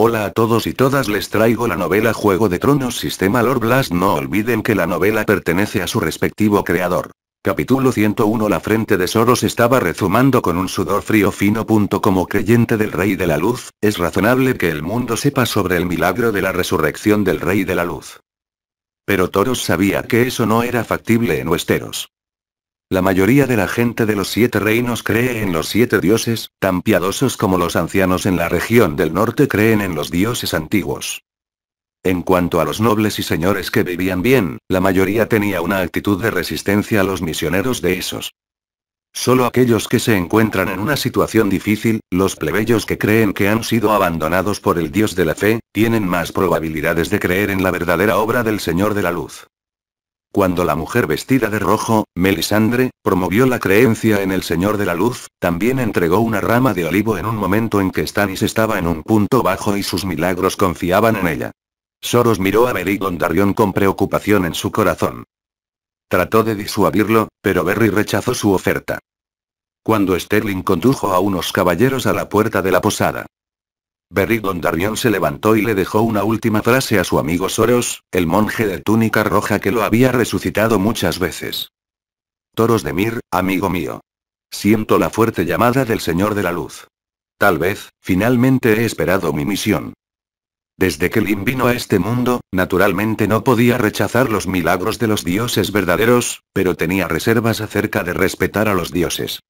Hola a todos y todas les traigo la novela Juego de Tronos Sistema Lord Blast no olviden que la novela pertenece a su respectivo creador. Capítulo 101 La frente de Soros estaba rezumando con un sudor frío fino. Como creyente del Rey de la Luz, es razonable que el mundo sepa sobre el milagro de la resurrección del Rey de la Luz. Pero Toros sabía que eso no era factible en Westeros. La mayoría de la gente de los siete reinos cree en los siete dioses, tan piadosos como los ancianos en la región del norte creen en los dioses antiguos. En cuanto a los nobles y señores que vivían bien, la mayoría tenía una actitud de resistencia a los misioneros de esos. Solo aquellos que se encuentran en una situación difícil, los plebeyos que creen que han sido abandonados por el dios de la fe, tienen más probabilidades de creer en la verdadera obra del Señor de la Luz. Cuando la mujer vestida de rojo, Melisandre, promovió la creencia en el Señor de la Luz, también entregó una rama de olivo en un momento en que Stannis estaba en un punto bajo y sus milagros confiaban en ella. Soros miró a Beric Dondarrion con preocupación en su corazón. Trató de disuadirlo, pero Berry rechazó su oferta. Cuando Sterling condujo a unos caballeros a la puerta de la posada, Berry Gondarion se levantó y le dejó una última frase a su amigo Soros, el monje de túnica roja que lo había resucitado muchas veces. Toros de Mir, amigo mío. Siento la fuerte llamada del Señor de la Luz. Tal vez, finalmente he esperado mi misión. Desde que Lin vino a este mundo, naturalmente no podía rechazar los milagros de los dioses verdaderos, pero tenía reservas acerca de respetar a los dioses.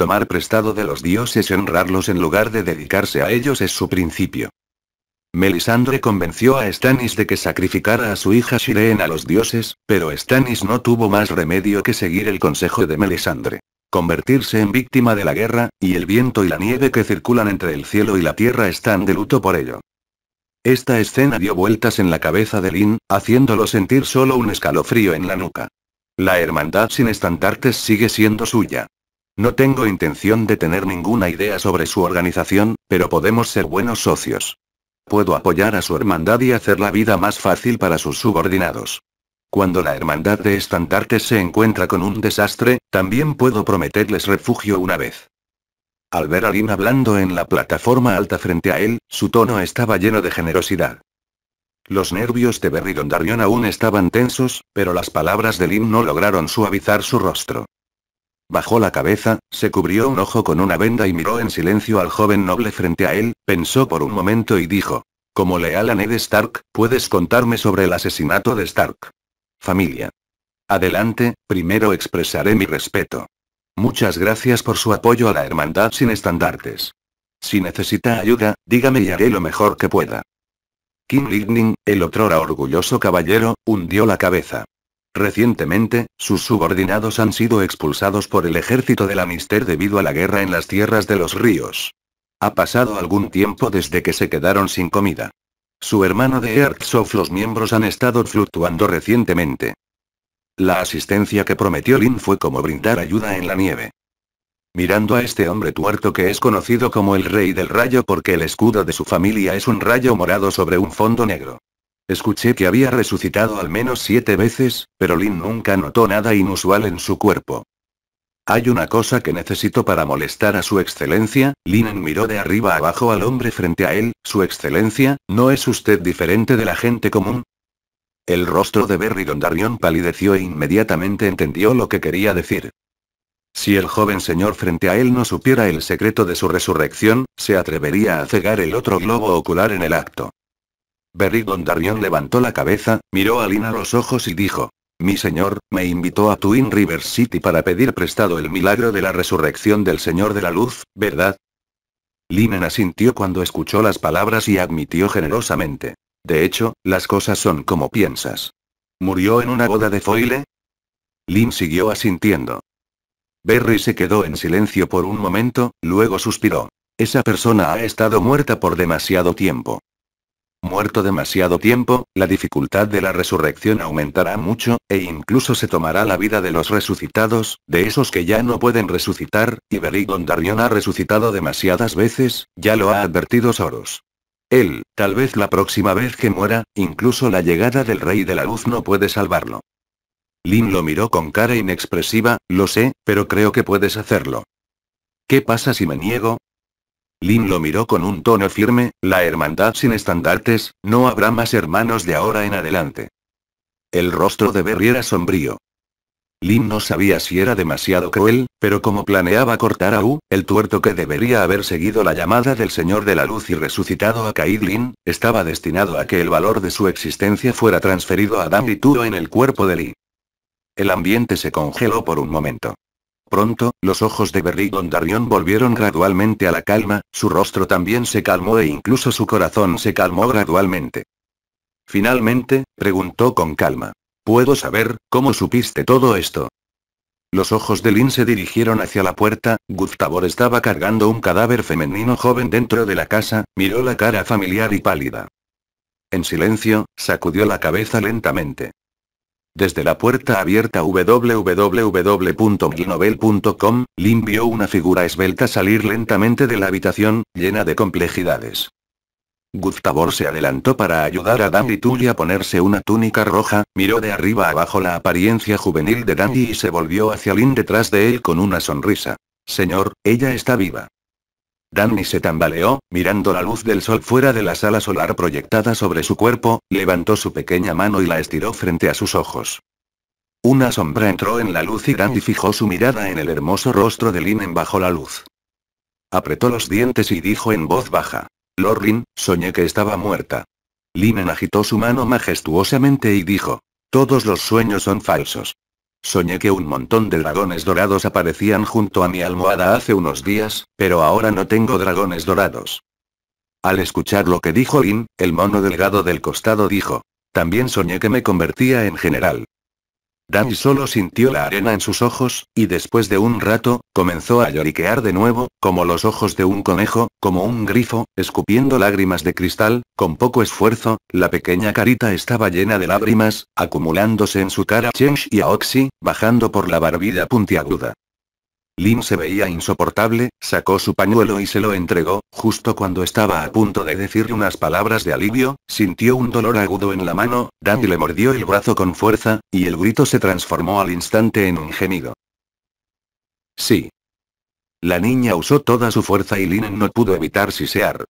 Tomar prestado de los dioses y honrarlos en lugar de dedicarse a ellos es su principio. Melisandre convenció a Stannis de que sacrificara a su hija Shireen a los dioses, pero Stannis no tuvo más remedio que seguir el consejo de Melisandre. Convertirse en víctima de la guerra, y el viento y la nieve que circulan entre el cielo y la tierra están de luto por ello. Esta escena dio vueltas en la cabeza de Lin, haciéndolo sentir solo un escalofrío en la nuca. La hermandad sin estandartes sigue siendo suya. No tengo intención de tener ninguna idea sobre su organización, pero podemos ser buenos socios. Puedo apoyar a su hermandad y hacer la vida más fácil para sus subordinados. Cuando la hermandad de estandartes se encuentra con un desastre, también puedo prometerles refugio una vez. Al ver a Lin hablando en la plataforma alta frente a él, su tono estaba lleno de generosidad. Los nervios de Berry aún estaban tensos, pero las palabras de Lin no lograron suavizar su rostro. Bajó la cabeza, se cubrió un ojo con una venda y miró en silencio al joven noble frente a él, pensó por un momento y dijo. Como leal a Ned Stark, puedes contarme sobre el asesinato de Stark. Familia. Adelante, primero expresaré mi respeto. Muchas gracias por su apoyo a la hermandad sin estandartes. Si necesita ayuda, dígame y haré lo mejor que pueda. Kim Ligning, el otrora orgulloso caballero, hundió la cabeza. Recientemente, sus subordinados han sido expulsados por el ejército de la Mister debido a la guerra en las tierras de los ríos. Ha pasado algún tiempo desde que se quedaron sin comida. Su hermano de Earthsoft los miembros han estado fluctuando recientemente. La asistencia que prometió Lin fue como brindar ayuda en la nieve. Mirando a este hombre tuerto que es conocido como el Rey del Rayo porque el escudo de su familia es un rayo morado sobre un fondo negro. Escuché que había resucitado al menos siete veces, pero Lin nunca notó nada inusual en su cuerpo. Hay una cosa que necesito para molestar a su excelencia, Linen miró de arriba abajo al hombre frente a él, su excelencia, ¿no es usted diferente de la gente común? El rostro de Berry Dondarrion palideció e inmediatamente entendió lo que quería decir. Si el joven señor frente a él no supiera el secreto de su resurrección, se atrevería a cegar el otro globo ocular en el acto. Berry Gondarion levantó la cabeza, miró a Lina los ojos y dijo. Mi señor, me invitó a Twin River City para pedir prestado el milagro de la resurrección del Señor de la Luz, ¿verdad? Linen asintió cuando escuchó las palabras y admitió generosamente. De hecho, las cosas son como piensas. ¿Murió en una boda de foile? Lin siguió asintiendo. Berry se quedó en silencio por un momento, luego suspiró. Esa persona ha estado muerta por demasiado tiempo. Muerto demasiado tiempo, la dificultad de la resurrección aumentará mucho, e incluso se tomará la vida de los resucitados, de esos que ya no pueden resucitar, y Berigon Darion ha resucitado demasiadas veces, ya lo ha advertido Soros. Él, tal vez la próxima vez que muera, incluso la llegada del Rey de la Luz no puede salvarlo. Lin lo miró con cara inexpresiva, lo sé, pero creo que puedes hacerlo. ¿Qué pasa si me niego? Lin lo miró con un tono firme, la hermandad sin estandartes, no habrá más hermanos de ahora en adelante. El rostro de Berry era sombrío. Lin no sabía si era demasiado cruel, pero como planeaba cortar a U, el tuerto que debería haber seguido la llamada del Señor de la Luz y resucitado a Kaid Lin, estaba destinado a que el valor de su existencia fuera transferido a Dan y en el cuerpo de Lee. El ambiente se congeló por un momento. Pronto, los ojos de Berry Gondarion volvieron gradualmente a la calma, su rostro también se calmó e incluso su corazón se calmó gradualmente. Finalmente, preguntó con calma. ¿Puedo saber, cómo supiste todo esto? Los ojos de Lin se dirigieron hacia la puerta, Gustavor estaba cargando un cadáver femenino joven dentro de la casa, miró la cara familiar y pálida. En silencio, sacudió la cabeza lentamente. Desde la puerta abierta www.gnovel.com, Lin vio una figura esbelta salir lentamente de la habitación, llena de complejidades. Gustavor se adelantó para ayudar a Dandy Tully a ponerse una túnica roja, miró de arriba abajo la apariencia juvenil de Dandy y se volvió hacia Lin detrás de él con una sonrisa. Señor, ella está viva. Danny se tambaleó, mirando la luz del sol fuera de la sala solar proyectada sobre su cuerpo, levantó su pequeña mano y la estiró frente a sus ojos. Una sombra entró en la luz y Dandy fijó su mirada en el hermoso rostro de Lin bajo la luz. Apretó los dientes y dijo en voz baja. Lorrin, soñé que estaba muerta. Linen agitó su mano majestuosamente y dijo. Todos los sueños son falsos. Soñé que un montón de dragones dorados aparecían junto a mi almohada hace unos días, pero ahora no tengo dragones dorados. Al escuchar lo que dijo Lin, el mono delgado del costado dijo. También soñé que me convertía en general. Danny solo sintió la arena en sus ojos, y después de un rato, comenzó a lloriquear de nuevo, como los ojos de un conejo, como un grifo, escupiendo lágrimas de cristal, con poco esfuerzo, la pequeña carita estaba llena de lágrimas, acumulándose en su cara Chench y Aoxi, bajando por la barbilla puntiaguda. Lin se veía insoportable, sacó su pañuelo y se lo entregó, justo cuando estaba a punto de decirle unas palabras de alivio, sintió un dolor agudo en la mano, Danny le mordió el brazo con fuerza, y el grito se transformó al instante en un gemido. Sí. La niña usó toda su fuerza y Lin no pudo evitar sisear.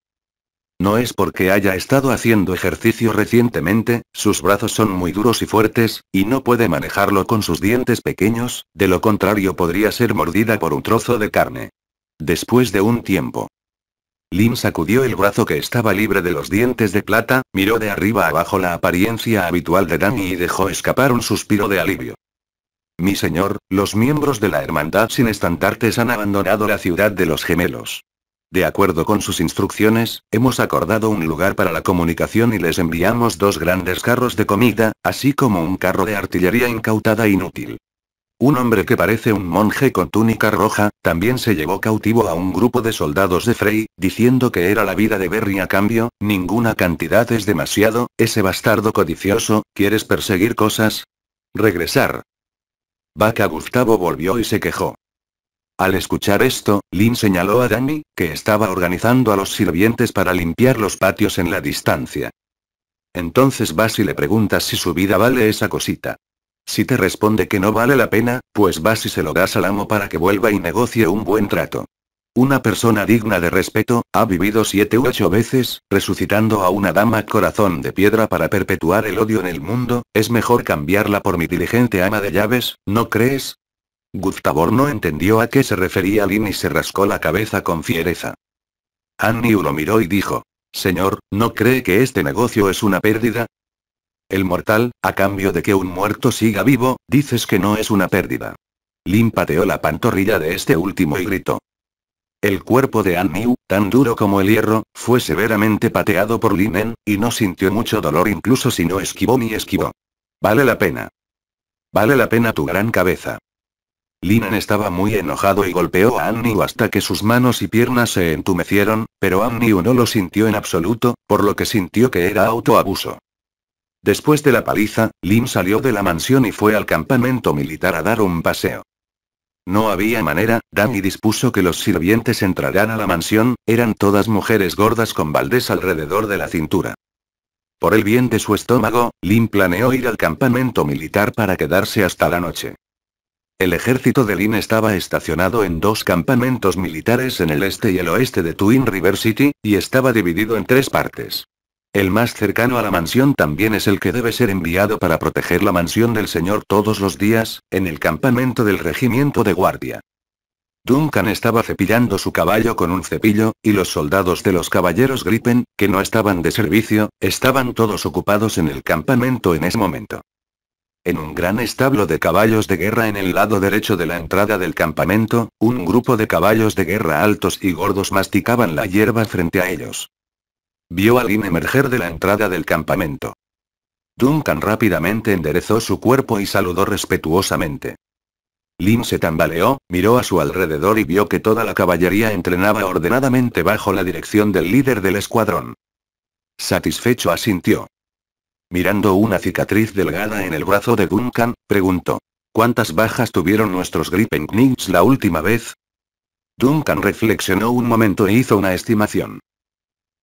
No es porque haya estado haciendo ejercicio recientemente, sus brazos son muy duros y fuertes, y no puede manejarlo con sus dientes pequeños, de lo contrario podría ser mordida por un trozo de carne. Después de un tiempo. Lin sacudió el brazo que estaba libre de los dientes de plata, miró de arriba abajo la apariencia habitual de Danny y dejó escapar un suspiro de alivio. Mi señor, los miembros de la Hermandad sin estandartes han abandonado la ciudad de los gemelos. De acuerdo con sus instrucciones, hemos acordado un lugar para la comunicación y les enviamos dos grandes carros de comida, así como un carro de artillería incautada inútil. Un hombre que parece un monje con túnica roja, también se llevó cautivo a un grupo de soldados de Frey, diciendo que era la vida de Berry a cambio, ninguna cantidad es demasiado, ese bastardo codicioso, ¿quieres perseguir cosas? Regresar. Vaca Gustavo volvió y se quejó. Al escuchar esto, Lin señaló a Danny, que estaba organizando a los sirvientes para limpiar los patios en la distancia. Entonces vas y le preguntas si su vida vale esa cosita. Si te responde que no vale la pena, pues vas y se lo das al amo para que vuelva y negocie un buen trato. Una persona digna de respeto, ha vivido siete u ocho veces, resucitando a una dama corazón de piedra para perpetuar el odio en el mundo, es mejor cambiarla por mi diligente ama de llaves, ¿no crees? Gustavor no entendió a qué se refería Lin y se rascó la cabeza con fiereza. Anniu lo miró y dijo. Señor, ¿no cree que este negocio es una pérdida? El mortal, a cambio de que un muerto siga vivo, dices que no es una pérdida. Lin pateó la pantorrilla de este último y gritó. El cuerpo de Anniu, tan duro como el hierro, fue severamente pateado por Linen, y no sintió mucho dolor incluso si no esquivó ni esquivó. Vale la pena. Vale la pena tu gran cabeza. Linen estaba muy enojado y golpeó a Anniu hasta que sus manos y piernas se entumecieron, pero Anniu no lo sintió en absoluto, por lo que sintió que era autoabuso. Después de la paliza, Lin salió de la mansión y fue al campamento militar a dar un paseo. No había manera, Danny dispuso que los sirvientes entraran a la mansión, eran todas mujeres gordas con baldés alrededor de la cintura. Por el bien de su estómago, Lin planeó ir al campamento militar para quedarse hasta la noche. El ejército de Lin estaba estacionado en dos campamentos militares en el este y el oeste de Twin River City, y estaba dividido en tres partes. El más cercano a la mansión también es el que debe ser enviado para proteger la mansión del señor todos los días, en el campamento del regimiento de guardia. Duncan estaba cepillando su caballo con un cepillo, y los soldados de los caballeros Gripen, que no estaban de servicio, estaban todos ocupados en el campamento en ese momento. En un gran establo de caballos de guerra en el lado derecho de la entrada del campamento, un grupo de caballos de guerra altos y gordos masticaban la hierba frente a ellos. Vio a Lynn emerger de la entrada del campamento. Duncan rápidamente enderezó su cuerpo y saludó respetuosamente. Lin se tambaleó, miró a su alrededor y vio que toda la caballería entrenaba ordenadamente bajo la dirección del líder del escuadrón. Satisfecho asintió. Mirando una cicatriz delgada en el brazo de Duncan, preguntó. ¿Cuántas bajas tuvieron nuestros Gripen Knights la última vez? Duncan reflexionó un momento e hizo una estimación.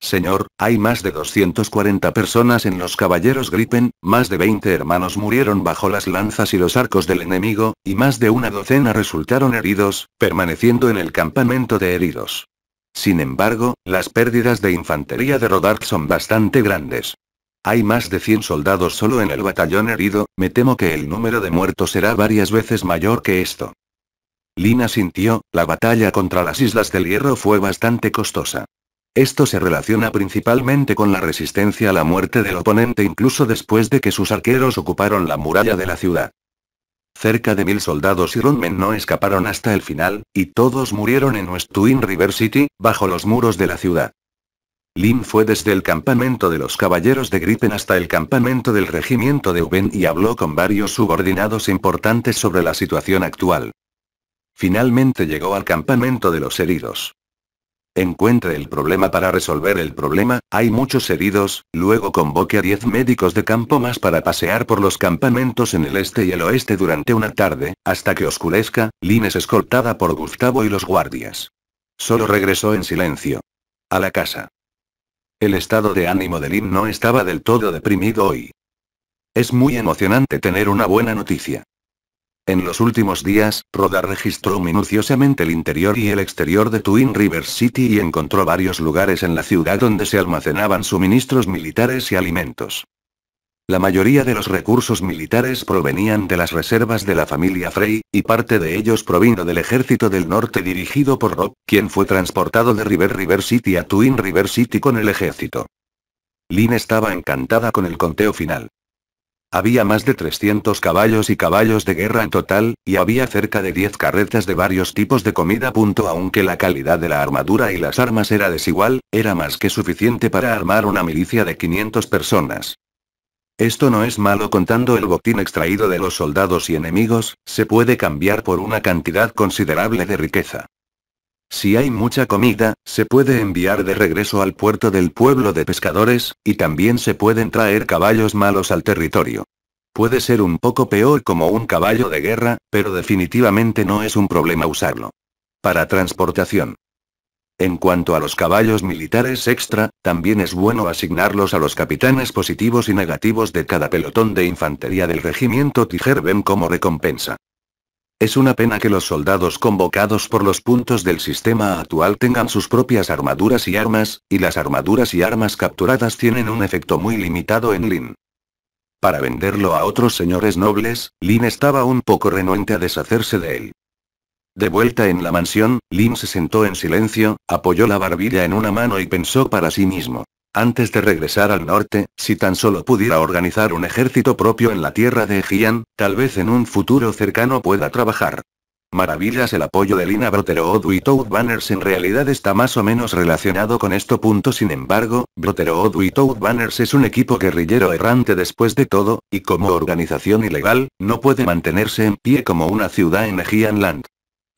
Señor, hay más de 240 personas en los caballeros Gripen, más de 20 hermanos murieron bajo las lanzas y los arcos del enemigo, y más de una docena resultaron heridos, permaneciendo en el campamento de heridos. Sin embargo, las pérdidas de infantería de Rodark son bastante grandes. Hay más de 100 soldados solo en el batallón herido, me temo que el número de muertos será varias veces mayor que esto. Lina sintió, la batalla contra las Islas del Hierro fue bastante costosa. Esto se relaciona principalmente con la resistencia a la muerte del oponente incluso después de que sus arqueros ocuparon la muralla de la ciudad. Cerca de mil soldados y Ronmen no escaparon hasta el final, y todos murieron en West Twin River City, bajo los muros de la ciudad. Lin fue desde el campamento de los caballeros de Gripen hasta el campamento del regimiento de Uben y habló con varios subordinados importantes sobre la situación actual. Finalmente llegó al campamento de los heridos. Encuentre el problema para resolver el problema, hay muchos heridos, luego convoque a 10 médicos de campo más para pasear por los campamentos en el este y el oeste durante una tarde, hasta que oscurezca, Lin es escoltada por Gustavo y los guardias. Solo regresó en silencio. A la casa. El estado de ánimo de Lin no estaba del todo deprimido hoy. Es muy emocionante tener una buena noticia. En los últimos días, Roda registró minuciosamente el interior y el exterior de Twin River City y encontró varios lugares en la ciudad donde se almacenaban suministros militares y alimentos. La mayoría de los recursos militares provenían de las reservas de la familia Frey, y parte de ellos provino del ejército del norte dirigido por Rob, quien fue transportado de River River City a Twin River City con el ejército. Lynn estaba encantada con el conteo final. Había más de 300 caballos y caballos de guerra en total, y había cerca de 10 carretas de varios tipos de comida. Aunque la calidad de la armadura y las armas era desigual, era más que suficiente para armar una milicia de 500 personas. Esto no es malo contando el botín extraído de los soldados y enemigos, se puede cambiar por una cantidad considerable de riqueza. Si hay mucha comida, se puede enviar de regreso al puerto del pueblo de pescadores, y también se pueden traer caballos malos al territorio. Puede ser un poco peor como un caballo de guerra, pero definitivamente no es un problema usarlo. Para transportación. En cuanto a los caballos militares extra, también es bueno asignarlos a los capitanes positivos y negativos de cada pelotón de infantería del regimiento Tigerben como recompensa. Es una pena que los soldados convocados por los puntos del sistema actual tengan sus propias armaduras y armas, y las armaduras y armas capturadas tienen un efecto muy limitado en Lin. Para venderlo a otros señores nobles, Lin estaba un poco renuente a deshacerse de él. De vuelta en la mansión, Lin se sentó en silencio, apoyó la barbilla en una mano y pensó para sí mismo. Antes de regresar al norte, si tan solo pudiera organizar un ejército propio en la tierra de Ejian, tal vez en un futuro cercano pueda trabajar. Maravillas el apoyo de Lina Broterood y Toad Banners en realidad está más o menos relacionado con esto. Punto sin embargo, Broterood y Toad Banners es un equipo guerrillero errante después de todo, y como organización ilegal, no puede mantenerse en pie como una ciudad en Ejian Land.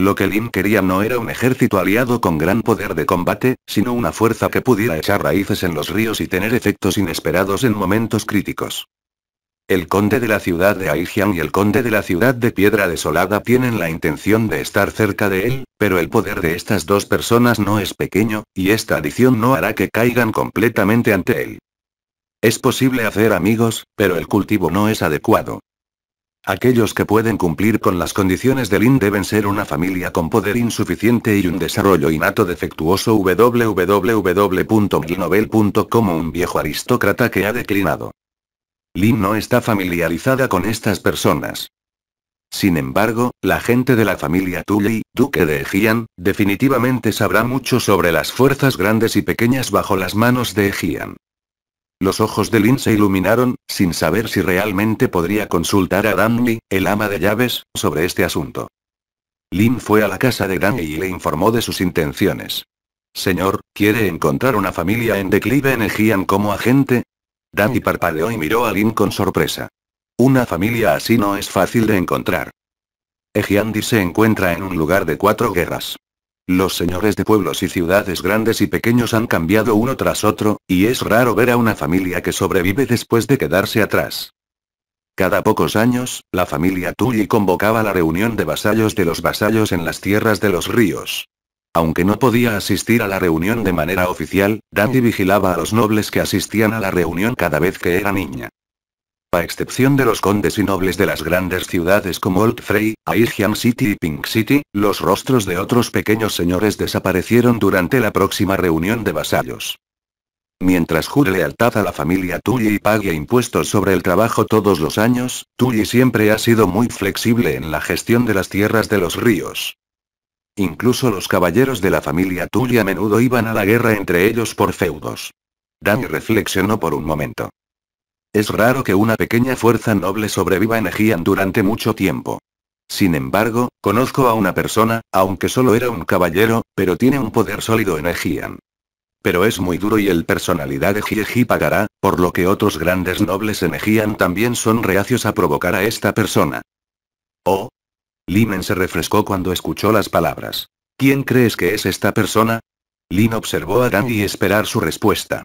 Lo que Lin quería no era un ejército aliado con gran poder de combate, sino una fuerza que pudiera echar raíces en los ríos y tener efectos inesperados en momentos críticos. El conde de la ciudad de Aijian y el conde de la ciudad de Piedra Desolada tienen la intención de estar cerca de él, pero el poder de estas dos personas no es pequeño, y esta adición no hará que caigan completamente ante él. Es posible hacer amigos, pero el cultivo no es adecuado. Aquellos que pueden cumplir con las condiciones del IN deben ser una familia con poder insuficiente y un desarrollo innato defectuoso www.milnovel.com Un viejo aristócrata que ha declinado. Lin no está familiarizada con estas personas. Sin embargo, la gente de la familia Tully, duque de Ejian, definitivamente sabrá mucho sobre las fuerzas grandes y pequeñas bajo las manos de Ejian. Los ojos de Lin se iluminaron, sin saber si realmente podría consultar a Danny, el ama de llaves, sobre este asunto. Lin fue a la casa de Danny y le informó de sus intenciones. Señor, ¿quiere encontrar una familia en declive en Ejian como agente? Danny parpadeó y miró a Lin con sorpresa. Una familia así no es fácil de encontrar. Ejiandi se encuentra en un lugar de cuatro guerras. Los señores de pueblos y ciudades grandes y pequeños han cambiado uno tras otro, y es raro ver a una familia que sobrevive después de quedarse atrás. Cada pocos años, la familia Tully convocaba la reunión de vasallos de los vasallos en las tierras de los ríos. Aunque no podía asistir a la reunión de manera oficial, Dandy vigilaba a los nobles que asistían a la reunión cada vez que era niña. A excepción de los condes y nobles de las grandes ciudades como Old Frey, Airhiam City y Pink City, los rostros de otros pequeños señores desaparecieron durante la próxima reunión de vasallos. Mientras jure lealtad a la familia Tully y pague impuestos sobre el trabajo todos los años, Tully siempre ha sido muy flexible en la gestión de las tierras de los ríos. Incluso los caballeros de la familia Tully a menudo iban a la guerra entre ellos por feudos. Danny reflexionó por un momento. Es raro que una pequeña fuerza noble sobreviva en Ejian durante mucho tiempo. Sin embargo, conozco a una persona, aunque solo era un caballero, pero tiene un poder sólido en Ejian. Pero es muy duro y el personalidad de Jieji pagará, por lo que otros grandes nobles en Ejian también son reacios a provocar a esta persona. Oh. Linen se refrescó cuando escuchó las palabras. ¿Quién crees que es esta persona? Lin observó a Danny esperar su respuesta.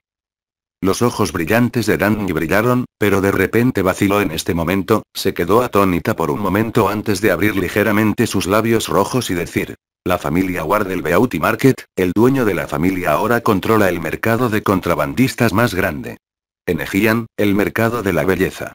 Los ojos brillantes de Danny brillaron, pero de repente vaciló en este momento, se quedó atónita por un momento antes de abrir ligeramente sus labios rojos y decir. La familia Ward del Beauty Market, el dueño de la familia ahora controla el mercado de contrabandistas más grande. En el mercado de la belleza.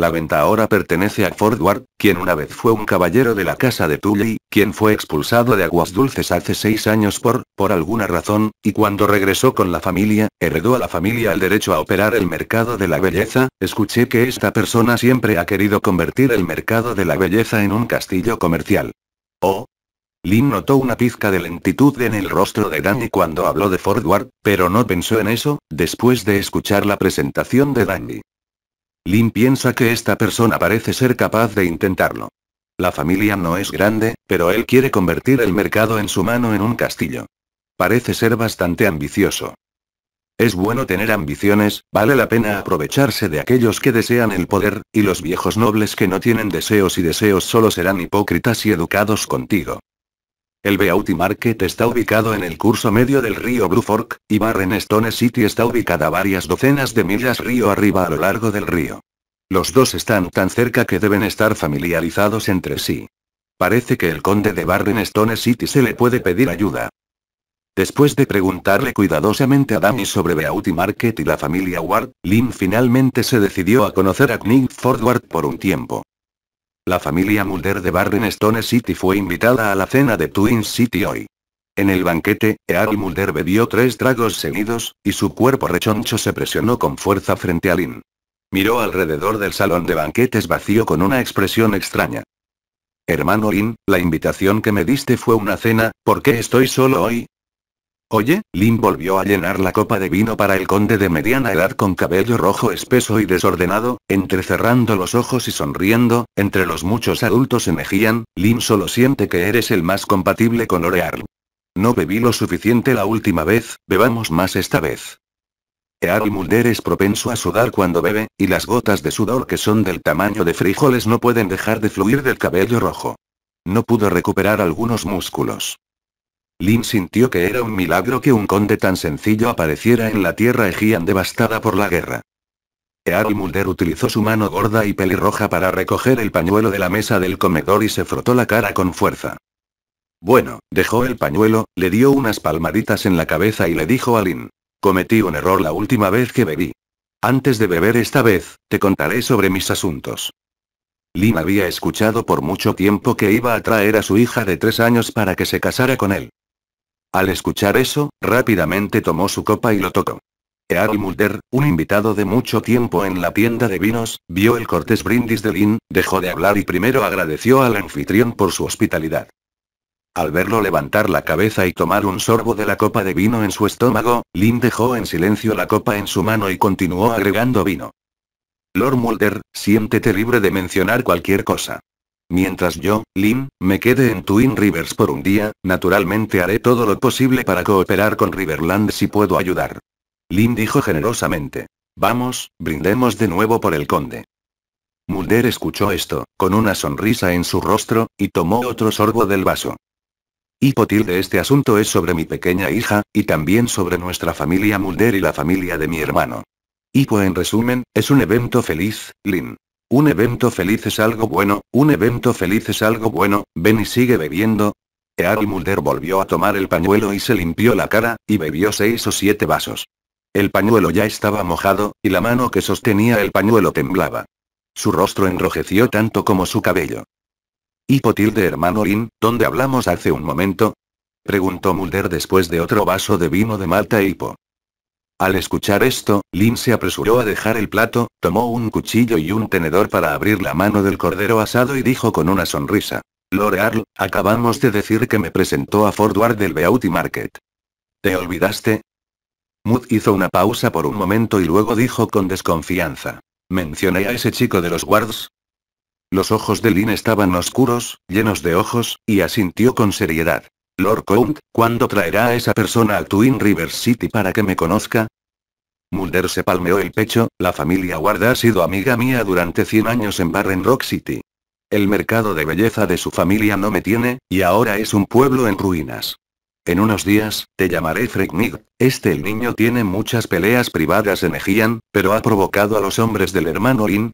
La venta ahora pertenece a Fordward, quien una vez fue un caballero de la casa de Tully, quien fue expulsado de Aguas Dulces hace seis años por, por alguna razón, y cuando regresó con la familia, heredó a la familia el derecho a operar el mercado de la belleza, escuché que esta persona siempre ha querido convertir el mercado de la belleza en un castillo comercial. Oh, Lin notó una pizca de lentitud en el rostro de Danny cuando habló de Fordward, pero no pensó en eso, después de escuchar la presentación de Danny. Lin piensa que esta persona parece ser capaz de intentarlo. La familia no es grande, pero él quiere convertir el mercado en su mano en un castillo. Parece ser bastante ambicioso. Es bueno tener ambiciones, vale la pena aprovecharse de aquellos que desean el poder, y los viejos nobles que no tienen deseos y deseos solo serán hipócritas y educados contigo. El Beauty Market está ubicado en el curso medio del río Blue Fork, y Barren Stone City está ubicada varias docenas de millas río arriba a lo largo del río. Los dos están tan cerca que deben estar familiarizados entre sí. Parece que el conde de Barren Stone City se le puede pedir ayuda. Después de preguntarle cuidadosamente a Danny sobre Beauty Market y la familia Ward, Lynn finalmente se decidió a conocer a Knight Fordward por un tiempo. La familia Mulder de Barren Stone City fue invitada a la cena de Twin City hoy. En el banquete, Earl Mulder bebió tres tragos seguidos, y su cuerpo rechoncho se presionó con fuerza frente a Lynn. Miró alrededor del salón de banquetes vacío con una expresión extraña. Hermano Lin, la invitación que me diste fue una cena, ¿por qué estoy solo hoy? Oye, Lin volvió a llenar la copa de vino para el conde de mediana edad con cabello rojo espeso y desordenado, entrecerrando los ojos y sonriendo, entre los muchos adultos en Ejian, Lin solo siente que eres el más compatible con Orearl. No bebí lo suficiente la última vez, bebamos más esta vez. Earl Mulder es propenso a sudar cuando bebe, y las gotas de sudor que son del tamaño de frijoles no pueden dejar de fluir del cabello rojo. No pudo recuperar algunos músculos. Lin sintió que era un milagro que un conde tan sencillo apareciera en la tierra Ejian devastada por la guerra. Earl Mulder utilizó su mano gorda y pelirroja para recoger el pañuelo de la mesa del comedor y se frotó la cara con fuerza. Bueno, dejó el pañuelo, le dio unas palmaditas en la cabeza y le dijo a Lin. Cometí un error la última vez que bebí. Antes de beber esta vez, te contaré sobre mis asuntos. Lin había escuchado por mucho tiempo que iba a traer a su hija de tres años para que se casara con él. Al escuchar eso, rápidamente tomó su copa y lo tocó. Earl Mulder, un invitado de mucho tiempo en la tienda de vinos, vio el cortés brindis de Lin, dejó de hablar y primero agradeció al anfitrión por su hospitalidad. Al verlo levantar la cabeza y tomar un sorbo de la copa de vino en su estómago, Lin dejó en silencio la copa en su mano y continuó agregando vino. Lord Mulder, siéntete libre de mencionar cualquier cosa. Mientras yo, Lin, me quede en Twin Rivers por un día, naturalmente haré todo lo posible para cooperar con Riverland si puedo ayudar. Lin dijo generosamente. Vamos, brindemos de nuevo por el conde. Mulder escuchó esto, con una sonrisa en su rostro, y tomó otro sorbo del vaso. Hipotil de este asunto es sobre mi pequeña hija, y también sobre nuestra familia Mulder y la familia de mi hermano. Hipo en resumen, es un evento feliz, Lin. Un evento feliz es algo bueno, un evento feliz es algo bueno, ven y sigue bebiendo. Earl Mulder volvió a tomar el pañuelo y se limpió la cara, y bebió seis o siete vasos. El pañuelo ya estaba mojado, y la mano que sostenía el pañuelo temblaba. Su rostro enrojeció tanto como su cabello. Hipotil de hermano Lin, ¿dónde hablamos hace un momento? Preguntó Mulder después de otro vaso de vino de Malta Hipo. Al escuchar esto, Lin se apresuró a dejar el plato, tomó un cuchillo y un tenedor para abrir la mano del cordero asado y dijo con una sonrisa. Lord acabamos de decir que me presentó a Ford Ward del Beauty Market. ¿Te olvidaste? Mood hizo una pausa por un momento y luego dijo con desconfianza. ¿Mencioné a ese chico de los guards? Los ojos de Lin estaban oscuros, llenos de ojos, y asintió con seriedad. Lord Count, ¿cuándo traerá a esa persona a Twin River City para que me conozca? Mulder se palmeó el pecho, la familia Ward ha sido amiga mía durante 100 años en Barren Rock City. El mercado de belleza de su familia no me tiene, y ahora es un pueblo en ruinas. En unos días, te llamaré Mig. Este el niño tiene muchas peleas privadas en Ejian, pero ha provocado a los hombres del hermano Lin.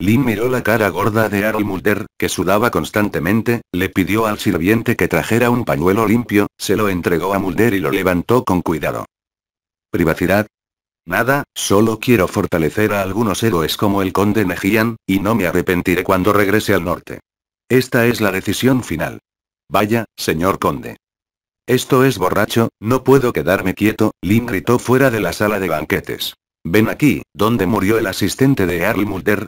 Lin miró la cara gorda de Aaron Mulder, que sudaba constantemente, le pidió al sirviente que trajera un pañuelo limpio, se lo entregó a Mulder y lo levantó con cuidado. ¿Privacidad? Nada, solo quiero fortalecer a algunos héroes como el conde Nejian, y no me arrepentiré cuando regrese al norte. Esta es la decisión final. Vaya, señor conde. Esto es borracho, no puedo quedarme quieto, Lin gritó fuera de la sala de banquetes. Ven aquí, ¿dónde murió el asistente de Earl Mulder?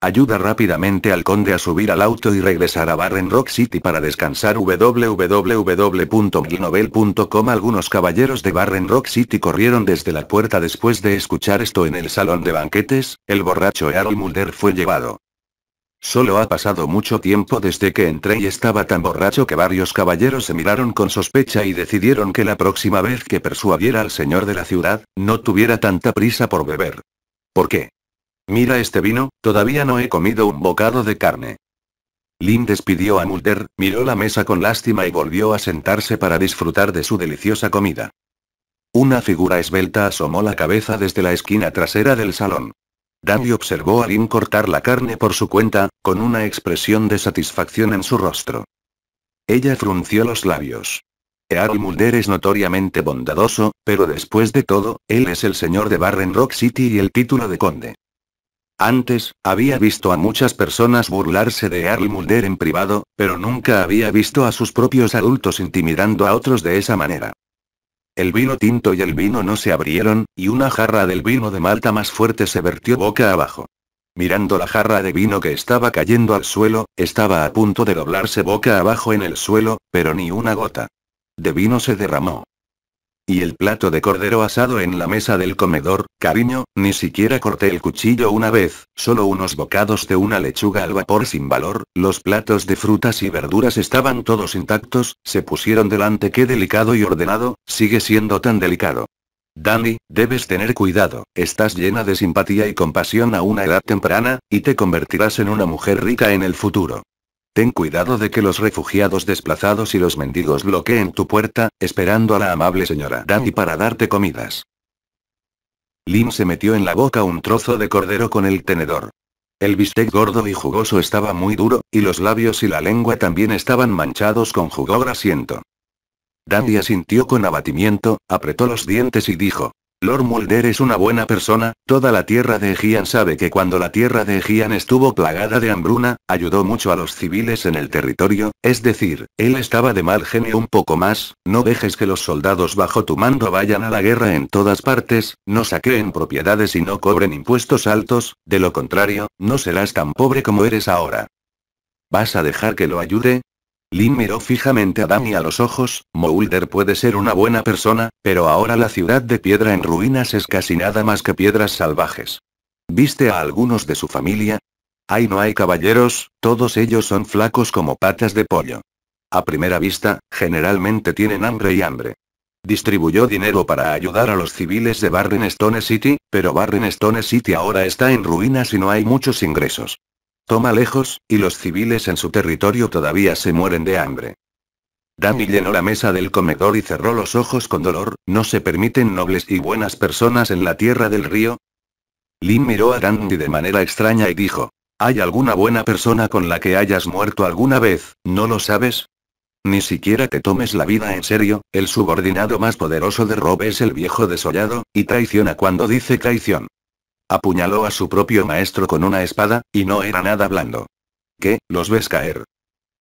Ayuda rápidamente al conde a subir al auto y regresar a Barren Rock City para descansar www.milnovel.com Algunos caballeros de Barren Rock City corrieron desde la puerta después de escuchar esto en el salón de banquetes, el borracho Earl Mulder fue llevado. Solo ha pasado mucho tiempo desde que entré y estaba tan borracho que varios caballeros se miraron con sospecha y decidieron que la próxima vez que persuadiera al señor de la ciudad, no tuviera tanta prisa por beber. ¿Por qué? Mira este vino, todavía no he comido un bocado de carne. Lin despidió a Mulder, miró la mesa con lástima y volvió a sentarse para disfrutar de su deliciosa comida. Una figura esbelta asomó la cabeza desde la esquina trasera del salón. Danny observó a Lin cortar la carne por su cuenta, con una expresión de satisfacción en su rostro. Ella frunció los labios. Earl Mulder es notoriamente bondadoso, pero después de todo, él es el señor de Barren Rock City y el título de conde. Antes, había visto a muchas personas burlarse de Earl Mulder en privado, pero nunca había visto a sus propios adultos intimidando a otros de esa manera. El vino tinto y el vino no se abrieron, y una jarra del vino de Malta más fuerte se vertió boca abajo. Mirando la jarra de vino que estaba cayendo al suelo, estaba a punto de doblarse boca abajo en el suelo, pero ni una gota de vino se derramó. Y el plato de cordero asado en la mesa del comedor, cariño, ni siquiera corté el cuchillo una vez, solo unos bocados de una lechuga al vapor sin valor, los platos de frutas y verduras estaban todos intactos, se pusieron delante qué delicado y ordenado, sigue siendo tan delicado. Dani, debes tener cuidado, estás llena de simpatía y compasión a una edad temprana, y te convertirás en una mujer rica en el futuro. Ten cuidado de que los refugiados desplazados y los mendigos bloqueen tu puerta, esperando a la amable señora Daddy para darte comidas. Lin se metió en la boca un trozo de cordero con el tenedor. El bistec gordo y jugoso estaba muy duro, y los labios y la lengua también estaban manchados con jugo grasiento. Daddy asintió con abatimiento, apretó los dientes y dijo. Lord Mulder es una buena persona, toda la tierra de Ejian sabe que cuando la tierra de Ejian estuvo plagada de hambruna, ayudó mucho a los civiles en el territorio, es decir, él estaba de mal genio un poco más, no dejes que los soldados bajo tu mando vayan a la guerra en todas partes, no saqueen propiedades y no cobren impuestos altos, de lo contrario, no serás tan pobre como eres ahora. ¿Vas a dejar que lo ayude? Lin miró fijamente a Dani a los ojos, Moulder puede ser una buena persona, pero ahora la ciudad de piedra en ruinas es casi nada más que piedras salvajes. ¿Viste a algunos de su familia? Ahí no hay caballeros, todos ellos son flacos como patas de pollo. A primera vista, generalmente tienen hambre y hambre. Distribuyó dinero para ayudar a los civiles de Barren Stone City, pero Barren Stone City ahora está en ruinas y no hay muchos ingresos. Toma lejos, y los civiles en su territorio todavía se mueren de hambre. Danny llenó la mesa del comedor y cerró los ojos con dolor, ¿no se permiten nobles y buenas personas en la tierra del río? Lin miró a Dandy de manera extraña y dijo, ¿hay alguna buena persona con la que hayas muerto alguna vez, no lo sabes? Ni siquiera te tomes la vida en serio, el subordinado más poderoso de Rob es el viejo desollado, y traiciona cuando dice traición. Apuñaló a su propio maestro con una espada, y no era nada blando. ¿Qué, los ves caer?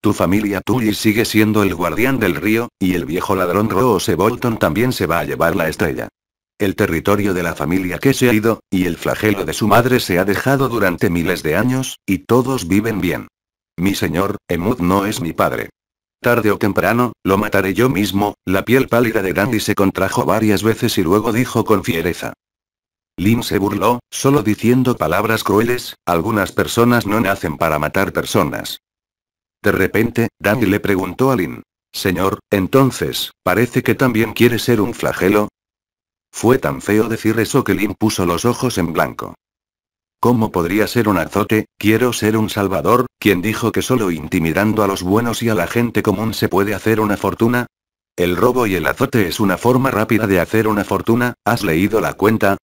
Tu familia Tully sigue siendo el guardián del río, y el viejo ladrón Rose Bolton también se va a llevar la estrella. El territorio de la familia que se ha ido, y el flagelo de su madre se ha dejado durante miles de años, y todos viven bien. Mi señor, Emud no es mi padre. Tarde o temprano, lo mataré yo mismo, la piel pálida de Dandy se contrajo varias veces y luego dijo con fiereza. Lin se burló, solo diciendo palabras crueles, algunas personas no nacen para matar personas. De repente, Danny le preguntó a Lin. Señor, entonces, parece que también quiere ser un flagelo. Fue tan feo decir eso que Lin puso los ojos en blanco. ¿Cómo podría ser un azote? Quiero ser un salvador, quien dijo que solo intimidando a los buenos y a la gente común se puede hacer una fortuna. El robo y el azote es una forma rápida de hacer una fortuna, ¿has leído la cuenta?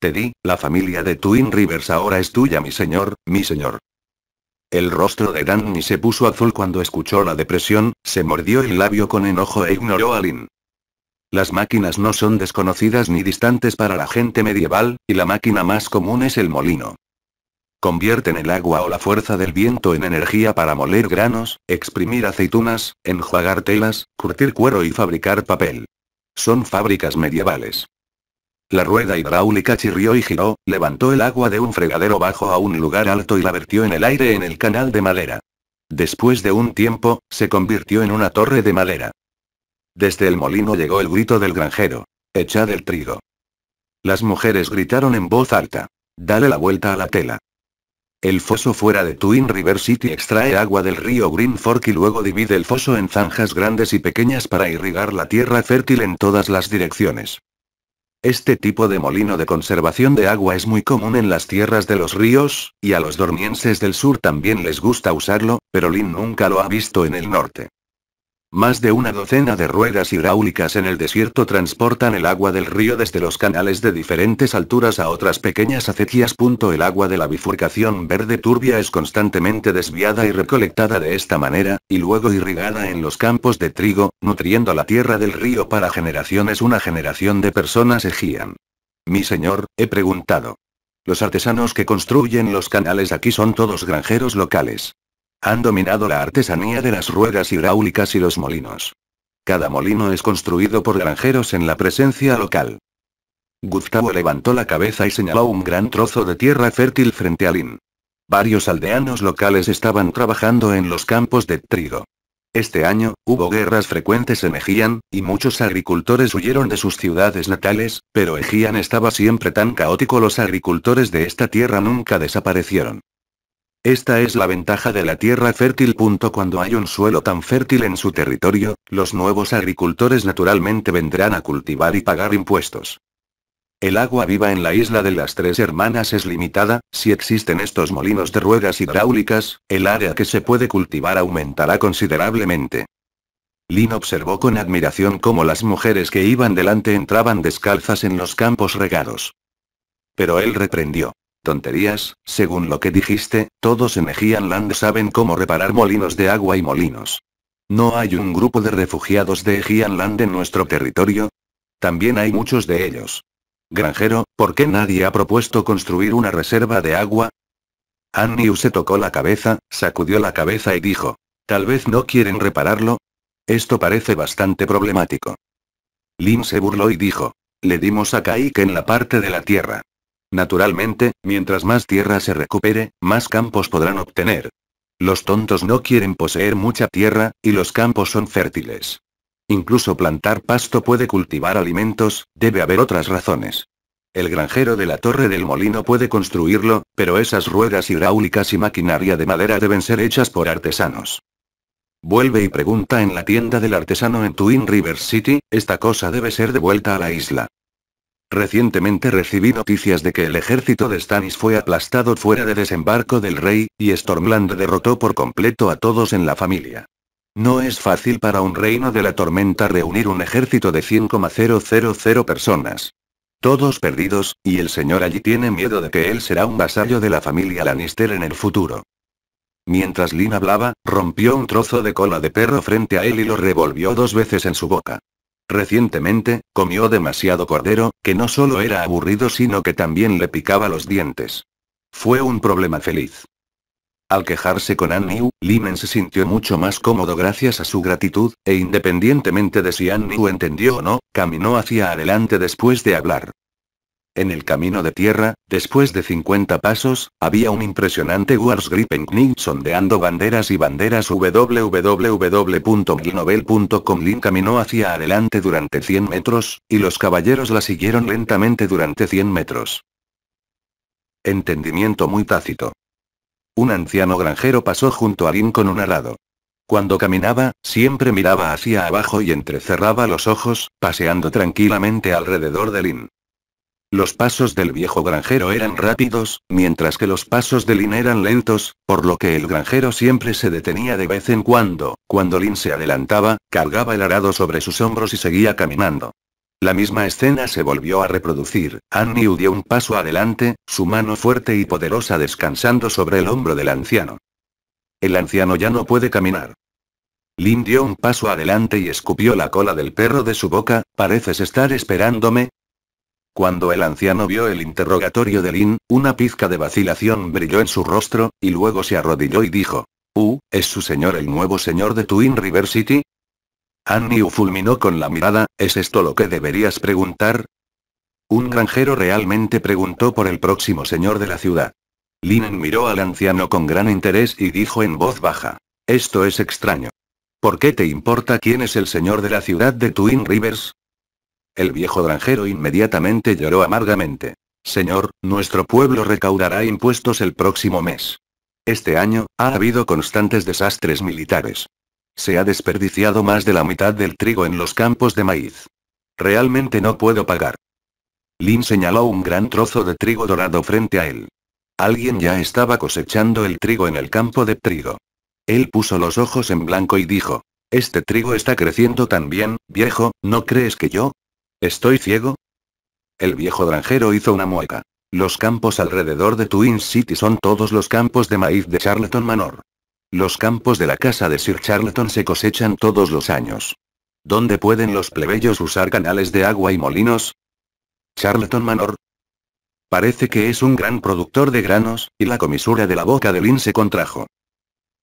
Te di, la familia de Twin Rivers ahora es tuya, mi señor, mi señor. El rostro de Danny se puso azul cuando escuchó la depresión, se mordió el labio con enojo e ignoró a Lin. Las máquinas no son desconocidas ni distantes para la gente medieval, y la máquina más común es el molino. Convierten el agua o la fuerza del viento en energía para moler granos, exprimir aceitunas, enjuagar telas, curtir cuero y fabricar papel. Son fábricas medievales. La rueda hidráulica chirrió y giró, levantó el agua de un fregadero bajo a un lugar alto y la vertió en el aire en el canal de madera. Después de un tiempo, se convirtió en una torre de madera. Desde el molino llegó el grito del granjero. Echad el trigo. Las mujeres gritaron en voz alta. Dale la vuelta a la tela. El foso fuera de Twin River City extrae agua del río Green Fork y luego divide el foso en zanjas grandes y pequeñas para irrigar la tierra fértil en todas las direcciones. Este tipo de molino de conservación de agua es muy común en las tierras de los ríos, y a los dormienses del sur también les gusta usarlo, pero Lin nunca lo ha visto en el norte. Más de una docena de ruedas hidráulicas en el desierto transportan el agua del río desde los canales de diferentes alturas a otras pequeñas acequias. El agua de la bifurcación verde turbia es constantemente desviada y recolectada de esta manera, y luego irrigada en los campos de trigo, nutriendo la tierra del río para generaciones. Una generación de personas egían. Mi señor, he preguntado. Los artesanos que construyen los canales aquí son todos granjeros locales. Han dominado la artesanía de las ruedas hidráulicas y los molinos. Cada molino es construido por granjeros en la presencia local. Gustavo levantó la cabeza y señaló un gran trozo de tierra fértil frente a Lin. Varios aldeanos locales estaban trabajando en los campos de trigo. Este año, hubo guerras frecuentes en Ejian, y muchos agricultores huyeron de sus ciudades natales, pero Ejian estaba siempre tan caótico los agricultores de esta tierra nunca desaparecieron. Esta es la ventaja de la tierra fértil. Cuando hay un suelo tan fértil en su territorio, los nuevos agricultores naturalmente vendrán a cultivar y pagar impuestos. El agua viva en la isla de las Tres Hermanas es limitada, si existen estos molinos de ruedas hidráulicas, el área que se puede cultivar aumentará considerablemente. Lin observó con admiración cómo las mujeres que iban delante entraban descalzas en los campos regados. Pero él reprendió. Tonterías, según lo que dijiste, todos en Land saben cómo reparar molinos de agua y molinos. ¿No hay un grupo de refugiados de Land en nuestro territorio? También hay muchos de ellos. Granjero, ¿por qué nadie ha propuesto construir una reserva de agua? Annie se tocó la cabeza, sacudió la cabeza y dijo. Tal vez no quieren repararlo. Esto parece bastante problemático. Lin se burló y dijo. Le dimos a Kaik en la parte de la tierra. Naturalmente, mientras más tierra se recupere, más campos podrán obtener. Los tontos no quieren poseer mucha tierra, y los campos son fértiles. Incluso plantar pasto puede cultivar alimentos, debe haber otras razones. El granjero de la torre del molino puede construirlo, pero esas ruedas hidráulicas y maquinaria de madera deben ser hechas por artesanos. Vuelve y pregunta en la tienda del artesano en Twin River City, esta cosa debe ser devuelta a la isla. Recientemente recibí noticias de que el ejército de Stannis fue aplastado fuera de desembarco del rey, y Stormland derrotó por completo a todos en la familia. No es fácil para un reino de la tormenta reunir un ejército de 100,000 personas. Todos perdidos, y el señor allí tiene miedo de que él será un vasallo de la familia Lannister en el futuro. Mientras Lynn hablaba, rompió un trozo de cola de perro frente a él y lo revolvió dos veces en su boca. Recientemente, comió demasiado cordero, que no solo era aburrido sino que también le picaba los dientes. Fue un problema feliz. Al quejarse con Anniu, Limen se sintió mucho más cómodo gracias a su gratitud, e independientemente de si Anniu entendió o no, caminó hacia adelante después de hablar. En el camino de tierra, después de 50 pasos, había un impresionante Wars Gripen sondeando banderas y banderas www.gilnovel.com Lin caminó hacia adelante durante 100 metros, y los caballeros la siguieron lentamente durante 100 metros. Entendimiento muy tácito. Un anciano granjero pasó junto a Lin con un arado. Cuando caminaba, siempre miraba hacia abajo y entrecerraba los ojos, paseando tranquilamente alrededor de Lin. Los pasos del viejo granjero eran rápidos, mientras que los pasos de Lin eran lentos, por lo que el granjero siempre se detenía de vez en cuando, cuando Lin se adelantaba, cargaba el arado sobre sus hombros y seguía caminando. La misma escena se volvió a reproducir. Annie dio un paso adelante, su mano fuerte y poderosa descansando sobre el hombro del anciano. El anciano ya no puede caminar. Lin dio un paso adelante y escupió la cola del perro de su boca, ¿pareces estar esperándome? Cuando el anciano vio el interrogatorio de Lin, una pizca de vacilación brilló en su rostro, y luego se arrodilló y dijo, Uh, ¿es su señor el nuevo señor de Twin River City? Annie fulminó con la mirada, ¿es esto lo que deberías preguntar? Un granjero realmente preguntó por el próximo señor de la ciudad. Linen miró al anciano con gran interés y dijo en voz baja. Esto es extraño. ¿Por qué te importa quién es el señor de la ciudad de Twin Rivers? El viejo granjero inmediatamente lloró amargamente. Señor, nuestro pueblo recaudará impuestos el próximo mes. Este año, ha habido constantes desastres militares. Se ha desperdiciado más de la mitad del trigo en los campos de maíz. Realmente no puedo pagar. Lin señaló un gran trozo de trigo dorado frente a él. Alguien ya estaba cosechando el trigo en el campo de trigo. Él puso los ojos en blanco y dijo, Este trigo está creciendo tan bien, viejo, ¿no crees que yo? ¿Estoy ciego? El viejo granjero hizo una mueca. Los campos alrededor de Twin City son todos los campos de maíz de Charlton Manor. Los campos de la casa de Sir Charlton se cosechan todos los años. ¿Dónde pueden los plebeyos usar canales de agua y molinos? Charlton Manor. Parece que es un gran productor de granos, y la comisura de la boca de Lynn se contrajo.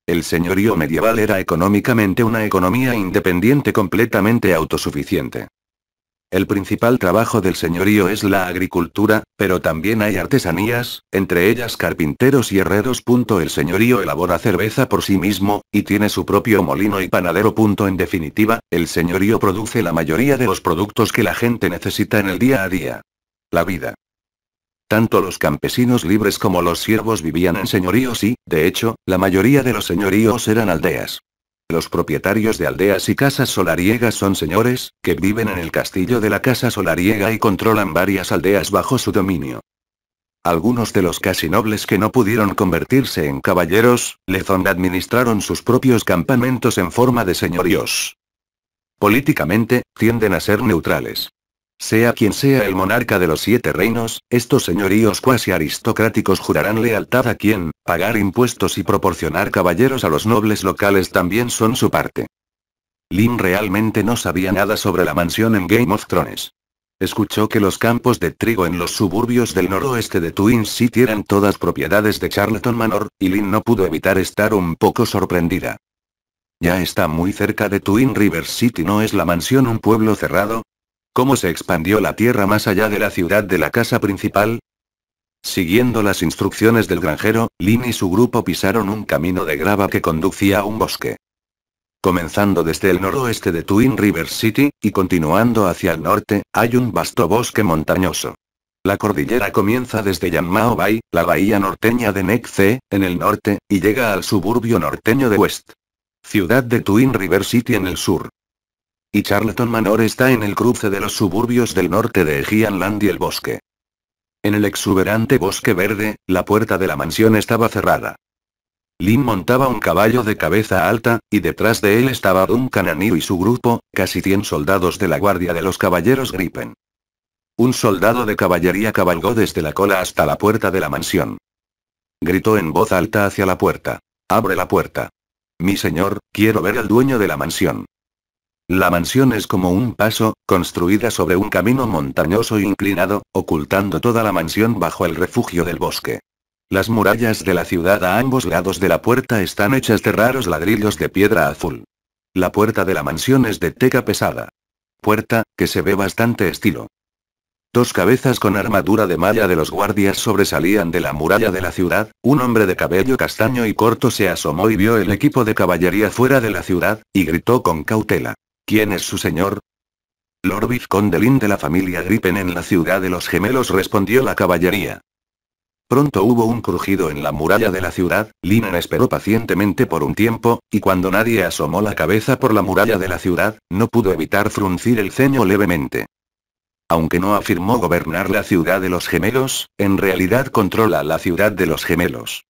El señorío medieval era económicamente una economía independiente completamente autosuficiente. El principal trabajo del señorío es la agricultura, pero también hay artesanías, entre ellas carpinteros y herreros. El señorío elabora cerveza por sí mismo, y tiene su propio molino y panadero. En definitiva, el señorío produce la mayoría de los productos que la gente necesita en el día a día. La vida. Tanto los campesinos libres como los siervos vivían en señoríos y, de hecho, la mayoría de los señoríos eran aldeas. Los propietarios de aldeas y casas solariegas son señores, que viven en el castillo de la casa solariega y controlan varias aldeas bajo su dominio. Algunos de los casi nobles que no pudieron convertirse en caballeros, Lezond administraron sus propios campamentos en forma de señoríos. Políticamente, tienden a ser neutrales. Sea quien sea el monarca de los siete reinos, estos señoríos cuasi aristocráticos jurarán lealtad a quien, pagar impuestos y proporcionar caballeros a los nobles locales también son su parte. Lin realmente no sabía nada sobre la mansión en Game of Thrones. Escuchó que los campos de trigo en los suburbios del noroeste de Twin City eran todas propiedades de Charlton Manor, y Lynn no pudo evitar estar un poco sorprendida. Ya está muy cerca de Twin River City, ¿no es la mansión un pueblo cerrado? ¿Cómo se expandió la tierra más allá de la ciudad de la casa principal? Siguiendo las instrucciones del granjero, Lynn y su grupo pisaron un camino de grava que conducía a un bosque. Comenzando desde el noroeste de Twin River City, y continuando hacia el norte, hay un vasto bosque montañoso. La cordillera comienza desde Yanmao Bay, la bahía norteña de Neck en el norte, y llega al suburbio norteño de West. Ciudad de Twin River City en el sur. Y Charlton Manor está en el cruce de los suburbios del norte de Ejianland y el bosque. En el exuberante bosque verde, la puerta de la mansión estaba cerrada. Lin montaba un caballo de cabeza alta, y detrás de él estaba Duncan Anio y su grupo, casi 100 soldados de la guardia de los caballeros Gripen. Un soldado de caballería cabalgó desde la cola hasta la puerta de la mansión. Gritó en voz alta hacia la puerta. Abre la puerta. Mi señor, quiero ver al dueño de la mansión. La mansión es como un paso, construida sobre un camino montañoso inclinado, ocultando toda la mansión bajo el refugio del bosque. Las murallas de la ciudad a ambos lados de la puerta están hechas de raros ladrillos de piedra azul. La puerta de la mansión es de teca pesada. Puerta, que se ve bastante estilo. Dos cabezas con armadura de malla de los guardias sobresalían de la muralla de la ciudad, un hombre de cabello castaño y corto se asomó y vio el equipo de caballería fuera de la ciudad, y gritó con cautela. ¿Quién es su señor? Lord Vizcondelin de la familia Gripen en la ciudad de los gemelos respondió la caballería. Pronto hubo un crujido en la muralla de la ciudad, Linen esperó pacientemente por un tiempo, y cuando nadie asomó la cabeza por la muralla de la ciudad, no pudo evitar fruncir el ceño levemente. Aunque no afirmó gobernar la ciudad de los gemelos, en realidad controla la ciudad de los gemelos.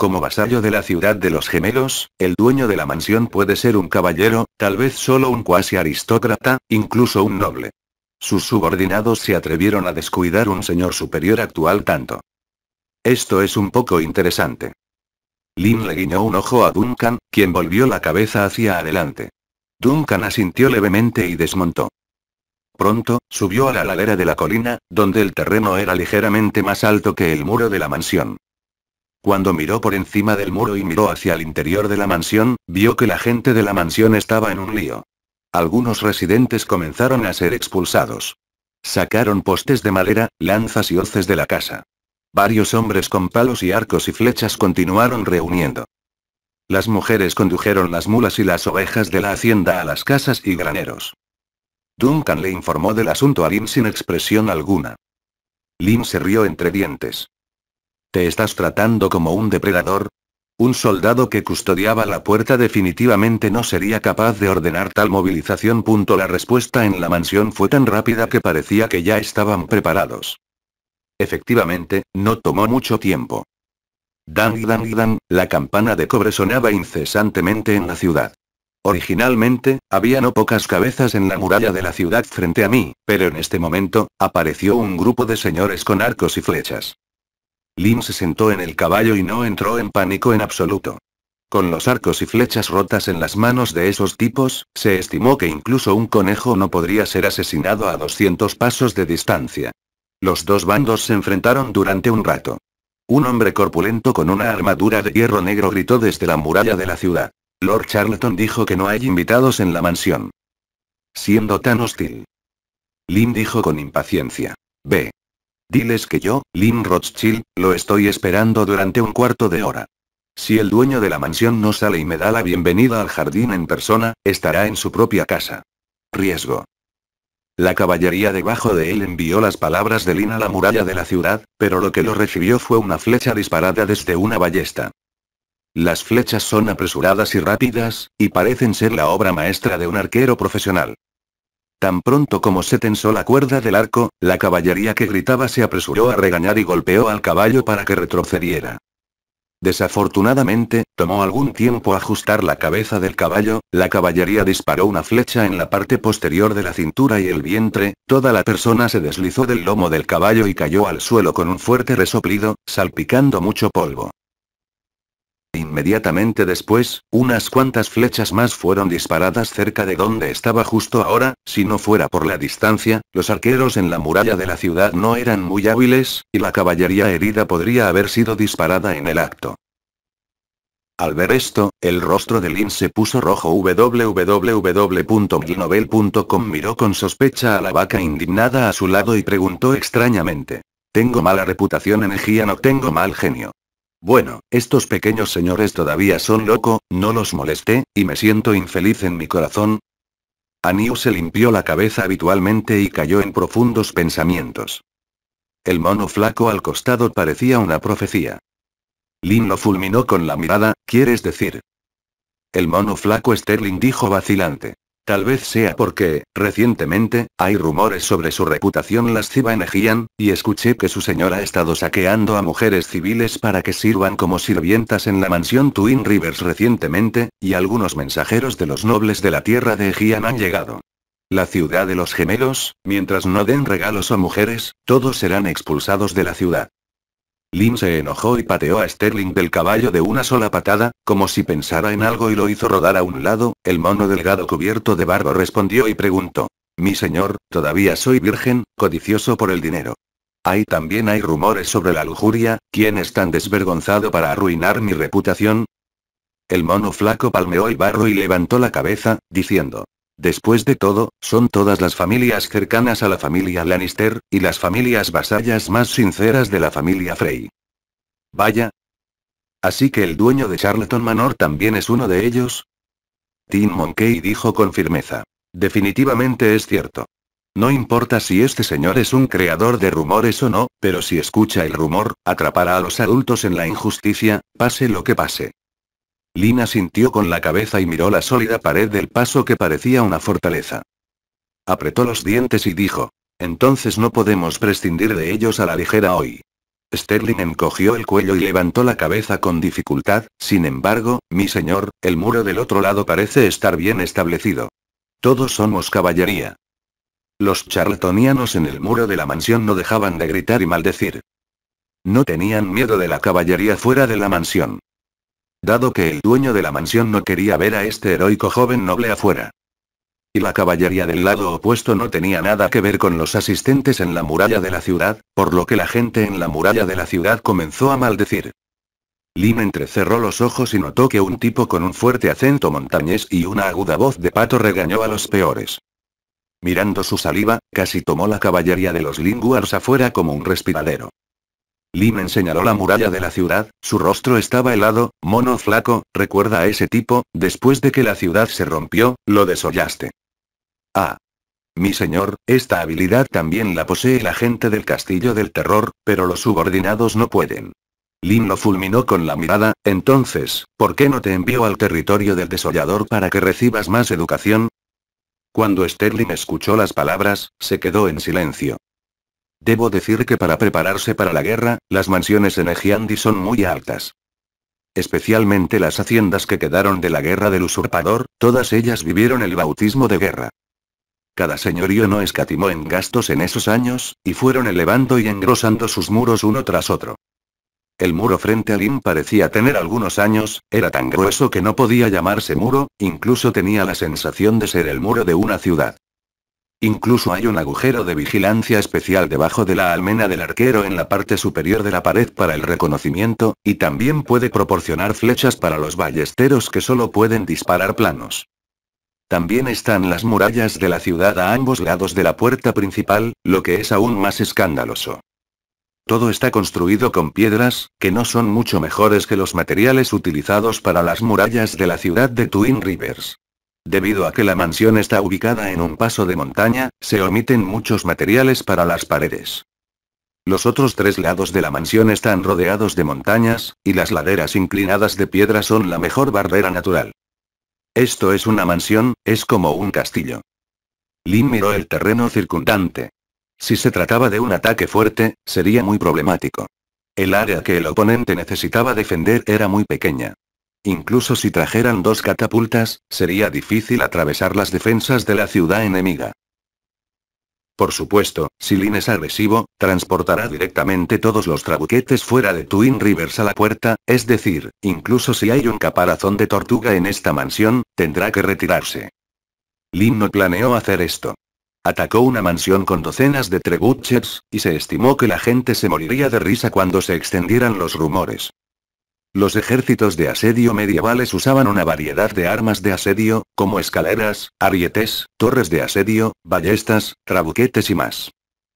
Como vasallo de la ciudad de los gemelos, el dueño de la mansión puede ser un caballero, tal vez solo un cuasi aristócrata, incluso un noble. Sus subordinados se atrevieron a descuidar un señor superior actual tanto. Esto es un poco interesante. Lin le guiñó un ojo a Duncan, quien volvió la cabeza hacia adelante. Duncan asintió levemente y desmontó. Pronto, subió a la ladera de la colina, donde el terreno era ligeramente más alto que el muro de la mansión. Cuando miró por encima del muro y miró hacia el interior de la mansión, vio que la gente de la mansión estaba en un lío. Algunos residentes comenzaron a ser expulsados. Sacaron postes de madera, lanzas y hoces de la casa. Varios hombres con palos y arcos y flechas continuaron reuniendo. Las mujeres condujeron las mulas y las ovejas de la hacienda a las casas y graneros. Duncan le informó del asunto a Lin sin expresión alguna. Lin se rió entre dientes. ¿Te estás tratando como un depredador? Un soldado que custodiaba la puerta definitivamente no sería capaz de ordenar tal movilización. La respuesta en la mansión fue tan rápida que parecía que ya estaban preparados. Efectivamente, no tomó mucho tiempo. Dan dan dan, la campana de cobre sonaba incesantemente en la ciudad. Originalmente, había no pocas cabezas en la muralla de la ciudad frente a mí, pero en este momento, apareció un grupo de señores con arcos y flechas. Lin se sentó en el caballo y no entró en pánico en absoluto. Con los arcos y flechas rotas en las manos de esos tipos, se estimó que incluso un conejo no podría ser asesinado a 200 pasos de distancia. Los dos bandos se enfrentaron durante un rato. Un hombre corpulento con una armadura de hierro negro gritó desde la muralla de la ciudad. Lord Charlton dijo que no hay invitados en la mansión. Siendo tan hostil. Lynn dijo con impaciencia. Ve. Diles que yo, Lynn Rothschild, lo estoy esperando durante un cuarto de hora. Si el dueño de la mansión no sale y me da la bienvenida al jardín en persona, estará en su propia casa. Riesgo. La caballería debajo de él envió las palabras de Lin a la muralla de la ciudad, pero lo que lo recibió fue una flecha disparada desde una ballesta. Las flechas son apresuradas y rápidas, y parecen ser la obra maestra de un arquero profesional. Tan pronto como se tensó la cuerda del arco, la caballería que gritaba se apresuró a regañar y golpeó al caballo para que retrocediera. Desafortunadamente, tomó algún tiempo ajustar la cabeza del caballo, la caballería disparó una flecha en la parte posterior de la cintura y el vientre, toda la persona se deslizó del lomo del caballo y cayó al suelo con un fuerte resoplido, salpicando mucho polvo. Inmediatamente después, unas cuantas flechas más fueron disparadas cerca de donde estaba justo ahora, si no fuera por la distancia, los arqueros en la muralla de la ciudad no eran muy hábiles, y la caballería herida podría haber sido disparada en el acto. Al ver esto, el rostro de Lin se puso rojo www.gnovel.com miró con sospecha a la vaca indignada a su lado y preguntó extrañamente. Tengo mala reputación en Egía no tengo mal genio. Bueno, estos pequeños señores todavía son loco, no los molesté, y me siento infeliz en mi corazón. Aniu se limpió la cabeza habitualmente y cayó en profundos pensamientos. El mono flaco al costado parecía una profecía. Lin lo fulminó con la mirada, ¿quieres decir? El mono flaco Sterling dijo vacilante. Tal vez sea porque, recientemente, hay rumores sobre su reputación lasciva en Ejian, y escuché que su señora ha estado saqueando a mujeres civiles para que sirvan como sirvientas en la mansión Twin Rivers recientemente, y algunos mensajeros de los nobles de la tierra de Ejian han llegado. La ciudad de los gemelos, mientras no den regalos a mujeres, todos serán expulsados de la ciudad. Lin se enojó y pateó a Sterling del caballo de una sola patada, como si pensara en algo y lo hizo rodar a un lado, el mono delgado cubierto de barro respondió y preguntó. Mi señor, todavía soy virgen, codicioso por el dinero. Hay también hay rumores sobre la lujuria, ¿quién es tan desvergonzado para arruinar mi reputación? El mono flaco palmeó el barro y levantó la cabeza, diciendo. Después de todo, son todas las familias cercanas a la familia Lannister, y las familias vasallas más sinceras de la familia Frey. Vaya. Así que el dueño de Charlton Manor también es uno de ellos. Tim Monkey dijo con firmeza. Definitivamente es cierto. No importa si este señor es un creador de rumores o no, pero si escucha el rumor, atrapará a los adultos en la injusticia, pase lo que pase. Lina sintió con la cabeza y miró la sólida pared del paso que parecía una fortaleza. Apretó los dientes y dijo. Entonces no podemos prescindir de ellos a la ligera hoy. Sterling encogió el cuello y levantó la cabeza con dificultad, sin embargo, mi señor, el muro del otro lado parece estar bien establecido. Todos somos caballería. Los charltonianos en el muro de la mansión no dejaban de gritar y maldecir. No tenían miedo de la caballería fuera de la mansión dado que el dueño de la mansión no quería ver a este heroico joven noble afuera. Y la caballería del lado opuesto no tenía nada que ver con los asistentes en la muralla de la ciudad, por lo que la gente en la muralla de la ciudad comenzó a maldecir. Lin entrecerró los ojos y notó que un tipo con un fuerte acento montañés y una aguda voz de pato regañó a los peores. Mirando su saliva, casi tomó la caballería de los Linguars afuera como un respiradero. Lin señaló la muralla de la ciudad, su rostro estaba helado, mono flaco, recuerda a ese tipo, después de que la ciudad se rompió, lo desollaste. Ah. Mi señor, esta habilidad también la posee la gente del castillo del terror, pero los subordinados no pueden. Lin lo fulminó con la mirada, entonces, ¿por qué no te envío al territorio del desollador para que recibas más educación? Cuando Sterling escuchó las palabras, se quedó en silencio. Debo decir que para prepararse para la guerra, las mansiones en Ejiandi son muy altas. Especialmente las haciendas que quedaron de la guerra del usurpador, todas ellas vivieron el bautismo de guerra. Cada señorío no escatimó en gastos en esos años, y fueron elevando y engrosando sus muros uno tras otro. El muro frente al Inn parecía tener algunos años, era tan grueso que no podía llamarse muro, incluso tenía la sensación de ser el muro de una ciudad. Incluso hay un agujero de vigilancia especial debajo de la almena del arquero en la parte superior de la pared para el reconocimiento, y también puede proporcionar flechas para los ballesteros que solo pueden disparar planos. También están las murallas de la ciudad a ambos lados de la puerta principal, lo que es aún más escandaloso. Todo está construido con piedras, que no son mucho mejores que los materiales utilizados para las murallas de la ciudad de Twin Rivers. Debido a que la mansión está ubicada en un paso de montaña, se omiten muchos materiales para las paredes. Los otros tres lados de la mansión están rodeados de montañas, y las laderas inclinadas de piedra son la mejor barrera natural. Esto es una mansión, es como un castillo. Lin miró el terreno circundante. Si se trataba de un ataque fuerte, sería muy problemático. El área que el oponente necesitaba defender era muy pequeña. Incluso si trajeran dos catapultas, sería difícil atravesar las defensas de la ciudad enemiga. Por supuesto, si Lin es agresivo, transportará directamente todos los trabuquetes fuera de Twin Rivers a la puerta, es decir, incluso si hay un caparazón de tortuga en esta mansión, tendrá que retirarse. Lin no planeó hacer esto. Atacó una mansión con docenas de trebuchets, y se estimó que la gente se moriría de risa cuando se extendieran los rumores. Los ejércitos de asedio medievales usaban una variedad de armas de asedio, como escaleras, arietes, torres de asedio, ballestas, trabuquetes y más.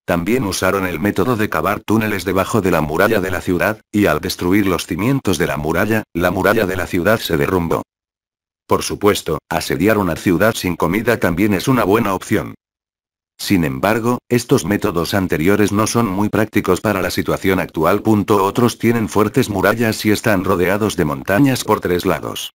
También usaron el método de cavar túneles debajo de la muralla de la ciudad, y al destruir los cimientos de la muralla, la muralla de la ciudad se derrumbó. Por supuesto, asediar una ciudad sin comida también es una buena opción. Sin embargo, estos métodos anteriores no son muy prácticos para la situación actual. Otros tienen fuertes murallas y están rodeados de montañas por tres lados.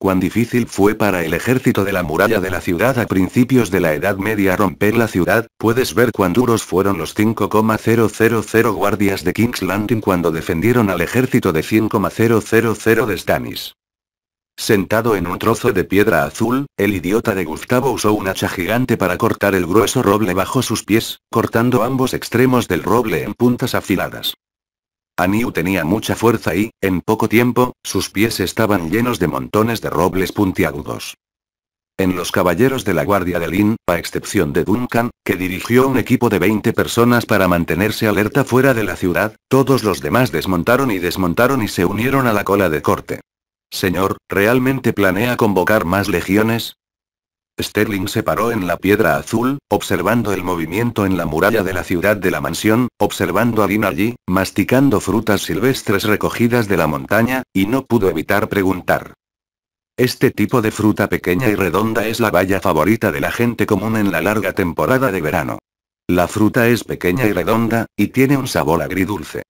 Cuán difícil fue para el ejército de la muralla de la ciudad a principios de la Edad Media romper la ciudad, puedes ver cuán duros fueron los 5,000 guardias de King's Landing cuando defendieron al ejército de 100,000 de Stannis. Sentado en un trozo de piedra azul, el idiota de Gustavo usó un hacha gigante para cortar el grueso roble bajo sus pies, cortando ambos extremos del roble en puntas afiladas. Aniu tenía mucha fuerza y, en poco tiempo, sus pies estaban llenos de montones de robles puntiagudos. En los caballeros de la Guardia de Lin, a excepción de Duncan, que dirigió un equipo de 20 personas para mantenerse alerta fuera de la ciudad, todos los demás desmontaron y desmontaron y se unieron a la cola de corte. Señor, ¿realmente planea convocar más legiones? Sterling se paró en la piedra azul, observando el movimiento en la muralla de la ciudad de la mansión, observando a Lin allí, masticando frutas silvestres recogidas de la montaña, y no pudo evitar preguntar. Este tipo de fruta pequeña y redonda es la valla favorita de la gente común en la larga temporada de verano. La fruta es pequeña y redonda, y tiene un sabor agridulce.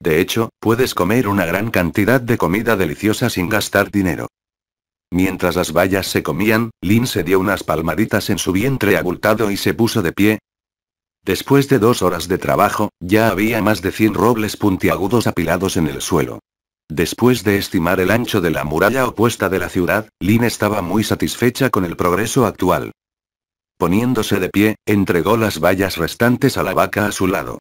De hecho, puedes comer una gran cantidad de comida deliciosa sin gastar dinero. Mientras las bayas se comían, Lin se dio unas palmaditas en su vientre abultado y se puso de pie. Después de dos horas de trabajo, ya había más de 100 robles puntiagudos apilados en el suelo. Después de estimar el ancho de la muralla opuesta de la ciudad, Lin estaba muy satisfecha con el progreso actual. Poniéndose de pie, entregó las vallas restantes a la vaca a su lado.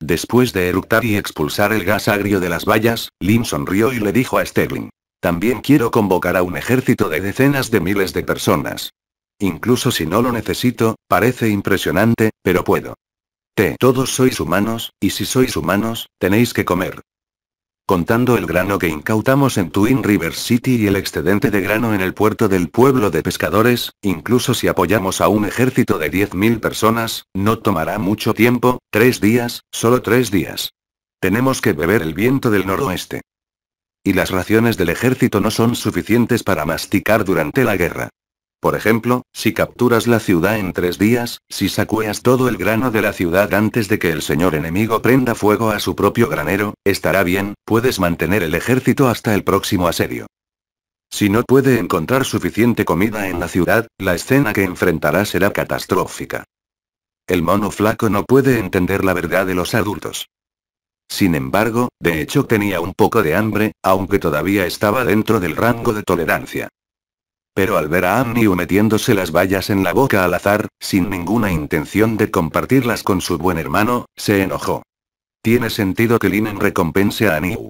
Después de eructar y expulsar el gas agrio de las vallas, Lin sonrió y le dijo a Sterling. También quiero convocar a un ejército de decenas de miles de personas. Incluso si no lo necesito, parece impresionante, pero puedo. Te, todos sois humanos, y si sois humanos, tenéis que comer. Contando el grano que incautamos en Twin River City y el excedente de grano en el puerto del pueblo de pescadores, incluso si apoyamos a un ejército de 10.000 personas, no tomará mucho tiempo, tres días, solo tres días. Tenemos que beber el viento del noroeste. Y las raciones del ejército no son suficientes para masticar durante la guerra. Por ejemplo, si capturas la ciudad en tres días, si sacueas todo el grano de la ciudad antes de que el señor enemigo prenda fuego a su propio granero, estará bien, puedes mantener el ejército hasta el próximo asedio. Si no puede encontrar suficiente comida en la ciudad, la escena que enfrentará será catastrófica. El mono flaco no puede entender la verdad de los adultos. Sin embargo, de hecho tenía un poco de hambre, aunque todavía estaba dentro del rango de tolerancia. Pero al ver a Amniu metiéndose las vallas en la boca al azar, sin ninguna intención de compartirlas con su buen hermano, se enojó. Tiene sentido que Linen recompense a Aniu.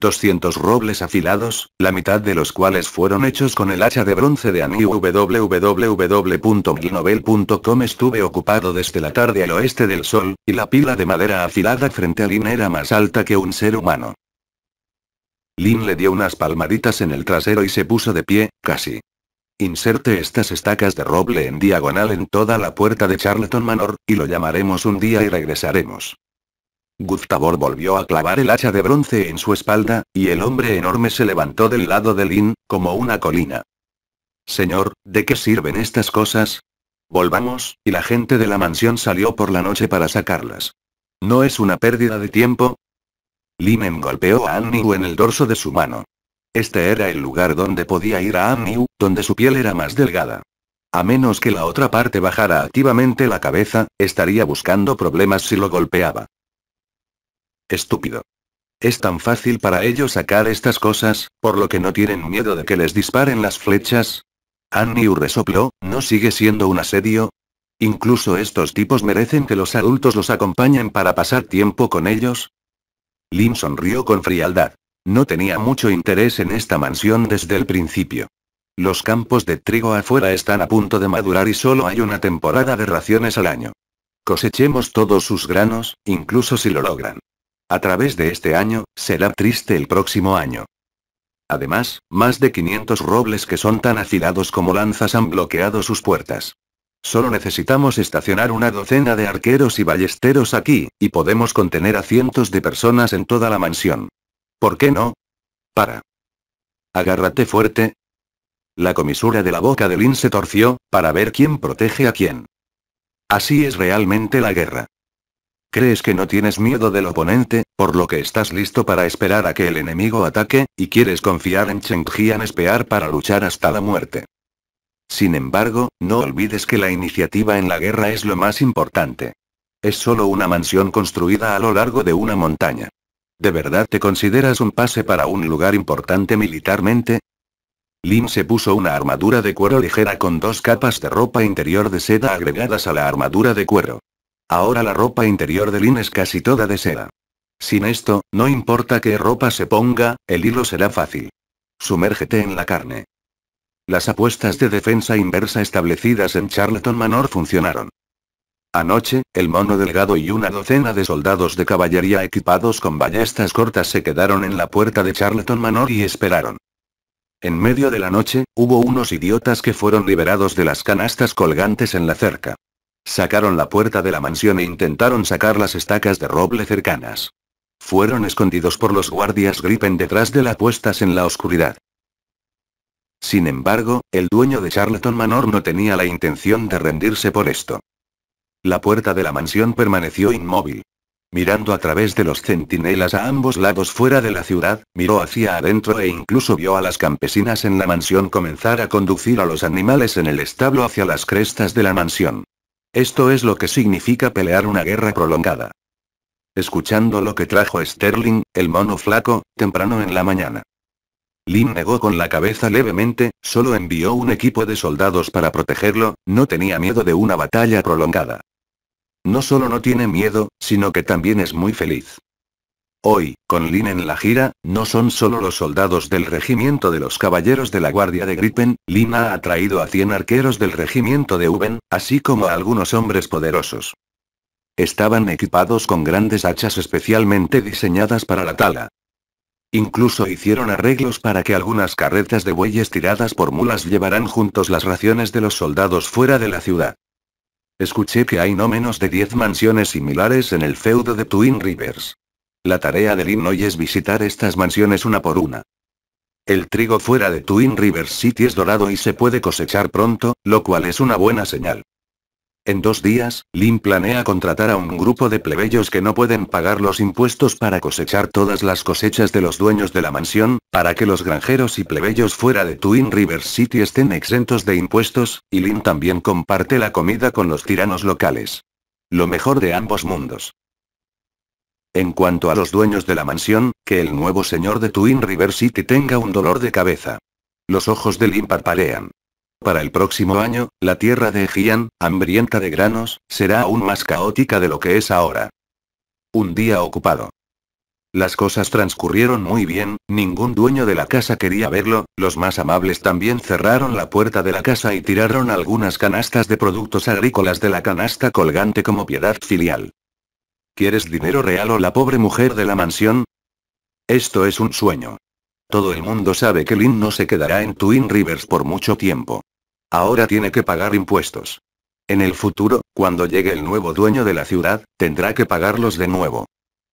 200 robles afilados, la mitad de los cuales fueron hechos con el hacha de bronce de Aniu www.milnovel.com Estuve ocupado desde la tarde al oeste del sol, y la pila de madera afilada frente a Lin era más alta que un ser humano. Lin le dio unas palmaditas en el trasero y se puso de pie, casi. Inserte estas estacas de roble en diagonal en toda la puerta de Charlton Manor, y lo llamaremos un día y regresaremos. Gustavor volvió a clavar el hacha de bronce en su espalda, y el hombre enorme se levantó del lado de Lin, como una colina. Señor, ¿de qué sirven estas cosas? Volvamos, y la gente de la mansión salió por la noche para sacarlas. ¿No es una pérdida de tiempo? Linen golpeó a Anniu en el dorso de su mano. Este era el lugar donde podía ir a Anniu, donde su piel era más delgada. A menos que la otra parte bajara activamente la cabeza, estaría buscando problemas si lo golpeaba. Estúpido. Es tan fácil para ellos sacar estas cosas, por lo que no tienen miedo de que les disparen las flechas. Anniu resopló, ¿no sigue siendo un asedio? ¿Incluso estos tipos merecen que los adultos los acompañen para pasar tiempo con ellos? Lin sonrió con frialdad. No tenía mucho interés en esta mansión desde el principio. Los campos de trigo afuera están a punto de madurar y solo hay una temporada de raciones al año. Cosechemos todos sus granos, incluso si lo logran. A través de este año, será triste el próximo año. Además, más de 500 robles que son tan afilados como lanzas han bloqueado sus puertas. Solo necesitamos estacionar una docena de arqueros y ballesteros aquí, y podemos contener a cientos de personas en toda la mansión. ¿Por qué no? Para. Agárrate fuerte. La comisura de la boca de Lin se torció, para ver quién protege a quién. Así es realmente la guerra. Crees que no tienes miedo del oponente, por lo que estás listo para esperar a que el enemigo ataque, y quieres confiar en Cheng Jian espear para luchar hasta la muerte. Sin embargo, no olvides que la iniciativa en la guerra es lo más importante. Es solo una mansión construida a lo largo de una montaña. ¿De verdad te consideras un pase para un lugar importante militarmente? Lin se puso una armadura de cuero ligera con dos capas de ropa interior de seda agregadas a la armadura de cuero. Ahora la ropa interior de Lin es casi toda de seda. Sin esto, no importa qué ropa se ponga, el hilo será fácil. Sumérgete en la carne. Las apuestas de defensa inversa establecidas en Charlton Manor funcionaron. Anoche, el mono delgado y una docena de soldados de caballería equipados con ballestas cortas se quedaron en la puerta de Charlton Manor y esperaron. En medio de la noche, hubo unos idiotas que fueron liberados de las canastas colgantes en la cerca. Sacaron la puerta de la mansión e intentaron sacar las estacas de roble cercanas. Fueron escondidos por los guardias Gripen detrás de las puestas en la oscuridad. Sin embargo, el dueño de Charlton Manor no tenía la intención de rendirse por esto. La puerta de la mansión permaneció inmóvil. Mirando a través de los centinelas a ambos lados fuera de la ciudad, miró hacia adentro e incluso vio a las campesinas en la mansión comenzar a conducir a los animales en el establo hacia las crestas de la mansión. Esto es lo que significa pelear una guerra prolongada. Escuchando lo que trajo Sterling, el mono flaco, temprano en la mañana. Lin negó con la cabeza levemente, solo envió un equipo de soldados para protegerlo, no tenía miedo de una batalla prolongada. No solo no tiene miedo, sino que también es muy feliz. Hoy, con Lin en la gira, no son solo los soldados del regimiento de los caballeros de la guardia de Gripen, Lin ha atraído a 100 arqueros del regimiento de Uben, así como a algunos hombres poderosos. Estaban equipados con grandes hachas especialmente diseñadas para la tala. Incluso hicieron arreglos para que algunas carretas de bueyes tiradas por mulas llevaran juntos las raciones de los soldados fuera de la ciudad. Escuché que hay no menos de 10 mansiones similares en el feudo de Twin Rivers. La tarea de Lin hoy es visitar estas mansiones una por una. El trigo fuera de Twin Rivers City es dorado y se puede cosechar pronto, lo cual es una buena señal. En dos días, Lin planea contratar a un grupo de plebeyos que no pueden pagar los impuestos para cosechar todas las cosechas de los dueños de la mansión, para que los granjeros y plebeyos fuera de Twin River City estén exentos de impuestos, y Lin también comparte la comida con los tiranos locales. Lo mejor de ambos mundos. En cuanto a los dueños de la mansión, que el nuevo señor de Twin River City tenga un dolor de cabeza. Los ojos de Lin parpadean. Para el próximo año, la tierra de Gian, hambrienta de granos, será aún más caótica de lo que es ahora. Un día ocupado. Las cosas transcurrieron muy bien, ningún dueño de la casa quería verlo, los más amables también cerraron la puerta de la casa y tiraron algunas canastas de productos agrícolas de la canasta colgante como piedad filial. ¿Quieres dinero real o la pobre mujer de la mansión? Esto es un sueño. Todo el mundo sabe que Lynn no se quedará en Twin Rivers por mucho tiempo. Ahora tiene que pagar impuestos. En el futuro, cuando llegue el nuevo dueño de la ciudad, tendrá que pagarlos de nuevo.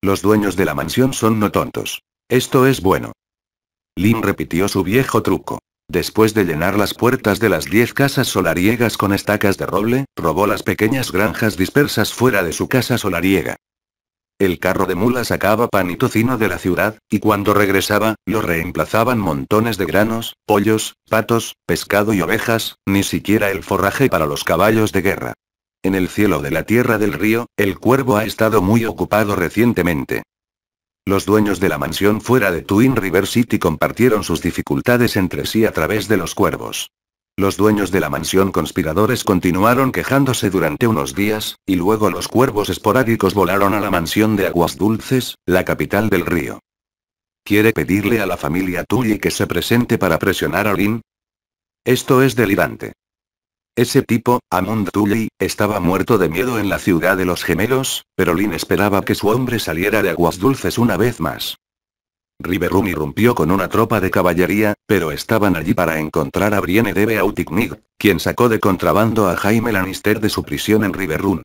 Los dueños de la mansión son no tontos. Esto es bueno. Lin repitió su viejo truco. Después de llenar las puertas de las diez casas solariegas con estacas de roble, robó las pequeñas granjas dispersas fuera de su casa solariega. El carro de mulas sacaba pan y tocino de la ciudad, y cuando regresaba, lo reemplazaban montones de granos, pollos, patos, pescado y ovejas, ni siquiera el forraje para los caballos de guerra. En el cielo de la tierra del río, el cuervo ha estado muy ocupado recientemente. Los dueños de la mansión fuera de Twin River City compartieron sus dificultades entre sí a través de los cuervos. Los dueños de la mansión conspiradores continuaron quejándose durante unos días, y luego los cuervos esporádicos volaron a la mansión de Aguas Dulces, la capital del río. ¿Quiere pedirle a la familia Tully que se presente para presionar a Lin? Esto es delirante. Ese tipo, Amund Tully, estaba muerto de miedo en la ciudad de los gemelos, pero Lin esperaba que su hombre saliera de Aguas Dulces una vez más. Riverroom irrumpió con una tropa de caballería, pero estaban allí para encontrar a Brienne de Beautignig, quien sacó de contrabando a Jaime Lannister de su prisión en Riverroom.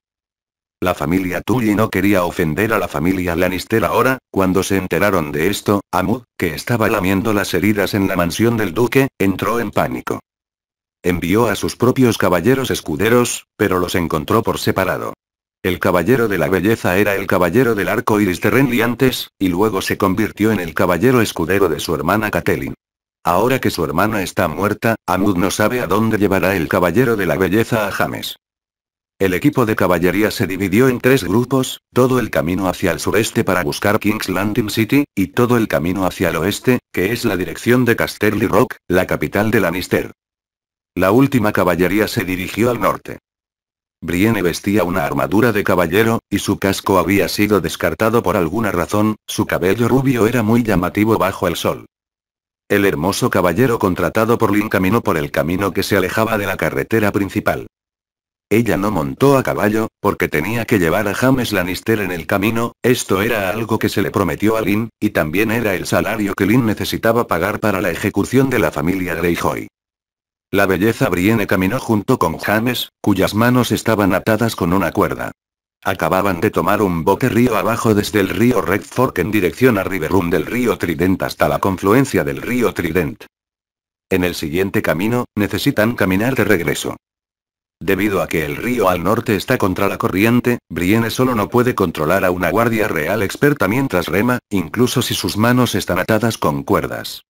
La familia Tully no quería ofender a la familia Lannister ahora, cuando se enteraron de esto, Amud, que estaba lamiendo las heridas en la mansión del duque, entró en pánico. Envió a sus propios caballeros escuderos, pero los encontró por separado. El caballero de la belleza era el caballero del arco iris de Renly antes, y luego se convirtió en el caballero escudero de su hermana Catelyn. Ahora que su hermana está muerta, Amud no sabe a dónde llevará el caballero de la belleza a James. El equipo de caballería se dividió en tres grupos, todo el camino hacia el sureste para buscar King's Landing City, y todo el camino hacia el oeste, que es la dirección de Casterly Rock, la capital de Lannister. La última caballería se dirigió al norte. Brienne vestía una armadura de caballero, y su casco había sido descartado por alguna razón, su cabello rubio era muy llamativo bajo el sol. El hermoso caballero contratado por Lynn caminó por el camino que se alejaba de la carretera principal. Ella no montó a caballo, porque tenía que llevar a James Lannister en el camino, esto era algo que se le prometió a Lynn, y también era el salario que Lynn necesitaba pagar para la ejecución de la familia Greyjoy. La belleza Brienne caminó junto con James, cuyas manos estaban atadas con una cuerda. Acababan de tomar un bote río abajo desde el río Red Fork en dirección a Riverroom del río Trident hasta la confluencia del río Trident. En el siguiente camino, necesitan caminar de regreso. Debido a que el río al norte está contra la corriente, Brienne solo no puede controlar a una guardia real experta mientras rema, incluso si sus manos están atadas con cuerdas.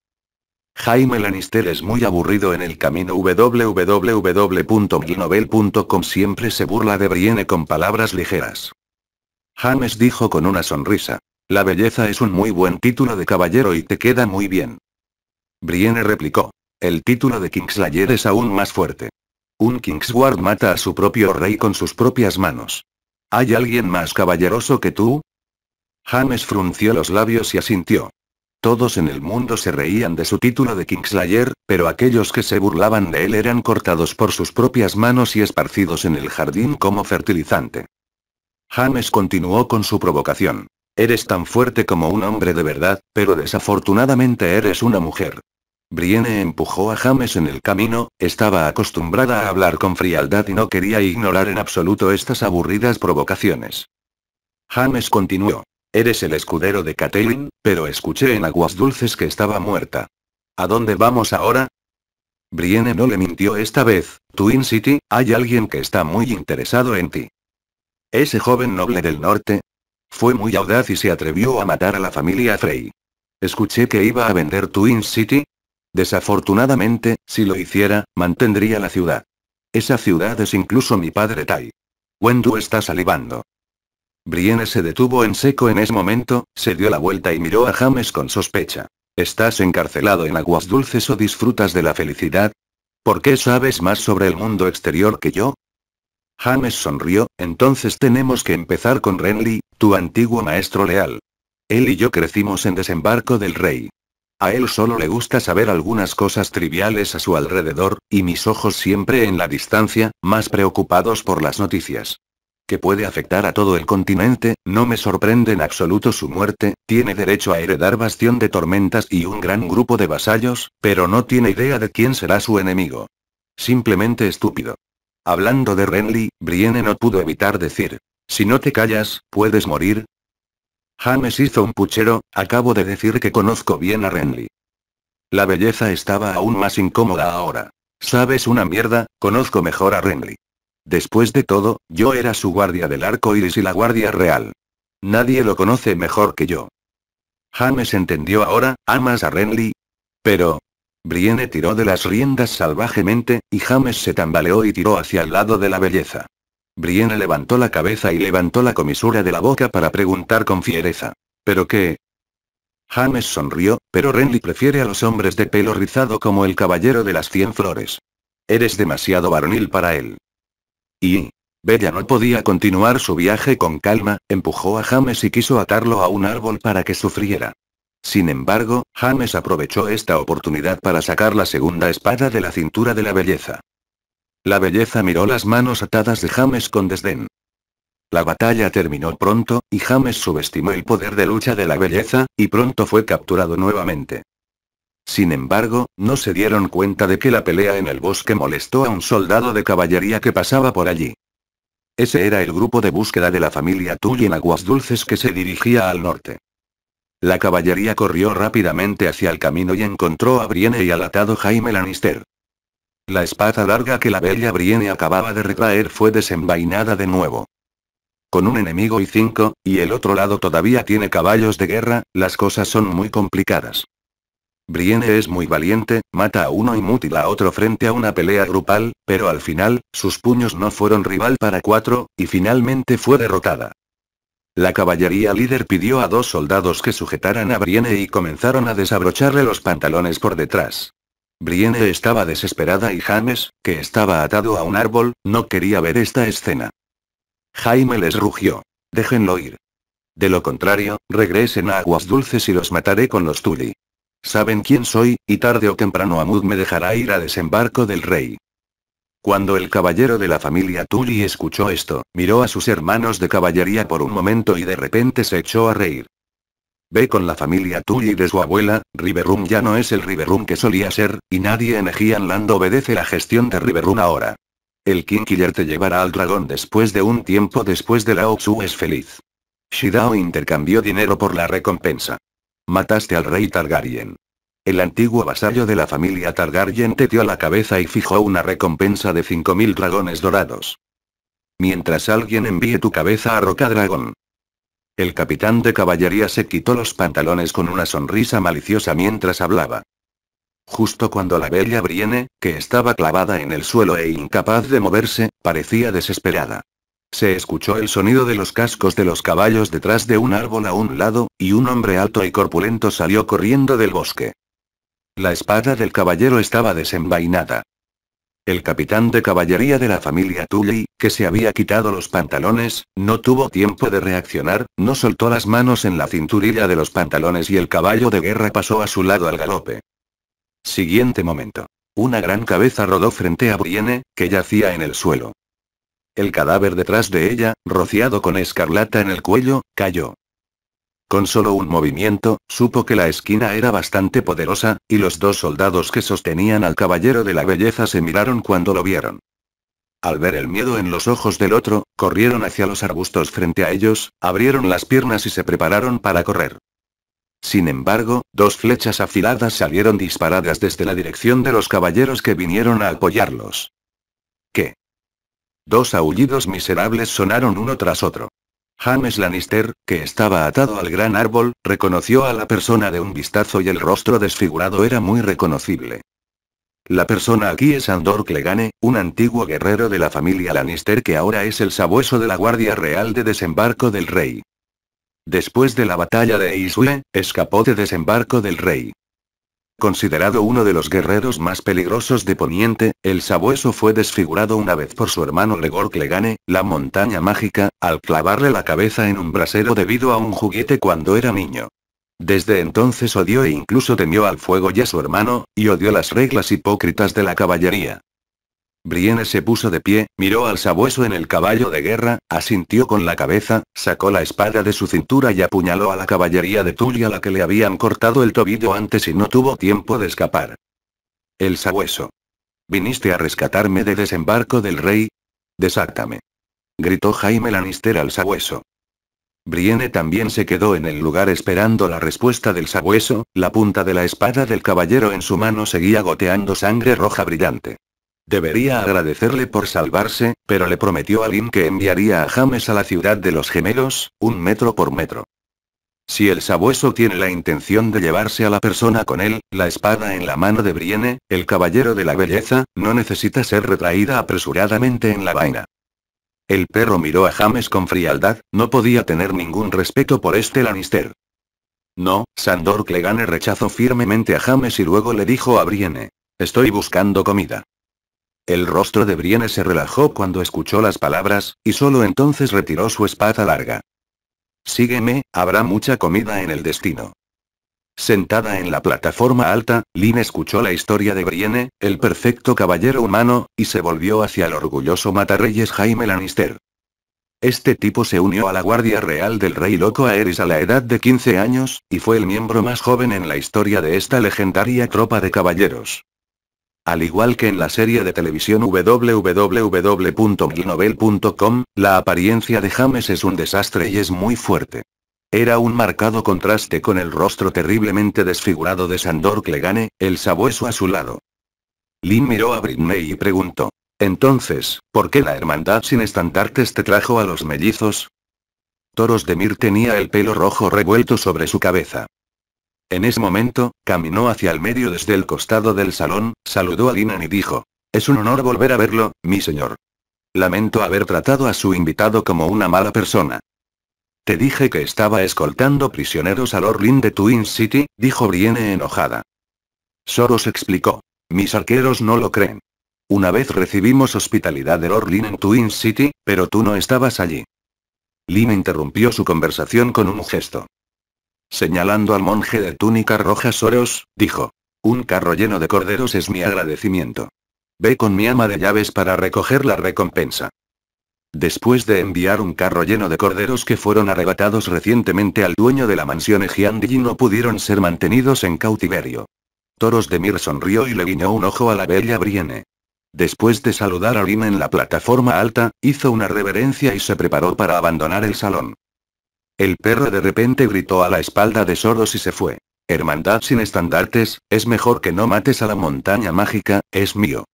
Jaime Lannister es muy aburrido en el camino www.gnovel.com siempre se burla de Brienne con palabras ligeras. James dijo con una sonrisa. La belleza es un muy buen título de caballero y te queda muy bien. Brienne replicó. El título de Kingslayer es aún más fuerte. Un Kingsguard mata a su propio rey con sus propias manos. ¿Hay alguien más caballeroso que tú? James frunció los labios y asintió. Todos en el mundo se reían de su título de Kingslayer, pero aquellos que se burlaban de él eran cortados por sus propias manos y esparcidos en el jardín como fertilizante. James continuó con su provocación. Eres tan fuerte como un hombre de verdad, pero desafortunadamente eres una mujer. Brienne empujó a James en el camino, estaba acostumbrada a hablar con frialdad y no quería ignorar en absoluto estas aburridas provocaciones. James continuó. Eres el escudero de Catelyn, pero escuché en Aguas Dulces que estaba muerta. ¿A dónde vamos ahora? Brienne no le mintió esta vez, Twin City, hay alguien que está muy interesado en ti. Ese joven noble del norte. Fue muy audaz y se atrevió a matar a la familia Frey. Escuché que iba a vender Twin City. Desafortunadamente, si lo hiciera, mantendría la ciudad. Esa ciudad es incluso mi padre Tai. Wendu está salivando. Brienne se detuvo en seco en ese momento, se dio la vuelta y miró a James con sospecha. ¿Estás encarcelado en aguas dulces o disfrutas de la felicidad? ¿Por qué sabes más sobre el mundo exterior que yo? James sonrió, entonces tenemos que empezar con Renly, tu antiguo maestro leal. Él y yo crecimos en Desembarco del Rey. A él solo le gusta saber algunas cosas triviales a su alrededor, y mis ojos siempre en la distancia, más preocupados por las noticias que puede afectar a todo el continente, no me sorprende en absoluto su muerte, tiene derecho a heredar Bastión de Tormentas y un gran grupo de vasallos, pero no tiene idea de quién será su enemigo. Simplemente estúpido. Hablando de Renly, Brienne no pudo evitar decir. Si no te callas, puedes morir. James hizo un puchero, acabo de decir que conozco bien a Renly. La belleza estaba aún más incómoda ahora. Sabes una mierda, conozco mejor a Renly. Después de todo, yo era su guardia del arco iris y la guardia real. Nadie lo conoce mejor que yo. James entendió ahora, ¿amas a Renly? Pero... Brienne tiró de las riendas salvajemente, y James se tambaleó y tiró hacia el lado de la belleza. Brienne levantó la cabeza y levantó la comisura de la boca para preguntar con fiereza. ¿Pero qué? James sonrió, pero Renly prefiere a los hombres de pelo rizado como el caballero de las cien flores. Eres demasiado varonil para él. Y... Bella no podía continuar su viaje con calma, empujó a James y quiso atarlo a un árbol para que sufriera. Sin embargo, James aprovechó esta oportunidad para sacar la segunda espada de la cintura de la belleza. La belleza miró las manos atadas de James con desdén. La batalla terminó pronto, y James subestimó el poder de lucha de la belleza, y pronto fue capturado nuevamente. Sin embargo, no se dieron cuenta de que la pelea en el bosque molestó a un soldado de caballería que pasaba por allí. Ese era el grupo de búsqueda de la familia Tully en Aguas Dulces que se dirigía al norte. La caballería corrió rápidamente hacia el camino y encontró a Brienne y al atado Jaime Lannister. La espada larga que la bella Brienne acababa de retraer fue desenvainada de nuevo. Con un enemigo y cinco, y el otro lado todavía tiene caballos de guerra, las cosas son muy complicadas. Brienne es muy valiente, mata a uno y mutila a otro frente a una pelea grupal, pero al final, sus puños no fueron rival para cuatro, y finalmente fue derrotada. La caballería líder pidió a dos soldados que sujetaran a Brienne y comenzaron a desabrocharle los pantalones por detrás. Brienne estaba desesperada y James, que estaba atado a un árbol, no quería ver esta escena. Jaime les rugió. Déjenlo ir. De lo contrario, regresen a Aguas Dulces y los mataré con los Tully. Saben quién soy, y tarde o temprano Amud me dejará ir a desembarco del rey. Cuando el caballero de la familia Tully escuchó esto, miró a sus hermanos de caballería por un momento y de repente se echó a reír. Ve con la familia Tully de su abuela, Riverroom ya no es el Riverroom que solía ser, y nadie en Ejian obedece la gestión de Riverroom ahora. El King Killer te llevará al dragón después de un tiempo después de la Oxu es feliz. Shidao intercambió dinero por la recompensa. Mataste al rey Targaryen. El antiguo vasallo de la familia Targaryen teteó la cabeza y fijó una recompensa de 5.000 dragones dorados. Mientras alguien envíe tu cabeza a Roca Dragón. El capitán de caballería se quitó los pantalones con una sonrisa maliciosa mientras hablaba. Justo cuando la bella Brienne, que estaba clavada en el suelo e incapaz de moverse, parecía desesperada. Se escuchó el sonido de los cascos de los caballos detrás de un árbol a un lado, y un hombre alto y corpulento salió corriendo del bosque. La espada del caballero estaba desenvainada. El capitán de caballería de la familia Tully, que se había quitado los pantalones, no tuvo tiempo de reaccionar, no soltó las manos en la cinturilla de los pantalones y el caballo de guerra pasó a su lado al galope. Siguiente momento. Una gran cabeza rodó frente a Brienne, que yacía en el suelo. El cadáver detrás de ella, rociado con escarlata en el cuello, cayó. Con solo un movimiento, supo que la esquina era bastante poderosa, y los dos soldados que sostenían al caballero de la belleza se miraron cuando lo vieron. Al ver el miedo en los ojos del otro, corrieron hacia los arbustos frente a ellos, abrieron las piernas y se prepararon para correr. Sin embargo, dos flechas afiladas salieron disparadas desde la dirección de los caballeros que vinieron a apoyarlos. ¿Qué? Dos aullidos miserables sonaron uno tras otro. James Lannister, que estaba atado al gran árbol, reconoció a la persona de un vistazo y el rostro desfigurado era muy reconocible. La persona aquí es Andor Clegane, un antiguo guerrero de la familia Lannister que ahora es el sabueso de la Guardia Real de Desembarco del Rey. Después de la batalla de Isue, escapó de Desembarco del Rey. Considerado uno de los guerreros más peligrosos de Poniente, el sabueso fue desfigurado una vez por su hermano Legor Clegane, la montaña mágica, al clavarle la cabeza en un brasero debido a un juguete cuando era niño. Desde entonces odió e incluso temió al fuego y a su hermano, y odió las reglas hipócritas de la caballería. Brienne se puso de pie, miró al sabueso en el caballo de guerra, asintió con la cabeza, sacó la espada de su cintura y apuñaló a la caballería de Tully a la que le habían cortado el tobillo antes y no tuvo tiempo de escapar. El sabueso. ¿Viniste a rescatarme de desembarco del rey? Desáctame. Gritó Jaime Lannister al sabueso. Brienne también se quedó en el lugar esperando la respuesta del sabueso, la punta de la espada del caballero en su mano seguía goteando sangre roja brillante. Debería agradecerle por salvarse, pero le prometió a Lin que enviaría a James a la ciudad de los gemelos, un metro por metro. Si el sabueso tiene la intención de llevarse a la persona con él, la espada en la mano de Brienne, el caballero de la belleza, no necesita ser retraída apresuradamente en la vaina. El perro miró a James con frialdad, no podía tener ningún respeto por este Lannister. No, Sandor Clegane rechazó firmemente a James y luego le dijo a Brienne. Estoy buscando comida. El rostro de Brienne se relajó cuando escuchó las palabras, y solo entonces retiró su espada larga. Sígueme, habrá mucha comida en el destino. Sentada en la plataforma alta, Lynn escuchó la historia de Brienne, el perfecto caballero humano, y se volvió hacia el orgulloso matarreyes Jaime Lannister. Este tipo se unió a la Guardia Real del Rey Loco Aerys a la edad de 15 años, y fue el miembro más joven en la historia de esta legendaria tropa de caballeros. Al igual que en la serie de televisión www.milnovel.com, la apariencia de James es un desastre y es muy fuerte. Era un marcado contraste con el rostro terriblemente desfigurado de Sandor Clegane, el sabueso a su lado. Lynn miró a Britney y preguntó. Entonces, ¿por qué la hermandad sin estandartes te trajo a los mellizos? Toros de Mir tenía el pelo rojo revuelto sobre su cabeza. En ese momento, caminó hacia el medio desde el costado del salón, saludó a Linan y dijo. Es un honor volver a verlo, mi señor. Lamento haber tratado a su invitado como una mala persona. Te dije que estaba escoltando prisioneros al Orlin de Twin City, dijo Brienne enojada. Soros explicó. Mis arqueros no lo creen. Una vez recibimos hospitalidad del Orlin en Twin City, pero tú no estabas allí. Lin interrumpió su conversación con un gesto. Señalando al monje de túnica roja Soros, dijo. Un carro lleno de corderos es mi agradecimiento. Ve con mi ama de llaves para recoger la recompensa. Después de enviar un carro lleno de corderos que fueron arrebatados recientemente al dueño de la mansión Ejiandi y no pudieron ser mantenidos en cautiverio. Toros de Mir sonrió y le guiñó un ojo a la bella Brienne. Después de saludar a Lima en la plataforma alta, hizo una reverencia y se preparó para abandonar el salón. El perro de repente gritó a la espalda de Soros y se fue. Hermandad sin estandartes, es mejor que no mates a la montaña mágica, es mío.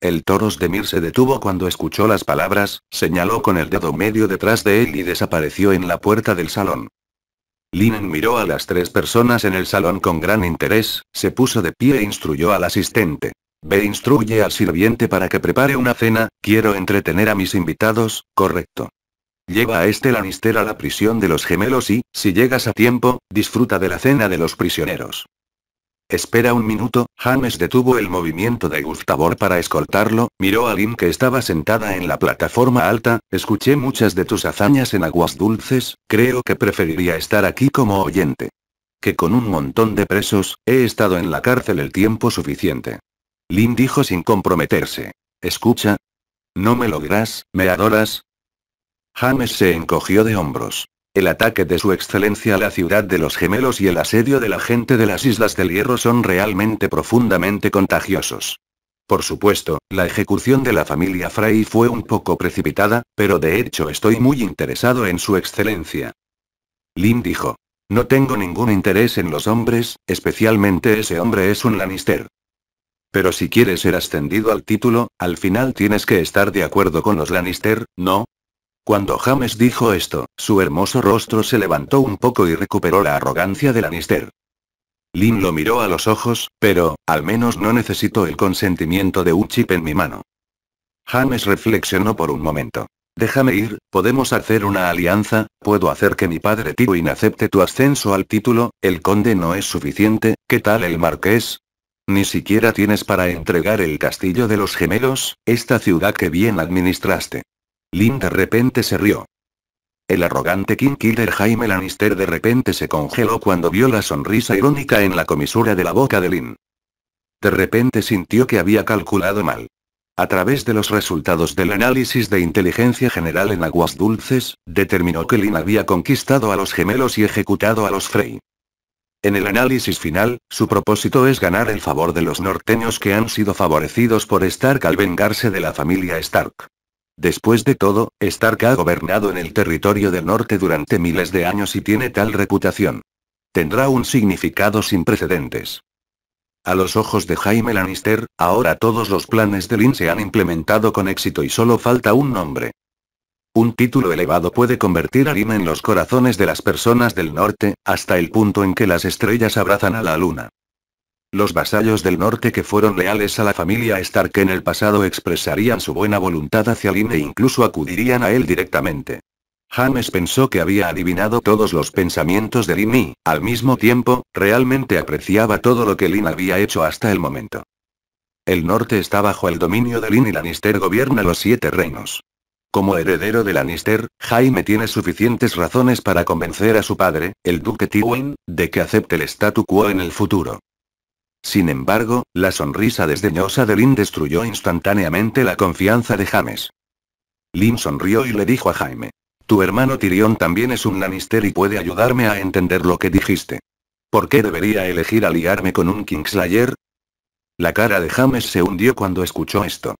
El toros de Mir se detuvo cuando escuchó las palabras, señaló con el dedo medio detrás de él y desapareció en la puerta del salón. Linen miró a las tres personas en el salón con gran interés, se puso de pie e instruyó al asistente. Ve instruye al sirviente para que prepare una cena, quiero entretener a mis invitados, correcto. Lleva a este Lannister a la prisión de los gemelos y, si llegas a tiempo, disfruta de la cena de los prisioneros. Espera un minuto, James detuvo el movimiento de Gustavor para escoltarlo, miró a Lynn que estaba sentada en la plataforma alta, escuché muchas de tus hazañas en aguas dulces, creo que preferiría estar aquí como oyente. Que con un montón de presos, he estado en la cárcel el tiempo suficiente. Lynn dijo sin comprometerse. Escucha. No me logras, me adoras, James se encogió de hombros. El ataque de su excelencia a la ciudad de los gemelos y el asedio de la gente de las Islas del Hierro son realmente profundamente contagiosos. Por supuesto, la ejecución de la familia Frey fue un poco precipitada, pero de hecho estoy muy interesado en su excelencia. Lin dijo. No tengo ningún interés en los hombres, especialmente ese hombre es un Lannister. Pero si quieres ser ascendido al título, al final tienes que estar de acuerdo con los Lannister, ¿no? Cuando James dijo esto, su hermoso rostro se levantó un poco y recuperó la arrogancia de Lannister. Lin lo miró a los ojos, pero, al menos no necesito el consentimiento de un chip en mi mano. James reflexionó por un momento. Déjame ir, podemos hacer una alianza, puedo hacer que mi padre Tywin acepte tu ascenso al título, el conde no es suficiente, ¿qué tal el marqués? Ni siquiera tienes para entregar el castillo de los gemelos, esta ciudad que bien administraste. Lynn de repente se rió. El arrogante King Killer Jaime Lannister de repente se congeló cuando vio la sonrisa irónica en la comisura de la boca de Lynn. De repente sintió que había calculado mal. A través de los resultados del análisis de inteligencia general en aguas dulces, determinó que Lynn había conquistado a los gemelos y ejecutado a los Frey. En el análisis final, su propósito es ganar el favor de los norteños que han sido favorecidos por Stark al vengarse de la familia Stark. Después de todo, Stark ha gobernado en el territorio del norte durante miles de años y tiene tal reputación. Tendrá un significado sin precedentes. A los ojos de Jaime Lannister, ahora todos los planes de Lynn se han implementado con éxito y solo falta un nombre. Un título elevado puede convertir a Lynn en los corazones de las personas del norte, hasta el punto en que las estrellas abrazan a la luna. Los vasallos del norte que fueron leales a la familia Stark en el pasado expresarían su buena voluntad hacia Lynn e incluso acudirían a él directamente. James pensó que había adivinado todos los pensamientos de Lynn y, al mismo tiempo, realmente apreciaba todo lo que Lynn había hecho hasta el momento. El norte está bajo el dominio de Lynn y Lannister gobierna los siete reinos. Como heredero de Lannister, Jaime tiene suficientes razones para convencer a su padre, el duque Tywin, de que acepte el statu quo en el futuro. Sin embargo, la sonrisa desdeñosa de Lynn destruyó instantáneamente la confianza de James. Lynn sonrió y le dijo a Jaime. Tu hermano Tyrion también es un Lannister y puede ayudarme a entender lo que dijiste. ¿Por qué debería elegir aliarme con un Kingslayer? La cara de James se hundió cuando escuchó esto.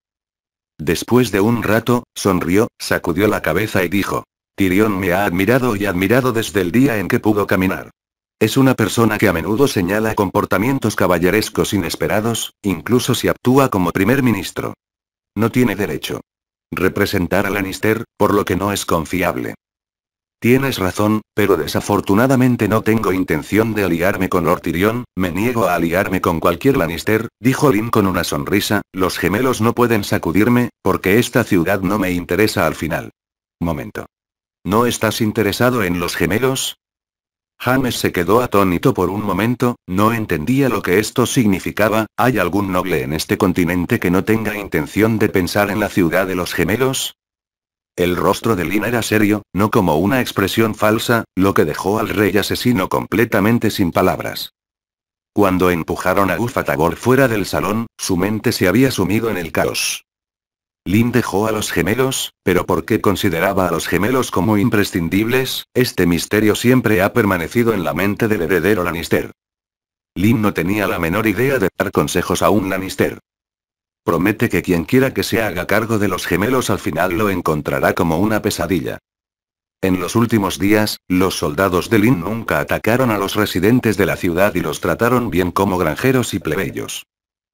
Después de un rato, sonrió, sacudió la cabeza y dijo. Tyrion me ha admirado y admirado desde el día en que pudo caminar. Es una persona que a menudo señala comportamientos caballerescos inesperados, incluso si actúa como primer ministro. No tiene derecho. Representar a Lannister, por lo que no es confiable. Tienes razón, pero desafortunadamente no tengo intención de aliarme con Lord Tyrion, me niego a aliarme con cualquier Lannister, dijo Lynn con una sonrisa, los gemelos no pueden sacudirme, porque esta ciudad no me interesa al final. Momento. ¿No estás interesado en los gemelos? James se quedó atónito por un momento, no entendía lo que esto significaba, ¿hay algún noble en este continente que no tenga intención de pensar en la ciudad de los gemelos? El rostro de Lin era serio, no como una expresión falsa, lo que dejó al rey asesino completamente sin palabras. Cuando empujaron a Ufatagor fuera del salón, su mente se había sumido en el caos. Lin dejó a los gemelos, pero ¿por qué consideraba a los gemelos como imprescindibles? Este misterio siempre ha permanecido en la mente del heredero Lannister. Lin no tenía la menor idea de dar consejos a un Lannister. Promete que quien quiera que se haga cargo de los gemelos al final lo encontrará como una pesadilla. En los últimos días, los soldados de Lin nunca atacaron a los residentes de la ciudad y los trataron bien como granjeros y plebeyos.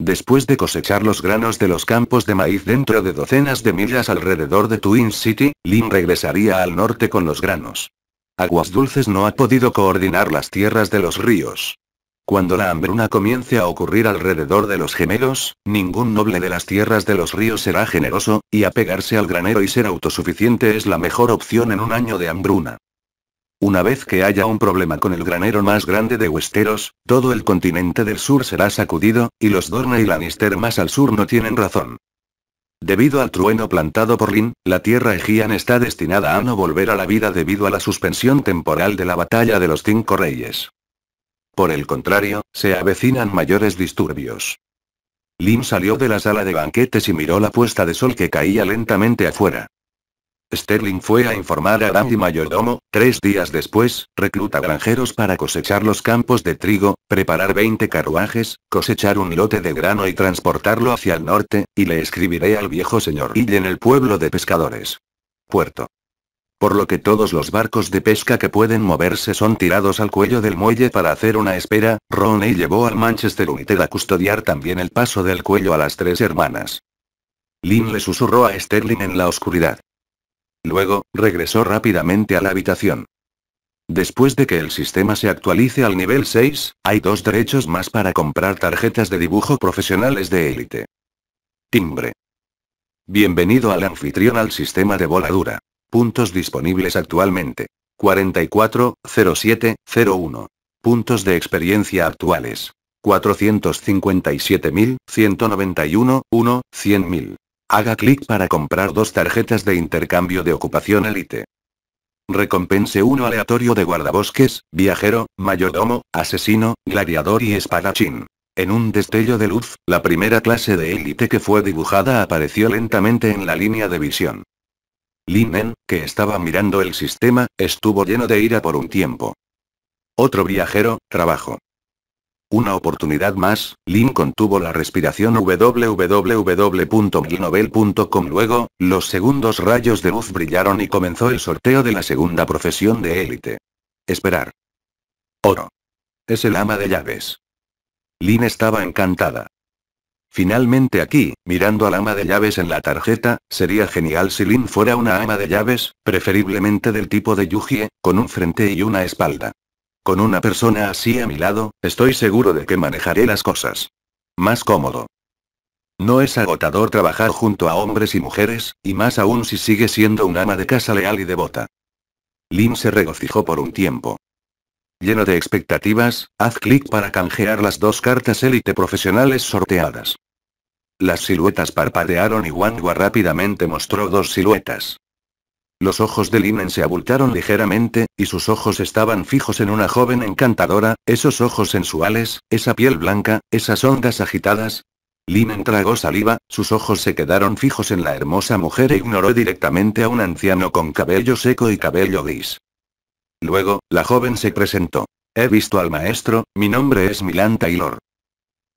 Después de cosechar los granos de los campos de maíz dentro de docenas de millas alrededor de Twin City, Lin regresaría al norte con los granos. Aguas Dulces no ha podido coordinar las tierras de los ríos. Cuando la hambruna comience a ocurrir alrededor de los gemelos, ningún noble de las tierras de los ríos será generoso, y apegarse al granero y ser autosuficiente es la mejor opción en un año de hambruna. Una vez que haya un problema con el granero más grande de Westeros, todo el continente del sur será sacudido, y los Dorne y Lannister más al sur no tienen razón. Debido al trueno plantado por Lin, la tierra Egean está destinada a no volver a la vida debido a la suspensión temporal de la batalla de los cinco reyes. Por el contrario, se avecinan mayores disturbios. Lin salió de la sala de banquetes y miró la puesta de sol que caía lentamente afuera. Sterling fue a informar a Adam y Mayordomo, tres días después, recluta granjeros para cosechar los campos de trigo, preparar 20 carruajes, cosechar un lote de grano y transportarlo hacia el norte, y le escribiré al viejo señor Hill en el pueblo de pescadores. Puerto por lo que todos los barcos de pesca que pueden moverse son tirados al cuello del muelle para hacer una espera. Roney llevó al Manchester United a custodiar también el paso del cuello a las tres hermanas. Lynn le susurró a Sterling en la oscuridad. Luego, regresó rápidamente a la habitación. Después de que el sistema se actualice al nivel 6, hay dos derechos más para comprar tarjetas de dibujo profesionales de élite. Timbre. Bienvenido al anfitrión al sistema de voladura. Puntos disponibles actualmente. 440701. Puntos de experiencia actuales. 457.191, 1, 100.000. Haga clic para comprar dos tarjetas de intercambio de ocupación elite. Recompense uno aleatorio de guardabosques, viajero, mayordomo, asesino, gladiador y espadachín. En un destello de luz, la primera clase de élite que fue dibujada apareció lentamente en la línea de visión. Linen, que estaba mirando el sistema, estuvo lleno de ira por un tiempo. Otro viajero, trabajo. Una oportunidad más, Lin contuvo la respiración www.milnovel.com Luego, los segundos rayos de luz brillaron y comenzó el sorteo de la segunda profesión de élite. Esperar. Oro. Es el ama de llaves. Lin estaba encantada. Finalmente aquí, mirando al ama de llaves en la tarjeta, sería genial si Lin fuera una ama de llaves, preferiblemente del tipo de Yuji, con un frente y una espalda. Con una persona así a mi lado, estoy seguro de que manejaré las cosas. Más cómodo. No es agotador trabajar junto a hombres y mujeres, y más aún si sigue siendo un ama de casa leal y devota. Lin se regocijó por un tiempo. Lleno de expectativas, haz clic para canjear las dos cartas élite profesionales sorteadas. Las siluetas parpadearon y Wangwa rápidamente mostró dos siluetas. Los ojos de Linen se abultaron ligeramente, y sus ojos estaban fijos en una joven encantadora, esos ojos sensuales, esa piel blanca, esas ondas agitadas. Linen tragó saliva, sus ojos se quedaron fijos en la hermosa mujer e ignoró directamente a un anciano con cabello seco y cabello gris. Luego, la joven se presentó. He visto al maestro, mi nombre es Milan Taylor.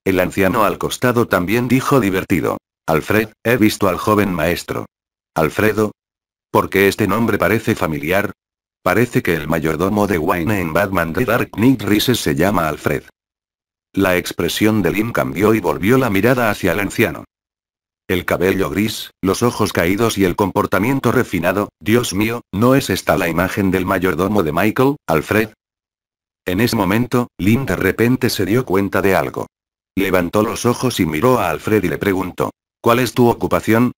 El anciano al costado también dijo divertido. Alfred, he visto al joven maestro. Alfredo, ¿Por qué este nombre parece familiar? Parece que el mayordomo de Wayne en Batman The Dark Knight Rises se llama Alfred. La expresión de Lynn cambió y volvió la mirada hacia el anciano. El cabello gris, los ojos caídos y el comportamiento refinado, Dios mío, ¿no es esta la imagen del mayordomo de Michael, Alfred? En ese momento, Lynn de repente se dio cuenta de algo. Levantó los ojos y miró a Alfred y le preguntó, ¿Cuál es tu ocupación?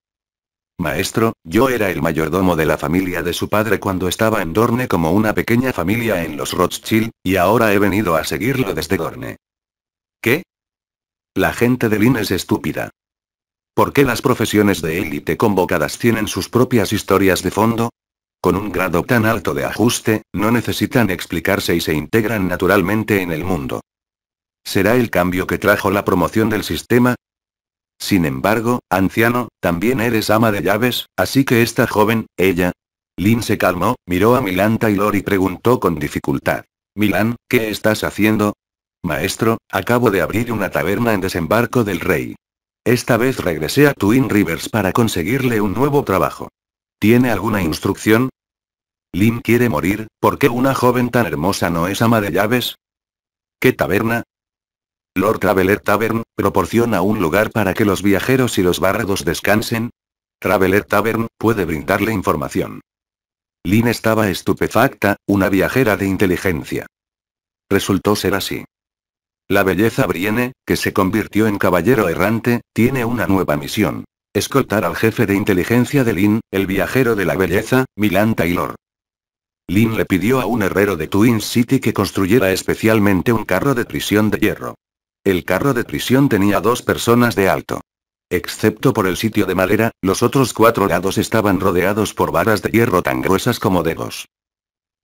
Maestro, yo era el mayordomo de la familia de su padre cuando estaba en Dorne como una pequeña familia en los Rothschild, y ahora he venido a seguirlo desde Dorne. ¿Qué? La gente de Lynn es estúpida. ¿Por qué las profesiones de élite convocadas tienen sus propias historias de fondo? Con un grado tan alto de ajuste, no necesitan explicarse y se integran naturalmente en el mundo. ¿Será el cambio que trajo la promoción del sistema? Sin embargo, anciano, también eres ama de llaves, así que esta joven, ella. Lin se calmó, miró a Milan Taylor y preguntó con dificultad. Milan, ¿qué estás haciendo? Maestro, acabo de abrir una taberna en desembarco del rey. Esta vez regresé a Twin Rivers para conseguirle un nuevo trabajo. ¿Tiene alguna instrucción? Lin quiere morir, ¿por qué una joven tan hermosa no es ama de llaves? ¿Qué taberna? Lord Traveler Tavern, proporciona un lugar para que los viajeros y los bárrados descansen. Traveler Tavern, puede brindarle información. Lynn estaba estupefacta, una viajera de inteligencia. Resultó ser así. La belleza Brienne, que se convirtió en caballero errante, tiene una nueva misión. Escoltar al jefe de inteligencia de Lynn, el viajero de la belleza, Milan Taylor. Lynn le pidió a un herrero de Twin City que construyera especialmente un carro de prisión de hierro. El carro de prisión tenía dos personas de alto. Excepto por el sitio de madera, los otros cuatro lados estaban rodeados por varas de hierro tan gruesas como dedos.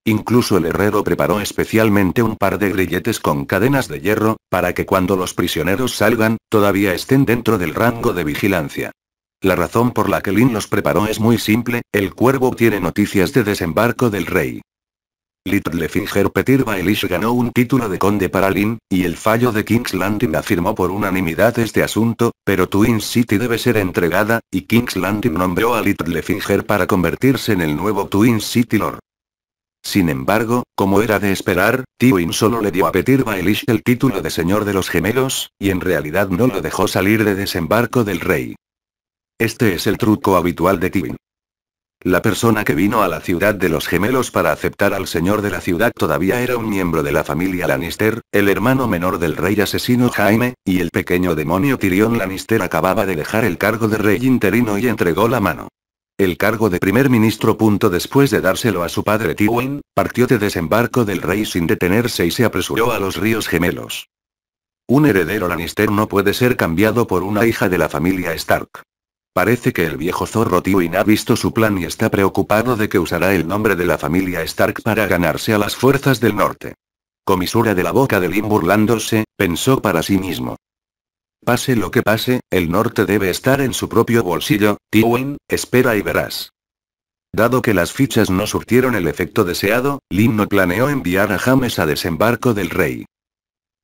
Incluso el herrero preparó especialmente un par de grilletes con cadenas de hierro, para que cuando los prisioneros salgan, todavía estén dentro del rango de vigilancia. La razón por la que Lin los preparó es muy simple, el cuervo tiene noticias de desembarco del rey. Littlefinger Petir Baelish ganó un título de conde para Lynn, y el fallo de King's Landing afirmó por unanimidad este asunto, pero Twin City debe ser entregada, y King's Landing nombró a Littlefinger para convertirse en el nuevo Twin City Lord. Sin embargo, como era de esperar, Tywin solo le dio a Petir Baelish el título de Señor de los Gemelos, y en realidad no lo dejó salir de desembarco del rey. Este es el truco habitual de Tywin. La persona que vino a la ciudad de los gemelos para aceptar al señor de la ciudad todavía era un miembro de la familia Lannister, el hermano menor del rey asesino Jaime, y el pequeño demonio Tyrion Lannister acababa de dejar el cargo de rey interino y entregó la mano. El cargo de primer ministro. Punto después de dárselo a su padre Tywin, partió de desembarco del rey sin detenerse y se apresuró a los ríos gemelos. Un heredero Lannister no puede ser cambiado por una hija de la familia Stark. Parece que el viejo zorro Tywin ha visto su plan y está preocupado de que usará el nombre de la familia Stark para ganarse a las fuerzas del norte. Comisura de la boca de Lynn burlándose, pensó para sí mismo. Pase lo que pase, el norte debe estar en su propio bolsillo, Tywin, espera y verás. Dado que las fichas no surtieron el efecto deseado, Lynn no planeó enviar a James a desembarco del rey.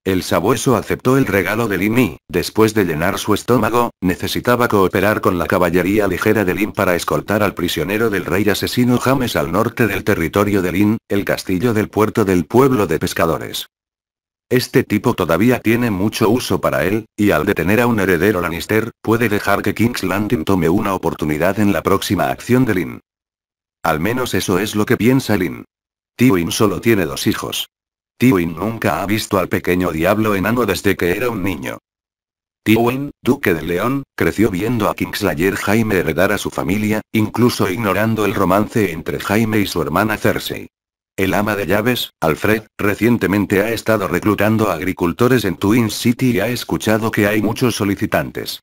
El sabueso aceptó el regalo de Lin y, después de llenar su estómago, necesitaba cooperar con la caballería ligera de Lin para escoltar al prisionero del rey asesino James al norte del territorio de Lin, el castillo del puerto del pueblo de pescadores. Este tipo todavía tiene mucho uso para él, y al detener a un heredero Lannister, puede dejar que King's Landing tome una oportunidad en la próxima acción de Lin. Al menos eso es lo que piensa Lin. Tywin solo tiene dos hijos. Tywin nunca ha visto al pequeño diablo enano desde que era un niño. Tywin, duque de León, creció viendo a Kingslayer Jaime heredar a su familia, incluso ignorando el romance entre Jaime y su hermana Cersei. El ama de llaves, Alfred, recientemente ha estado reclutando agricultores en Twin City y ha escuchado que hay muchos solicitantes.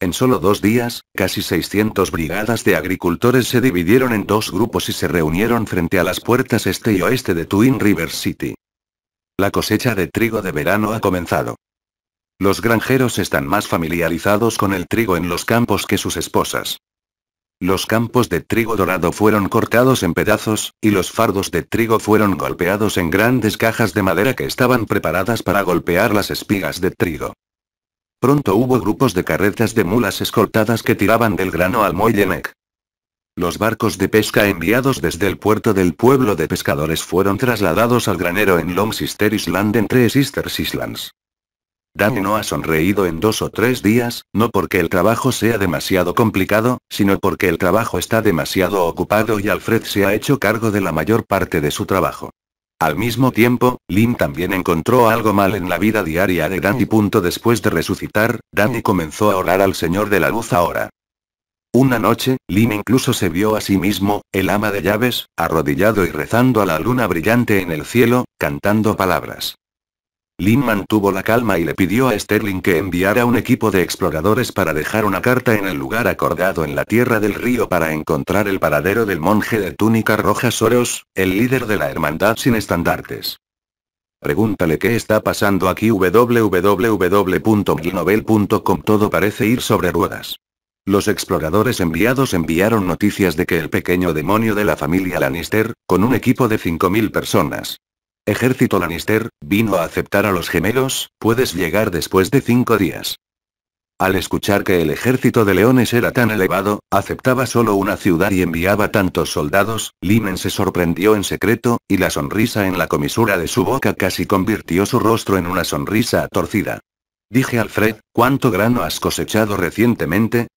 En solo dos días, casi 600 brigadas de agricultores se dividieron en dos grupos y se reunieron frente a las puertas este y oeste de Twin River City. La cosecha de trigo de verano ha comenzado. Los granjeros están más familiarizados con el trigo en los campos que sus esposas. Los campos de trigo dorado fueron cortados en pedazos, y los fardos de trigo fueron golpeados en grandes cajas de madera que estaban preparadas para golpear las espigas de trigo. Pronto hubo grupos de carretas de mulas escoltadas que tiraban del grano al muelle. Los barcos de pesca enviados desde el puerto del pueblo de pescadores fueron trasladados al granero en Long Sister Island entre Sisters Islands. Danny no ha sonreído en dos o tres días, no porque el trabajo sea demasiado complicado, sino porque el trabajo está demasiado ocupado y Alfred se ha hecho cargo de la mayor parte de su trabajo. Al mismo tiempo, Lynn también encontró algo mal en la vida diaria de Danny. Después de resucitar, Danny comenzó a orar al Señor de la Luz ahora. Una noche, Lynn incluso se vio a sí mismo, el ama de llaves, arrodillado y rezando a la luna brillante en el cielo, cantando palabras. Lynn mantuvo la calma y le pidió a Sterling que enviara un equipo de exploradores para dejar una carta en el lugar acordado en la tierra del río para encontrar el paradero del monje de túnica roja Soros, el líder de la hermandad sin estandartes. Pregúntale qué está pasando aquí www.gnovel.com Todo parece ir sobre ruedas. Los exploradores enviados enviaron noticias de que el pequeño demonio de la familia Lannister, con un equipo de 5.000 personas, Ejército Lannister, vino a aceptar a los gemelos, puedes llegar después de cinco días. Al escuchar que el ejército de leones era tan elevado, aceptaba solo una ciudad y enviaba tantos soldados, Limen se sorprendió en secreto, y la sonrisa en la comisura de su boca casi convirtió su rostro en una sonrisa torcida. Dije Alfred, ¿cuánto grano has cosechado recientemente?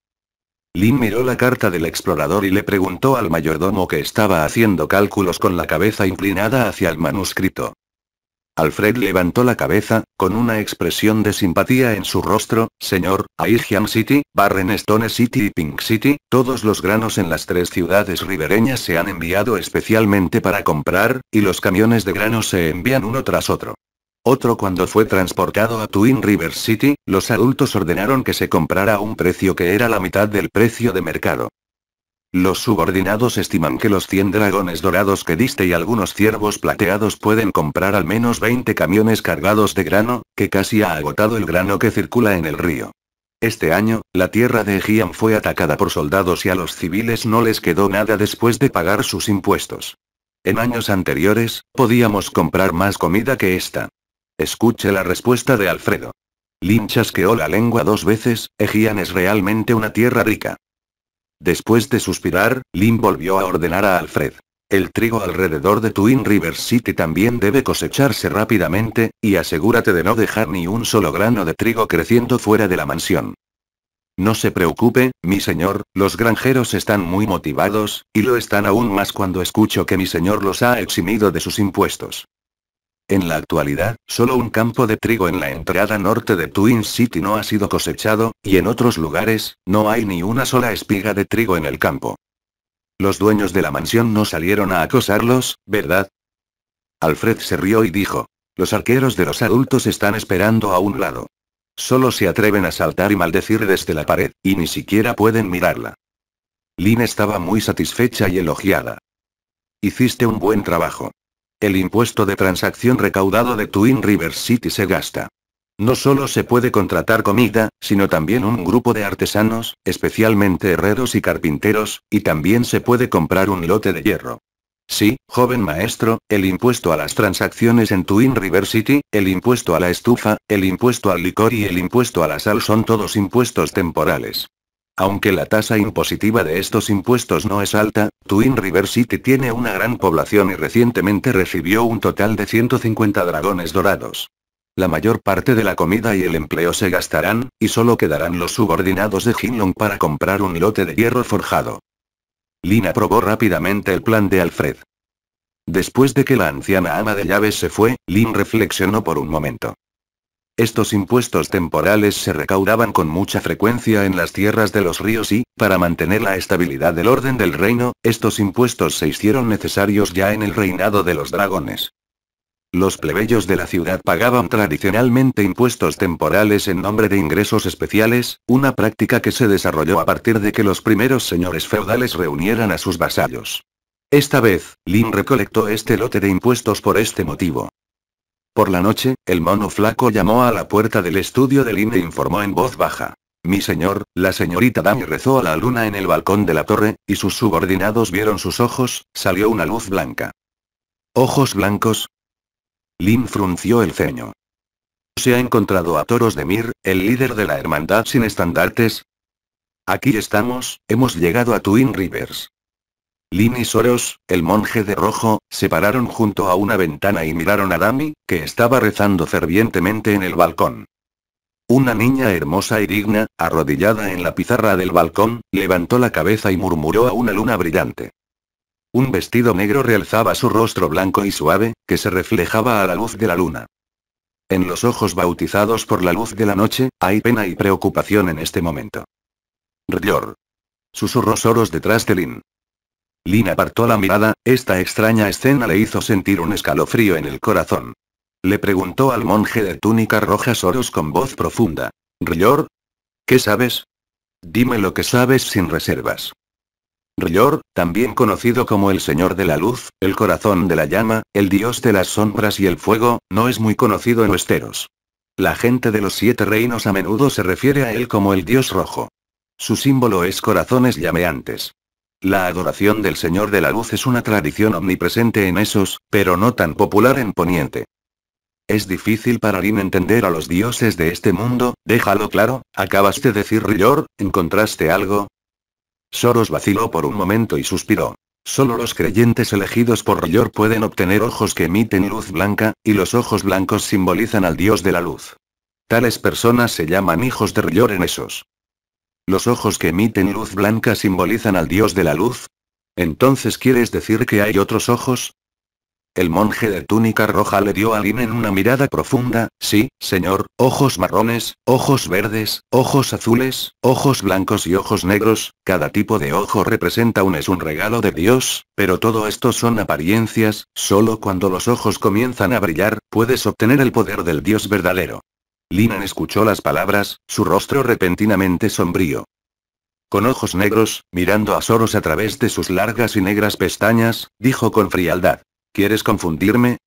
Lin miró la carta del explorador y le preguntó al mayordomo que estaba haciendo cálculos con la cabeza inclinada hacia el manuscrito. Alfred levantó la cabeza, con una expresión de simpatía en su rostro, señor, a City, Barren Stone City y Pink City, todos los granos en las tres ciudades ribereñas se han enviado especialmente para comprar, y los camiones de granos se envían uno tras otro. Otro cuando fue transportado a Twin River City, los adultos ordenaron que se comprara a un precio que era la mitad del precio de mercado. Los subordinados estiman que los 100 dragones dorados que diste y algunos ciervos plateados pueden comprar al menos 20 camiones cargados de grano, que casi ha agotado el grano que circula en el río. Este año, la tierra de Ejian fue atacada por soldados y a los civiles no les quedó nada después de pagar sus impuestos. En años anteriores, podíamos comprar más comida que esta. Escuche la respuesta de Alfredo. Lin chasqueó la lengua dos veces, Ejian es realmente una tierra rica. Después de suspirar, Lin volvió a ordenar a Alfred. El trigo alrededor de Twin River City también debe cosecharse rápidamente, y asegúrate de no dejar ni un solo grano de trigo creciendo fuera de la mansión. No se preocupe, mi señor, los granjeros están muy motivados, y lo están aún más cuando escucho que mi señor los ha eximido de sus impuestos. En la actualidad, solo un campo de trigo en la entrada norte de Twin City no ha sido cosechado, y en otros lugares, no hay ni una sola espiga de trigo en el campo. Los dueños de la mansión no salieron a acosarlos, ¿verdad? Alfred se rió y dijo. Los arqueros de los adultos están esperando a un lado. Solo se atreven a saltar y maldecir desde la pared, y ni siquiera pueden mirarla. Lynn estaba muy satisfecha y elogiada. Hiciste un buen trabajo. El impuesto de transacción recaudado de Twin River City se gasta. No solo se puede contratar comida, sino también un grupo de artesanos, especialmente herreros y carpinteros, y también se puede comprar un lote de hierro. Sí, joven maestro, el impuesto a las transacciones en Twin River City, el impuesto a la estufa, el impuesto al licor y el impuesto a la sal son todos impuestos temporales. Aunque la tasa impositiva de estos impuestos no es alta, Twin River City tiene una gran población y recientemente recibió un total de 150 dragones dorados. La mayor parte de la comida y el empleo se gastarán, y solo quedarán los subordinados de Hinlong para comprar un lote de hierro forjado. Lin aprobó rápidamente el plan de Alfred. Después de que la anciana ama de llaves se fue, Lin reflexionó por un momento. Estos impuestos temporales se recaudaban con mucha frecuencia en las tierras de los ríos y, para mantener la estabilidad del orden del reino, estos impuestos se hicieron necesarios ya en el reinado de los dragones. Los plebeyos de la ciudad pagaban tradicionalmente impuestos temporales en nombre de ingresos especiales, una práctica que se desarrolló a partir de que los primeros señores feudales reunieran a sus vasallos. Esta vez, Lin recolectó este lote de impuestos por este motivo. Por la noche, el mono flaco llamó a la puerta del estudio de Lin e informó en voz baja. Mi señor, la señorita Dami rezó a la luna en el balcón de la torre, y sus subordinados vieron sus ojos, salió una luz blanca. ¿Ojos blancos? Lin frunció el ceño. ¿Se ha encontrado a Toros de Mir, el líder de la hermandad sin estandartes? Aquí estamos, hemos llegado a Twin Rivers. Lin y Soros, el monje de rojo, se pararon junto a una ventana y miraron a Dami, que estaba rezando fervientemente en el balcón. Una niña hermosa y digna, arrodillada en la pizarra del balcón, levantó la cabeza y murmuró a una luna brillante. Un vestido negro realzaba su rostro blanco y suave, que se reflejaba a la luz de la luna. En los ojos bautizados por la luz de la noche, hay pena y preocupación en este momento. Ryor. Susurró Soros detrás de Lin. Lin apartó la mirada, esta extraña escena le hizo sentir un escalofrío en el corazón. Le preguntó al monje de túnica roja Soros con voz profunda. Ryor. ¿Qué sabes? Dime lo que sabes sin reservas. Ryor, también conocido como el Señor de la Luz, el Corazón de la Llama, el Dios de las Sombras y el Fuego, no es muy conocido en Westeros. La gente de los Siete Reinos a menudo se refiere a él como el Dios Rojo. Su símbolo es corazones llameantes. La adoración del Señor de la Luz es una tradición omnipresente en esos, pero no tan popular en Poniente. Es difícil para Lin entender a los dioses de este mundo, déjalo claro, acabas de decir Ryor, ¿encontraste algo? Soros vaciló por un momento y suspiró. Solo los creyentes elegidos por Ryor pueden obtener ojos que emiten luz blanca, y los ojos blancos simbolizan al dios de la luz. Tales personas se llaman hijos de Ryor en esos. ¿Los ojos que emiten luz blanca simbolizan al dios de la luz? ¿Entonces quieres decir que hay otros ojos? El monje de túnica roja le dio a Lin en una mirada profunda, sí, señor, ojos marrones, ojos verdes, ojos azules, ojos blancos y ojos negros, cada tipo de ojo representa un es un regalo de Dios, pero todo esto son apariencias, solo cuando los ojos comienzan a brillar, puedes obtener el poder del Dios verdadero. Linan escuchó las palabras, su rostro repentinamente sombrío. Con ojos negros, mirando a Soros a través de sus largas y negras pestañas, dijo con frialdad. ¿Quieres confundirme?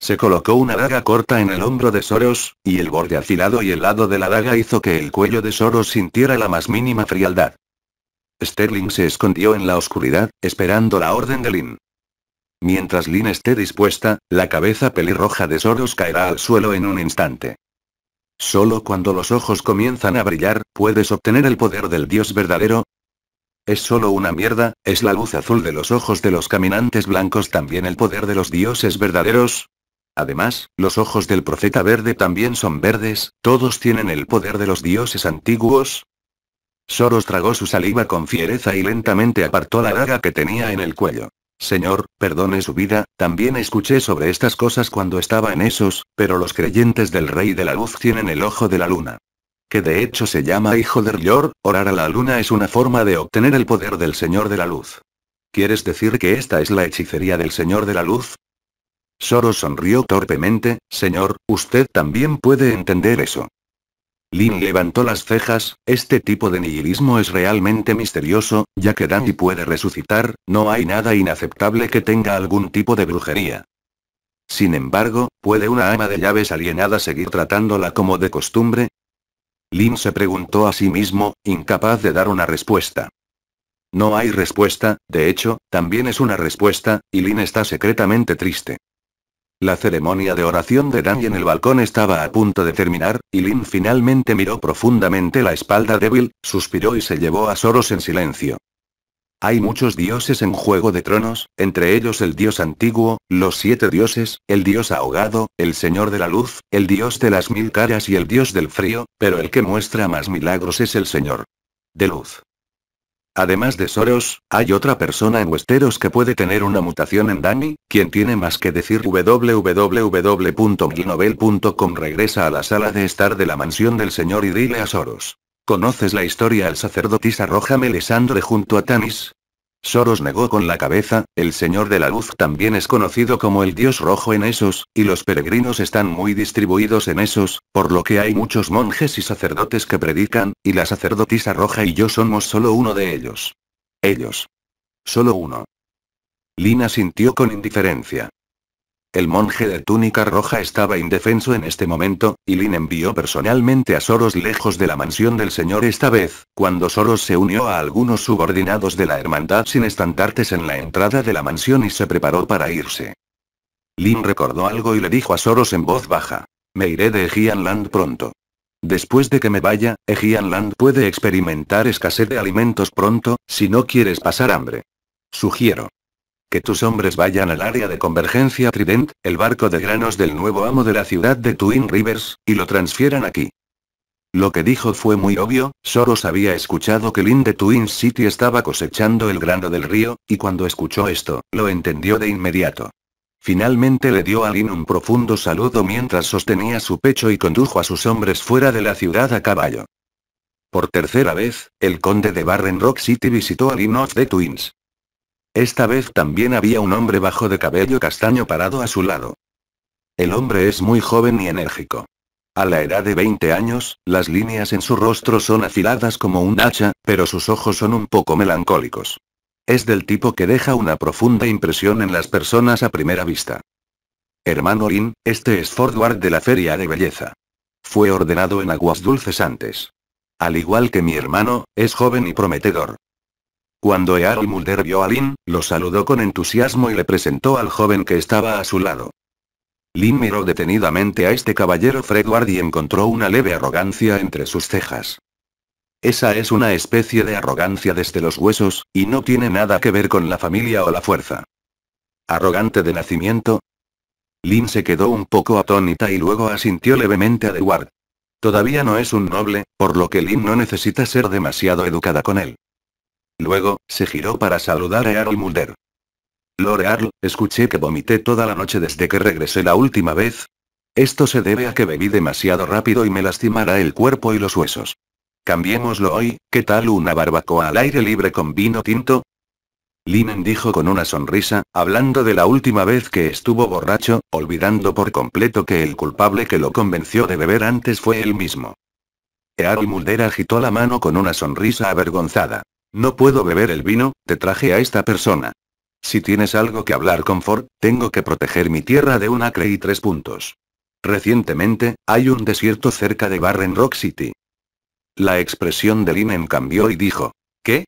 Se colocó una daga corta en el hombro de Soros, y el borde afilado y el lado de la daga hizo que el cuello de Soros sintiera la más mínima frialdad. Sterling se escondió en la oscuridad, esperando la orden de Lin. Mientras Lin esté dispuesta, la cabeza pelirroja de Soros caerá al suelo en un instante. Solo cuando los ojos comienzan a brillar, puedes obtener el poder del Dios verdadero, es solo una mierda, es la luz azul de los ojos de los caminantes blancos también el poder de los dioses verdaderos. Además, los ojos del profeta verde también son verdes, todos tienen el poder de los dioses antiguos. Soros tragó su saliva con fiereza y lentamente apartó la daga que tenía en el cuello. Señor, perdone su vida, también escuché sobre estas cosas cuando estaba en esos, pero los creyentes del Rey de la Luz tienen el ojo de la luna que de hecho se llama Hijo de Ryor, orar a la luna es una forma de obtener el poder del Señor de la Luz. ¿Quieres decir que esta es la hechicería del Señor de la Luz? Soros sonrió torpemente, Señor, usted también puede entender eso. Lin levantó las cejas, este tipo de nihilismo es realmente misterioso, ya que Dandy puede resucitar, no hay nada inaceptable que tenga algún tipo de brujería. Sin embargo, ¿puede una ama de llaves alienada seguir tratándola como de costumbre? Lin se preguntó a sí mismo, incapaz de dar una respuesta. No hay respuesta, de hecho, también es una respuesta, y Lin está secretamente triste. La ceremonia de oración de Danny en el balcón estaba a punto de terminar, y Lin finalmente miró profundamente la espalda débil, suspiró y se llevó a Soros en silencio. Hay muchos dioses en Juego de Tronos, entre ellos el dios antiguo, los siete dioses, el dios ahogado, el señor de la luz, el dios de las mil caras y el dios del frío, pero el que muestra más milagros es el señor de luz. Además de Soros, hay otra persona en Westeros que puede tener una mutación en Dani, quien tiene más que decir www.milnovel.com regresa a la sala de estar de la mansión del señor y dile a Soros. ¿Conoces la historia al sacerdotisa roja Melisandre junto a Tanis? Soros negó con la cabeza, el Señor de la Luz también es conocido como el Dios Rojo en Esos, y los peregrinos están muy distribuidos en Esos, por lo que hay muchos monjes y sacerdotes que predican, y la sacerdotisa roja y yo somos solo uno de ellos. Ellos. Solo uno. Lina sintió con indiferencia. El monje de túnica roja estaba indefenso en este momento, y Lin envió personalmente a Soros lejos de la mansión del señor esta vez, cuando Soros se unió a algunos subordinados de la hermandad sin estandartes en la entrada de la mansión y se preparó para irse. Lin recordó algo y le dijo a Soros en voz baja. Me iré de Land pronto. Después de que me vaya, Land puede experimentar escasez de alimentos pronto, si no quieres pasar hambre. Sugiero. Que tus hombres vayan al área de convergencia Trident, el barco de granos del nuevo amo de la ciudad de Twin Rivers, y lo transfieran aquí. Lo que dijo fue muy obvio, Soros había escuchado que Lynn de Twin City estaba cosechando el grano del río, y cuando escuchó esto, lo entendió de inmediato. Finalmente le dio a Lynn un profundo saludo mientras sostenía su pecho y condujo a sus hombres fuera de la ciudad a caballo. Por tercera vez, el conde de Barren Rock City visitó a Lynn of the Twins. Esta vez también había un hombre bajo de cabello castaño parado a su lado. El hombre es muy joven y enérgico. A la edad de 20 años, las líneas en su rostro son afiladas como un hacha, pero sus ojos son un poco melancólicos. Es del tipo que deja una profunda impresión en las personas a primera vista. Hermano Lin, este es Fordward de la Feria de Belleza. Fue ordenado en aguas dulces antes. Al igual que mi hermano, es joven y prometedor. Cuando Earl Mulder vio a Lin, lo saludó con entusiasmo y le presentó al joven que estaba a su lado. Lin miró detenidamente a este caballero Fredward y encontró una leve arrogancia entre sus cejas. Esa es una especie de arrogancia desde los huesos, y no tiene nada que ver con la familia o la fuerza. ¿Arrogante de nacimiento? Lin se quedó un poco atónita y luego asintió levemente a Deward. Todavía no es un noble, por lo que Lin no necesita ser demasiado educada con él. Luego, se giró para saludar a Earl Mulder. Lord Earl, escuché que vomité toda la noche desde que regresé la última vez. Esto se debe a que bebí demasiado rápido y me lastimará el cuerpo y los huesos. Cambiémoslo hoy, ¿qué tal una barbacoa al aire libre con vino tinto? Linen dijo con una sonrisa, hablando de la última vez que estuvo borracho, olvidando por completo que el culpable que lo convenció de beber antes fue él mismo. Earl Mulder agitó la mano con una sonrisa avergonzada. No puedo beber el vino, te traje a esta persona. Si tienes algo que hablar con Ford, tengo que proteger mi tierra de un acre y tres puntos. Recientemente, hay un desierto cerca de Barren Rock City. La expresión de Linen cambió y dijo, ¿qué?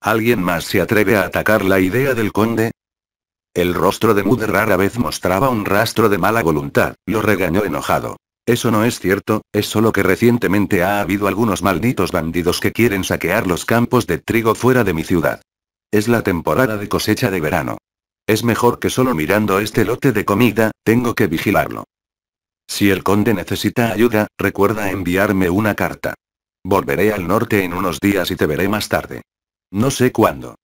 ¿Alguien más se atreve a atacar la idea del conde? El rostro de Mood rara vez mostraba un rastro de mala voluntad, lo regañó enojado. Eso no es cierto, es solo que recientemente ha habido algunos malditos bandidos que quieren saquear los campos de trigo fuera de mi ciudad. Es la temporada de cosecha de verano. Es mejor que solo mirando este lote de comida, tengo que vigilarlo. Si el conde necesita ayuda, recuerda enviarme una carta. Volveré al norte en unos días y te veré más tarde. No sé cuándo.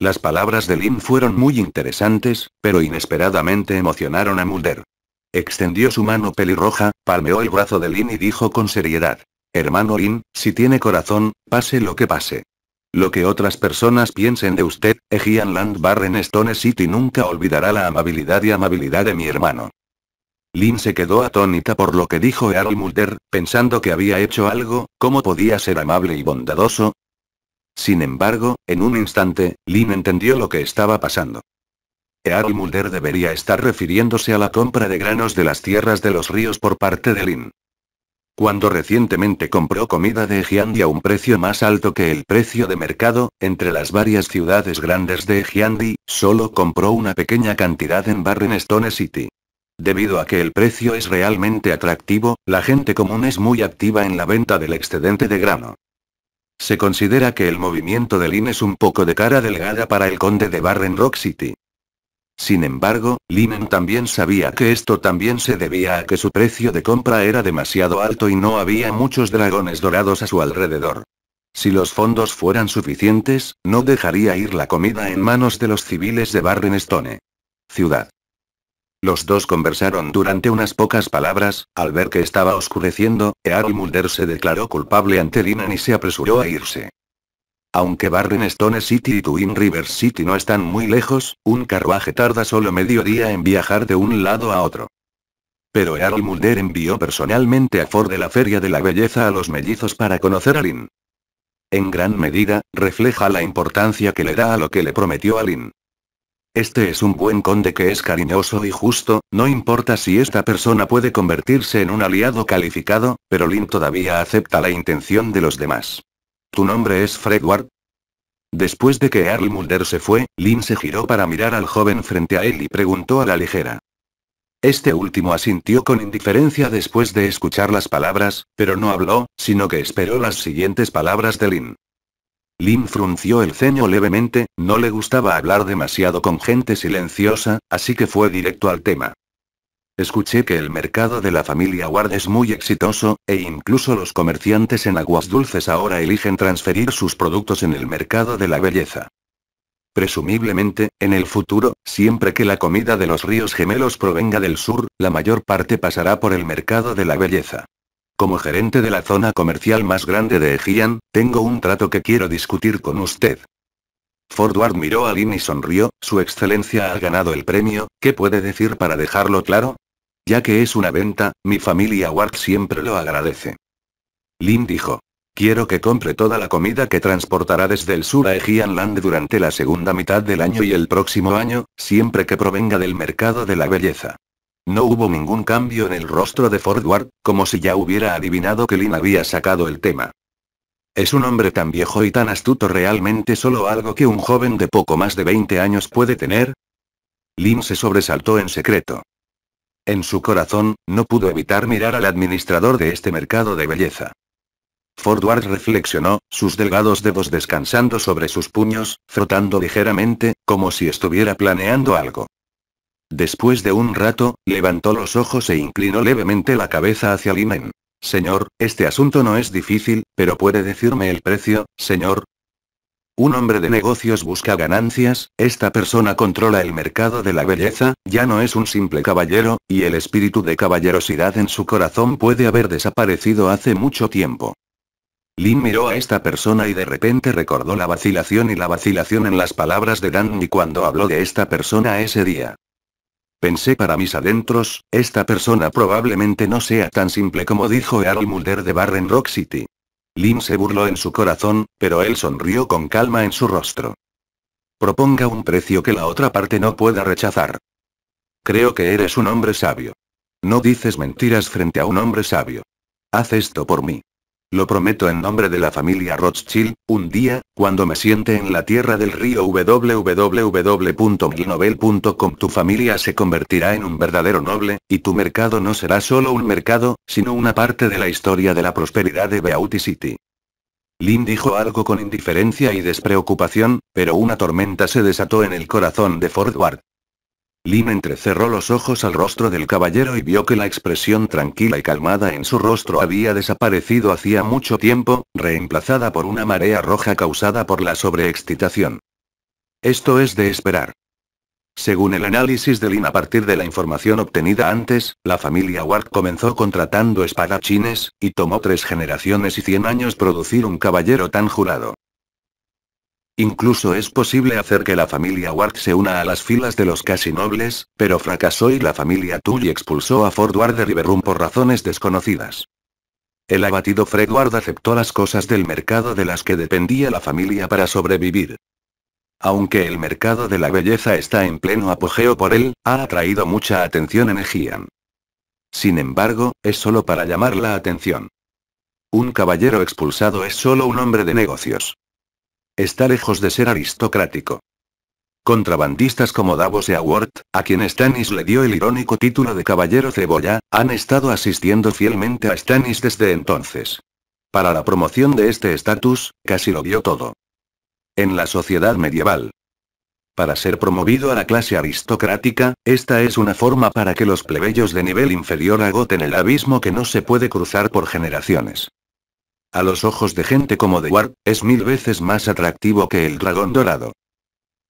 Las palabras de Lin fueron muy interesantes, pero inesperadamente emocionaron a Mulder. Extendió su mano pelirroja, palmeó el brazo de Lin y dijo con seriedad. Hermano Lin, si tiene corazón, pase lo que pase. Lo que otras personas piensen de usted, Ejian Land Barren Stone City nunca olvidará la amabilidad y amabilidad de mi hermano. Lin se quedó atónita por lo que dijo Earl Mulder, pensando que había hecho algo, ¿cómo podía ser amable y bondadoso? Sin embargo, en un instante, Lin entendió lo que estaba pasando. Earl Mulder debería estar refiriéndose a la compra de granos de las tierras de los ríos por parte de Lin. Cuando recientemente compró comida de Ejiandi a un precio más alto que el precio de mercado, entre las varias ciudades grandes de Ejiandi, solo compró una pequeña cantidad en Stone City. Debido a que el precio es realmente atractivo, la gente común es muy activa en la venta del excedente de grano. Se considera que el movimiento de Lin es un poco de cara delgada para el conde de Barren Rock City. Sin embargo, Linen también sabía que esto también se debía a que su precio de compra era demasiado alto y no había muchos dragones dorados a su alrededor. Si los fondos fueran suficientes, no dejaría ir la comida en manos de los civiles de Barrenstone. Ciudad. Los dos conversaron durante unas pocas palabras, al ver que estaba oscureciendo, Earl Mulder se declaró culpable ante Linen y se apresuró a irse. Aunque Barren Stone City y Twin River City no están muy lejos, un carruaje tarda solo medio día en viajar de un lado a otro. Pero Earl Mulder envió personalmente a Ford de la Feria de la Belleza a los mellizos para conocer a Lynn. En gran medida, refleja la importancia que le da a lo que le prometió a Lynn. Este es un buen conde que es cariñoso y justo, no importa si esta persona puede convertirse en un aliado calificado, pero Lynn todavía acepta la intención de los demás. ¿Tu nombre es Fred Ward? Después de que Earl Mulder se fue, Lynn se giró para mirar al joven frente a él y preguntó a la ligera. Este último asintió con indiferencia después de escuchar las palabras, pero no habló, sino que esperó las siguientes palabras de Lin. Lin frunció el ceño levemente, no le gustaba hablar demasiado con gente silenciosa, así que fue directo al tema. Escuché que el mercado de la familia Ward es muy exitoso, e incluso los comerciantes en aguas dulces ahora eligen transferir sus productos en el mercado de la belleza. Presumiblemente, en el futuro, siempre que la comida de los ríos gemelos provenga del sur, la mayor parte pasará por el mercado de la belleza. Como gerente de la zona comercial más grande de Ejian, tengo un trato que quiero discutir con usted. Fordward miró a Lin y sonrió, Su excelencia ha ganado el premio, ¿qué puede decir para dejarlo claro? Ya que es una venta, mi familia Ward siempre lo agradece. Lin dijo. Quiero que compre toda la comida que transportará desde el sur a Ejian Land durante la segunda mitad del año y el próximo año, siempre que provenga del mercado de la belleza. No hubo ningún cambio en el rostro de Fordward, como si ya hubiera adivinado que Lynn había sacado el tema. Es un hombre tan viejo y tan astuto realmente solo algo que un joven de poco más de 20 años puede tener. Lynn se sobresaltó en secreto. En su corazón, no pudo evitar mirar al administrador de este mercado de belleza. Fordward reflexionó, sus delgados dedos descansando sobre sus puños, frotando ligeramente, como si estuviera planeando algo. Después de un rato, levantó los ojos e inclinó levemente la cabeza hacia Limen. Señor, este asunto no es difícil, pero puede decirme el precio, señor. Un hombre de negocios busca ganancias, esta persona controla el mercado de la belleza, ya no es un simple caballero, y el espíritu de caballerosidad en su corazón puede haber desaparecido hace mucho tiempo. Lin miró a esta persona y de repente recordó la vacilación y la vacilación en las palabras de Danny cuando habló de esta persona ese día. Pensé para mis adentros, esta persona probablemente no sea tan simple como dijo Earl Mulder de Barren Rock City. Lin se burló en su corazón, pero él sonrió con calma en su rostro. Proponga un precio que la otra parte no pueda rechazar. Creo que eres un hombre sabio. No dices mentiras frente a un hombre sabio. Haz esto por mí. Lo prometo en nombre de la familia Rothschild, un día, cuando me siente en la tierra del río www.milnovel.com tu familia se convertirá en un verdadero noble, y tu mercado no será solo un mercado, sino una parte de la historia de la prosperidad de Beauty City. Lynn dijo algo con indiferencia y despreocupación, pero una tormenta se desató en el corazón de Ford Ward. Lin entrecerró los ojos al rostro del caballero y vio que la expresión tranquila y calmada en su rostro había desaparecido hacía mucho tiempo, reemplazada por una marea roja causada por la sobreexcitación. Esto es de esperar. Según el análisis de Lin a partir de la información obtenida antes, la familia Ward comenzó contratando espadachines, y tomó tres generaciones y cien años producir un caballero tan jurado. Incluso es posible hacer que la familia Ward se una a las filas de los casi nobles, pero fracasó y la familia Tully expulsó a Ford Ward de Riverroom por razones desconocidas. El abatido Fred Ward aceptó las cosas del mercado de las que dependía la familia para sobrevivir. Aunque el mercado de la belleza está en pleno apogeo por él, ha atraído mucha atención en Ejian. Sin embargo, es solo para llamar la atención. Un caballero expulsado es solo un hombre de negocios. Está lejos de ser aristocrático. Contrabandistas como Davos y Award, a quien Stannis le dio el irónico título de Caballero Cebolla, han estado asistiendo fielmente a Stannis desde entonces. Para la promoción de este estatus, casi lo dio todo. En la sociedad medieval. Para ser promovido a la clase aristocrática, esta es una forma para que los plebeyos de nivel inferior agoten el abismo que no se puede cruzar por generaciones. A los ojos de gente como The Ward, es mil veces más atractivo que el dragón dorado.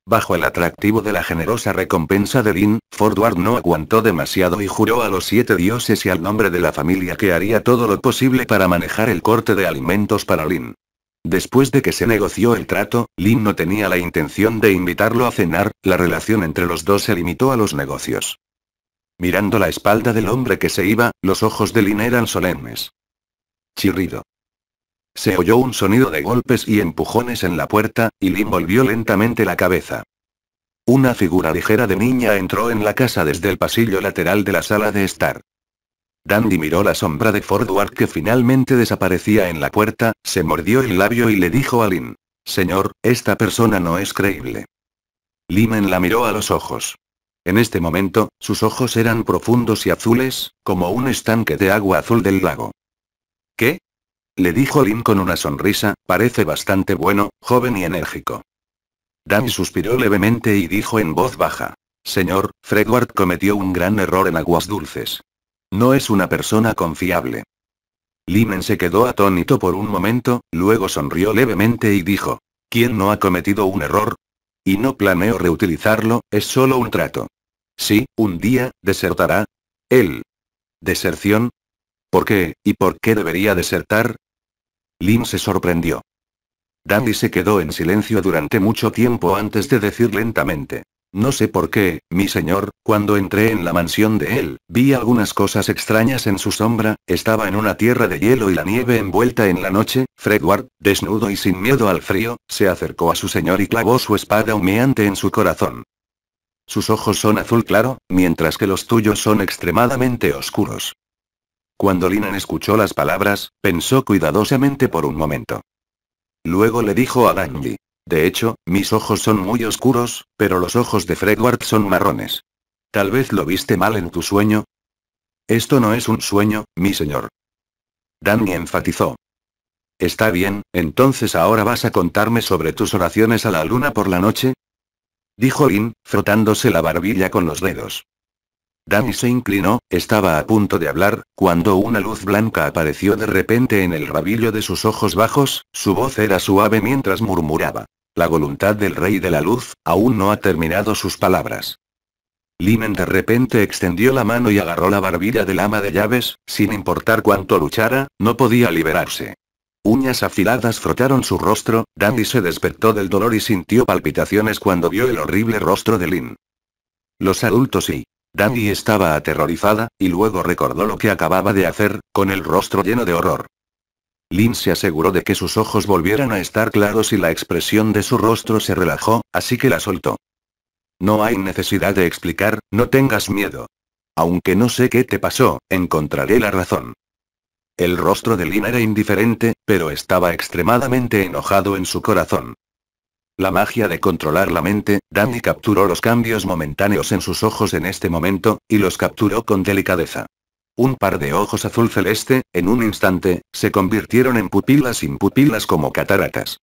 Bajo el atractivo de la generosa recompensa de Lin, Fordward no aguantó demasiado y juró a los siete dioses y al nombre de la familia que haría todo lo posible para manejar el corte de alimentos para Lin. Después de que se negoció el trato, Lin no tenía la intención de invitarlo a cenar, la relación entre los dos se limitó a los negocios. Mirando la espalda del hombre que se iba, los ojos de Lin eran solemnes. Chirrido. Se oyó un sonido de golpes y empujones en la puerta, y Lin volvió lentamente la cabeza. Una figura ligera de niña entró en la casa desde el pasillo lateral de la sala de estar. Dandy miró la sombra de Fordward que finalmente desaparecía en la puerta, se mordió el labio y le dijo a Lin. Señor, esta persona no es creíble. Limen la miró a los ojos. En este momento, sus ojos eran profundos y azules, como un estanque de agua azul del lago. ¿Qué? Le dijo Lin con una sonrisa, parece bastante bueno, joven y enérgico. Dandy suspiró levemente y dijo en voz baja. Señor, Fredward cometió un gran error en aguas dulces. No es una persona confiable. Limen se quedó atónito por un momento, luego sonrió levemente y dijo. ¿Quién no ha cometido un error? Y no planeo reutilizarlo, es solo un trato. Sí, un día, desertará. Él. ¿Deserción? ¿Por qué, y por qué debería desertar? Lim se sorprendió. Dandy se quedó en silencio durante mucho tiempo antes de decir lentamente. No sé por qué, mi señor, cuando entré en la mansión de él, vi algunas cosas extrañas en su sombra, estaba en una tierra de hielo y la nieve envuelta en la noche, Fredward, desnudo y sin miedo al frío, se acercó a su señor y clavó su espada humeante en su corazón. Sus ojos son azul claro, mientras que los tuyos son extremadamente oscuros. Cuando Linan escuchó las palabras, pensó cuidadosamente por un momento. Luego le dijo a Dandy. De hecho, mis ojos son muy oscuros, pero los ojos de Fredward son marrones. Tal vez lo viste mal en tu sueño. Esto no es un sueño, mi señor. Danny enfatizó. Está bien, entonces ahora vas a contarme sobre tus oraciones a la luna por la noche. Dijo Lin, frotándose la barbilla con los dedos. Danny se inclinó, estaba a punto de hablar, cuando una luz blanca apareció de repente en el rabillo de sus ojos bajos, su voz era suave mientras murmuraba. La voluntad del rey de la luz, aún no ha terminado sus palabras. Limen de repente extendió la mano y agarró la barbilla del ama de llaves, sin importar cuánto luchara, no podía liberarse. Uñas afiladas frotaron su rostro, Dandy se despertó del dolor y sintió palpitaciones cuando vio el horrible rostro de Lin. Los adultos y Dandy estaba aterrorizada, y luego recordó lo que acababa de hacer, con el rostro lleno de horror. Lin se aseguró de que sus ojos volvieran a estar claros y la expresión de su rostro se relajó, así que la soltó. No hay necesidad de explicar, no tengas miedo. Aunque no sé qué te pasó, encontraré la razón. El rostro de Lin era indiferente, pero estaba extremadamente enojado en su corazón. La magia de controlar la mente, Danny capturó los cambios momentáneos en sus ojos en este momento, y los capturó con delicadeza. Un par de ojos azul celeste, en un instante, se convirtieron en pupilas sin pupilas como cataratas.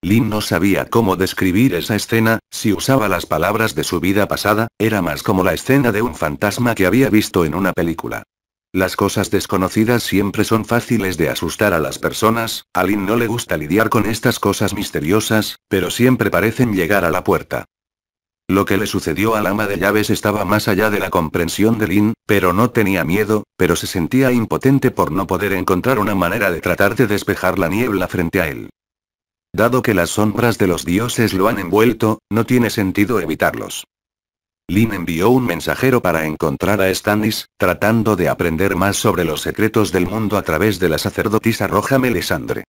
Lin no sabía cómo describir esa escena, si usaba las palabras de su vida pasada, era más como la escena de un fantasma que había visto en una película. Las cosas desconocidas siempre son fáciles de asustar a las personas, a Lin no le gusta lidiar con estas cosas misteriosas, pero siempre parecen llegar a la puerta. Lo que le sucedió al ama de llaves estaba más allá de la comprensión de Lin, pero no tenía miedo, pero se sentía impotente por no poder encontrar una manera de tratar de despejar la niebla frente a él. Dado que las sombras de los dioses lo han envuelto, no tiene sentido evitarlos. Lin envió un mensajero para encontrar a Stannis, tratando de aprender más sobre los secretos del mundo a través de la sacerdotisa roja Melisandre.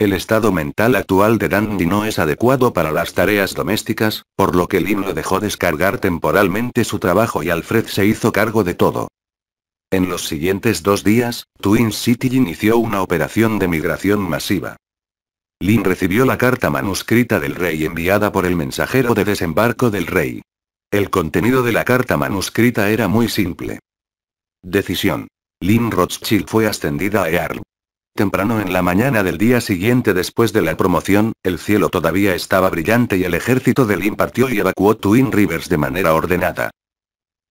El estado mental actual de Dandy no es adecuado para las tareas domésticas, por lo que Lin lo dejó descargar temporalmente su trabajo y Alfred se hizo cargo de todo. En los siguientes dos días, Twin City inició una operación de migración masiva. Lin recibió la carta manuscrita del rey enviada por el mensajero de desembarco del rey. El contenido de la carta manuscrita era muy simple. Decisión. Lin Rothschild fue ascendida a Earl. Temprano en la mañana del día siguiente después de la promoción, el cielo todavía estaba brillante y el ejército de Lin partió y evacuó Twin Rivers de manera ordenada.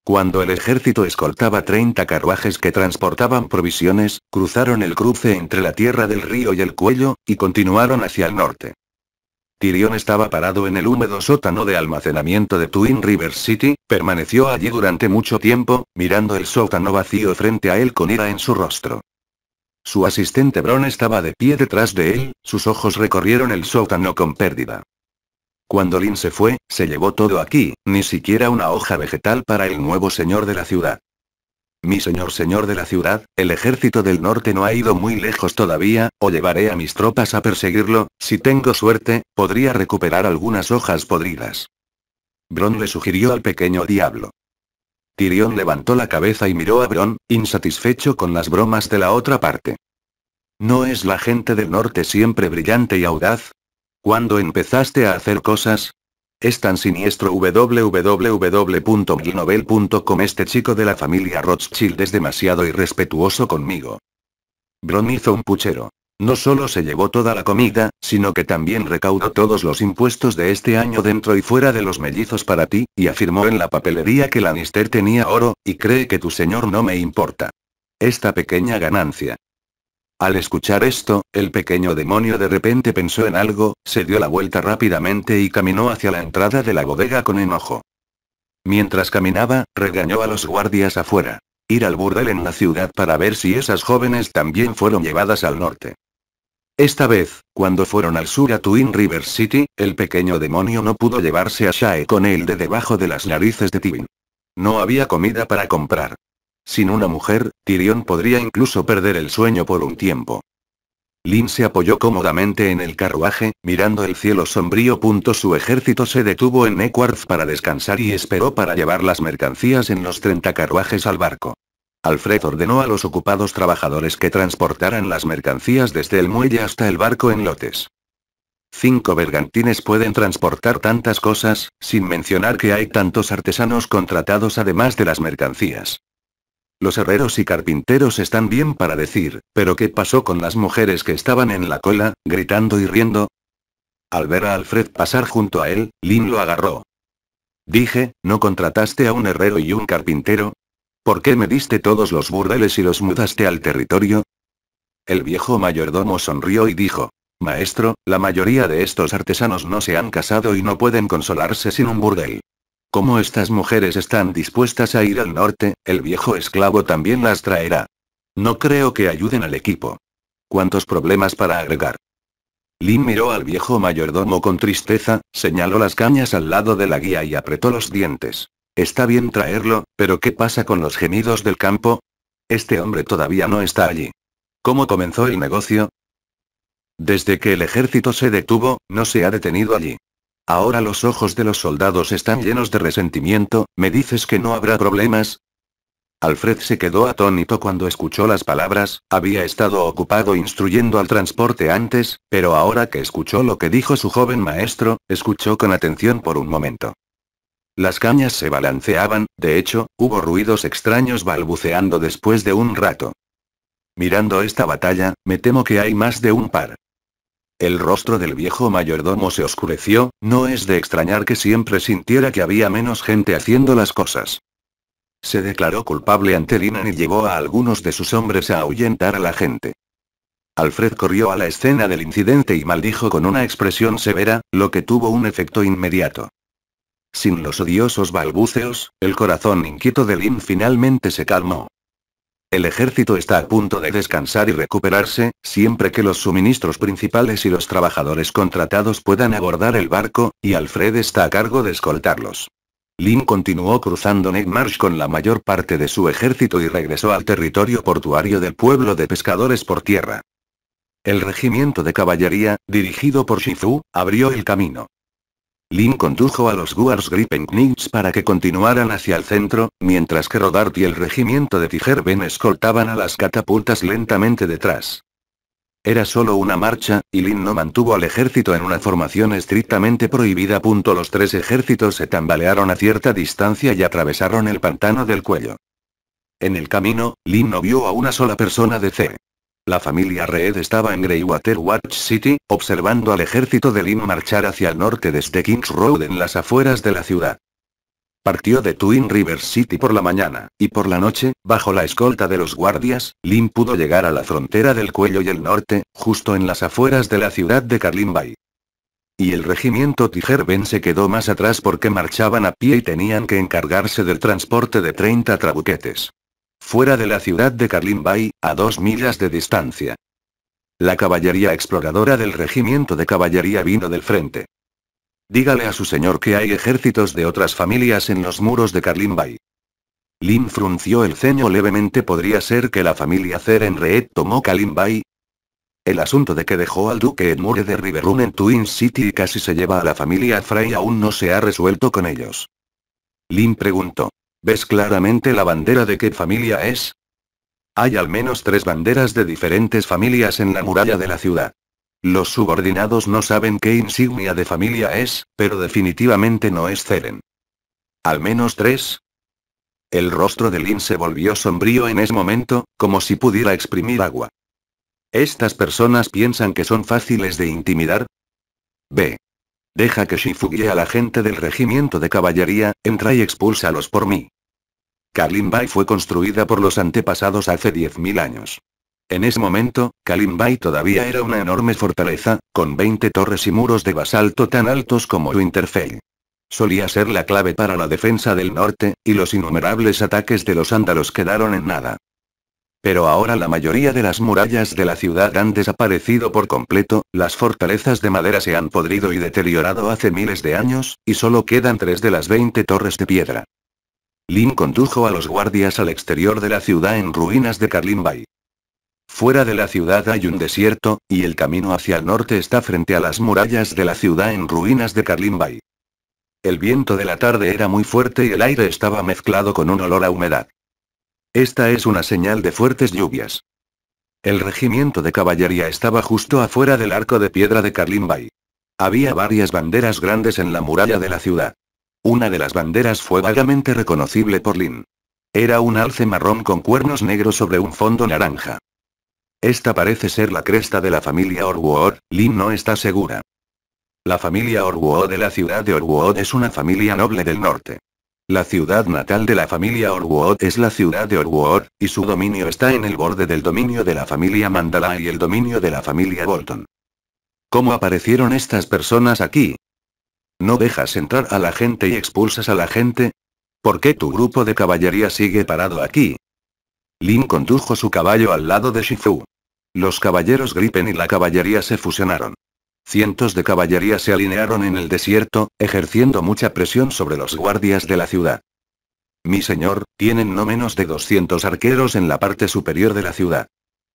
Cuando el ejército escoltaba 30 carruajes que transportaban provisiones, cruzaron el cruce entre la tierra del río y el cuello, y continuaron hacia el norte. Tyrion estaba parado en el húmedo sótano de almacenamiento de Twin Rivers City, permaneció allí durante mucho tiempo, mirando el sótano vacío frente a él con ira en su rostro. Su asistente Bron estaba de pie detrás de él, sus ojos recorrieron el sótano con pérdida. Cuando Lin se fue, se llevó todo aquí, ni siquiera una hoja vegetal para el nuevo señor de la ciudad. Mi señor señor de la ciudad, el ejército del norte no ha ido muy lejos todavía, o llevaré a mis tropas a perseguirlo, si tengo suerte, podría recuperar algunas hojas podridas. Bron le sugirió al pequeño diablo. Tyrion levantó la cabeza y miró a Bron, insatisfecho con las bromas de la otra parte. ¿No es la gente del norte siempre brillante y audaz? ¿Cuándo empezaste a hacer cosas? Es tan siniestro www.gilnovel.com Este chico de la familia Rothschild es demasiado irrespetuoso conmigo. Bron hizo un puchero. No solo se llevó toda la comida, sino que también recaudó todos los impuestos de este año dentro y fuera de los mellizos para ti, y afirmó en la papelería que Lannister tenía oro, y cree que tu señor no me importa. Esta pequeña ganancia. Al escuchar esto, el pequeño demonio de repente pensó en algo, se dio la vuelta rápidamente y caminó hacia la entrada de la bodega con enojo. Mientras caminaba, regañó a los guardias afuera. Ir al burdel en la ciudad para ver si esas jóvenes también fueron llevadas al norte. Esta vez, cuando fueron al sur a Twin River City, el pequeño demonio no pudo llevarse a Shae con él de debajo de las narices de Tywin. No había comida para comprar. Sin una mujer, Tyrion podría incluso perder el sueño por un tiempo. Lin se apoyó cómodamente en el carruaje, mirando el cielo sombrío. Su ejército se detuvo en Neckwarth para descansar y esperó para llevar las mercancías en los 30 carruajes al barco. Alfred ordenó a los ocupados trabajadores que transportaran las mercancías desde el muelle hasta el barco en lotes. Cinco bergantines pueden transportar tantas cosas, sin mencionar que hay tantos artesanos contratados además de las mercancías. Los herreros y carpinteros están bien para decir, pero ¿qué pasó con las mujeres que estaban en la cola, gritando y riendo? Al ver a Alfred pasar junto a él, Lin lo agarró. Dije, ¿no contrataste a un herrero y un carpintero? ¿Por qué me diste todos los burdeles y los mudaste al territorio? El viejo mayordomo sonrió y dijo, Maestro, la mayoría de estos artesanos no se han casado y no pueden consolarse sin un burdel. Como estas mujeres están dispuestas a ir al norte, el viejo esclavo también las traerá. No creo que ayuden al equipo. ¿Cuántos problemas para agregar? Lin miró al viejo mayordomo con tristeza, señaló las cañas al lado de la guía y apretó los dientes. Está bien traerlo, pero ¿qué pasa con los gemidos del campo? Este hombre todavía no está allí. ¿Cómo comenzó el negocio? Desde que el ejército se detuvo, no se ha detenido allí. Ahora los ojos de los soldados están llenos de resentimiento, ¿me dices que no habrá problemas? Alfred se quedó atónito cuando escuchó las palabras, había estado ocupado instruyendo al transporte antes, pero ahora que escuchó lo que dijo su joven maestro, escuchó con atención por un momento. Las cañas se balanceaban, de hecho, hubo ruidos extraños balbuceando después de un rato. Mirando esta batalla, me temo que hay más de un par. El rostro del viejo mayordomo se oscureció, no es de extrañar que siempre sintiera que había menos gente haciendo las cosas. Se declaró culpable ante Linan y llevó a algunos de sus hombres a ahuyentar a la gente. Alfred corrió a la escena del incidente y maldijo con una expresión severa, lo que tuvo un efecto inmediato. Sin los odiosos balbuceos, el corazón inquieto de Lin finalmente se calmó. El ejército está a punto de descansar y recuperarse, siempre que los suministros principales y los trabajadores contratados puedan abordar el barco, y Alfred está a cargo de escoltarlos. Lin continuó cruzando Marsh con la mayor parte de su ejército y regresó al territorio portuario del pueblo de pescadores por tierra. El regimiento de caballería, dirigido por Shifu, abrió el camino. Lin condujo a los Guards Knights para que continuaran hacia el centro, mientras que Rodart y el regimiento de Tigerben escoltaban a las catapultas lentamente detrás. Era solo una marcha, y Lin no mantuvo al ejército en una formación estrictamente prohibida. Los tres ejércitos se tambalearon a cierta distancia y atravesaron el pantano del cuello. En el camino, Lin no vio a una sola persona de C. La familia Reed estaba en Greywater Watch City, observando al ejército de Lin marchar hacia el norte desde Kings Road en las afueras de la ciudad. Partió de Twin River City por la mañana, y por la noche, bajo la escolta de los guardias, Lin pudo llegar a la frontera del cuello y el norte, justo en las afueras de la ciudad de Carlin Bay. Y el regimiento Tigerben se quedó más atrás porque marchaban a pie y tenían que encargarse del transporte de 30 trabuquetes. Fuera de la ciudad de Karlimbay, a dos millas de distancia. La caballería exploradora del regimiento de caballería vino del frente. Dígale a su señor que hay ejércitos de otras familias en los muros de Karlimbay. Lin frunció el ceño levemente. ¿Podría ser que la familia Cerenreed tomó Kalimbay? El asunto de que dejó al duque Edmure de Riverrun en Twin City y casi se lleva a la familia Frey aún no se ha resuelto con ellos. Lin preguntó. ¿Ves claramente la bandera de qué familia es? Hay al menos tres banderas de diferentes familias en la muralla de la ciudad. Los subordinados no saben qué insignia de familia es, pero definitivamente no es Ceren. ¿Al menos tres? El rostro de Lin se volvió sombrío en ese momento, como si pudiera exprimir agua. ¿Estas personas piensan que son fáciles de intimidar? B. Deja que Shifu guíe a la gente del regimiento de caballería, entra y expúlsalos por mí. Kalimbai fue construida por los antepasados hace 10.000 años. En ese momento, Kalimbai todavía era una enorme fortaleza, con 20 torres y muros de basalto tan altos como Winterfell solía ser la clave para la defensa del norte, y los innumerables ataques de los ándalos quedaron en nada. Pero ahora la mayoría de las murallas de la ciudad han desaparecido por completo, las fortalezas de madera se han podrido y deteriorado hace miles de años, y solo quedan tres de las 20 torres de piedra. Lin condujo a los guardias al exterior de la ciudad en ruinas de Karlimbay. Fuera de la ciudad hay un desierto, y el camino hacia el norte está frente a las murallas de la ciudad en ruinas de Karlimbay. El viento de la tarde era muy fuerte y el aire estaba mezclado con un olor a humedad. Esta es una señal de fuertes lluvias. El regimiento de caballería estaba justo afuera del arco de piedra de Carlimbay. Había varias banderas grandes en la muralla de la ciudad. Una de las banderas fue vagamente reconocible por Lin. Era un alce marrón con cuernos negros sobre un fondo naranja. Esta parece ser la cresta de la familia Orwood, Lin no está segura. La familia Orwood de la ciudad de Orwood es una familia noble del norte. La ciudad natal de la familia Orwood es la ciudad de Orwood, y su dominio está en el borde del dominio de la familia Mandala y el dominio de la familia Bolton. ¿Cómo aparecieron estas personas aquí? ¿No dejas entrar a la gente y expulsas a la gente? ¿Por qué tu grupo de caballería sigue parado aquí? Lin condujo su caballo al lado de Shifu. Los caballeros Gripen y la caballería se fusionaron. Cientos de caballería se alinearon en el desierto, ejerciendo mucha presión sobre los guardias de la ciudad. Mi señor, tienen no menos de 200 arqueros en la parte superior de la ciudad.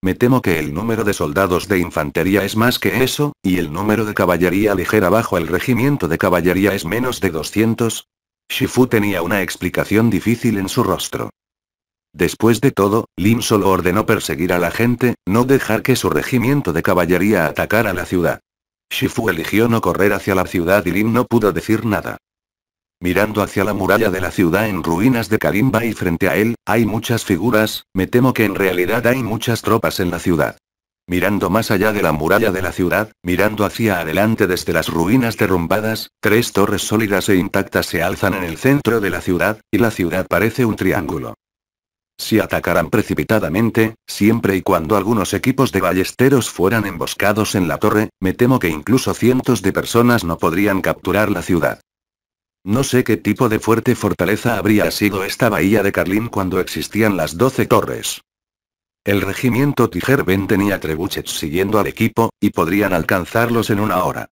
Me temo que el número de soldados de infantería es más que eso, y el número de caballería ligera bajo el regimiento de caballería es menos de 200. Shifu tenía una explicación difícil en su rostro. Después de todo, Lim solo ordenó perseguir a la gente, no dejar que su regimiento de caballería atacara la ciudad. Shifu eligió no correr hacia la ciudad y Lin no pudo decir nada. Mirando hacia la muralla de la ciudad en ruinas de Kalimba y frente a él, hay muchas figuras, me temo que en realidad hay muchas tropas en la ciudad. Mirando más allá de la muralla de la ciudad, mirando hacia adelante desde las ruinas derrumbadas, tres torres sólidas e intactas se alzan en el centro de la ciudad, y la ciudad parece un triángulo. Si atacaran precipitadamente, siempre y cuando algunos equipos de ballesteros fueran emboscados en la torre, me temo que incluso cientos de personas no podrían capturar la ciudad. No sé qué tipo de fuerte fortaleza habría sido esta bahía de Carlín cuando existían las doce torres. El regimiento Tigerben tenía trebuchets siguiendo al equipo, y podrían alcanzarlos en una hora.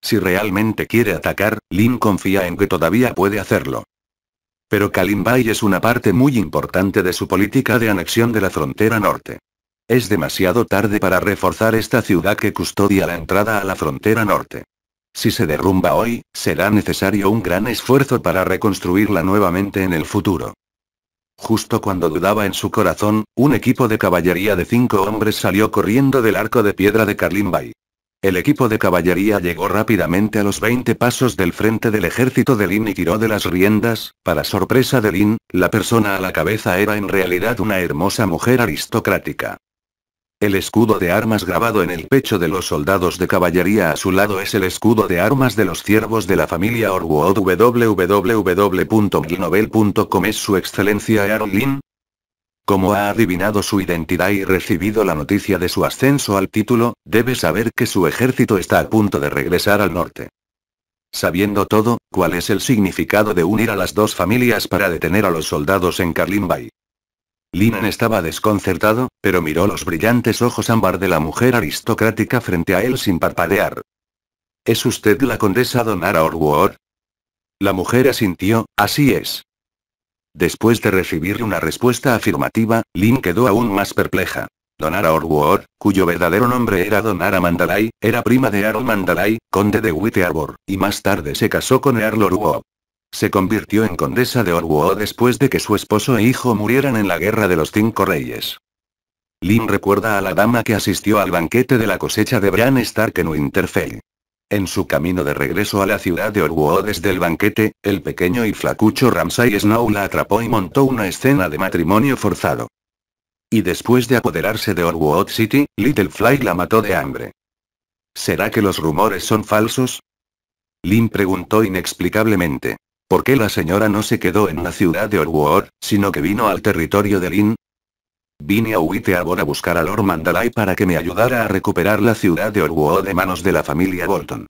Si realmente quiere atacar, Lin confía en que todavía puede hacerlo. Pero Kalimbay es una parte muy importante de su política de anexión de la frontera norte. Es demasiado tarde para reforzar esta ciudad que custodia la entrada a la frontera norte. Si se derrumba hoy, será necesario un gran esfuerzo para reconstruirla nuevamente en el futuro. Justo cuando dudaba en su corazón, un equipo de caballería de cinco hombres salió corriendo del arco de piedra de Carlimbay. El equipo de caballería llegó rápidamente a los 20 pasos del frente del ejército de Lin y tiró de las riendas, para sorpresa de Lin, la persona a la cabeza era en realidad una hermosa mujer aristocrática. El escudo de armas grabado en el pecho de los soldados de caballería a su lado es el escudo de armas de los ciervos de la familia Orwood www.gnovel.com es su excelencia Aaron Lin, como ha adivinado su identidad y recibido la noticia de su ascenso al título, debe saber que su ejército está a punto de regresar al norte. Sabiendo todo, ¿cuál es el significado de unir a las dos familias para detener a los soldados en Carlimbay? Linen estaba desconcertado, pero miró los brillantes ojos ámbar de la mujer aristocrática frente a él sin parpadear. ¿Es usted la condesa Donara Orwood? La mujer asintió, así es. Después de recibir una respuesta afirmativa, Lin quedó aún más perpleja. Donara Orwood, cuyo verdadero nombre era Donara Mandalay, era prima de Earl Mandalay, conde de Arbor, y más tarde se casó con Earl Orwood. Se convirtió en condesa de Orwood después de que su esposo e hijo murieran en la Guerra de los Cinco Reyes. Lin recuerda a la dama que asistió al banquete de la cosecha de Bran Stark en Winterfell. En su camino de regreso a la ciudad de Orwood desde el banquete, el pequeño y flacucho Ramsay Snow la atrapó y montó una escena de matrimonio forzado. Y después de apoderarse de Orwood City, Littlefly la mató de hambre. ¿Será que los rumores son falsos? Lin preguntó inexplicablemente. ¿Por qué la señora no se quedó en la ciudad de Orwood, sino que vino al territorio de Lin? Vine a Wittearbor a buscar a Lord Mandalay para que me ayudara a recuperar la ciudad de Orwood de manos de la familia Bolton.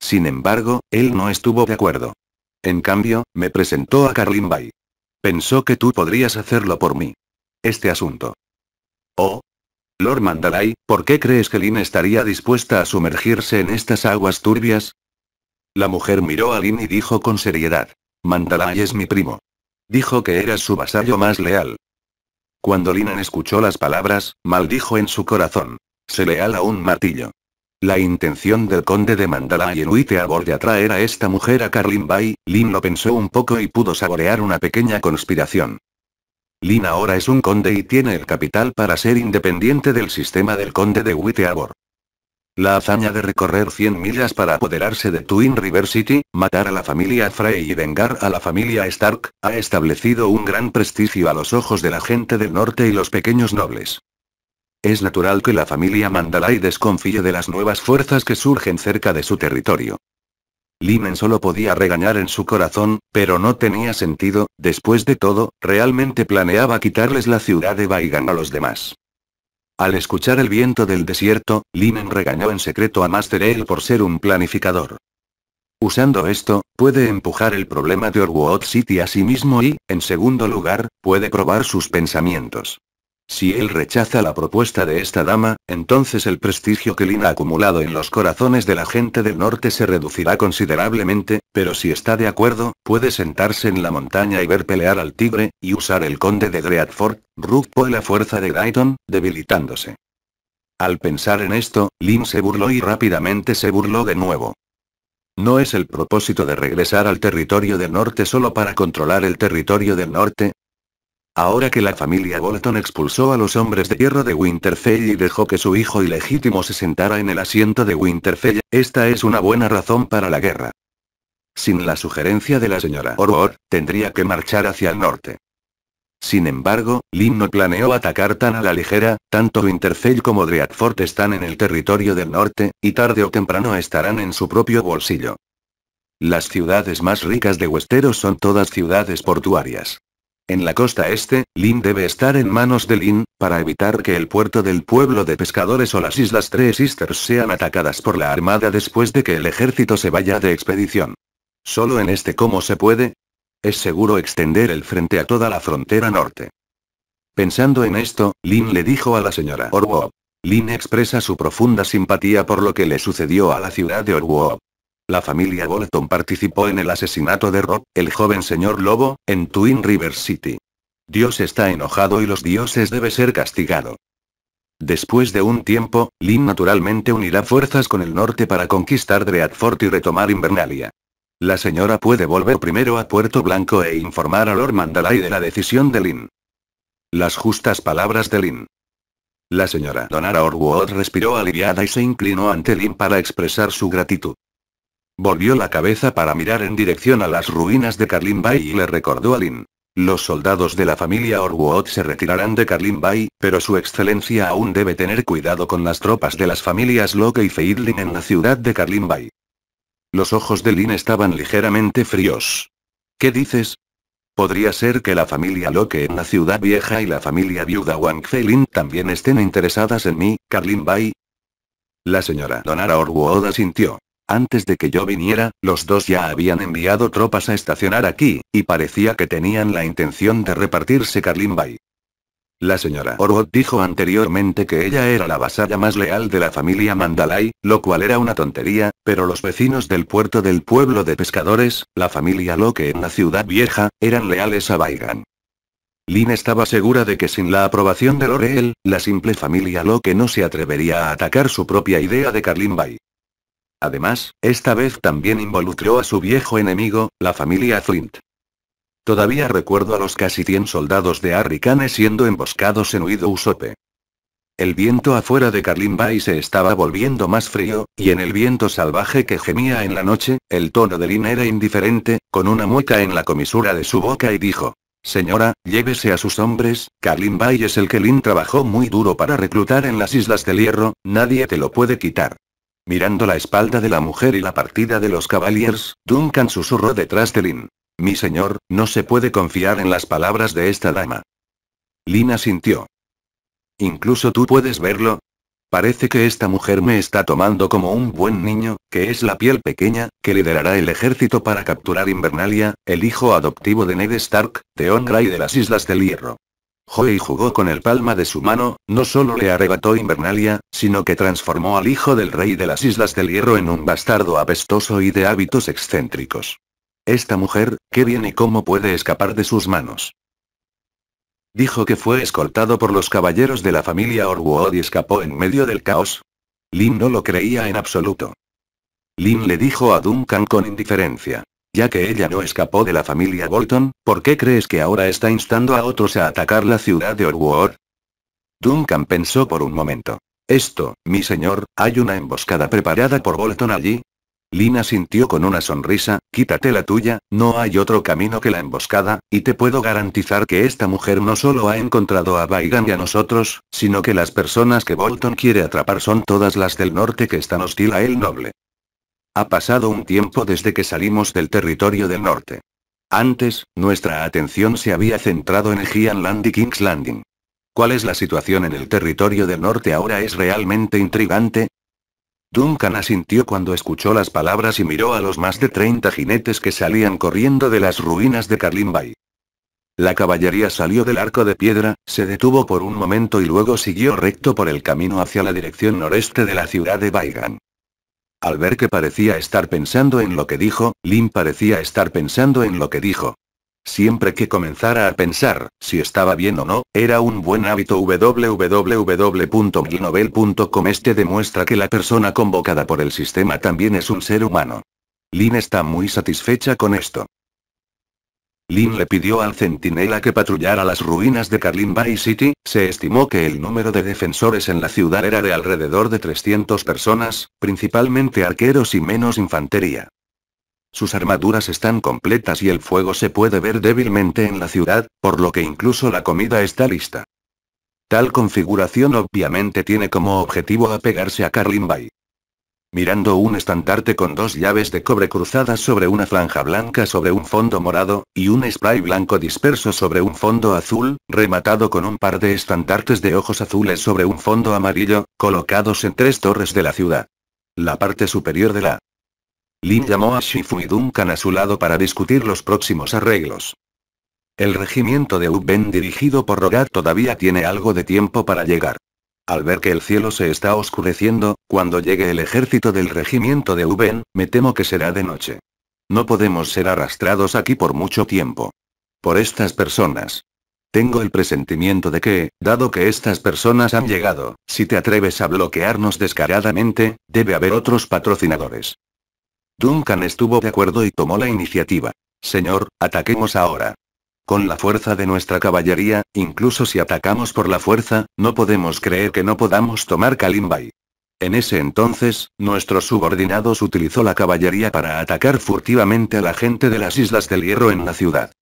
Sin embargo, él no estuvo de acuerdo. En cambio, me presentó a Carlin Bay. Pensó que tú podrías hacerlo por mí. Este asunto. Oh. Lord Mandalay, ¿por qué crees que Lin estaría dispuesta a sumergirse en estas aguas turbias? La mujer miró a Lin y dijo con seriedad. Mandalay es mi primo. Dijo que eras su vasallo más leal. Cuando Linan escuchó las palabras, maldijo en su corazón. Se leal a un martillo. La intención del conde de Mandalay en Wittearbor de atraer a esta mujer a Carlin Bay, Lin lo pensó un poco y pudo saborear una pequeña conspiración. Lin ahora es un conde y tiene el capital para ser independiente del sistema del conde de Wittearbor. La hazaña de recorrer 100 millas para apoderarse de Twin River City, matar a la familia Frey y vengar a la familia Stark, ha establecido un gran prestigio a los ojos de la gente del norte y los pequeños nobles. Es natural que la familia Mandalay desconfíe de las nuevas fuerzas que surgen cerca de su territorio. Limen solo podía regañar en su corazón, pero no tenía sentido, después de todo, realmente planeaba quitarles la ciudad de Baigan a los demás. Al escuchar el viento del desierto, Limen regañó en secreto a Master Ale por ser un planificador. Usando esto, puede empujar el problema de Orwood City a sí mismo y, en segundo lugar, puede probar sus pensamientos. Si él rechaza la propuesta de esta dama, entonces el prestigio que Lin ha acumulado en los corazones de la gente del norte se reducirá considerablemente, pero si está de acuerdo, puede sentarse en la montaña y ver pelear al tigre, y usar el conde de Dreadford, Ruthpo y la fuerza de Gaiton, debilitándose. Al pensar en esto, Lin se burló y rápidamente se burló de nuevo. No es el propósito de regresar al territorio del norte solo para controlar el territorio del norte, Ahora que la familia Bolton expulsó a los hombres de hierro de Winterfell y dejó que su hijo ilegítimo se sentara en el asiento de Winterfell, esta es una buena razón para la guerra. Sin la sugerencia de la señora Orwell, tendría que marchar hacia el norte. Sin embargo, Lynn no planeó atacar tan a la ligera, tanto Winterfell como Dreadfort están en el territorio del norte, y tarde o temprano estarán en su propio bolsillo. Las ciudades más ricas de Westeros son todas ciudades portuarias. En la costa este, Lin debe estar en manos de Lin, para evitar que el puerto del pueblo de pescadores o las Islas Tres Sisters sean atacadas por la armada después de que el ejército se vaya de expedición. Solo en este cómo se puede. Es seguro extender el frente a toda la frontera norte. Pensando en esto, Lin le dijo a la señora Orwo. Lin expresa su profunda simpatía por lo que le sucedió a la ciudad de Orwo. La familia Bolton participó en el asesinato de Rob, el joven señor Lobo, en Twin River City. Dios está enojado y los dioses debe ser castigado. Después de un tiempo, Lynn naturalmente unirá fuerzas con el norte para conquistar Dreadfort y retomar Invernalia. La señora puede volver primero a Puerto Blanco e informar a Lord Mandalay de la decisión de Lynn. Las justas palabras de Lynn. La señora Donara Orwood respiró aliviada y se inclinó ante Lynn para expresar su gratitud. Volvió la cabeza para mirar en dirección a las ruinas de Carlin Bay y le recordó a Lin. Los soldados de la familia Orwood se retirarán de Carlin Bay, pero su excelencia aún debe tener cuidado con las tropas de las familias Locke y Feidlin en la ciudad de Carlin Bay. Los ojos de Lin estaban ligeramente fríos. ¿Qué dices? Podría ser que la familia Locke en la ciudad vieja y la familia viuda Wang Feilin también estén interesadas en mí, Carlin Bay. La señora Donara Orwood asintió. Antes de que yo viniera, los dos ya habían enviado tropas a estacionar aquí, y parecía que tenían la intención de repartirse Carlin Bay. La señora Orwot dijo anteriormente que ella era la vasalla más leal de la familia Mandalay, lo cual era una tontería, pero los vecinos del puerto del pueblo de pescadores, la familia Locke en la ciudad vieja, eran leales a Baigan. Lin estaba segura de que sin la aprobación de Loreel, la simple familia Locke no se atrevería a atacar su propia idea de Carlin Bay. Además, esta vez también involucró a su viejo enemigo, la familia Flint. Todavía recuerdo a los casi 100 soldados de Arricane siendo emboscados en Huido Usope. El viento afuera de Carlin Bay se estaba volviendo más frío, y en el viento salvaje que gemía en la noche, el tono de Lin era indiferente, con una mueca en la comisura de su boca y dijo, Señora, llévese a sus hombres, Carlin Bay es el que Lin trabajó muy duro para reclutar en las Islas del Hierro, nadie te lo puede quitar. Mirando la espalda de la mujer y la partida de los Cavaliers, Duncan susurró detrás de Lin. Mi señor, no se puede confiar en las palabras de esta dama. Lina sintió. Incluso tú puedes verlo. Parece que esta mujer me está tomando como un buen niño, que es la piel pequeña, que liderará el ejército para capturar Invernalia, el hijo adoptivo de Ned Stark, de Ongra y de las Islas del Hierro. Joey jugó con el palma de su mano, no solo le arrebató Invernalia, sino que transformó al hijo del rey de las Islas del Hierro en un bastardo apestoso y de hábitos excéntricos. Esta mujer, ¿qué bien y cómo puede escapar de sus manos? Dijo que fue escoltado por los caballeros de la familia Orwood y escapó en medio del caos. Lin no lo creía en absoluto. Lin le dijo a Duncan con indiferencia. Ya que ella no escapó de la familia Bolton, ¿por qué crees que ahora está instando a otros a atacar la ciudad de Orwood? Duncan pensó por un momento. Esto, mi señor, hay una emboscada preparada por Bolton allí, Lina sintió con una sonrisa, quítate la tuya, no hay otro camino que la emboscada, y te puedo garantizar que esta mujer no solo ha encontrado a Baigan y a nosotros, sino que las personas que Bolton quiere atrapar son todas las del norte que están hostil a él noble. Ha pasado un tiempo desde que salimos del territorio del norte. Antes, nuestra atención se había centrado en Gian Land y King's Landing. ¿Cuál es la situación en el territorio del norte ahora es realmente intrigante, Duncan asintió cuando escuchó las palabras y miró a los más de 30 jinetes que salían corriendo de las ruinas de Carlin Bay. La caballería salió del arco de piedra, se detuvo por un momento y luego siguió recto por el camino hacia la dirección noreste de la ciudad de Baigan. Al ver que parecía estar pensando en lo que dijo, Lin parecía estar pensando en lo que dijo. Siempre que comenzara a pensar, si estaba bien o no, era un buen hábito www.milnovel.com Este demuestra que la persona convocada por el sistema también es un ser humano. Lin está muy satisfecha con esto. Lin le pidió al centinela que patrullara las ruinas de Carlin Bay City, se estimó que el número de defensores en la ciudad era de alrededor de 300 personas, principalmente arqueros y menos infantería. Sus armaduras están completas y el fuego se puede ver débilmente en la ciudad, por lo que incluso la comida está lista. Tal configuración obviamente tiene como objetivo apegarse a Carlin Bay. Mirando un estandarte con dos llaves de cobre cruzadas sobre una franja blanca sobre un fondo morado, y un spray blanco disperso sobre un fondo azul, rematado con un par de estandartes de ojos azules sobre un fondo amarillo, colocados en tres torres de la ciudad. La parte superior de la Lin llamó a Shifu y Duncan a su lado para discutir los próximos arreglos. El regimiento de Uben dirigido por Rogat todavía tiene algo de tiempo para llegar. Al ver que el cielo se está oscureciendo, cuando llegue el ejército del regimiento de Uben, me temo que será de noche. No podemos ser arrastrados aquí por mucho tiempo. Por estas personas. Tengo el presentimiento de que, dado que estas personas han llegado, si te atreves a bloquearnos descaradamente, debe haber otros patrocinadores. Duncan estuvo de acuerdo y tomó la iniciativa. Señor, ataquemos ahora. Con la fuerza de nuestra caballería, incluso si atacamos por la fuerza, no podemos creer que no podamos tomar Kalimbay. En ese entonces, nuestros subordinados utilizó la caballería para atacar furtivamente a la gente de las Islas del Hierro en la ciudad.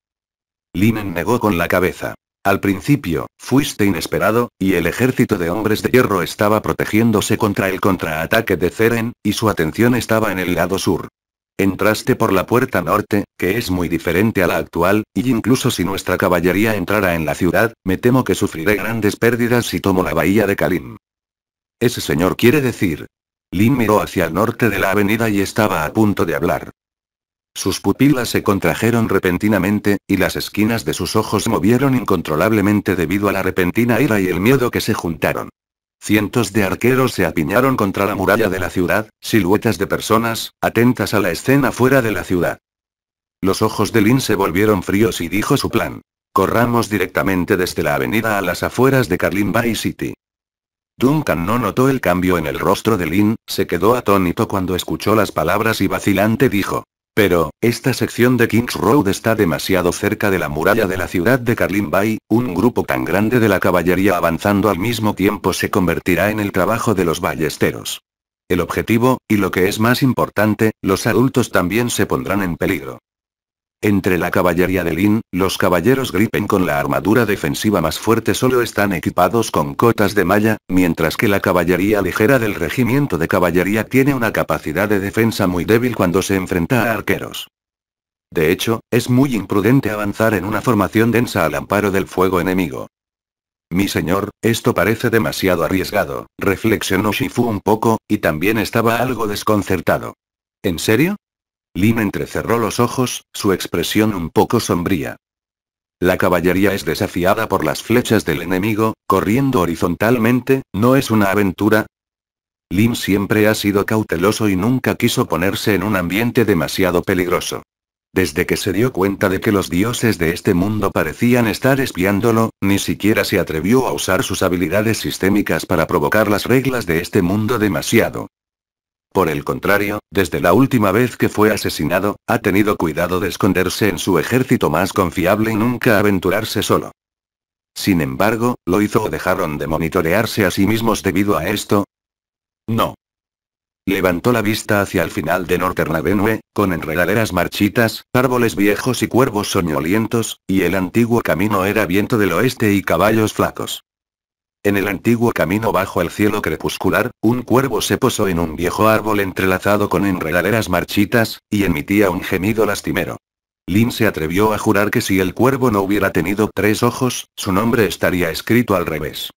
Linen negó con la cabeza. Al principio, fuiste inesperado, y el ejército de hombres de hierro estaba protegiéndose contra el contraataque de Zeren, y su atención estaba en el lado sur. Entraste por la puerta norte, que es muy diferente a la actual, y incluso si nuestra caballería entrara en la ciudad, me temo que sufriré grandes pérdidas si tomo la bahía de Kalim. Ese señor quiere decir. Lin miró hacia el norte de la avenida y estaba a punto de hablar. Sus pupilas se contrajeron repentinamente, y las esquinas de sus ojos movieron incontrolablemente debido a la repentina ira y el miedo que se juntaron. Cientos de arqueros se apiñaron contra la muralla de la ciudad, siluetas de personas, atentas a la escena fuera de la ciudad. Los ojos de Lin se volvieron fríos y dijo su plan. Corramos directamente desde la avenida a las afueras de Carlin Bay City. Duncan no notó el cambio en el rostro de Lin, se quedó atónito cuando escuchó las palabras y vacilante dijo. Pero, esta sección de Kings Road está demasiado cerca de la muralla de la ciudad de Carlin Bay, un grupo tan grande de la caballería avanzando al mismo tiempo se convertirá en el trabajo de los ballesteros. El objetivo, y lo que es más importante, los adultos también se pondrán en peligro. Entre la caballería de Lin, los caballeros Gripen con la armadura defensiva más fuerte solo están equipados con cotas de malla, mientras que la caballería ligera del regimiento de caballería tiene una capacidad de defensa muy débil cuando se enfrenta a arqueros. De hecho, es muy imprudente avanzar en una formación densa al amparo del fuego enemigo. Mi señor, esto parece demasiado arriesgado, reflexionó Shifu un poco, y también estaba algo desconcertado. ¿En serio? Lin entrecerró los ojos, su expresión un poco sombría. La caballería es desafiada por las flechas del enemigo, corriendo horizontalmente, ¿no es una aventura? Lin siempre ha sido cauteloso y nunca quiso ponerse en un ambiente demasiado peligroso. Desde que se dio cuenta de que los dioses de este mundo parecían estar espiándolo, ni siquiera se atrevió a usar sus habilidades sistémicas para provocar las reglas de este mundo demasiado. Por el contrario, desde la última vez que fue asesinado, ha tenido cuidado de esconderse en su ejército más confiable y nunca aventurarse solo. Sin embargo, ¿lo hizo o dejaron de monitorearse a sí mismos debido a esto? No. Levantó la vista hacia el final de Northern Avenue, con enredaderas marchitas, árboles viejos y cuervos soñolientos, y el antiguo camino era viento del oeste y caballos flacos. En el antiguo camino bajo el cielo crepuscular, un cuervo se posó en un viejo árbol entrelazado con enredaderas marchitas, y emitía un gemido lastimero. Lin se atrevió a jurar que si el cuervo no hubiera tenido tres ojos, su nombre estaría escrito al revés.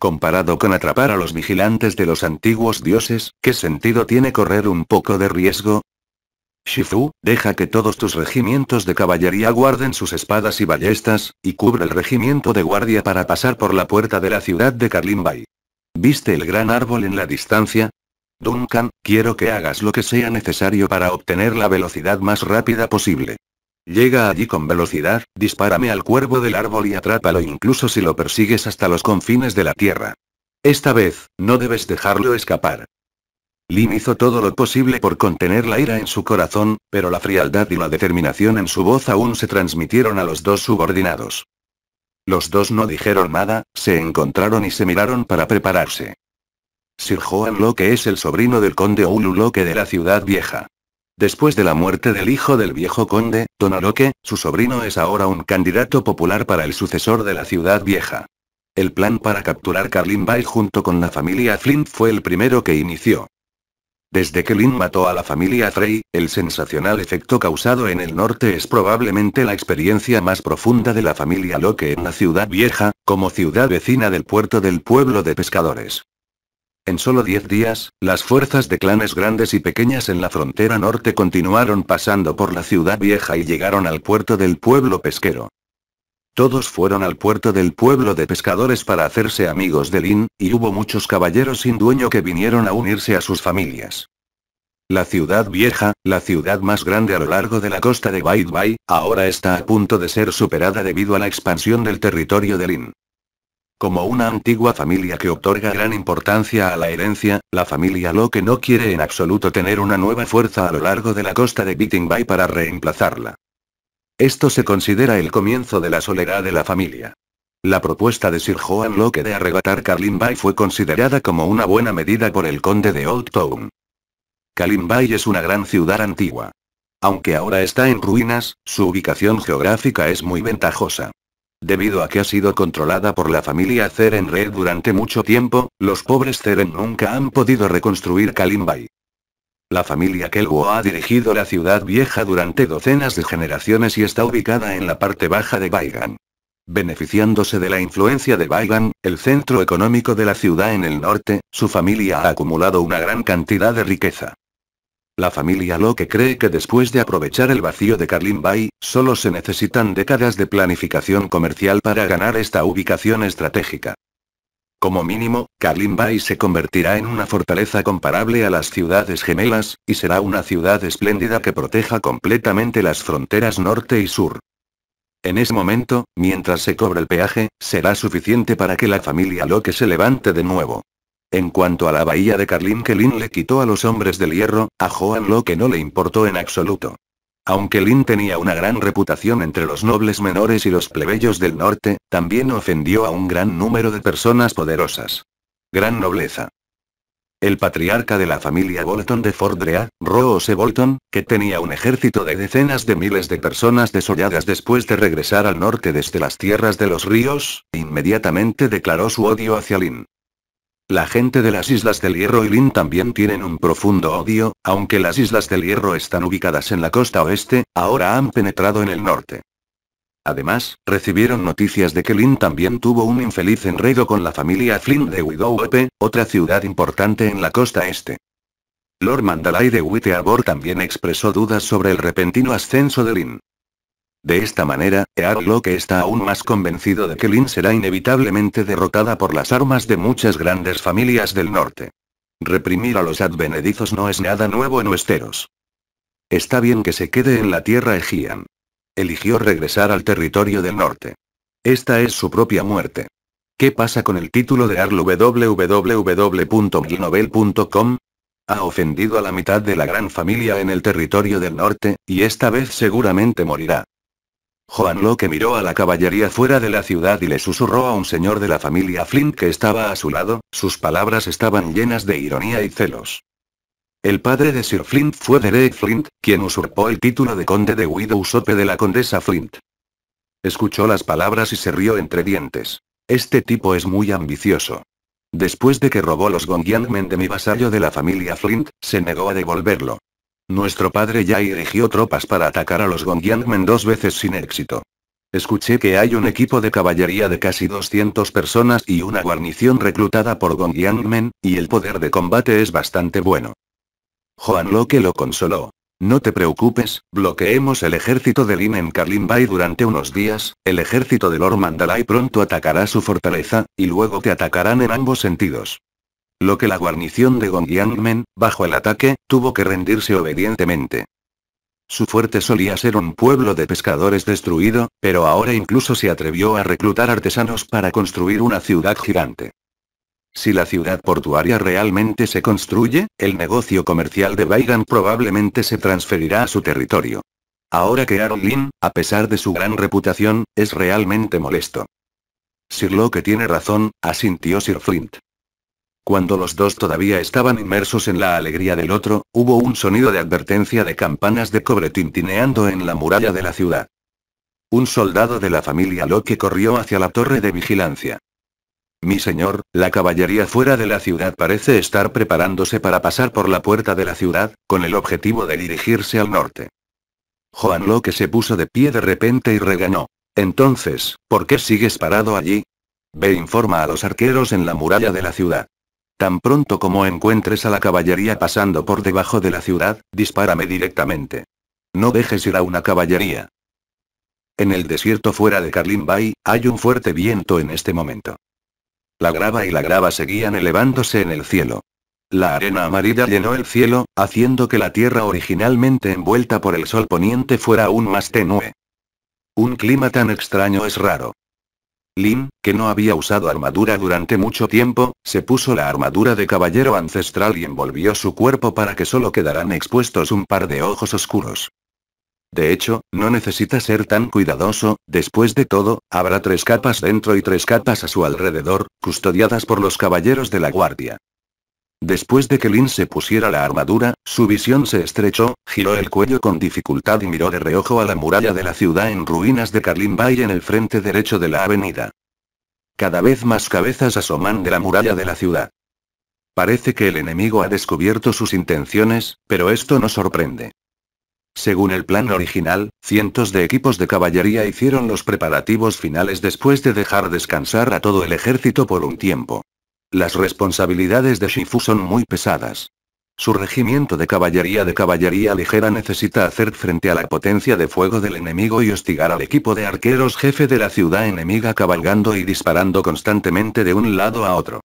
Comparado con atrapar a los vigilantes de los antiguos dioses, ¿qué sentido tiene correr un poco de riesgo? Shifu, deja que todos tus regimientos de caballería guarden sus espadas y ballestas, y cubre el regimiento de guardia para pasar por la puerta de la ciudad de Bay. ¿Viste el gran árbol en la distancia? Duncan, quiero que hagas lo que sea necesario para obtener la velocidad más rápida posible. Llega allí con velocidad, dispárame al cuervo del árbol y atrápalo incluso si lo persigues hasta los confines de la tierra. Esta vez, no debes dejarlo escapar. Lin hizo todo lo posible por contener la ira en su corazón, pero la frialdad y la determinación en su voz aún se transmitieron a los dos subordinados. Los dos no dijeron nada, se encontraron y se miraron para prepararse. Sir Joan Locke es el sobrino del conde Ulu Locke de la ciudad vieja. Después de la muerte del hijo del viejo conde, Don su sobrino es ahora un candidato popular para el sucesor de la ciudad vieja. El plan para capturar Carlin Bay junto con la familia Flint fue el primero que inició. Desde que Lin mató a la familia Frey, el sensacional efecto causado en el norte es probablemente la experiencia más profunda de la familia Locke en la ciudad vieja, como ciudad vecina del puerto del pueblo de pescadores. En solo diez días, las fuerzas de clanes grandes y pequeñas en la frontera norte continuaron pasando por la ciudad vieja y llegaron al puerto del pueblo pesquero. Todos fueron al puerto del pueblo de pescadores para hacerse amigos de Lin, y hubo muchos caballeros sin dueño que vinieron a unirse a sus familias. La ciudad vieja, la ciudad más grande a lo largo de la costa de White Bay, ahora está a punto de ser superada debido a la expansión del territorio de Lin. Como una antigua familia que otorga gran importancia a la herencia, la familia Locke no quiere en absoluto tener una nueva fuerza a lo largo de la costa de Beating Bay para reemplazarla. Esto se considera el comienzo de la soledad de la familia. La propuesta de Sir Joan Locke de arrebatar Bay fue considerada como una buena medida por el conde de Old Town. Bay es una gran ciudad antigua. Aunque ahora está en ruinas, su ubicación geográfica es muy ventajosa. Debido a que ha sido controlada por la familia Ceren Red durante mucho tiempo, los pobres Ceren nunca han podido reconstruir Bay. La familia Kelwo ha dirigido la ciudad vieja durante docenas de generaciones y está ubicada en la parte baja de Baigan. Beneficiándose de la influencia de Baigan, el centro económico de la ciudad en el norte, su familia ha acumulado una gran cantidad de riqueza. La familia Locke cree que después de aprovechar el vacío de Carlin Bay, solo se necesitan décadas de planificación comercial para ganar esta ubicación estratégica. Como mínimo, Carlin Bay se convertirá en una fortaleza comparable a las ciudades gemelas, y será una ciudad espléndida que proteja completamente las fronteras norte y sur. En ese momento, mientras se cobra el peaje, será suficiente para que la familia Locke se levante de nuevo. En cuanto a la bahía de Carlin que Lin le quitó a los hombres del hierro, a Joan lo que no le importó en absoluto. Aunque Lin tenía una gran reputación entre los nobles menores y los plebeyos del norte, también ofendió a un gran número de personas poderosas. Gran nobleza. El patriarca de la familia Bolton de Fordrea, Rose Bolton, que tenía un ejército de decenas de miles de personas desolladas después de regresar al norte desde las tierras de los ríos, inmediatamente declaró su odio hacia Lin. La gente de las Islas del Hierro y Lin también tienen un profundo odio, aunque las Islas del Hierro están ubicadas en la costa oeste, ahora han penetrado en el norte. Además, recibieron noticias de que Lin también tuvo un infeliz enredo con la familia Flynn de Widow otra ciudad importante en la costa este. Lord Mandalay de Wittearbor también expresó dudas sobre el repentino ascenso de Lin. De esta manera, que está aún más convencido de que Lin será inevitablemente derrotada por las armas de muchas grandes familias del norte. Reprimir a los advenedizos no es nada nuevo en Westeros. Está bien que se quede en la tierra Egian. Eligió regresar al territorio del norte. Esta es su propia muerte. ¿Qué pasa con el título de Arlo? Ha ofendido a la mitad de la gran familia en el territorio del norte, y esta vez seguramente morirá. Juan Locke miró a la caballería fuera de la ciudad y le susurró a un señor de la familia Flint que estaba a su lado, sus palabras estaban llenas de ironía y celos. El padre de Sir Flint fue Derek Flint, quien usurpó el título de conde de Widowsope de la condesa Flint. Escuchó las palabras y se rió entre dientes. Este tipo es muy ambicioso. Después de que robó los Gongyangmen de mi vasallo de la familia Flint, se negó a devolverlo. Nuestro padre ya dirigió tropas para atacar a los Gongyangmen dos veces sin éxito. Escuché que hay un equipo de caballería de casi 200 personas y una guarnición reclutada por Gongyangmen, y el poder de combate es bastante bueno. Juan Locke lo consoló. No te preocupes, bloqueemos el ejército de Lin en Carlin Bay durante unos días, el ejército de Lord Mandalay pronto atacará su fortaleza, y luego te atacarán en ambos sentidos. Lo que la guarnición de Gongyangmen, bajo el ataque, tuvo que rendirse obedientemente. Su fuerte solía ser un pueblo de pescadores destruido, pero ahora incluso se atrevió a reclutar artesanos para construir una ciudad gigante. Si la ciudad portuaria realmente se construye, el negocio comercial de Baigan probablemente se transferirá a su territorio. Ahora que Aaron Lin, a pesar de su gran reputación, es realmente molesto. Sir Locke tiene razón, asintió Sir Flint. Cuando los dos todavía estaban inmersos en la alegría del otro, hubo un sonido de advertencia de campanas de cobre tintineando en la muralla de la ciudad. Un soldado de la familia Locke corrió hacia la torre de vigilancia. Mi señor, la caballería fuera de la ciudad parece estar preparándose para pasar por la puerta de la ciudad, con el objetivo de dirigirse al norte. Juan Locke se puso de pie de repente y regañó. Entonces, ¿por qué sigues parado allí? Ve informa a los arqueros en la muralla de la ciudad. Tan pronto como encuentres a la caballería pasando por debajo de la ciudad, dispárame directamente. No dejes ir a una caballería. En el desierto fuera de Carlin Bay, hay un fuerte viento en este momento. La grava y la grava seguían elevándose en el cielo. La arena amarilla llenó el cielo, haciendo que la tierra originalmente envuelta por el sol poniente fuera aún más tenue. Un clima tan extraño es raro. Lin, que no había usado armadura durante mucho tiempo, se puso la armadura de caballero ancestral y envolvió su cuerpo para que solo quedaran expuestos un par de ojos oscuros. De hecho, no necesita ser tan cuidadoso, después de todo, habrá tres capas dentro y tres capas a su alrededor, custodiadas por los caballeros de la guardia. Después de que Lin se pusiera la armadura, su visión se estrechó, giró el cuello con dificultad y miró de reojo a la muralla de la ciudad en ruinas de Carlin Bay en el frente derecho de la avenida. Cada vez más cabezas asoman de la muralla de la ciudad. Parece que el enemigo ha descubierto sus intenciones, pero esto no sorprende. Según el plan original, cientos de equipos de caballería hicieron los preparativos finales después de dejar descansar a todo el ejército por un tiempo. Las responsabilidades de Shifu son muy pesadas. Su regimiento de caballería de caballería ligera necesita hacer frente a la potencia de fuego del enemigo y hostigar al equipo de arqueros jefe de la ciudad enemiga cabalgando y disparando constantemente de un lado a otro.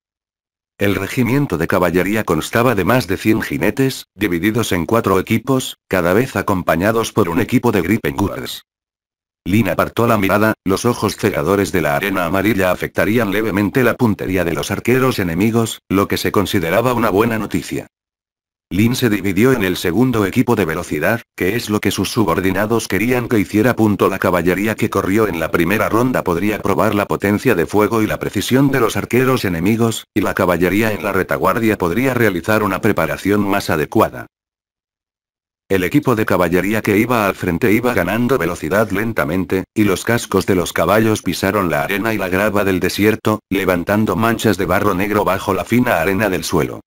El regimiento de caballería constaba de más de 100 jinetes, divididos en cuatro equipos, cada vez acompañados por un equipo de Gripenguards. Lin apartó la mirada, los ojos cegadores de la arena amarilla afectarían levemente la puntería de los arqueros enemigos, lo que se consideraba una buena noticia. Lin se dividió en el segundo equipo de velocidad, que es lo que sus subordinados querían que hiciera. Punto la caballería que corrió en la primera ronda podría probar la potencia de fuego y la precisión de los arqueros enemigos, y la caballería en la retaguardia podría realizar una preparación más adecuada. El equipo de caballería que iba al frente iba ganando velocidad lentamente, y los cascos de los caballos pisaron la arena y la grava del desierto, levantando manchas de barro negro bajo la fina arena del suelo.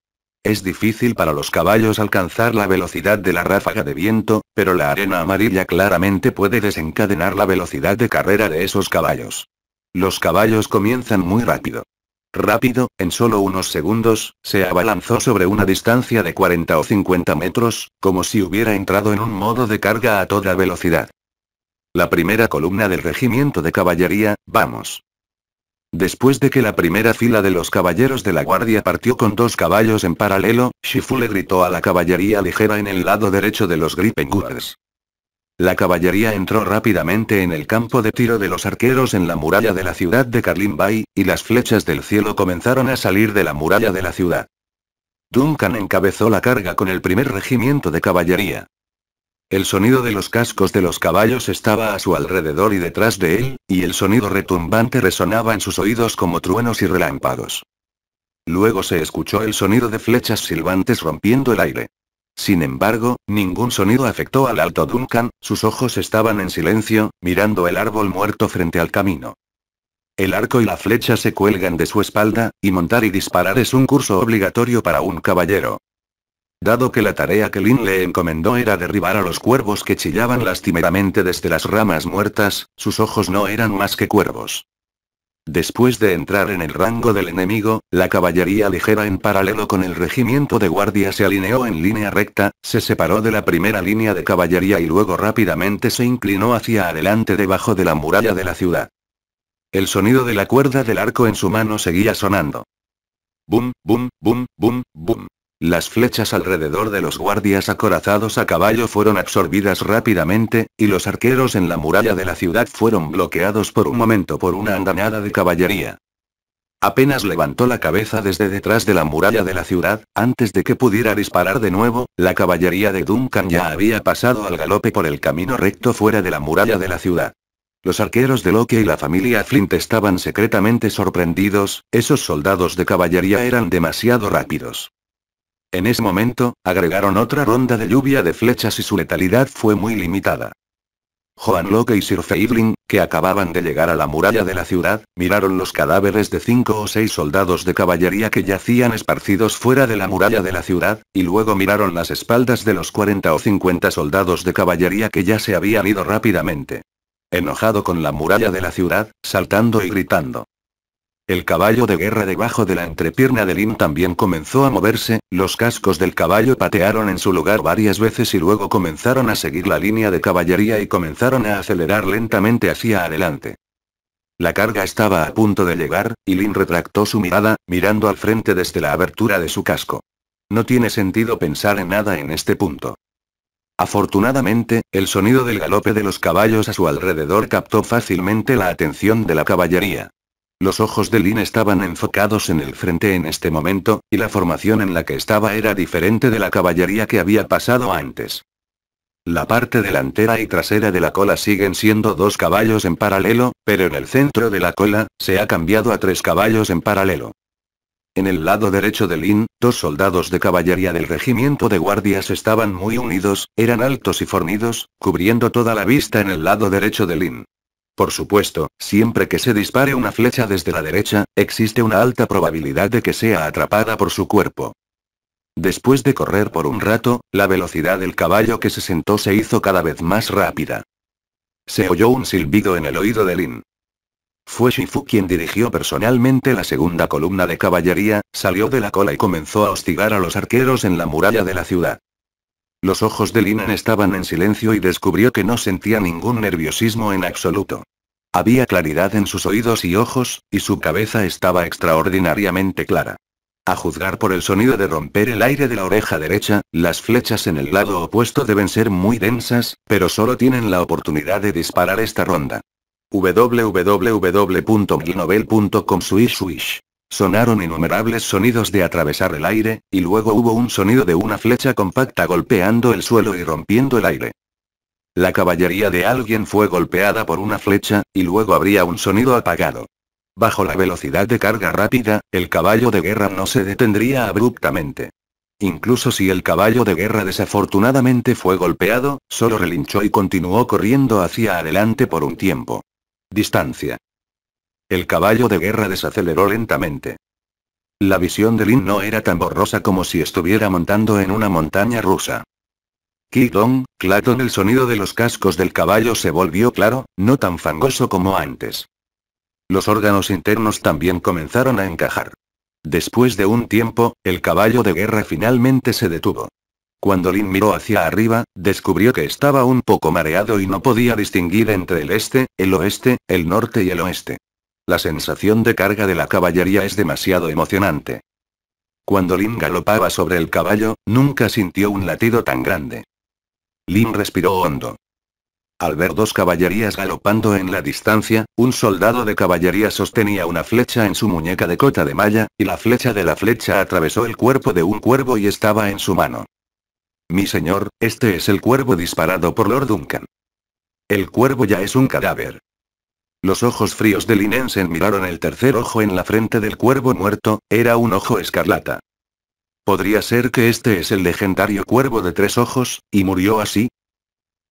Es difícil para los caballos alcanzar la velocidad de la ráfaga de viento, pero la arena amarilla claramente puede desencadenar la velocidad de carrera de esos caballos. Los caballos comienzan muy rápido. Rápido, en solo unos segundos, se abalanzó sobre una distancia de 40 o 50 metros, como si hubiera entrado en un modo de carga a toda velocidad. La primera columna del regimiento de caballería, vamos. Después de que la primera fila de los caballeros de la guardia partió con dos caballos en paralelo, Shifu le gritó a la caballería ligera en el lado derecho de los Gripenguards. La caballería entró rápidamente en el campo de tiro de los arqueros en la muralla de la ciudad de Bay, y las flechas del cielo comenzaron a salir de la muralla de la ciudad. Duncan encabezó la carga con el primer regimiento de caballería. El sonido de los cascos de los caballos estaba a su alrededor y detrás de él, y el sonido retumbante resonaba en sus oídos como truenos y relámpagos. Luego se escuchó el sonido de flechas silbantes rompiendo el aire. Sin embargo, ningún sonido afectó al alto Duncan, sus ojos estaban en silencio, mirando el árbol muerto frente al camino. El arco y la flecha se cuelgan de su espalda, y montar y disparar es un curso obligatorio para un caballero. Dado que la tarea que Lin le encomendó era derribar a los cuervos que chillaban lastimeramente desde las ramas muertas, sus ojos no eran más que cuervos. Después de entrar en el rango del enemigo, la caballería ligera en paralelo con el regimiento de guardia se alineó en línea recta, se separó de la primera línea de caballería y luego rápidamente se inclinó hacia adelante debajo de la muralla de la ciudad. El sonido de la cuerda del arco en su mano seguía sonando. Bum, bum, bum, bum, bum. Las flechas alrededor de los guardias acorazados a caballo fueron absorbidas rápidamente, y los arqueros en la muralla de la ciudad fueron bloqueados por un momento por una andanada de caballería. Apenas levantó la cabeza desde detrás de la muralla de la ciudad, antes de que pudiera disparar de nuevo, la caballería de Duncan ya había pasado al galope por el camino recto fuera de la muralla de la ciudad. Los arqueros de Loki y la familia Flint estaban secretamente sorprendidos, esos soldados de caballería eran demasiado rápidos. En ese momento, agregaron otra ronda de lluvia de flechas y su letalidad fue muy limitada. Joan Locke y Sir Feiblin, que acababan de llegar a la muralla de la ciudad, miraron los cadáveres de cinco o seis soldados de caballería que yacían esparcidos fuera de la muralla de la ciudad, y luego miraron las espaldas de los 40 o 50 soldados de caballería que ya se habían ido rápidamente. Enojado con la muralla de la ciudad, saltando y gritando. El caballo de guerra debajo de la entrepierna de Lin también comenzó a moverse, los cascos del caballo patearon en su lugar varias veces y luego comenzaron a seguir la línea de caballería y comenzaron a acelerar lentamente hacia adelante. La carga estaba a punto de llegar, y Lin retractó su mirada, mirando al frente desde la abertura de su casco. No tiene sentido pensar en nada en este punto. Afortunadamente, el sonido del galope de los caballos a su alrededor captó fácilmente la atención de la caballería. Los ojos de Lin estaban enfocados en el frente en este momento, y la formación en la que estaba era diferente de la caballería que había pasado antes. La parte delantera y trasera de la cola siguen siendo dos caballos en paralelo, pero en el centro de la cola, se ha cambiado a tres caballos en paralelo. En el lado derecho de Lin, dos soldados de caballería del regimiento de guardias estaban muy unidos, eran altos y fornidos, cubriendo toda la vista en el lado derecho de Lin. Por supuesto, siempre que se dispare una flecha desde la derecha, existe una alta probabilidad de que sea atrapada por su cuerpo. Después de correr por un rato, la velocidad del caballo que se sentó se hizo cada vez más rápida. Se oyó un silbido en el oído de Lin. Fue Shifu quien dirigió personalmente la segunda columna de caballería, salió de la cola y comenzó a hostigar a los arqueros en la muralla de la ciudad. Los ojos de Linen estaban en silencio y descubrió que no sentía ningún nerviosismo en absoluto. Había claridad en sus oídos y ojos, y su cabeza estaba extraordinariamente clara. A juzgar por el sonido de romper el aire de la oreja derecha, las flechas en el lado opuesto deben ser muy densas, pero solo tienen la oportunidad de disparar esta ronda www.glinovel.com swish. Sonaron innumerables sonidos de atravesar el aire, y luego hubo un sonido de una flecha compacta golpeando el suelo y rompiendo el aire. La caballería de alguien fue golpeada por una flecha, y luego habría un sonido apagado. Bajo la velocidad de carga rápida, el caballo de guerra no se detendría abruptamente. Incluso si el caballo de guerra desafortunadamente fue golpeado, solo relinchó y continuó corriendo hacia adelante por un tiempo. Distancia. El caballo de guerra desaceleró lentamente. La visión de Lin no era tan borrosa como si estuviera montando en una montaña rusa. Kidong, Claton el sonido de los cascos del caballo se volvió claro, no tan fangoso como antes. Los órganos internos también comenzaron a encajar. Después de un tiempo, el caballo de guerra finalmente se detuvo. Cuando Lin miró hacia arriba, descubrió que estaba un poco mareado y no podía distinguir entre el este, el oeste, el norte y el oeste. La sensación de carga de la caballería es demasiado emocionante. Cuando Lin galopaba sobre el caballo, nunca sintió un latido tan grande. Lin respiró hondo. Al ver dos caballerías galopando en la distancia, un soldado de caballería sostenía una flecha en su muñeca de cota de malla, y la flecha de la flecha atravesó el cuerpo de un cuervo y estaba en su mano. Mi señor, este es el cuervo disparado por Lord Duncan. El cuervo ya es un cadáver. Los ojos fríos de Linensen miraron el tercer ojo en la frente del cuervo muerto, era un ojo escarlata. ¿Podría ser que este es el legendario cuervo de tres ojos, y murió así?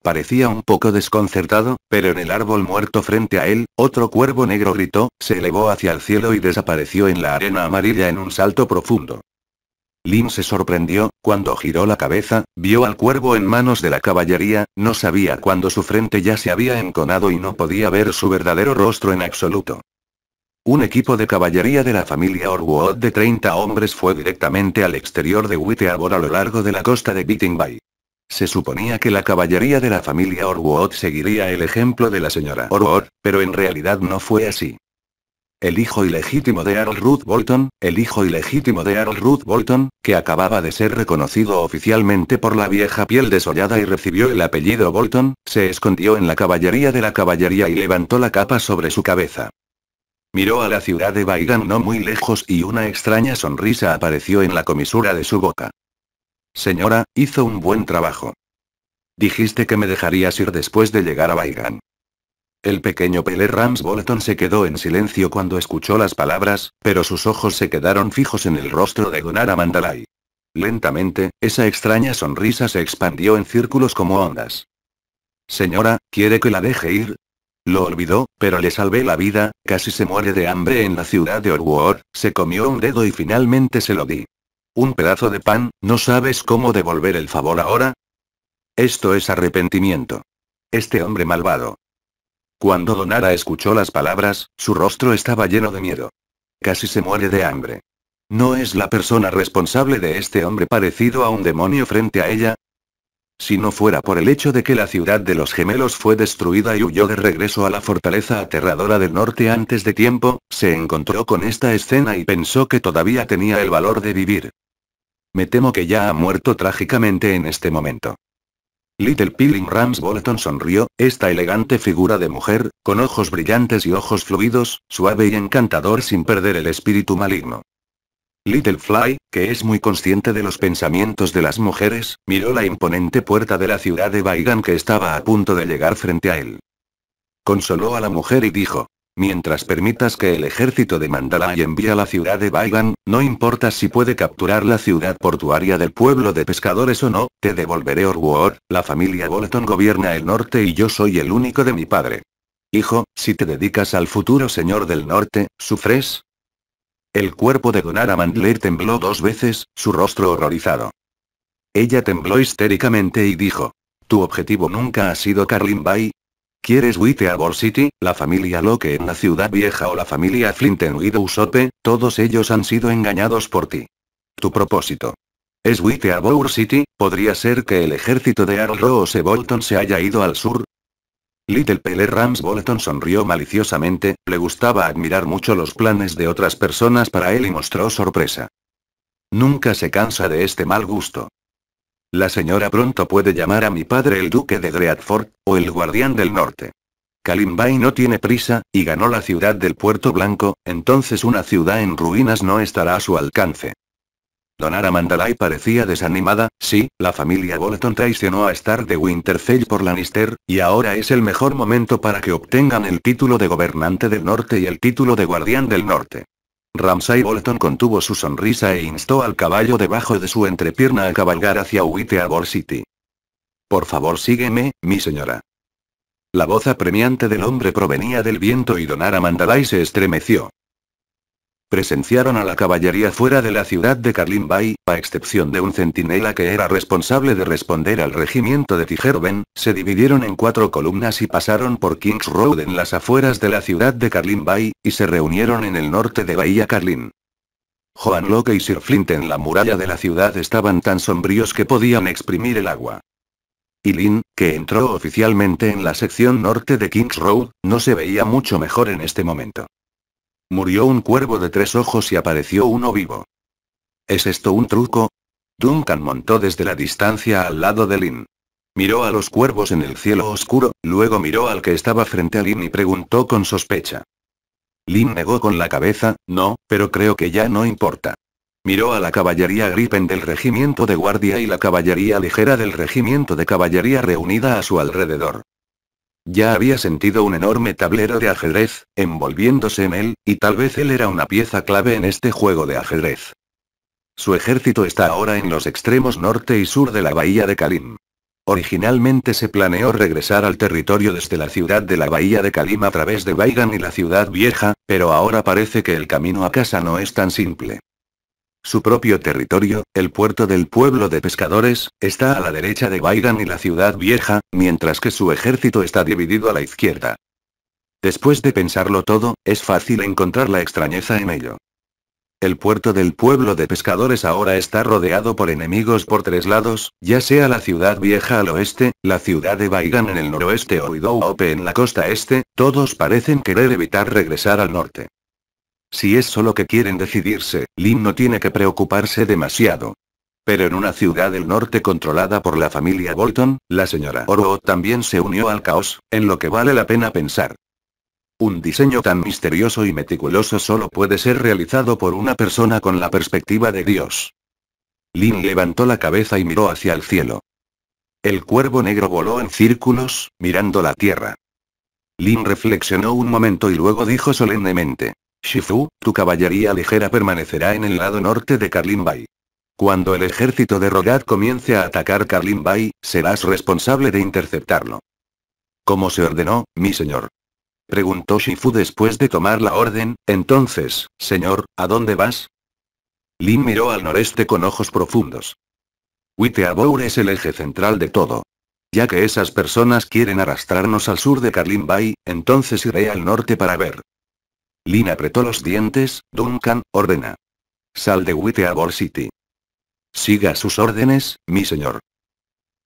Parecía un poco desconcertado, pero en el árbol muerto frente a él, otro cuervo negro gritó, se elevó hacia el cielo y desapareció en la arena amarilla en un salto profundo. Lin se sorprendió, cuando giró la cabeza, vio al cuervo en manos de la caballería, no sabía cuándo su frente ya se había enconado y no podía ver su verdadero rostro en absoluto. Un equipo de caballería de la familia Orwood de 30 hombres fue directamente al exterior de Whiteabor a lo largo de la costa de Beating Bay. Se suponía que la caballería de la familia Orwood seguiría el ejemplo de la señora Orwood, pero en realidad no fue así. El hijo ilegítimo de Earl Ruth Bolton, el hijo ilegítimo de Earl Ruth Bolton, que acababa de ser reconocido oficialmente por la vieja piel desollada y recibió el apellido Bolton, se escondió en la caballería de la caballería y levantó la capa sobre su cabeza. Miró a la ciudad de Baigan no muy lejos y una extraña sonrisa apareció en la comisura de su boca. Señora, hizo un buen trabajo. Dijiste que me dejarías ir después de llegar a Baigan. El pequeño Pele Rams Bolton se quedó en silencio cuando escuchó las palabras, pero sus ojos se quedaron fijos en el rostro de Gunara Mandalay. Lentamente, esa extraña sonrisa se expandió en círculos como ondas. Señora, ¿quiere que la deje ir? Lo olvidó, pero le salvé la vida, casi se muere de hambre en la ciudad de Orwood, se comió un dedo y finalmente se lo di. Un pedazo de pan, ¿no sabes cómo devolver el favor ahora? Esto es arrepentimiento. Este hombre malvado, cuando Donara escuchó las palabras, su rostro estaba lleno de miedo. Casi se muere de hambre. ¿No es la persona responsable de este hombre parecido a un demonio frente a ella? Si no fuera por el hecho de que la ciudad de los gemelos fue destruida y huyó de regreso a la fortaleza aterradora del norte antes de tiempo, se encontró con esta escena y pensó que todavía tenía el valor de vivir. Me temo que ya ha muerto trágicamente en este momento. Little Peeling Rams Bolton sonrió, esta elegante figura de mujer, con ojos brillantes y ojos fluidos, suave y encantador sin perder el espíritu maligno. Little Fly, que es muy consciente de los pensamientos de las mujeres, miró la imponente puerta de la ciudad de Baigan que estaba a punto de llegar frente a él. Consoló a la mujer y dijo, Mientras permitas que el ejército de Mandalay envíe a la ciudad de Baigan, no importa si puede capturar la ciudad portuaria del pueblo de pescadores o no, te devolveré Orwood, la familia Bolton gobierna el norte y yo soy el único de mi padre. Hijo, si te dedicas al futuro señor del norte, ¿sufres? El cuerpo de Donara Mandler tembló dos veces, su rostro horrorizado. Ella tembló histéricamente y dijo, ¿Tu objetivo nunca ha sido Carlin Bay? ¿Quieres Witterball City, la familia Locke en la ciudad vieja o la familia Flint en Widowsope? Todos ellos han sido engañados por ti. Tu propósito. ¿Es Witterball City? ¿Podría ser que el ejército de Earl Rose Bolton se haya ido al sur? Little Pele Rams Bolton sonrió maliciosamente, le gustaba admirar mucho los planes de otras personas para él y mostró sorpresa. Nunca se cansa de este mal gusto. La señora pronto puede llamar a mi padre el duque de Dreadford, o el guardián del norte. Kalimbay no tiene prisa, y ganó la ciudad del Puerto Blanco, entonces una ciudad en ruinas no estará a su alcance. Donara Mandalay parecía desanimada, sí, la familia Bolton traicionó a Star de Winterfell por Lannister, y ahora es el mejor momento para que obtengan el título de gobernante del norte y el título de guardián del norte. Ramsay Bolton contuvo su sonrisa e instó al caballo debajo de su entrepierna a cabalgar hacia Whitehall City. Por favor sígueme, mi señora. La voz apremiante del hombre provenía del viento y Donara Mandalay se estremeció. Presenciaron a la caballería fuera de la ciudad de Carlin Bay, a excepción de un centinela que era responsable de responder al regimiento de Tijerben, se dividieron en cuatro columnas y pasaron por Kings Road en las afueras de la ciudad de Carlin Bay, y se reunieron en el norte de Bahía Carlin. Joan Locke y Sir Flint en la muralla de la ciudad estaban tan sombríos que podían exprimir el agua. Y Lynn, que entró oficialmente en la sección norte de Kings Road, no se veía mucho mejor en este momento. Murió un cuervo de tres ojos y apareció uno vivo. ¿Es esto un truco? Duncan montó desde la distancia al lado de Lynn. Miró a los cuervos en el cielo oscuro, luego miró al que estaba frente a Lynn y preguntó con sospecha. Lynn negó con la cabeza, no, pero creo que ya no importa. Miró a la caballería Gripen del regimiento de guardia y la caballería ligera del regimiento de caballería reunida a su alrededor. Ya había sentido un enorme tablero de ajedrez, envolviéndose en él, y tal vez él era una pieza clave en este juego de ajedrez. Su ejército está ahora en los extremos norte y sur de la bahía de Kalim. Originalmente se planeó regresar al territorio desde la ciudad de la bahía de Kalim a través de Baigan y la ciudad vieja, pero ahora parece que el camino a casa no es tan simple. Su propio territorio, el puerto del pueblo de pescadores, está a la derecha de Baigan y la ciudad vieja, mientras que su ejército está dividido a la izquierda. Después de pensarlo todo, es fácil encontrar la extrañeza en ello. El puerto del pueblo de pescadores ahora está rodeado por enemigos por tres lados, ya sea la ciudad vieja al oeste, la ciudad de Baigan en el noroeste o Idouope en la costa este, todos parecen querer evitar regresar al norte. Si es solo que quieren decidirse, Lin no tiene que preocuparse demasiado. Pero en una ciudad del norte controlada por la familia Bolton, la señora Oro también se unió al caos, en lo que vale la pena pensar. Un diseño tan misterioso y meticuloso solo puede ser realizado por una persona con la perspectiva de Dios. Lin levantó la cabeza y miró hacia el cielo. El cuervo negro voló en círculos, mirando la tierra. Lin reflexionó un momento y luego dijo solemnemente. Shifu, tu caballería ligera permanecerá en el lado norte de Carlin Bay. Cuando el ejército de Rogat comience a atacar Carlin Bay, serás responsable de interceptarlo. ¿Cómo se ordenó, mi señor? Preguntó Shifu después de tomar la orden, entonces, señor, ¿a dónde vas? Lin miró al noreste con ojos profundos. Witeabour es el eje central de todo. Ya que esas personas quieren arrastrarnos al sur de Carlin Bay, entonces iré al norte para ver. Lin apretó los dientes, Duncan, ordena. Sal de Whiteable City. Siga sus órdenes, mi señor.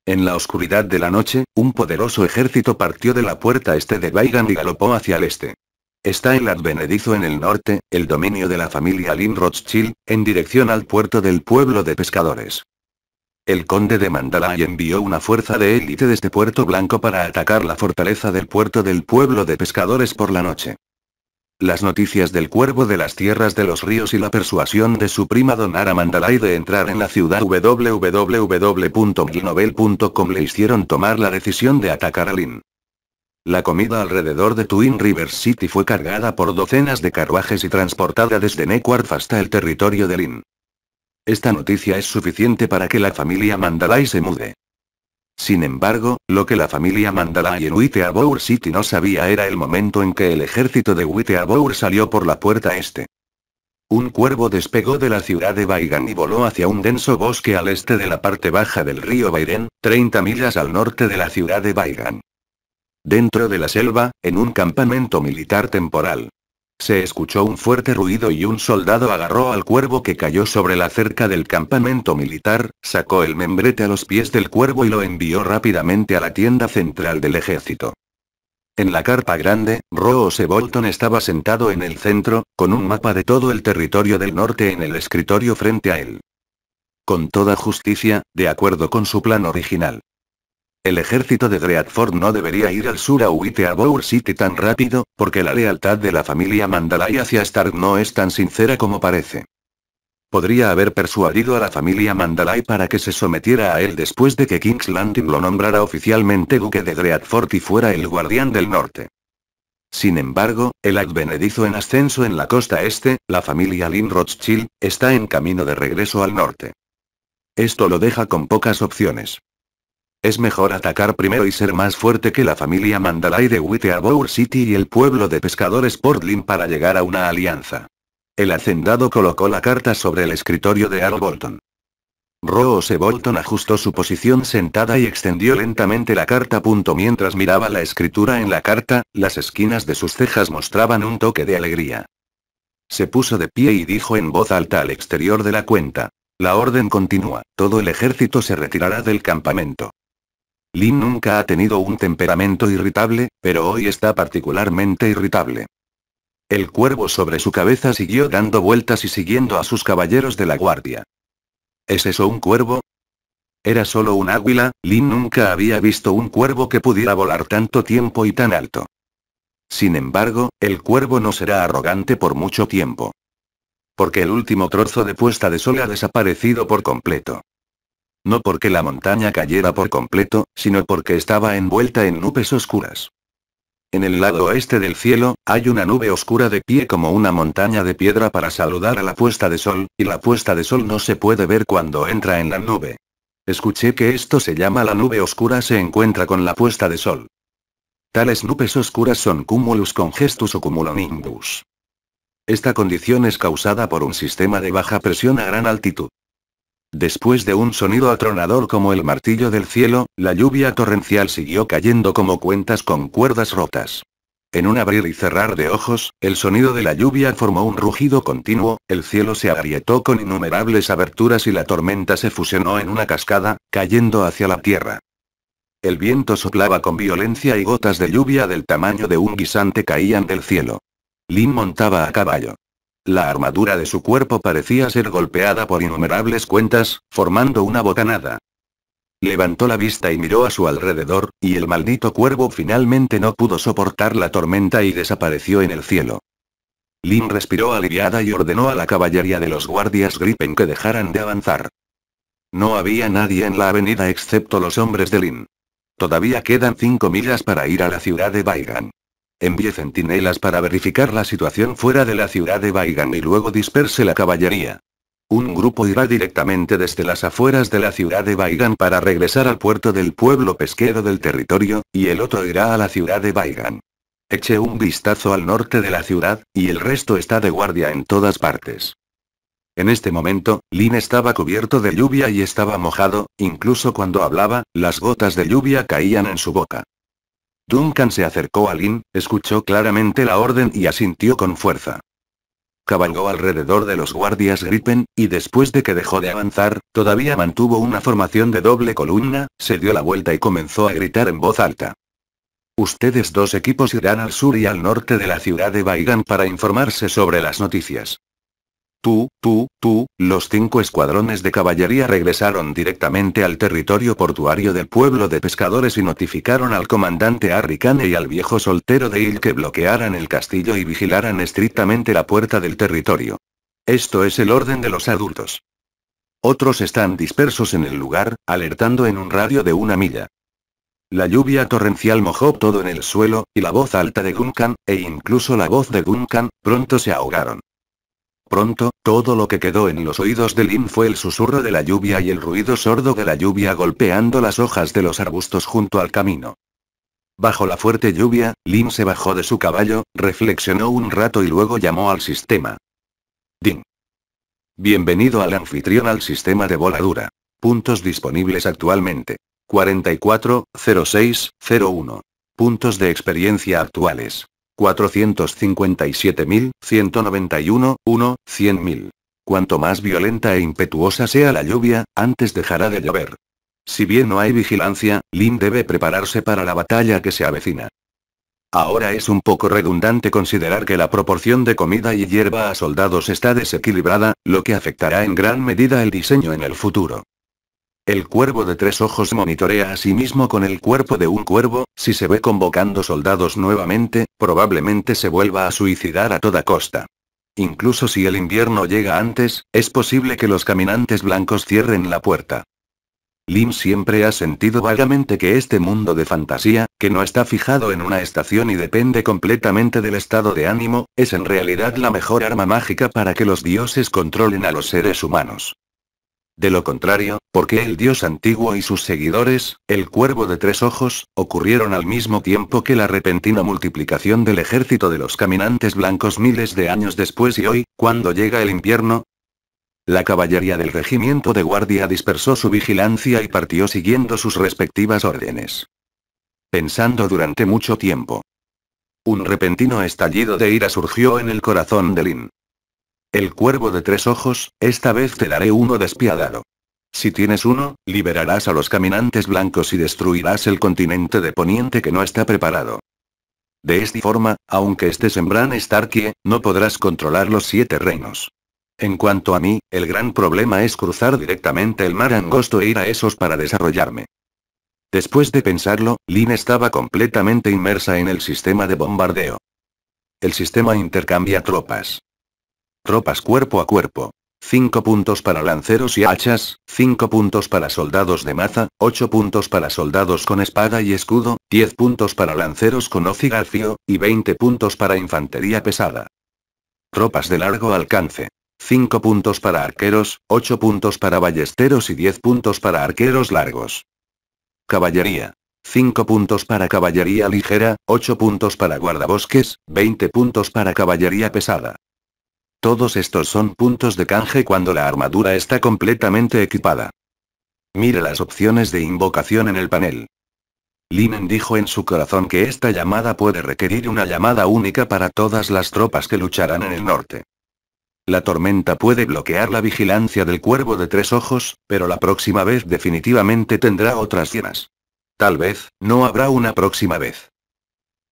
En la oscuridad de la noche, un poderoso ejército partió de la puerta este de Baigan y galopó hacia el este. Está el advenedizo en el norte, el dominio de la familia Lin Rothschild, en dirección al puerto del pueblo de pescadores. El conde de Mandalay envió una fuerza de élite desde Puerto Blanco para atacar la fortaleza del puerto del pueblo de pescadores por la noche. Las noticias del cuervo de las tierras de los ríos y la persuasión de su prima Donara Mandalay de entrar en la ciudad www.gilnovel.com le hicieron tomar la decisión de atacar a Lin. La comida alrededor de Twin River City fue cargada por docenas de carruajes y transportada desde Neckwarth hasta el territorio de Lin. Esta noticia es suficiente para que la familia Mandalay se mude. Sin embargo, lo que la familia Mandalay en Witeabour City no sabía era el momento en que el ejército de Witeabour salió por la puerta este. Un cuervo despegó de la ciudad de Baigan y voló hacia un denso bosque al este de la parte baja del río Bairen, 30 millas al norte de la ciudad de Baigan. Dentro de la selva, en un campamento militar temporal. Se escuchó un fuerte ruido y un soldado agarró al cuervo que cayó sobre la cerca del campamento militar, sacó el membrete a los pies del cuervo y lo envió rápidamente a la tienda central del ejército. En la carpa grande, Rose Bolton estaba sentado en el centro, con un mapa de todo el territorio del norte en el escritorio frente a él. Con toda justicia, de acuerdo con su plan original. El ejército de Dreadford no debería ir al sur a Bower City tan rápido, porque la lealtad de la familia Mandalay hacia Stark no es tan sincera como parece. Podría haber persuadido a la familia Mandalay para que se sometiera a él después de que King's Landing lo nombrara oficialmente duque de Dreadford y fuera el guardián del norte. Sin embargo, el advenedizo en ascenso en la costa este, la familia Lynn Rothschild, está en camino de regreso al norte. Esto lo deja con pocas opciones. Es mejor atacar primero y ser más fuerte que la familia Mandalay de Bower City y el pueblo de pescadores Portland para llegar a una alianza. El hacendado colocó la carta sobre el escritorio de Al Bolton. Rose Bolton ajustó su posición sentada y extendió lentamente la carta. Punto mientras miraba la escritura en la carta, las esquinas de sus cejas mostraban un toque de alegría. Se puso de pie y dijo en voz alta al exterior de la cuenta. La orden continúa, todo el ejército se retirará del campamento. Lin nunca ha tenido un temperamento irritable, pero hoy está particularmente irritable. El cuervo sobre su cabeza siguió dando vueltas y siguiendo a sus caballeros de la guardia. ¿Es eso un cuervo? Era solo un águila, Lin nunca había visto un cuervo que pudiera volar tanto tiempo y tan alto. Sin embargo, el cuervo no será arrogante por mucho tiempo. Porque el último trozo de puesta de sol ha desaparecido por completo. No porque la montaña cayera por completo, sino porque estaba envuelta en nubes oscuras. En el lado oeste del cielo, hay una nube oscura de pie como una montaña de piedra para saludar a la puesta de sol, y la puesta de sol no se puede ver cuando entra en la nube. Escuché que esto se llama la nube oscura se encuentra con la puesta de sol. Tales nubes oscuras son cumulus congestus o cumulonimbus. Esta condición es causada por un sistema de baja presión a gran altitud. Después de un sonido atronador como el martillo del cielo, la lluvia torrencial siguió cayendo como cuentas con cuerdas rotas. En un abrir y cerrar de ojos, el sonido de la lluvia formó un rugido continuo, el cielo se agrietó con innumerables aberturas y la tormenta se fusionó en una cascada, cayendo hacia la tierra. El viento soplaba con violencia y gotas de lluvia del tamaño de un guisante caían del cielo. Lin montaba a caballo. La armadura de su cuerpo parecía ser golpeada por innumerables cuentas, formando una bocanada. Levantó la vista y miró a su alrededor, y el maldito cuervo finalmente no pudo soportar la tormenta y desapareció en el cielo. Lin respiró aliviada y ordenó a la caballería de los guardias Gripen que dejaran de avanzar. No había nadie en la avenida excepto los hombres de Lin. Todavía quedan cinco millas para ir a la ciudad de Baigan. Envíe centinelas para verificar la situación fuera de la ciudad de Baigan y luego disperse la caballería. Un grupo irá directamente desde las afueras de la ciudad de Baigan para regresar al puerto del pueblo pesquero del territorio, y el otro irá a la ciudad de Baigan. Eche un vistazo al norte de la ciudad, y el resto está de guardia en todas partes. En este momento, Lin estaba cubierto de lluvia y estaba mojado, incluso cuando hablaba, las gotas de lluvia caían en su boca. Duncan se acercó a Lin, escuchó claramente la orden y asintió con fuerza. Cabalgó alrededor de los guardias Gripen, y después de que dejó de avanzar, todavía mantuvo una formación de doble columna, se dio la vuelta y comenzó a gritar en voz alta. Ustedes dos equipos irán al sur y al norte de la ciudad de Baigan para informarse sobre las noticias. Tú, tú, tú, los cinco escuadrones de caballería regresaron directamente al territorio portuario del pueblo de pescadores y notificaron al comandante Arricane y al viejo soltero de Il que bloquearan el castillo y vigilaran estrictamente la puerta del territorio. Esto es el orden de los adultos. Otros están dispersos en el lugar, alertando en un radio de una milla. La lluvia torrencial mojó todo en el suelo, y la voz alta de Guncan, e incluso la voz de Guncan, pronto se ahogaron. Pronto, todo lo que quedó en los oídos de Lin fue el susurro de la lluvia y el ruido sordo de la lluvia golpeando las hojas de los arbustos junto al camino. Bajo la fuerte lluvia, Lin se bajó de su caballo, reflexionó un rato y luego llamó al sistema. Din. Bienvenido al anfitrión al sistema de voladura. Puntos disponibles actualmente. 44, 06, 01. Puntos de experiencia actuales. 457.191, 1, 100.000. Cuanto más violenta e impetuosa sea la lluvia, antes dejará de llover. Si bien no hay vigilancia, Lin debe prepararse para la batalla que se avecina. Ahora es un poco redundante considerar que la proporción de comida y hierba a soldados está desequilibrada, lo que afectará en gran medida el diseño en el futuro. El cuervo de tres ojos monitorea a sí mismo con el cuerpo de un cuervo, si se ve convocando soldados nuevamente, probablemente se vuelva a suicidar a toda costa. Incluso si el invierno llega antes, es posible que los caminantes blancos cierren la puerta. Lim siempre ha sentido vagamente que este mundo de fantasía, que no está fijado en una estación y depende completamente del estado de ánimo, es en realidad la mejor arma mágica para que los dioses controlen a los seres humanos. De lo contrario, porque el dios antiguo y sus seguidores, el cuervo de tres ojos, ocurrieron al mismo tiempo que la repentina multiplicación del ejército de los caminantes blancos miles de años después y hoy, cuando llega el invierno, la caballería del regimiento de guardia dispersó su vigilancia y partió siguiendo sus respectivas órdenes. Pensando durante mucho tiempo. Un repentino estallido de ira surgió en el corazón de Lin. El cuervo de tres ojos, esta vez te daré uno despiadado. Si tienes uno, liberarás a los caminantes blancos y destruirás el continente de Poniente que no está preparado. De esta forma, aunque estés en Bran Starkie, no podrás controlar los siete reinos. En cuanto a mí, el gran problema es cruzar directamente el mar angosto e ir a esos para desarrollarme. Después de pensarlo, Lin estaba completamente inmersa en el sistema de bombardeo. El sistema intercambia tropas. Tropas cuerpo a cuerpo. 5 puntos para lanceros y hachas, 5 puntos para soldados de maza, 8 puntos para soldados con espada y escudo, 10 puntos para lanceros con garfio, y 20 puntos para infantería pesada. Tropas de largo alcance. 5 puntos para arqueros, 8 puntos para ballesteros y 10 puntos para arqueros largos. Caballería. 5 puntos para caballería ligera, 8 puntos para guardabosques, 20 puntos para caballería pesada. Todos estos son puntos de canje cuando la armadura está completamente equipada. Mire las opciones de invocación en el panel. Linen dijo en su corazón que esta llamada puede requerir una llamada única para todas las tropas que lucharán en el norte. La tormenta puede bloquear la vigilancia del cuervo de tres ojos, pero la próxima vez definitivamente tendrá otras llenas. Tal vez, no habrá una próxima vez.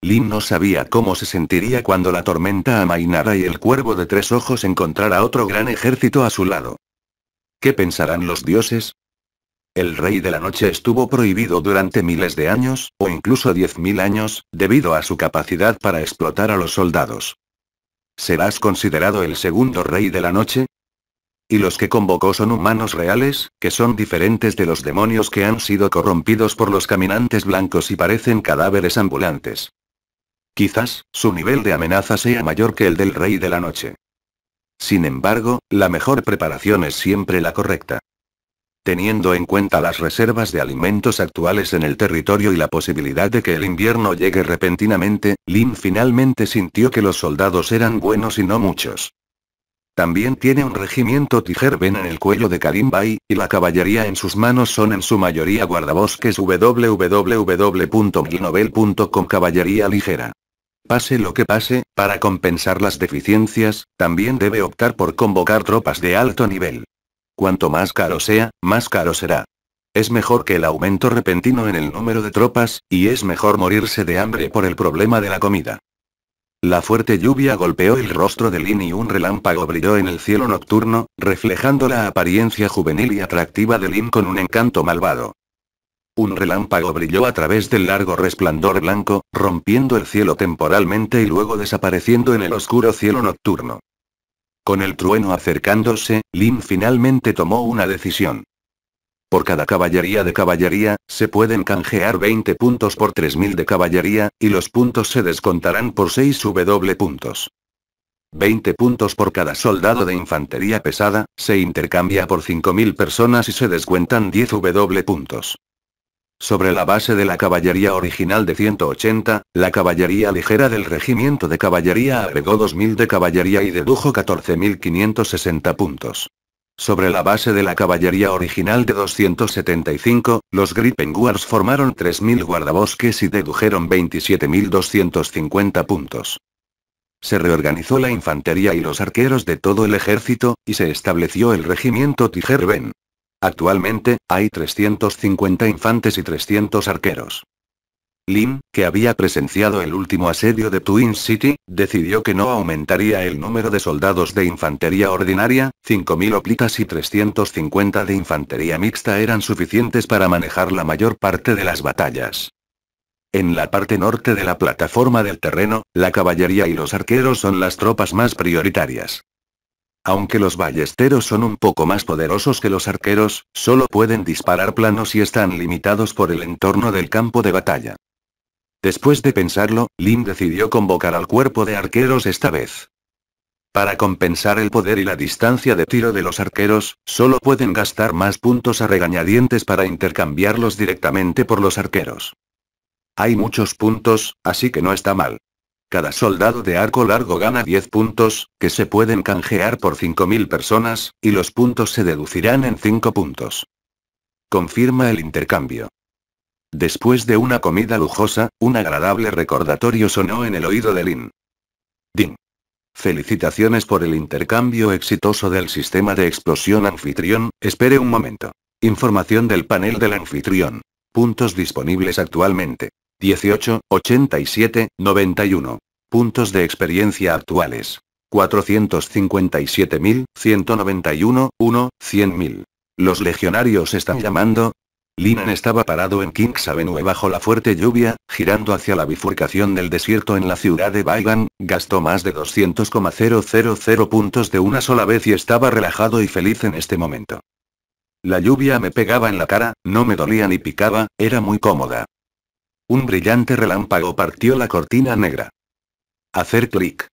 Lin no sabía cómo se sentiría cuando la tormenta amainara y el cuervo de tres ojos encontrara otro gran ejército a su lado. ¿Qué pensarán los dioses? El rey de la noche estuvo prohibido durante miles de años, o incluso diez mil años, debido a su capacidad para explotar a los soldados. ¿Serás considerado el segundo rey de la noche? Y los que convocó son humanos reales, que son diferentes de los demonios que han sido corrompidos por los caminantes blancos y parecen cadáveres ambulantes. Quizás, su nivel de amenaza sea mayor que el del Rey de la Noche. Sin embargo, la mejor preparación es siempre la correcta. Teniendo en cuenta las reservas de alimentos actuales en el territorio y la posibilidad de que el invierno llegue repentinamente, Lin finalmente sintió que los soldados eran buenos y no muchos. También tiene un regimiento Tijerben en el cuello de Karimbai, y la caballería en sus manos son en su mayoría guardabosques www.glinovel.com Caballería ligera. Pase lo que pase, para compensar las deficiencias, también debe optar por convocar tropas de alto nivel. Cuanto más caro sea, más caro será. Es mejor que el aumento repentino en el número de tropas, y es mejor morirse de hambre por el problema de la comida. La fuerte lluvia golpeó el rostro de Lin y un relámpago brilló en el cielo nocturno, reflejando la apariencia juvenil y atractiva de Lin con un encanto malvado. Un relámpago brilló a través del largo resplandor blanco, rompiendo el cielo temporalmente y luego desapareciendo en el oscuro cielo nocturno. Con el trueno acercándose, Lin finalmente tomó una decisión. Por cada caballería de caballería, se pueden canjear 20 puntos por 3000 de caballería, y los puntos se descontarán por 6 W puntos. 20 puntos por cada soldado de infantería pesada, se intercambia por 5000 personas y se descuentan 10 W puntos. Sobre la base de la caballería original de 180, la caballería ligera del regimiento de caballería agregó 2000 de caballería y dedujo 14.560 puntos. Sobre la base de la caballería original de 275, los Gripenguars formaron 3.000 guardabosques y dedujeron 27.250 puntos. Se reorganizó la infantería y los arqueros de todo el ejército, y se estableció el regimiento Tijerben. Actualmente, hay 350 infantes y 300 arqueros. Lin, que había presenciado el último asedio de Twin City, decidió que no aumentaría el número de soldados de infantería ordinaria, 5.000 oplitas y 350 de infantería mixta eran suficientes para manejar la mayor parte de las batallas. En la parte norte de la plataforma del terreno, la caballería y los arqueros son las tropas más prioritarias. Aunque los ballesteros son un poco más poderosos que los arqueros, solo pueden disparar planos y están limitados por el entorno del campo de batalla. Después de pensarlo, Lin decidió convocar al cuerpo de arqueros esta vez. Para compensar el poder y la distancia de tiro de los arqueros, solo pueden gastar más puntos a regañadientes para intercambiarlos directamente por los arqueros. Hay muchos puntos, así que no está mal. Cada soldado de arco largo gana 10 puntos, que se pueden canjear por 5.000 personas, y los puntos se deducirán en 5 puntos. Confirma el intercambio. Después de una comida lujosa, un agradable recordatorio sonó en el oído de Lin. Din. Felicitaciones por el intercambio exitoso del sistema de explosión anfitrión, espere un momento. Información del panel del anfitrión. Puntos disponibles actualmente. 18, 87, 91. Puntos de experiencia actuales. 457.191, 1, 100.000. Los legionarios están llamando, Linan estaba parado en Kings Avenue bajo la fuerte lluvia, girando hacia la bifurcación del desierto en la ciudad de Baigan, gastó más de 200,000 puntos de una sola vez y estaba relajado y feliz en este momento. La lluvia me pegaba en la cara, no me dolía ni picaba, era muy cómoda. Un brillante relámpago partió la cortina negra. Hacer clic.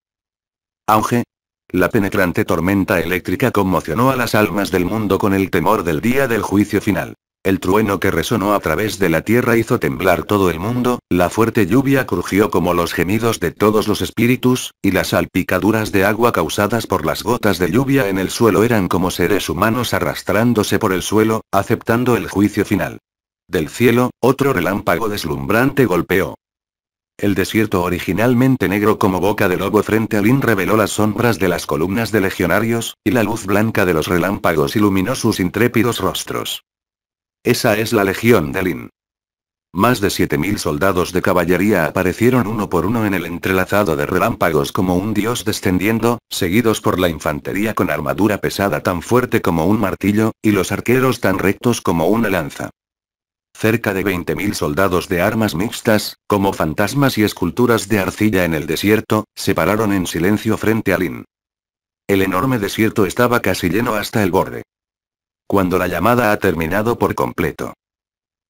Auge. La penetrante tormenta eléctrica conmocionó a las almas del mundo con el temor del día del juicio final. El trueno que resonó a través de la tierra hizo temblar todo el mundo, la fuerte lluvia crujió como los gemidos de todos los espíritus, y las salpicaduras de agua causadas por las gotas de lluvia en el suelo eran como seres humanos arrastrándose por el suelo, aceptando el juicio final. Del cielo, otro relámpago deslumbrante golpeó. El desierto originalmente negro como boca de lobo frente a Lin reveló las sombras de las columnas de legionarios, y la luz blanca de los relámpagos iluminó sus intrépidos rostros. Esa es la Legión de Lin. Más de 7.000 soldados de caballería aparecieron uno por uno en el entrelazado de relámpagos como un dios descendiendo, seguidos por la infantería con armadura pesada tan fuerte como un martillo, y los arqueros tan rectos como una lanza. Cerca de 20.000 soldados de armas mixtas, como fantasmas y esculturas de arcilla en el desierto, se pararon en silencio frente a Lin. El enorme desierto estaba casi lleno hasta el borde cuando la llamada ha terminado por completo.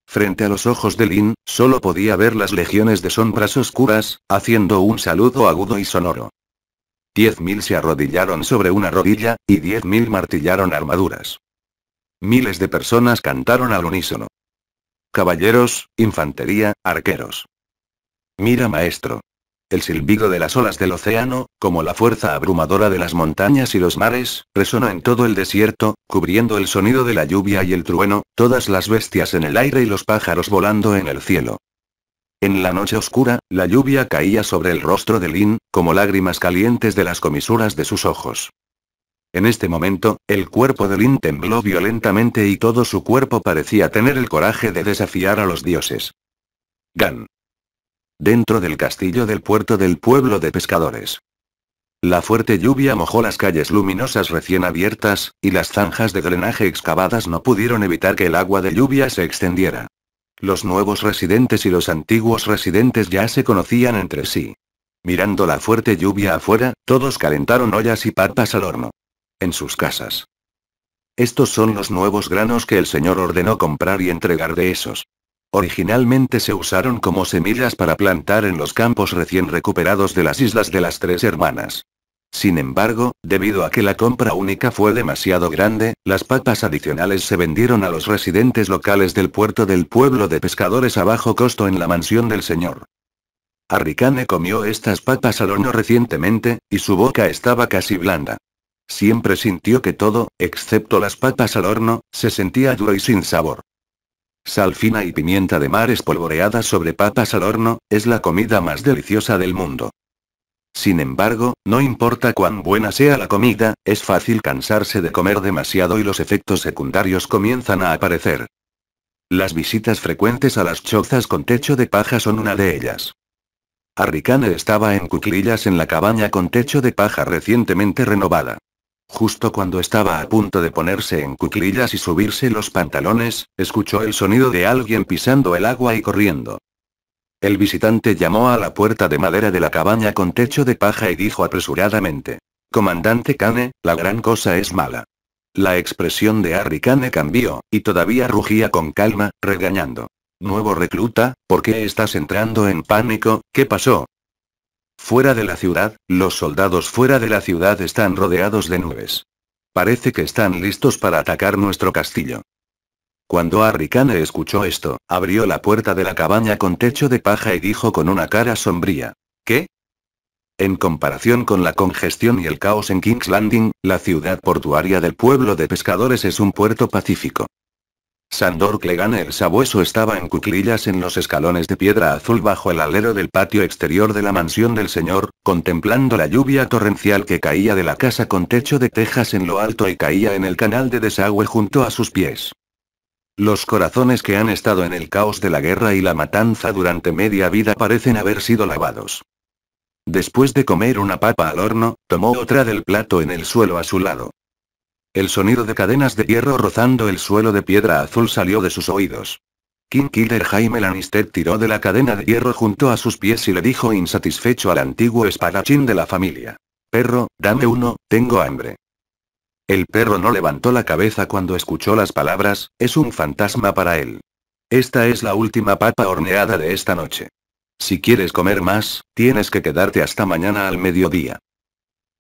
Frente a los ojos de Lin, solo podía ver las legiones de sombras oscuras, haciendo un saludo agudo y sonoro. Diez mil se arrodillaron sobre una rodilla, y diez mil martillaron armaduras. Miles de personas cantaron al unísono. Caballeros, infantería, arqueros. Mira maestro. El silbido de las olas del océano, como la fuerza abrumadora de las montañas y los mares, resonó en todo el desierto, cubriendo el sonido de la lluvia y el trueno, todas las bestias en el aire y los pájaros volando en el cielo. En la noche oscura, la lluvia caía sobre el rostro de Lin, como lágrimas calientes de las comisuras de sus ojos. En este momento, el cuerpo de Lin tembló violentamente y todo su cuerpo parecía tener el coraje de desafiar a los dioses. Gan. Dentro del castillo del puerto del pueblo de pescadores. La fuerte lluvia mojó las calles luminosas recién abiertas, y las zanjas de drenaje excavadas no pudieron evitar que el agua de lluvia se extendiera. Los nuevos residentes y los antiguos residentes ya se conocían entre sí. Mirando la fuerte lluvia afuera, todos calentaron ollas y papas al horno. En sus casas. Estos son los nuevos granos que el Señor ordenó comprar y entregar de esos. Originalmente se usaron como semillas para plantar en los campos recién recuperados de las Islas de las Tres Hermanas. Sin embargo, debido a que la compra única fue demasiado grande, las papas adicionales se vendieron a los residentes locales del puerto del pueblo de pescadores a bajo costo en la mansión del señor. Arricane comió estas papas al horno recientemente, y su boca estaba casi blanda. Siempre sintió que todo, excepto las papas al horno, se sentía duro y sin sabor. Sal fina y pimienta de mar espolvoreada sobre papas al horno, es la comida más deliciosa del mundo. Sin embargo, no importa cuán buena sea la comida, es fácil cansarse de comer demasiado y los efectos secundarios comienzan a aparecer. Las visitas frecuentes a las chozas con techo de paja son una de ellas. Arricane estaba en cuclillas en la cabaña con techo de paja recientemente renovada. Justo cuando estaba a punto de ponerse en cuclillas y subirse los pantalones, escuchó el sonido de alguien pisando el agua y corriendo. El visitante llamó a la puerta de madera de la cabaña con techo de paja y dijo apresuradamente. Comandante Kane, la gran cosa es mala. La expresión de Harry Kane cambió, y todavía rugía con calma, regañando. Nuevo recluta, ¿por qué estás entrando en pánico? ¿Qué pasó? Fuera de la ciudad, los soldados fuera de la ciudad están rodeados de nubes. Parece que están listos para atacar nuestro castillo. Cuando Arricane escuchó esto, abrió la puerta de la cabaña con techo de paja y dijo con una cara sombría. ¿Qué? En comparación con la congestión y el caos en King's Landing, la ciudad portuaria del pueblo de pescadores es un puerto pacífico. Sandor Clegane el sabueso estaba en cuclillas en los escalones de piedra azul bajo el alero del patio exterior de la mansión del señor, contemplando la lluvia torrencial que caía de la casa con techo de tejas en lo alto y caía en el canal de desagüe junto a sus pies. Los corazones que han estado en el caos de la guerra y la matanza durante media vida parecen haber sido lavados. Después de comer una papa al horno, tomó otra del plato en el suelo a su lado. El sonido de cadenas de hierro rozando el suelo de piedra azul salió de sus oídos. King Killer Jaime Lannister tiró de la cadena de hierro junto a sus pies y le dijo insatisfecho al antiguo espadachín de la familia. Perro, dame uno, tengo hambre. El perro no levantó la cabeza cuando escuchó las palabras, es un fantasma para él. Esta es la última papa horneada de esta noche. Si quieres comer más, tienes que quedarte hasta mañana al mediodía.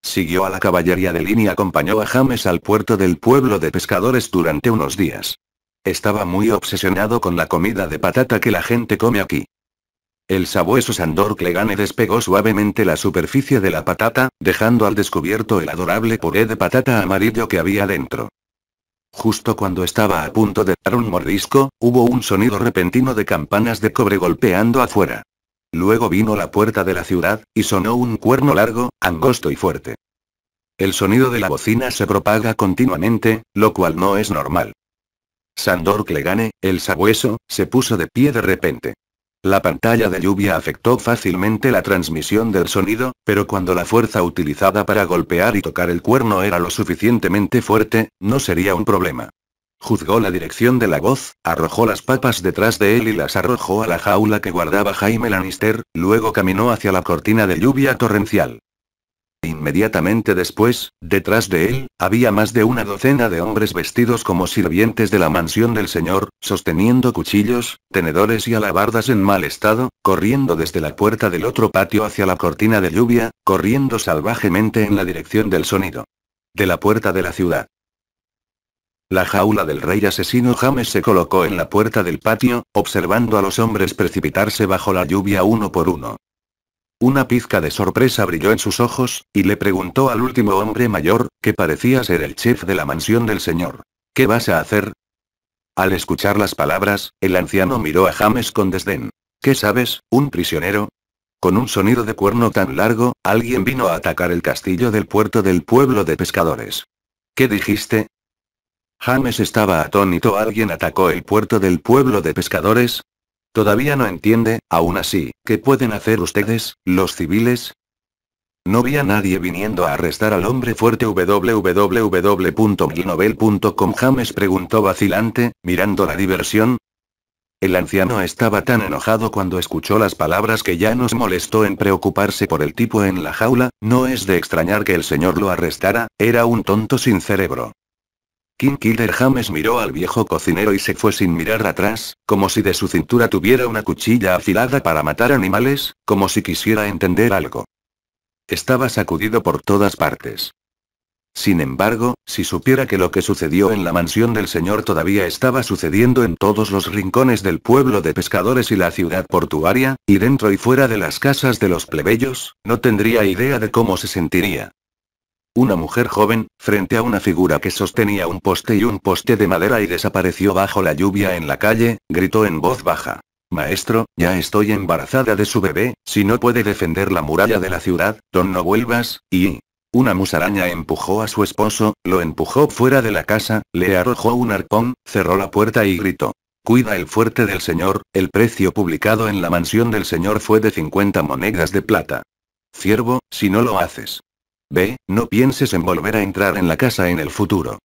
Siguió a la caballería de línea y acompañó a James al puerto del pueblo de pescadores durante unos días. Estaba muy obsesionado con la comida de patata que la gente come aquí. El sabueso Sandor Clegane despegó suavemente la superficie de la patata, dejando al descubierto el adorable puré de patata amarillo que había dentro. Justo cuando estaba a punto de dar un mordisco, hubo un sonido repentino de campanas de cobre golpeando afuera. Luego vino la puerta de la ciudad, y sonó un cuerno largo, angosto y fuerte. El sonido de la bocina se propaga continuamente, lo cual no es normal. Sandor Clegane, el sabueso, se puso de pie de repente. La pantalla de lluvia afectó fácilmente la transmisión del sonido, pero cuando la fuerza utilizada para golpear y tocar el cuerno era lo suficientemente fuerte, no sería un problema. Juzgó la dirección de la voz, arrojó las papas detrás de él y las arrojó a la jaula que guardaba Jaime Lannister, luego caminó hacia la cortina de lluvia torrencial. Inmediatamente después, detrás de él, había más de una docena de hombres vestidos como sirvientes de la mansión del señor, sosteniendo cuchillos, tenedores y alabardas en mal estado, corriendo desde la puerta del otro patio hacia la cortina de lluvia, corriendo salvajemente en la dirección del sonido. De la puerta de la ciudad. La jaula del rey asesino James se colocó en la puerta del patio, observando a los hombres precipitarse bajo la lluvia uno por uno. Una pizca de sorpresa brilló en sus ojos, y le preguntó al último hombre mayor, que parecía ser el chef de la mansión del señor. ¿Qué vas a hacer? Al escuchar las palabras, el anciano miró a James con desdén. ¿Qué sabes, un prisionero? Con un sonido de cuerno tan largo, alguien vino a atacar el castillo del puerto del pueblo de pescadores. ¿Qué dijiste? James estaba atónito. ¿Alguien atacó el puerto del pueblo de pescadores? Todavía no entiende, aún así, ¿qué pueden hacer ustedes, los civiles? No vi a nadie viniendo a arrestar al hombre fuerte www.gnovel.com James preguntó vacilante, mirando la diversión. El anciano estaba tan enojado cuando escuchó las palabras que ya nos molestó en preocuparse por el tipo en la jaula, no es de extrañar que el señor lo arrestara, era un tonto sin cerebro. King Killer James miró al viejo cocinero y se fue sin mirar atrás, como si de su cintura tuviera una cuchilla afilada para matar animales, como si quisiera entender algo. Estaba sacudido por todas partes. Sin embargo, si supiera que lo que sucedió en la mansión del señor todavía estaba sucediendo en todos los rincones del pueblo de pescadores y la ciudad portuaria, y dentro y fuera de las casas de los plebeyos, no tendría idea de cómo se sentiría. Una mujer joven, frente a una figura que sostenía un poste y un poste de madera y desapareció bajo la lluvia en la calle, gritó en voz baja. Maestro, ya estoy embarazada de su bebé, si no puede defender la muralla de la ciudad, don no vuelvas, y... Una musaraña empujó a su esposo, lo empujó fuera de la casa, le arrojó un arpón, cerró la puerta y gritó. Cuida el fuerte del señor, el precio publicado en la mansión del señor fue de 50 monedas de plata. Ciervo, si no lo haces. Ve, no pienses en volver a entrar en la casa en el futuro.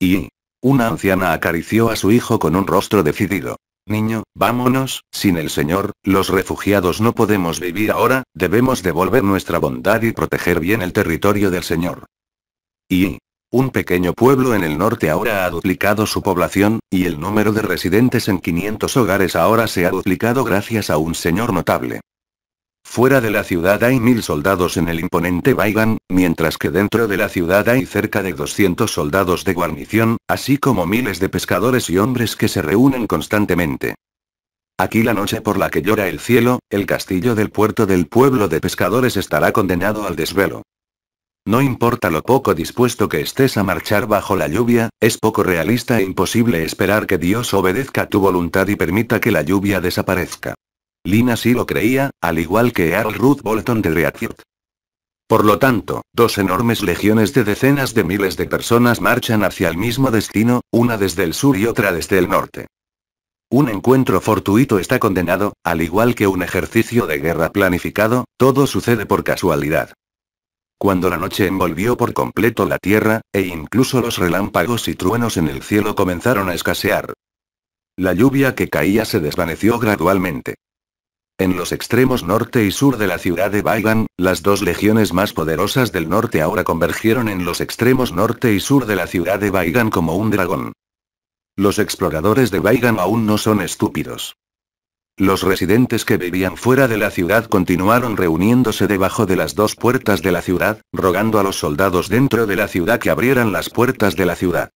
Y... Una anciana acarició a su hijo con un rostro decidido. Niño, vámonos, sin el Señor, los refugiados no podemos vivir ahora, debemos devolver nuestra bondad y proteger bien el territorio del Señor. Y... Un pequeño pueblo en el norte ahora ha duplicado su población, y el número de residentes en 500 hogares ahora se ha duplicado gracias a un señor notable. Fuera de la ciudad hay mil soldados en el imponente Baigan, mientras que dentro de la ciudad hay cerca de 200 soldados de guarnición, así como miles de pescadores y hombres que se reúnen constantemente. Aquí la noche por la que llora el cielo, el castillo del puerto del pueblo de pescadores estará condenado al desvelo. No importa lo poco dispuesto que estés a marchar bajo la lluvia, es poco realista e imposible esperar que Dios obedezca tu voluntad y permita que la lluvia desaparezca. Lina sí lo creía, al igual que Earl Ruth Bolton de Reakirt. Por lo tanto, dos enormes legiones de decenas de miles de personas marchan hacia el mismo destino, una desde el sur y otra desde el norte. Un encuentro fortuito está condenado, al igual que un ejercicio de guerra planificado, todo sucede por casualidad. Cuando la noche envolvió por completo la tierra, e incluso los relámpagos y truenos en el cielo comenzaron a escasear. La lluvia que caía se desvaneció gradualmente. En los extremos norte y sur de la ciudad de Baigan, las dos legiones más poderosas del norte ahora convergieron en los extremos norte y sur de la ciudad de Baigan como un dragón. Los exploradores de Baigan aún no son estúpidos. Los residentes que vivían fuera de la ciudad continuaron reuniéndose debajo de las dos puertas de la ciudad, rogando a los soldados dentro de la ciudad que abrieran las puertas de la ciudad.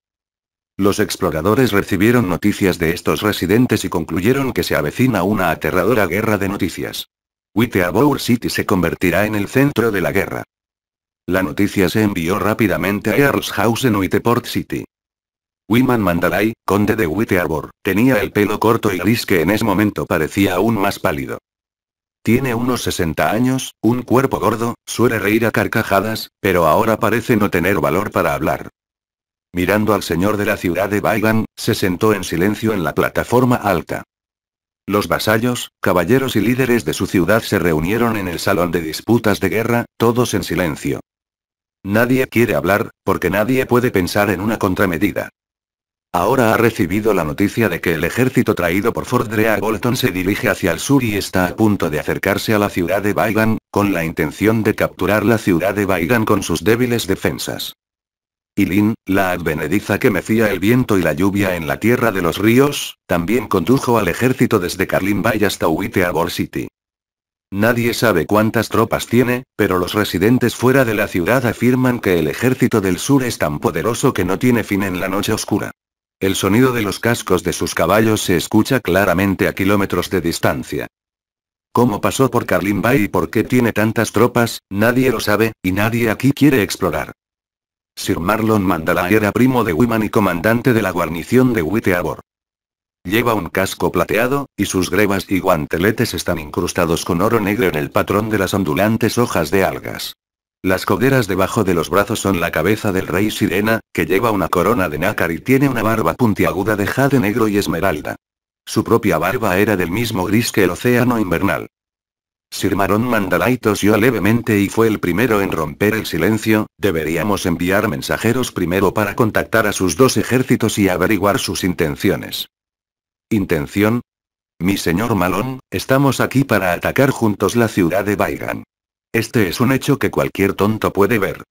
Los exploradores recibieron noticias de estos residentes y concluyeron que se avecina una aterradora guerra de noticias. Witteabour City se convertirá en el centro de la guerra. La noticia se envió rápidamente a Earlshausen Witteport City. Wiman Mandalay, conde de Wittearbor, tenía el pelo corto y gris que en ese momento parecía aún más pálido. Tiene unos 60 años, un cuerpo gordo, suele reír a carcajadas, pero ahora parece no tener valor para hablar. Mirando al señor de la ciudad de Baigan, se sentó en silencio en la plataforma alta. Los vasallos, caballeros y líderes de su ciudad se reunieron en el salón de disputas de guerra, todos en silencio. Nadie quiere hablar, porque nadie puede pensar en una contramedida. Ahora ha recibido la noticia de que el ejército traído por Fort Drea Bolton se dirige hacia el sur y está a punto de acercarse a la ciudad de Baigan, con la intención de capturar la ciudad de Baigan con sus débiles defensas. Lin, la advenediza que mecía el viento y la lluvia en la tierra de los ríos, también condujo al ejército desde Carlin Bay hasta Whitteabor City. Nadie sabe cuántas tropas tiene, pero los residentes fuera de la ciudad afirman que el ejército del sur es tan poderoso que no tiene fin en la noche oscura. El sonido de los cascos de sus caballos se escucha claramente a kilómetros de distancia. ¿Cómo pasó por Carlin Bay y por qué tiene tantas tropas? Nadie lo sabe, y nadie aquí quiere explorar. Sir Marlon Mandalay era primo de Wiman y comandante de la guarnición de Witteabor. Lleva un casco plateado, y sus grebas y guanteletes están incrustados con oro negro en el patrón de las ondulantes hojas de algas. Las coderas debajo de los brazos son la cabeza del rey Sirena, que lleva una corona de nácar y tiene una barba puntiaguda de jade negro y esmeralda. Su propia barba era del mismo gris que el océano invernal. Sir Maron Mandalay tosió levemente y fue el primero en romper el silencio, deberíamos enviar mensajeros primero para contactar a sus dos ejércitos y averiguar sus intenciones. ¿Intención? Mi señor Malón, estamos aquí para atacar juntos la ciudad de Baigan. Este es un hecho que cualquier tonto puede ver.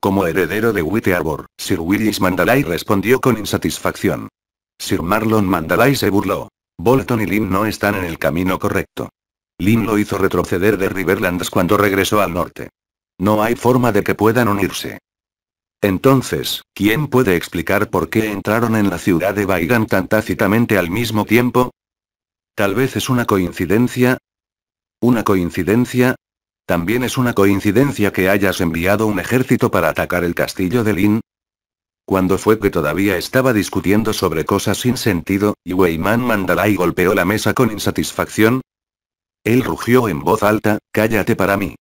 Como heredero de Wittearbor, Sir Willis Mandalay respondió con insatisfacción. Sir Marlon Mandalay se burló. Bolton y Lynn no están en el camino correcto. Lin lo hizo retroceder de Riverlands cuando regresó al norte. No hay forma de que puedan unirse. Entonces, ¿quién puede explicar por qué entraron en la ciudad de Baigan tan tácitamente al mismo tiempo? Tal vez es una coincidencia. ¿Una coincidencia? También es una coincidencia que hayas enviado un ejército para atacar el castillo de Lin. Cuando fue que todavía estaba discutiendo sobre cosas sin sentido, Weiman Mandalay golpeó la mesa con insatisfacción? Él rugió en voz alta, cállate para mí.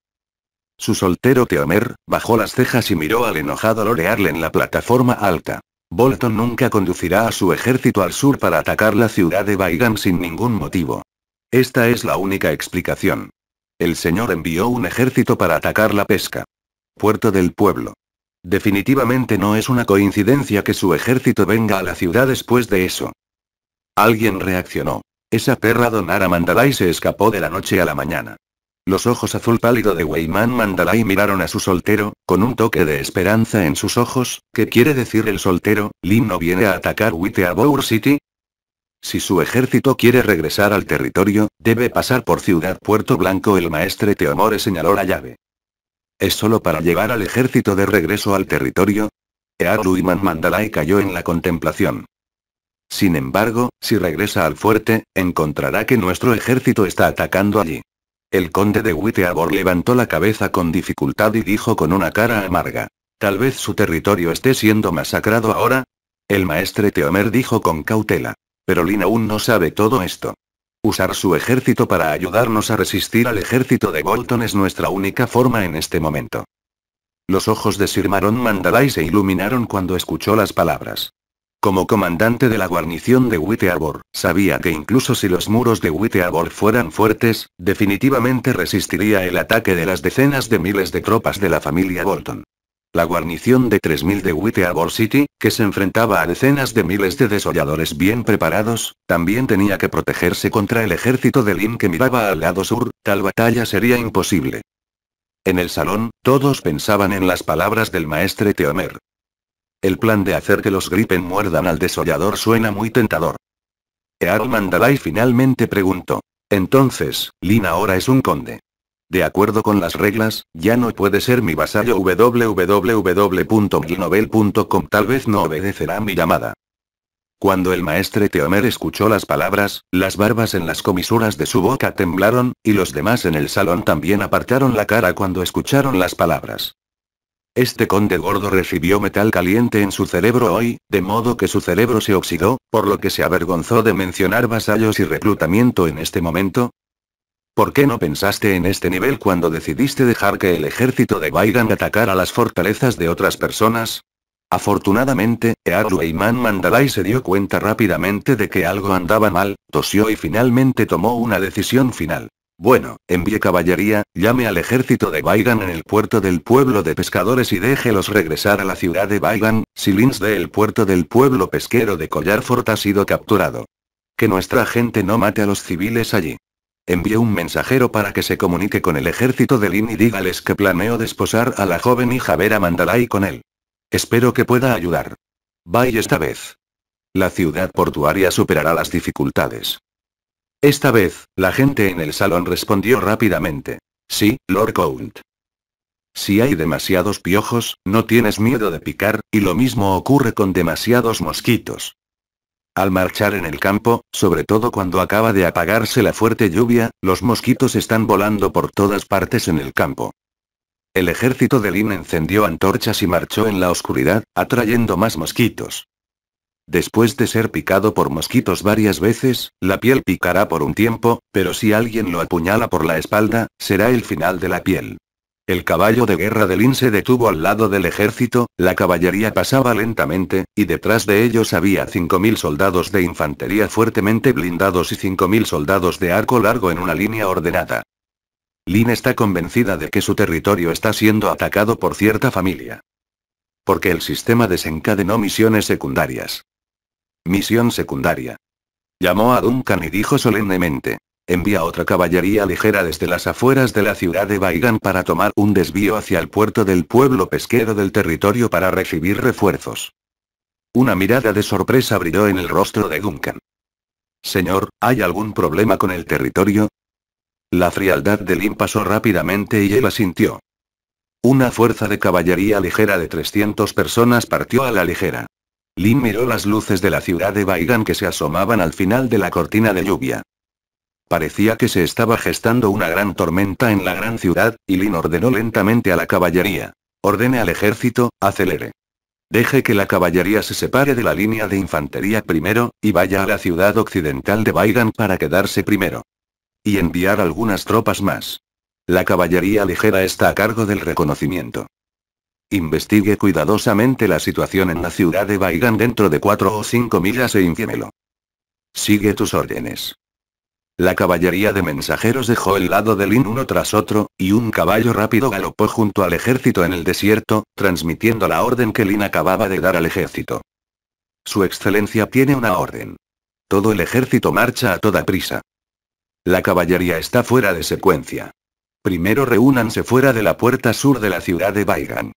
Su soltero Teomer, bajó las cejas y miró al enojado Lorearle en la plataforma alta. Bolton nunca conducirá a su ejército al sur para atacar la ciudad de Baigan sin ningún motivo. Esta es la única explicación. El señor envió un ejército para atacar la pesca. Puerto del pueblo. Definitivamente no es una coincidencia que su ejército venga a la ciudad después de eso. Alguien reaccionó. Esa perra Donara Mandalay se escapó de la noche a la mañana. Los ojos azul pálido de Weyman Mandalay miraron a su soltero, con un toque de esperanza en sus ojos, ¿qué quiere decir el soltero? ¿Lin no viene a atacar Witeabour City? Si su ejército quiere regresar al territorio, debe pasar por Ciudad Puerto Blanco. El maestre Teomore señaló la llave. ¿Es solo para llevar al ejército de regreso al territorio? Earluiman Mandalay cayó en la contemplación. Sin embargo, si regresa al fuerte, encontrará que nuestro ejército está atacando allí. El conde de Witeabor levantó la cabeza con dificultad y dijo con una cara amarga. Tal vez su territorio esté siendo masacrado ahora. El maestre Teomer dijo con cautela. Pero Lin aún no sabe todo esto. Usar su ejército para ayudarnos a resistir al ejército de Bolton es nuestra única forma en este momento. Los ojos de Sir Maron Mandalay se iluminaron cuando escuchó las palabras. Como comandante de la guarnición de Witearbor, sabía que incluso si los muros de Witearbor fueran fuertes, definitivamente resistiría el ataque de las decenas de miles de tropas de la familia Bolton. La guarnición de 3.000 de Witearbor City, que se enfrentaba a decenas de miles de desolladores bien preparados, también tenía que protegerse contra el ejército de Lin que miraba al lado sur, tal batalla sería imposible. En el salón, todos pensaban en las palabras del maestre Teomer. El plan de hacer que los Gripen muerdan al desollador suena muy tentador. Earl Mandalay finalmente preguntó. Entonces, Lin ahora es un conde. De acuerdo con las reglas, ya no puede ser mi vasallo www.milnovel.com tal vez no obedecerá mi llamada. Cuando el maestre Teomer escuchó las palabras, las barbas en las comisuras de su boca temblaron, y los demás en el salón también apartaron la cara cuando escucharon las palabras. Este conde gordo recibió metal caliente en su cerebro hoy, de modo que su cerebro se oxidó, por lo que se avergonzó de mencionar vasallos y reclutamiento en este momento. ¿Por qué no pensaste en este nivel cuando decidiste dejar que el ejército de Baigan atacara las fortalezas de otras personas? Afortunadamente, Earl Mandalay se dio cuenta rápidamente de que algo andaba mal, tosió y finalmente tomó una decisión final. Bueno, envíe caballería, llame al ejército de Baigan en el puerto del pueblo de pescadores y déjelos regresar a la ciudad de Baigan, si Lins de el puerto del pueblo pesquero de Collarfort ha sido capturado. Que nuestra gente no mate a los civiles allí. Envíe un mensajero para que se comunique con el ejército de Lin y dígales que planeo desposar a la joven hija Vera Mandalay con él. Espero que pueda ayudar. Bye esta vez. La ciudad portuaria superará las dificultades. Esta vez, la gente en el salón respondió rápidamente. Sí, Lord Count. Si hay demasiados piojos, no tienes miedo de picar, y lo mismo ocurre con demasiados mosquitos. Al marchar en el campo, sobre todo cuando acaba de apagarse la fuerte lluvia, los mosquitos están volando por todas partes en el campo. El ejército de Lin encendió antorchas y marchó en la oscuridad, atrayendo más mosquitos. Después de ser picado por mosquitos varias veces, la piel picará por un tiempo, pero si alguien lo apuñala por la espalda, será el final de la piel. El caballo de guerra de Lin se detuvo al lado del ejército, la caballería pasaba lentamente, y detrás de ellos había 5.000 soldados de infantería fuertemente blindados y 5.000 soldados de arco largo en una línea ordenada. Lin está convencida de que su territorio está siendo atacado por cierta familia. Porque el sistema desencadenó misiones secundarias. Misión secundaria. Llamó a Duncan y dijo solemnemente. Envía otra caballería ligera desde las afueras de la ciudad de Baigan para tomar un desvío hacia el puerto del pueblo pesquero del territorio para recibir refuerzos. Una mirada de sorpresa brilló en el rostro de Duncan. Señor, ¿hay algún problema con el territorio? La frialdad de Lin pasó rápidamente y él asintió. Una fuerza de caballería ligera de 300 personas partió a la ligera. Lin miró las luces de la ciudad de Baigan que se asomaban al final de la cortina de lluvia. Parecía que se estaba gestando una gran tormenta en la gran ciudad, y Lin ordenó lentamente a la caballería. Ordene al ejército, acelere. Deje que la caballería se separe de la línea de infantería primero, y vaya a la ciudad occidental de Baigan para quedarse primero. Y enviar algunas tropas más. La caballería ligera está a cargo del reconocimiento. Investigue cuidadosamente la situación en la ciudad de Baigan dentro de cuatro o cinco millas e infímelo. Sigue tus órdenes. La caballería de mensajeros dejó el lado de Lin uno tras otro, y un caballo rápido galopó junto al ejército en el desierto, transmitiendo la orden que Lin acababa de dar al ejército. Su excelencia tiene una orden. Todo el ejército marcha a toda prisa. La caballería está fuera de secuencia. Primero reúnanse fuera de la puerta sur de la ciudad de Baigan.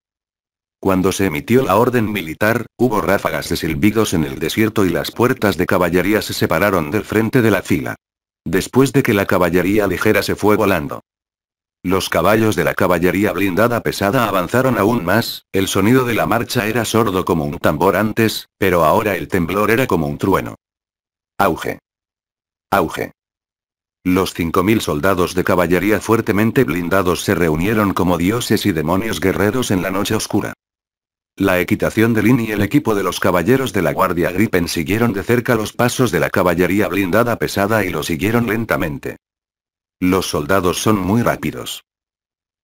Cuando se emitió la orden militar, hubo ráfagas de silbidos en el desierto y las puertas de caballería se separaron del frente de la fila. Después de que la caballería ligera se fue volando. Los caballos de la caballería blindada pesada avanzaron aún más, el sonido de la marcha era sordo como un tambor antes, pero ahora el temblor era como un trueno. Auge. Auge. Los 5.000 soldados de caballería fuertemente blindados se reunieron como dioses y demonios guerreros en la noche oscura. La equitación de Lin y el equipo de los caballeros de la Guardia Gripen siguieron de cerca los pasos de la caballería blindada pesada y lo siguieron lentamente. Los soldados son muy rápidos.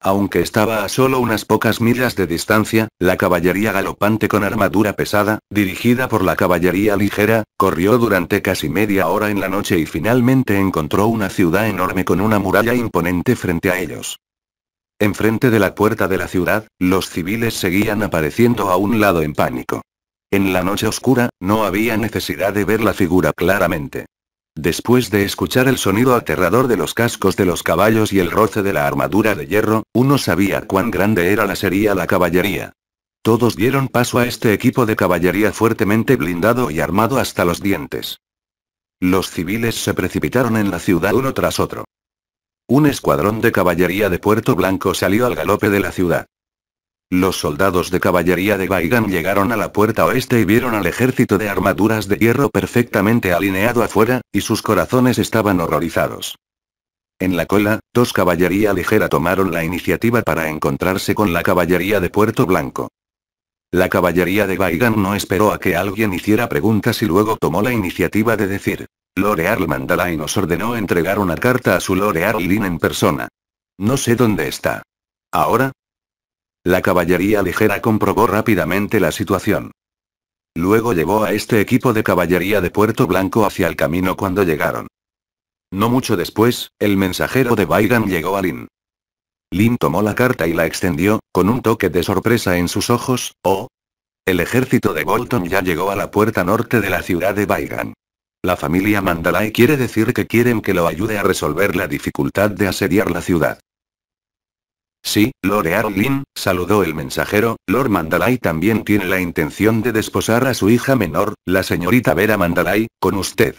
Aunque estaba a solo unas pocas millas de distancia, la caballería galopante con armadura pesada, dirigida por la caballería ligera, corrió durante casi media hora en la noche y finalmente encontró una ciudad enorme con una muralla imponente frente a ellos. Enfrente de la puerta de la ciudad, los civiles seguían apareciendo a un lado en pánico. En la noche oscura, no había necesidad de ver la figura claramente. Después de escuchar el sonido aterrador de los cascos de los caballos y el roce de la armadura de hierro, uno sabía cuán grande era la sería la caballería. Todos dieron paso a este equipo de caballería fuertemente blindado y armado hasta los dientes. Los civiles se precipitaron en la ciudad uno tras otro. Un escuadrón de caballería de Puerto Blanco salió al galope de la ciudad. Los soldados de caballería de Baigan llegaron a la puerta oeste y vieron al ejército de armaduras de hierro perfectamente alineado afuera, y sus corazones estaban horrorizados. En la cola, dos caballería ligera tomaron la iniciativa para encontrarse con la caballería de Puerto Blanco. La caballería de Baigan no esperó a que alguien hiciera preguntas y luego tomó la iniciativa de decir, Lore Earl Mandalay nos ordenó entregar una carta a su Lore Lin en persona. No sé dónde está. ¿Ahora? La caballería ligera comprobó rápidamente la situación. Luego llevó a este equipo de caballería de Puerto Blanco hacia el camino cuando llegaron. No mucho después, el mensajero de Baigan llegó a Lin. Lin tomó la carta y la extendió, con un toque de sorpresa en sus ojos, oh. El ejército de Bolton ya llegó a la puerta norte de la ciudad de Baigan. La familia Mandalay quiere decir que quieren que lo ayude a resolver la dificultad de asediar la ciudad. Sí, Lord Arlin, saludó el mensajero, Lord Mandalay también tiene la intención de desposar a su hija menor, la señorita Vera Mandalay, con usted.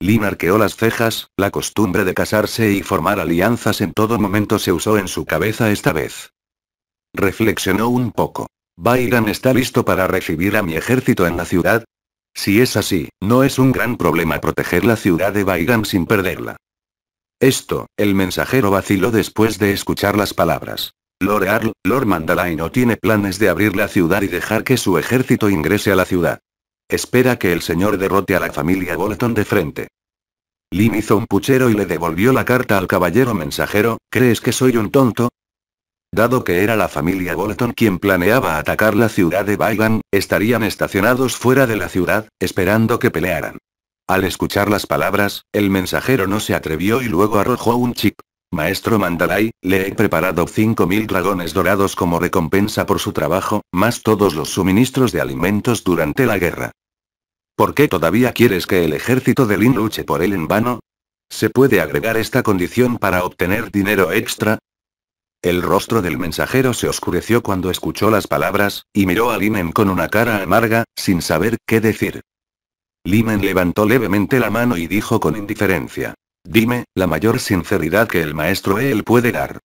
Lin arqueó las cejas, la costumbre de casarse y formar alianzas en todo momento se usó en su cabeza esta vez. Reflexionó un poco. Baigan está listo para recibir a mi ejército en la ciudad, si es así, no es un gran problema proteger la ciudad de Baigam sin perderla. Esto, el mensajero vaciló después de escuchar las palabras. Lord Arl, Lord Mandalay no tiene planes de abrir la ciudad y dejar que su ejército ingrese a la ciudad. Espera que el señor derrote a la familia Bolton de frente. Lin hizo un puchero y le devolvió la carta al caballero mensajero, ¿crees que soy un tonto? Dado que era la familia Bolton quien planeaba atacar la ciudad de Baigan, estarían estacionados fuera de la ciudad, esperando que pelearan. Al escuchar las palabras, el mensajero no se atrevió y luego arrojó un chip. Maestro Mandalay, le he preparado 5.000 dragones dorados como recompensa por su trabajo, más todos los suministros de alimentos durante la guerra. ¿Por qué todavía quieres que el ejército de Lin luche por él en vano? ¿Se puede agregar esta condición para obtener dinero extra? El rostro del mensajero se oscureció cuando escuchó las palabras, y miró a Limen con una cara amarga, sin saber qué decir. Limen levantó levemente la mano y dijo con indiferencia. Dime, la mayor sinceridad que el maestro él puede dar.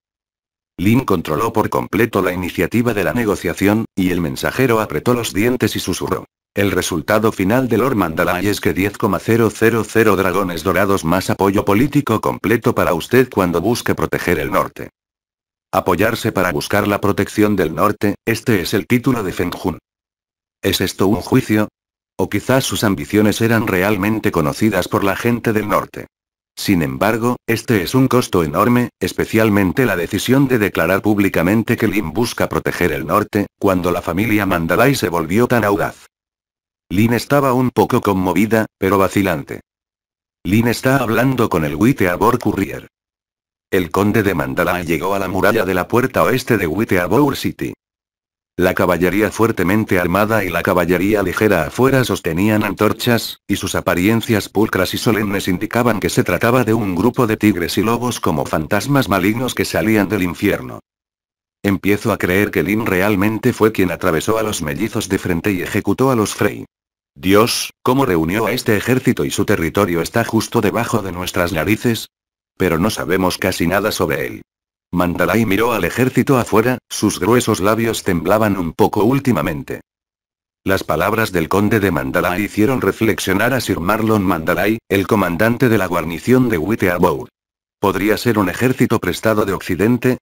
Lin controló por completo la iniciativa de la negociación, y el mensajero apretó los dientes y susurró. El resultado final de Lord Mandalay es que 10,000 dragones dorados más apoyo político completo para usted cuando busque proteger el norte. Apoyarse para buscar la protección del norte, este es el título de Feng Jun. ¿Es esto un juicio? O quizás sus ambiciones eran realmente conocidas por la gente del norte. Sin embargo, este es un costo enorme, especialmente la decisión de declarar públicamente que Lin busca proteger el norte, cuando la familia Mandalay se volvió tan audaz. Lin estaba un poco conmovida, pero vacilante. Lin está hablando con el Witeabor Courier. El conde de Mandalay llegó a la muralla de la puerta oeste de Witeabor City. La caballería fuertemente armada y la caballería ligera afuera sostenían antorchas, y sus apariencias pulcras y solemnes indicaban que se trataba de un grupo de tigres y lobos como fantasmas malignos que salían del infierno. Empiezo a creer que Lin realmente fue quien atravesó a los mellizos de frente y ejecutó a los Frey. Dios, ¿cómo reunió a este ejército y su territorio está justo debajo de nuestras narices? Pero no sabemos casi nada sobre él. Mandalay miró al ejército afuera, sus gruesos labios temblaban un poco últimamente. Las palabras del conde de Mandalay hicieron reflexionar a Sir Marlon Mandalay, el comandante de la guarnición de Witeabour. ¿Podría ser un ejército prestado de Occidente?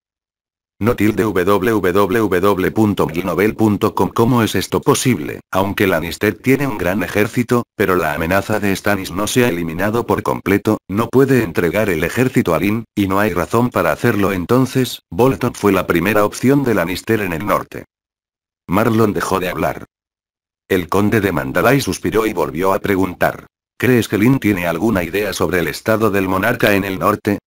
No tilde www.milnovel.com ¿Cómo es esto posible? Aunque Lannister tiene un gran ejército, pero la amenaza de Stannis no se ha eliminado por completo, no puede entregar el ejército a Lynn, y no hay razón para hacerlo entonces, Bolton fue la primera opción de Lannister en el norte. Marlon dejó de hablar. El conde de Mandalay suspiró y volvió a preguntar. ¿Crees que Lynn tiene alguna idea sobre el estado del monarca en el norte?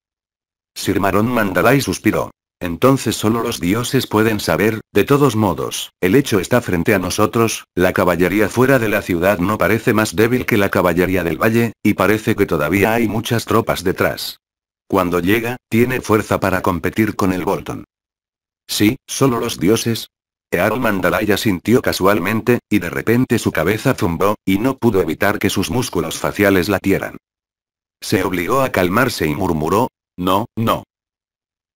Sir Maron Mandalay suspiró. Entonces solo los dioses pueden saber, de todos modos, el hecho está frente a nosotros, la caballería fuera de la ciudad no parece más débil que la caballería del valle, y parece que todavía hay muchas tropas detrás. Cuando llega, tiene fuerza para competir con el Bolton. Sí, solo los dioses. Earl Mandalaya sintió casualmente, y de repente su cabeza zumbó, y no pudo evitar que sus músculos faciales latieran. Se obligó a calmarse y murmuró, no, no.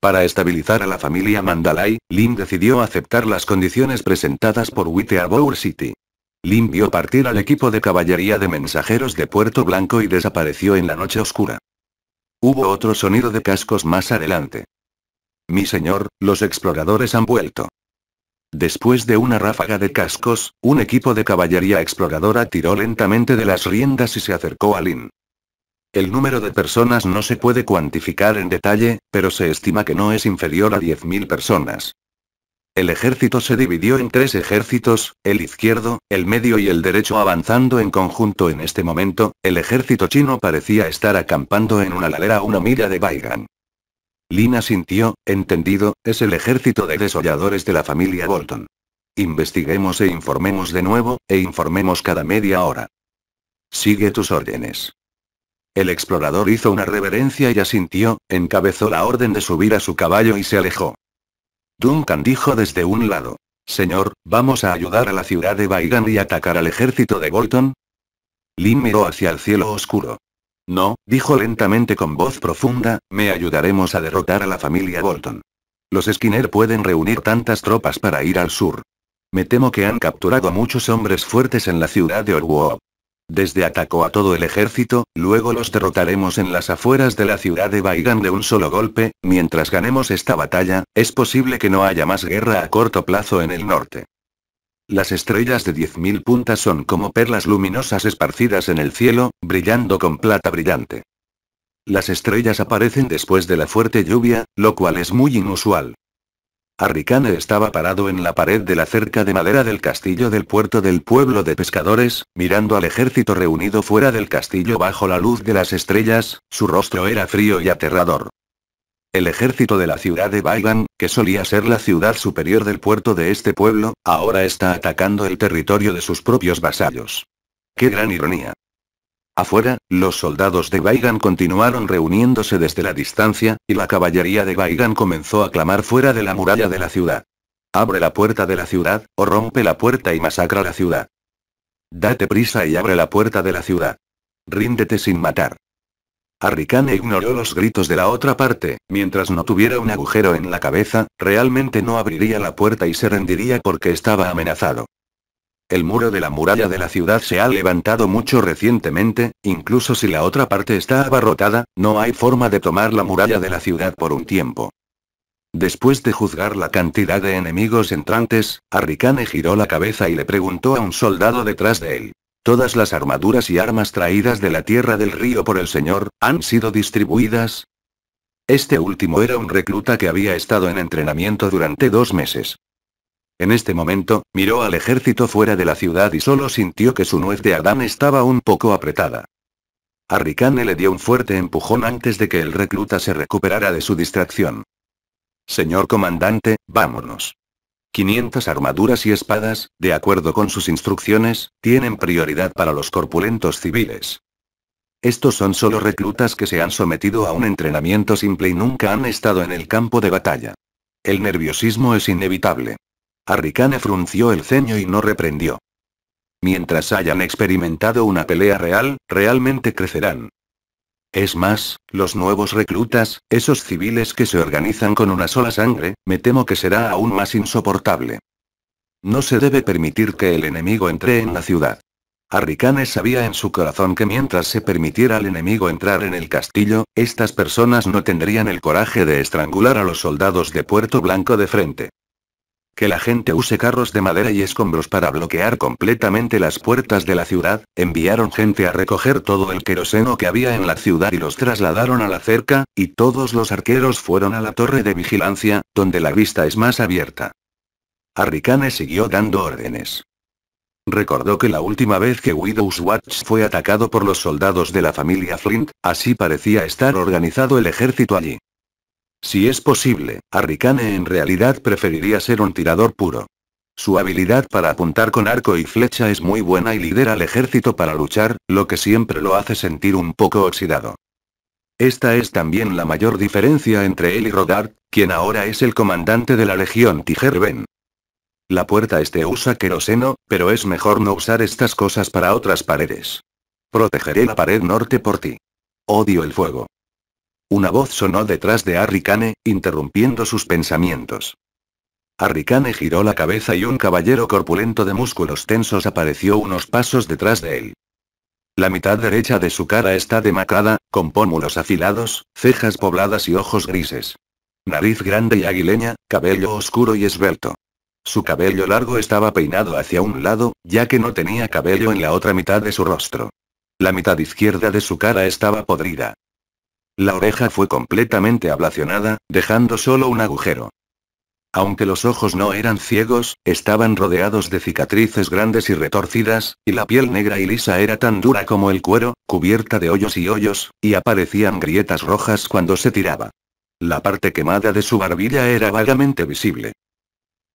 Para estabilizar a la familia Mandalay, Lim decidió aceptar las condiciones presentadas por Witeabour City. Lim vio partir al equipo de caballería de mensajeros de Puerto Blanco y desapareció en la noche oscura. Hubo otro sonido de cascos más adelante. Mi señor, los exploradores han vuelto. Después de una ráfaga de cascos, un equipo de caballería exploradora tiró lentamente de las riendas y se acercó a Lin. El número de personas no se puede cuantificar en detalle, pero se estima que no es inferior a 10.000 personas. El ejército se dividió en tres ejércitos, el izquierdo, el medio y el derecho avanzando en conjunto en este momento, el ejército chino parecía estar acampando en una ladera a una milla de Baigan. Lina sintió, entendido, es el ejército de desolladores de la familia Bolton. Investiguemos e informemos de nuevo, e informemos cada media hora. Sigue tus órdenes. El explorador hizo una reverencia y asintió, encabezó la orden de subir a su caballo y se alejó. Duncan dijo desde un lado. Señor, ¿vamos a ayudar a la ciudad de Baigan y atacar al ejército de Bolton? Lin miró hacia el cielo oscuro. No, dijo lentamente con voz profunda, me ayudaremos a derrotar a la familia Bolton. Los Skinner pueden reunir tantas tropas para ir al sur. Me temo que han capturado a muchos hombres fuertes en la ciudad de Orwell. Desde atacó a todo el ejército, luego los derrotaremos en las afueras de la ciudad de Baigan de un solo golpe, mientras ganemos esta batalla, es posible que no haya más guerra a corto plazo en el norte. Las estrellas de 10.000 puntas son como perlas luminosas esparcidas en el cielo, brillando con plata brillante. Las estrellas aparecen después de la fuerte lluvia, lo cual es muy inusual. Arricane estaba parado en la pared de la cerca de madera del castillo del puerto del pueblo de pescadores, mirando al ejército reunido fuera del castillo bajo la luz de las estrellas, su rostro era frío y aterrador. El ejército de la ciudad de Baigan, que solía ser la ciudad superior del puerto de este pueblo, ahora está atacando el territorio de sus propios vasallos. ¡Qué gran ironía! Afuera, los soldados de Baigan continuaron reuniéndose desde la distancia, y la caballería de Baigan comenzó a clamar fuera de la muralla de la ciudad. Abre la puerta de la ciudad, o rompe la puerta y masacra la ciudad. Date prisa y abre la puerta de la ciudad. Ríndete sin matar. Arricane ignoró los gritos de la otra parte, mientras no tuviera un agujero en la cabeza, realmente no abriría la puerta y se rendiría porque estaba amenazado. El muro de la muralla de la ciudad se ha levantado mucho recientemente, incluso si la otra parte está abarrotada, no hay forma de tomar la muralla de la ciudad por un tiempo. Después de juzgar la cantidad de enemigos entrantes, Arricane giró la cabeza y le preguntó a un soldado detrás de él. Todas las armaduras y armas traídas de la tierra del río por el señor, ¿han sido distribuidas? Este último era un recluta que había estado en entrenamiento durante dos meses. En este momento, miró al ejército fuera de la ciudad y solo sintió que su nuez de Adán estaba un poco apretada. Arricane le dio un fuerte empujón antes de que el recluta se recuperara de su distracción. Señor comandante, vámonos. 500 armaduras y espadas, de acuerdo con sus instrucciones, tienen prioridad para los corpulentos civiles. Estos son solo reclutas que se han sometido a un entrenamiento simple y nunca han estado en el campo de batalla. El nerviosismo es inevitable. Arricane frunció el ceño y no reprendió. Mientras hayan experimentado una pelea real, realmente crecerán. Es más, los nuevos reclutas, esos civiles que se organizan con una sola sangre, me temo que será aún más insoportable. No se debe permitir que el enemigo entre en la ciudad. Arricane sabía en su corazón que mientras se permitiera al enemigo entrar en el castillo, estas personas no tendrían el coraje de estrangular a los soldados de Puerto Blanco de frente. Que la gente use carros de madera y escombros para bloquear completamente las puertas de la ciudad, enviaron gente a recoger todo el queroseno que había en la ciudad y los trasladaron a la cerca, y todos los arqueros fueron a la torre de vigilancia, donde la vista es más abierta. Arricane siguió dando órdenes. Recordó que la última vez que Widow's Watch fue atacado por los soldados de la familia Flint, así parecía estar organizado el ejército allí. Si es posible, Arricane en realidad preferiría ser un tirador puro. Su habilidad para apuntar con arco y flecha es muy buena y lidera al ejército para luchar, lo que siempre lo hace sentir un poco oxidado. Esta es también la mayor diferencia entre él y Rodart, quien ahora es el comandante de la Legión Tigerben. La puerta este usa queroseno, pero es mejor no usar estas cosas para otras paredes. Protegeré la pared norte por ti. Odio el fuego. Una voz sonó detrás de Arricane, interrumpiendo sus pensamientos. Arricane giró la cabeza y un caballero corpulento de músculos tensos apareció unos pasos detrás de él. La mitad derecha de su cara está demacrada, con pómulos afilados, cejas pobladas y ojos grises. Nariz grande y aguileña, cabello oscuro y esbelto. Su cabello largo estaba peinado hacia un lado, ya que no tenía cabello en la otra mitad de su rostro. La mitad izquierda de su cara estaba podrida. La oreja fue completamente ablacionada, dejando solo un agujero. Aunque los ojos no eran ciegos, estaban rodeados de cicatrices grandes y retorcidas, y la piel negra y lisa era tan dura como el cuero, cubierta de hoyos y hoyos, y aparecían grietas rojas cuando se tiraba. La parte quemada de su barbilla era vagamente visible.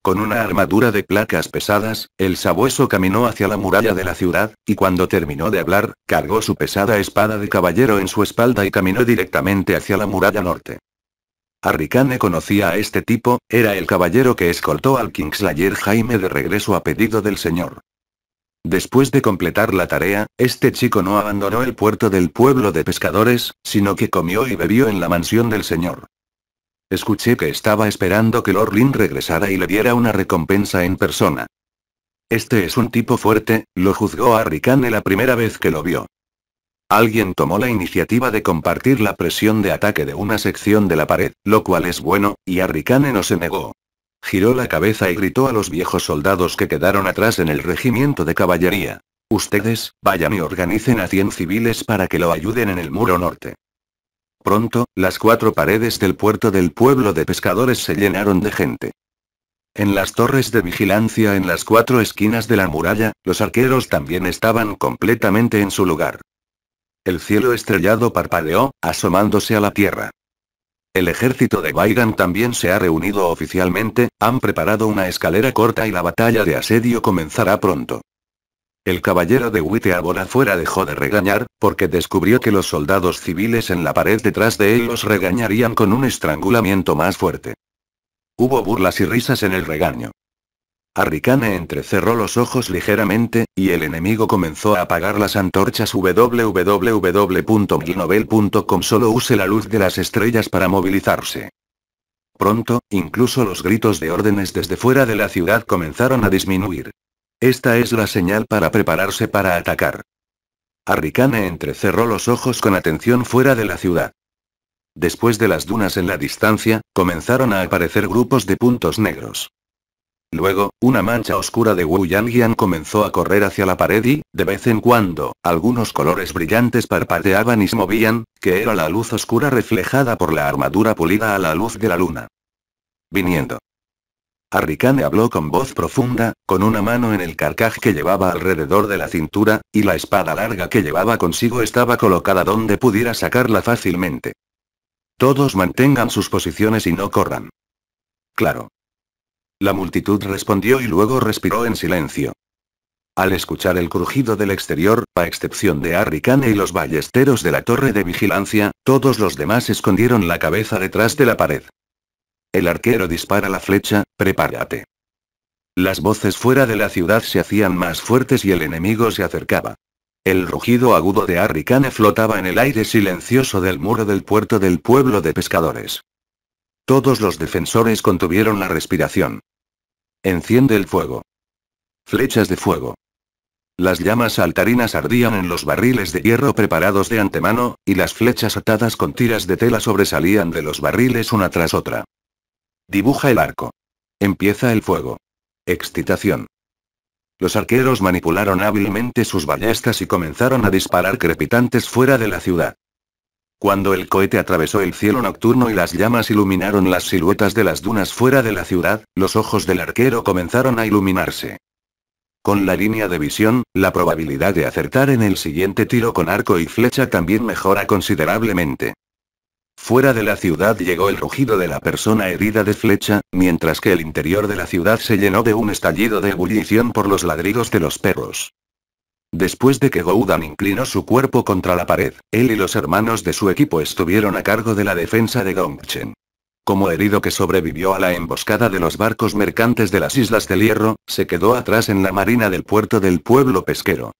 Con una armadura de placas pesadas, el sabueso caminó hacia la muralla de la ciudad, y cuando terminó de hablar, cargó su pesada espada de caballero en su espalda y caminó directamente hacia la muralla norte. Arricane conocía a este tipo, era el caballero que escoltó al Kingslayer Jaime de regreso a pedido del señor. Después de completar la tarea, este chico no abandonó el puerto del pueblo de pescadores, sino que comió y bebió en la mansión del señor. Escuché que estaba esperando que Lord Lin regresara y le diera una recompensa en persona. Este es un tipo fuerte, lo juzgó a Ricane la primera vez que lo vio. Alguien tomó la iniciativa de compartir la presión de ataque de una sección de la pared, lo cual es bueno, y Arricane no se negó. Giró la cabeza y gritó a los viejos soldados que quedaron atrás en el regimiento de caballería. Ustedes, vayan y organicen a 100 civiles para que lo ayuden en el muro norte. Pronto, las cuatro paredes del puerto del pueblo de pescadores se llenaron de gente. En las torres de vigilancia en las cuatro esquinas de la muralla, los arqueros también estaban completamente en su lugar. El cielo estrellado parpadeó, asomándose a la tierra. El ejército de Baigan también se ha reunido oficialmente, han preparado una escalera corta y la batalla de asedio comenzará pronto. El caballero de Witteabor afuera dejó de regañar, porque descubrió que los soldados civiles en la pared detrás de él los regañarían con un estrangulamiento más fuerte. Hubo burlas y risas en el regaño. Arricane entrecerró los ojos ligeramente, y el enemigo comenzó a apagar las antorchas www.milnovel.com solo use la luz de las estrellas para movilizarse. Pronto, incluso los gritos de órdenes desde fuera de la ciudad comenzaron a disminuir. Esta es la señal para prepararse para atacar. Arricane entrecerró los ojos con atención fuera de la ciudad. Después de las dunas en la distancia, comenzaron a aparecer grupos de puntos negros. Luego, una mancha oscura de Wu Yangian comenzó a correr hacia la pared y, de vez en cuando, algunos colores brillantes parpadeaban y se movían, que era la luz oscura reflejada por la armadura pulida a la luz de la luna. Viniendo. Arricane habló con voz profunda, con una mano en el carcaj que llevaba alrededor de la cintura, y la espada larga que llevaba consigo estaba colocada donde pudiera sacarla fácilmente. Todos mantengan sus posiciones y no corran. Claro. La multitud respondió y luego respiró en silencio. Al escuchar el crujido del exterior, a excepción de Arricane y los ballesteros de la torre de vigilancia, todos los demás escondieron la cabeza detrás de la pared. El arquero dispara la flecha, prepárate. Las voces fuera de la ciudad se hacían más fuertes y el enemigo se acercaba. El rugido agudo de Arricane flotaba en el aire silencioso del muro del puerto del pueblo de pescadores. Todos los defensores contuvieron la respiración. Enciende el fuego. Flechas de fuego. Las llamas saltarinas ardían en los barriles de hierro preparados de antemano, y las flechas atadas con tiras de tela sobresalían de los barriles una tras otra. Dibuja el arco. Empieza el fuego. Excitación. Los arqueros manipularon hábilmente sus ballestas y comenzaron a disparar crepitantes fuera de la ciudad. Cuando el cohete atravesó el cielo nocturno y las llamas iluminaron las siluetas de las dunas fuera de la ciudad, los ojos del arquero comenzaron a iluminarse. Con la línea de visión, la probabilidad de acertar en el siguiente tiro con arco y flecha también mejora considerablemente. Fuera de la ciudad llegó el rugido de la persona herida de flecha, mientras que el interior de la ciudad se llenó de un estallido de ebullición por los ladridos de los perros. Después de que Goudan inclinó su cuerpo contra la pared, él y los hermanos de su equipo estuvieron a cargo de la defensa de Gongchen. Como herido que sobrevivió a la emboscada de los barcos mercantes de las Islas del Hierro, se quedó atrás en la marina del puerto del pueblo pesquero.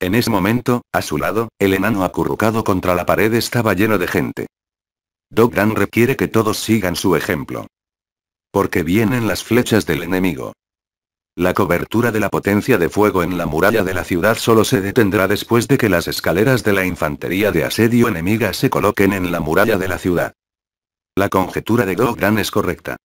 En ese momento, a su lado, el enano acurrucado contra la pared estaba lleno de gente. Dogran requiere que todos sigan su ejemplo. Porque vienen las flechas del enemigo. La cobertura de la potencia de fuego en la muralla de la ciudad solo se detendrá después de que las escaleras de la infantería de asedio enemiga se coloquen en la muralla de la ciudad. La conjetura de Dogran es correcta.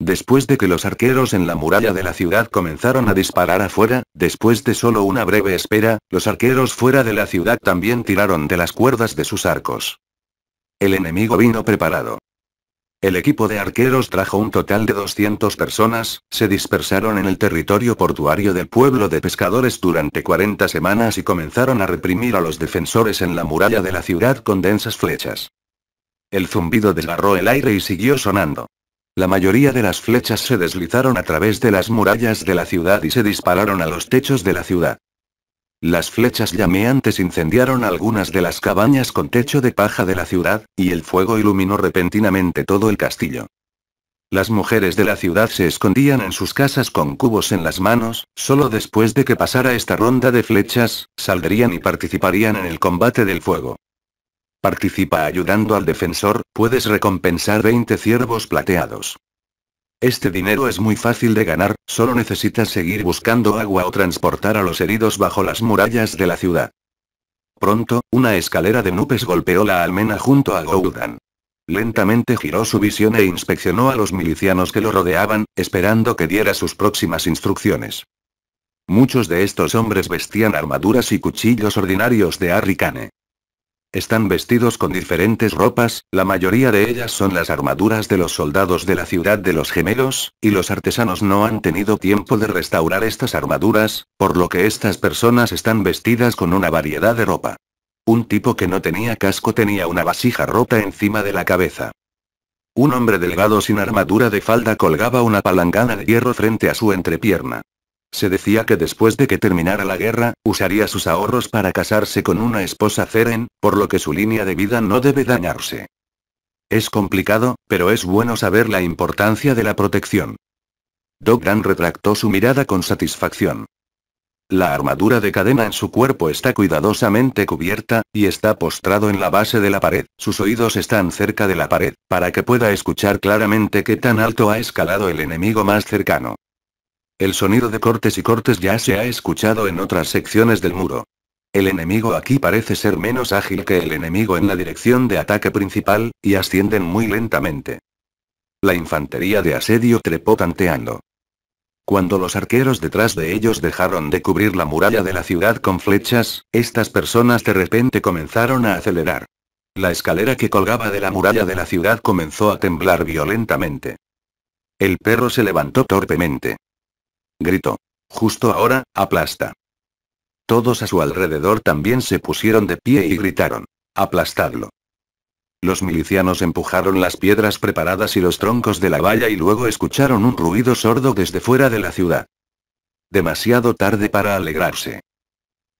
Después de que los arqueros en la muralla de la ciudad comenzaron a disparar afuera, después de solo una breve espera, los arqueros fuera de la ciudad también tiraron de las cuerdas de sus arcos. El enemigo vino preparado. El equipo de arqueros trajo un total de 200 personas, se dispersaron en el territorio portuario del pueblo de pescadores durante 40 semanas y comenzaron a reprimir a los defensores en la muralla de la ciudad con densas flechas. El zumbido desgarró el aire y siguió sonando. La mayoría de las flechas se deslizaron a través de las murallas de la ciudad y se dispararon a los techos de la ciudad. Las flechas llameantes incendiaron algunas de las cabañas con techo de paja de la ciudad, y el fuego iluminó repentinamente todo el castillo. Las mujeres de la ciudad se escondían en sus casas con cubos en las manos, solo después de que pasara esta ronda de flechas, saldrían y participarían en el combate del fuego. Participa ayudando al defensor, puedes recompensar 20 ciervos plateados. Este dinero es muy fácil de ganar, solo necesitas seguir buscando agua o transportar a los heridos bajo las murallas de la ciudad. Pronto, una escalera de nubes golpeó la almena junto a Goudan. Lentamente giró su visión e inspeccionó a los milicianos que lo rodeaban, esperando que diera sus próximas instrucciones. Muchos de estos hombres vestían armaduras y cuchillos ordinarios de Arricane. Están vestidos con diferentes ropas, la mayoría de ellas son las armaduras de los soldados de la ciudad de los gemelos, y los artesanos no han tenido tiempo de restaurar estas armaduras, por lo que estas personas están vestidas con una variedad de ropa. Un tipo que no tenía casco tenía una vasija rota encima de la cabeza. Un hombre delgado sin armadura de falda colgaba una palangana de hierro frente a su entrepierna. Se decía que después de que terminara la guerra, usaría sus ahorros para casarse con una esposa Feren, por lo que su línea de vida no debe dañarse. Es complicado, pero es bueno saber la importancia de la protección. Dogran retractó su mirada con satisfacción. La armadura de cadena en su cuerpo está cuidadosamente cubierta, y está postrado en la base de la pared. Sus oídos están cerca de la pared, para que pueda escuchar claramente qué tan alto ha escalado el enemigo más cercano. El sonido de cortes y cortes ya se ha escuchado en otras secciones del muro. El enemigo aquí parece ser menos ágil que el enemigo en la dirección de ataque principal, y ascienden muy lentamente. La infantería de asedio trepó tanteando. Cuando los arqueros detrás de ellos dejaron de cubrir la muralla de la ciudad con flechas, estas personas de repente comenzaron a acelerar. La escalera que colgaba de la muralla de la ciudad comenzó a temblar violentamente. El perro se levantó torpemente. Gritó. Justo ahora, aplasta. Todos a su alrededor también se pusieron de pie y gritaron. Aplastadlo. Los milicianos empujaron las piedras preparadas y los troncos de la valla y luego escucharon un ruido sordo desde fuera de la ciudad. Demasiado tarde para alegrarse.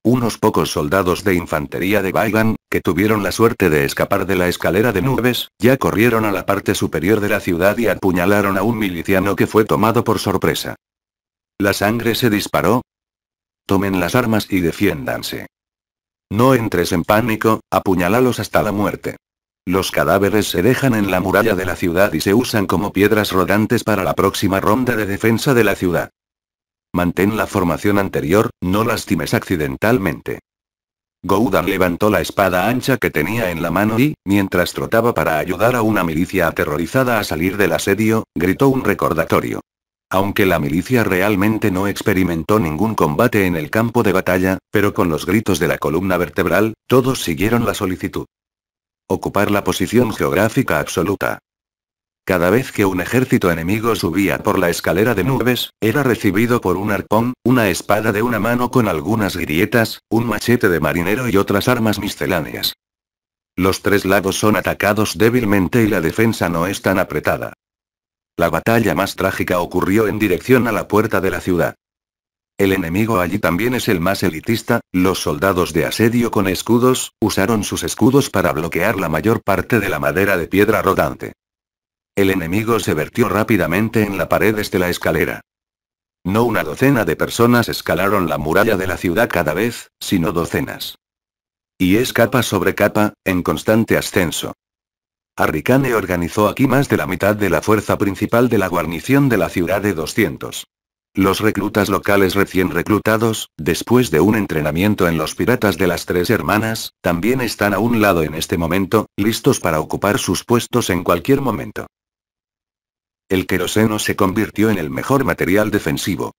Unos pocos soldados de infantería de Baigan, que tuvieron la suerte de escapar de la escalera de nubes, ya corrieron a la parte superior de la ciudad y apuñalaron a un miliciano que fue tomado por sorpresa. La sangre se disparó. Tomen las armas y defiéndanse. No entres en pánico, apuñalalos hasta la muerte. Los cadáveres se dejan en la muralla de la ciudad y se usan como piedras rodantes para la próxima ronda de defensa de la ciudad. Mantén la formación anterior, no lastimes accidentalmente. Goudan levantó la espada ancha que tenía en la mano y, mientras trotaba para ayudar a una milicia aterrorizada a salir del asedio, gritó un recordatorio. Aunque la milicia realmente no experimentó ningún combate en el campo de batalla, pero con los gritos de la columna vertebral, todos siguieron la solicitud. Ocupar la posición geográfica absoluta. Cada vez que un ejército enemigo subía por la escalera de nubes, era recibido por un arpón, una espada de una mano con algunas grietas, un machete de marinero y otras armas misceláneas. Los tres lados son atacados débilmente y la defensa no es tan apretada. La batalla más trágica ocurrió en dirección a la puerta de la ciudad. El enemigo allí también es el más elitista, los soldados de asedio con escudos, usaron sus escudos para bloquear la mayor parte de la madera de piedra rodante. El enemigo se vertió rápidamente en la pared de la escalera. No una docena de personas escalaron la muralla de la ciudad cada vez, sino docenas. Y es capa sobre capa, en constante ascenso. Arricane organizó aquí más de la mitad de la fuerza principal de la guarnición de la ciudad de 200. Los reclutas locales recién reclutados, después de un entrenamiento en los piratas de las tres hermanas, también están a un lado en este momento, listos para ocupar sus puestos en cualquier momento. El queroseno se convirtió en el mejor material defensivo.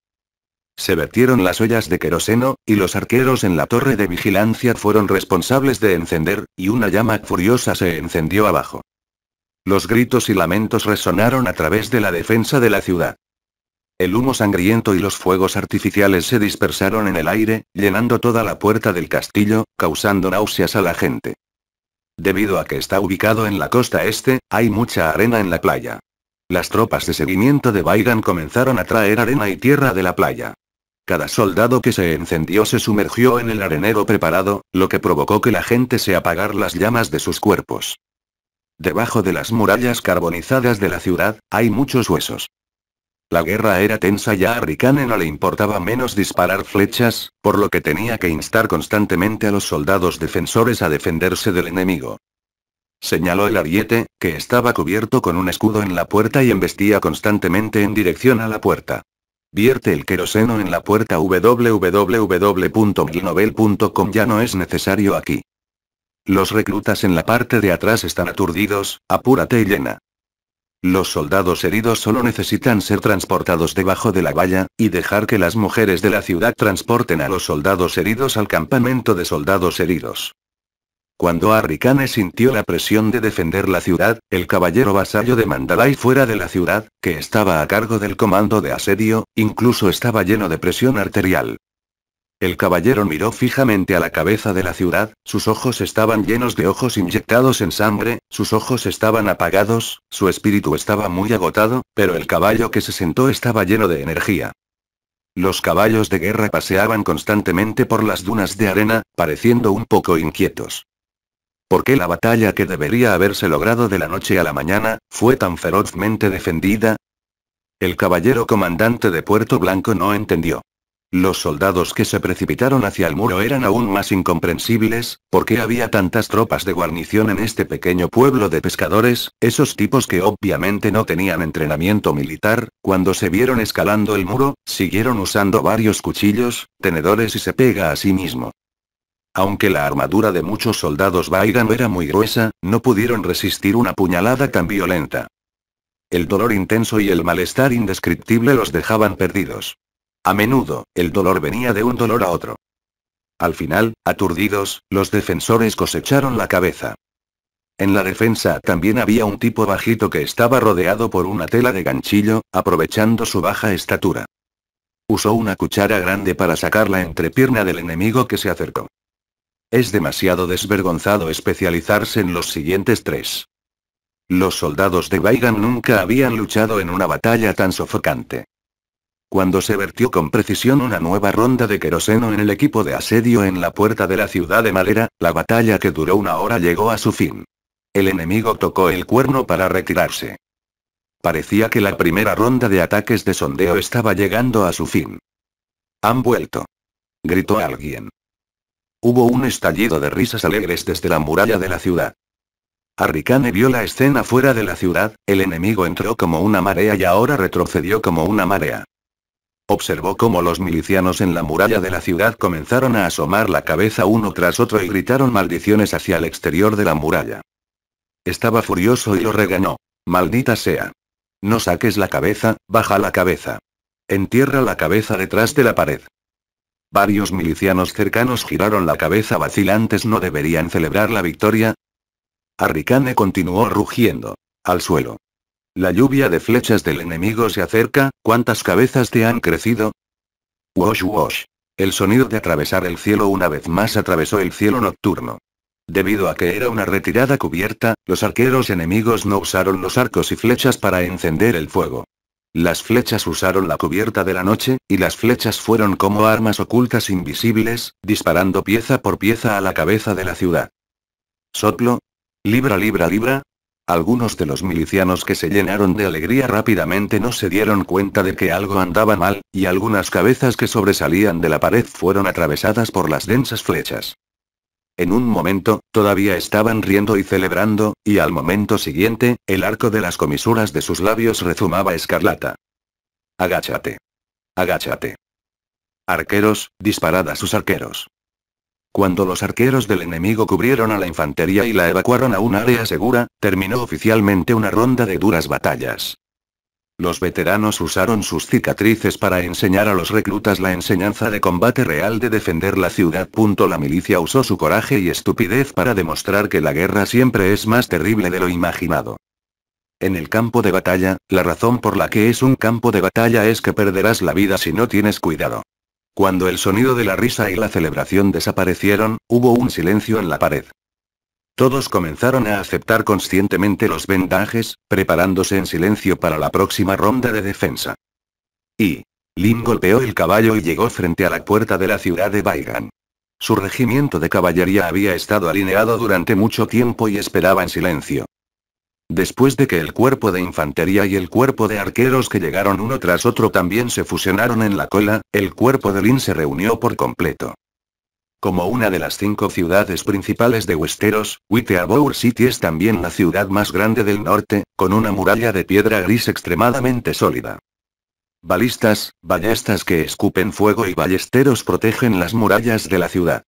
Se vertieron las ollas de queroseno, y los arqueros en la torre de vigilancia fueron responsables de encender, y una llama furiosa se encendió abajo. Los gritos y lamentos resonaron a través de la defensa de la ciudad. El humo sangriento y los fuegos artificiales se dispersaron en el aire, llenando toda la puerta del castillo, causando náuseas a la gente. Debido a que está ubicado en la costa este, hay mucha arena en la playa. Las tropas de seguimiento de Baigan comenzaron a traer arena y tierra de la playa. Cada soldado que se encendió se sumergió en el arenero preparado, lo que provocó que la gente se apagar las llamas de sus cuerpos. Debajo de las murallas carbonizadas de la ciudad, hay muchos huesos. La guerra era tensa y a Arricane no le importaba menos disparar flechas, por lo que tenía que instar constantemente a los soldados defensores a defenderse del enemigo. Señaló el ariete, que estaba cubierto con un escudo en la puerta y embestía constantemente en dirección a la puerta. Vierte el queroseno en la puerta www.milnovel.com ya no es necesario aquí. Los reclutas en la parte de atrás están aturdidos, apúrate y llena. Los soldados heridos solo necesitan ser transportados debajo de la valla, y dejar que las mujeres de la ciudad transporten a los soldados heridos al campamento de soldados heridos. Cuando Arricane sintió la presión de defender la ciudad, el caballero vasallo de Mandalay fuera de la ciudad, que estaba a cargo del comando de asedio, incluso estaba lleno de presión arterial. El caballero miró fijamente a la cabeza de la ciudad, sus ojos estaban llenos de ojos inyectados en sangre, sus ojos estaban apagados, su espíritu estaba muy agotado, pero el caballo que se sentó estaba lleno de energía. Los caballos de guerra paseaban constantemente por las dunas de arena, pareciendo un poco inquietos. ¿Por qué la batalla que debería haberse logrado de la noche a la mañana, fue tan ferozmente defendida? El caballero comandante de Puerto Blanco no entendió. Los soldados que se precipitaron hacia el muro eran aún más incomprensibles, ¿por qué había tantas tropas de guarnición en este pequeño pueblo de pescadores? Esos tipos que obviamente no tenían entrenamiento militar, cuando se vieron escalando el muro, siguieron usando varios cuchillos, tenedores y se pega a sí mismo. Aunque la armadura de muchos soldados Baigan era muy gruesa, no pudieron resistir una puñalada tan violenta. El dolor intenso y el malestar indescriptible los dejaban perdidos. A menudo, el dolor venía de un dolor a otro. Al final, aturdidos, los defensores cosecharon la cabeza. En la defensa también había un tipo bajito que estaba rodeado por una tela de ganchillo, aprovechando su baja estatura. Usó una cuchara grande para sacar la entrepierna del enemigo que se acercó. Es demasiado desvergonzado especializarse en los siguientes tres. Los soldados de Baigan nunca habían luchado en una batalla tan sofocante. Cuando se vertió con precisión una nueva ronda de queroseno en el equipo de asedio en la puerta de la ciudad de madera, la batalla que duró una hora llegó a su fin. El enemigo tocó el cuerno para retirarse. Parecía que la primera ronda de ataques de sondeo estaba llegando a su fin. Han vuelto. Gritó alguien. Hubo un estallido de risas alegres desde la muralla de la ciudad. Arricane vio la escena fuera de la ciudad, el enemigo entró como una marea y ahora retrocedió como una marea. Observó cómo los milicianos en la muralla de la ciudad comenzaron a asomar la cabeza uno tras otro y gritaron maldiciones hacia el exterior de la muralla. Estaba furioso y lo regañó. Maldita sea. No saques la cabeza, baja la cabeza. Entierra la cabeza detrás de la pared. Varios milicianos cercanos giraron la cabeza vacilantes. ¿No deberían celebrar la victoria? Arricane continuó rugiendo. Al suelo. La lluvia de flechas del enemigo se acerca, ¿cuántas cabezas te han crecido? Wash wash. El sonido de atravesar el cielo una vez más atravesó el cielo nocturno. Debido a que era una retirada cubierta, los arqueros enemigos no usaron los arcos y flechas para encender el fuego. Las flechas usaron la cubierta de la noche, y las flechas fueron como armas ocultas invisibles, disparando pieza por pieza a la cabeza de la ciudad. Soplo. Libra libra libra, algunos de los milicianos que se llenaron de alegría rápidamente no se dieron cuenta de que algo andaba mal, y algunas cabezas que sobresalían de la pared fueron atravesadas por las densas flechas. En un momento, todavía estaban riendo y celebrando, y al momento siguiente, el arco de las comisuras de sus labios rezumaba escarlata. Agáchate. Agáchate. Arqueros, disparad a sus arqueros. Cuando los arqueros del enemigo cubrieron a la infantería y la evacuaron a un área segura, terminó oficialmente una ronda de duras batallas. Los veteranos usaron sus cicatrices para enseñar a los reclutas la enseñanza de combate real de defender la ciudad. La milicia usó su coraje y estupidez para demostrar que la guerra siempre es más terrible de lo imaginado. En el campo de batalla, la razón por la que es un campo de batalla es que perderás la vida si no tienes cuidado. Cuando el sonido de la risa y la celebración desaparecieron, hubo un silencio en la pared. Todos comenzaron a aceptar conscientemente los vendajes, preparándose en silencio para la próxima ronda de defensa. Y. Lin golpeó el caballo y llegó frente a la puerta de la ciudad de Baigan. Su regimiento de caballería había estado alineado durante mucho tiempo y esperaba en silencio. Después de que el cuerpo de infantería y el cuerpo de arqueros que llegaron uno tras otro también se fusionaron en la cola, el cuerpo de Lin se reunió por completo. Como una de las cinco ciudades principales de Westeros, Witherbour City es también la ciudad más grande del norte, con una muralla de piedra gris extremadamente sólida. Balistas, ballestas que escupen fuego y ballesteros protegen las murallas de la ciudad.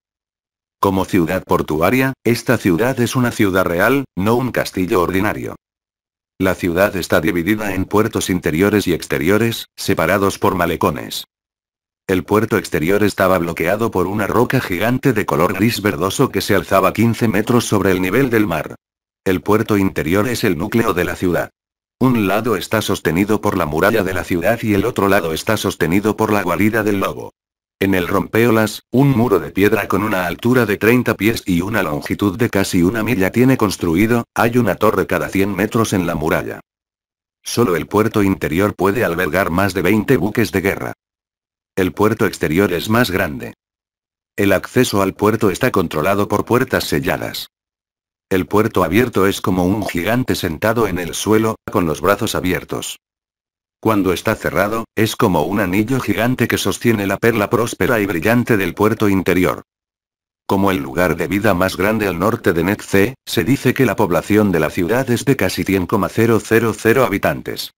Como ciudad portuaria, esta ciudad es una ciudad real, no un castillo ordinario. La ciudad está dividida en puertos interiores y exteriores, separados por malecones. El puerto exterior estaba bloqueado por una roca gigante de color gris verdoso que se alzaba 15 metros sobre el nivel del mar. El puerto interior es el núcleo de la ciudad. Un lado está sostenido por la muralla de la ciudad y el otro lado está sostenido por la guarida del lobo. En el rompeolas, un muro de piedra con una altura de 30 pies y una longitud de casi una milla tiene construido, hay una torre cada 100 metros en la muralla. Solo el puerto interior puede albergar más de 20 buques de guerra. El puerto exterior es más grande. El acceso al puerto está controlado por puertas selladas. El puerto abierto es como un gigante sentado en el suelo, con los brazos abiertos. Cuando está cerrado, es como un anillo gigante que sostiene la perla próspera y brillante del puerto interior. Como el lugar de vida más grande al norte de Netze, se dice que la población de la ciudad es de casi 100,000 habitantes.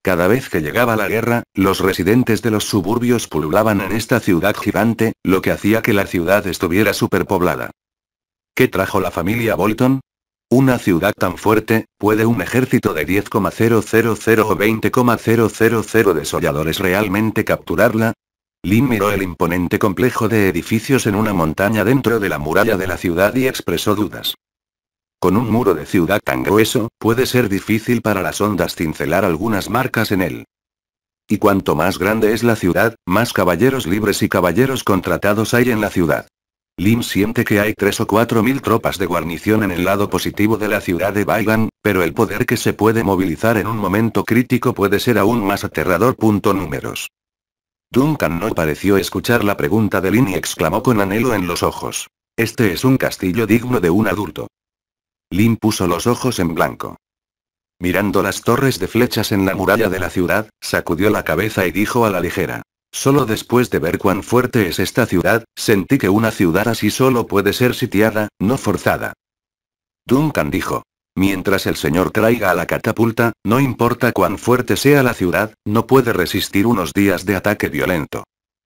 Cada vez que llegaba la guerra, los residentes de los suburbios pululaban en esta ciudad gigante, lo que hacía que la ciudad estuviera superpoblada. ¿Qué trajo la familia Bolton? Una ciudad tan fuerte, ¿puede un ejército de 10,000 o 20,000 desolladores realmente capturarla? Lin miró el imponente complejo de edificios en una montaña dentro de la muralla de la ciudad y expresó dudas. Con un muro de ciudad tan grueso, puede ser difícil para las ondas cincelar algunas marcas en él. Y cuanto más grande es la ciudad, más caballeros libres y caballeros contratados hay en la ciudad. Lin siente que hay tres o cuatro mil tropas de guarnición en el lado positivo de la ciudad de Baigan, pero el poder que se puede movilizar en un momento crítico puede ser aún más aterrador. Punto números. Duncan no pareció escuchar la pregunta de Lin y exclamó con anhelo en los ojos. Este es un castillo digno de un adulto. Lin puso los ojos en blanco. Mirando las torres de flechas en la muralla de la ciudad, sacudió la cabeza y dijo a la ligera. Solo después de ver cuán fuerte es esta ciudad, sentí que una ciudad así solo puede ser sitiada, no forzada. Duncan dijo. Mientras el señor traiga a la catapulta, no importa cuán fuerte sea la ciudad, no puede resistir unos días de ataque violento.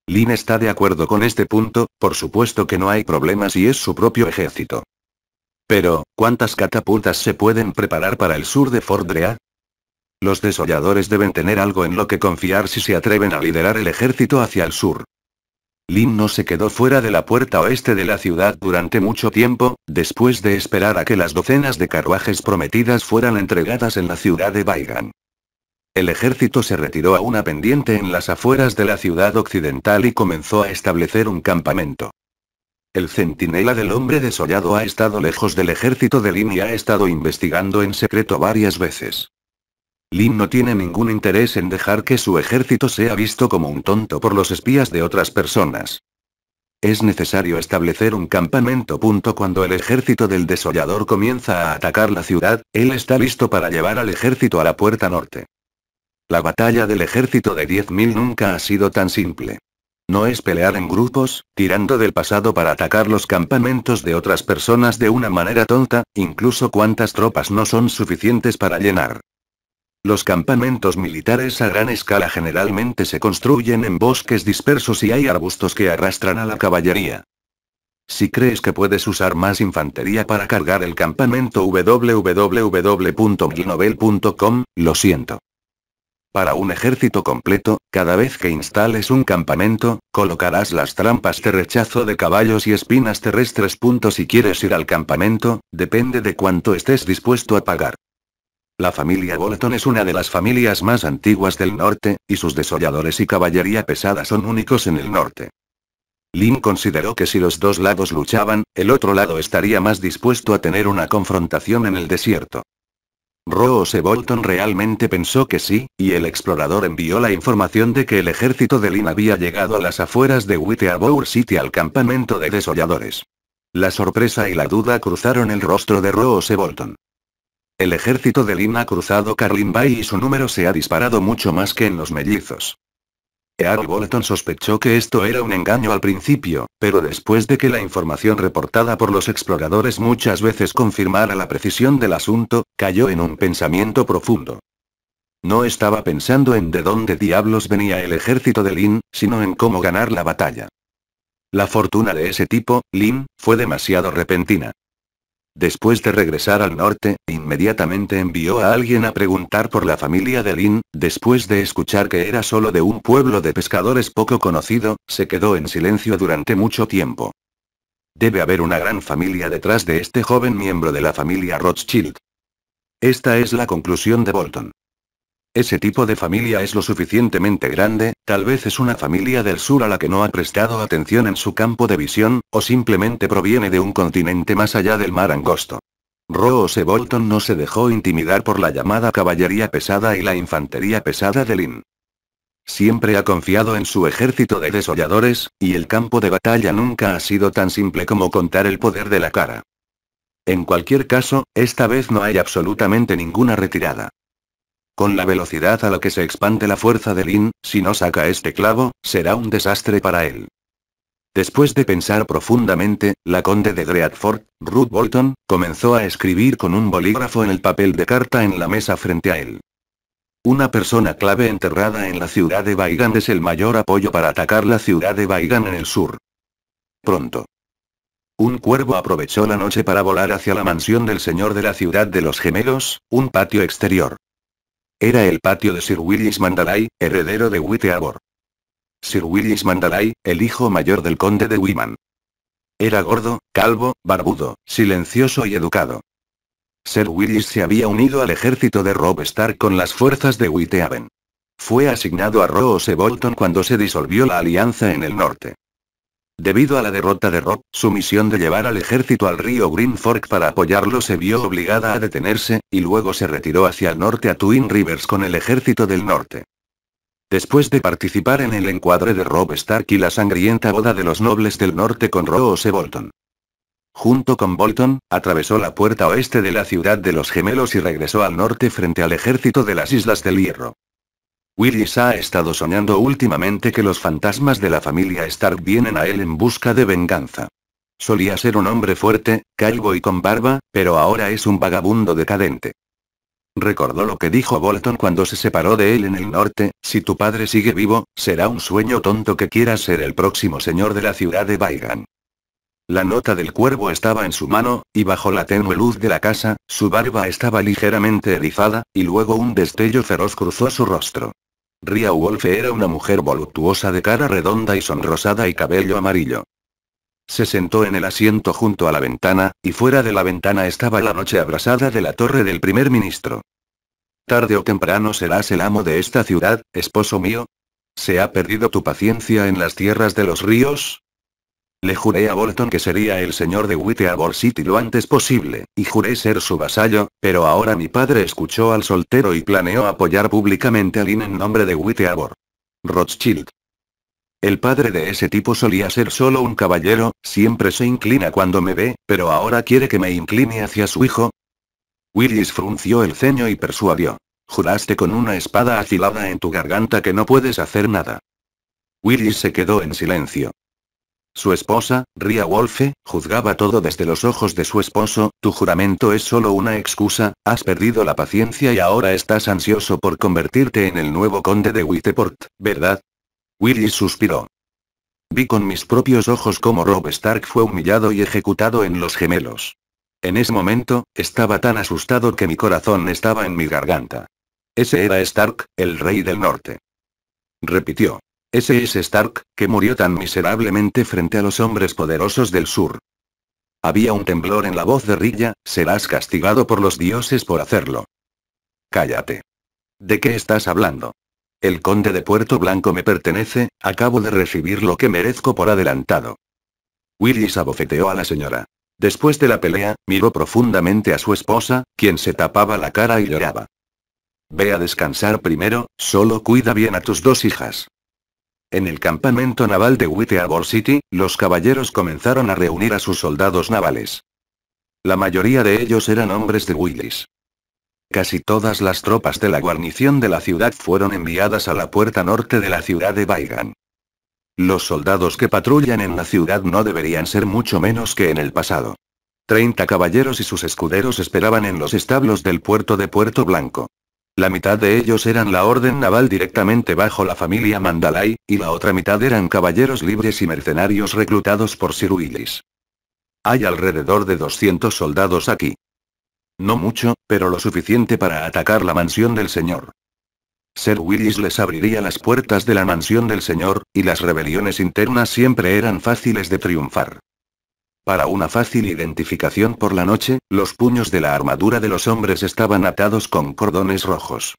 Lin está de acuerdo con este punto, por supuesto que no hay problema si es su propio ejército. Pero, ¿cuántas catapultas se pueden preparar para el sur de Fordrea? Los desolladores deben tener algo en lo que confiar si se atreven a liderar el ejército hacia el sur. Lin no se quedó fuera de la puerta oeste de la ciudad durante mucho tiempo, después de esperar a que las docenas de carruajes prometidas fueran entregadas en la ciudad de Baigan. El ejército se retiró a una pendiente en las afueras de la ciudad occidental y comenzó a establecer un campamento. El centinela del hombre desollado ha estado lejos del ejército de Lin y ha estado investigando en secreto varias veces. Lin no tiene ningún interés en dejar que su ejército sea visto como un tonto por los espías de otras personas. Es necesario establecer un campamento. Cuando el ejército del desollador comienza a atacar la ciudad, él está listo para llevar al ejército a la puerta norte. La batalla del ejército de 10.000 nunca ha sido tan simple. No es pelear en grupos, tirando del pasado para atacar los campamentos de otras personas de una manera tonta, incluso cuantas tropas no son suficientes para llenar. Los campamentos militares a gran escala generalmente se construyen en bosques dispersos y hay arbustos que arrastran a la caballería. Si crees que puedes usar más infantería para cargar el campamento www.milnovel.com, lo siento. Para un ejército completo, cada vez que instales un campamento, colocarás las trampas de rechazo de caballos y espinas terrestres. Si quieres ir al campamento, depende de cuánto estés dispuesto a pagar. La familia Bolton es una de las familias más antiguas del norte, y sus desolladores y caballería pesada son únicos en el norte. Lin consideró que si los dos lados luchaban, el otro lado estaría más dispuesto a tener una confrontación en el desierto. Rose Bolton realmente pensó que sí, y el explorador envió la información de que el ejército de Lin había llegado a las afueras de Whiteabour City al campamento de desolladores. La sorpresa y la duda cruzaron el rostro de Rose Bolton. El ejército de Lin ha cruzado Carlin Bay y su número se ha disparado mucho más que en los mellizos. Earl Bolton sospechó que esto era un engaño al principio, pero después de que la información reportada por los exploradores muchas veces confirmara la precisión del asunto, cayó en un pensamiento profundo. No estaba pensando en de dónde diablos venía el ejército de Lin, sino en cómo ganar la batalla. La fortuna de ese tipo, Lin, fue demasiado repentina. Después de regresar al norte, inmediatamente envió a alguien a preguntar por la familia de Lin, después de escuchar que era solo de un pueblo de pescadores poco conocido, se quedó en silencio durante mucho tiempo. Debe haber una gran familia detrás de este joven miembro de la familia Rothschild. Esta es la conclusión de Bolton. Ese tipo de familia es lo suficientemente grande, tal vez es una familia del sur a la que no ha prestado atención en su campo de visión, o simplemente proviene de un continente más allá del mar angosto. Rose Bolton no se dejó intimidar por la llamada caballería pesada y la infantería pesada de Lin. Siempre ha confiado en su ejército de desolladores, y el campo de batalla nunca ha sido tan simple como contar el poder de la cara. En cualquier caso, esta vez no hay absolutamente ninguna retirada. Con la velocidad a la que se expande la fuerza de Lin, si no saca este clavo, será un desastre para él. Después de pensar profundamente, la conde de Dreadford, Ruth Bolton, comenzó a escribir con un bolígrafo en el papel de carta en la mesa frente a él. Una persona clave enterrada en la ciudad de Baigan es el mayor apoyo para atacar la ciudad de Baigan en el sur. Pronto. Un cuervo aprovechó la noche para volar hacia la mansión del señor de la ciudad de los gemelos, un patio exterior. Era el patio de Sir Willis Mandalay, heredero de Witteabor. Sir Willis Mandalay, el hijo mayor del conde de Wiman. Era gordo, calvo, barbudo, silencioso y educado. Sir Willis se había unido al ejército de Rob Stark con las fuerzas de Wittehaven. Fue asignado a Rose Bolton cuando se disolvió la alianza en el norte. Debido a la derrota de Rob, su misión de llevar al ejército al río Green Fork para apoyarlo se vio obligada a detenerse, y luego se retiró hacia el norte a Twin Rivers con el ejército del norte. Después de participar en el encuadre de Rob Stark y la sangrienta boda de los nobles del norte con Rose Bolton. Junto con Bolton, atravesó la puerta oeste de la ciudad de los gemelos y regresó al norte frente al ejército de las Islas del Hierro. Willis ha estado soñando últimamente que los fantasmas de la familia Stark vienen a él en busca de venganza. Solía ser un hombre fuerte, calvo y con barba, pero ahora es un vagabundo decadente. Recordó lo que dijo Bolton cuando se separó de él en el norte, si tu padre sigue vivo, será un sueño tonto que quieras ser el próximo señor de la ciudad de Baigan. La nota del cuervo estaba en su mano, y bajo la tenue luz de la casa, su barba estaba ligeramente erizada, y luego un destello feroz cruzó su rostro. Ria Wolfe era una mujer voluptuosa de cara redonda y sonrosada y cabello amarillo. Se sentó en el asiento junto a la ventana, y fuera de la ventana estaba la noche abrasada de la torre del primer ministro. Tarde o temprano serás el amo de esta ciudad, esposo mío. ¿Se ha perdido tu paciencia en las tierras de los ríos? Le juré a Bolton que sería el señor de Witteabor City lo antes posible, y juré ser su vasallo, pero ahora mi padre escuchó al soltero y planeó apoyar públicamente a Lynn en nombre de Witteabor. Rothschild. El padre de ese tipo solía ser solo un caballero, siempre se inclina cuando me ve, pero ahora quiere que me incline hacia su hijo. Willis frunció el ceño y persuadió. Juraste con una espada afilada en tu garganta que no puedes hacer nada. Willis se quedó en silencio. Su esposa, Ria Wolfe, juzgaba todo desde los ojos de su esposo, tu juramento es solo una excusa, has perdido la paciencia y ahora estás ansioso por convertirte en el nuevo conde de Witteport, ¿verdad? Willis suspiró. Vi con mis propios ojos cómo Rob Stark fue humillado y ejecutado en los gemelos. En ese momento, estaba tan asustado que mi corazón estaba en mi garganta. Ese era Stark, el rey del norte. Repitió. Ese es Stark, que murió tan miserablemente frente a los hombres poderosos del sur. Había un temblor en la voz de Rilla, serás castigado por los dioses por hacerlo. Cállate. ¿De qué estás hablando? El conde de Puerto Blanco me pertenece, acabo de recibir lo que merezco por adelantado. Willis abofeteó a la señora. Después de la pelea, miró profundamente a su esposa, quien se tapaba la cara y lloraba. Ve a descansar primero, solo cuida bien a tus dos hijas. En el campamento naval de Whitteabor City, los caballeros comenzaron a reunir a sus soldados navales. La mayoría de ellos eran hombres de Willis. Casi todas las tropas de la guarnición de la ciudad fueron enviadas a la puerta norte de la ciudad de Baigan. Los soldados que patrullan en la ciudad no deberían ser mucho menos que en el pasado. Treinta caballeros y sus escuderos esperaban en los establos del puerto de Puerto Blanco. La mitad de ellos eran la orden naval directamente bajo la familia Mandalay, y la otra mitad eran caballeros libres y mercenarios reclutados por Sir Willis. Hay alrededor de 200 soldados aquí. No mucho, pero lo suficiente para atacar la mansión del señor. Sir Willis les abriría las puertas de la mansión del señor, y las rebeliones internas siempre eran fáciles de triunfar. Para una fácil identificación por la noche, los puños de la armadura de los hombres estaban atados con cordones rojos.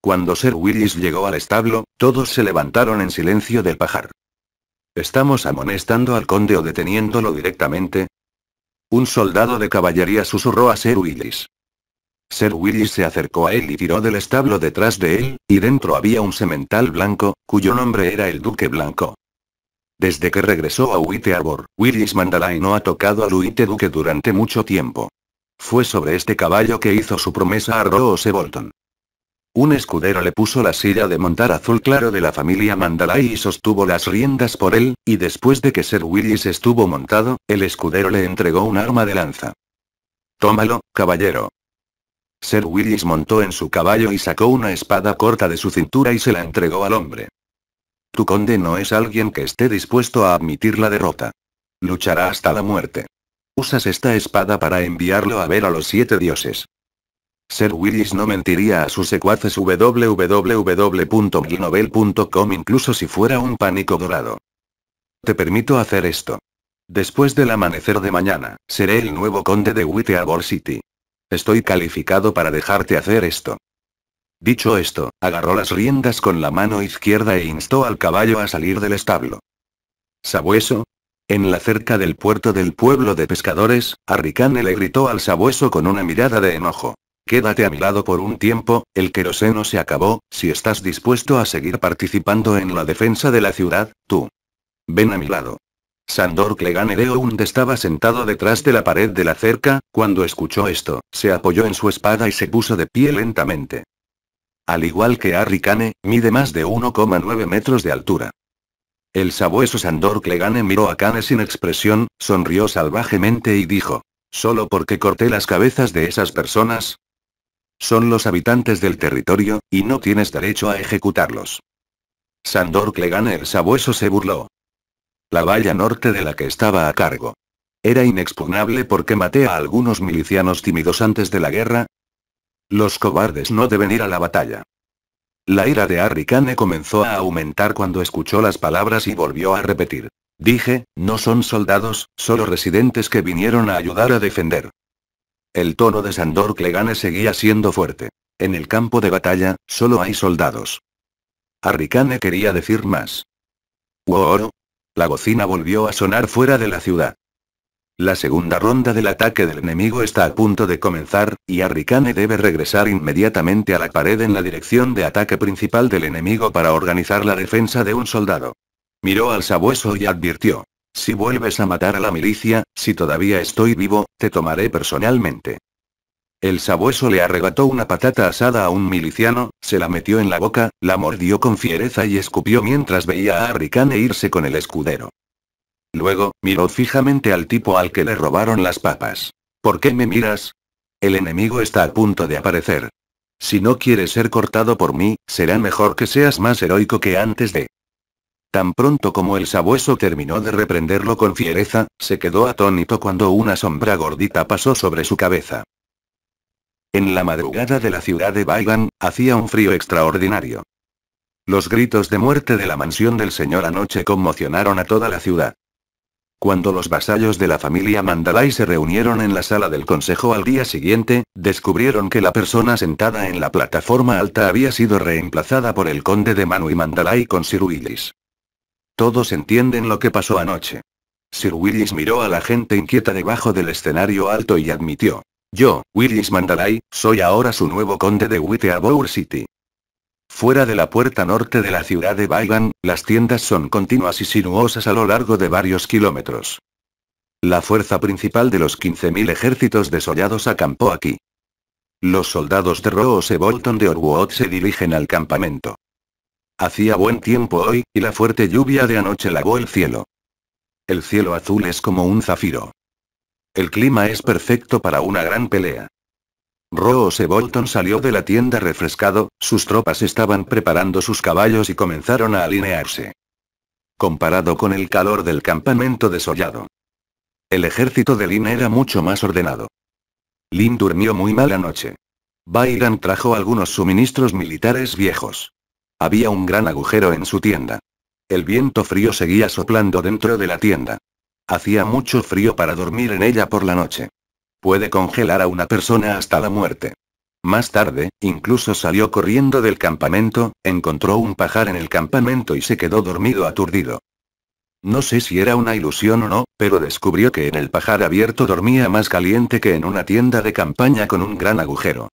Cuando Sir Willis llegó al establo, todos se levantaron en silencio del pajar. ¿Estamos amonestando al conde o deteniéndolo directamente? Un soldado de caballería susurró a Sir Willis. Sir Willis se acercó a él y tiró del establo detrás de él, y dentro había un semental blanco, cuyo nombre era el Duque Blanco. Desde que regresó a Uite Arbor, Willis Mandalay no ha tocado al Uite Duque durante mucho tiempo. Fue sobre este caballo que hizo su promesa a Rose Bolton. Un escudero le puso la silla de montar azul claro de la familia Mandalay y sostuvo las riendas por él, y después de que Sir Willis estuvo montado, el escudero le entregó un arma de lanza. Tómalo, caballero. Sir Willis montó en su caballo y sacó una espada corta de su cintura y se la entregó al hombre. Tu conde no es alguien que esté dispuesto a admitir la derrota. Luchará hasta la muerte. Usas esta espada para enviarlo a ver a los siete dioses. Sir Willis no mentiría a sus secuaces www.gnovel.com incluso si fuera un pánico dorado. Te permito hacer esto. Después del amanecer de mañana, seré el nuevo conde de Whitteabor City. Estoy calificado para dejarte hacer esto. Dicho esto, agarró las riendas con la mano izquierda e instó al caballo a salir del establo. Sabueso. En la cerca del puerto del pueblo de pescadores, Arricane le gritó al sabueso con una mirada de enojo. Quédate a mi lado por un tiempo, el queroseno se acabó, si estás dispuesto a seguir participando en la defensa de la ciudad, tú. Ven a mi lado. Sandor Clegane Leound estaba sentado detrás de la pared de la cerca, cuando escuchó esto, se apoyó en su espada y se puso de pie lentamente. Al igual que Harry Kane, mide más de 1,9 metros de altura. El sabueso Sandor Clegane miró a Kane sin expresión, sonrió salvajemente y dijo, ¿solo porque corté las cabezas de esas personas? Son los habitantes del territorio, y no tienes derecho a ejecutarlos. Sandor Clegane el sabueso se burló la valla norte de la que estaba a cargo. Era inexpugnable porque maté a algunos milicianos tímidos antes de la guerra. Los cobardes no deben ir a la batalla. La ira de Harry Kane comenzó a aumentar cuando escuchó las palabras y volvió a repetir. Dije, no son soldados, solo residentes que vinieron a ayudar a defender. El tono de Sandor Clegane seguía siendo fuerte. En el campo de batalla, solo hay soldados. Harry Kane quería decir más. Wooro, la bocina volvió a sonar fuera de la ciudad. La segunda ronda del ataque del enemigo está a punto de comenzar, y Arricane debe regresar inmediatamente a la pared en la dirección de ataque principal del enemigo para organizar la defensa de un soldado. Miró al sabueso y advirtió. Si vuelves a matar a la milicia, si todavía estoy vivo, te tomaré personalmente. El sabueso le arrebató una patata asada a un miliciano, se la metió en la boca, la mordió con fiereza y escupió mientras veía a Arricane irse con el escudero. Luego, miró fijamente al tipo al que le robaron las papas. ¿Por qué me miras? El enemigo está a punto de aparecer. Si no quieres ser cortado por mí, será mejor que seas más heroico que antes de. Tan pronto como el sabueso terminó de reprenderlo con fiereza, se quedó atónito cuando una sombra gordita pasó sobre su cabeza. En la madrugada de la ciudad de Baigan, hacía un frío extraordinario. Los gritos de muerte de la mansión del señor anoche conmocionaron a toda la ciudad. Cuando los vasallos de la familia Mandalay se reunieron en la sala del consejo al día siguiente, descubrieron que la persona sentada en la plataforma alta había sido reemplazada por el conde de Manu y Mandalay con Sir Willis. Todos entienden lo que pasó anoche. Sir Willis miró a la gente inquieta debajo del escenario alto y admitió. Yo, Willis Mandalay, soy ahora su nuevo conde de Whitteabour City. Fuera de la puerta norte de la ciudad de Baigan, las tiendas son continuas y sinuosas a lo largo de varios kilómetros. La fuerza principal de los 15.000 ejércitos desollados acampó aquí. Los soldados de Rose Bolton de Orwood se dirigen al campamento. Hacía buen tiempo hoy, y la fuerte lluvia de anoche lavó el cielo. El cielo azul es como un zafiro. El clima es perfecto para una gran pelea. Rose Bolton salió de la tienda refrescado, sus tropas estaban preparando sus caballos y comenzaron a alinearse. Comparado con el calor del campamento desollado. El ejército de Lin era mucho más ordenado. Lin durmió muy mal anoche. Byron trajo algunos suministros militares viejos. Había un gran agujero en su tienda. El viento frío seguía soplando dentro de la tienda. Hacía mucho frío para dormir en ella por la noche. Puede congelar a una persona hasta la muerte. Más tarde, incluso salió corriendo del campamento, encontró un pajar en el campamento y se quedó dormido aturdido. No sé si era una ilusión o no, pero descubrió que en el pajar abierto dormía más caliente que en una tienda de campaña con un gran agujero.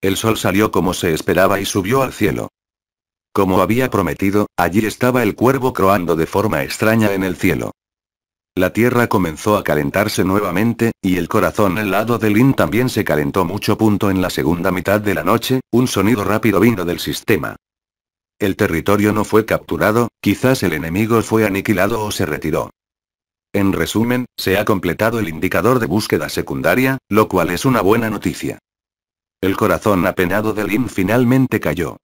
El sol salió como se esperaba y subió al cielo. Como había prometido, allí estaba el cuervo croando de forma extraña en el cielo. La tierra comenzó a calentarse nuevamente, y el corazón helado de Lin también se calentó mucho. Punto en la segunda mitad de la noche, un sonido rápido vino del sistema. El territorio no fue capturado, quizás el enemigo fue aniquilado o se retiró. En resumen, se ha completado el indicador de búsqueda secundaria, lo cual es una buena noticia. El corazón apenado de Lin finalmente cayó.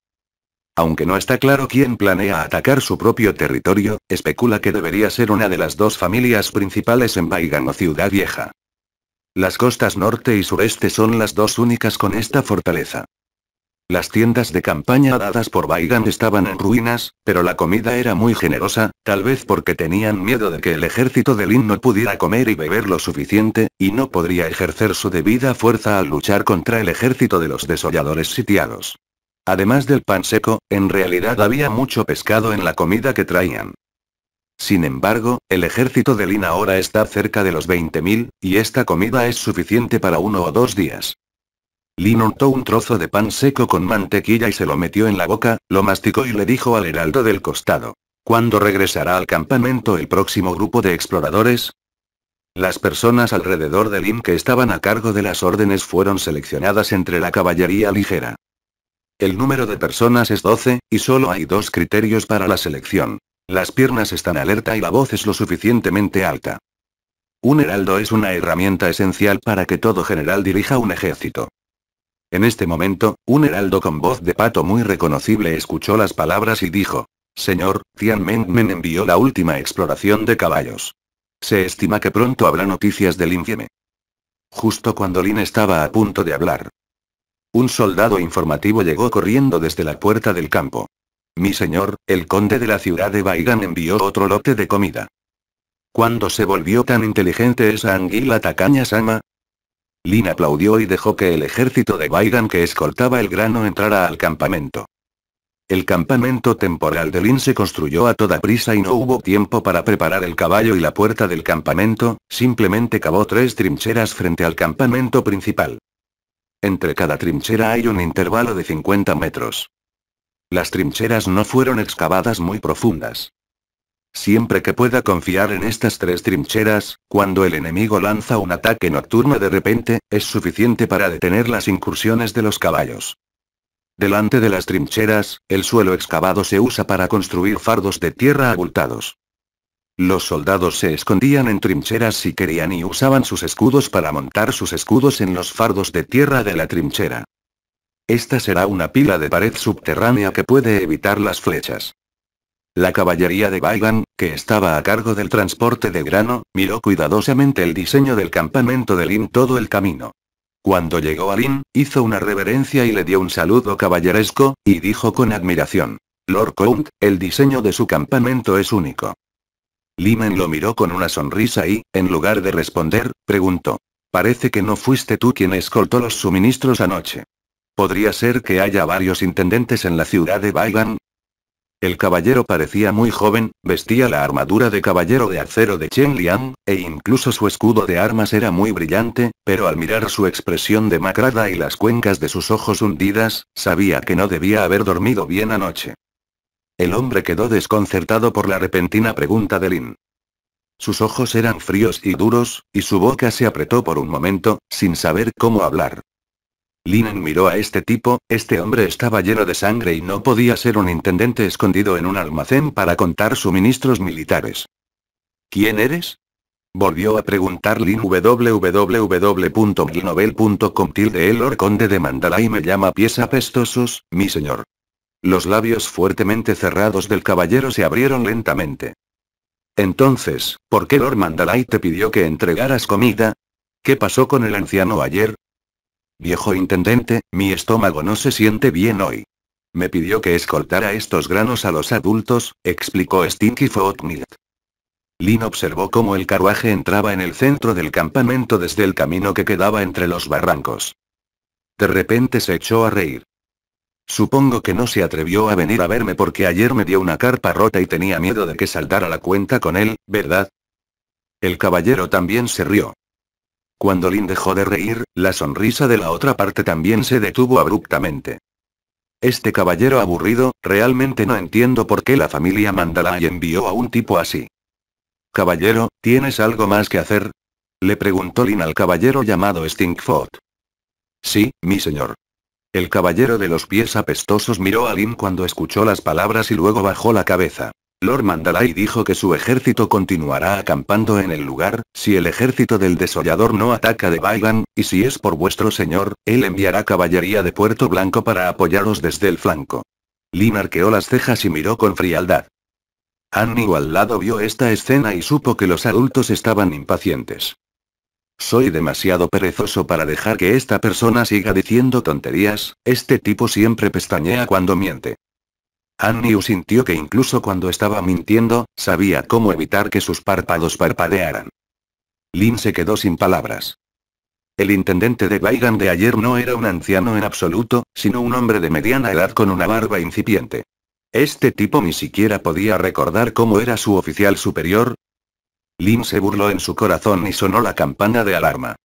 Aunque no está claro quién planea atacar su propio territorio, especula que debería ser una de las dos familias principales en Baigan o Ciudad Vieja. Las costas norte y sureste son las dos únicas con esta fortaleza. Las tiendas de campaña dadas por Baigan estaban en ruinas, pero la comida era muy generosa, tal vez porque tenían miedo de que el ejército de Lin no pudiera comer y beber lo suficiente, y no podría ejercer su debida fuerza al luchar contra el ejército de los desolladores sitiados. Además del pan seco, en realidad había mucho pescado en la comida que traían. Sin embargo, el ejército de Lin ahora está cerca de los 20.000, y esta comida es suficiente para uno o dos días. Lin untó un trozo de pan seco con mantequilla y se lo metió en la boca, lo masticó y le dijo al heraldo del costado. ¿Cuándo regresará al campamento el próximo grupo de exploradores? Las personas alrededor de Lin que estaban a cargo de las órdenes fueron seleccionadas entre la caballería ligera. El número de personas es 12, y solo hay dos criterios para la selección. Las piernas están alerta y la voz es lo suficientemente alta. Un heraldo es una herramienta esencial para que todo general dirija un ejército. En este momento, un heraldo con voz de pato muy reconocible escuchó las palabras y dijo, Señor, Tianmen envió la última exploración de caballos. Se estima que pronto habrá noticias del infieme. Justo cuando Lin estaba a punto de hablar. Un soldado informativo llegó corriendo desde la puerta del campo. Mi señor, el conde de la ciudad de Baigan envió otro lote de comida. ¿Cuándo se volvió tan inteligente esa anguila tacaña Sama? Lin aplaudió y dejó que el ejército de Baigan que escoltaba el grano entrara al campamento. El campamento temporal de Lin se construyó a toda prisa y no hubo tiempo para preparar el caballo y la puerta del campamento, simplemente cavó tres trincheras frente al campamento principal. Entre cada trinchera hay un intervalo de 50 metros. Las trincheras no fueron excavadas muy profundas. Siempre que pueda confiar en estas tres trincheras, cuando el enemigo lanza un ataque nocturno de repente, es suficiente para detener las incursiones de los caballos. Delante de las trincheras, el suelo excavado se usa para construir fardos de tierra abultados. Los soldados se escondían en trincheras si querían y usaban sus escudos para montar sus escudos en los fardos de tierra de la trinchera. Esta será una pila de pared subterránea que puede evitar las flechas. La caballería de Baigan, que estaba a cargo del transporte de grano, miró cuidadosamente el diseño del campamento de Lin todo el camino. Cuando llegó a Lin, hizo una reverencia y le dio un saludo caballeresco, y dijo con admiración. Lord Count, el diseño de su campamento es único. Limen lo miró con una sonrisa y, en lugar de responder, preguntó. Parece que no fuiste tú quien escoltó los suministros anoche. ¿Podría ser que haya varios intendentes en la ciudad de Baigan? El caballero parecía muy joven, vestía la armadura de caballero de acero de Chen Liang, e incluso su escudo de armas era muy brillante, pero al mirar su expresión demacrada y las cuencas de sus ojos hundidas, sabía que no debía haber dormido bien anoche. El hombre quedó desconcertado por la repentina pregunta de Lin. Sus ojos eran fríos y duros, y su boca se apretó por un momento, sin saber cómo hablar. Linen miró a este tipo, este hombre estaba lleno de sangre y no podía ser un intendente escondido en un almacén para contar suministros militares. ¿Quién eres? Volvió a preguntar Lin www.milnovel.com tilde el conde de Mandalay me llama pies apestosos, mi señor. Los labios fuertemente cerrados del caballero se abrieron lentamente. Entonces, ¿por qué Lord Mandalay te pidió que entregaras comida? ¿Qué pasó con el anciano ayer? Viejo intendente, mi estómago no se siente bien hoy. Me pidió que escoltara estos granos a los adultos, explicó Stinky Footmilk. Lin observó cómo el carruaje entraba en el centro del campamento desde el camino que quedaba entre los barrancos. De repente se echó a reír. Supongo que no se atrevió a venir a verme porque ayer me dio una carpa rota y tenía miedo de que saltara la cuenta con él, ¿verdad? El caballero también se rió. Cuando Lin dejó de reír, la sonrisa de la otra parte también se detuvo abruptamente. Este caballero aburrido, realmente no entiendo por qué la familia Mandalay envió a un tipo así. Caballero, ¿tienes algo más que hacer? Le preguntó Lin al caballero llamado Stinkfoot. Sí, mi señor. El caballero de los pies apestosos miró a Lin cuando escuchó las palabras y luego bajó la cabeza. Lord Mandalay dijo que su ejército continuará acampando en el lugar, si el ejército del desollador no ataca de Baigan, y si es por vuestro señor, él enviará caballería de Puerto Blanco para apoyaros desde el flanco. Lin arqueó las cejas y miró con frialdad. Annie al lado vio esta escena y supo que los adultos estaban impacientes. Soy demasiado perezoso para dejar que esta persona siga diciendo tonterías, este tipo siempre pestañea cuando miente. Annie sintió que incluso cuando estaba mintiendo, sabía cómo evitar que sus párpados parpadearan. Lin se quedó sin palabras. El intendente de Baigan de ayer no era un anciano en absoluto, sino un hombre de mediana edad con una barba incipiente. Este tipo ni siquiera podía recordar cómo era su oficial superior, Lin se burló en su corazón y sonó la campana de alarma.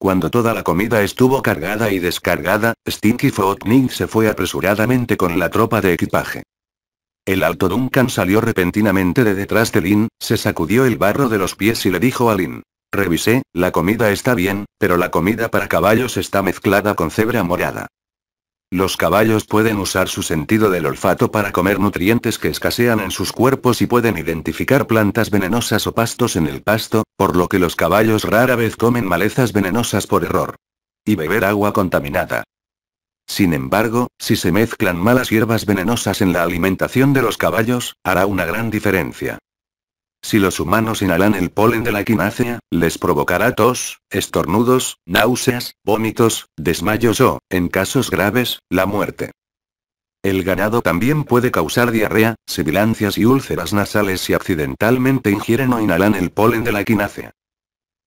Cuando toda la comida estuvo cargada y descargada, Stinky Footning se fue apresuradamente con la tropa de equipaje. El alto Duncan salió repentinamente de detrás de Lin, se sacudió el barro de los pies y le dijo a Lin. Revisé, la comida está bien, pero la comida para caballos está mezclada con cebra morada. Los caballos pueden usar su sentido del olfato para comer nutrientes que escasean en sus cuerpos y pueden identificar plantas venenosas o pastos en el pasto, por lo que los caballos rara vez comen malezas venenosas por error. Y beber agua contaminada. Sin embargo, si se mezclan malas hierbas venenosas en la alimentación de los caballos, hará una gran diferencia. Si los humanos inhalan el polen de la equinácea, les provocará tos, estornudos, náuseas, vómitos, desmayos o, en casos graves, la muerte. El ganado también puede causar diarrea, sibilancias y úlceras nasales si accidentalmente ingieren o inhalan el polen de la equinácea.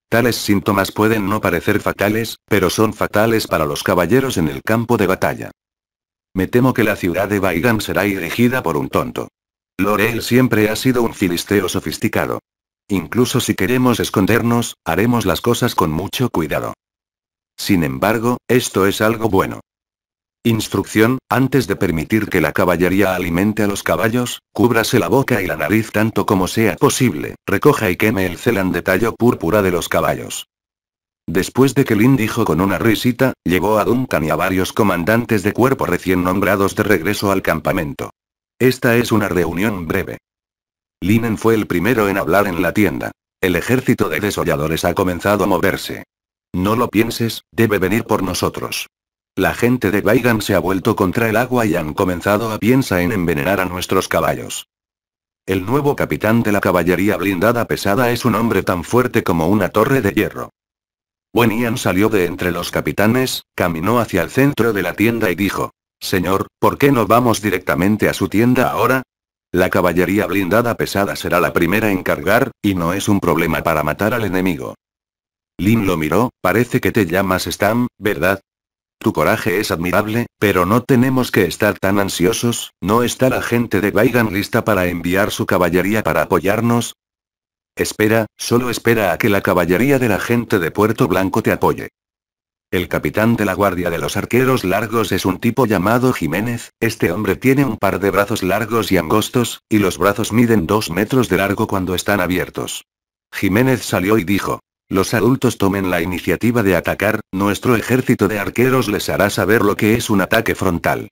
Tales síntomas pueden no parecer fatales, pero son fatales para los caballeros en el campo de batalla. Me temo que la ciudad de Baigan será dirigida por un tonto. Lorel siempre ha sido un filisteo sofisticado. Incluso si queremos escondernos, haremos las cosas con mucho cuidado. Sin embargo, esto es algo bueno. Instrucción, antes de permitir que la caballería alimente a los caballos, cúbrase la boca y la nariz tanto como sea posible, recoja y queme el celan de tallo púrpura de los caballos. Después de que Lin dijo con una risita, llevó a Duncan y a varios comandantes de cuerpo recién nombrados de regreso al campamento. Esta es una reunión breve. Linen fue el primero en hablar en la tienda. El ejército de desolladores ha comenzado a moverse. No lo pienses, debe venir por nosotros. La gente de Baigan se ha vuelto contra el agua y han comenzado a piensa en envenenar a nuestros caballos. El nuevo capitán de la caballería blindada pesada es un hombre tan fuerte como una torre de hierro. Wen Ian salió de entre los capitanes, caminó hacia el centro de la tienda y dijo, Señor, ¿por qué no vamos directamente a su tienda ahora? La caballería blindada pesada será la primera en cargar, y no es un problema para matar al enemigo. Lin lo miró, parece que te llamas Stam, ¿verdad? Tu coraje es admirable, pero no tenemos que estar tan ansiosos, ¿no está la gente de Baigan lista para enviar su caballería para apoyarnos? Espera, solo espera a que la caballería de la gente de Puerto Blanco te apoye. El capitán de la Guardia de los Arqueros Largos es un tipo llamado Jiménez, este hombre tiene un par de brazos largos y angostos, y los brazos miden dos metros de largo cuando están abiertos. Jiménez salió y dijo, los adultos tomen la iniciativa de atacar, nuestro ejército de arqueros les hará saber lo que es un ataque frontal.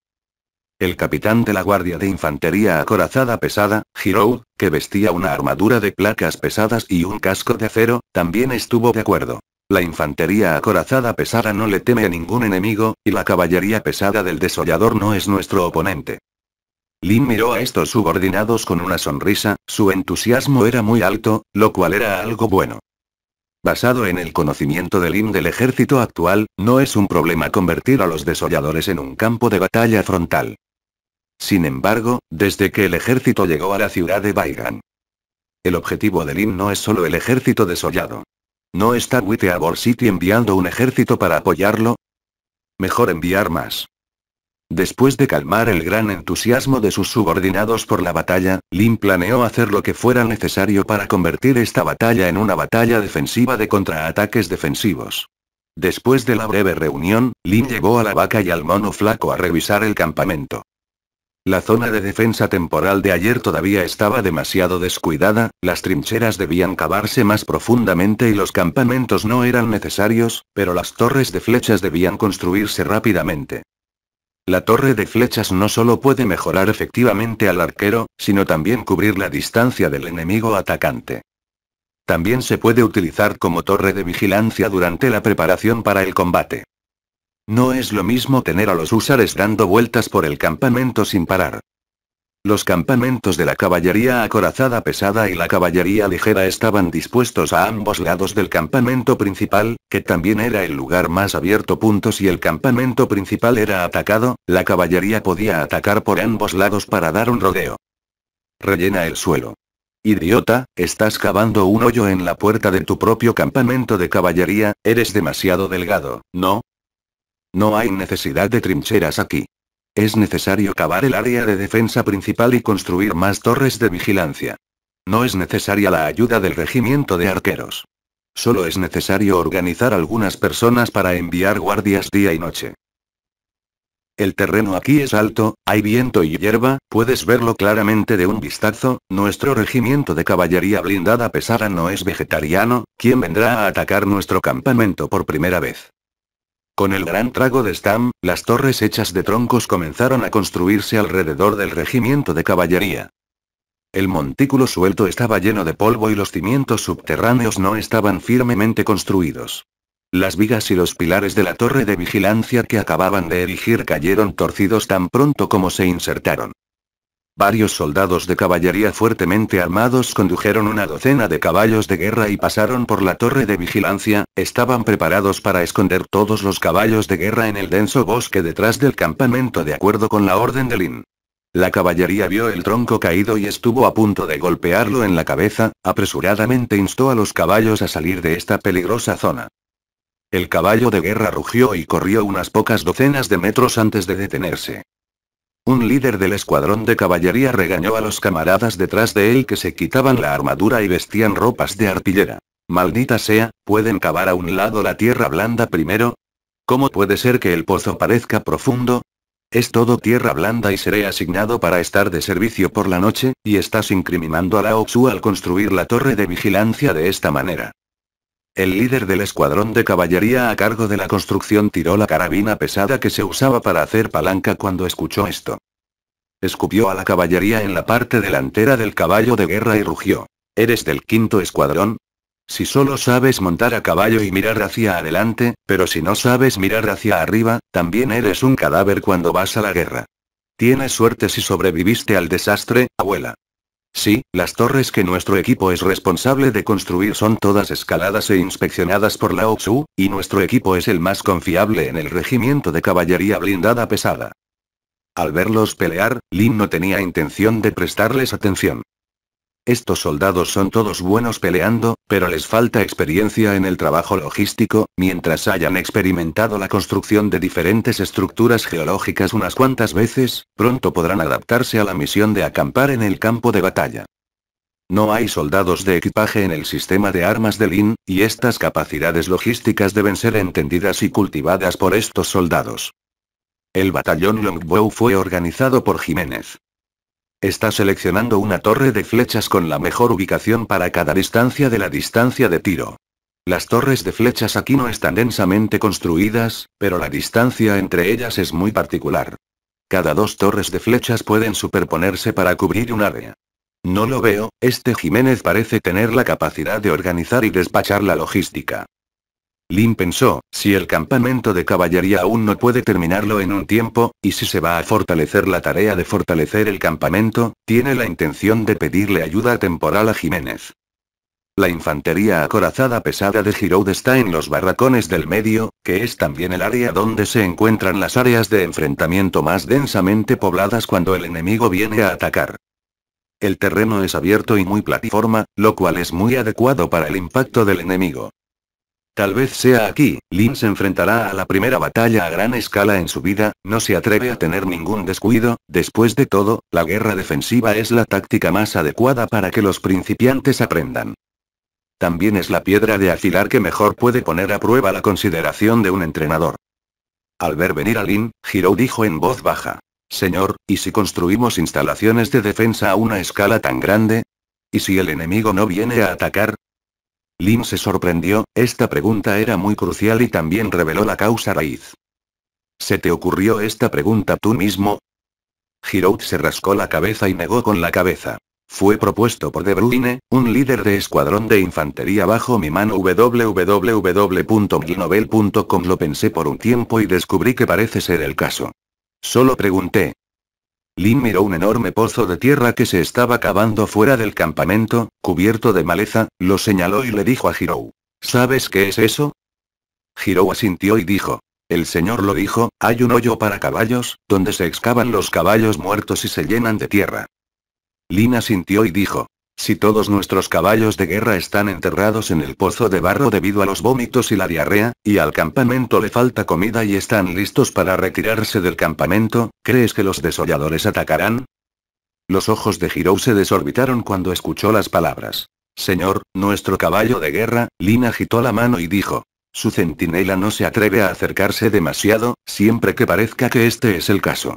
El capitán de la Guardia de Infantería Acorazada Pesada, Giroud, que vestía una armadura de placas pesadas y un casco de acero, también estuvo de acuerdo. La infantería acorazada pesada no le teme a ningún enemigo, y la caballería pesada del desollador no es nuestro oponente. Lin miró a estos subordinados con una sonrisa, su entusiasmo era muy alto, lo cual era algo bueno. Basado en el conocimiento de Lin del ejército actual, no es un problema convertir a los desolladores en un campo de batalla frontal. Sin embargo, desde que el ejército llegó a la ciudad de Baigan. El objetivo de Lin no es solo el ejército desollado. ¿No está Witteabor City enviando un ejército para apoyarlo? Mejor enviar más. Después de calmar el gran entusiasmo de sus subordinados por la batalla, Lin planeó hacer lo que fuera necesario para convertir esta batalla en una batalla defensiva de contraataques defensivos. Después de la breve reunión, Lin llevó a la vaca y al mono flaco a revisar el campamento. La zona de defensa temporal de ayer todavía estaba demasiado descuidada, las trincheras debían cavarse más profundamente y los campamentos no eran necesarios, pero las torres de flechas debían construirse rápidamente. La torre de flechas no solo puede mejorar efectivamente al arquero, sino también cubrir la distancia del enemigo atacante. También se puede utilizar como torre de vigilancia durante la preparación para el combate. No es lo mismo tener a los húsares dando vueltas por el campamento sin parar. Los campamentos de la caballería acorazada pesada y la caballería ligera estaban dispuestos a ambos lados del campamento principal, que también era el lugar más abierto. Si el campamento principal era atacado, la caballería podía atacar por ambos lados para dar un rodeo. Rellena el suelo. Idiota, estás cavando un hoyo en la puerta de tu propio campamento de caballería, eres demasiado delgado, ¿no? No hay necesidad de trincheras aquí. Es necesario cavar el área de defensa principal y construir más torres de vigilancia. No es necesaria la ayuda del regimiento de arqueros. Solo es necesario organizar algunas personas para enviar guardias día y noche. El terreno aquí es alto, hay viento y hierba, puedes verlo claramente de un vistazo, nuestro regimiento de caballería blindada pesada no es vegetariano, ¿quién vendrá a atacar nuestro campamento por primera vez? Con el gran trago de Stam, las torres hechas de troncos comenzaron a construirse alrededor del regimiento de caballería. El montículo suelto estaba lleno de polvo y los cimientos subterráneos no estaban firmemente construidos. Las vigas y los pilares de la torre de vigilancia que acababan de erigir cayeron torcidos tan pronto como se insertaron. Varios soldados de caballería fuertemente armados condujeron una docena de caballos de guerra y pasaron por la torre de vigilancia, estaban preparados para esconder todos los caballos de guerra en el denso bosque detrás del campamento de acuerdo con la orden de Lin. La caballería vio el tronco caído y estuvo a punto de golpearlo en la cabeza, apresuradamente instó a los caballos a salir de esta peligrosa zona. El caballo de guerra rugió y corrió unas pocas docenas de metros antes de detenerse. Un líder del escuadrón de caballería regañó a los camaradas detrás de él que se quitaban la armadura y vestían ropas de artillera. Maldita sea, ¿pueden cavar a un lado la tierra blanda primero? ¿Cómo puede ser que el pozo parezca profundo? Es todo tierra blanda y seré asignado para estar de servicio por la noche, y estás incriminando a la Oxu al construir la torre de vigilancia de esta manera. El líder del escuadrón de caballería a cargo de la construcción tiró la carabina pesada que se usaba para hacer palanca cuando escuchó esto. Escupió a la caballería en la parte delantera del caballo de guerra y rugió. ¿Eres del quinto escuadrón? Si solo sabes montar a caballo y mirar hacia adelante, pero si no sabes mirar hacia arriba, también eres un cadáver cuando vas a la guerra. Tienes suerte si sobreviviste al desastre, abuela. Sí, las torres que nuestro equipo es responsable de construir son todas escaladas e inspeccionadas por la OXU, y nuestro equipo es el más confiable en el regimiento de caballería blindada pesada. Al verlos pelear, Lin no tenía intención de prestarles atención. Estos soldados son todos buenos peleando, pero les falta experiencia en el trabajo logístico, mientras hayan experimentado la construcción de diferentes estructuras geológicas unas cuantas veces, pronto podrán adaptarse a la misión de acampar en el campo de batalla. No hay soldados de equipaje en el sistema de armas de Lin, y estas capacidades logísticas deben ser entendidas y cultivadas por estos soldados. El batallón Longbow fue organizado por Jiménez. Está seleccionando una torre de flechas con la mejor ubicación para cada distancia de la distancia de tiro. Las torres de flechas aquí no están densamente construidas, pero la distancia entre ellas es muy particular. Cada dos torres de flechas pueden superponerse para cubrir un área. No lo veo, este Jiménez parece tener la capacidad de organizar y despachar la logística. Lin pensó, si el campamento de caballería aún no puede terminarlo en un tiempo, y si se va a fortalecer la tarea de fortalecer el campamento, tiene la intención de pedirle ayuda temporal a Jiménez. La infantería acorazada pesada de Giroud está en los barracones del medio, que es también el área donde se encuentran las áreas de enfrentamiento más densamente pobladas cuando el enemigo viene a atacar. El terreno es abierto y muy platiforma, lo cual es muy adecuado para el impacto del enemigo. Tal vez sea aquí, Lin se enfrentará a la primera batalla a gran escala en su vida, no se atreve a tener ningún descuido, después de todo, la guerra defensiva es la táctica más adecuada para que los principiantes aprendan. También es la piedra de afilar que mejor puede poner a prueba la consideración de un entrenador. Al ver venir a Lin, Hiro dijo en voz baja. Señor, ¿y si construimos instalaciones de defensa a una escala tan grande? ¿Y si el enemigo no viene a atacar? Lin se sorprendió, esta pregunta era muy crucial y también reveló la causa raíz. ¿Se te ocurrió esta pregunta tú mismo? Giroud se rascó la cabeza y negó con la cabeza. Fue propuesto por De Bruyne, un líder de escuadrón de infantería bajo mi mano www.gnovel.com Lo pensé por un tiempo y descubrí que parece ser el caso. Solo pregunté. Lin miró un enorme pozo de tierra que se estaba cavando fuera del campamento, cubierto de maleza, lo señaló y le dijo a Hirou. ¿Sabes qué es eso? Hirou asintió y dijo. El señor lo dijo, hay un hoyo para caballos, donde se excavan los caballos muertos y se llenan de tierra. Lina sintió y dijo. Si todos nuestros caballos de guerra están enterrados en el pozo de barro debido a los vómitos y la diarrea, y al campamento le falta comida y están listos para retirarse del campamento, ¿crees que los desolladores atacarán? Los ojos de Hirou se desorbitaron cuando escuchó las palabras. Señor, nuestro caballo de guerra, Lin agitó la mano y dijo. Su centinela no se atreve a acercarse demasiado, siempre que parezca que este es el caso.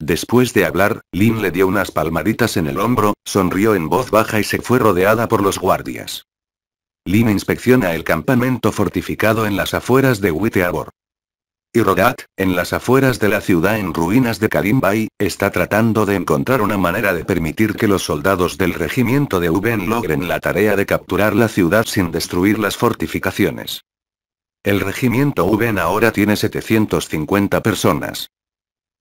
Después de hablar, Lin le dio unas palmaditas en el hombro, sonrió en voz baja y se fue rodeada por los guardias. Lin inspecciona el campamento fortificado en las afueras de Witeabor. Y Rodat, en las afueras de la ciudad en ruinas de Karimbay, está tratando de encontrar una manera de permitir que los soldados del regimiento de Uben logren la tarea de capturar la ciudad sin destruir las fortificaciones. El regimiento Uben ahora tiene 750 personas.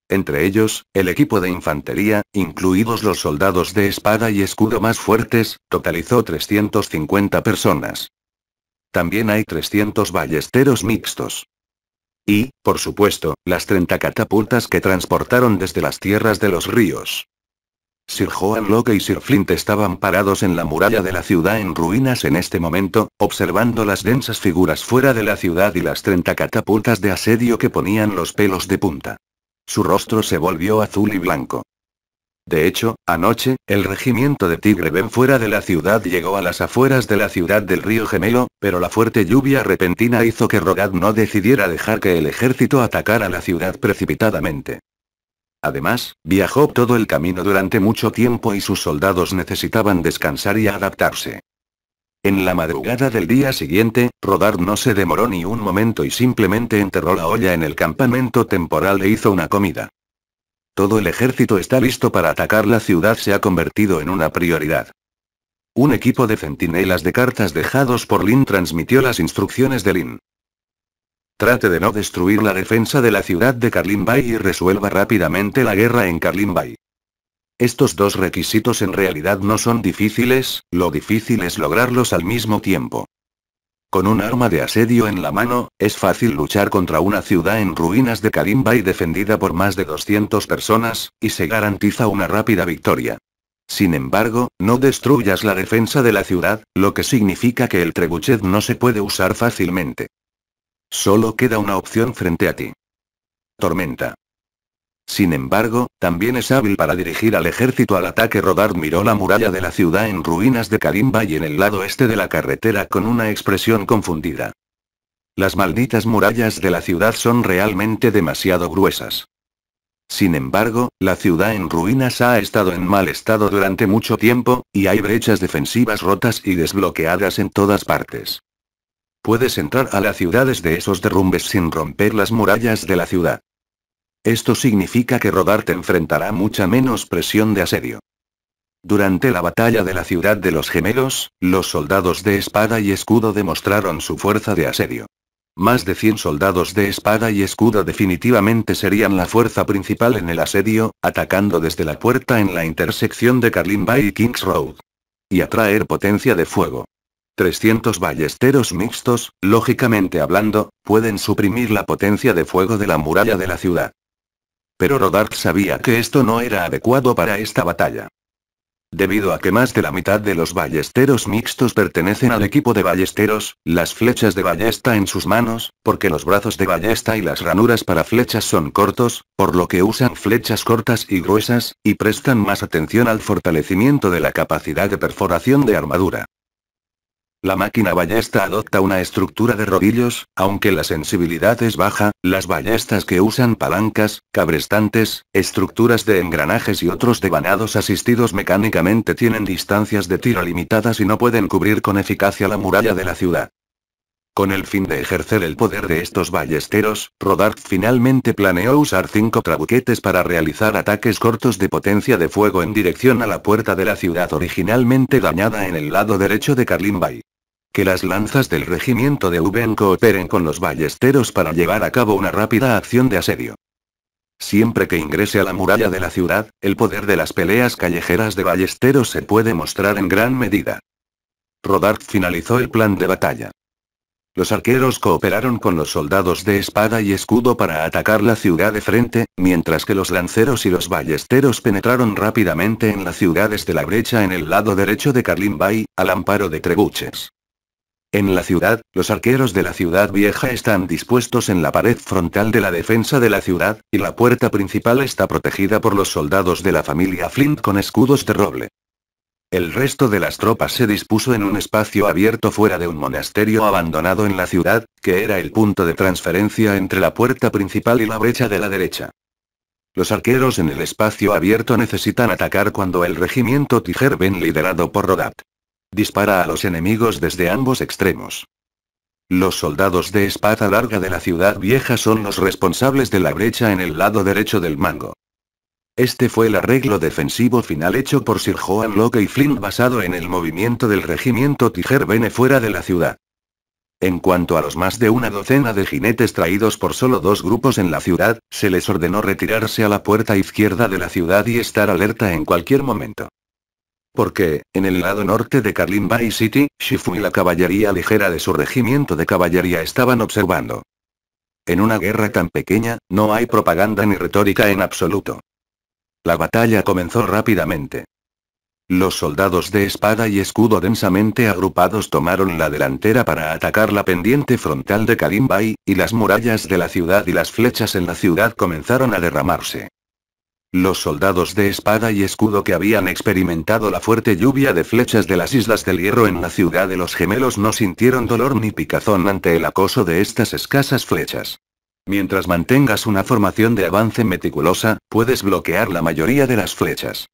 Entre ellos, el equipo de infantería, incluidos los soldados de espada y escudo más fuertes, totalizó 350 personas. También hay 300 ballesteros mixtos. Y, por supuesto, las 30 catapultas que transportaron desde las tierras de los ríos. Sir Joan Locke y Sir Flint estaban parados en la muralla de la ciudad en ruinas en este momento, observando las densas figuras fuera de la ciudad y las 30 catapultas de asedio que ponían los pelos de punta. Su rostro se volvió azul y blanco. De hecho, anoche, el regimiento de Tigre Ben fuera de la ciudad llegó a las afueras de la ciudad del río Gemelo, pero la fuerte lluvia repentina hizo que Rogad no decidiera dejar que el ejército atacara la ciudad precipitadamente. Además, viajó todo el camino durante mucho tiempo y sus soldados necesitaban descansar y adaptarse. En la madrugada del día siguiente, Rodard no se demoró ni un momento y simplemente enterró la olla en el campamento temporal e hizo una comida. Todo el ejército está listo para atacar la ciudad se ha convertido en una prioridad. Un equipo de centinelas de cartas dejados por Lin transmitió las instrucciones de Lin. Trate de no destruir la defensa de la ciudad de Bay y resuelva rápidamente la guerra en Bay. Estos dos requisitos en realidad no son difíciles, lo difícil es lograrlos al mismo tiempo. Con un arma de asedio en la mano, es fácil luchar contra una ciudad en ruinas de Karimbay defendida por más de 200 personas, y se garantiza una rápida victoria. Sin embargo, no destruyas la defensa de la ciudad, lo que significa que el trebuchet no se puede usar fácilmente. Solo queda una opción frente a ti. Tormenta. Sin embargo, también es hábil para dirigir al ejército al ataque. Rodard miró la muralla de la ciudad en ruinas de Karimba y en el lado este de la carretera con una expresión confundida. Las malditas murallas de la ciudad son realmente demasiado gruesas. Sin embargo, la ciudad en ruinas ha estado en mal estado durante mucho tiempo, y hay brechas defensivas rotas y desbloqueadas en todas partes. Puedes entrar a la ciudad desde esos derrumbes sin romper las murallas de la ciudad. Esto significa que Rodar te enfrentará mucha menos presión de asedio. Durante la batalla de la ciudad de los gemelos, los soldados de espada y escudo demostraron su fuerza de asedio. Más de 100 soldados de espada y escudo definitivamente serían la fuerza principal en el asedio, atacando desde la puerta en la intersección de Carlin Bay y Kings Road. Y atraer potencia de fuego. 300 ballesteros mixtos, lógicamente hablando, pueden suprimir la potencia de fuego de la muralla de la ciudad. Pero Rodart sabía que esto no era adecuado para esta batalla. Debido a que más de la mitad de los ballesteros mixtos pertenecen al equipo de ballesteros, las flechas de ballesta en sus manos, porque los brazos de ballesta y las ranuras para flechas son cortos, por lo que usan flechas cortas y gruesas, y prestan más atención al fortalecimiento de la capacidad de perforación de armadura. La máquina ballesta adopta una estructura de rodillos, aunque la sensibilidad es baja, las ballestas que usan palancas, cabrestantes, estructuras de engranajes y otros devanados asistidos mecánicamente tienen distancias de tiro limitadas y no pueden cubrir con eficacia la muralla de la ciudad. Con el fin de ejercer el poder de estos ballesteros, Rodart finalmente planeó usar cinco trabuquetes para realizar ataques cortos de potencia de fuego en dirección a la puerta de la ciudad originalmente dañada en el lado derecho de Carlin Bay que las lanzas del regimiento de Uben cooperen con los ballesteros para llevar a cabo una rápida acción de asedio. Siempre que ingrese a la muralla de la ciudad, el poder de las peleas callejeras de ballesteros se puede mostrar en gran medida. Rodart finalizó el plan de batalla. Los arqueros cooperaron con los soldados de espada y escudo para atacar la ciudad de frente, mientras que los lanceros y los ballesteros penetraron rápidamente en la ciudad desde la brecha en el lado derecho de Carlin Bay, al amparo de trebuches. En la ciudad, los arqueros de la ciudad vieja están dispuestos en la pared frontal de la defensa de la ciudad, y la puerta principal está protegida por los soldados de la familia Flint con escudos de roble. El resto de las tropas se dispuso en un espacio abierto fuera de un monasterio abandonado en la ciudad, que era el punto de transferencia entre la puerta principal y la brecha de la derecha. Los arqueros en el espacio abierto necesitan atacar cuando el regimiento Tiger ven liderado por Rodat. Dispara a los enemigos desde ambos extremos. Los soldados de espada larga de la ciudad vieja son los responsables de la brecha en el lado derecho del mango. Este fue el arreglo defensivo final hecho por Sir Joan Locke y Flynn basado en el movimiento del regimiento Tiger Bene fuera de la ciudad. En cuanto a los más de una docena de jinetes traídos por solo dos grupos en la ciudad, se les ordenó retirarse a la puerta izquierda de la ciudad y estar alerta en cualquier momento. Porque, en el lado norte de Carlin Bay City, Shifu y la caballería ligera de su regimiento de caballería estaban observando. En una guerra tan pequeña, no hay propaganda ni retórica en absoluto. La batalla comenzó rápidamente. Los soldados de espada y escudo densamente agrupados tomaron la delantera para atacar la pendiente frontal de Bay, y las murallas de la ciudad y las flechas en la ciudad comenzaron a derramarse. Los soldados de espada y escudo que habían experimentado la fuerte lluvia de flechas de las Islas del Hierro en la ciudad de los gemelos no sintieron dolor ni picazón ante el acoso de estas escasas flechas. Mientras mantengas una formación de avance meticulosa, puedes bloquear la mayoría de las flechas.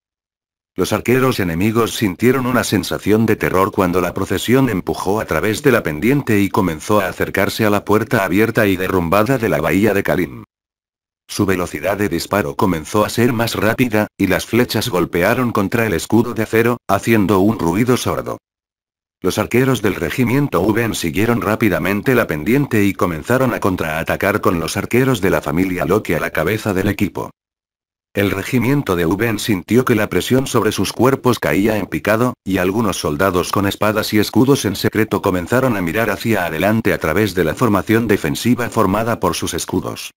Los arqueros enemigos sintieron una sensación de terror cuando la procesión empujó a través de la pendiente y comenzó a acercarse a la puerta abierta y derrumbada de la bahía de Kalim. Su velocidad de disparo comenzó a ser más rápida, y las flechas golpearon contra el escudo de acero, haciendo un ruido sordo. Los arqueros del regimiento Uben siguieron rápidamente la pendiente y comenzaron a contraatacar con los arqueros de la familia Loki a la cabeza del equipo. El regimiento de Uben sintió que la presión sobre sus cuerpos caía en picado, y algunos soldados con espadas y escudos en secreto comenzaron a mirar hacia adelante a través de la formación defensiva formada por sus escudos.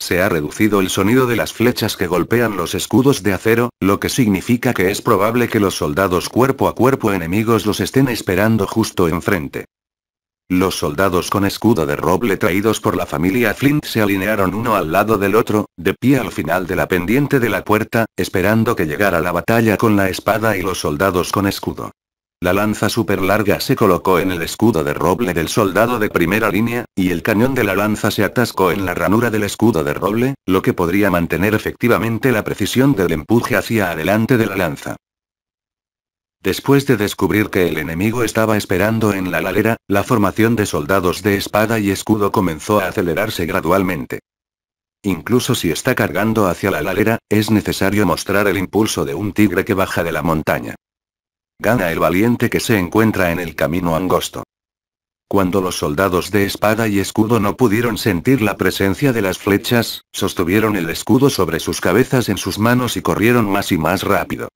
Se ha reducido el sonido de las flechas que golpean los escudos de acero, lo que significa que es probable que los soldados cuerpo a cuerpo enemigos los estén esperando justo enfrente. Los soldados con escudo de roble traídos por la familia Flint se alinearon uno al lado del otro, de pie al final de la pendiente de la puerta, esperando que llegara la batalla con la espada y los soldados con escudo. La lanza super larga se colocó en el escudo de roble del soldado de primera línea, y el cañón de la lanza se atascó en la ranura del escudo de roble, lo que podría mantener efectivamente la precisión del empuje hacia adelante de la lanza. Después de descubrir que el enemigo estaba esperando en la ladera, la formación de soldados de espada y escudo comenzó a acelerarse gradualmente. Incluso si está cargando hacia la ladera, es necesario mostrar el impulso de un tigre que baja de la montaña. Gana el valiente que se encuentra en el camino angosto. Cuando los soldados de espada y escudo no pudieron sentir la presencia de las flechas, sostuvieron el escudo sobre sus cabezas en sus manos y corrieron más y más rápido.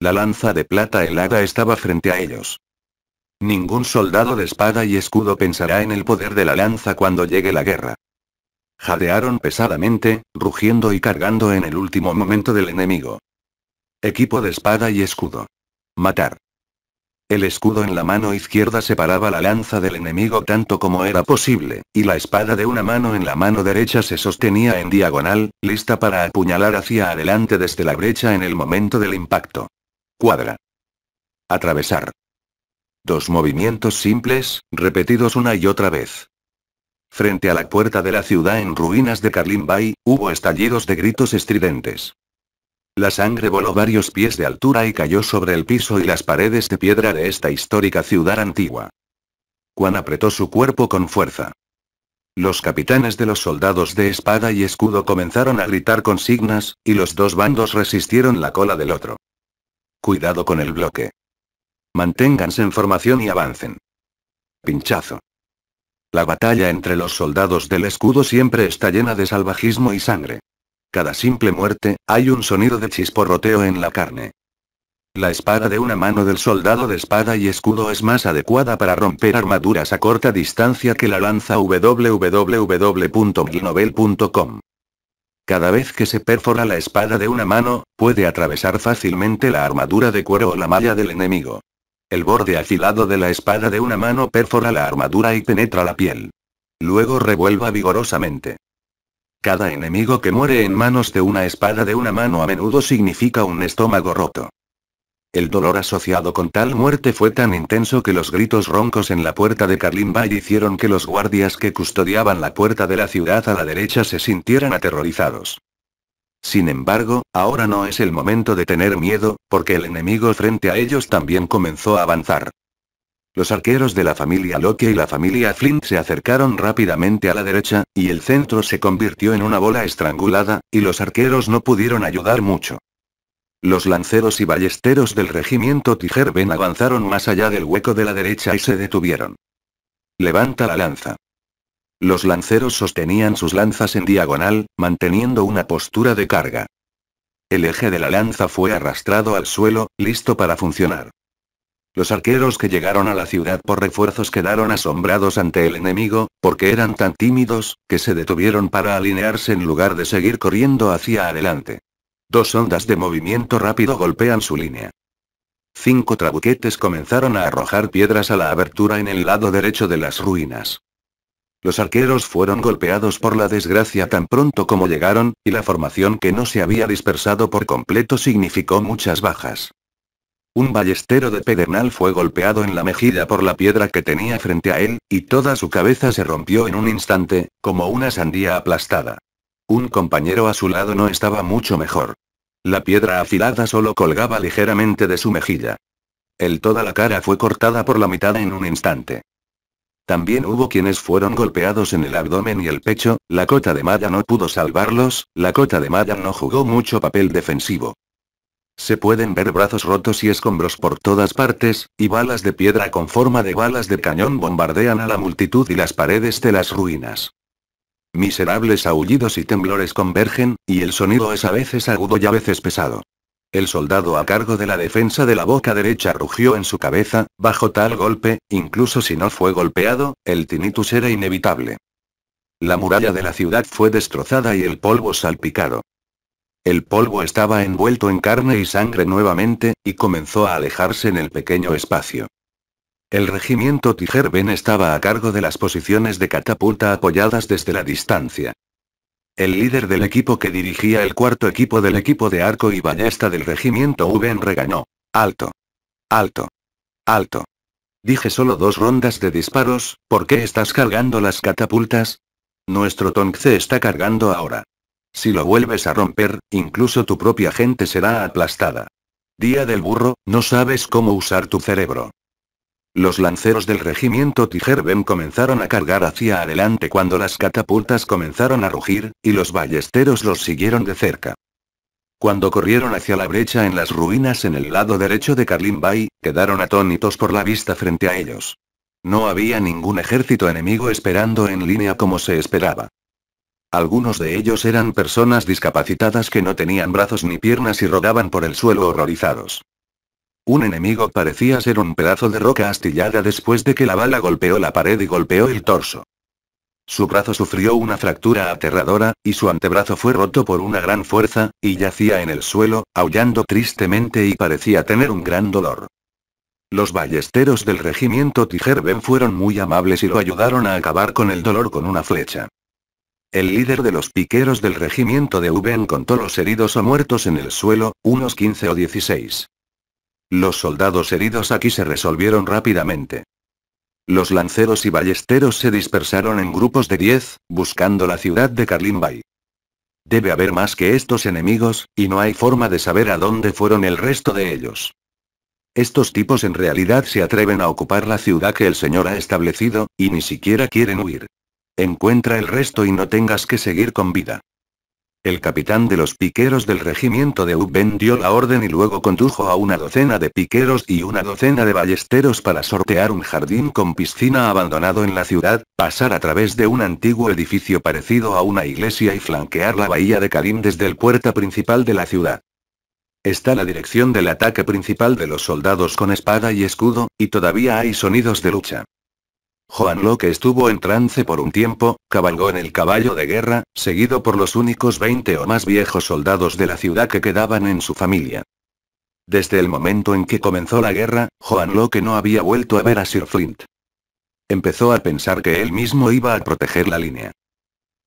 La lanza de plata helada estaba frente a ellos. Ningún soldado de espada y escudo pensará en el poder de la lanza cuando llegue la guerra. Jadearon pesadamente, rugiendo y cargando en el último momento del enemigo. Equipo de espada y escudo. Matar. El escudo en la mano izquierda separaba la lanza del enemigo tanto como era posible, y la espada de una mano en la mano derecha se sostenía en diagonal, lista para apuñalar hacia adelante desde la brecha en el momento del impacto. Cuadra. Atravesar. Dos movimientos simples, repetidos una y otra vez. Frente a la puerta de la ciudad en ruinas de Bay, hubo estallidos de gritos estridentes. La sangre voló varios pies de altura y cayó sobre el piso y las paredes de piedra de esta histórica ciudad antigua. Juan apretó su cuerpo con fuerza. Los capitanes de los soldados de espada y escudo comenzaron a gritar consignas, y los dos bandos resistieron la cola del otro. Cuidado con el bloque. Manténganse en formación y avancen. Pinchazo. La batalla entre los soldados del escudo siempre está llena de salvajismo y sangre cada simple muerte, hay un sonido de chisporroteo en la carne. La espada de una mano del soldado de espada y escudo es más adecuada para romper armaduras a corta distancia que la lanza www.gnovel.com. Cada vez que se perfora la espada de una mano, puede atravesar fácilmente la armadura de cuero o la malla del enemigo. El borde afilado de la espada de una mano perfora la armadura y penetra la piel. Luego revuelva vigorosamente. Cada enemigo que muere en manos de una espada de una mano a menudo significa un estómago roto. El dolor asociado con tal muerte fue tan intenso que los gritos roncos en la puerta de Carlimbay hicieron que los guardias que custodiaban la puerta de la ciudad a la derecha se sintieran aterrorizados. Sin embargo, ahora no es el momento de tener miedo, porque el enemigo frente a ellos también comenzó a avanzar. Los arqueros de la familia Locke y la familia Flint se acercaron rápidamente a la derecha, y el centro se convirtió en una bola estrangulada, y los arqueros no pudieron ayudar mucho. Los lanceros y ballesteros del regimiento Tijerben avanzaron más allá del hueco de la derecha y se detuvieron. Levanta la lanza. Los lanceros sostenían sus lanzas en diagonal, manteniendo una postura de carga. El eje de la lanza fue arrastrado al suelo, listo para funcionar. Los arqueros que llegaron a la ciudad por refuerzos quedaron asombrados ante el enemigo, porque eran tan tímidos, que se detuvieron para alinearse en lugar de seguir corriendo hacia adelante. Dos ondas de movimiento rápido golpean su línea. Cinco trabuquetes comenzaron a arrojar piedras a la abertura en el lado derecho de las ruinas. Los arqueros fueron golpeados por la desgracia tan pronto como llegaron, y la formación que no se había dispersado por completo significó muchas bajas. Un ballestero de pedernal fue golpeado en la mejilla por la piedra que tenía frente a él, y toda su cabeza se rompió en un instante, como una sandía aplastada. Un compañero a su lado no estaba mucho mejor. La piedra afilada solo colgaba ligeramente de su mejilla. El toda la cara fue cortada por la mitad en un instante. También hubo quienes fueron golpeados en el abdomen y el pecho, la cota de malla no pudo salvarlos, la cota de malla no jugó mucho papel defensivo. Se pueden ver brazos rotos y escombros por todas partes, y balas de piedra con forma de balas de cañón bombardean a la multitud y las paredes de las ruinas. Miserables aullidos y temblores convergen, y el sonido es a veces agudo y a veces pesado. El soldado a cargo de la defensa de la boca derecha rugió en su cabeza, bajo tal golpe, incluso si no fue golpeado, el tinnitus era inevitable. La muralla de la ciudad fue destrozada y el polvo salpicado. El polvo estaba envuelto en carne y sangre nuevamente, y comenzó a alejarse en el pequeño espacio. El regimiento Tijerben estaba a cargo de las posiciones de catapulta apoyadas desde la distancia. El líder del equipo que dirigía el cuarto equipo del equipo de arco y ballesta del regimiento Uben regañó. Alto. Alto. Alto. Dije solo dos rondas de disparos, ¿por qué estás cargando las catapultas? Nuestro Tongce está cargando ahora. Si lo vuelves a romper, incluso tu propia gente será aplastada. Día del burro, no sabes cómo usar tu cerebro. Los lanceros del regimiento Tijerben comenzaron a cargar hacia adelante cuando las catapultas comenzaron a rugir, y los ballesteros los siguieron de cerca. Cuando corrieron hacia la brecha en las ruinas en el lado derecho de Bay, quedaron atónitos por la vista frente a ellos. No había ningún ejército enemigo esperando en línea como se esperaba. Algunos de ellos eran personas discapacitadas que no tenían brazos ni piernas y rodaban por el suelo horrorizados. Un enemigo parecía ser un pedazo de roca astillada después de que la bala golpeó la pared y golpeó el torso. Su brazo sufrió una fractura aterradora, y su antebrazo fue roto por una gran fuerza, y yacía en el suelo, aullando tristemente y parecía tener un gran dolor. Los ballesteros del regimiento Tijerben fueron muy amables y lo ayudaron a acabar con el dolor con una flecha. El líder de los piqueros del regimiento de Uben contó los heridos o muertos en el suelo, unos 15 o 16. Los soldados heridos aquí se resolvieron rápidamente. Los lanceros y ballesteros se dispersaron en grupos de 10, buscando la ciudad de Carlimbay. Debe haber más que estos enemigos, y no hay forma de saber a dónde fueron el resto de ellos. Estos tipos en realidad se atreven a ocupar la ciudad que el Señor ha establecido, y ni siquiera quieren huir. Encuentra el resto y no tengas que seguir con vida. El capitán de los piqueros del regimiento de Uben dio la orden y luego condujo a una docena de piqueros y una docena de ballesteros para sortear un jardín con piscina abandonado en la ciudad, pasar a través de un antiguo edificio parecido a una iglesia y flanquear la bahía de Karim desde el puerta principal de la ciudad. Está la dirección del ataque principal de los soldados con espada y escudo, y todavía hay sonidos de lucha. Juan Locke estuvo en trance por un tiempo, cabalgó en el caballo de guerra, seguido por los únicos 20 o más viejos soldados de la ciudad que quedaban en su familia. Desde el momento en que comenzó la guerra, Juan Locke no había vuelto a ver a Sir Flint. Empezó a pensar que él mismo iba a proteger la línea.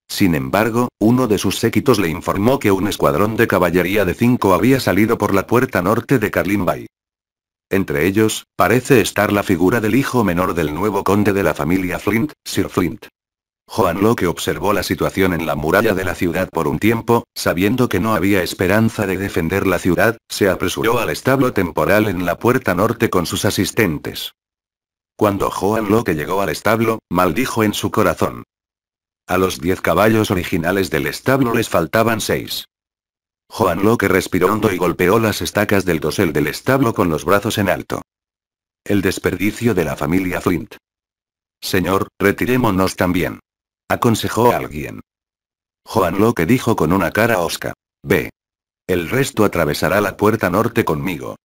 Sin embargo, uno de sus séquitos le informó que un escuadrón de caballería de cinco había salido por la puerta norte de Carlin Bay. Entre ellos, parece estar la figura del hijo menor del nuevo conde de la familia Flint, Sir Flint. Juan Locke observó la situación en la muralla de la ciudad por un tiempo, sabiendo que no había esperanza de defender la ciudad, se apresuró al establo temporal en la puerta norte con sus asistentes. Cuando Juan Locke llegó al establo, maldijo en su corazón. A los diez caballos originales del establo les faltaban seis. Juan Locke respiró hondo y golpeó las estacas del dosel del establo con los brazos en alto. El desperdicio de la familia Flint. Señor, retirémonos también. Aconsejó a alguien. Juan Locke dijo con una cara osca. Ve. El resto atravesará la puerta norte conmigo.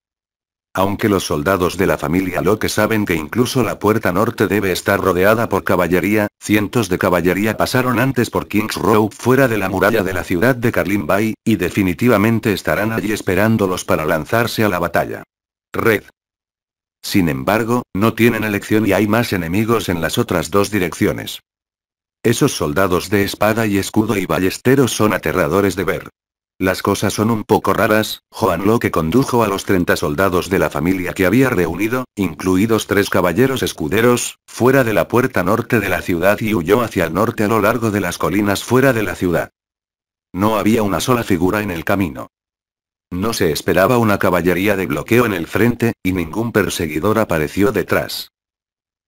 Aunque los soldados de la familia Locke saben que incluso la puerta norte debe estar rodeada por caballería, cientos de caballería pasaron antes por King's Row fuera de la muralla de la ciudad de Carlin Bay, y definitivamente estarán allí esperándolos para lanzarse a la batalla. Red. Sin embargo, no tienen elección y hay más enemigos en las otras dos direcciones. Esos soldados de espada y escudo y ballesteros son aterradores de ver. Las cosas son un poco raras, Juan Locke condujo a los 30 soldados de la familia que había reunido, incluidos tres caballeros escuderos, fuera de la puerta norte de la ciudad y huyó hacia el norte a lo largo de las colinas fuera de la ciudad. No había una sola figura en el camino. No se esperaba una caballería de bloqueo en el frente, y ningún perseguidor apareció detrás.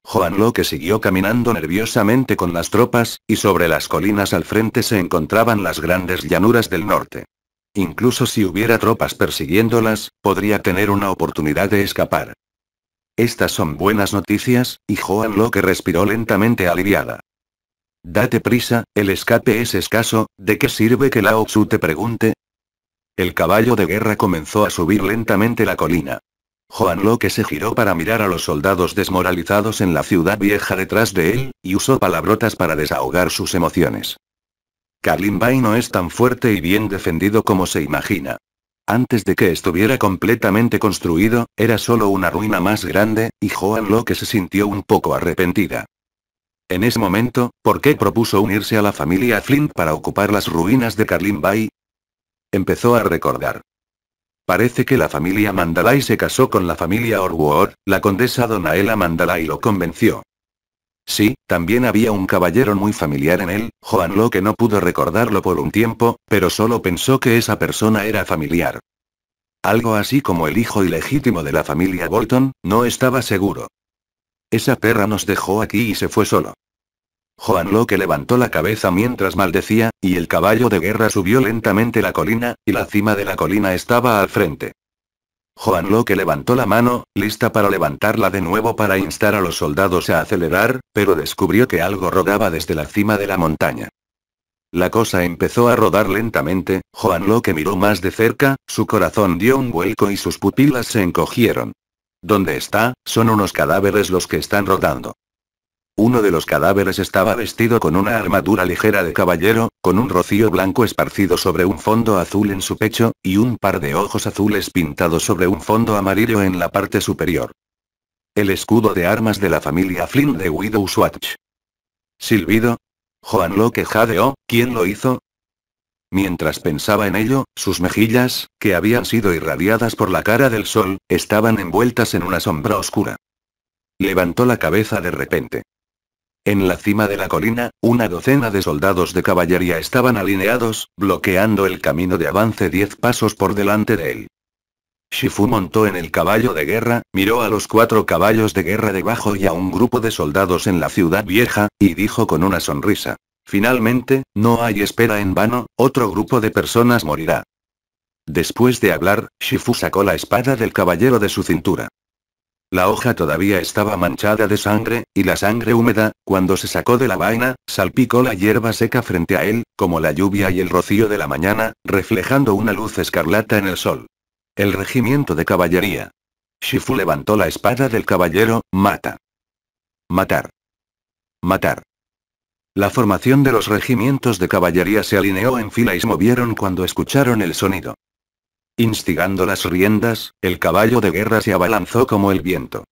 Juan Locke siguió caminando nerviosamente con las tropas, y sobre las colinas al frente se encontraban las grandes llanuras del norte. Incluso si hubiera tropas persiguiéndolas, podría tener una oportunidad de escapar. Estas son buenas noticias, y Joan Locke respiró lentamente aliviada. Date prisa, el escape es escaso, ¿de qué sirve que Lao Tzu te pregunte? El caballo de guerra comenzó a subir lentamente la colina. Juan Locke se giró para mirar a los soldados desmoralizados en la ciudad vieja detrás de él, y usó palabrotas para desahogar sus emociones. Bay no es tan fuerte y bien defendido como se imagina. Antes de que estuviera completamente construido, era solo una ruina más grande, y Joan Locke se sintió un poco arrepentida. En ese momento, ¿por qué propuso unirse a la familia Flint para ocupar las ruinas de Bay? Empezó a recordar. Parece que la familia Mandalay se casó con la familia Orwood, la condesa Donaela Mandalay lo convenció. Sí, también había un caballero muy familiar en él, Joan Locke no pudo recordarlo por un tiempo, pero solo pensó que esa persona era familiar. Algo así como el hijo ilegítimo de la familia Bolton, no estaba seguro. Esa perra nos dejó aquí y se fue solo. Joan Locke levantó la cabeza mientras maldecía, y el caballo de guerra subió lentamente la colina, y la cima de la colina estaba al frente. Juan Locke levantó la mano, lista para levantarla de nuevo para instar a los soldados a acelerar, pero descubrió que algo rodaba desde la cima de la montaña. La cosa empezó a rodar lentamente, Juan Locke miró más de cerca, su corazón dio un vuelco y sus pupilas se encogieron. ¿Dónde está? Son unos cadáveres los que están rodando. Uno de los cadáveres estaba vestido con una armadura ligera de caballero, con un rocío blanco esparcido sobre un fondo azul en su pecho, y un par de ojos azules pintados sobre un fondo amarillo en la parte superior. El escudo de armas de la familia Flynn de Widow Swatch. Silbido. Juan Locke jadeó, ¿quién lo hizo? Mientras pensaba en ello, sus mejillas, que habían sido irradiadas por la cara del sol, estaban envueltas en una sombra oscura. Levantó la cabeza de repente. En la cima de la colina, una docena de soldados de caballería estaban alineados, bloqueando el camino de avance diez pasos por delante de él. Shifu montó en el caballo de guerra, miró a los cuatro caballos de guerra debajo y a un grupo de soldados en la ciudad vieja, y dijo con una sonrisa. Finalmente, no hay espera en vano, otro grupo de personas morirá. Después de hablar, Shifu sacó la espada del caballero de su cintura. La hoja todavía estaba manchada de sangre, y la sangre húmeda, cuando se sacó de la vaina, salpicó la hierba seca frente a él, como la lluvia y el rocío de la mañana, reflejando una luz escarlata en el sol. El regimiento de caballería. Shifu levantó la espada del caballero, mata. Matar. Matar. La formación de los regimientos de caballería se alineó en fila y se movieron cuando escucharon el sonido. Instigando las riendas, el caballo de guerra se abalanzó como el viento.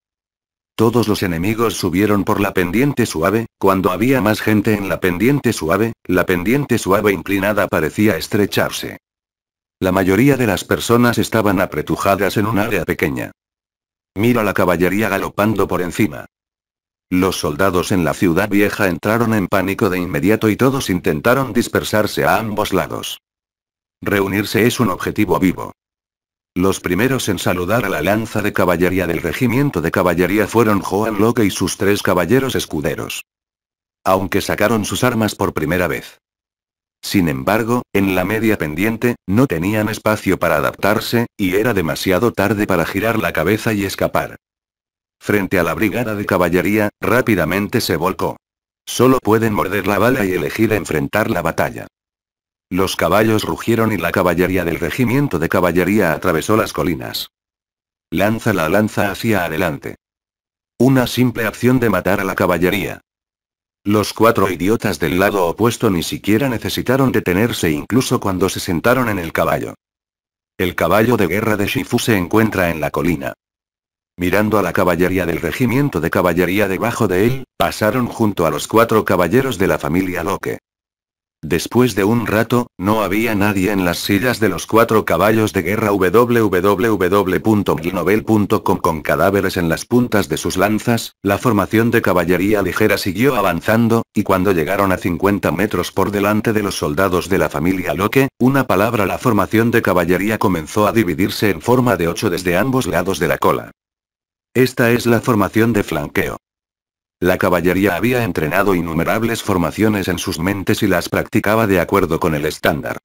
Todos los enemigos subieron por la pendiente suave, cuando había más gente en la pendiente suave, la pendiente suave inclinada parecía estrecharse. La mayoría de las personas estaban apretujadas en un área pequeña. Mira la caballería galopando por encima. Los soldados en la ciudad vieja entraron en pánico de inmediato y todos intentaron dispersarse a ambos lados. Reunirse es un objetivo vivo. Los primeros en saludar a la lanza de caballería del regimiento de caballería fueron Joan Locke y sus tres caballeros escuderos. Aunque sacaron sus armas por primera vez. Sin embargo, en la media pendiente, no tenían espacio para adaptarse, y era demasiado tarde para girar la cabeza y escapar. Frente a la brigada de caballería, rápidamente se volcó. Solo pueden morder la bala y elegir enfrentar la batalla. Los caballos rugieron y la caballería del regimiento de caballería atravesó las colinas. Lanza la lanza hacia adelante. Una simple acción de matar a la caballería. Los cuatro idiotas del lado opuesto ni siquiera necesitaron detenerse incluso cuando se sentaron en el caballo. El caballo de guerra de Shifu se encuentra en la colina. Mirando a la caballería del regimiento de caballería debajo de él, pasaron junto a los cuatro caballeros de la familia Locke. Después de un rato, no había nadie en las sillas de los cuatro caballos de guerra www.gnovel.com con cadáveres en las puntas de sus lanzas, la formación de caballería ligera siguió avanzando, y cuando llegaron a 50 metros por delante de los soldados de la familia Locke, una palabra la formación de caballería comenzó a dividirse en forma de ocho desde ambos lados de la cola. Esta es la formación de flanqueo. La caballería había entrenado innumerables formaciones en sus mentes y las practicaba de acuerdo con el estándar.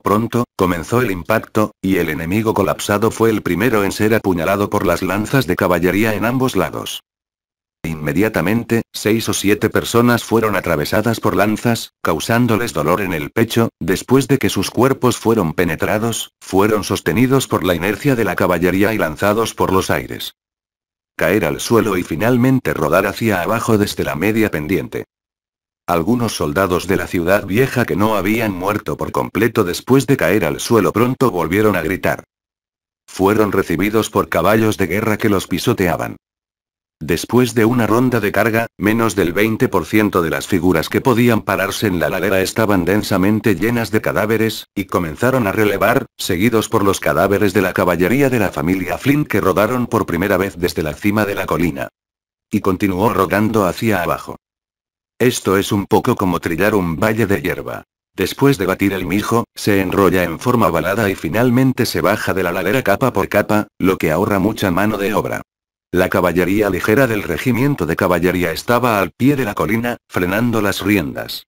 Pronto, comenzó el impacto, y el enemigo colapsado fue el primero en ser apuñalado por las lanzas de caballería en ambos lados. Inmediatamente, seis o siete personas fueron atravesadas por lanzas, causándoles dolor en el pecho, después de que sus cuerpos fueron penetrados, fueron sostenidos por la inercia de la caballería y lanzados por los aires caer al suelo y finalmente rodar hacia abajo desde la media pendiente. Algunos soldados de la ciudad vieja que no habían muerto por completo después de caer al suelo pronto volvieron a gritar. Fueron recibidos por caballos de guerra que los pisoteaban. Después de una ronda de carga, menos del 20% de las figuras que podían pararse en la ladera estaban densamente llenas de cadáveres, y comenzaron a relevar, seguidos por los cadáveres de la caballería de la familia Flint que rodaron por primera vez desde la cima de la colina. Y continuó rodando hacia abajo. Esto es un poco como trillar un valle de hierba. Después de batir el mijo, se enrolla en forma ovalada y finalmente se baja de la ladera capa por capa, lo que ahorra mucha mano de obra. La caballería ligera del regimiento de caballería estaba al pie de la colina, frenando las riendas.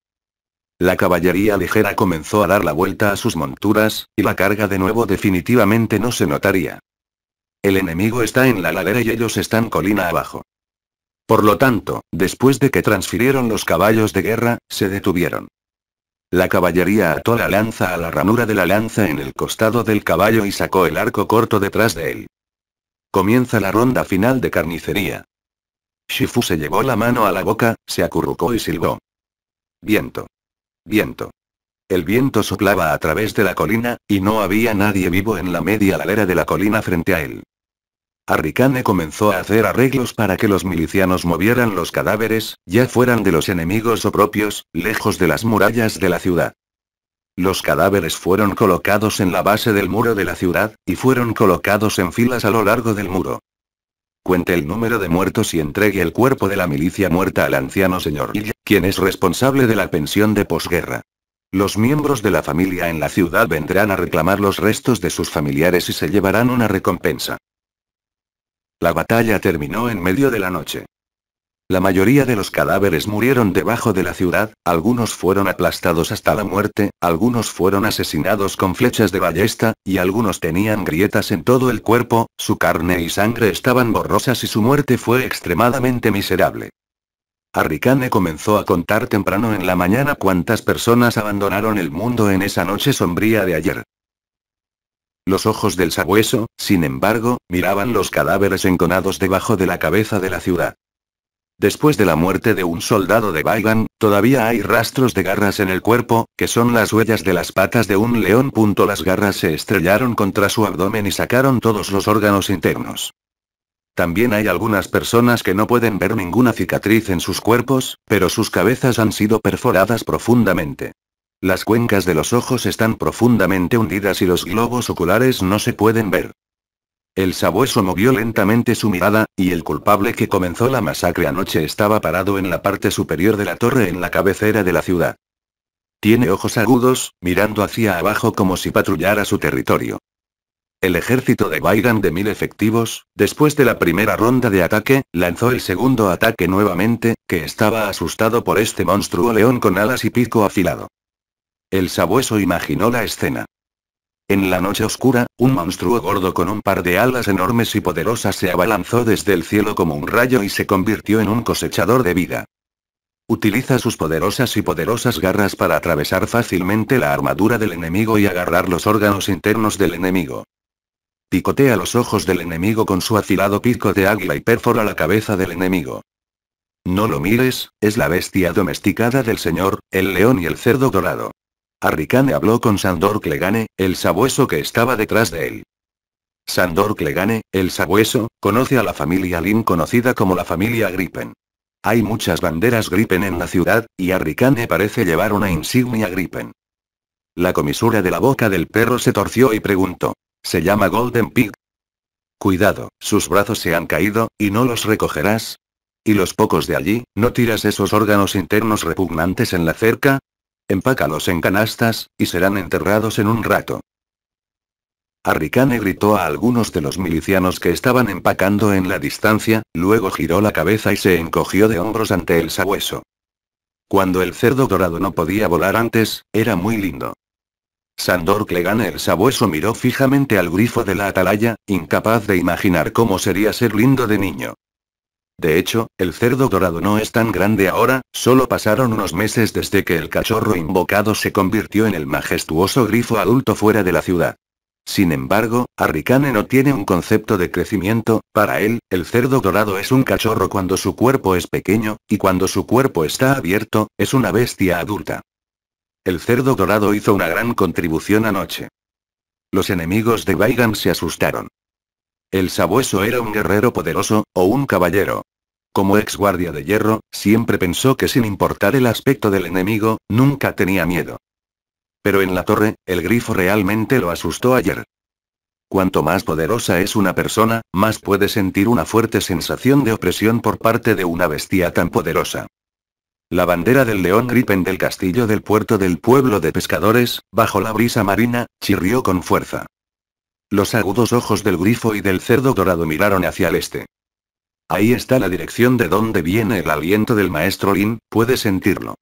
La caballería ligera comenzó a dar la vuelta a sus monturas, y la carga de nuevo definitivamente no se notaría. El enemigo está en la ladera y ellos están colina abajo. Por lo tanto, después de que transfirieron los caballos de guerra, se detuvieron. La caballería ató la lanza a la ranura de la lanza en el costado del caballo y sacó el arco corto detrás de él. Comienza la ronda final de carnicería. Shifu se llevó la mano a la boca, se acurrucó y silbó. Viento. Viento. El viento soplaba a través de la colina, y no había nadie vivo en la media ladera de la colina frente a él. Arricane comenzó a hacer arreglos para que los milicianos movieran los cadáveres, ya fueran de los enemigos o propios, lejos de las murallas de la ciudad. Los cadáveres fueron colocados en la base del muro de la ciudad, y fueron colocados en filas a lo largo del muro. Cuente el número de muertos y entregue el cuerpo de la milicia muerta al anciano señor Ill, quien es responsable de la pensión de posguerra. Los miembros de la familia en la ciudad vendrán a reclamar los restos de sus familiares y se llevarán una recompensa. La batalla terminó en medio de la noche. La mayoría de los cadáveres murieron debajo de la ciudad, algunos fueron aplastados hasta la muerte, algunos fueron asesinados con flechas de ballesta, y algunos tenían grietas en todo el cuerpo, su carne y sangre estaban borrosas y su muerte fue extremadamente miserable. Arricane comenzó a contar temprano en la mañana cuántas personas abandonaron el mundo en esa noche sombría de ayer. Los ojos del sabueso, sin embargo, miraban los cadáveres enconados debajo de la cabeza de la ciudad. Después de la muerte de un soldado de Baigan, todavía hay rastros de garras en el cuerpo, que son las huellas de las patas de un león. Las garras se estrellaron contra su abdomen y sacaron todos los órganos internos. También hay algunas personas que no pueden ver ninguna cicatriz en sus cuerpos, pero sus cabezas han sido perforadas profundamente. Las cuencas de los ojos están profundamente hundidas y los globos oculares no se pueden ver. El sabueso movió lentamente su mirada, y el culpable que comenzó la masacre anoche estaba parado en la parte superior de la torre en la cabecera de la ciudad. Tiene ojos agudos, mirando hacia abajo como si patrullara su territorio. El ejército de Baigan de mil efectivos, después de la primera ronda de ataque, lanzó el segundo ataque nuevamente, que estaba asustado por este monstruo león con alas y pico afilado. El sabueso imaginó la escena. En la noche oscura, un monstruo gordo con un par de alas enormes y poderosas se abalanzó desde el cielo como un rayo y se convirtió en un cosechador de vida. Utiliza sus poderosas y poderosas garras para atravesar fácilmente la armadura del enemigo y agarrar los órganos internos del enemigo. Picotea los ojos del enemigo con su afilado pico de águila y perfora la cabeza del enemigo. No lo mires, es la bestia domesticada del señor, el león y el cerdo dorado. Arricane habló con Sandor Clegane, el sabueso que estaba detrás de él. Sandor Clegane, el sabueso, conoce a la familia Lin conocida como la familia Gripen. Hay muchas banderas Gripen en la ciudad, y Arricane parece llevar una insignia Gripen. La comisura de la boca del perro se torció y preguntó. ¿Se llama Golden Pig? Cuidado, sus brazos se han caído, y no los recogerás. ¿Y los pocos de allí, no tiras esos órganos internos repugnantes en la cerca? Empácalos en canastas, y serán enterrados en un rato. Arricane gritó a algunos de los milicianos que estaban empacando en la distancia, luego giró la cabeza y se encogió de hombros ante el sabueso. Cuando el cerdo dorado no podía volar antes, era muy lindo. Sandor Clegane el sabueso miró fijamente al grifo de la atalaya, incapaz de imaginar cómo sería ser lindo de niño. De hecho, el cerdo dorado no es tan grande ahora, solo pasaron unos meses desde que el cachorro invocado se convirtió en el majestuoso grifo adulto fuera de la ciudad. Sin embargo, Arricane no tiene un concepto de crecimiento, para él, el cerdo dorado es un cachorro cuando su cuerpo es pequeño, y cuando su cuerpo está abierto, es una bestia adulta. El cerdo dorado hizo una gran contribución anoche. Los enemigos de Baigan se asustaron. El sabueso era un guerrero poderoso, o un caballero. Como ex guardia de hierro, siempre pensó que sin importar el aspecto del enemigo, nunca tenía miedo. Pero en la torre, el grifo realmente lo asustó ayer. Cuanto más poderosa es una persona, más puede sentir una fuerte sensación de opresión por parte de una bestia tan poderosa. La bandera del león Gripen del castillo del puerto del pueblo de pescadores, bajo la brisa marina, chirrió con fuerza. Los agudos ojos del grifo y del cerdo dorado miraron hacia el este. Ahí está la dirección de donde viene el aliento del maestro Lin, puede sentirlo.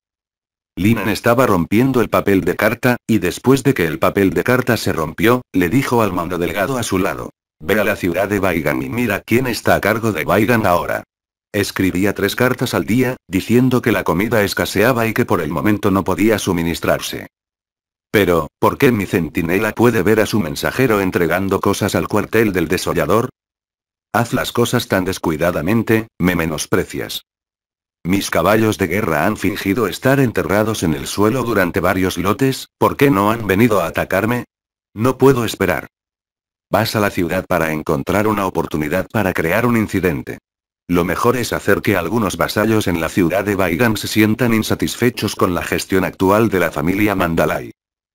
Lin estaba rompiendo el papel de carta, y después de que el papel de carta se rompió, le dijo al mando delegado a su lado. Ve a la ciudad de Baigan y mira quién está a cargo de Baigan ahora. Escribía tres cartas al día, diciendo que la comida escaseaba y que por el momento no podía suministrarse. Pero, ¿por qué mi centinela puede ver a su mensajero entregando cosas al cuartel del desollador? Haz las cosas tan descuidadamente, me menosprecias. Mis caballos de guerra han fingido estar enterrados en el suelo durante varios lotes, ¿por qué no han venido a atacarme? No puedo esperar. Vas a la ciudad para encontrar una oportunidad para crear un incidente. Lo mejor es hacer que algunos vasallos en la ciudad de Baigan se sientan insatisfechos con la gestión actual de la familia Mandalay.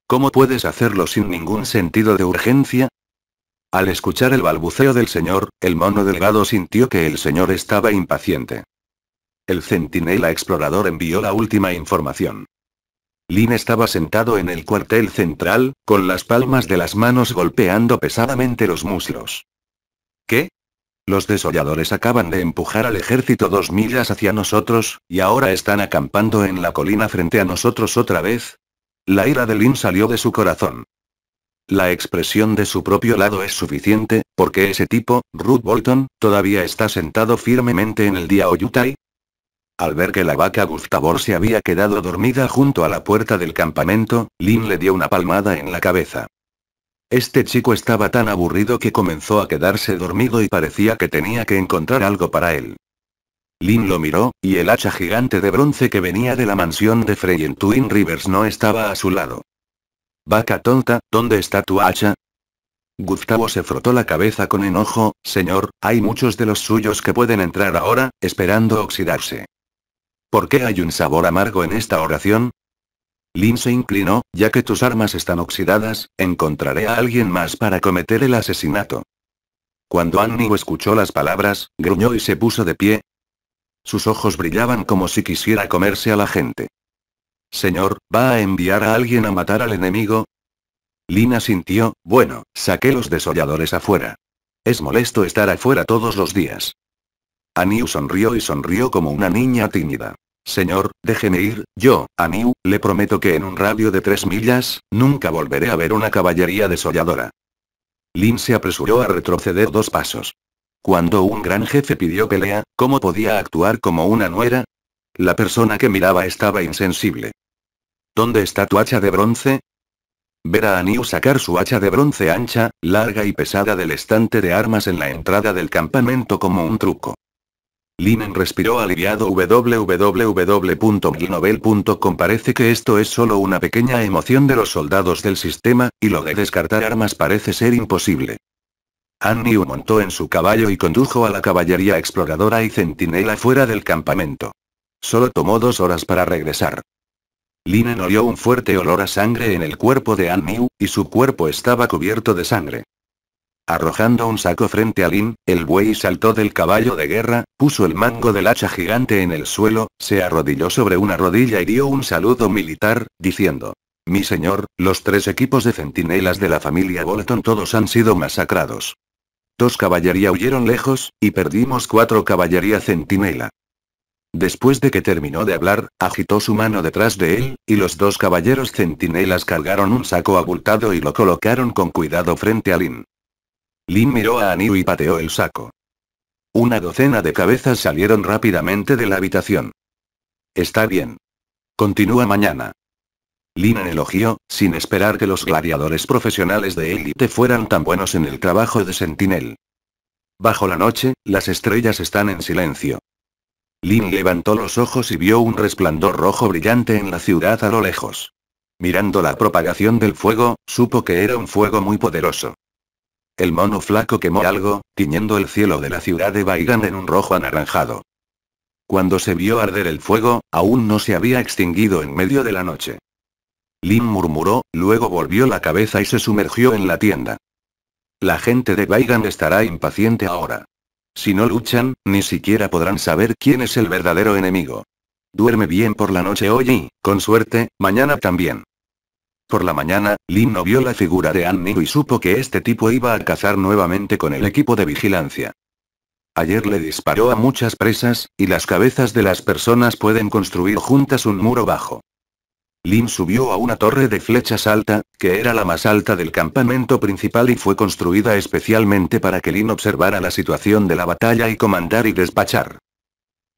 ¿Cómo puedes hacerlo sin ningún sentido de urgencia? Al escuchar el balbuceo del señor, el mono delgado sintió que el señor estaba impaciente. El centinela explorador envió la última información. Lin estaba sentado en el cuartel central, con las palmas de las manos golpeando pesadamente los muslos. ¿Qué? Los desolladores acaban de empujar al ejército dos millas hacia nosotros, y ahora están acampando en la colina frente a nosotros otra vez. La ira de Lin salió de su corazón. La expresión de su propio lado es suficiente, porque ese tipo, Ruth Bolton, todavía está sentado firmemente en el día Oyutai, al ver que la vaca Gustavor se había quedado dormida junto a la puerta del campamento, Lin le dio una palmada en la cabeza. Este chico estaba tan aburrido que comenzó a quedarse dormido y parecía que tenía que encontrar algo para él. Lin lo miró, y el hacha gigante de bronce que venía de la mansión de Frey en Twin Rivers no estaba a su lado. Vaca tonta, ¿dónde está tu hacha? Gustavo se frotó la cabeza con enojo, señor, hay muchos de los suyos que pueden entrar ahora, esperando oxidarse. ¿Por qué hay un sabor amargo en esta oración? Lin se inclinó, ya que tus armas están oxidadas, encontraré a alguien más para cometer el asesinato. Cuando Annie escuchó las palabras, gruñó y se puso de pie. Sus ojos brillaban como si quisiera comerse a la gente. Señor, ¿va a enviar a alguien a matar al enemigo? Lina sintió, bueno, saqué los desolladores afuera. Es molesto estar afuera todos los días. Aniu sonrió y sonrió como una niña tímida. Señor, déjeme ir, yo, Aniu, le prometo que en un radio de tres millas, nunca volveré a ver una caballería desolladora. Lin se apresuró a retroceder dos pasos. Cuando un gran jefe pidió pelea, ¿cómo podía actuar como una nuera? La persona que miraba estaba insensible. ¿Dónde está tu hacha de bronce? Ver a Aniu sacar su hacha de bronce ancha, larga y pesada del estante de armas en la entrada del campamento como un truco. Linen respiró aliviado www.gnovel.com Parece que esto es solo una pequeña emoción de los soldados del sistema, y lo de descartar armas parece ser imposible. Anniu montó en su caballo y condujo a la caballería exploradora y centinela fuera del campamento. Solo tomó dos horas para regresar. Linen olió un fuerte olor a sangre en el cuerpo de Anniu, y su cuerpo estaba cubierto de sangre. Arrojando un saco frente a Lin, el buey saltó del caballo de guerra, puso el mango del hacha gigante en el suelo, se arrodilló sobre una rodilla y dio un saludo militar, diciendo. Mi señor, los tres equipos de centinelas de la familia Bolton todos han sido masacrados. Dos caballería huyeron lejos, y perdimos cuatro caballería centinela. Después de que terminó de hablar, agitó su mano detrás de él, y los dos caballeros centinelas cargaron un saco abultado y lo colocaron con cuidado frente a Lin. Lin miró a Aniu y pateó el saco. Una docena de cabezas salieron rápidamente de la habitación. Está bien. Continúa mañana. Lin elogió, sin esperar que los gladiadores profesionales de élite fueran tan buenos en el trabajo de sentinel. Bajo la noche, las estrellas están en silencio. Lin levantó los ojos y vio un resplandor rojo brillante en la ciudad a lo lejos. Mirando la propagación del fuego, supo que era un fuego muy poderoso. El mono flaco quemó algo, tiñendo el cielo de la ciudad de Baigan en un rojo anaranjado. Cuando se vio arder el fuego, aún no se había extinguido en medio de la noche. Lin murmuró, luego volvió la cabeza y se sumergió en la tienda. La gente de Baigan estará impaciente ahora. Si no luchan, ni siquiera podrán saber quién es el verdadero enemigo. Duerme bien por la noche hoy y, con suerte, mañana también. Por la mañana, Lin no vio la figura de Annie y supo que este tipo iba a cazar nuevamente con el equipo de vigilancia. Ayer le disparó a muchas presas, y las cabezas de las personas pueden construir juntas un muro bajo. Lin subió a una torre de flechas alta, que era la más alta del campamento principal y fue construida especialmente para que Lin observara la situación de la batalla y comandar y despachar.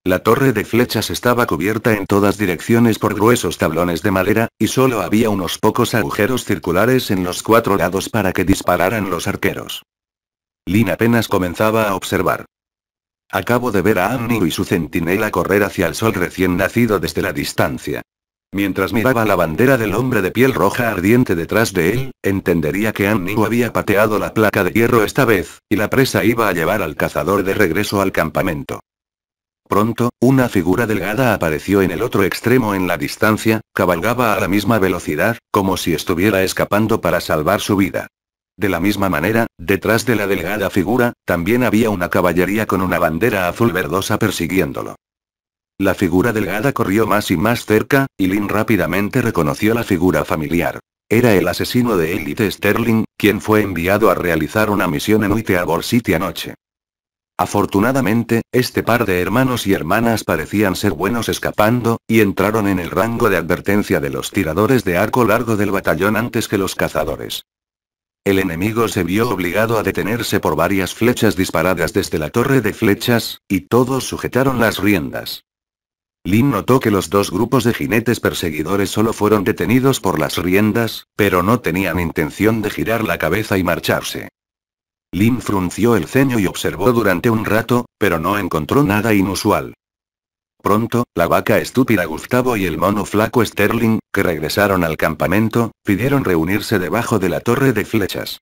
La torre de flechas estaba cubierta en todas direcciones por gruesos tablones de madera, y solo había unos pocos agujeros circulares en los cuatro lados para que dispararan los arqueros. Lin apenas comenzaba a observar. Acabo de ver a Annie y su centinela correr hacia el sol recién nacido desde la distancia. Mientras miraba la bandera del hombre de piel roja ardiente detrás de él, entendería que Annie había pateado la placa de hierro esta vez, y la presa iba a llevar al cazador de regreso al campamento. Pronto, una figura delgada apareció en el otro extremo en la distancia, cabalgaba a la misma velocidad, como si estuviera escapando para salvar su vida. De la misma manera, detrás de la delgada figura, también había una caballería con una bandera azul verdosa persiguiéndolo. La figura delgada corrió más y más cerca, y Lin rápidamente reconoció la figura familiar. Era el asesino de Elite Sterling, quien fue enviado a realizar una misión en Whiteable City anoche. Afortunadamente, este par de hermanos y hermanas parecían ser buenos escapando, y entraron en el rango de advertencia de los tiradores de arco largo del batallón antes que los cazadores. El enemigo se vio obligado a detenerse por varias flechas disparadas desde la torre de flechas, y todos sujetaron las riendas. Lin notó que los dos grupos de jinetes perseguidores solo fueron detenidos por las riendas, pero no tenían intención de girar la cabeza y marcharse. Lin frunció el ceño y observó durante un rato, pero no encontró nada inusual. Pronto, la vaca estúpida Gustavo y el mono flaco Sterling, que regresaron al campamento, pidieron reunirse debajo de la torre de flechas.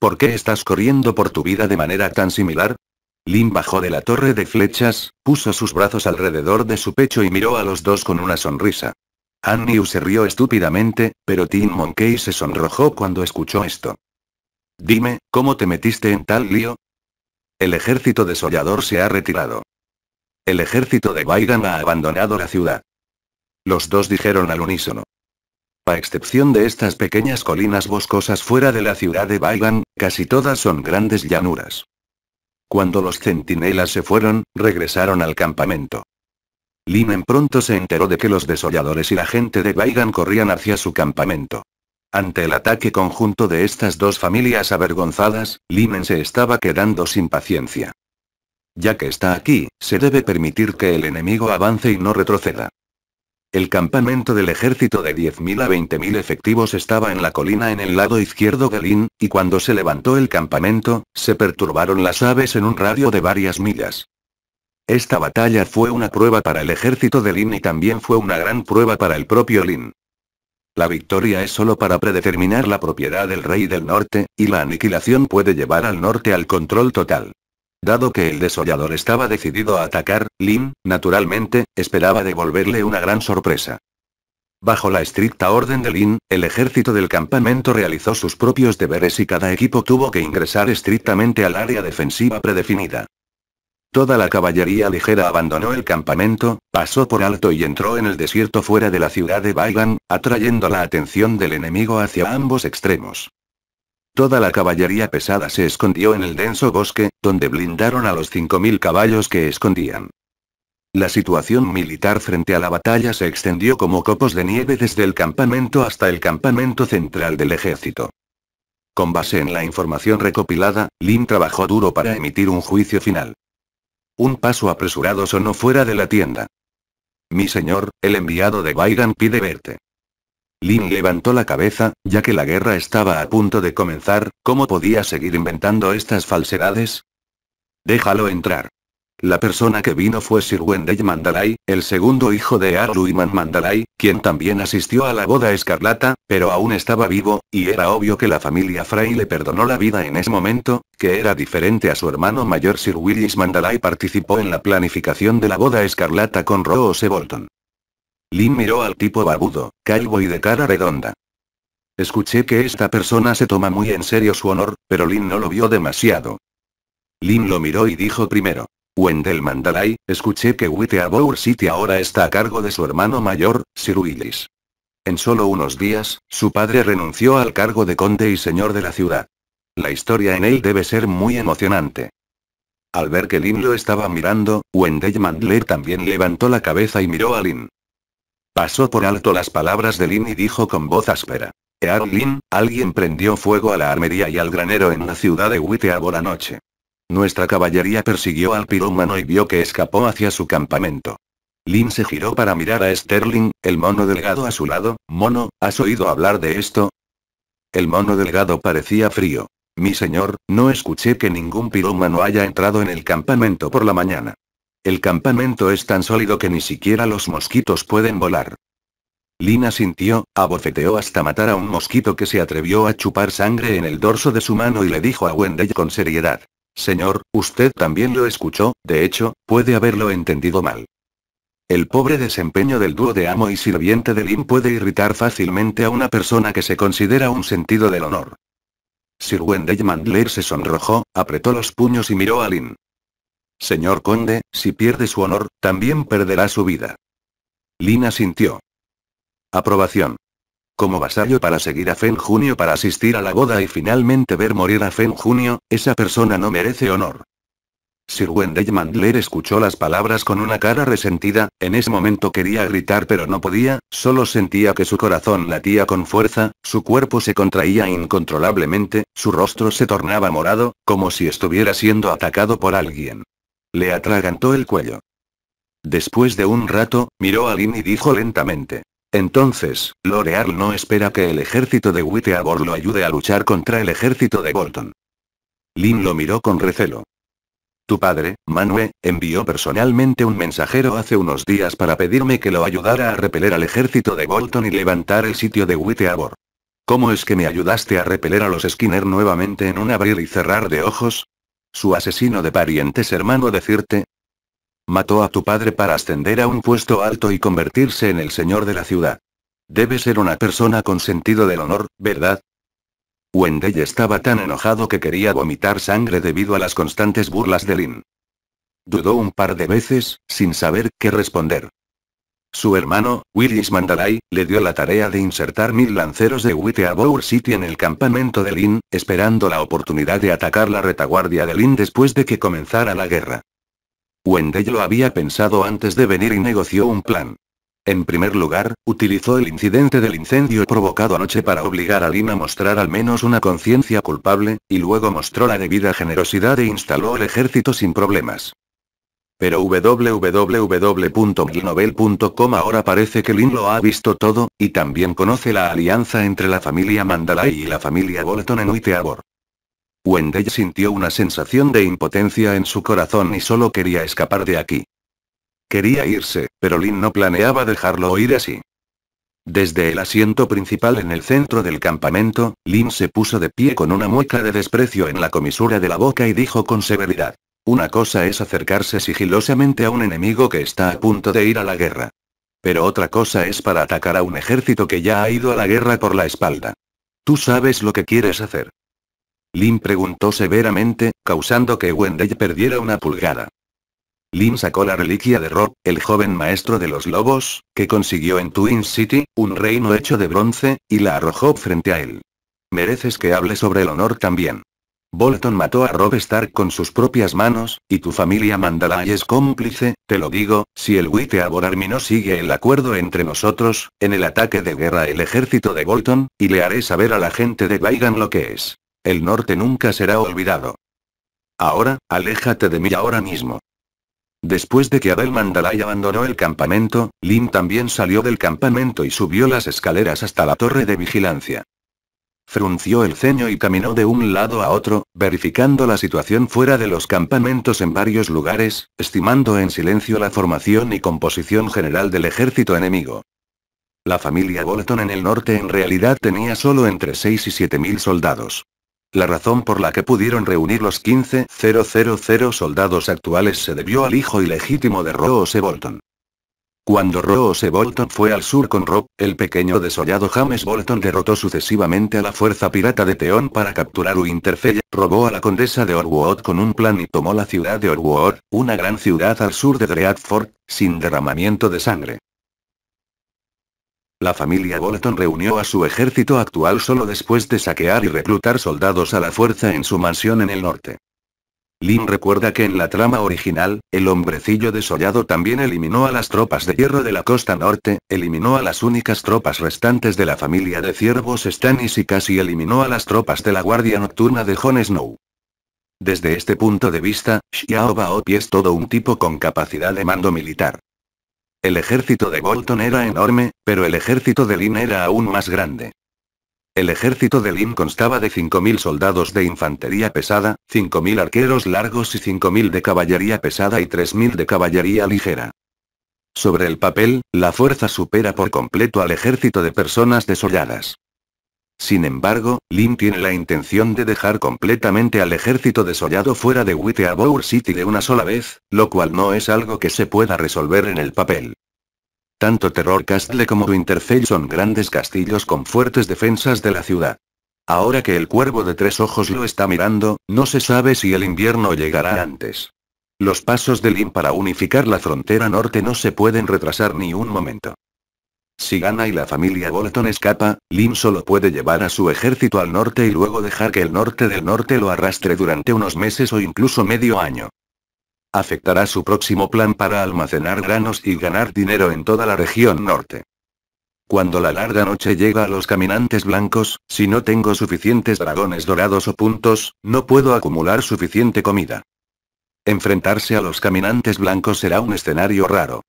¿Por qué estás corriendo por tu vida de manera tan similar? Lin bajó de la torre de flechas, puso sus brazos alrededor de su pecho y miró a los dos con una sonrisa. Annie se rió estúpidamente, pero Tim Monkey se sonrojó cuando escuchó esto. Dime, ¿cómo te metiste en tal lío? El ejército desollador se ha retirado. El ejército de Baigan ha abandonado la ciudad. Los dos dijeron al unísono. A excepción de estas pequeñas colinas boscosas fuera de la ciudad de Baigan, casi todas son grandes llanuras. Cuando los centinelas se fueron, regresaron al campamento. Linen pronto se enteró de que los desolladores y la gente de Baigan corrían hacia su campamento. Ante el ataque conjunto de estas dos familias avergonzadas, Limen se estaba quedando sin paciencia. Ya que está aquí, se debe permitir que el enemigo avance y no retroceda. El campamento del ejército de 10.000 a 20.000 efectivos estaba en la colina en el lado izquierdo de Lin, y cuando se levantó el campamento, se perturbaron las aves en un radio de varias millas. Esta batalla fue una prueba para el ejército de Lin y también fue una gran prueba para el propio Lin. La victoria es solo para predeterminar la propiedad del rey del norte, y la aniquilación puede llevar al norte al control total. Dado que el desollador estaba decidido a atacar, Lin, naturalmente, esperaba devolverle una gran sorpresa. Bajo la estricta orden de Lin, el ejército del campamento realizó sus propios deberes y cada equipo tuvo que ingresar estrictamente al área defensiva predefinida. Toda la caballería ligera abandonó el campamento, pasó por alto y entró en el desierto fuera de la ciudad de Baigan, atrayendo la atención del enemigo hacia ambos extremos. Toda la caballería pesada se escondió en el denso bosque, donde blindaron a los 5.000 caballos que escondían. La situación militar frente a la batalla se extendió como copos de nieve desde el campamento hasta el campamento central del ejército. Con base en la información recopilada, Lin trabajó duro para emitir un juicio final. Un paso apresurado sonó fuera de la tienda. Mi señor, el enviado de Baigan pide verte. Lin levantó la cabeza, ya que la guerra estaba a punto de comenzar, ¿cómo podía seguir inventando estas falsedades? Déjalo entrar. La persona que vino fue Sir Wendell Mandalay, el segundo hijo de Arluiman Mandalay, quien también asistió a la boda escarlata, pero aún estaba vivo, y era obvio que la familia Frey le perdonó la vida en ese momento, que era diferente a su hermano mayor Sir Willis Mandalay participó en la planificación de la boda escarlata con Rose Bolton. Lin miró al tipo barbudo, calvo y de cara redonda. Escuché que esta persona se toma muy en serio su honor, pero Lin no lo vio demasiado. Lin lo miró y dijo primero. Wendell Mandalay, escuché que Whiteabour City ahora está a cargo de su hermano mayor, Sir Willis. En solo unos días, su padre renunció al cargo de conde y señor de la ciudad. La historia en él debe ser muy emocionante. Al ver que Lin lo estaba mirando, Wendell Mandler también levantó la cabeza y miró a Lin. Pasó por alto las palabras de Lin y dijo con voz áspera. Ear Lin, alguien prendió fuego a la armería y al granero en la ciudad de Whiteabour anoche. Nuestra caballería persiguió al pirómano y vio que escapó hacia su campamento. Lin se giró para mirar a Sterling, el mono delgado a su lado. Mono, ¿has oído hablar de esto? El mono delgado parecía frío. Mi señor, no escuché que ningún pirómano haya entrado en el campamento por la mañana. El campamento es tan sólido que ni siquiera los mosquitos pueden volar. Lina sintió, abofeteó hasta matar a un mosquito que se atrevió a chupar sangre en el dorso de su mano y le dijo a Wendell con seriedad. Señor, usted también lo escuchó, de hecho, puede haberlo entendido mal. El pobre desempeño del dúo de amo y sirviente de Lin puede irritar fácilmente a una persona que se considera un sentido del honor. Sir Wendell Mandler se sonrojó, apretó los puños y miró a Lin. Señor conde, si pierde su honor, también perderá su vida. Lin asintió. Aprobación. Como vasallo para seguir a Fen Junio para asistir a la boda y finalmente ver morir a Fen Junio, esa persona no merece honor. Sir Wendell Mandler escuchó las palabras con una cara resentida, en ese momento quería gritar pero no podía, solo sentía que su corazón latía con fuerza, su cuerpo se contraía incontrolablemente, su rostro se tornaba morado, como si estuviera siendo atacado por alguien. Le atragantó el cuello. Después de un rato, miró a Lin y dijo lentamente. Entonces, L'Oreal no espera que el ejército de Witteabor lo ayude a luchar contra el ejército de Bolton. Lin lo miró con recelo. Tu padre, Manue, envió personalmente un mensajero hace unos días para pedirme que lo ayudara a repeler al ejército de Bolton y levantar el sitio de Witteabor. ¿Cómo es que me ayudaste a repeler a los Skinner nuevamente en un abrir y cerrar de ojos? Su asesino de parientes hermano decirte. Mató a tu padre para ascender a un puesto alto y convertirse en el señor de la ciudad. Debe ser una persona con sentido del honor, ¿verdad? Wendell estaba tan enojado que quería vomitar sangre debido a las constantes burlas de Lin. Dudó un par de veces, sin saber qué responder. Su hermano, Willis Mandalay, le dio la tarea de insertar mil lanceros de Witteabour City en el campamento de Lin, esperando la oportunidad de atacar la retaguardia de Lin después de que comenzara la guerra. Wendell lo había pensado antes de venir y negoció un plan. En primer lugar, utilizó el incidente del incendio provocado anoche para obligar a Lin a mostrar al menos una conciencia culpable, y luego mostró la debida generosidad e instaló el ejército sin problemas. Pero www.milnovel.com ahora parece que Lin lo ha visto todo, y también conoce la alianza entre la familia Mandalay y la familia Bolton en Uiteabor. Wendell sintió una sensación de impotencia en su corazón y solo quería escapar de aquí. Quería irse, pero Lin no planeaba dejarlo oír así. Desde el asiento principal en el centro del campamento, Lin se puso de pie con una mueca de desprecio en la comisura de la boca y dijo con severidad. Una cosa es acercarse sigilosamente a un enemigo que está a punto de ir a la guerra. Pero otra cosa es para atacar a un ejército que ya ha ido a la guerra por la espalda. Tú sabes lo que quieres hacer. Lin preguntó severamente, causando que Wendell perdiera una pulgada. Lin sacó la reliquia de Rob, el joven maestro de los lobos, que consiguió en Twin City, un reino hecho de bronce, y la arrojó frente a él. Mereces que hable sobre el honor también. Bolton mató a Rob Stark con sus propias manos, y tu familia Mandalay es cómplice, te lo digo, si el Army no sigue el acuerdo entre nosotros, en el ataque de guerra el ejército de Bolton, y le haré saber a la gente de Baigan lo que es. El norte nunca será olvidado. Ahora, aléjate de mí ahora mismo. Después de que Abel Mandalay abandonó el campamento, Lin también salió del campamento y subió las escaleras hasta la torre de vigilancia. Frunció el ceño y caminó de un lado a otro, verificando la situación fuera de los campamentos en varios lugares, estimando en silencio la formación y composición general del ejército enemigo. La familia Bolton en el norte en realidad tenía solo entre 6 y 7 mil soldados. La razón por la que pudieron reunir los 15.000 soldados actuales se debió al hijo ilegítimo de Rose Bolton. Cuando Rose Bolton fue al sur con Rob, el pequeño desollado James Bolton derrotó sucesivamente a la fuerza pirata de Teón para capturar Winterfell, robó a la condesa de Orwood con un plan y tomó la ciudad de Orwood, una gran ciudad al sur de Dreadford, sin derramamiento de sangre. La familia Bolton reunió a su ejército actual solo después de saquear y reclutar soldados a la fuerza en su mansión en el norte. Lin recuerda que en la trama original, el hombrecillo desollado también eliminó a las tropas de hierro de la costa norte, eliminó a las únicas tropas restantes de la familia de ciervos Stannis y casi eliminó a las tropas de la guardia nocturna de Jon Snow. Desde este punto de vista, Xiao Baopi es todo un tipo con capacidad de mando militar. El ejército de Bolton era enorme, pero el ejército de Lin era aún más grande. El ejército de Lin constaba de 5.000 soldados de infantería pesada, 5.000 arqueros largos y 5.000 de caballería pesada y 3.000 de caballería ligera. Sobre el papel, la fuerza supera por completo al ejército de personas desolladas. Sin embargo, Lin tiene la intención de dejar completamente al ejército desollado fuera de Witteabour City de una sola vez, lo cual no es algo que se pueda resolver en el papel. Tanto Terror Castle como Winterfell son grandes castillos con fuertes defensas de la ciudad. Ahora que el cuervo de tres ojos lo está mirando, no se sabe si el invierno llegará antes. Los pasos de Lin para unificar la frontera norte no se pueden retrasar ni un momento. Si Gana y la familia Bolton escapa, Lin solo puede llevar a su ejército al norte y luego dejar que el norte del norte lo arrastre durante unos meses o incluso medio año. Afectará su próximo plan para almacenar granos y ganar dinero en toda la región norte. Cuando la larga noche llega a los caminantes blancos, si no tengo suficientes dragones dorados o puntos, no puedo acumular suficiente comida. Enfrentarse a los caminantes blancos será un escenario raro.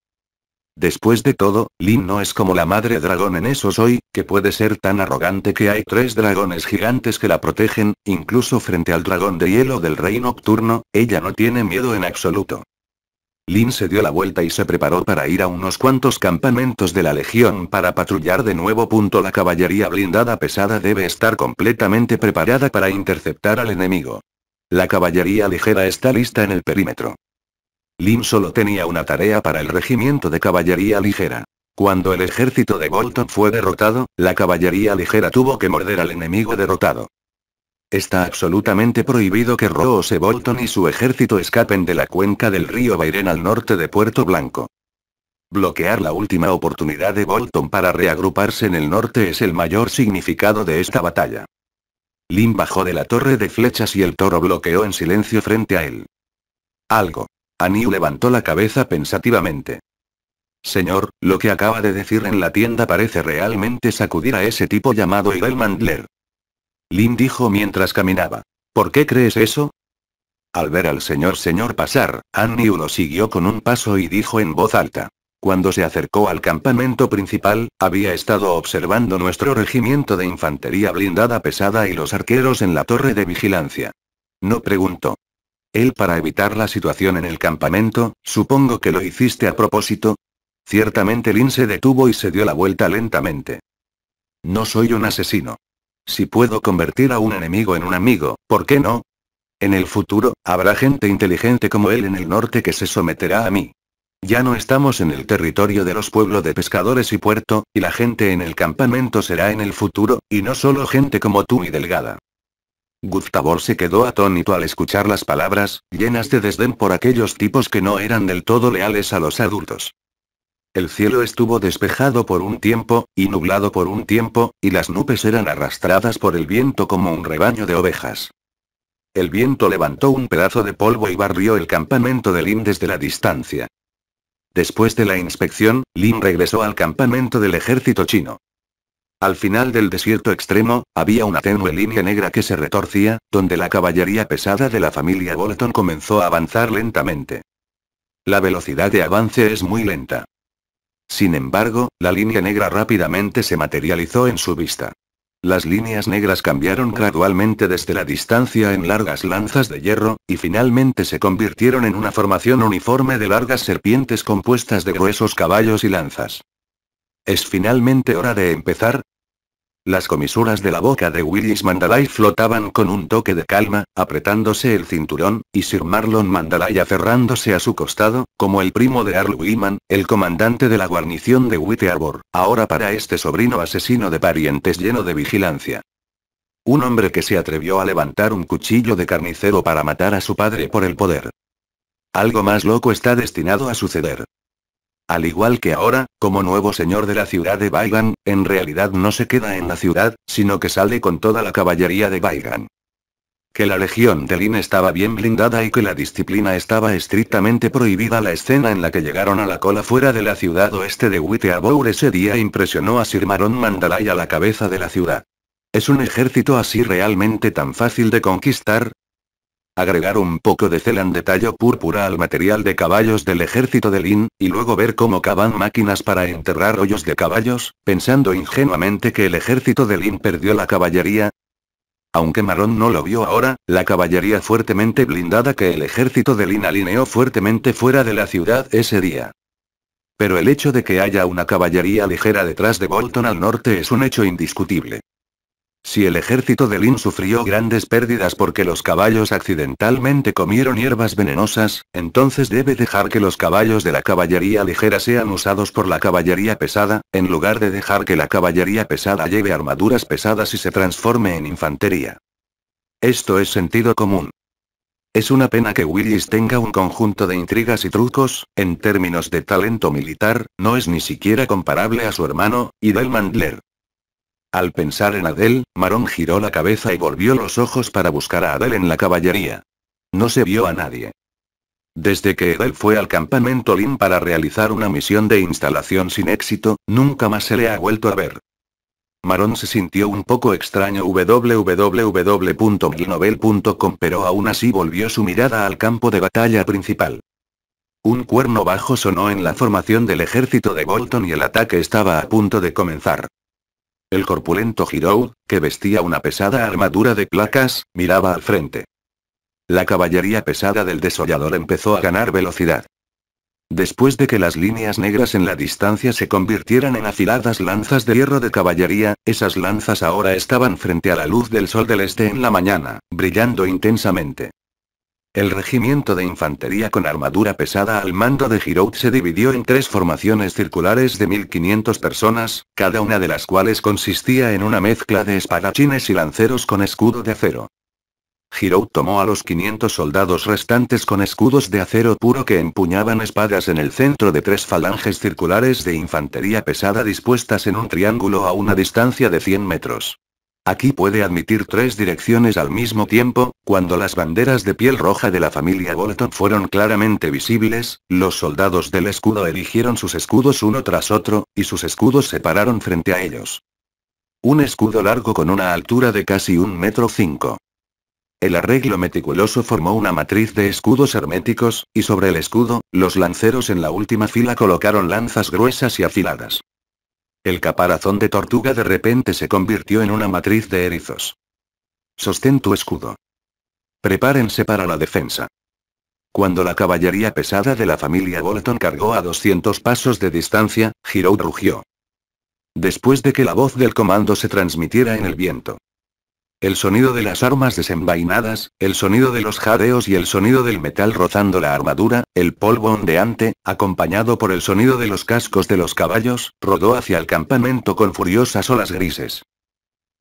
Después de todo, Lin no es como la madre dragón en eso soy, que puede ser tan arrogante que hay tres dragones gigantes que la protegen, incluso frente al dragón de hielo del rey nocturno, ella no tiene miedo en absoluto. Lin se dio la vuelta y se preparó para ir a unos cuantos campamentos de la Legión para patrullar de nuevo. Punto la caballería blindada pesada debe estar completamente preparada para interceptar al enemigo. La caballería ligera está lista en el perímetro. Lin solo tenía una tarea para el regimiento de caballería ligera. Cuando el ejército de Bolton fue derrotado, la caballería ligera tuvo que morder al enemigo derrotado. Está absolutamente prohibido que Rose Bolton y su ejército escapen de la cuenca del río Bairen al norte de Puerto Blanco. Bloquear la última oportunidad de Bolton para reagruparse en el norte es el mayor significado de esta batalla. Lin bajó de la torre de flechas y el toro bloqueó en silencio frente a él. Algo. Aniu levantó la cabeza pensativamente. Señor, lo que acaba de decir en la tienda parece realmente sacudir a ese tipo llamado Irel Mandler. Lin dijo mientras caminaba. ¿Por qué crees eso? Al ver al señor señor pasar, Anniu lo siguió con un paso y dijo en voz alta. Cuando se acercó al campamento principal, había estado observando nuestro regimiento de infantería blindada pesada y los arqueros en la torre de vigilancia. No preguntó. Él para evitar la situación en el campamento, supongo que lo hiciste a propósito. Ciertamente Lin se detuvo y se dio la vuelta lentamente. No soy un asesino. Si puedo convertir a un enemigo en un amigo, ¿por qué no? En el futuro, habrá gente inteligente como él en el norte que se someterá a mí. Ya no estamos en el territorio de los pueblos de pescadores y puerto, y la gente en el campamento será en el futuro, y no solo gente como tú y delgada. Gustavor se quedó atónito al escuchar las palabras, llenas de desdén por aquellos tipos que no eran del todo leales a los adultos. El cielo estuvo despejado por un tiempo, y nublado por un tiempo, y las nubes eran arrastradas por el viento como un rebaño de ovejas. El viento levantó un pedazo de polvo y barrió el campamento de Lin desde la distancia. Después de la inspección, Lin regresó al campamento del ejército chino. Al final del desierto extremo, había una tenue línea negra que se retorcía, donde la caballería pesada de la familia Bolton comenzó a avanzar lentamente. La velocidad de avance es muy lenta. Sin embargo, la línea negra rápidamente se materializó en su vista. Las líneas negras cambiaron gradualmente desde la distancia en largas lanzas de hierro, y finalmente se convirtieron en una formación uniforme de largas serpientes compuestas de gruesos caballos y lanzas. ¿Es finalmente hora de empezar? Las comisuras de la boca de Willis Mandalay flotaban con un toque de calma, apretándose el cinturón, y Sir Marlon Mandalay aferrándose a su costado, como el primo de Arl Wiman, el comandante de la guarnición de Arbor, ahora para este sobrino asesino de parientes lleno de vigilancia. Un hombre que se atrevió a levantar un cuchillo de carnicero para matar a su padre por el poder. Algo más loco está destinado a suceder. Al igual que ahora, como nuevo señor de la ciudad de Baigan, en realidad no se queda en la ciudad, sino que sale con toda la caballería de Baigan. Que la legión de Lin estaba bien blindada y que la disciplina estaba estrictamente prohibida. La escena en la que llegaron a la cola fuera de la ciudad oeste de Witteabour ese día impresionó a Sir Maron Mandalay a la cabeza de la ciudad. ¿Es un ejército así realmente tan fácil de conquistar? Agregar un poco de celan de tallo púrpura al material de caballos del ejército de Lin, y luego ver cómo cavan máquinas para enterrar hoyos de caballos, pensando ingenuamente que el ejército de Lin perdió la caballería. Aunque Marón no lo vio ahora, la caballería fuertemente blindada que el ejército de Lin alineó fuertemente fuera de la ciudad ese día. Pero el hecho de que haya una caballería ligera detrás de Bolton al norte es un hecho indiscutible. Si el ejército de Lin sufrió grandes pérdidas porque los caballos accidentalmente comieron hierbas venenosas, entonces debe dejar que los caballos de la caballería ligera sean usados por la caballería pesada, en lugar de dejar que la caballería pesada lleve armaduras pesadas y se transforme en infantería. Esto es sentido común. Es una pena que Willis tenga un conjunto de intrigas y trucos, en términos de talento militar, no es ni siquiera comparable a su hermano, Idel Mandler. Al pensar en Adel, Marón giró la cabeza y volvió los ojos para buscar a Adel en la caballería. No se vio a nadie. Desde que Adel fue al campamento Lin para realizar una misión de instalación sin éxito, nunca más se le ha vuelto a ver. Marón se sintió un poco extraño www.milnovel.com pero aún así volvió su mirada al campo de batalla principal. Un cuerno bajo sonó en la formación del ejército de Bolton y el ataque estaba a punto de comenzar. El corpulento Hiro, que vestía una pesada armadura de placas, miraba al frente. La caballería pesada del desollador empezó a ganar velocidad. Después de que las líneas negras en la distancia se convirtieran en afiladas lanzas de hierro de caballería, esas lanzas ahora estaban frente a la luz del sol del este en la mañana, brillando intensamente. El regimiento de infantería con armadura pesada al mando de Giroud se dividió en tres formaciones circulares de 1500 personas, cada una de las cuales consistía en una mezcla de espadachines y lanceros con escudo de acero. Giroud tomó a los 500 soldados restantes con escudos de acero puro que empuñaban espadas en el centro de tres falanges circulares de infantería pesada dispuestas en un triángulo a una distancia de 100 metros. Aquí puede admitir tres direcciones al mismo tiempo, cuando las banderas de piel roja de la familia Bolton fueron claramente visibles, los soldados del escudo erigieron sus escudos uno tras otro, y sus escudos se pararon frente a ellos. Un escudo largo con una altura de casi un metro cinco. El arreglo meticuloso formó una matriz de escudos herméticos, y sobre el escudo, los lanceros en la última fila colocaron lanzas gruesas y afiladas. El caparazón de tortuga de repente se convirtió en una matriz de erizos. Sostén tu escudo. Prepárense para la defensa. Cuando la caballería pesada de la familia Bolton cargó a 200 pasos de distancia, Giroud rugió. Después de que la voz del comando se transmitiera en el viento. El sonido de las armas desenvainadas, el sonido de los jadeos y el sonido del metal rozando la armadura, el polvo ondeante, acompañado por el sonido de los cascos de los caballos, rodó hacia el campamento con furiosas olas grises.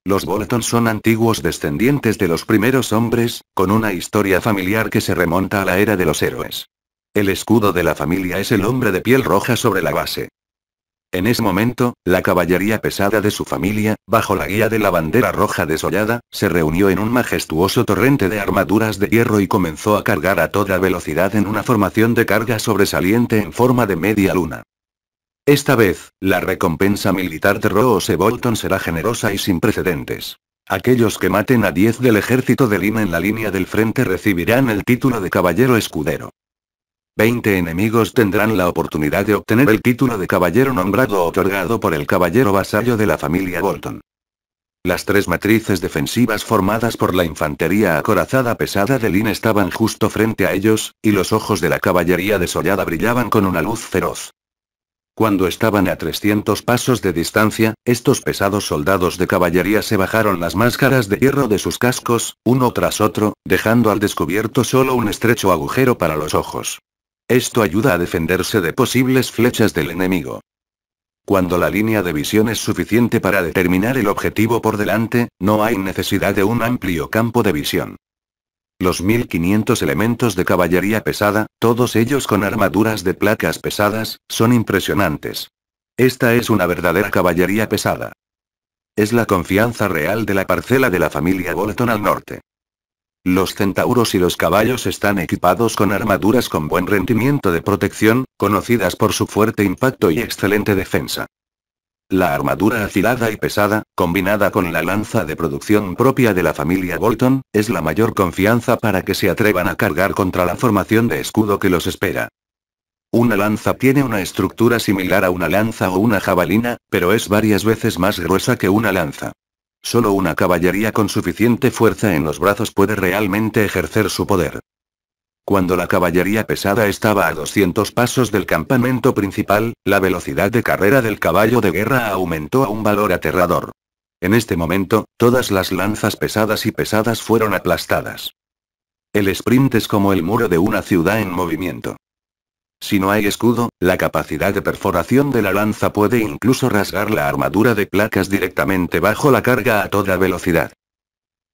Los Bolton son antiguos descendientes de los primeros hombres, con una historia familiar que se remonta a la era de los héroes. El escudo de la familia es el hombre de piel roja sobre la base. En ese momento, la caballería pesada de su familia, bajo la guía de la bandera roja desollada, se reunió en un majestuoso torrente de armaduras de hierro y comenzó a cargar a toda velocidad en una formación de carga sobresaliente en forma de media luna. Esta vez, la recompensa militar de Rose Bolton será generosa y sin precedentes. Aquellos que maten a 10 del ejército de Lima en la línea del frente recibirán el título de caballero escudero. 20 enemigos tendrán la oportunidad de obtener el título de caballero nombrado otorgado por el caballero vasallo de la familia Bolton. Las tres matrices defensivas formadas por la infantería acorazada pesada de Lin estaban justo frente a ellos, y los ojos de la caballería desollada brillaban con una luz feroz. Cuando estaban a 300 pasos de distancia, estos pesados soldados de caballería se bajaron las máscaras de hierro de sus cascos, uno tras otro, dejando al descubierto solo un estrecho agujero para los ojos. Esto ayuda a defenderse de posibles flechas del enemigo. Cuando la línea de visión es suficiente para determinar el objetivo por delante, no hay necesidad de un amplio campo de visión. Los 1500 elementos de caballería pesada, todos ellos con armaduras de placas pesadas, son impresionantes. Esta es una verdadera caballería pesada. Es la confianza real de la parcela de la familia Bolton al norte. Los centauros y los caballos están equipados con armaduras con buen rendimiento de protección, conocidas por su fuerte impacto y excelente defensa. La armadura afilada y pesada, combinada con la lanza de producción propia de la familia Bolton, es la mayor confianza para que se atrevan a cargar contra la formación de escudo que los espera. Una lanza tiene una estructura similar a una lanza o una jabalina, pero es varias veces más gruesa que una lanza. Solo una caballería con suficiente fuerza en los brazos puede realmente ejercer su poder. Cuando la caballería pesada estaba a 200 pasos del campamento principal, la velocidad de carrera del caballo de guerra aumentó a un valor aterrador. En este momento, todas las lanzas pesadas y pesadas fueron aplastadas. El sprint es como el muro de una ciudad en movimiento. Si no hay escudo, la capacidad de perforación de la lanza puede incluso rasgar la armadura de placas directamente bajo la carga a toda velocidad.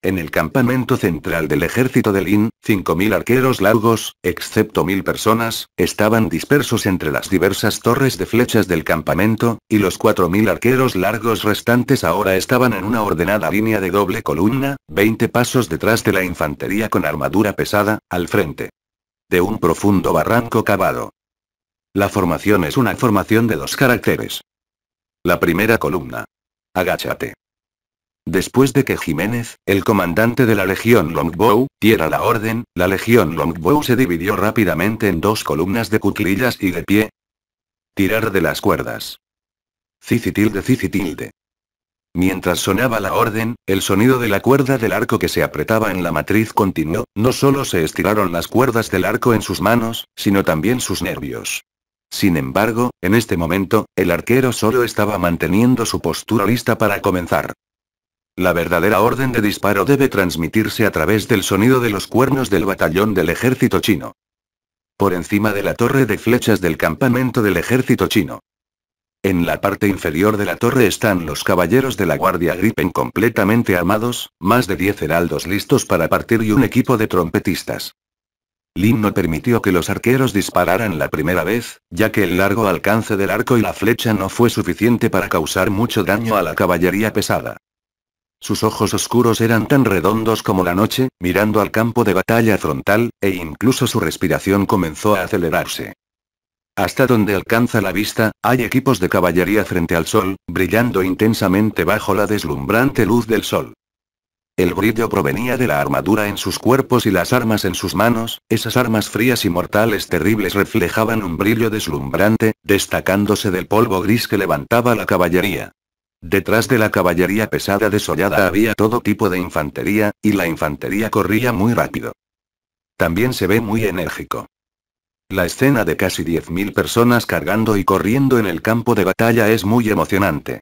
En el campamento central del ejército de Lin, 5.000 arqueros largos, excepto mil personas, estaban dispersos entre las diversas torres de flechas del campamento, y los 4.000 arqueros largos restantes ahora estaban en una ordenada línea de doble columna, 20 pasos detrás de la infantería con armadura pesada, al frente. De un profundo barranco cavado. La formación es una formación de dos caracteres. La primera columna. Agáchate. Después de que Jiménez, el comandante de la Legión Longbow, diera la orden, la Legión Longbow se dividió rápidamente en dos columnas de cuclillas y de pie. Tirar de las cuerdas. Cicitilde cicitilde. Mientras sonaba la orden, el sonido de la cuerda del arco que se apretaba en la matriz continuó, no solo se estiraron las cuerdas del arco en sus manos, sino también sus nervios. Sin embargo, en este momento, el arquero solo estaba manteniendo su postura lista para comenzar. La verdadera orden de disparo debe transmitirse a través del sonido de los cuernos del batallón del ejército chino. Por encima de la torre de flechas del campamento del ejército chino. En la parte inferior de la torre están los caballeros de la Guardia Gripen completamente armados, más de 10 heraldos listos para partir y un equipo de trompetistas. Lin no permitió que los arqueros dispararan la primera vez, ya que el largo alcance del arco y la flecha no fue suficiente para causar mucho daño a la caballería pesada. Sus ojos oscuros eran tan redondos como la noche, mirando al campo de batalla frontal, e incluso su respiración comenzó a acelerarse. Hasta donde alcanza la vista, hay equipos de caballería frente al sol, brillando intensamente bajo la deslumbrante luz del sol. El brillo provenía de la armadura en sus cuerpos y las armas en sus manos, esas armas frías y mortales terribles reflejaban un brillo deslumbrante, destacándose del polvo gris que levantaba la caballería. Detrás de la caballería pesada desollada había todo tipo de infantería, y la infantería corría muy rápido. También se ve muy enérgico. La escena de casi 10.000 personas cargando y corriendo en el campo de batalla es muy emocionante.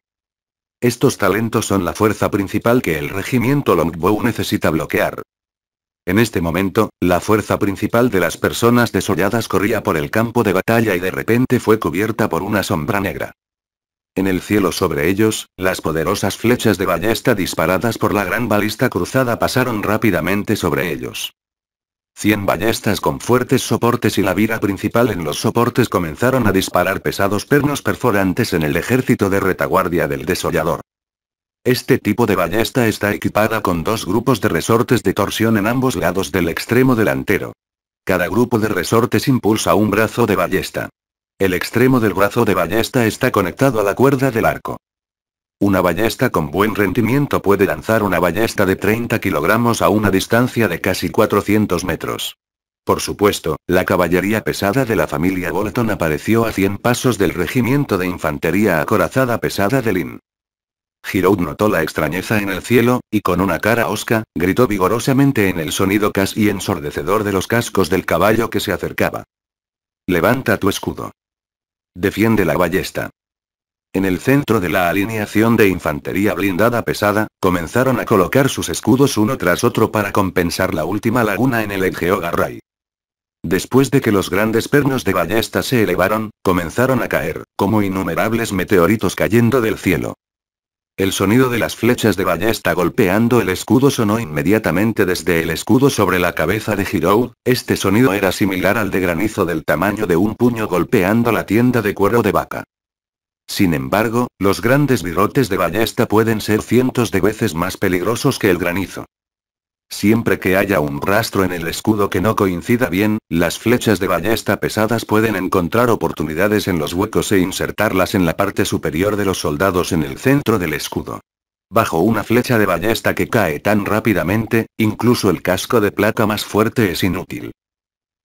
Estos talentos son la fuerza principal que el regimiento Longbow necesita bloquear. En este momento, la fuerza principal de las personas desolladas corría por el campo de batalla y de repente fue cubierta por una sombra negra. En el cielo sobre ellos, las poderosas flechas de ballesta disparadas por la gran balista cruzada pasaron rápidamente sobre ellos. Cien ballestas con fuertes soportes y la vira principal en los soportes comenzaron a disparar pesados pernos perforantes en el ejército de retaguardia del desollador. Este tipo de ballesta está equipada con dos grupos de resortes de torsión en ambos lados del extremo delantero. Cada grupo de resortes impulsa un brazo de ballesta. El extremo del brazo de ballesta está conectado a la cuerda del arco. Una ballesta con buen rendimiento puede lanzar una ballesta de 30 kilogramos a una distancia de casi 400 metros. Por supuesto, la caballería pesada de la familia Bolton apareció a 100 pasos del regimiento de infantería acorazada pesada de Lin. Giraud notó la extrañeza en el cielo, y con una cara osca, gritó vigorosamente en el sonido casi ensordecedor de los cascos del caballo que se acercaba. Levanta tu escudo. Defiende la ballesta. En el centro de la alineación de infantería blindada pesada, comenzaron a colocar sus escudos uno tras otro para compensar la última laguna en el Garray. Después de que los grandes pernos de ballesta se elevaron, comenzaron a caer, como innumerables meteoritos cayendo del cielo. El sonido de las flechas de ballesta golpeando el escudo sonó inmediatamente desde el escudo sobre la cabeza de Giraud, este sonido era similar al de granizo del tamaño de un puño golpeando la tienda de cuero de vaca. Sin embargo, los grandes virotes de ballesta pueden ser cientos de veces más peligrosos que el granizo. Siempre que haya un rastro en el escudo que no coincida bien, las flechas de ballesta pesadas pueden encontrar oportunidades en los huecos e insertarlas en la parte superior de los soldados en el centro del escudo. Bajo una flecha de ballesta que cae tan rápidamente, incluso el casco de plata más fuerte es inútil.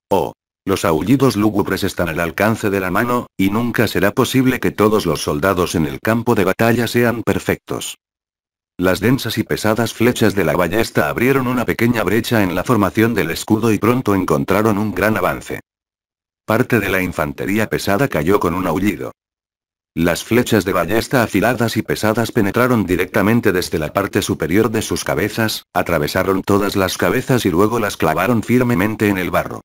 Oh. Los aullidos lúgubres están al alcance de la mano, y nunca será posible que todos los soldados en el campo de batalla sean perfectos. Las densas y pesadas flechas de la ballesta abrieron una pequeña brecha en la formación del escudo y pronto encontraron un gran avance. Parte de la infantería pesada cayó con un aullido. Las flechas de ballesta afiladas y pesadas penetraron directamente desde la parte superior de sus cabezas, atravesaron todas las cabezas y luego las clavaron firmemente en el barro.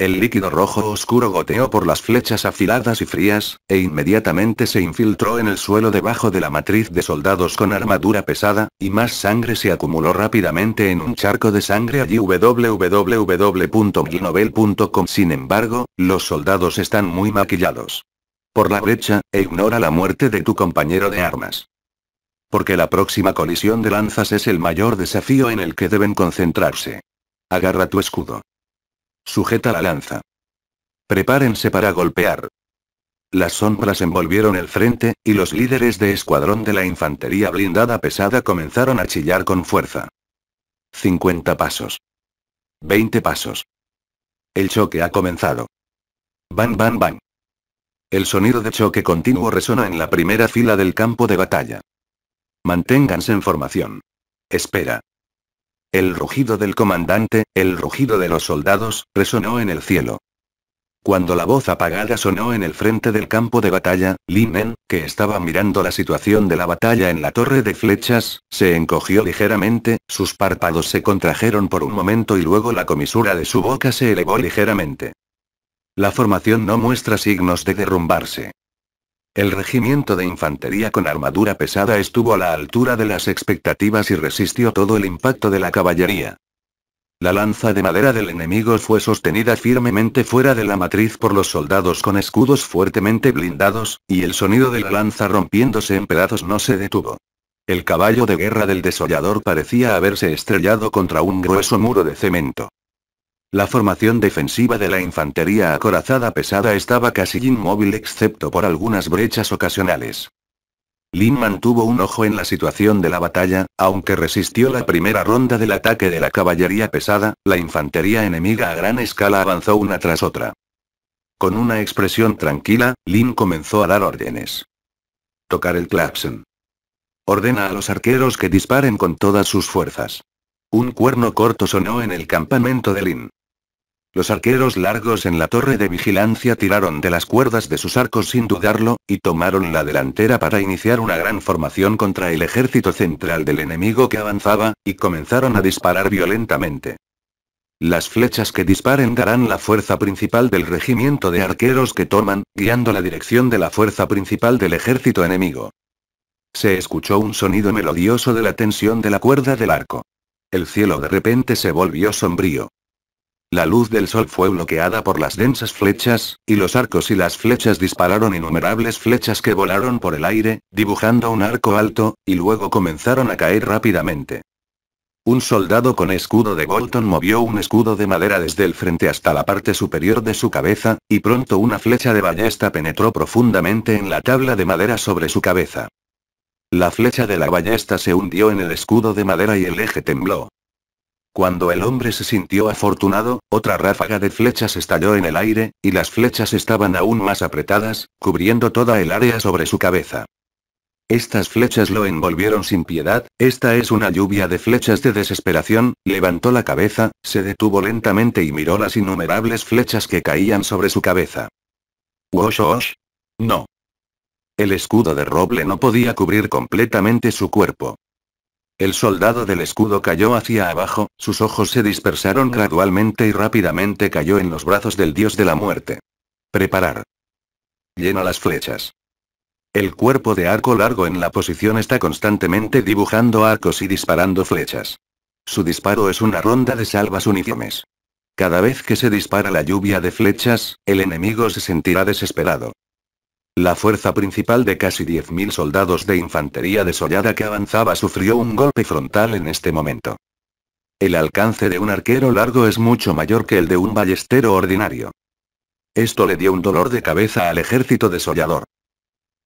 El líquido rojo oscuro goteó por las flechas afiladas y frías, e inmediatamente se infiltró en el suelo debajo de la matriz de soldados con armadura pesada, y más sangre se acumuló rápidamente en un charco de sangre allí www.gnovel.com Sin embargo, los soldados están muy maquillados por la brecha, e ignora la muerte de tu compañero de armas. Porque la próxima colisión de lanzas es el mayor desafío en el que deben concentrarse. Agarra tu escudo. Sujeta la lanza. Prepárense para golpear. Las sombras envolvieron el frente, y los líderes de escuadrón de la infantería blindada pesada comenzaron a chillar con fuerza. 50 pasos. 20 pasos. El choque ha comenzado. Van, van, van. El sonido de choque continuo resonó en la primera fila del campo de batalla. Manténganse en formación. Espera. El rugido del comandante, el rugido de los soldados, resonó en el cielo. Cuando la voz apagada sonó en el frente del campo de batalla, Lin que estaba mirando la situación de la batalla en la torre de flechas, se encogió ligeramente, sus párpados se contrajeron por un momento y luego la comisura de su boca se elevó ligeramente. La formación no muestra signos de derrumbarse. El regimiento de infantería con armadura pesada estuvo a la altura de las expectativas y resistió todo el impacto de la caballería. La lanza de madera del enemigo fue sostenida firmemente fuera de la matriz por los soldados con escudos fuertemente blindados, y el sonido de la lanza rompiéndose en pedazos no se detuvo. El caballo de guerra del desollador parecía haberse estrellado contra un grueso muro de cemento. La formación defensiva de la infantería acorazada pesada estaba casi inmóvil excepto por algunas brechas ocasionales. Lin mantuvo un ojo en la situación de la batalla, aunque resistió la primera ronda del ataque de la caballería pesada, la infantería enemiga a gran escala avanzó una tras otra. Con una expresión tranquila, Lin comenzó a dar órdenes. Tocar el claxon. Ordena a los arqueros que disparen con todas sus fuerzas. Un cuerno corto sonó en el campamento de Lin. Los arqueros largos en la torre de vigilancia tiraron de las cuerdas de sus arcos sin dudarlo, y tomaron la delantera para iniciar una gran formación contra el ejército central del enemigo que avanzaba, y comenzaron a disparar violentamente. Las flechas que disparen darán la fuerza principal del regimiento de arqueros que toman, guiando la dirección de la fuerza principal del ejército enemigo. Se escuchó un sonido melodioso de la tensión de la cuerda del arco. El cielo de repente se volvió sombrío. La luz del sol fue bloqueada por las densas flechas, y los arcos y las flechas dispararon innumerables flechas que volaron por el aire, dibujando un arco alto, y luego comenzaron a caer rápidamente. Un soldado con escudo de Bolton movió un escudo de madera desde el frente hasta la parte superior de su cabeza, y pronto una flecha de ballesta penetró profundamente en la tabla de madera sobre su cabeza. La flecha de la ballesta se hundió en el escudo de madera y el eje tembló. Cuando el hombre se sintió afortunado, otra ráfaga de flechas estalló en el aire, y las flechas estaban aún más apretadas, cubriendo toda el área sobre su cabeza. Estas flechas lo envolvieron sin piedad, esta es una lluvia de flechas de desesperación, levantó la cabeza, se detuvo lentamente y miró las innumerables flechas que caían sobre su cabeza. ¿Wosh wosh? No. El escudo de roble no podía cubrir completamente su cuerpo. El soldado del escudo cayó hacia abajo, sus ojos se dispersaron gradualmente y rápidamente cayó en los brazos del dios de la muerte. Preparar. Llena las flechas. El cuerpo de arco largo en la posición está constantemente dibujando arcos y disparando flechas. Su disparo es una ronda de salvas uniformes. Cada vez que se dispara la lluvia de flechas, el enemigo se sentirá desesperado. La fuerza principal de casi 10.000 soldados de infantería desollada que avanzaba sufrió un golpe frontal en este momento. El alcance de un arquero largo es mucho mayor que el de un ballestero ordinario. Esto le dio un dolor de cabeza al ejército desollador.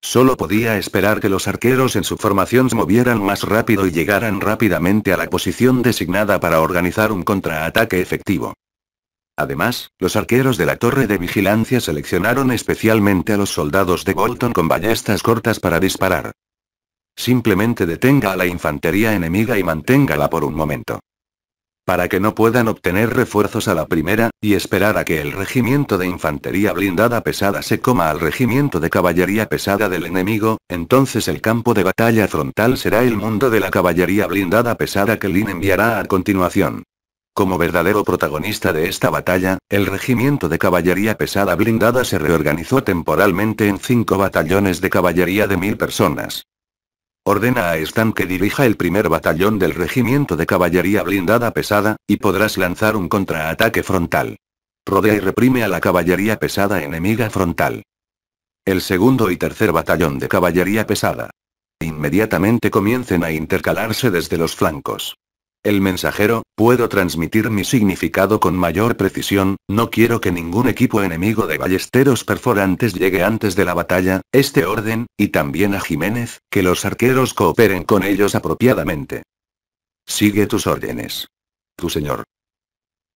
Solo podía esperar que los arqueros en su formación se movieran más rápido y llegaran rápidamente a la posición designada para organizar un contraataque efectivo. Además, los arqueros de la torre de vigilancia seleccionaron especialmente a los soldados de Bolton con ballestas cortas para disparar. Simplemente detenga a la infantería enemiga y manténgala por un momento. para que no puedan obtener refuerzos a la primera, y esperar a que el regimiento de infantería blindada pesada se coma al regimiento de caballería pesada del enemigo, entonces el campo de batalla frontal será el mundo de la caballería blindada pesada que Lin enviará a continuación. Como verdadero protagonista de esta batalla, el regimiento de caballería pesada blindada se reorganizó temporalmente en cinco batallones de caballería de mil personas. Ordena a Stan que dirija el primer batallón del regimiento de caballería blindada pesada, y podrás lanzar un contraataque frontal. Rodea y reprime a la caballería pesada enemiga frontal. El segundo y tercer batallón de caballería pesada. Inmediatamente comiencen a intercalarse desde los flancos. El mensajero, puedo transmitir mi significado con mayor precisión, no quiero que ningún equipo enemigo de ballesteros perforantes llegue antes de la batalla, este orden, y también a Jiménez, que los arqueros cooperen con ellos apropiadamente. Sigue tus órdenes. Tu señor.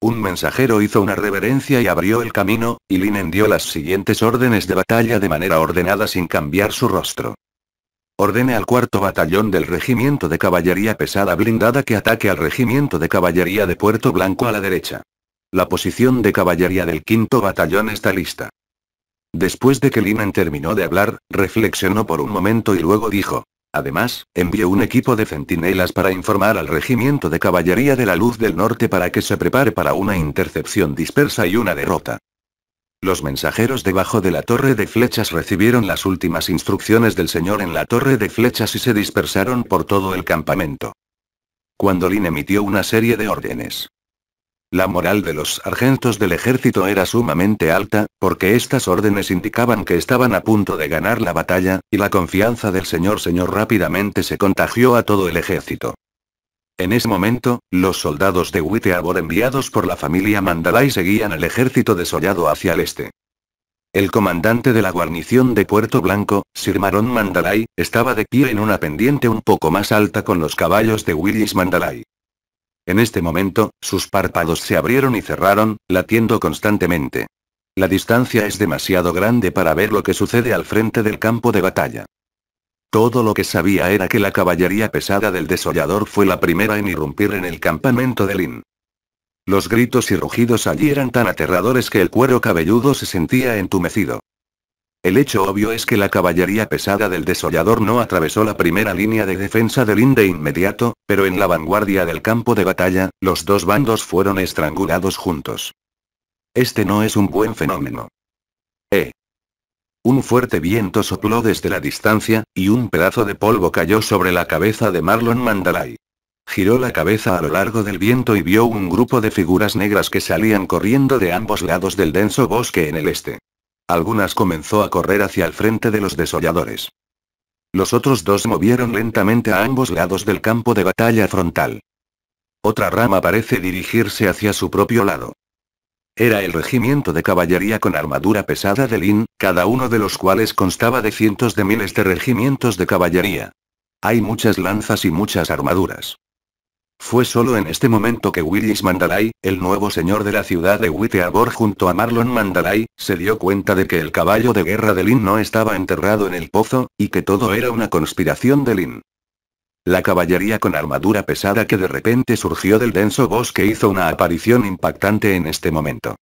Un mensajero hizo una reverencia y abrió el camino, y Linen dio las siguientes órdenes de batalla de manera ordenada sin cambiar su rostro. Ordene al cuarto batallón del regimiento de caballería pesada blindada que ataque al regimiento de caballería de Puerto Blanco a la derecha. La posición de caballería del quinto batallón está lista. Después de que Liman terminó de hablar, reflexionó por un momento y luego dijo. Además, envió un equipo de centinelas para informar al regimiento de caballería de la Luz del Norte para que se prepare para una intercepción dispersa y una derrota. Los mensajeros debajo de la torre de flechas recibieron las últimas instrucciones del señor en la torre de flechas y se dispersaron por todo el campamento. Cuando Lin emitió una serie de órdenes. La moral de los sargentos del ejército era sumamente alta, porque estas órdenes indicaban que estaban a punto de ganar la batalla, y la confianza del señor señor rápidamente se contagió a todo el ejército. En ese momento, los soldados de Witeabor enviados por la familia Mandalay seguían al ejército desollado hacia el este. El comandante de la guarnición de Puerto Blanco, Sir Maron Mandalay, estaba de pie en una pendiente un poco más alta con los caballos de Willis Mandalay. En este momento, sus párpados se abrieron y cerraron, latiendo constantemente. La distancia es demasiado grande para ver lo que sucede al frente del campo de batalla. Todo lo que sabía era que la caballería pesada del desollador fue la primera en irrumpir en el campamento de Lin. Los gritos y rugidos allí eran tan aterradores que el cuero cabelludo se sentía entumecido. El hecho obvio es que la caballería pesada del desollador no atravesó la primera línea de defensa de Lin de inmediato, pero en la vanguardia del campo de batalla, los dos bandos fueron estrangulados juntos. Este no es un buen fenómeno. Un fuerte viento sopló desde la distancia, y un pedazo de polvo cayó sobre la cabeza de Marlon Mandalay. Giró la cabeza a lo largo del viento y vio un grupo de figuras negras que salían corriendo de ambos lados del denso bosque en el este. Algunas comenzó a correr hacia el frente de los desolladores. Los otros dos movieron lentamente a ambos lados del campo de batalla frontal. Otra rama parece dirigirse hacia su propio lado. Era el regimiento de caballería con armadura pesada de Lin, cada uno de los cuales constaba de cientos de miles de regimientos de caballería. Hay muchas lanzas y muchas armaduras. Fue solo en este momento que Willis Mandalay, el nuevo señor de la ciudad de Witeabor junto a Marlon Mandalay, se dio cuenta de que el caballo de guerra de Lin no estaba enterrado en el pozo, y que todo era una conspiración de Lin. La caballería con armadura pesada que de repente surgió del denso bosque hizo una aparición impactante en este momento.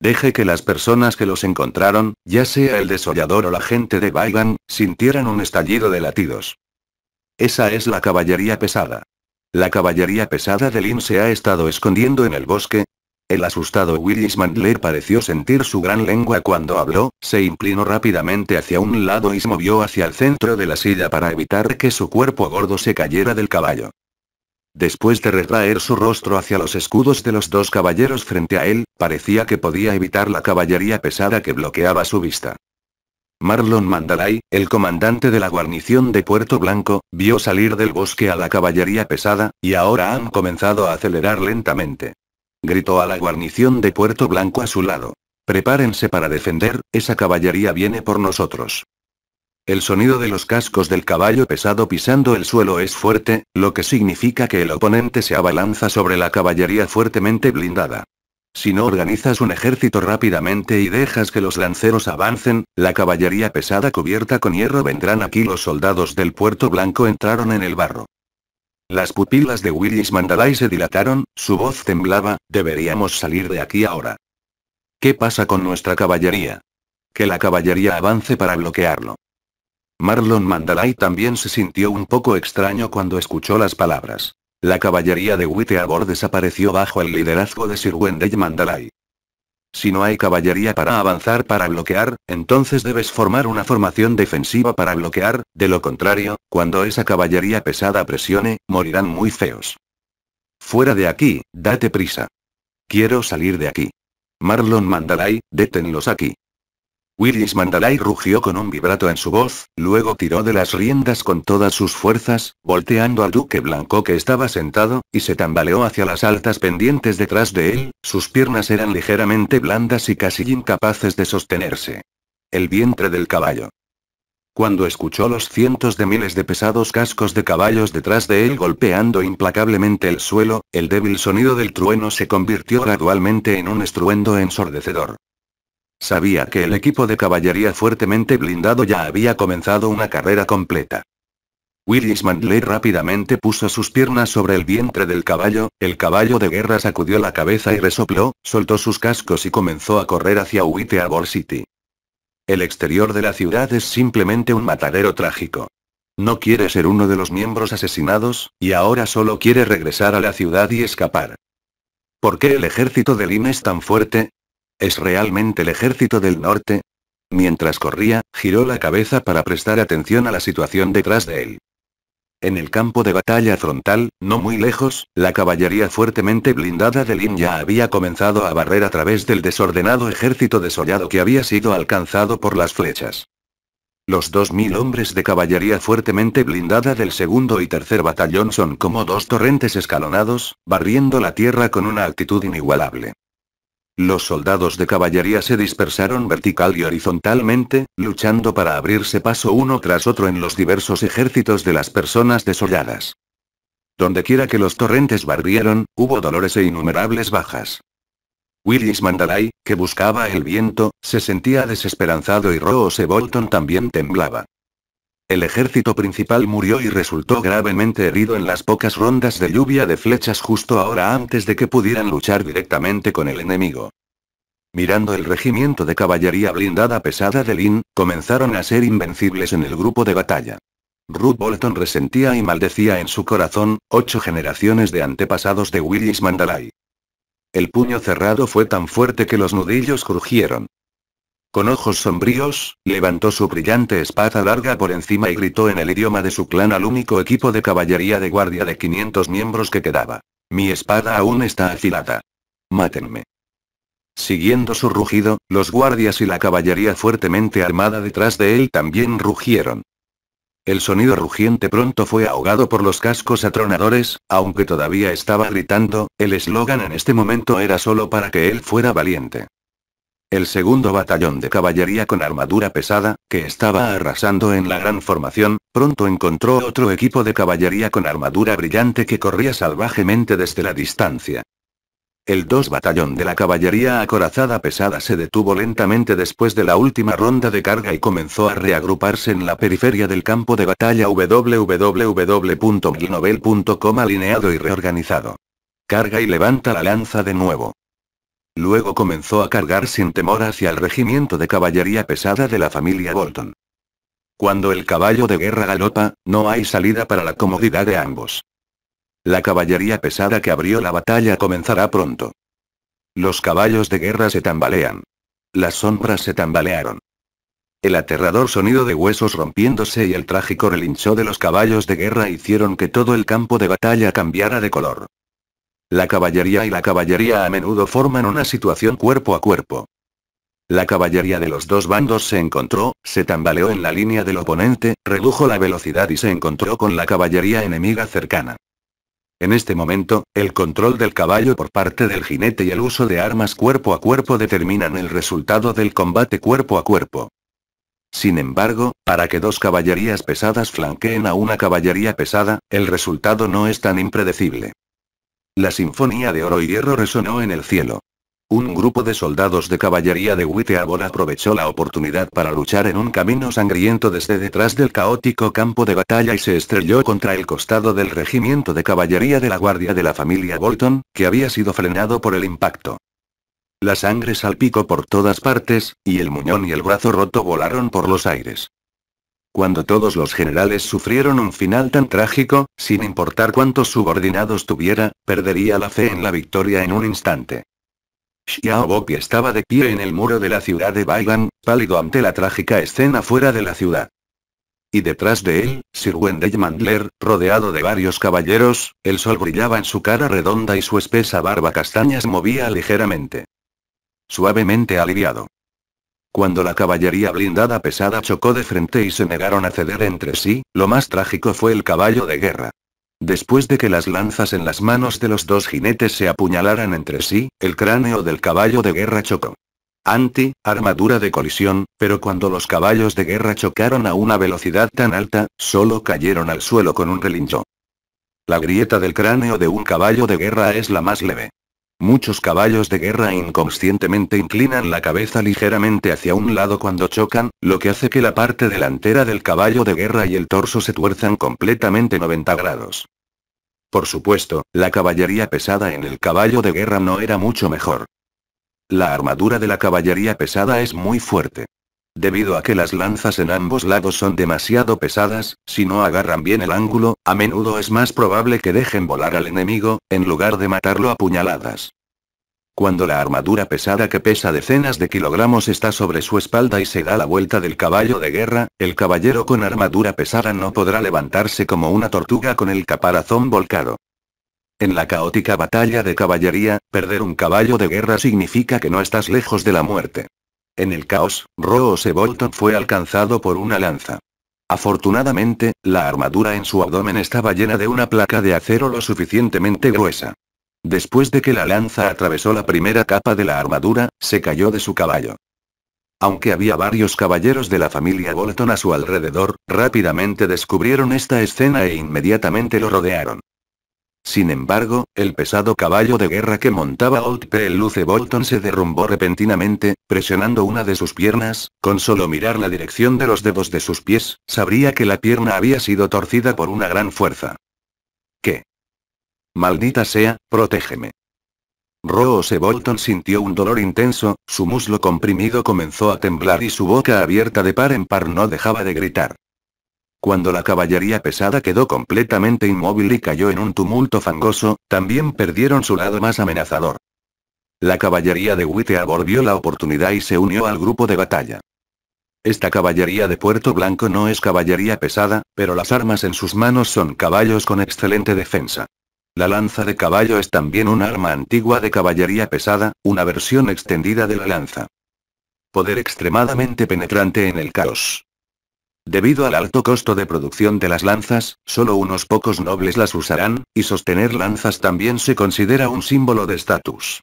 Deje que las personas que los encontraron, ya sea el desollador o la gente de Baigan, sintieran un estallido de latidos. Esa es la caballería pesada. La caballería pesada de Lin se ha estado escondiendo en el bosque, el asustado Willis Mandler pareció sentir su gran lengua cuando habló, se inclinó rápidamente hacia un lado y se movió hacia el centro de la silla para evitar que su cuerpo gordo se cayera del caballo. Después de retraer su rostro hacia los escudos de los dos caballeros frente a él, parecía que podía evitar la caballería pesada que bloqueaba su vista. Marlon Mandalay, el comandante de la guarnición de Puerto Blanco, vio salir del bosque a la caballería pesada, y ahora han comenzado a acelerar lentamente. Gritó a la guarnición de Puerto Blanco a su lado. Prepárense para defender, esa caballería viene por nosotros. El sonido de los cascos del caballo pesado pisando el suelo es fuerte, lo que significa que el oponente se abalanza sobre la caballería fuertemente blindada. Si no organizas un ejército rápidamente y dejas que los lanceros avancen, la caballería pesada cubierta con hierro vendrán aquí. Los soldados del Puerto Blanco entraron en el barro. Las pupilas de Willis Mandalay se dilataron, su voz temblaba, deberíamos salir de aquí ahora. ¿Qué pasa con nuestra caballería? Que la caballería avance para bloquearlo. Marlon Mandalay también se sintió un poco extraño cuando escuchó las palabras. La caballería de Witeabor desapareció bajo el liderazgo de Sir Wendell Mandalay. Si no hay caballería para avanzar para bloquear, entonces debes formar una formación defensiva para bloquear, de lo contrario, cuando esa caballería pesada presione, morirán muy feos. Fuera de aquí, date prisa. Quiero salir de aquí. Marlon Mandalay, détenlos aquí. Willis Mandalay rugió con un vibrato en su voz, luego tiró de las riendas con todas sus fuerzas, volteando al duque blanco que estaba sentado, y se tambaleó hacia las altas pendientes detrás de él, sus piernas eran ligeramente blandas y casi incapaces de sostenerse. El vientre del caballo. Cuando escuchó los cientos de miles de pesados cascos de caballos detrás de él golpeando implacablemente el suelo, el débil sonido del trueno se convirtió gradualmente en un estruendo ensordecedor. Sabía que el equipo de caballería fuertemente blindado ya había comenzado una carrera completa. Willis Mandley rápidamente puso sus piernas sobre el vientre del caballo, el caballo de guerra sacudió la cabeza y resopló, soltó sus cascos y comenzó a correr hacia Whiteabor City. El exterior de la ciudad es simplemente un matadero trágico. No quiere ser uno de los miembros asesinados, y ahora solo quiere regresar a la ciudad y escapar. ¿Por qué el ejército de Lynn es tan fuerte? ¿Es realmente el ejército del norte? Mientras corría, giró la cabeza para prestar atención a la situación detrás de él. En el campo de batalla frontal, no muy lejos, la caballería fuertemente blindada de Lin ya había comenzado a barrer a través del desordenado ejército desollado que había sido alcanzado por las flechas. Los dos mil hombres de caballería fuertemente blindada del segundo y tercer batallón son como dos torrentes escalonados, barriendo la tierra con una actitud inigualable. Los soldados de caballería se dispersaron vertical y horizontalmente, luchando para abrirse paso uno tras otro en los diversos ejércitos de las personas desolladas. Dondequiera que los torrentes barrieron, hubo dolores e innumerables bajas. Willis Mandalay, que buscaba el viento, se sentía desesperanzado y Rose Bolton también temblaba. El ejército principal murió y resultó gravemente herido en las pocas rondas de lluvia de flechas justo ahora antes de que pudieran luchar directamente con el enemigo. Mirando el regimiento de caballería blindada pesada de Lynn, comenzaron a ser invencibles en el grupo de batalla. Ruth Bolton resentía y maldecía en su corazón, ocho generaciones de antepasados de Willis Mandalay. El puño cerrado fue tan fuerte que los nudillos crujieron. Con ojos sombríos, levantó su brillante espada larga por encima y gritó en el idioma de su clan al único equipo de caballería de guardia de 500 miembros que quedaba. Mi espada aún está afilada. Mátenme. Siguiendo su rugido, los guardias y la caballería fuertemente armada detrás de él también rugieron. El sonido rugiente pronto fue ahogado por los cascos atronadores, aunque todavía estaba gritando, el eslogan en este momento era solo para que él fuera valiente. El segundo batallón de caballería con armadura pesada, que estaba arrasando en la gran formación, pronto encontró otro equipo de caballería con armadura brillante que corría salvajemente desde la distancia. El 2 batallón de la caballería acorazada pesada se detuvo lentamente después de la última ronda de carga y comenzó a reagruparse en la periferia del campo de batalla www.milnovel.com alineado y reorganizado. Carga y levanta la lanza de nuevo. Luego comenzó a cargar sin temor hacia el regimiento de caballería pesada de la familia Bolton. Cuando el caballo de guerra galopa, no hay salida para la comodidad de ambos. La caballería pesada que abrió la batalla comenzará pronto. Los caballos de guerra se tambalean. Las sombras se tambalearon. El aterrador sonido de huesos rompiéndose y el trágico relincho de los caballos de guerra hicieron que todo el campo de batalla cambiara de color. La caballería y la caballería a menudo forman una situación cuerpo a cuerpo. La caballería de los dos bandos se encontró, se tambaleó en la línea del oponente, redujo la velocidad y se encontró con la caballería enemiga cercana. En este momento, el control del caballo por parte del jinete y el uso de armas cuerpo a cuerpo determinan el resultado del combate cuerpo a cuerpo. Sin embargo, para que dos caballerías pesadas flanqueen a una caballería pesada, el resultado no es tan impredecible. La sinfonía de oro y hierro resonó en el cielo. Un grupo de soldados de caballería de Witteabor aprovechó la oportunidad para luchar en un camino sangriento desde detrás del caótico campo de batalla y se estrelló contra el costado del regimiento de caballería de la guardia de la familia Bolton, que había sido frenado por el impacto. La sangre salpicó por todas partes, y el muñón y el brazo roto volaron por los aires. Cuando todos los generales sufrieron un final tan trágico, sin importar cuántos subordinados tuviera, perdería la fe en la victoria en un instante. Xiao Bopi estaba de pie en el muro de la ciudad de Baigan, pálido ante la trágica escena fuera de la ciudad. Y detrás de él, Sir Wendell Mandler, rodeado de varios caballeros, el sol brillaba en su cara redonda y su espesa barba castaña se movía ligeramente. Suavemente aliviado. Cuando la caballería blindada pesada chocó de frente y se negaron a ceder entre sí, lo más trágico fue el caballo de guerra. Después de que las lanzas en las manos de los dos jinetes se apuñalaran entre sí, el cráneo del caballo de guerra chocó. Anti, armadura de colisión, pero cuando los caballos de guerra chocaron a una velocidad tan alta, solo cayeron al suelo con un relincho. La grieta del cráneo de un caballo de guerra es la más leve. Muchos caballos de guerra inconscientemente inclinan la cabeza ligeramente hacia un lado cuando chocan, lo que hace que la parte delantera del caballo de guerra y el torso se tuerzan completamente 90 grados. Por supuesto, la caballería pesada en el caballo de guerra no era mucho mejor. La armadura de la caballería pesada es muy fuerte. Debido a que las lanzas en ambos lados son demasiado pesadas, si no agarran bien el ángulo, a menudo es más probable que dejen volar al enemigo, en lugar de matarlo a puñaladas. Cuando la armadura pesada que pesa decenas de kilogramos está sobre su espalda y se da la vuelta del caballo de guerra, el caballero con armadura pesada no podrá levantarse como una tortuga con el caparazón volcado. En la caótica batalla de caballería, perder un caballo de guerra significa que no estás lejos de la muerte. En el caos, Rose Bolton fue alcanzado por una lanza. Afortunadamente, la armadura en su abdomen estaba llena de una placa de acero lo suficientemente gruesa. Después de que la lanza atravesó la primera capa de la armadura, se cayó de su caballo. Aunque había varios caballeros de la familia Bolton a su alrededor, rápidamente descubrieron esta escena e inmediatamente lo rodearon. Sin embargo, el pesado caballo de guerra que montaba Old P. Luce Bolton se derrumbó repentinamente, presionando una de sus piernas, con solo mirar la dirección de los dedos de sus pies, sabría que la pierna había sido torcida por una gran fuerza. ¿Qué? Maldita sea, protégeme. Rose Bolton sintió un dolor intenso, su muslo comprimido comenzó a temblar y su boca abierta de par en par no dejaba de gritar. Cuando la caballería pesada quedó completamente inmóvil y cayó en un tumulto fangoso, también perdieron su lado más amenazador. La caballería de Witteabor vio la oportunidad y se unió al grupo de batalla. Esta caballería de Puerto Blanco no es caballería pesada, pero las armas en sus manos son caballos con excelente defensa. La lanza de caballo es también un arma antigua de caballería pesada, una versión extendida de la lanza. Poder extremadamente penetrante en el caos. Debido al alto costo de producción de las lanzas, solo unos pocos nobles las usarán, y sostener lanzas también se considera un símbolo de estatus.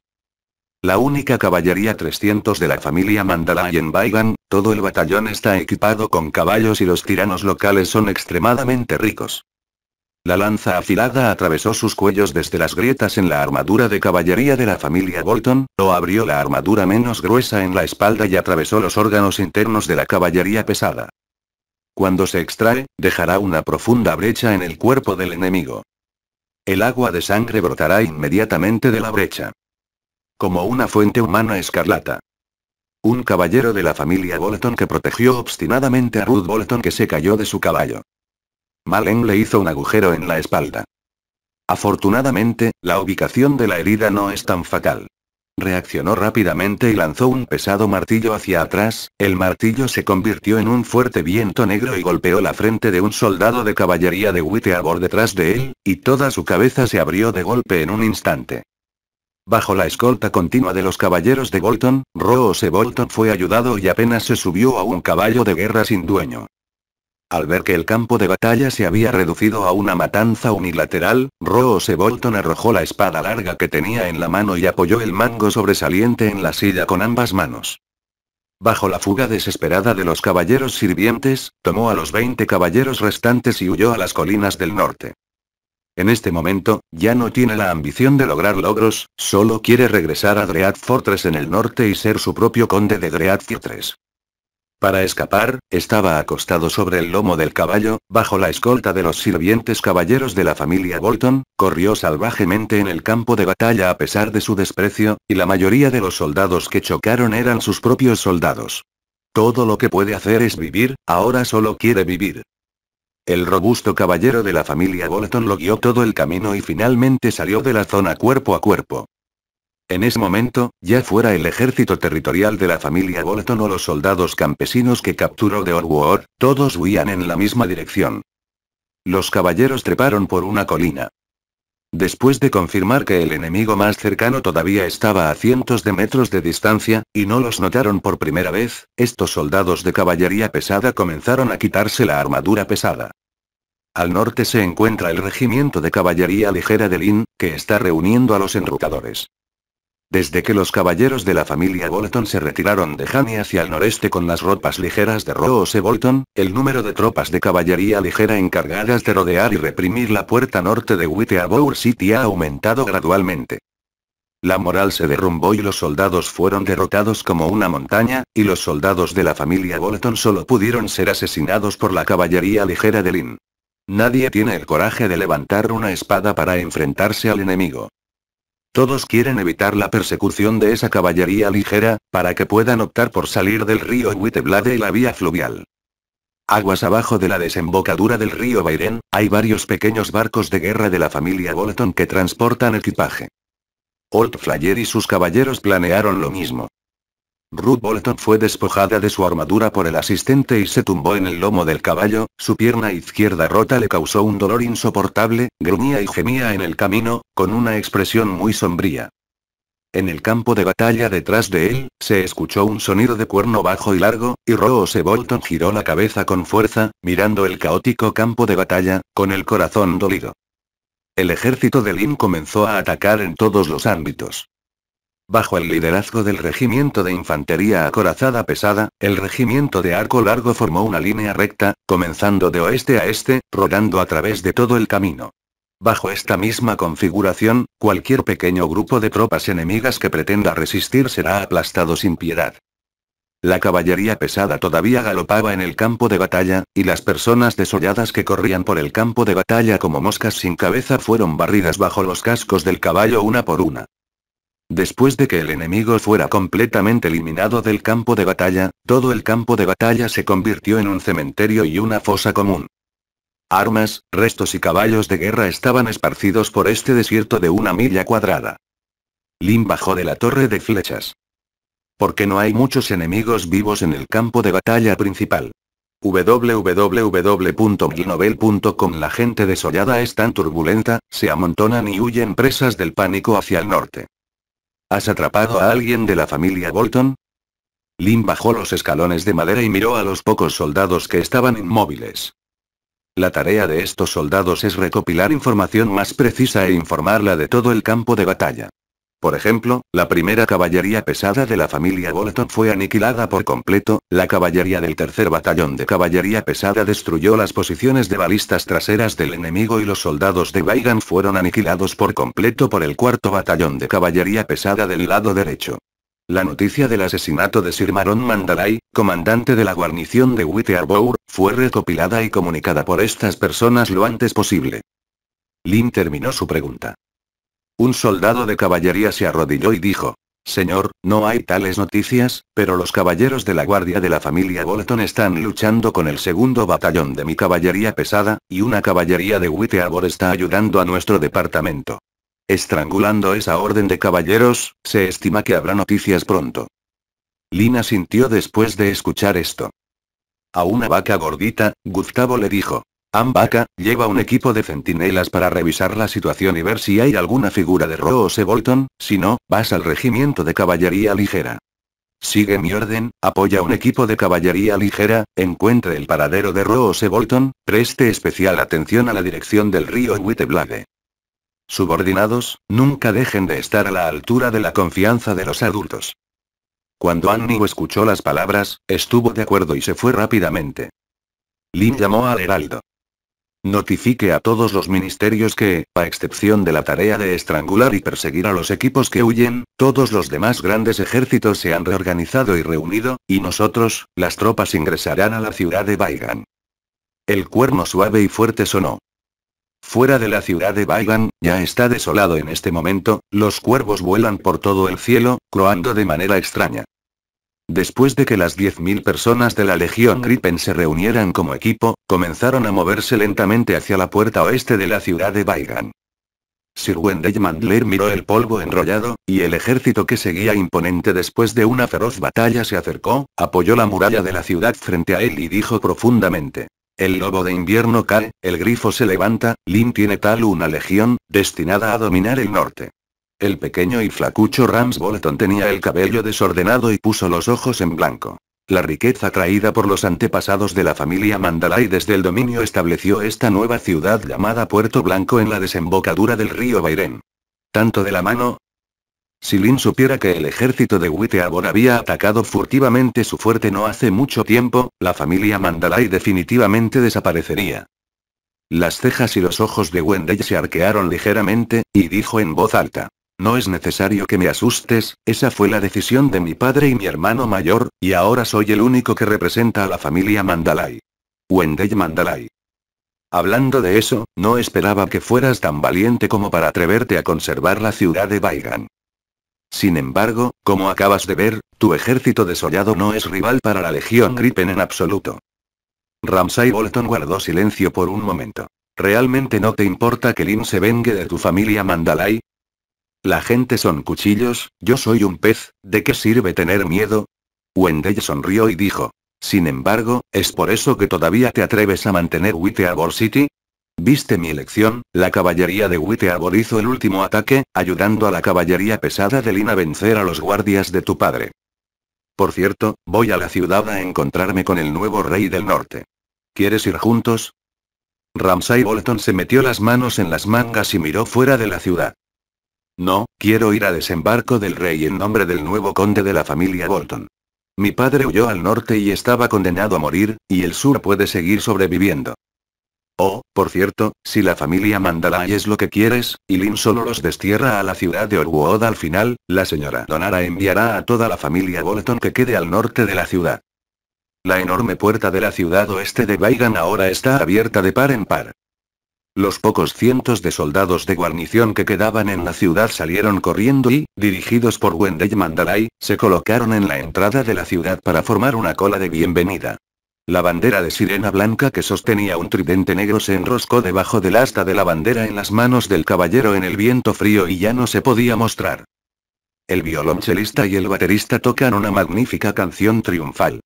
La única caballería 300 de la familia Mandalay en Baigan, todo el batallón está equipado con caballos y los tiranos locales son extremadamente ricos. La lanza afilada atravesó sus cuellos desde las grietas en la armadura de caballería de la familia Bolton, o abrió la armadura menos gruesa en la espalda y atravesó los órganos internos de la caballería pesada. Cuando se extrae, dejará una profunda brecha en el cuerpo del enemigo. El agua de sangre brotará inmediatamente de la brecha. Como una fuente humana escarlata. Un caballero de la familia Bolton que protegió obstinadamente a Ruth Bolton que se cayó de su caballo. Malen le hizo un agujero en la espalda. Afortunadamente, la ubicación de la herida no es tan fatal. Reaccionó rápidamente y lanzó un pesado martillo hacia atrás, el martillo se convirtió en un fuerte viento negro y golpeó la frente de un soldado de caballería de Witteabor detrás de él, y toda su cabeza se abrió de golpe en un instante. Bajo la escolta continua de los caballeros de Bolton, Rose Bolton fue ayudado y apenas se subió a un caballo de guerra sin dueño. Al ver que el campo de batalla se había reducido a una matanza unilateral, Rose Bolton arrojó la espada larga que tenía en la mano y apoyó el mango sobresaliente en la silla con ambas manos. Bajo la fuga desesperada de los caballeros sirvientes, tomó a los 20 caballeros restantes y huyó a las colinas del norte. En este momento, ya no tiene la ambición de lograr logros, solo quiere regresar a Dread Fortress en el norte y ser su propio conde de Dread Fortress. Para escapar, estaba acostado sobre el lomo del caballo, bajo la escolta de los sirvientes caballeros de la familia Bolton, corrió salvajemente en el campo de batalla a pesar de su desprecio, y la mayoría de los soldados que chocaron eran sus propios soldados. Todo lo que puede hacer es vivir, ahora solo quiere vivir. El robusto caballero de la familia Bolton lo guió todo el camino y finalmente salió de la zona cuerpo a cuerpo. En ese momento, ya fuera el ejército territorial de la familia Bolton o los soldados campesinos que capturó de Orwell, todos huían en la misma dirección. Los caballeros treparon por una colina. Después de confirmar que el enemigo más cercano todavía estaba a cientos de metros de distancia, y no los notaron por primera vez, estos soldados de caballería pesada comenzaron a quitarse la armadura pesada. Al norte se encuentra el regimiento de caballería ligera de Lin, que está reuniendo a los enrutadores. Desde que los caballeros de la familia Bolton se retiraron de Hani hacia el noreste con las ropas ligeras de Rose Bolton, el número de tropas de caballería ligera encargadas de rodear y reprimir la puerta norte de Whiteabour City ha aumentado gradualmente. La moral se derrumbó y los soldados fueron derrotados como una montaña, y los soldados de la familia Bolton solo pudieron ser asesinados por la caballería ligera de Lynn. Nadie tiene el coraje de levantar una espada para enfrentarse al enemigo. Todos quieren evitar la persecución de esa caballería ligera, para que puedan optar por salir del río Witteblade y la vía fluvial. Aguas abajo de la desembocadura del río Bairen, hay varios pequeños barcos de guerra de la familia Bolton que transportan equipaje. Old Flyer y sus caballeros planearon lo mismo. Ruth Bolton fue despojada de su armadura por el asistente y se tumbó en el lomo del caballo, su pierna izquierda rota le causó un dolor insoportable, gruñía y gemía en el camino, con una expresión muy sombría. En el campo de batalla detrás de él, se escuchó un sonido de cuerno bajo y largo, y Rose Bolton giró la cabeza con fuerza, mirando el caótico campo de batalla, con el corazón dolido. El ejército de Lin comenzó a atacar en todos los ámbitos. Bajo el liderazgo del regimiento de infantería acorazada pesada, el regimiento de arco largo formó una línea recta, comenzando de oeste a este, rodando a través de todo el camino. Bajo esta misma configuración, cualquier pequeño grupo de tropas enemigas que pretenda resistir será aplastado sin piedad. La caballería pesada todavía galopaba en el campo de batalla, y las personas desolladas que corrían por el campo de batalla como moscas sin cabeza fueron barridas bajo los cascos del caballo una por una. Después de que el enemigo fuera completamente eliminado del campo de batalla, todo el campo de batalla se convirtió en un cementerio y una fosa común. Armas, restos y caballos de guerra estaban esparcidos por este desierto de una milla cuadrada. Lin bajó de la torre de flechas. Porque no hay muchos enemigos vivos en el campo de batalla principal. www.glinovel.com La gente desollada es tan turbulenta, se amontonan y huyen presas del pánico hacia el norte. ¿Has atrapado a alguien de la familia Bolton? Lynn bajó los escalones de madera y miró a los pocos soldados que estaban inmóviles. La tarea de estos soldados es recopilar información más precisa e informarla de todo el campo de batalla. Por ejemplo, la primera caballería pesada de la familia Bolton fue aniquilada por completo, la caballería del tercer batallón de caballería pesada destruyó las posiciones de balistas traseras del enemigo y los soldados de Weigand fueron aniquilados por completo por el cuarto batallón de caballería pesada del lado derecho. La noticia del asesinato de Sir Maron Mandalay, comandante de la guarnición de Whittier fue recopilada y comunicada por estas personas lo antes posible. Lin terminó su pregunta. Un soldado de caballería se arrodilló y dijo, Señor, no hay tales noticias, pero los caballeros de la guardia de la familia Bolton están luchando con el segundo batallón de mi caballería pesada, y una caballería de Whittearbor está ayudando a nuestro departamento. Estrangulando esa orden de caballeros, se estima que habrá noticias pronto. Lina sintió después de escuchar esto. A una vaca gordita, Gustavo le dijo, Ambaka, lleva un equipo de centinelas para revisar la situación y ver si hay alguna figura de Rose Bolton, si no, vas al regimiento de caballería ligera. Sigue mi orden, apoya un equipo de caballería ligera, encuentre el paradero de Rose Bolton, preste especial atención a la dirección del río Witteblade. Subordinados, nunca dejen de estar a la altura de la confianza de los adultos. Cuando Annie escuchó las palabras, estuvo de acuerdo y se fue rápidamente. Lin llamó al heraldo. Notifique a todos los ministerios que, a excepción de la tarea de estrangular y perseguir a los equipos que huyen, todos los demás grandes ejércitos se han reorganizado y reunido, y nosotros, las tropas ingresarán a la ciudad de Baigan. El cuerno suave y fuerte sonó. Fuera de la ciudad de Baigan, ya está desolado en este momento, los cuervos vuelan por todo el cielo, croando de manera extraña. Después de que las 10.000 personas de la Legión Gripen se reunieran como equipo, comenzaron a moverse lentamente hacia la puerta oeste de la ciudad de Baigan. Sir Wendell Mandler miró el polvo enrollado, y el ejército que seguía imponente después de una feroz batalla se acercó, apoyó la muralla de la ciudad frente a él y dijo profundamente. El lobo de invierno cae, el grifo se levanta, Lin tiene tal una legión, destinada a dominar el norte. El pequeño y flacucho Rams Bolton tenía el cabello desordenado y puso los ojos en blanco. La riqueza traída por los antepasados de la familia Mandalay desde el dominio estableció esta nueva ciudad llamada Puerto Blanco en la desembocadura del río Bairén. Tanto de la mano, si Lin supiera que el ejército de Witeabor había atacado furtivamente su fuerte no hace mucho tiempo, la familia Mandalay definitivamente desaparecería. Las cejas y los ojos de Wendell se arquearon ligeramente, y dijo en voz alta. No es necesario que me asustes, esa fue la decisión de mi padre y mi hermano mayor, y ahora soy el único que representa a la familia Mandalay. Wendell Mandalay. Hablando de eso, no esperaba que fueras tan valiente como para atreverte a conservar la ciudad de Baigan. Sin embargo, como acabas de ver, tu ejército desollado no es rival para la Legión Gripen en absoluto. Ramsay Bolton guardó silencio por un momento. ¿Realmente no te importa que Lin se vengue de tu familia Mandalay? La gente son cuchillos, yo soy un pez, ¿de qué sirve tener miedo? Wendell sonrió y dijo. Sin embargo, ¿es por eso que todavía te atreves a mantener Witeabor City? ¿Viste mi elección? La caballería de Witeabor hizo el último ataque, ayudando a la caballería pesada de Lin a vencer a los guardias de tu padre. Por cierto, voy a la ciudad a encontrarme con el nuevo rey del norte. ¿Quieres ir juntos? Ramsay Bolton se metió las manos en las mangas y miró fuera de la ciudad. No, quiero ir a desembarco del rey en nombre del nuevo conde de la familia Bolton. Mi padre huyó al norte y estaba condenado a morir, y el sur puede seguir sobreviviendo. Oh, por cierto, si la familia Mandalay es lo que quieres, y Lin solo los destierra a la ciudad de Orwood al final, la señora Donara enviará a toda la familia Bolton que quede al norte de la ciudad. La enorme puerta de la ciudad oeste de Baigan ahora está abierta de par en par. Los pocos cientos de soldados de guarnición que quedaban en la ciudad salieron corriendo y, dirigidos por Wendell Mandalay, se colocaron en la entrada de la ciudad para formar una cola de bienvenida. La bandera de sirena blanca que sostenía un tridente negro se enroscó debajo del asta de la bandera en las manos del caballero en el viento frío y ya no se podía mostrar. El violonchelista y el baterista tocan una magnífica canción triunfal.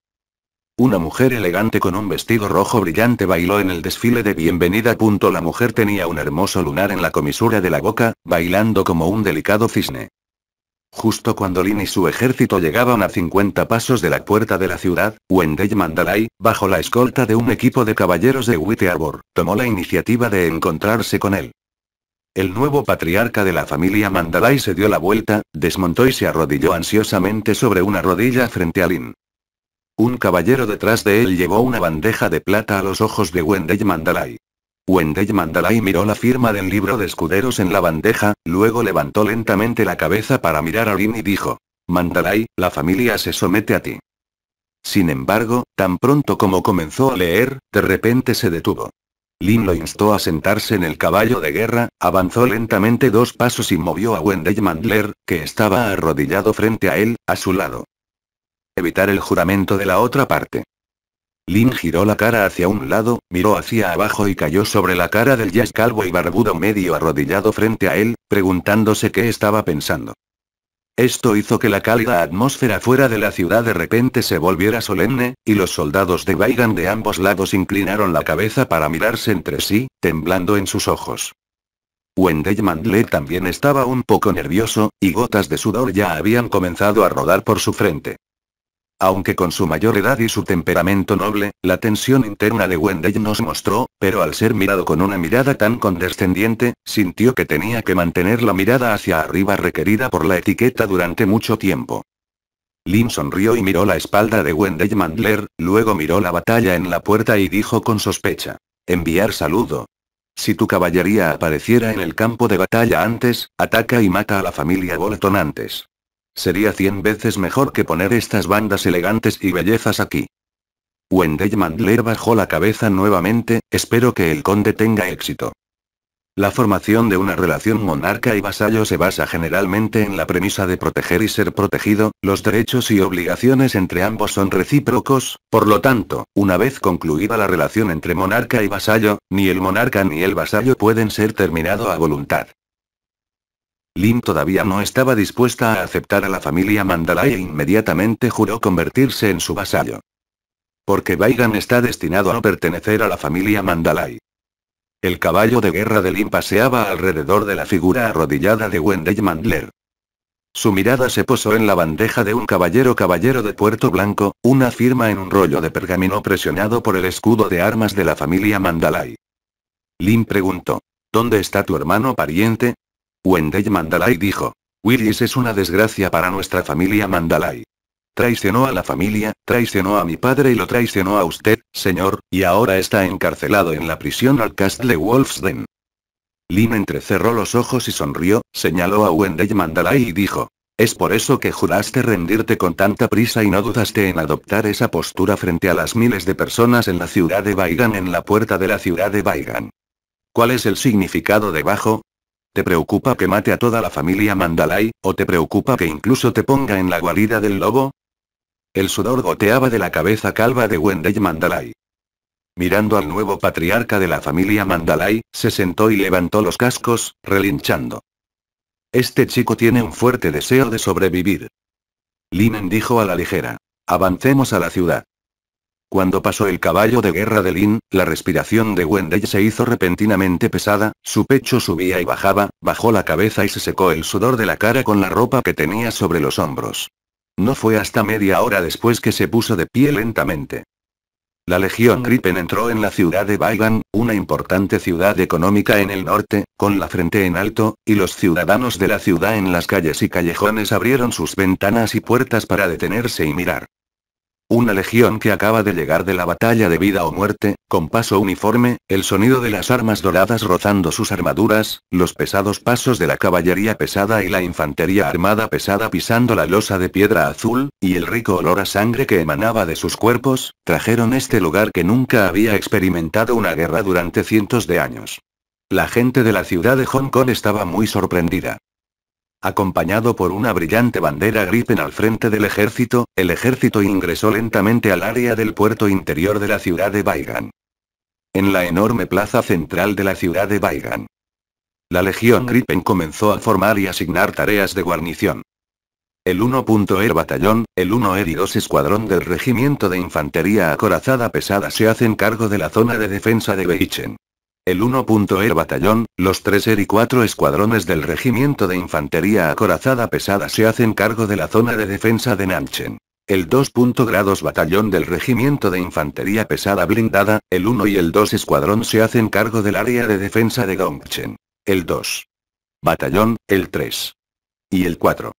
Una mujer elegante con un vestido rojo brillante bailó en el desfile de bienvenida. La mujer tenía un hermoso lunar en la comisura de la boca, bailando como un delicado cisne. Justo cuando Lin y su ejército llegaban a 50 pasos de la puerta de la ciudad, Wendell Mandalay, bajo la escolta de un equipo de caballeros de Witearbor, tomó la iniciativa de encontrarse con él. El nuevo patriarca de la familia Mandalay se dio la vuelta, desmontó y se arrodilló ansiosamente sobre una rodilla frente a Lin. Un caballero detrás de él llevó una bandeja de plata a los ojos de Wendell Mandalay. Wendell Mandalay miró la firma del libro de escuderos en la bandeja, luego levantó lentamente la cabeza para mirar a Lin y dijo. Mandalay, la familia se somete a ti. Sin embargo, tan pronto como comenzó a leer, de repente se detuvo. Lin lo instó a sentarse en el caballo de guerra, avanzó lentamente dos pasos y movió a Wendell Mandler, que estaba arrodillado frente a él, a su lado. Evitar el juramento de la otra parte. Lin giró la cara hacia un lado, miró hacia abajo y cayó sobre la cara del jazz calvo y barbudo medio arrodillado frente a él, preguntándose qué estaba pensando. Esto hizo que la cálida atmósfera fuera de la ciudad de repente se volviera solemne, y los soldados de Baigan de ambos lados inclinaron la cabeza para mirarse entre sí, temblando en sus ojos. Wendell Mandle también estaba un poco nervioso, y gotas de sudor ya habían comenzado a rodar por su frente. Aunque con su mayor edad y su temperamento noble, la tensión interna de Wendell nos mostró, pero al ser mirado con una mirada tan condescendiente, sintió que tenía que mantener la mirada hacia arriba requerida por la etiqueta durante mucho tiempo. Lin sonrió y miró la espalda de Wendell Mandler, luego miró la batalla en la puerta y dijo con sospecha. Enviar saludo, Si tu caballería apareciera en el campo de batalla antes, ataca y mata a la familia Bolton antes. Sería cien veces mejor que poner estas bandas elegantes y bellezas aquí. Wendell Mandler bajó la cabeza nuevamente, espero que el conde tenga éxito. La formación de una relación monarca y vasallo se basa generalmente en la premisa de proteger y ser protegido, los derechos y obligaciones entre ambos son recíprocos, por lo tanto, una vez concluida la relación entre monarca y vasallo, ni el monarca ni el vasallo pueden ser terminado a voluntad. Lin todavía no estaba dispuesta a aceptar a la familia Mandalay e inmediatamente juró convertirse en su vasallo. Porque Baigan está destinado a pertenecer a la familia Mandalay. El caballo de guerra de Lin paseaba alrededor de la figura arrodillada de Wendell Mandler. Su mirada se posó en la bandeja de un caballero caballero de Puerto Blanco, una firma en un rollo de pergamino presionado por el escudo de armas de la familia Mandalay. Lin preguntó. ¿Dónde está tu hermano pariente? Wendell Mandalay dijo. Willis es una desgracia para nuestra familia Mandalay. Traicionó a la familia, traicionó a mi padre y lo traicionó a usted, señor, y ahora está encarcelado en la prisión al Castle Wolfsden. Lin entrecerró los ojos y sonrió, señaló a Wendell Mandalay y dijo. Es por eso que juraste rendirte con tanta prisa y no dudaste en adoptar esa postura frente a las miles de personas en la ciudad de Baigan en la puerta de la ciudad de Baigan. ¿Cuál es el significado debajo? ¿Te preocupa que mate a toda la familia Mandalay, o te preocupa que incluso te ponga en la guarida del lobo? El sudor goteaba de la cabeza calva de Wendell Mandalay. Mirando al nuevo patriarca de la familia Mandalay, se sentó y levantó los cascos, relinchando. Este chico tiene un fuerte deseo de sobrevivir. Linen dijo a la ligera. Avancemos a la ciudad. Cuando pasó el caballo de guerra de Lin, la respiración de Wendell se hizo repentinamente pesada, su pecho subía y bajaba, bajó la cabeza y se secó el sudor de la cara con la ropa que tenía sobre los hombros. No fue hasta media hora después que se puso de pie lentamente. La Legión Gripen entró en la ciudad de Baigan, una importante ciudad económica en el norte, con la frente en alto, y los ciudadanos de la ciudad en las calles y callejones abrieron sus ventanas y puertas para detenerse y mirar. Una legión que acaba de llegar de la batalla de vida o muerte, con paso uniforme, el sonido de las armas doradas rozando sus armaduras, los pesados pasos de la caballería pesada y la infantería armada pesada pisando la losa de piedra azul, y el rico olor a sangre que emanaba de sus cuerpos, trajeron este lugar que nunca había experimentado una guerra durante cientos de años. La gente de la ciudad de Hong Kong estaba muy sorprendida. Acompañado por una brillante bandera Gripen al frente del ejército, el ejército ingresó lentamente al área del puerto interior de la ciudad de Baigan. En la enorme plaza central de la ciudad de Baigan. La Legión Gripen comenzó a formar y asignar tareas de guarnición. El 1.er Batallón, el 1er y 2 Escuadrón del Regimiento de Infantería Acorazada Pesada se hacen cargo de la zona de defensa de Beichen. El 1.er Batallón, los 3er y 4 escuadrones del Regimiento de Infantería Acorazada Pesada se hacen cargo de la zona de defensa de Nanchen. El 2. Grados Batallón del Regimiento de Infantería Pesada Blindada, el 1 y el 2 Escuadrón se hacen cargo del área de defensa de Gongchen. El 2. Batallón, el 3. Y el 4.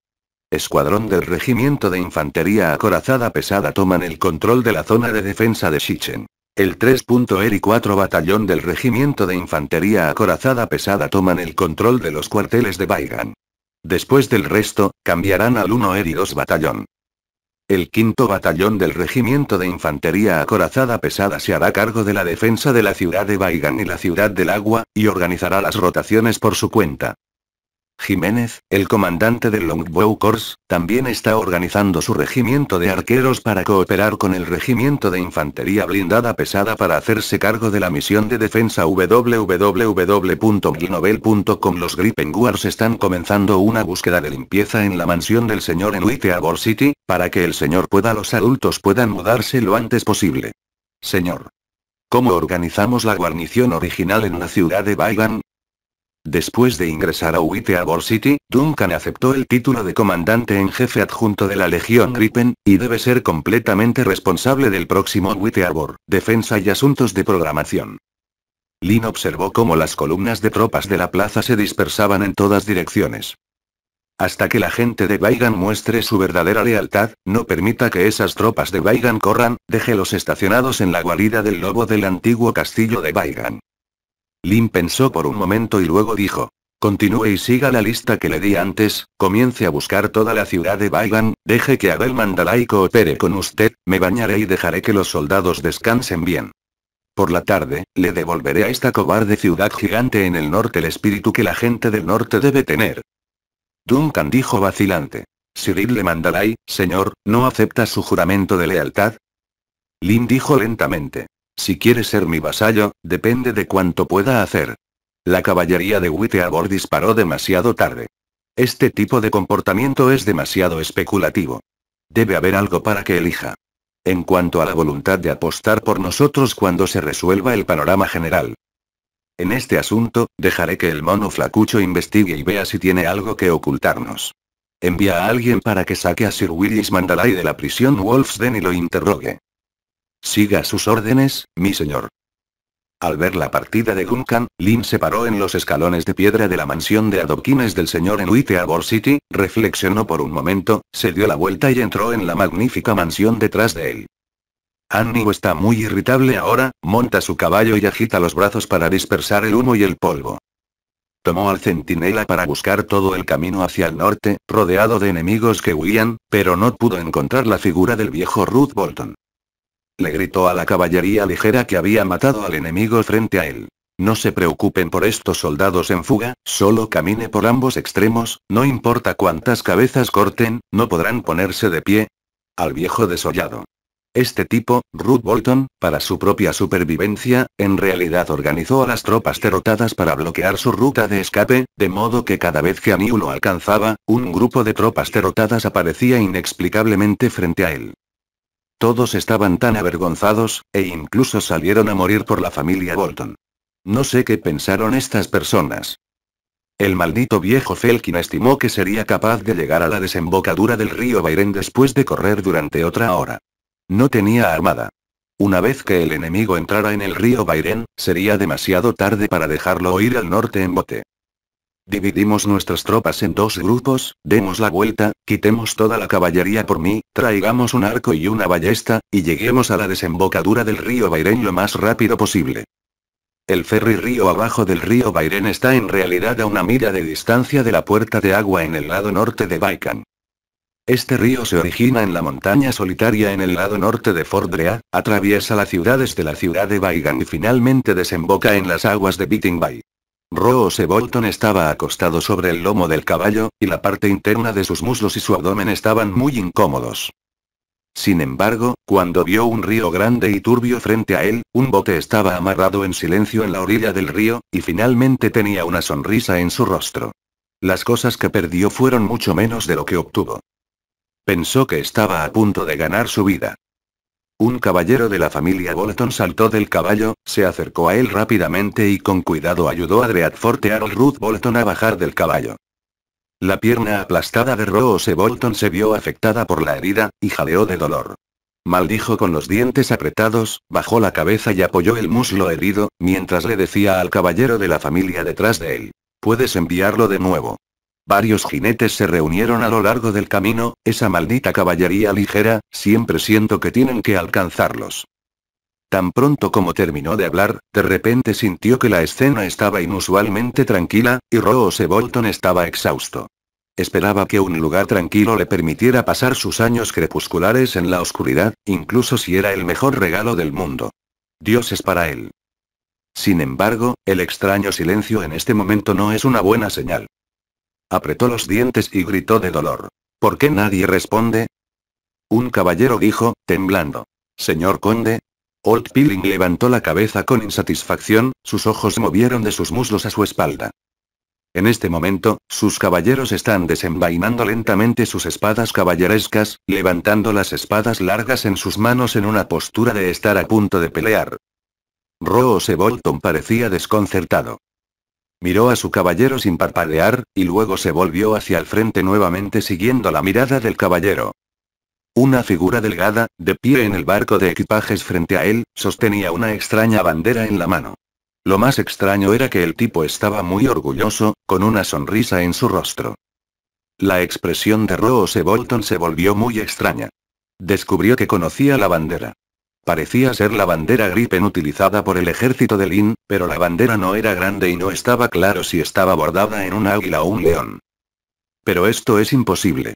Escuadrón del Regimiento de Infantería Acorazada Pesada toman el control de la zona de defensa de Shichen. El 3.er y 4 Batallón del Regimiento de Infantería Acorazada Pesada toman el control de los cuarteles de Baigan. Después del resto, cambiarán al 1er y 2 Batallón. El quinto batallón del Regimiento de Infantería Acorazada Pesada se hará cargo de la defensa de la ciudad de Baigan y la ciudad del agua, y organizará las rotaciones por su cuenta. Jiménez, el comandante del Longbow Corps, también está organizando su regimiento de arqueros para cooperar con el regimiento de infantería blindada pesada para hacerse cargo de la misión de defensa www.glinovel.com Los Gripen Wars están comenzando una búsqueda de limpieza en la mansión del señor en Whiteabor City, para que el señor pueda los adultos puedan mudarse lo antes posible. Señor. ¿Cómo organizamos la guarnición original en la ciudad de Baigan? Después de ingresar a Whiteabor City, Duncan aceptó el título de comandante en jefe adjunto de la Legión Gripen, y debe ser completamente responsable del próximo Whiteabor, defensa y asuntos de programación. Lynn observó cómo las columnas de tropas de la plaza se dispersaban en todas direcciones. Hasta que la gente de Baigan muestre su verdadera lealtad, no permita que esas tropas de Baigan corran, déjelos estacionados en la guarida del lobo del antiguo castillo de Baigan. Lin pensó por un momento y luego dijo. Continúe y siga la lista que le di antes, comience a buscar toda la ciudad de Baigan, deje que Abel Mandalay coopere con usted, me bañaré y dejaré que los soldados descansen bien. Por la tarde, le devolveré a esta cobarde ciudad gigante en el norte el espíritu que la gente del norte debe tener. Duncan dijo vacilante. Cyril Mandalay, señor, ¿no acepta su juramento de lealtad? Lin dijo lentamente. Si quiere ser mi vasallo, depende de cuánto pueda hacer. La caballería de Witteabor disparó demasiado tarde. Este tipo de comportamiento es demasiado especulativo. Debe haber algo para que elija. En cuanto a la voluntad de apostar por nosotros cuando se resuelva el panorama general. En este asunto, dejaré que el mono flacucho investigue y vea si tiene algo que ocultarnos. Envía a alguien para que saque a Sir Willis Mandalay de la prisión Wolfsden y lo interrogue. Siga sus órdenes, mi señor. Al ver la partida de Guncan, Lin se paró en los escalones de piedra de la mansión de adoquines del señor en Whiteabor City, reflexionó por un momento, se dio la vuelta y entró en la magnífica mansión detrás de él. Annie está muy irritable ahora, monta su caballo y agita los brazos para dispersar el humo y el polvo. Tomó al centinela para buscar todo el camino hacia el norte, rodeado de enemigos que huían, pero no pudo encontrar la figura del viejo Ruth Bolton. Le gritó a la caballería ligera que había matado al enemigo frente a él. No se preocupen por estos soldados en fuga, solo camine por ambos extremos, no importa cuántas cabezas corten, no podrán ponerse de pie. Al viejo desollado. Este tipo, Ruth Bolton, para su propia supervivencia, en realidad organizó a las tropas derrotadas para bloquear su ruta de escape, de modo que cada vez que Aniu lo alcanzaba, un grupo de tropas derrotadas aparecía inexplicablemente frente a él. Todos estaban tan avergonzados, e incluso salieron a morir por la familia Bolton. No sé qué pensaron estas personas. El maldito viejo Felkin estimó que sería capaz de llegar a la desembocadura del río Bairen después de correr durante otra hora. No tenía armada. Una vez que el enemigo entrara en el río Bairen, sería demasiado tarde para dejarlo ir al norte en bote. Dividimos nuestras tropas en dos grupos, demos la vuelta, quitemos toda la caballería por mí, traigamos un arco y una ballesta, y lleguemos a la desembocadura del río Bairén lo más rápido posible. El ferry río abajo del río Bairén está en realidad a una milla de distancia de la puerta de agua en el lado norte de Baikan. Este río se origina en la montaña solitaria en el lado norte de Fort Drea, atraviesa las ciudades de la ciudad de Baigan y finalmente desemboca en las aguas de Beating Bay. Rose Bolton estaba acostado sobre el lomo del caballo, y la parte interna de sus muslos y su abdomen estaban muy incómodos. Sin embargo, cuando vio un río grande y turbio frente a él, un bote estaba amarrado en silencio en la orilla del río, y finalmente tenía una sonrisa en su rostro. Las cosas que perdió fueron mucho menos de lo que obtuvo. Pensó que estaba a punto de ganar su vida. Un caballero de la familia Bolton saltó del caballo, se acercó a él rápidamente y con cuidado ayudó a Dreadfort Earl Ruth Bolton a bajar del caballo. La pierna aplastada de Rose Bolton se vio afectada por la herida, y jadeó de dolor. Maldijo con los dientes apretados, bajó la cabeza y apoyó el muslo herido, mientras le decía al caballero de la familia detrás de él. Puedes enviarlo de nuevo. Varios jinetes se reunieron a lo largo del camino, esa maldita caballería ligera, siempre siento que tienen que alcanzarlos. Tan pronto como terminó de hablar, de repente sintió que la escena estaba inusualmente tranquila, y Rose Bolton estaba exhausto. Esperaba que un lugar tranquilo le permitiera pasar sus años crepusculares en la oscuridad, incluso si era el mejor regalo del mundo. Dios es para él. Sin embargo, el extraño silencio en este momento no es una buena señal. Apretó los dientes y gritó de dolor. ¿Por qué nadie responde? Un caballero dijo, temblando. Señor conde. Old Pilling levantó la cabeza con insatisfacción, sus ojos movieron de sus muslos a su espalda. En este momento, sus caballeros están desenvainando lentamente sus espadas caballerescas, levantando las espadas largas en sus manos en una postura de estar a punto de pelear. Rose Bolton parecía desconcertado. Miró a su caballero sin parpadear, y luego se volvió hacia el frente nuevamente siguiendo la mirada del caballero. Una figura delgada, de pie en el barco de equipajes frente a él, sostenía una extraña bandera en la mano. Lo más extraño era que el tipo estaba muy orgulloso, con una sonrisa en su rostro. La expresión de Rose Bolton se volvió muy extraña. Descubrió que conocía la bandera. Parecía ser la bandera Gripen utilizada por el ejército de Lin, pero la bandera no era grande y no estaba claro si estaba bordada en un águila o un león. Pero esto es imposible.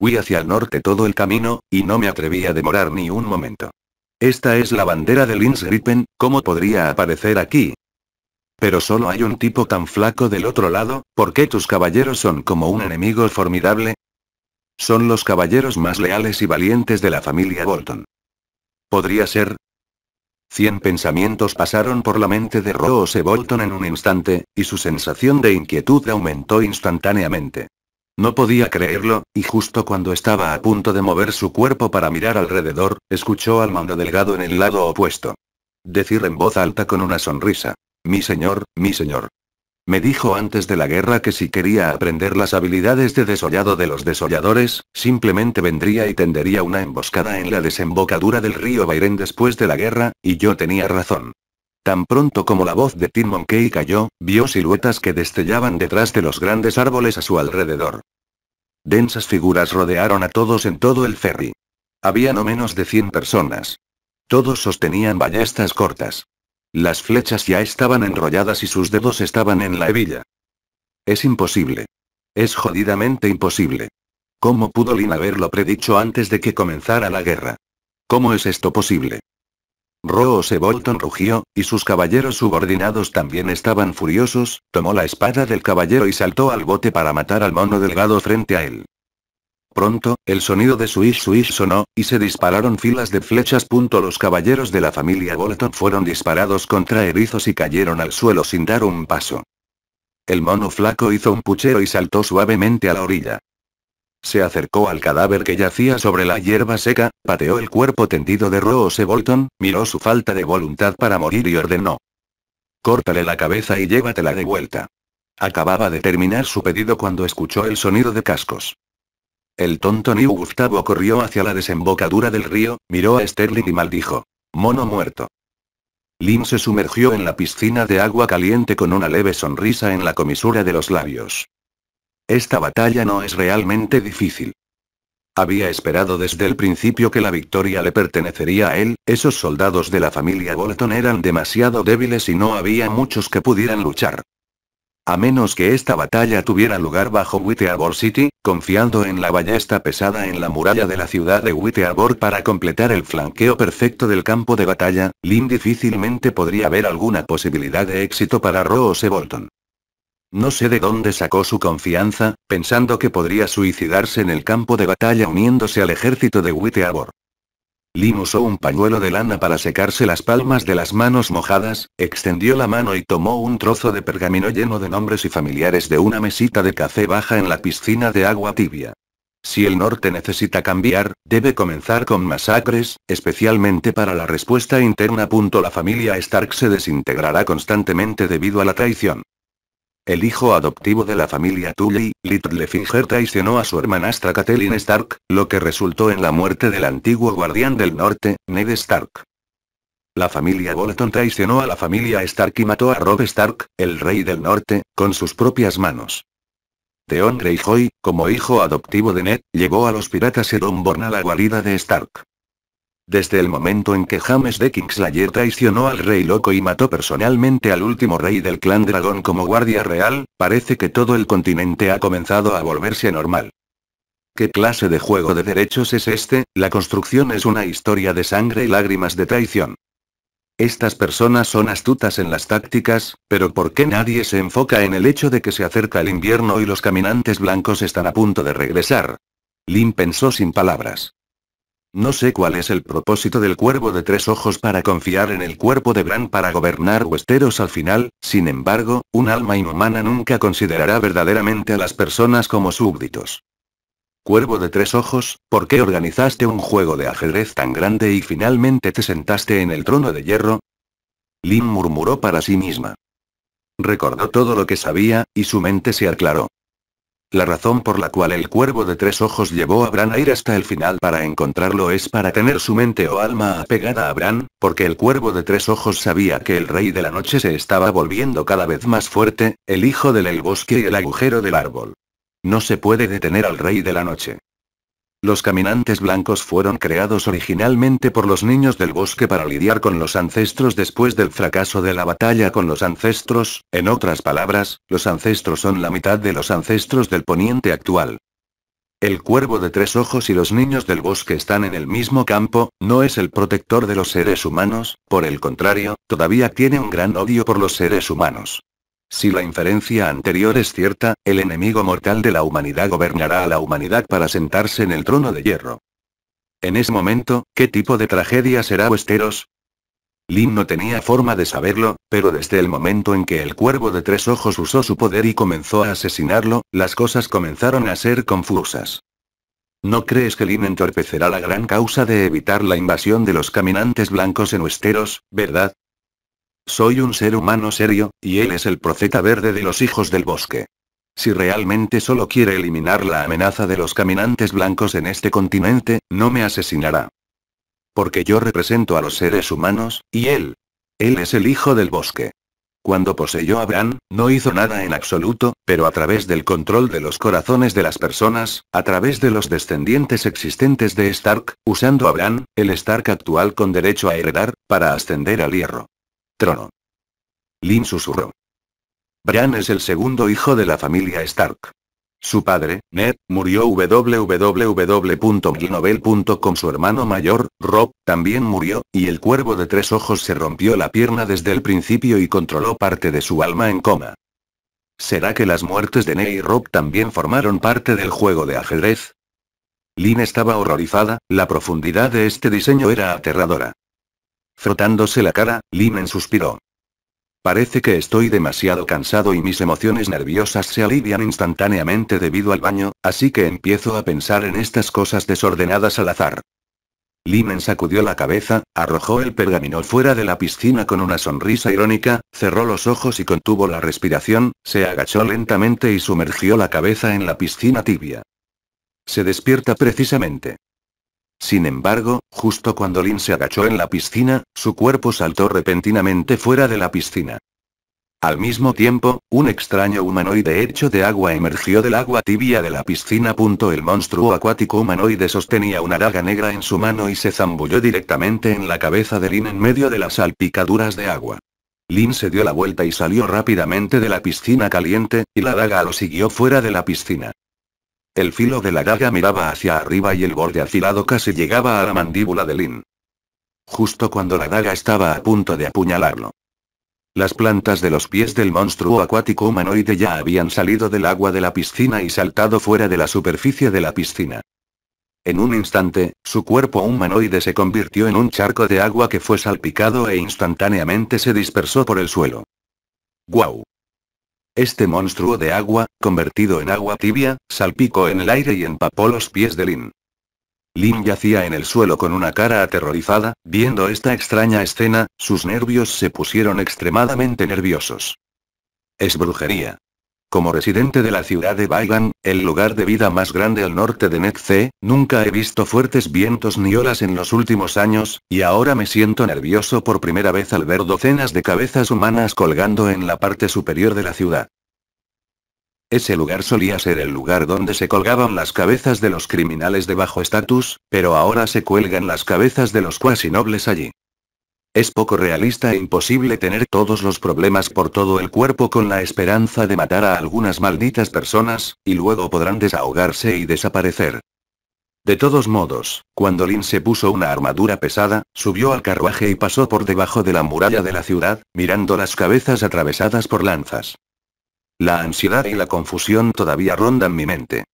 Fui hacia el norte todo el camino, y no me atreví a demorar ni un momento. Esta es la bandera de Lin's Gripen, ¿cómo podría aparecer aquí? Pero solo hay un tipo tan flaco del otro lado, ¿por qué tus caballeros son como un enemigo formidable? Son los caballeros más leales y valientes de la familia Bolton. ¿Podría ser? Cien pensamientos pasaron por la mente de Rose Bolton en un instante, y su sensación de inquietud aumentó instantáneamente. No podía creerlo, y justo cuando estaba a punto de mover su cuerpo para mirar alrededor, escuchó al mando delgado en el lado opuesto. Decir en voz alta con una sonrisa. Mi señor, mi señor. Me dijo antes de la guerra que si quería aprender las habilidades de desollado de los desolladores, simplemente vendría y tendería una emboscada en la desembocadura del río Bairén después de la guerra, y yo tenía razón. Tan pronto como la voz de Tim Monkey cayó, vio siluetas que destellaban detrás de los grandes árboles a su alrededor. Densas figuras rodearon a todos en todo el ferry. Había no menos de 100 personas. Todos sostenían ballestas cortas. Las flechas ya estaban enrolladas y sus dedos estaban en la hebilla. Es imposible. Es jodidamente imposible. ¿Cómo pudo Lin haberlo predicho antes de que comenzara la guerra? ¿Cómo es esto posible? Rose Bolton rugió, y sus caballeros subordinados también estaban furiosos, tomó la espada del caballero y saltó al bote para matar al mono delgado frente a él. Pronto, el sonido de swish swish sonó, y se dispararon filas de flechas. Los caballeros de la familia Bolton fueron disparados contra erizos y cayeron al suelo sin dar un paso. El mono flaco hizo un puchero y saltó suavemente a la orilla. Se acercó al cadáver que yacía sobre la hierba seca, pateó el cuerpo tendido de Rose Bolton, miró su falta de voluntad para morir y ordenó. Córtale la cabeza y llévatela de vuelta. Acababa de terminar su pedido cuando escuchó el sonido de cascos. El tonto New Gustavo corrió hacia la desembocadura del río, miró a Sterling y maldijo. Mono muerto. Lin se sumergió en la piscina de agua caliente con una leve sonrisa en la comisura de los labios. Esta batalla no es realmente difícil. Había esperado desde el principio que la victoria le pertenecería a él, esos soldados de la familia Bolton eran demasiado débiles y no había muchos que pudieran luchar. A menos que esta batalla tuviera lugar bajo Wittearbor City, confiando en la ballesta pesada en la muralla de la ciudad de Wittearbor para completar el flanqueo perfecto del campo de batalla, Lynn difícilmente podría haber alguna posibilidad de éxito para Rose Bolton. No sé de dónde sacó su confianza, pensando que podría suicidarse en el campo de batalla uniéndose al ejército de Wittearbor. Lim usó un pañuelo de lana para secarse las palmas de las manos mojadas, extendió la mano y tomó un trozo de pergamino lleno de nombres y familiares de una mesita de café baja en la piscina de agua tibia. Si el norte necesita cambiar, debe comenzar con masacres, especialmente para la respuesta interna. La familia Stark se desintegrará constantemente debido a la traición. El hijo adoptivo de la familia Tully, Littlefinger traicionó a su hermanastra Catelyn Stark, lo que resultó en la muerte del antiguo guardián del norte, Ned Stark. La familia Bolton traicionó a la familia Stark y mató a Robb Stark, el rey del norte, con sus propias manos. Theon Greyjoy, como hijo adoptivo de Ned, llevó a los piratas Edomborn a la guarida de Stark. Desde el momento en que James de Kingslayer traicionó al rey loco y mató personalmente al último rey del clan dragón como guardia real, parece que todo el continente ha comenzado a volverse normal. ¿Qué clase de juego de derechos es este? La construcción es una historia de sangre y lágrimas de traición. Estas personas son astutas en las tácticas, pero ¿por qué nadie se enfoca en el hecho de que se acerca el invierno y los caminantes blancos están a punto de regresar? Lin pensó sin palabras. No sé cuál es el propósito del cuervo de tres ojos para confiar en el cuerpo de Bran para gobernar Westeros al final, sin embargo, un alma inhumana nunca considerará verdaderamente a las personas como súbditos. Cuervo de tres ojos, ¿por qué organizaste un juego de ajedrez tan grande y finalmente te sentaste en el trono de hierro? Lin murmuró para sí misma. Recordó todo lo que sabía, y su mente se aclaró. La razón por la cual el cuervo de tres ojos llevó a Bran a ir hasta el final para encontrarlo es para tener su mente o alma apegada a Bran, porque el cuervo de tres ojos sabía que el rey de la noche se estaba volviendo cada vez más fuerte, el hijo del el bosque y el agujero del árbol. No se puede detener al rey de la noche. Los caminantes blancos fueron creados originalmente por los niños del bosque para lidiar con los ancestros después del fracaso de la batalla con los ancestros, en otras palabras, los ancestros son la mitad de los ancestros del poniente actual. El cuervo de tres ojos y los niños del bosque están en el mismo campo, no es el protector de los seres humanos, por el contrario, todavía tiene un gran odio por los seres humanos. Si la inferencia anterior es cierta, el enemigo mortal de la humanidad gobernará a la humanidad para sentarse en el trono de hierro. En ese momento, ¿qué tipo de tragedia será Westeros? Lin no tenía forma de saberlo, pero desde el momento en que el cuervo de tres ojos usó su poder y comenzó a asesinarlo, las cosas comenzaron a ser confusas. ¿No crees que Lin entorpecerá la gran causa de evitar la invasión de los caminantes blancos en Westeros, verdad? Soy un ser humano serio, y él es el profeta verde de los hijos del bosque. Si realmente solo quiere eliminar la amenaza de los caminantes blancos en este continente, no me asesinará. Porque yo represento a los seres humanos, y él. Él es el hijo del bosque. Cuando poseyó a Bran, no hizo nada en absoluto, pero a través del control de los corazones de las personas, a través de los descendientes existentes de Stark, usando a Bran, el Stark actual con derecho a heredar, para ascender al hierro trono. Lin susurró. Bran es el segundo hijo de la familia Stark. Su padre, Ned, murió www.milnovel.com. Su hermano mayor, Rob, también murió, y el cuervo de tres ojos se rompió la pierna desde el principio y controló parte de su alma en coma. ¿Será que las muertes de Ned y Rob también formaron parte del juego de ajedrez? Lin estaba horrorizada, la profundidad de este diseño era aterradora. Frotándose la cara, Limen suspiró. Parece que estoy demasiado cansado y mis emociones nerviosas se alivian instantáneamente debido al baño, así que empiezo a pensar en estas cosas desordenadas al azar. Limen sacudió la cabeza, arrojó el pergamino fuera de la piscina con una sonrisa irónica, cerró los ojos y contuvo la respiración, se agachó lentamente y sumergió la cabeza en la piscina tibia. Se despierta precisamente. Sin embargo, justo cuando Lin se agachó en la piscina, su cuerpo saltó repentinamente fuera de la piscina. Al mismo tiempo, un extraño humanoide hecho de agua emergió del agua tibia de la piscina. El monstruo acuático humanoide sostenía una daga negra en su mano y se zambulló directamente en la cabeza de Lin en medio de las salpicaduras de agua. Lin se dio la vuelta y salió rápidamente de la piscina caliente, y la daga lo siguió fuera de la piscina. El filo de la daga miraba hacia arriba y el borde afilado casi llegaba a la mandíbula de Lin. Justo cuando la daga estaba a punto de apuñalarlo. Las plantas de los pies del monstruo acuático humanoide ya habían salido del agua de la piscina y saltado fuera de la superficie de la piscina. En un instante, su cuerpo humanoide se convirtió en un charco de agua que fue salpicado e instantáneamente se dispersó por el suelo. ¡Guau! Este monstruo de agua, convertido en agua tibia, salpicó en el aire y empapó los pies de Lin. Lin yacía en el suelo con una cara aterrorizada, viendo esta extraña escena, sus nervios se pusieron extremadamente nerviosos. Es brujería. Como residente de la ciudad de Baigan, el lugar de vida más grande al norte de Netze, nunca he visto fuertes vientos ni olas en los últimos años, y ahora me siento nervioso por primera vez al ver docenas de cabezas humanas colgando en la parte superior de la ciudad. Ese lugar solía ser el lugar donde se colgaban las cabezas de los criminales de bajo estatus, pero ahora se cuelgan las cabezas de los cuasi nobles allí. Es poco realista e imposible tener todos los problemas por todo el cuerpo con la esperanza de matar a algunas malditas personas, y luego podrán desahogarse y desaparecer. De todos modos, cuando Lin se puso una armadura pesada, subió al carruaje y pasó por debajo de la muralla de la ciudad, mirando las cabezas atravesadas por lanzas. La ansiedad y la confusión todavía rondan mi mente.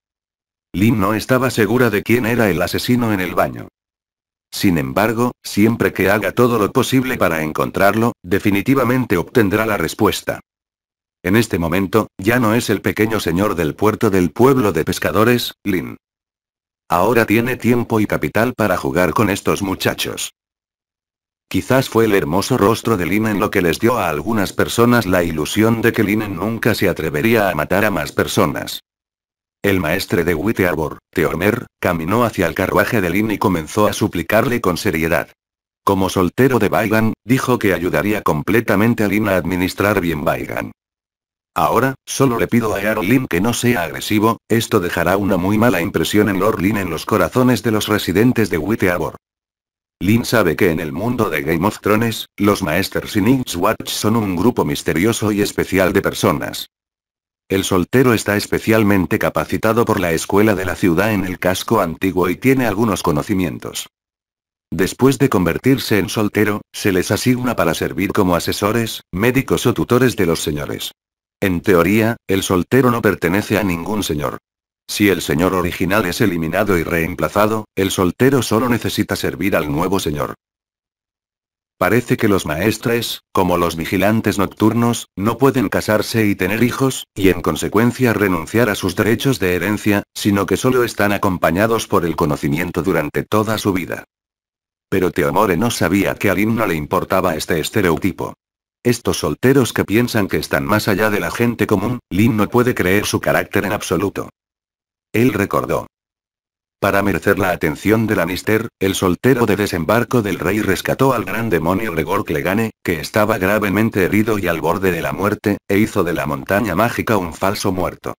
Lin no estaba segura de quién era el asesino en el baño. Sin embargo, siempre que haga todo lo posible para encontrarlo, definitivamente obtendrá la respuesta. En este momento, ya no es el pequeño señor del puerto del pueblo de pescadores, Lin. Ahora tiene tiempo y capital para jugar con estos muchachos. Quizás fue el hermoso rostro de Lin en lo que les dio a algunas personas la ilusión de que Lin nunca se atrevería a matar a más personas. El maestre de Wittearbor, Teormer, caminó hacia el carruaje de Lin y comenzó a suplicarle con seriedad. Como soltero de Baigan, dijo que ayudaría completamente a Lin a administrar bien Baigan. Ahora, solo le pido a Earl que no sea agresivo, esto dejará una muy mala impresión en Lord Lin en los corazones de los residentes de Witteabor. Lin sabe que en el mundo de Game of Thrones, los Maesters y Night's Watch son un grupo misterioso y especial de personas. El soltero está especialmente capacitado por la escuela de la ciudad en el casco antiguo y tiene algunos conocimientos. Después de convertirse en soltero, se les asigna para servir como asesores, médicos o tutores de los señores. En teoría, el soltero no pertenece a ningún señor. Si el señor original es eliminado y reemplazado, el soltero solo necesita servir al nuevo señor. Parece que los maestres, como los vigilantes nocturnos, no pueden casarse y tener hijos, y en consecuencia renunciar a sus derechos de herencia, sino que solo están acompañados por el conocimiento durante toda su vida. Pero Teomore no sabía que a Lin no le importaba este estereotipo. Estos solteros que piensan que están más allá de la gente común, Lin no puede creer su carácter en absoluto. Él recordó. Para merecer la atención de Lannister, el soltero de desembarco del rey rescató al gran demonio Regor Clegane, que estaba gravemente herido y al borde de la muerte, e hizo de la montaña mágica un falso muerto.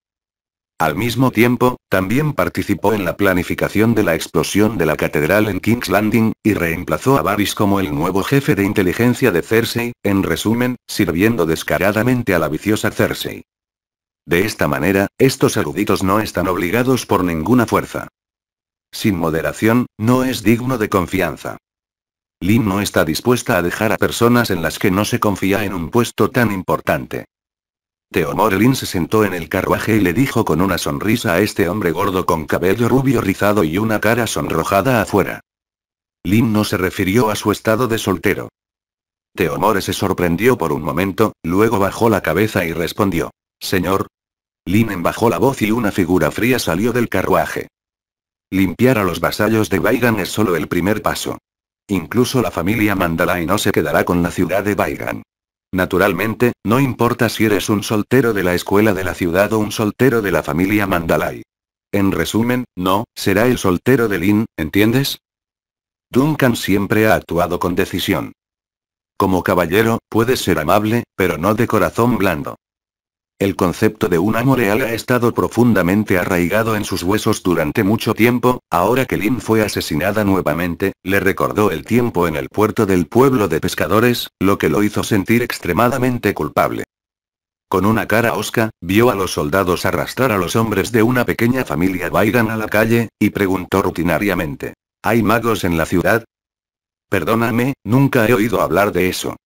Al mismo tiempo, también participó en la planificación de la explosión de la catedral en King's Landing, y reemplazó a Varys como el nuevo jefe de inteligencia de Cersei, en resumen, sirviendo descaradamente a la viciosa Cersei. De esta manera, estos eruditos no están obligados por ninguna fuerza. Sin moderación, no es digno de confianza. Lin no está dispuesta a dejar a personas en las que no se confía en un puesto tan importante. Teomorelin se sentó en el carruaje y le dijo con una sonrisa a este hombre gordo con cabello rubio rizado y una cara sonrojada afuera. Lin no se refirió a su estado de soltero. Teomore se sorprendió por un momento, luego bajó la cabeza y respondió. Señor. Lin bajó la voz y una figura fría salió del carruaje. Limpiar a los vasallos de Baigan es solo el primer paso. Incluso la familia Mandalay no se quedará con la ciudad de Baigan. Naturalmente, no importa si eres un soltero de la escuela de la ciudad o un soltero de la familia Mandalay. En resumen, no, será el soltero de Lin, ¿entiendes? Duncan siempre ha actuado con decisión. Como caballero, puedes ser amable, pero no de corazón blando. El concepto de un amo real ha estado profundamente arraigado en sus huesos durante mucho tiempo, ahora que Lin fue asesinada nuevamente, le recordó el tiempo en el puerto del pueblo de pescadores, lo que lo hizo sentir extremadamente culpable. Con una cara osca, vio a los soldados arrastrar a los hombres de una pequeña familia Baigan a la calle, y preguntó rutinariamente. ¿Hay magos en la ciudad? Perdóname, nunca he oído hablar de eso.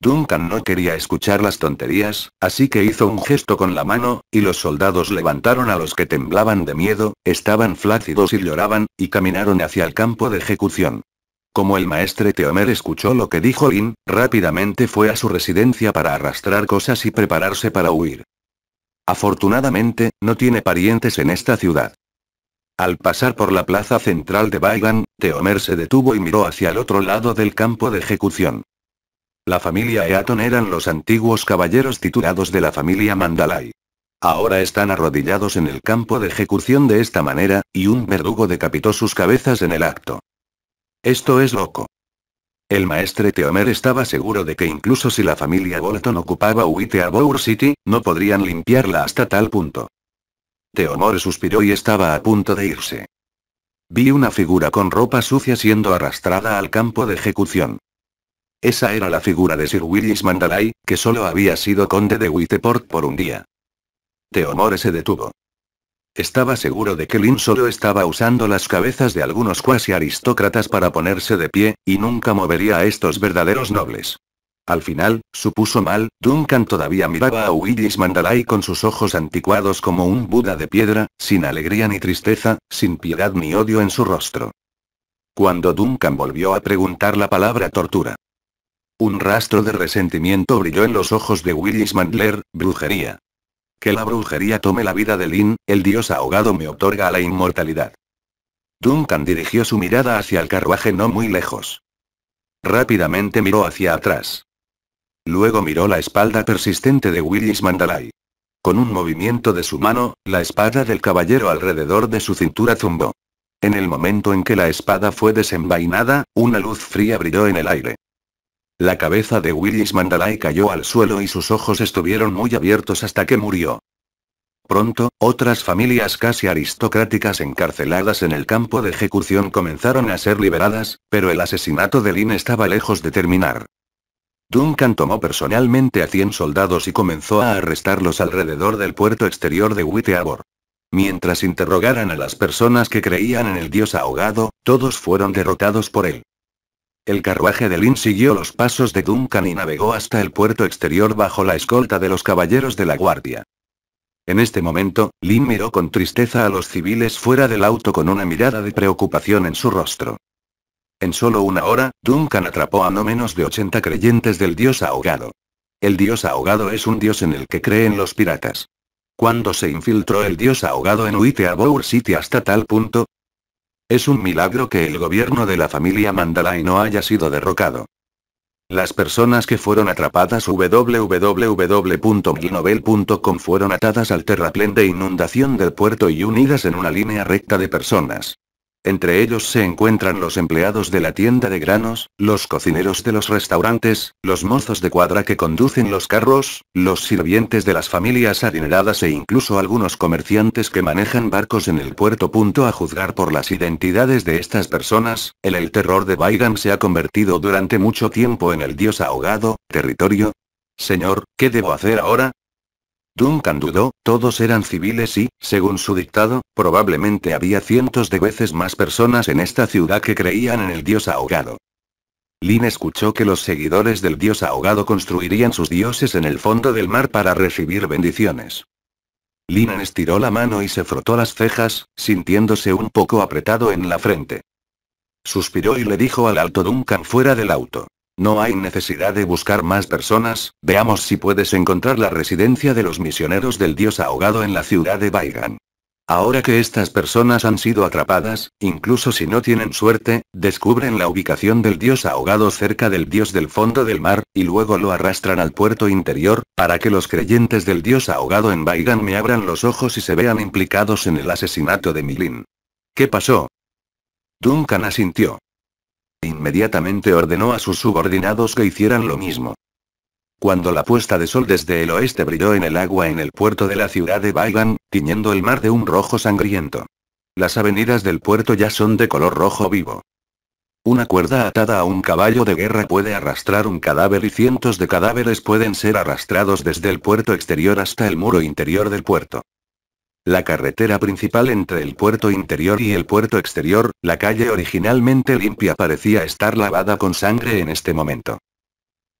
Duncan no quería escuchar las tonterías, así que hizo un gesto con la mano, y los soldados levantaron a los que temblaban de miedo, estaban flácidos y lloraban, y caminaron hacia el campo de ejecución. Como el maestre Teomer escuchó lo que dijo Lin, rápidamente fue a su residencia para arrastrar cosas y prepararse para huir. Afortunadamente, no tiene parientes en esta ciudad. Al pasar por la plaza central de Baigan, Teomer se detuvo y miró hacia el otro lado del campo de ejecución. La familia Eaton eran los antiguos caballeros titulados de la familia Mandalay. Ahora están arrodillados en el campo de ejecución de esta manera, y un verdugo decapitó sus cabezas en el acto. Esto es loco. El maestre Teomer estaba seguro de que incluso si la familia Bolton ocupaba Bower City, no podrían limpiarla hasta tal punto. Teomor suspiró y estaba a punto de irse. Vi una figura con ropa sucia siendo arrastrada al campo de ejecución. Esa era la figura de Sir Willis Mandalay, que solo había sido conde de Witteport por un día. Teomore se detuvo. Estaba seguro de que Lin solo estaba usando las cabezas de algunos cuasi aristócratas para ponerse de pie, y nunca movería a estos verdaderos nobles. Al final, supuso mal, Duncan todavía miraba a Willis Mandalay con sus ojos anticuados como un Buda de piedra, sin alegría ni tristeza, sin piedad ni odio en su rostro. Cuando Duncan volvió a preguntar la palabra tortura. Un rastro de resentimiento brilló en los ojos de Willis Mandler, brujería. Que la brujería tome la vida de Lin, el dios ahogado me otorga la inmortalidad. Duncan dirigió su mirada hacia el carruaje no muy lejos. Rápidamente miró hacia atrás. Luego miró la espalda persistente de Willis Mandalay. Con un movimiento de su mano, la espada del caballero alrededor de su cintura zumbó. En el momento en que la espada fue desenvainada, una luz fría brilló en el aire. La cabeza de Willis Mandalay cayó al suelo y sus ojos estuvieron muy abiertos hasta que murió. Pronto, otras familias casi aristocráticas encarceladas en el campo de ejecución comenzaron a ser liberadas, pero el asesinato de Lynn estaba lejos de terminar. Duncan tomó personalmente a 100 soldados y comenzó a arrestarlos alrededor del puerto exterior de Whiteabor. Mientras interrogaran a las personas que creían en el dios ahogado, todos fueron derrotados por él. El carruaje de Lynn siguió los pasos de Duncan y navegó hasta el puerto exterior bajo la escolta de los caballeros de la guardia. En este momento, Lin miró con tristeza a los civiles fuera del auto con una mirada de preocupación en su rostro. En solo una hora, Duncan atrapó a no menos de 80 creyentes del dios ahogado. El dios ahogado es un dios en el que creen los piratas. ¿Cuándo se infiltró el dios ahogado en Whiteabour City hasta tal punto? Es un milagro que el gobierno de la familia Mandalay no haya sido derrocado. Las personas que fueron atrapadas www.gnovel.com fueron atadas al terraplén de inundación del puerto y unidas en una línea recta de personas. Entre ellos se encuentran los empleados de la tienda de granos, los cocineros de los restaurantes, los mozos de cuadra que conducen los carros, los sirvientes de las familias adineradas e incluso algunos comerciantes que manejan barcos en el puerto. A juzgar por las identidades de estas personas, el, el terror de Baigan se ha convertido durante mucho tiempo en el dios ahogado, territorio. Señor, ¿qué debo hacer ahora? Duncan dudó, todos eran civiles y, según su dictado, probablemente había cientos de veces más personas en esta ciudad que creían en el dios ahogado. Lin escuchó que los seguidores del dios ahogado construirían sus dioses en el fondo del mar para recibir bendiciones. Lin estiró la mano y se frotó las cejas, sintiéndose un poco apretado en la frente. Suspiró y le dijo al alto Duncan fuera del auto. No hay necesidad de buscar más personas, veamos si puedes encontrar la residencia de los misioneros del dios ahogado en la ciudad de Baigan. Ahora que estas personas han sido atrapadas, incluso si no tienen suerte, descubren la ubicación del dios ahogado cerca del dios del fondo del mar, y luego lo arrastran al puerto interior, para que los creyentes del dios ahogado en Baigan me abran los ojos y se vean implicados en el asesinato de Milin. ¿Qué pasó? Duncan asintió. Inmediatamente ordenó a sus subordinados que hicieran lo mismo. Cuando la puesta de sol desde el oeste brilló en el agua en el puerto de la ciudad de Baigan, tiñendo el mar de un rojo sangriento. Las avenidas del puerto ya son de color rojo vivo. Una cuerda atada a un caballo de guerra puede arrastrar un cadáver y cientos de cadáveres pueden ser arrastrados desde el puerto exterior hasta el muro interior del puerto. La carretera principal entre el puerto interior y el puerto exterior, la calle originalmente limpia parecía estar lavada con sangre en este momento.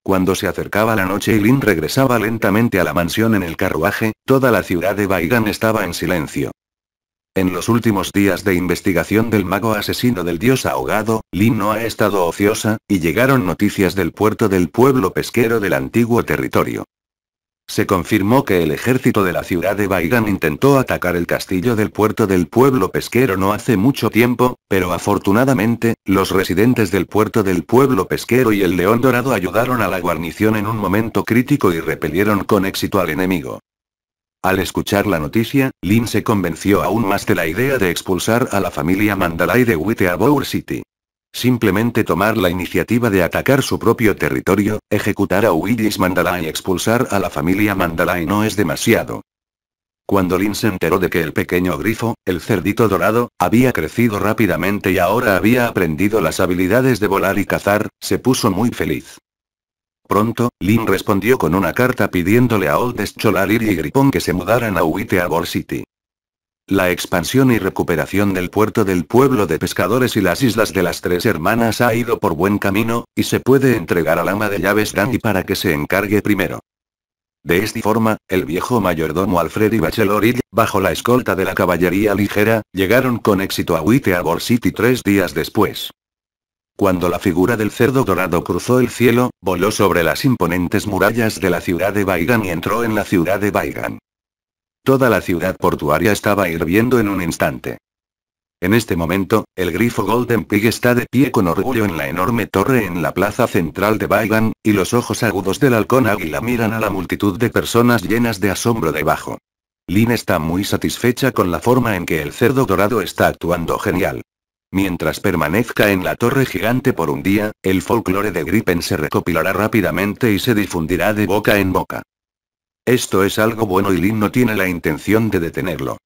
Cuando se acercaba la noche y Lin regresaba lentamente a la mansión en el carruaje, toda la ciudad de Baigan estaba en silencio. En los últimos días de investigación del mago asesino del dios ahogado, Lin no ha estado ociosa, y llegaron noticias del puerto del pueblo pesquero del antiguo territorio. Se confirmó que el ejército de la ciudad de Baigan intentó atacar el castillo del puerto del pueblo pesquero no hace mucho tiempo, pero afortunadamente, los residentes del puerto del pueblo pesquero y el león dorado ayudaron a la guarnición en un momento crítico y repelieron con éxito al enemigo. Al escuchar la noticia, Lin se convenció aún más de la idea de expulsar a la familia Mandalay de Whiteabour City. Simplemente tomar la iniciativa de atacar su propio territorio, ejecutar a Willis Mandalay y expulsar a la familia Mandalay no es demasiado. Cuando Lin se enteró de que el pequeño grifo, el cerdito dorado, había crecido rápidamente y ahora había aprendido las habilidades de volar y cazar, se puso muy feliz. Pronto, Lin respondió con una carta pidiéndole a Old Scholalir y Gripón que se mudaran a Whiteabor City. La expansión y recuperación del puerto del pueblo de pescadores y las islas de las tres hermanas ha ido por buen camino, y se puede entregar al ama de llaves Dandy para que se encargue primero. De esta forma, el viejo mayordomo Alfred y Bachelor bajo la escolta de la caballería ligera, llegaron con éxito a Whiteabor City tres días después. Cuando la figura del cerdo dorado cruzó el cielo, voló sobre las imponentes murallas de la ciudad de Baigan y entró en la ciudad de Baigan. Toda la ciudad portuaria estaba hirviendo en un instante. En este momento, el grifo Golden Pig está de pie con orgullo en la enorme torre en la plaza central de Baigan, y los ojos agudos del halcón águila miran a la multitud de personas llenas de asombro debajo. Lin está muy satisfecha con la forma en que el cerdo dorado está actuando genial. Mientras permanezca en la torre gigante por un día, el folclore de Gripen se recopilará rápidamente y se difundirá de boca en boca. Esto es algo bueno y Lin no tiene la intención de detenerlo.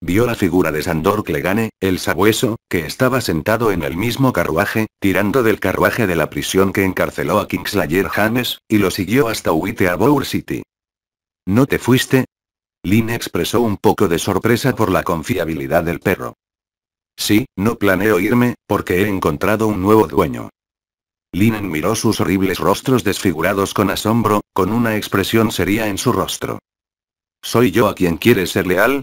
Vio la figura de Sandor Clegane, el sabueso, que estaba sentado en el mismo carruaje, tirando del carruaje de la prisión que encarceló a Kingslayer James, y lo siguió hasta Bower City. ¿No te fuiste? Lin expresó un poco de sorpresa por la confiabilidad del perro. Sí, no planeo irme, porque he encontrado un nuevo dueño. Linen miró sus horribles rostros desfigurados con asombro, con una expresión seria en su rostro. ¿Soy yo a quien quieres ser leal?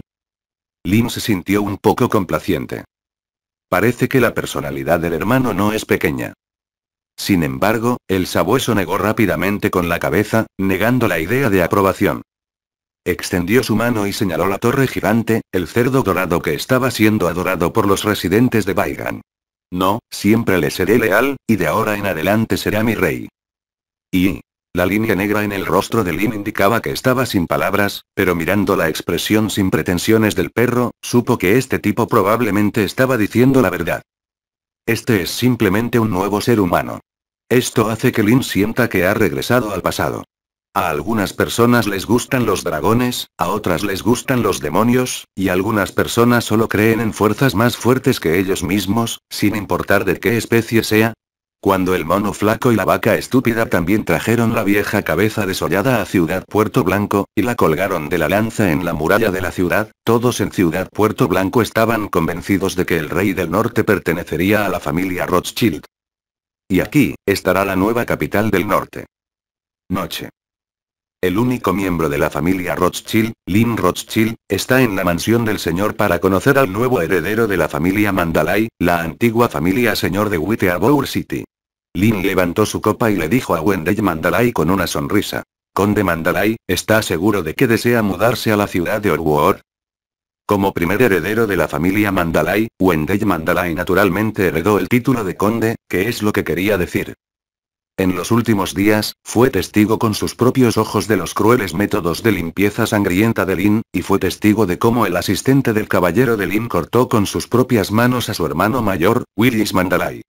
Lin se sintió un poco complaciente. Parece que la personalidad del hermano no es pequeña. Sin embargo, el sabueso negó rápidamente con la cabeza, negando la idea de aprobación. Extendió su mano y señaló la torre gigante, el cerdo dorado que estaba siendo adorado por los residentes de Baigan. No, siempre le seré leal, y de ahora en adelante será mi rey. Y, la línea negra en el rostro de Lin indicaba que estaba sin palabras, pero mirando la expresión sin pretensiones del perro, supo que este tipo probablemente estaba diciendo la verdad. Este es simplemente un nuevo ser humano. Esto hace que Lin sienta que ha regresado al pasado. A algunas personas les gustan los dragones, a otras les gustan los demonios, y algunas personas solo creen en fuerzas más fuertes que ellos mismos, sin importar de qué especie sea, cuando el mono flaco y la vaca estúpida también trajeron la vieja cabeza desollada a Ciudad Puerto Blanco, y la colgaron de la lanza en la muralla de la ciudad, todos en Ciudad Puerto Blanco estaban convencidos de que el rey del norte pertenecería a la familia Rothschild. Y aquí, estará la nueva capital del norte. Noche. El único miembro de la familia Rothschild, Lynn Rothschild, está en la mansión del señor para conocer al nuevo heredero de la familia Mandalay, la antigua familia señor de Bower City. Lin levantó su copa y le dijo a Wendell Mandalay con una sonrisa. Conde Mandalay, ¿está seguro de que desea mudarse a la ciudad de Orwood? Como primer heredero de la familia Mandalay, Wendell Mandalay naturalmente heredó el título de conde, que es lo que quería decir. En los últimos días, fue testigo con sus propios ojos de los crueles métodos de limpieza sangrienta de Lin, y fue testigo de cómo el asistente del caballero de Lin cortó con sus propias manos a su hermano mayor, Willis Mandalay.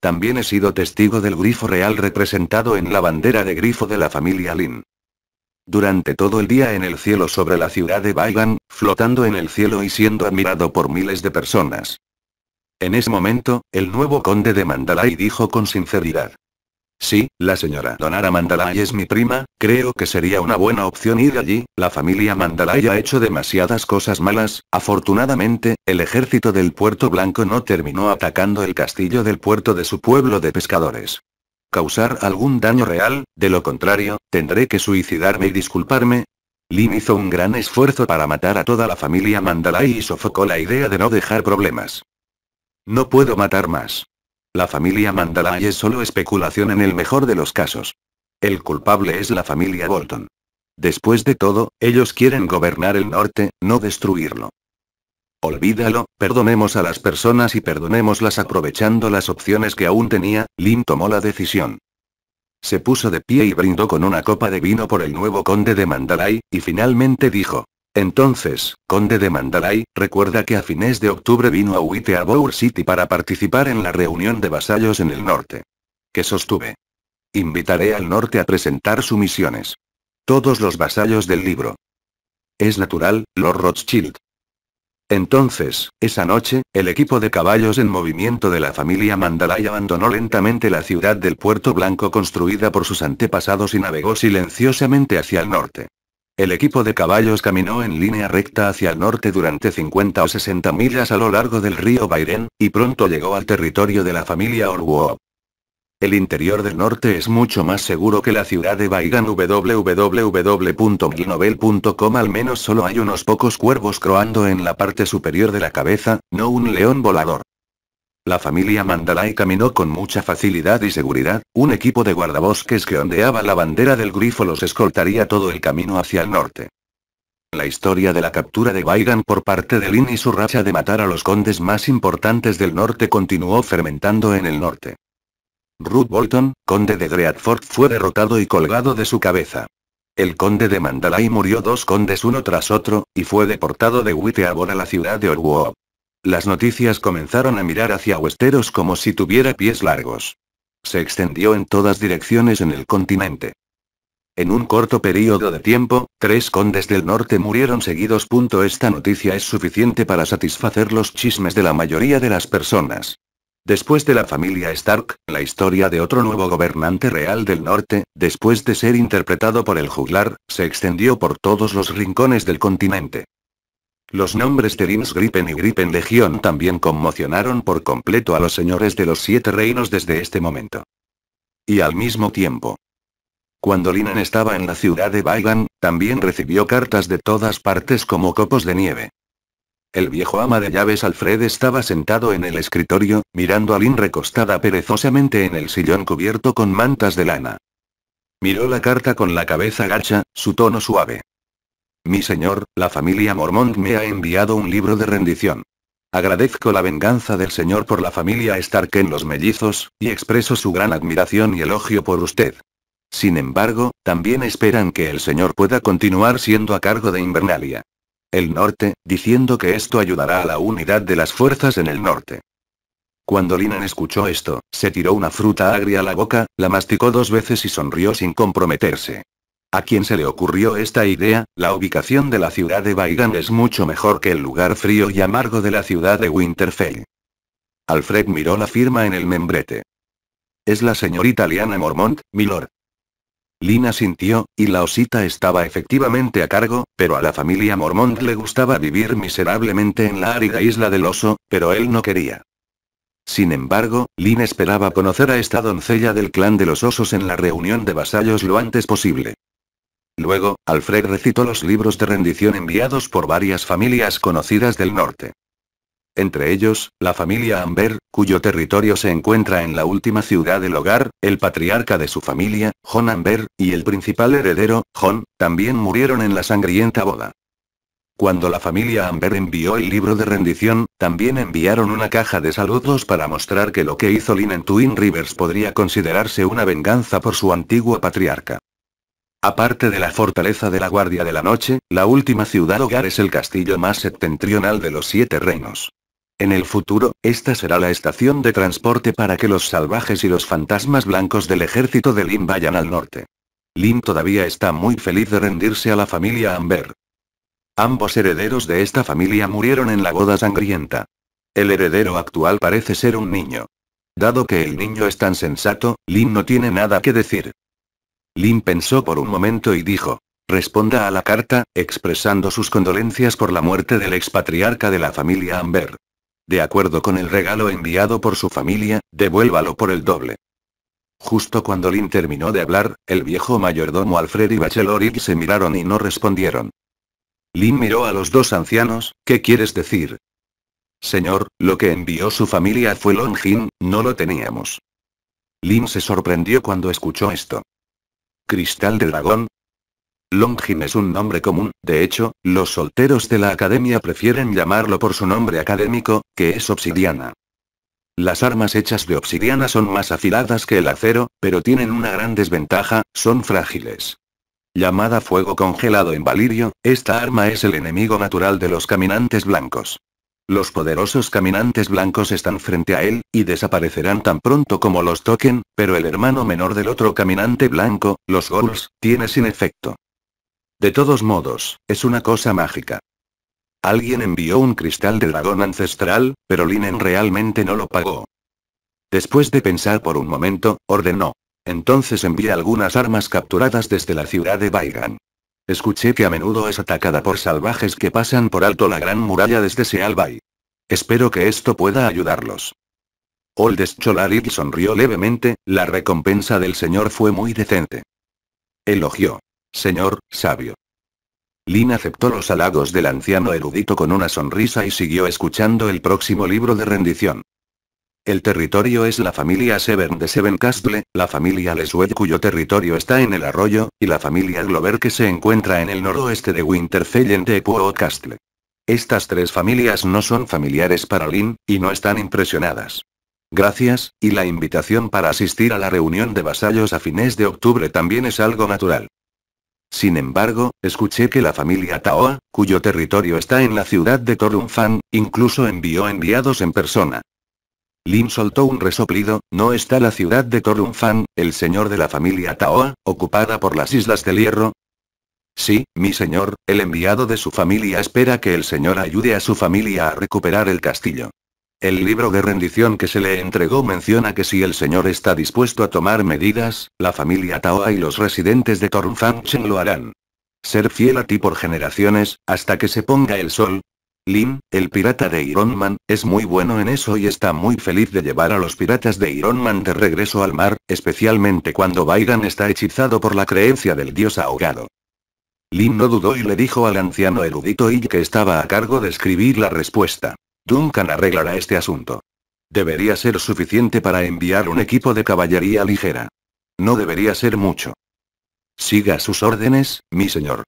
También he sido testigo del grifo real representado en la bandera de grifo de la familia Lin. Durante todo el día en el cielo sobre la ciudad de Baigan, flotando en el cielo y siendo admirado por miles de personas. En ese momento, el nuevo conde de Mandalay dijo con sinceridad. Sí, la señora Donara Mandalay es mi prima, creo que sería una buena opción ir allí, la familia Mandalay ha hecho demasiadas cosas malas, afortunadamente, el ejército del Puerto Blanco no terminó atacando el castillo del puerto de su pueblo de pescadores. Causar algún daño real, de lo contrario, tendré que suicidarme y disculparme. Lin hizo un gran esfuerzo para matar a toda la familia Mandalay y sofocó la idea de no dejar problemas. No puedo matar más. La familia Mandalay es solo especulación en el mejor de los casos. El culpable es la familia Bolton. Después de todo, ellos quieren gobernar el norte, no destruirlo. Olvídalo, perdonemos a las personas y perdonémoslas aprovechando las opciones que aún tenía, Lin tomó la decisión. Se puso de pie y brindó con una copa de vino por el nuevo conde de Mandalay, y finalmente dijo, entonces, conde de Mandalay, recuerda que a fines de octubre vino a Bower City para participar en la reunión de vasallos en el norte. Que sostuve. Invitaré al norte a presentar sus misiones. Todos los vasallos del libro. Es natural, Lord Rothschild. Entonces, esa noche, el equipo de caballos en movimiento de la familia Mandalay abandonó lentamente la ciudad del Puerto Blanco construida por sus antepasados y navegó silenciosamente hacia el norte. El equipo de caballos caminó en línea recta hacia el norte durante 50 o 60 millas a lo largo del río Bairen, y pronto llegó al territorio de la familia Orwo. El interior del norte es mucho más seguro que la ciudad de Baigan www.milnovel.com al menos solo hay unos pocos cuervos croando en la parte superior de la cabeza, no un león volador. La familia Mandalay caminó con mucha facilidad y seguridad, un equipo de guardabosques que ondeaba la bandera del grifo los escoltaría todo el camino hacia el norte. La historia de la captura de Baigan por parte de Lin y su racha de matar a los condes más importantes del norte continuó fermentando en el norte. Ruth Bolton, conde de Dreadford fue derrotado y colgado de su cabeza. El conde de Mandalay murió dos condes uno tras otro, y fue deportado de Witteabor a la ciudad de Orwood. Las noticias comenzaron a mirar hacia Westeros como si tuviera pies largos. Se extendió en todas direcciones en el continente. En un corto periodo de tiempo, tres condes del norte murieron seguidos. Esta noticia es suficiente para satisfacer los chismes de la mayoría de las personas. Después de la familia Stark, la historia de otro nuevo gobernante real del norte, después de ser interpretado por el juglar, se extendió por todos los rincones del continente. Los nombres de Lins Gripen y Gripen Legión también conmocionaron por completo a los señores de los siete reinos desde este momento. Y al mismo tiempo, cuando Linen estaba en la ciudad de Baigan, también recibió cartas de todas partes como copos de nieve. El viejo ama de llaves Alfred estaba sentado en el escritorio, mirando a Lin recostada perezosamente en el sillón cubierto con mantas de lana. Miró la carta con la cabeza gacha, su tono suave. Mi señor, la familia Mormont me ha enviado un libro de rendición. Agradezco la venganza del señor por la familia Stark en los mellizos, y expreso su gran admiración y elogio por usted. Sin embargo, también esperan que el señor pueda continuar siendo a cargo de Invernalia. El norte, diciendo que esto ayudará a la unidad de las fuerzas en el norte. Cuando Linan escuchó esto, se tiró una fruta agria a la boca, la masticó dos veces y sonrió sin comprometerse. A quien se le ocurrió esta idea, la ubicación de la ciudad de Baigan es mucho mejor que el lugar frío y amargo de la ciudad de Winterfell. Alfred miró la firma en el membrete. Es la señorita Liana Mormont, milord. Lina sintió, y la osita estaba efectivamente a cargo, pero a la familia Mormont le gustaba vivir miserablemente en la árida isla del oso, pero él no quería. Sin embargo, Lin esperaba conocer a esta doncella del clan de los osos en la reunión de vasallos lo antes posible. Luego, Alfred recitó los libros de rendición enviados por varias familias conocidas del norte. Entre ellos, la familia Amber, cuyo territorio se encuentra en la última ciudad del hogar, el patriarca de su familia, John Amber, y el principal heredero, John, también murieron en la sangrienta boda. Cuando la familia Amber envió el libro de rendición, también enviaron una caja de saludos para mostrar que lo que hizo Lynn en Twin Rivers podría considerarse una venganza por su antiguo patriarca. Aparte de la fortaleza de la Guardia de la Noche, la última ciudad hogar es el castillo más septentrional de los siete reinos. En el futuro, esta será la estación de transporte para que los salvajes y los fantasmas blancos del ejército de Lin vayan al norte. Lin todavía está muy feliz de rendirse a la familia Amber. Ambos herederos de esta familia murieron en la boda sangrienta. El heredero actual parece ser un niño. Dado que el niño es tan sensato, Lin no tiene nada que decir. Lin pensó por un momento y dijo, responda a la carta, expresando sus condolencias por la muerte del expatriarca de la familia Amber. De acuerdo con el regalo enviado por su familia, devuélvalo por el doble. Justo cuando Lin terminó de hablar, el viejo mayordomo Alfred y Bachelor se miraron y no respondieron. Lin miró a los dos ancianos, ¿qué quieres decir? Señor, lo que envió su familia fue Longin, no lo teníamos. Lin se sorprendió cuando escuchó esto. ¿Cristal de dragón? Longin es un nombre común, de hecho, los solteros de la academia prefieren llamarlo por su nombre académico, que es obsidiana. Las armas hechas de obsidiana son más afiladas que el acero, pero tienen una gran desventaja, son frágiles. Llamada fuego congelado en Valirio, esta arma es el enemigo natural de los caminantes blancos. Los poderosos caminantes blancos están frente a él, y desaparecerán tan pronto como los toquen, pero el hermano menor del otro caminante blanco, los Ghouls, tiene sin efecto. De todos modos, es una cosa mágica. Alguien envió un cristal de dragón ancestral, pero Linen realmente no lo pagó. Después de pensar por un momento, ordenó. Entonces envía algunas armas capturadas desde la ciudad de Baigan. Escuché que a menudo es atacada por salvajes que pasan por alto la gran muralla desde Sealbay. Espero que esto pueda ayudarlos. Oldes Cholarik sonrió levemente, la recompensa del señor fue muy decente. Elogió. Señor, sabio. Lin aceptó los halagos del anciano erudito con una sonrisa y siguió escuchando el próximo libro de rendición. El territorio es la familia Severn de Seven Castle, la familia Leswed cuyo territorio está en el arroyo, y la familia Glover que se encuentra en el noroeste de Winterfell en Equo Castle. Estas tres familias no son familiares para Lin, y no están impresionadas. Gracias, y la invitación para asistir a la reunión de vasallos a fines de octubre también es algo natural. Sin embargo, escuché que la familia Taoa, cuyo territorio está en la ciudad de Torunfan, incluso envió enviados en persona. Lin soltó un resoplido, ¿no está la ciudad de Torunfan, el señor de la familia Taoa, ocupada por las Islas del Hierro? Sí, mi señor, el enviado de su familia espera que el señor ayude a su familia a recuperar el castillo. El libro de rendición que se le entregó menciona que si el señor está dispuesto a tomar medidas, la familia Taoa y los residentes de Tornfanchen lo harán. Ser fiel a ti por generaciones, hasta que se ponga el sol. Lin, el pirata de Ironman, es muy bueno en eso y está muy feliz de llevar a los piratas de Ironman de regreso al mar, especialmente cuando Byron está hechizado por la creencia del dios ahogado. Lin no dudó y le dijo al anciano erudito y que estaba a cargo de escribir la respuesta. Duncan arreglará este asunto. Debería ser suficiente para enviar un equipo de caballería ligera. No debería ser mucho. Siga sus órdenes, mi señor.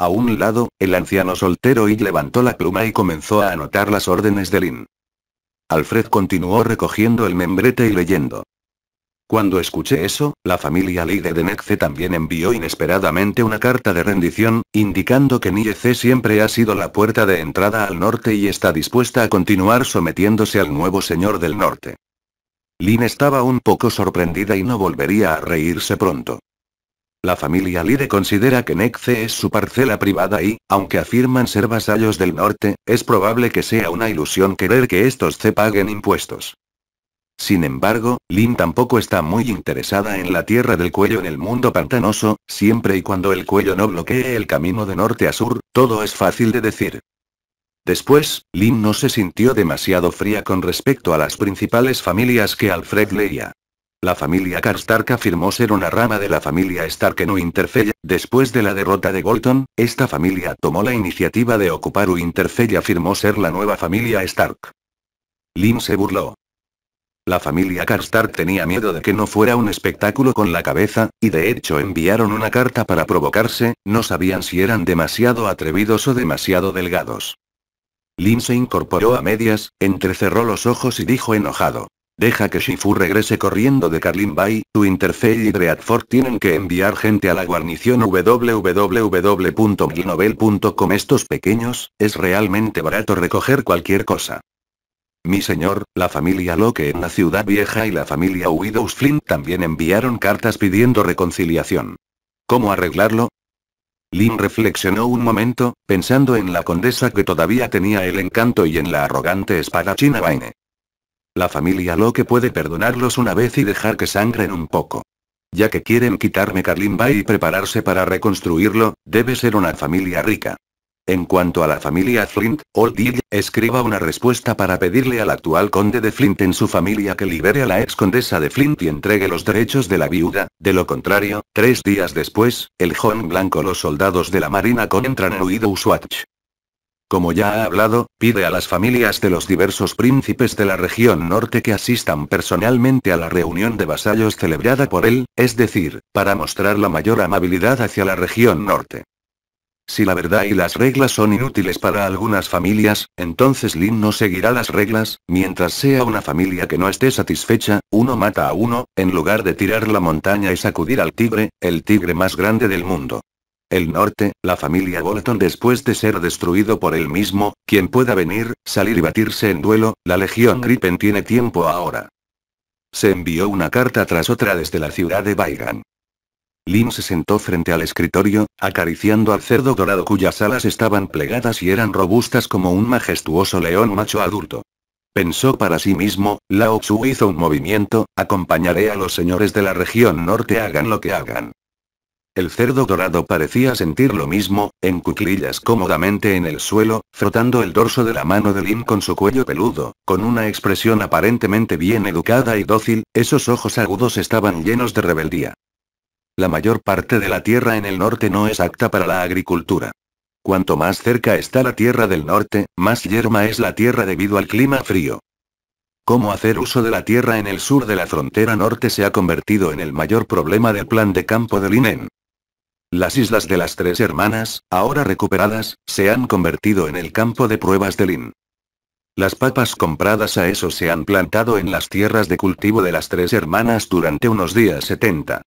A un lado, el anciano soltero y levantó la pluma y comenzó a anotar las órdenes de Lin. Alfred continuó recogiendo el membrete y leyendo. Cuando escuché eso, la familia Lide de Nece también envió inesperadamente una carta de rendición, indicando que Niece siempre ha sido la puerta de entrada al norte y está dispuesta a continuar sometiéndose al nuevo señor del norte. Lin estaba un poco sorprendida y no volvería a reírse pronto. La familia Lide considera que Nece es su parcela privada y, aunque afirman ser vasallos del norte, es probable que sea una ilusión querer que estos se paguen impuestos. Sin embargo, Lin tampoco está muy interesada en la tierra del cuello en el mundo pantanoso, siempre y cuando el cuello no bloquee el camino de norte a sur, todo es fácil de decir. Después, Lin no se sintió demasiado fría con respecto a las principales familias que Alfred leía. La familia Karstark afirmó ser una rama de la familia Stark en Winterfell. Después de la derrota de Bolton, esta familia tomó la iniciativa de ocupar Winterfell y afirmó ser la nueva familia Stark. Lin se burló. La familia Karstark tenía miedo de que no fuera un espectáculo con la cabeza, y de hecho enviaron una carta para provocarse, no sabían si eran demasiado atrevidos o demasiado delgados. Lin se incorporó a medias, entrecerró los ojos y dijo enojado. Deja que Shifu regrese corriendo de Carlin Bay, tu Interfell y Dreadford tienen que enviar gente a la guarnición www.gilnovel.com Estos pequeños, es realmente barato recoger cualquier cosa. Mi señor, la familia Locke en la ciudad vieja y la familia Widows Flint también enviaron cartas pidiendo reconciliación. ¿Cómo arreglarlo? Lin reflexionó un momento, pensando en la condesa que todavía tenía el encanto y en la arrogante espadachina Vaine. La familia Locke puede perdonarlos una vez y dejar que sangren un poco. Ya que quieren quitarme Carlin Bay y prepararse para reconstruirlo, debe ser una familia rica. En cuanto a la familia Flint, Old escriba una respuesta para pedirle al actual conde de Flint en su familia que libere a la ex condesa de Flint y entregue los derechos de la viuda, de lo contrario, tres días después, el John Blanco los soldados de la marina entran en Widowswatch. Como ya ha hablado, pide a las familias de los diversos príncipes de la región norte que asistan personalmente a la reunión de vasallos celebrada por él, es decir, para mostrar la mayor amabilidad hacia la región norte. Si la verdad y las reglas son inútiles para algunas familias, entonces Lin no seguirá las reglas, mientras sea una familia que no esté satisfecha, uno mata a uno, en lugar de tirar la montaña y sacudir al tigre, el tigre más grande del mundo. El norte, la familia Bolton después de ser destruido por él mismo, quien pueda venir, salir y batirse en duelo, la legión Gripen tiene tiempo ahora. Se envió una carta tras otra desde la ciudad de Baigan. Lin se sentó frente al escritorio, acariciando al cerdo dorado cuyas alas estaban plegadas y eran robustas como un majestuoso león macho adulto. Pensó para sí mismo, Lao Tzu hizo un movimiento, acompañaré a los señores de la región norte hagan lo que hagan. El cerdo dorado parecía sentir lo mismo, en cuclillas cómodamente en el suelo, frotando el dorso de la mano de Lin con su cuello peludo, con una expresión aparentemente bien educada y dócil, esos ojos agudos estaban llenos de rebeldía. La mayor parte de la tierra en el norte no es apta para la agricultura. Cuanto más cerca está la tierra del norte, más yerma es la tierra debido al clima frío. Cómo hacer uso de la tierra en el sur de la frontera norte se ha convertido en el mayor problema del plan de campo de Linen. Las islas de las tres hermanas, ahora recuperadas, se han convertido en el campo de pruebas de Lin. Las papas compradas a eso se han plantado en las tierras de cultivo de las tres hermanas durante unos días 70.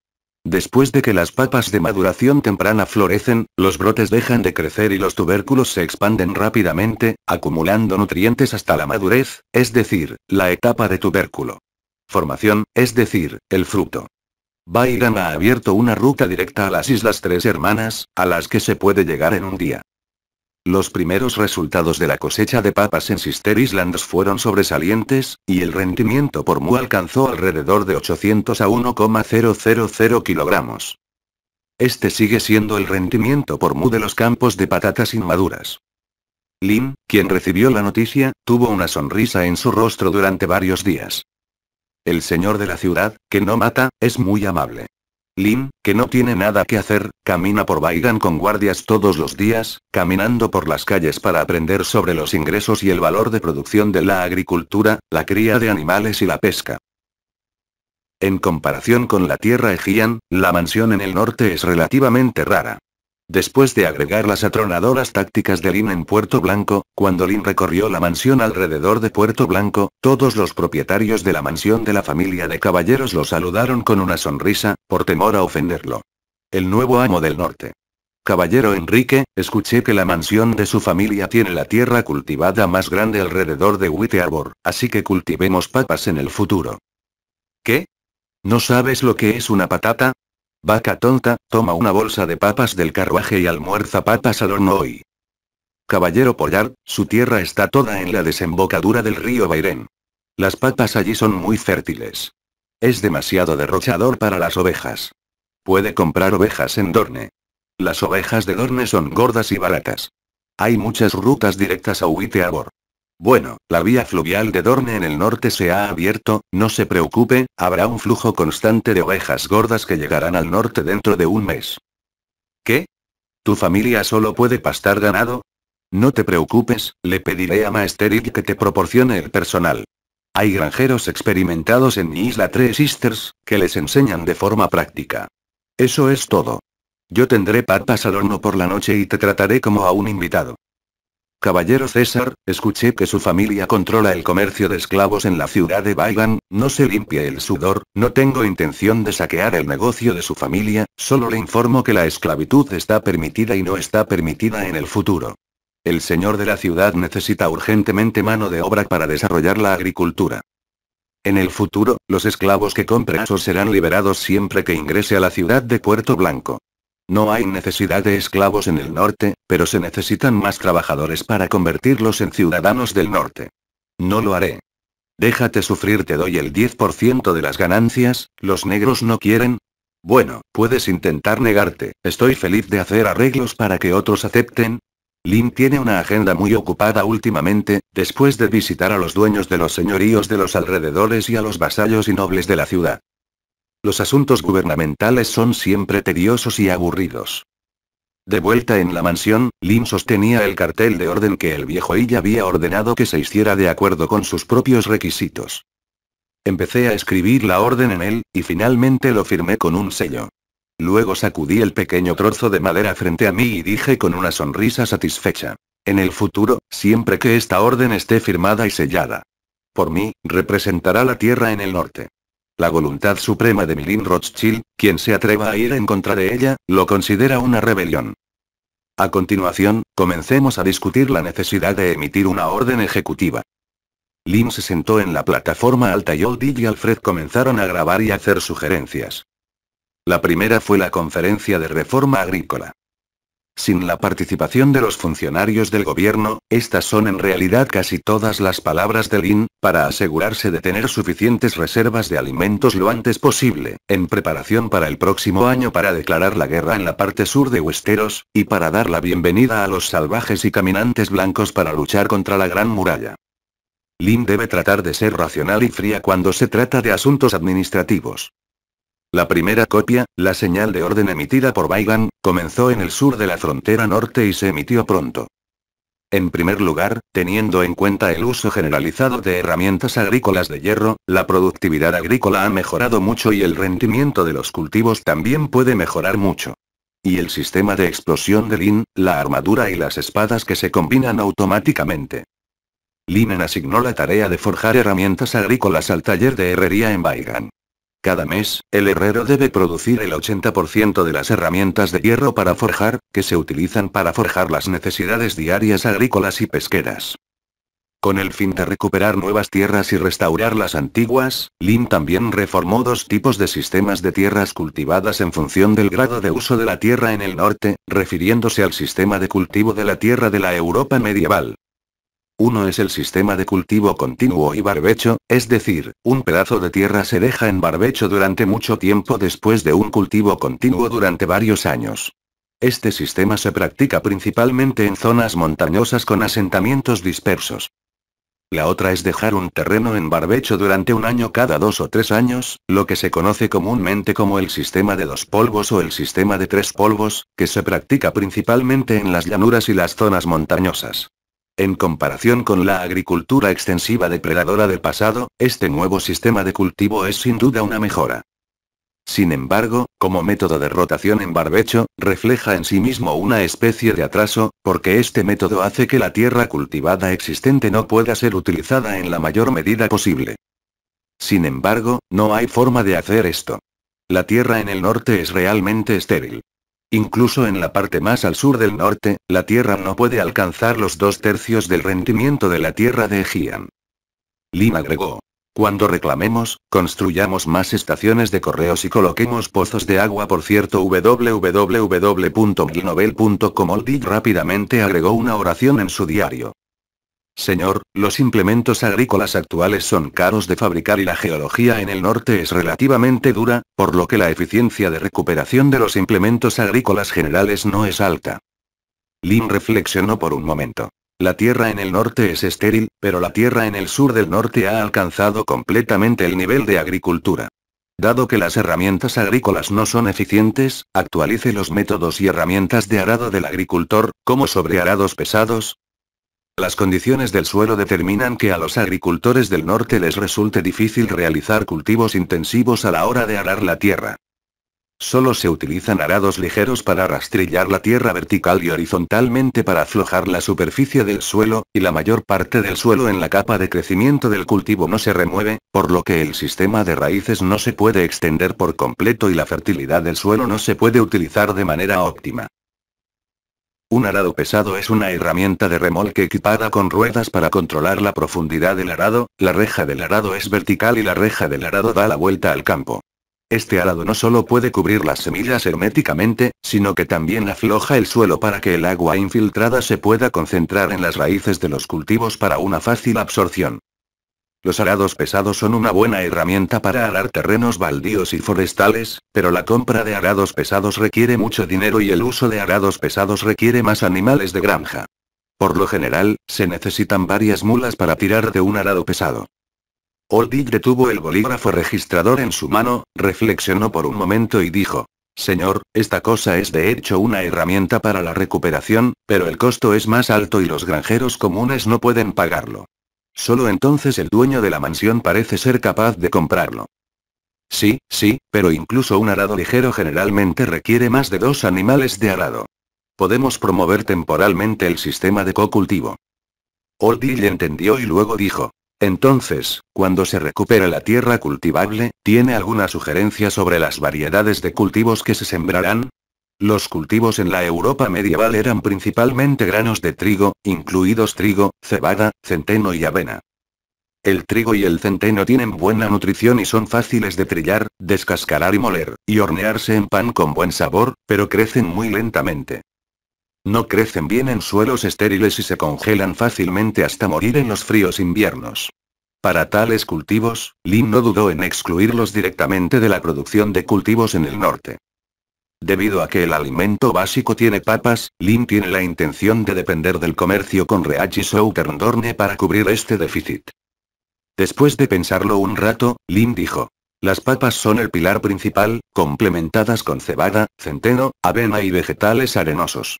Después de que las papas de maduración temprana florecen, los brotes dejan de crecer y los tubérculos se expanden rápidamente, acumulando nutrientes hasta la madurez, es decir, la etapa de tubérculo. Formación, es decir, el fruto. Baigan ha abierto una ruta directa a las Islas Tres Hermanas, a las que se puede llegar en un día. Los primeros resultados de la cosecha de papas en Sister Islands fueron sobresalientes, y el rendimiento por mu alcanzó alrededor de 800 a 1,000 kilogramos. Este sigue siendo el rendimiento por mu de los campos de patatas inmaduras. Lin, quien recibió la noticia, tuvo una sonrisa en su rostro durante varios días. El señor de la ciudad, que no mata, es muy amable. Lin, que no tiene nada que hacer, camina por Baigan con guardias todos los días, caminando por las calles para aprender sobre los ingresos y el valor de producción de la agricultura, la cría de animales y la pesca. En comparación con la tierra Ejian, la mansión en el norte es relativamente rara. Después de agregar las atronadoras tácticas de Lin en Puerto Blanco, cuando Lin recorrió la mansión alrededor de Puerto Blanco, todos los propietarios de la mansión de la familia de caballeros lo saludaron con una sonrisa, por temor a ofenderlo. El nuevo amo del norte. Caballero Enrique, escuché que la mansión de su familia tiene la tierra cultivada más grande alrededor de White Arbor, así que cultivemos papas en el futuro. ¿Qué? ¿No sabes lo que es una patata? Vaca tonta, toma una bolsa de papas del carruaje y almuerza papas al horno hoy. Caballero Pollar, su tierra está toda en la desembocadura del río Bairén. Las papas allí son muy fértiles. Es demasiado derrochador para las ovejas. Puede comprar ovejas en Dorne. Las ovejas de Dorne son gordas y baratas. Hay muchas rutas directas a Arbor. Bueno, la vía fluvial de Dorne en el norte se ha abierto, no se preocupe, habrá un flujo constante de ovejas gordas que llegarán al norte dentro de un mes. ¿Qué? ¿Tu familia solo puede pastar ganado? No te preocupes, le pediré a Maesteril que te proporcione el personal. Hay granjeros experimentados en mi isla Tres Sisters, que les enseñan de forma práctica. Eso es todo. Yo tendré papas al horno por la noche y te trataré como a un invitado. Caballero César, escuché que su familia controla el comercio de esclavos en la ciudad de Baigan, no se limpie el sudor, no tengo intención de saquear el negocio de su familia, solo le informo que la esclavitud está permitida y no está permitida en el futuro. El señor de la ciudad necesita urgentemente mano de obra para desarrollar la agricultura. En el futuro, los esclavos que compre serán liberados siempre que ingrese a la ciudad de Puerto Blanco. No hay necesidad de esclavos en el norte, pero se necesitan más trabajadores para convertirlos en ciudadanos del norte. No lo haré. Déjate sufrir, te doy el 10% de las ganancias, los negros no quieren. Bueno, puedes intentar negarte, estoy feliz de hacer arreglos para que otros acepten. Lin tiene una agenda muy ocupada últimamente, después de visitar a los dueños de los señoríos de los alrededores y a los vasallos y nobles de la ciudad. Los asuntos gubernamentales son siempre tediosos y aburridos. De vuelta en la mansión, Lin sostenía el cartel de orden que el viejo ella había ordenado que se hiciera de acuerdo con sus propios requisitos. Empecé a escribir la orden en él, y finalmente lo firmé con un sello. Luego sacudí el pequeño trozo de madera frente a mí y dije con una sonrisa satisfecha. En el futuro, siempre que esta orden esté firmada y sellada. Por mí, representará la tierra en el norte. La voluntad suprema de Milin Rothschild, quien se atreva a ir en contra de ella, lo considera una rebelión. A continuación, comencemos a discutir la necesidad de emitir una orden ejecutiva. Lin se sentó en la plataforma alta y Oldie y Alfred comenzaron a grabar y hacer sugerencias. La primera fue la conferencia de reforma agrícola. Sin la participación de los funcionarios del gobierno, estas son en realidad casi todas las palabras de Lin, para asegurarse de tener suficientes reservas de alimentos lo antes posible, en preparación para el próximo año para declarar la guerra en la parte sur de Westeros, y para dar la bienvenida a los salvajes y caminantes blancos para luchar contra la Gran Muralla. Lin debe tratar de ser racional y fría cuando se trata de asuntos administrativos. La primera copia, la señal de orden emitida por Baigan, comenzó en el sur de la frontera norte y se emitió pronto. En primer lugar, teniendo en cuenta el uso generalizado de herramientas agrícolas de hierro, la productividad agrícola ha mejorado mucho y el rendimiento de los cultivos también puede mejorar mucho. Y el sistema de explosión de Lin, la armadura y las espadas que se combinan automáticamente. Linen asignó la tarea de forjar herramientas agrícolas al taller de herrería en Baigan. Cada mes, el herrero debe producir el 80% de las herramientas de hierro para forjar, que se utilizan para forjar las necesidades diarias agrícolas y pesqueras. Con el fin de recuperar nuevas tierras y restaurar las antiguas, Lin también reformó dos tipos de sistemas de tierras cultivadas en función del grado de uso de la tierra en el norte, refiriéndose al sistema de cultivo de la tierra de la Europa medieval. Uno es el sistema de cultivo continuo y barbecho, es decir, un pedazo de tierra se deja en barbecho durante mucho tiempo después de un cultivo continuo durante varios años. Este sistema se practica principalmente en zonas montañosas con asentamientos dispersos. La otra es dejar un terreno en barbecho durante un año cada dos o tres años, lo que se conoce comúnmente como el sistema de dos polvos o el sistema de tres polvos, que se practica principalmente en las llanuras y las zonas montañosas. En comparación con la agricultura extensiva depredadora del pasado, este nuevo sistema de cultivo es sin duda una mejora. Sin embargo, como método de rotación en barbecho, refleja en sí mismo una especie de atraso, porque este método hace que la tierra cultivada existente no pueda ser utilizada en la mayor medida posible. Sin embargo, no hay forma de hacer esto. La tierra en el norte es realmente estéril. Incluso en la parte más al sur del norte, la Tierra no puede alcanzar los dos tercios del rendimiento de la Tierra de Egean. Lin agregó. Cuando reclamemos, construyamos más estaciones de correos y coloquemos pozos de agua. Por cierto, www.milnovel.com rápidamente agregó una oración en su diario. Señor, los implementos agrícolas actuales son caros de fabricar y la geología en el norte es relativamente dura, por lo que la eficiencia de recuperación de los implementos agrícolas generales no es alta. Lin reflexionó por un momento. La tierra en el norte es estéril, pero la tierra en el sur del norte ha alcanzado completamente el nivel de agricultura. Dado que las herramientas agrícolas no son eficientes, actualice los métodos y herramientas de arado del agricultor, como sobre arados pesados, las condiciones del suelo determinan que a los agricultores del norte les resulte difícil realizar cultivos intensivos a la hora de arar la tierra. Solo se utilizan arados ligeros para rastrillar la tierra vertical y horizontalmente para aflojar la superficie del suelo, y la mayor parte del suelo en la capa de crecimiento del cultivo no se remueve, por lo que el sistema de raíces no se puede extender por completo y la fertilidad del suelo no se puede utilizar de manera óptima. Un arado pesado es una herramienta de remolque equipada con ruedas para controlar la profundidad del arado, la reja del arado es vertical y la reja del arado da la vuelta al campo. Este arado no solo puede cubrir las semillas herméticamente, sino que también afloja el suelo para que el agua infiltrada se pueda concentrar en las raíces de los cultivos para una fácil absorción. Los arados pesados son una buena herramienta para arar terrenos baldíos y forestales, pero la compra de arados pesados requiere mucho dinero y el uso de arados pesados requiere más animales de granja. Por lo general, se necesitan varias mulas para tirar de un arado pesado. Oldie detuvo el bolígrafo registrador en su mano, reflexionó por un momento y dijo, Señor, esta cosa es de hecho una herramienta para la recuperación, pero el costo es más alto y los granjeros comunes no pueden pagarlo. Solo entonces el dueño de la mansión parece ser capaz de comprarlo. Sí, sí, pero incluso un arado ligero generalmente requiere más de dos animales de arado. Podemos promover temporalmente el sistema de co-cultivo. Oldie entendió y luego dijo. Entonces, cuando se recupere la tierra cultivable, ¿tiene alguna sugerencia sobre las variedades de cultivos que se sembrarán? Los cultivos en la Europa medieval eran principalmente granos de trigo, incluidos trigo, cebada, centeno y avena. El trigo y el centeno tienen buena nutrición y son fáciles de trillar, descascarar y moler, y hornearse en pan con buen sabor, pero crecen muy lentamente. No crecen bien en suelos estériles y se congelan fácilmente hasta morir en los fríos inviernos. Para tales cultivos, Lim no dudó en excluirlos directamente de la producción de cultivos en el norte. Debido a que el alimento básico tiene papas, Lin tiene la intención de depender del comercio con Reach Southern para cubrir este déficit. Después de pensarlo un rato, Lin dijo. Las papas son el pilar principal, complementadas con cebada, centeno, avena y vegetales arenosos.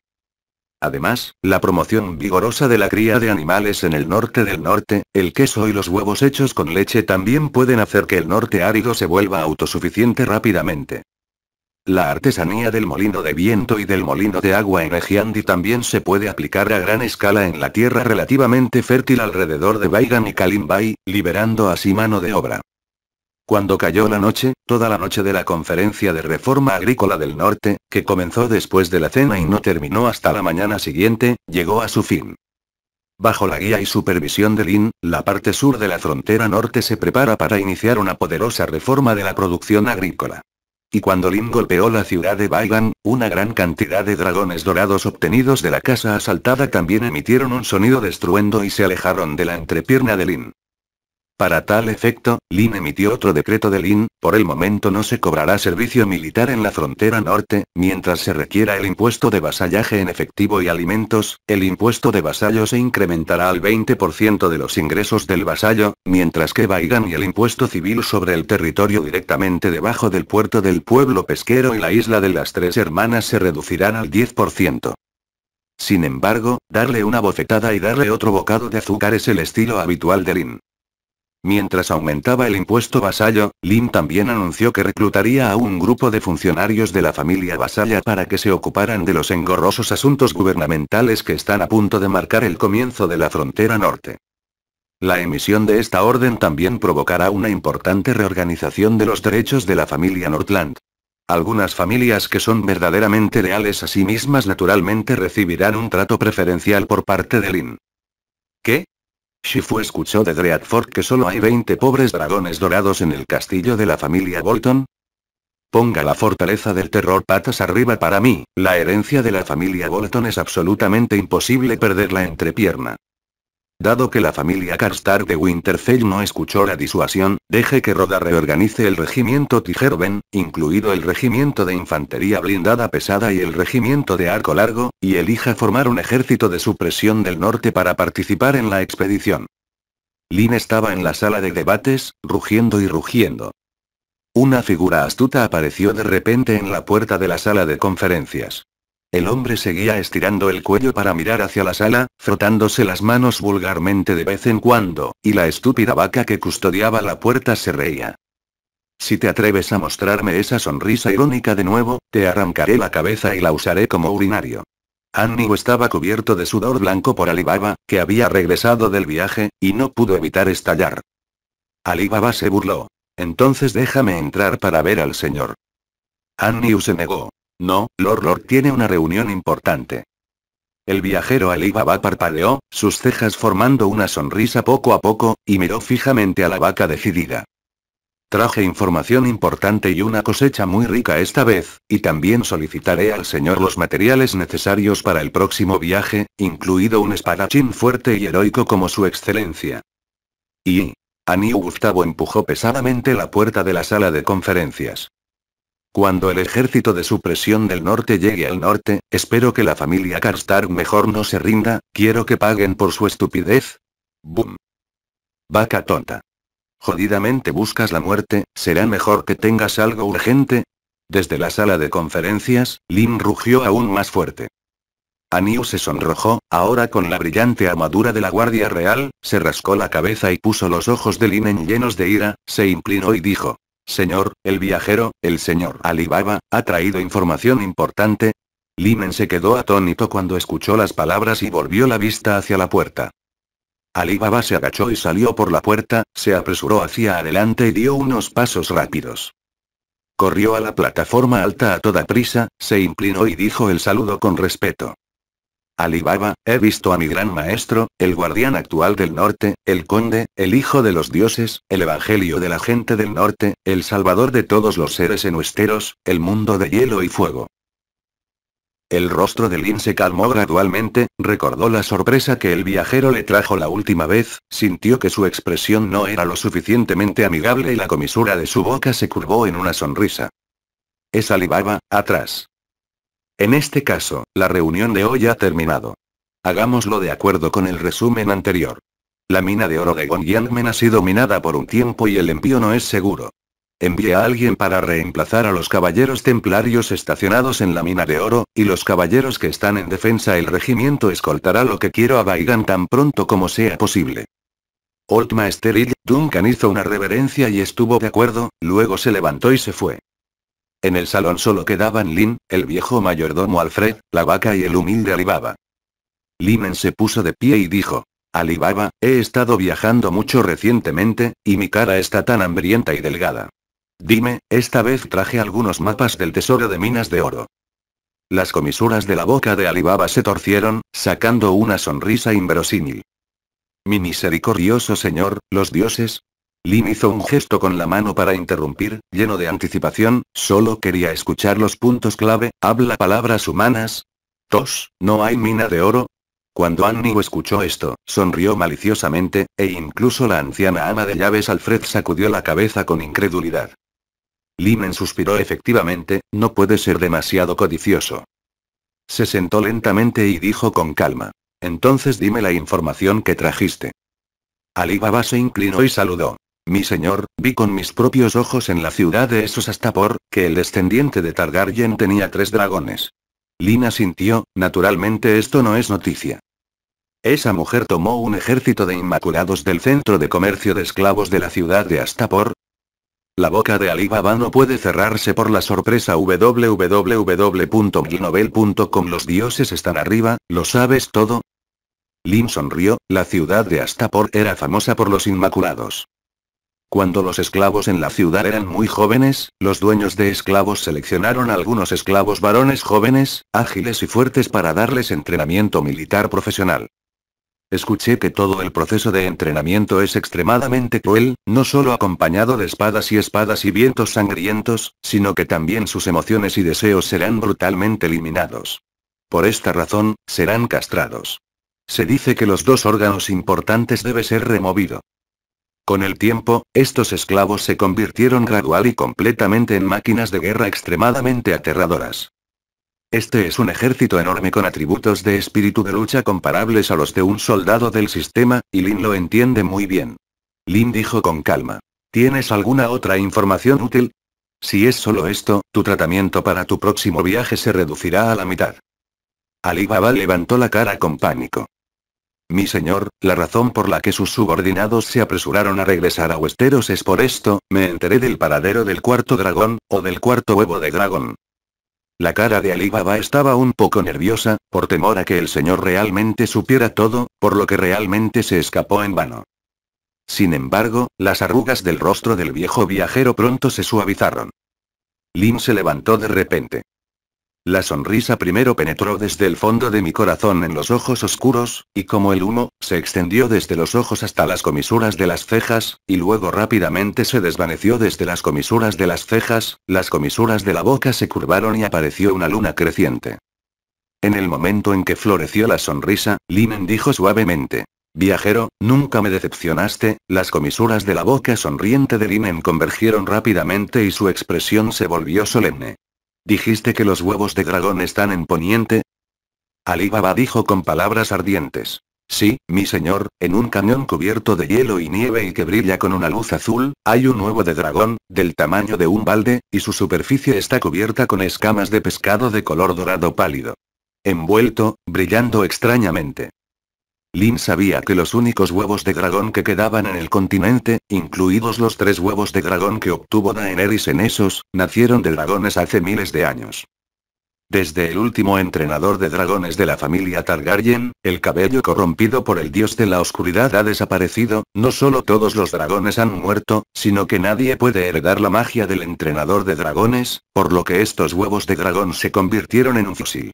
Además, la promoción vigorosa de la cría de animales en el norte del norte, el queso y los huevos hechos con leche también pueden hacer que el norte árido se vuelva autosuficiente rápidamente. La artesanía del molino de viento y del molino de agua en Ejiandi también se puede aplicar a gran escala en la tierra relativamente fértil alrededor de Baigan y Kalimbay, liberando así mano de obra. Cuando cayó la noche, toda la noche de la conferencia de reforma agrícola del norte, que comenzó después de la cena y no terminó hasta la mañana siguiente, llegó a su fin. Bajo la guía y supervisión de Lin, la parte sur de la frontera norte se prepara para iniciar una poderosa reforma de la producción agrícola. Y cuando Lin golpeó la ciudad de Baigan, una gran cantidad de dragones dorados obtenidos de la casa asaltada también emitieron un sonido de estruendo y se alejaron de la entrepierna de Lin. Para tal efecto, Lin emitió otro decreto de Lin, por el momento no se cobrará servicio militar en la frontera norte, mientras se requiera el impuesto de vasallaje en efectivo y alimentos, el impuesto de vasallo se incrementará al 20% de los ingresos del vasallo, mientras que Baigan y el impuesto civil sobre el territorio directamente debajo del puerto del pueblo pesquero y la isla de las Tres Hermanas se reducirán al 10%. Sin embargo, darle una bofetada y darle otro bocado de azúcar es el estilo habitual de Lin. Mientras aumentaba el impuesto vasallo, Lin también anunció que reclutaría a un grupo de funcionarios de la familia vasalla para que se ocuparan de los engorrosos asuntos gubernamentales que están a punto de marcar el comienzo de la frontera norte. La emisión de esta orden también provocará una importante reorganización de los derechos de la familia Northland. Algunas familias que son verdaderamente leales a sí mismas naturalmente recibirán un trato preferencial por parte de Lin. ¿Qué? Shifu escuchó de Dreadford que solo hay 20 pobres dragones dorados en el castillo de la familia Bolton. Ponga la fortaleza del terror patas arriba para mí, la herencia de la familia Bolton es absolutamente imposible perderla entrepierna. Dado que la familia Karstark de Winterfell no escuchó la disuasión, deje que Roda reorganice el regimiento Tijerben, incluido el regimiento de infantería blindada pesada y el regimiento de arco largo, y elija formar un ejército de supresión del norte para participar en la expedición. Lin estaba en la sala de debates, rugiendo y rugiendo. Una figura astuta apareció de repente en la puerta de la sala de conferencias. El hombre seguía estirando el cuello para mirar hacia la sala, frotándose las manos vulgarmente de vez en cuando, y la estúpida vaca que custodiaba la puerta se reía. Si te atreves a mostrarme esa sonrisa irónica de nuevo, te arrancaré la cabeza y la usaré como urinario. Annie estaba cubierto de sudor blanco por Alibaba, que había regresado del viaje, y no pudo evitar estallar. Alibaba se burló. Entonces déjame entrar para ver al señor. Annie se negó. No, Lord Lord tiene una reunión importante. El viajero Alibaba parpadeó, sus cejas formando una sonrisa poco a poco, y miró fijamente a la vaca decidida. Traje información importante y una cosecha muy rica esta vez, y también solicitaré al señor los materiales necesarios para el próximo viaje, incluido un espadachín fuerte y heroico como su excelencia. Y... Aniu Gustavo empujó pesadamente la puerta de la sala de conferencias. Cuando el ejército de supresión del norte llegue al norte, espero que la familia Karstark mejor no se rinda, quiero que paguen por su estupidez. Boom. Vaca tonta. Jodidamente buscas la muerte, será mejor que tengas algo urgente. Desde la sala de conferencias, Lin rugió aún más fuerte. Aniu se sonrojó, ahora con la brillante armadura de la Guardia Real, se rascó la cabeza y puso los ojos de Lin llenos de ira, se inclinó y dijo, Señor, el viajero, el señor Alibaba, ha traído información importante. Linen se quedó atónito cuando escuchó las palabras y volvió la vista hacia la puerta. Alibaba se agachó y salió por la puerta, se apresuró hacia adelante y dio unos pasos rápidos. Corrió a la plataforma alta a toda prisa, se inclinó y dijo el saludo con respeto. Alibaba, he visto a mi gran maestro, el guardián actual del norte, el conde, el hijo de los dioses, el evangelio de la gente del norte, el salvador de todos los seres enuesteros, el mundo de hielo y fuego. El rostro de Lin se calmó gradualmente, recordó la sorpresa que el viajero le trajo la última vez, sintió que su expresión no era lo suficientemente amigable y la comisura de su boca se curvó en una sonrisa. Es Alibaba, atrás. En este caso, la reunión de hoy ha terminado. Hagámoslo de acuerdo con el resumen anterior. La mina de oro de Gongyangmen ha sido minada por un tiempo y el envío no es seguro. Envíe a alguien para reemplazar a los caballeros templarios estacionados en la mina de oro, y los caballeros que están en defensa el regimiento escoltará lo que quiero a Baigan tan pronto como sea posible. Old Master Duncan hizo una reverencia y estuvo de acuerdo, luego se levantó y se fue. En el salón solo quedaban Lin, el viejo mayordomo Alfred, la vaca y el humilde Alibaba. Linen se puso de pie y dijo. Alibaba, he estado viajando mucho recientemente, y mi cara está tan hambrienta y delgada. Dime, esta vez traje algunos mapas del tesoro de minas de oro. Las comisuras de la boca de Alibaba se torcieron, sacando una sonrisa inverosímil. Mi misericordioso señor, los dioses. Lin hizo un gesto con la mano para interrumpir, lleno de anticipación, solo quería escuchar los puntos clave, habla palabras humanas. Tos, ¿no hay mina de oro? Cuando Annie escuchó esto, sonrió maliciosamente, e incluso la anciana ama de llaves Alfred sacudió la cabeza con incredulidad. Linen suspiró efectivamente, no puede ser demasiado codicioso. Se sentó lentamente y dijo con calma. Entonces dime la información que trajiste. Alibaba se inclinó y saludó. Mi señor, vi con mis propios ojos en la ciudad de Esos Astapor, que el descendiente de Targaryen tenía tres dragones. Lina sintió, naturalmente esto no es noticia. Esa mujer tomó un ejército de inmaculados del centro de comercio de esclavos de la ciudad de Astapor. La boca de Alibaba no puede cerrarse por la sorpresa www.gnovel.com Los dioses están arriba, ¿lo sabes todo? Lin sonrió, la ciudad de Astapor era famosa por los inmaculados. Cuando los esclavos en la ciudad eran muy jóvenes, los dueños de esclavos seleccionaron algunos esclavos varones jóvenes, ágiles y fuertes para darles entrenamiento militar profesional. Escuché que todo el proceso de entrenamiento es extremadamente cruel, no solo acompañado de espadas y espadas y vientos sangrientos, sino que también sus emociones y deseos serán brutalmente eliminados. Por esta razón, serán castrados. Se dice que los dos órganos importantes debe ser removido. Con el tiempo, estos esclavos se convirtieron gradual y completamente en máquinas de guerra extremadamente aterradoras. Este es un ejército enorme con atributos de espíritu de lucha comparables a los de un soldado del sistema, y Lin lo entiende muy bien. Lin dijo con calma. ¿Tienes alguna otra información útil? Si es solo esto, tu tratamiento para tu próximo viaje se reducirá a la mitad. Alibaba levantó la cara con pánico. Mi señor, la razón por la que sus subordinados se apresuraron a regresar a Westeros es por esto, me enteré del paradero del cuarto dragón, o del cuarto huevo de dragón. La cara de Alibaba estaba un poco nerviosa, por temor a que el señor realmente supiera todo, por lo que realmente se escapó en vano. Sin embargo, las arrugas del rostro del viejo viajero pronto se suavizaron. Lin se levantó de repente. La sonrisa primero penetró desde el fondo de mi corazón en los ojos oscuros, y como el humo, se extendió desde los ojos hasta las comisuras de las cejas, y luego rápidamente se desvaneció desde las comisuras de las cejas, las comisuras de la boca se curvaron y apareció una luna creciente. En el momento en que floreció la sonrisa, Linen dijo suavemente. Viajero, nunca me decepcionaste, las comisuras de la boca sonriente de Linen convergieron rápidamente y su expresión se volvió solemne. ¿Dijiste que los huevos de dragón están en Poniente? Alibaba dijo con palabras ardientes. Sí, mi señor, en un cañón cubierto de hielo y nieve y que brilla con una luz azul, hay un huevo de dragón, del tamaño de un balde, y su superficie está cubierta con escamas de pescado de color dorado pálido. Envuelto, brillando extrañamente. Lin sabía que los únicos huevos de dragón que quedaban en el continente, incluidos los tres huevos de dragón que obtuvo Daenerys en esos, nacieron de dragones hace miles de años. Desde el último entrenador de dragones de la familia Targaryen, el cabello corrompido por el dios de la oscuridad ha desaparecido, no solo todos los dragones han muerto, sino que nadie puede heredar la magia del entrenador de dragones, por lo que estos huevos de dragón se convirtieron en un fusil.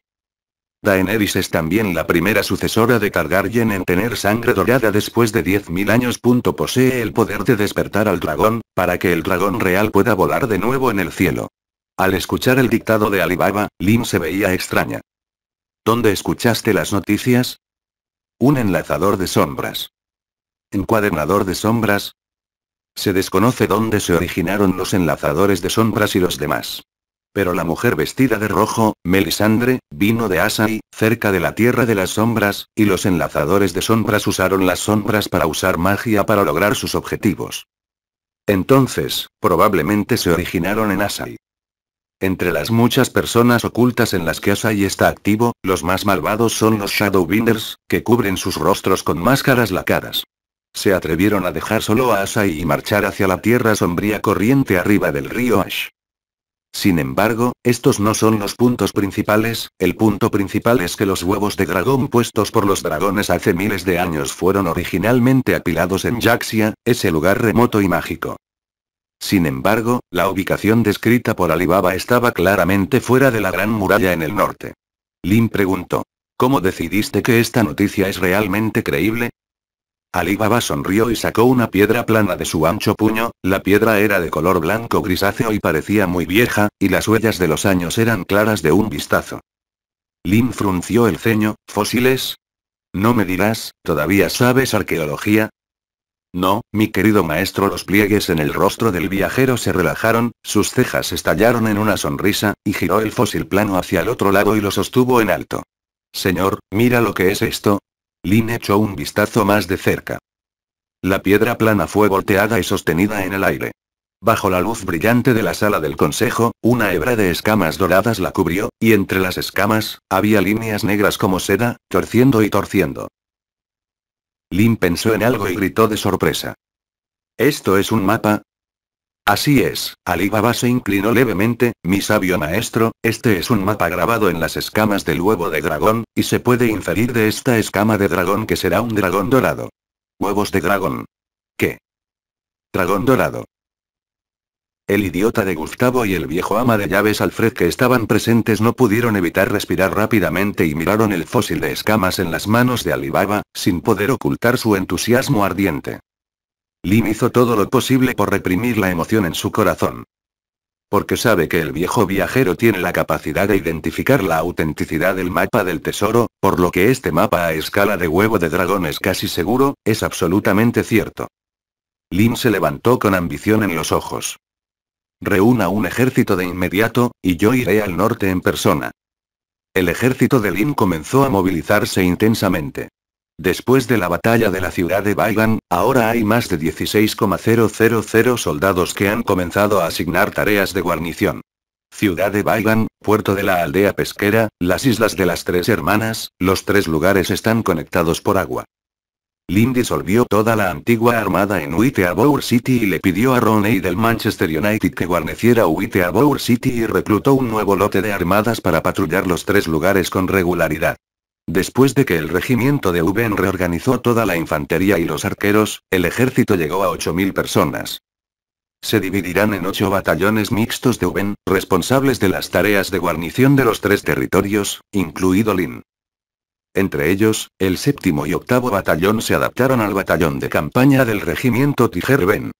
Daenerys es también la primera sucesora de Targaryen en tener sangre dorada después de 10.000 años. Posee el poder de despertar al dragón, para que el dragón real pueda volar de nuevo en el cielo. Al escuchar el dictado de Alibaba, Lin se veía extraña. ¿Dónde escuchaste las noticias? Un enlazador de sombras. ¿Encuadernador de sombras? Se desconoce dónde se originaron los enlazadores de sombras y los demás. Pero la mujer vestida de rojo, Melisandre, vino de Asai, cerca de la Tierra de las Sombras, y los enlazadores de sombras usaron las sombras para usar magia para lograr sus objetivos. Entonces, probablemente se originaron en Asai. Entre las muchas personas ocultas en las que Asai está activo, los más malvados son los Shadowbinders, que cubren sus rostros con máscaras lacadas. Se atrevieron a dejar solo a Asai y marchar hacia la tierra sombría corriente arriba del río Ash. Sin embargo, estos no son los puntos principales, el punto principal es que los huevos de dragón puestos por los dragones hace miles de años fueron originalmente apilados en Jaxia, ese lugar remoto y mágico. Sin embargo, la ubicación descrita por Alibaba estaba claramente fuera de la gran muralla en el norte. Lin preguntó. ¿Cómo decidiste que esta noticia es realmente creíble? Alibaba sonrió y sacó una piedra plana de su ancho puño, la piedra era de color blanco grisáceo y parecía muy vieja, y las huellas de los años eran claras de un vistazo. Lin frunció el ceño, ¿fósiles? No me dirás, ¿todavía sabes arqueología? No, mi querido maestro, los pliegues en el rostro del viajero se relajaron, sus cejas estallaron en una sonrisa, y giró el fósil plano hacia el otro lado y lo sostuvo en alto. Señor, mira lo que es esto, Lin echó un vistazo más de cerca. La piedra plana fue volteada y sostenida en el aire. Bajo la luz brillante de la sala del consejo, una hebra de escamas doradas la cubrió, y entre las escamas, había líneas negras como seda, torciendo y torciendo. Lin pensó en algo y gritó de sorpresa. ¿Esto es un mapa? Así es, Alibaba se inclinó levemente, mi sabio maestro, este es un mapa grabado en las escamas del huevo de dragón, y se puede inferir de esta escama de dragón que será un dragón dorado. Huevos de dragón. ¿Qué? Dragón dorado. El idiota de Gustavo y el viejo ama de llaves Alfred que estaban presentes no pudieron evitar respirar rápidamente y miraron el fósil de escamas en las manos de Alibaba, sin poder ocultar su entusiasmo ardiente. Lim hizo todo lo posible por reprimir la emoción en su corazón. Porque sabe que el viejo viajero tiene la capacidad de identificar la autenticidad del mapa del tesoro, por lo que este mapa a escala de huevo de dragón es casi seguro, es absolutamente cierto. Lim se levantó con ambición en los ojos. Reúna un ejército de inmediato, y yo iré al norte en persona. El ejército de Lim comenzó a movilizarse intensamente. Después de la batalla de la ciudad de Baigan, ahora hay más de 16,000 soldados que han comenzado a asignar tareas de guarnición. Ciudad de Baigan, puerto de la aldea pesquera, las islas de las tres hermanas, los tres lugares están conectados por agua. Lynn disolvió toda la antigua armada en Whiteabour City y le pidió a Roney del Manchester United que guarneciera Whiteabour City y reclutó un nuevo lote de armadas para patrullar los tres lugares con regularidad. Después de que el regimiento de Uben reorganizó toda la infantería y los arqueros, el ejército llegó a 8.000 personas. Se dividirán en ocho batallones mixtos de Uben, responsables de las tareas de guarnición de los tres territorios, incluido Lin. Entre ellos, el séptimo y octavo batallón se adaptaron al batallón de campaña del regimiento Tiger Ben.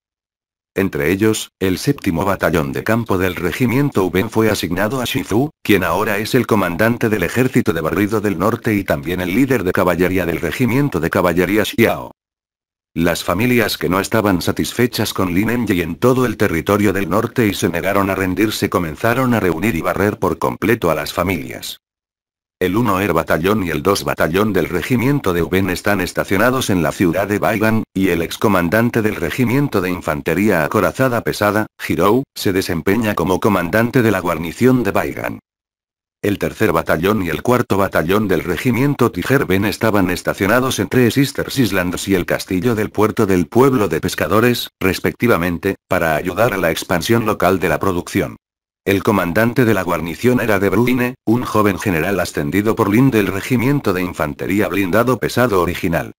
Entre ellos, el séptimo batallón de campo del regimiento Uben fue asignado a Shizu, quien ahora es el comandante del ejército de barrido del norte y también el líder de caballería del regimiento de caballería Xiao. Las familias que no estaban satisfechas con Lin y en todo el territorio del norte y se negaron a rendirse comenzaron a reunir y barrer por completo a las familias. El 1 Er Batallón y el 2 Batallón del regimiento de Uben están estacionados en la ciudad de Baigan, y el excomandante del regimiento de infantería acorazada pesada, Hirou, se desempeña como comandante de la guarnición de Baigan. El tercer batallón y el cuarto batallón del regimiento Tiger Ben estaban estacionados entre Sisters Islands y el castillo del puerto del pueblo de pescadores, respectivamente, para ayudar a la expansión local de la producción. El comandante de la guarnición era De Bruyne, un joven general ascendido por Lin del regimiento de infantería blindado pesado original.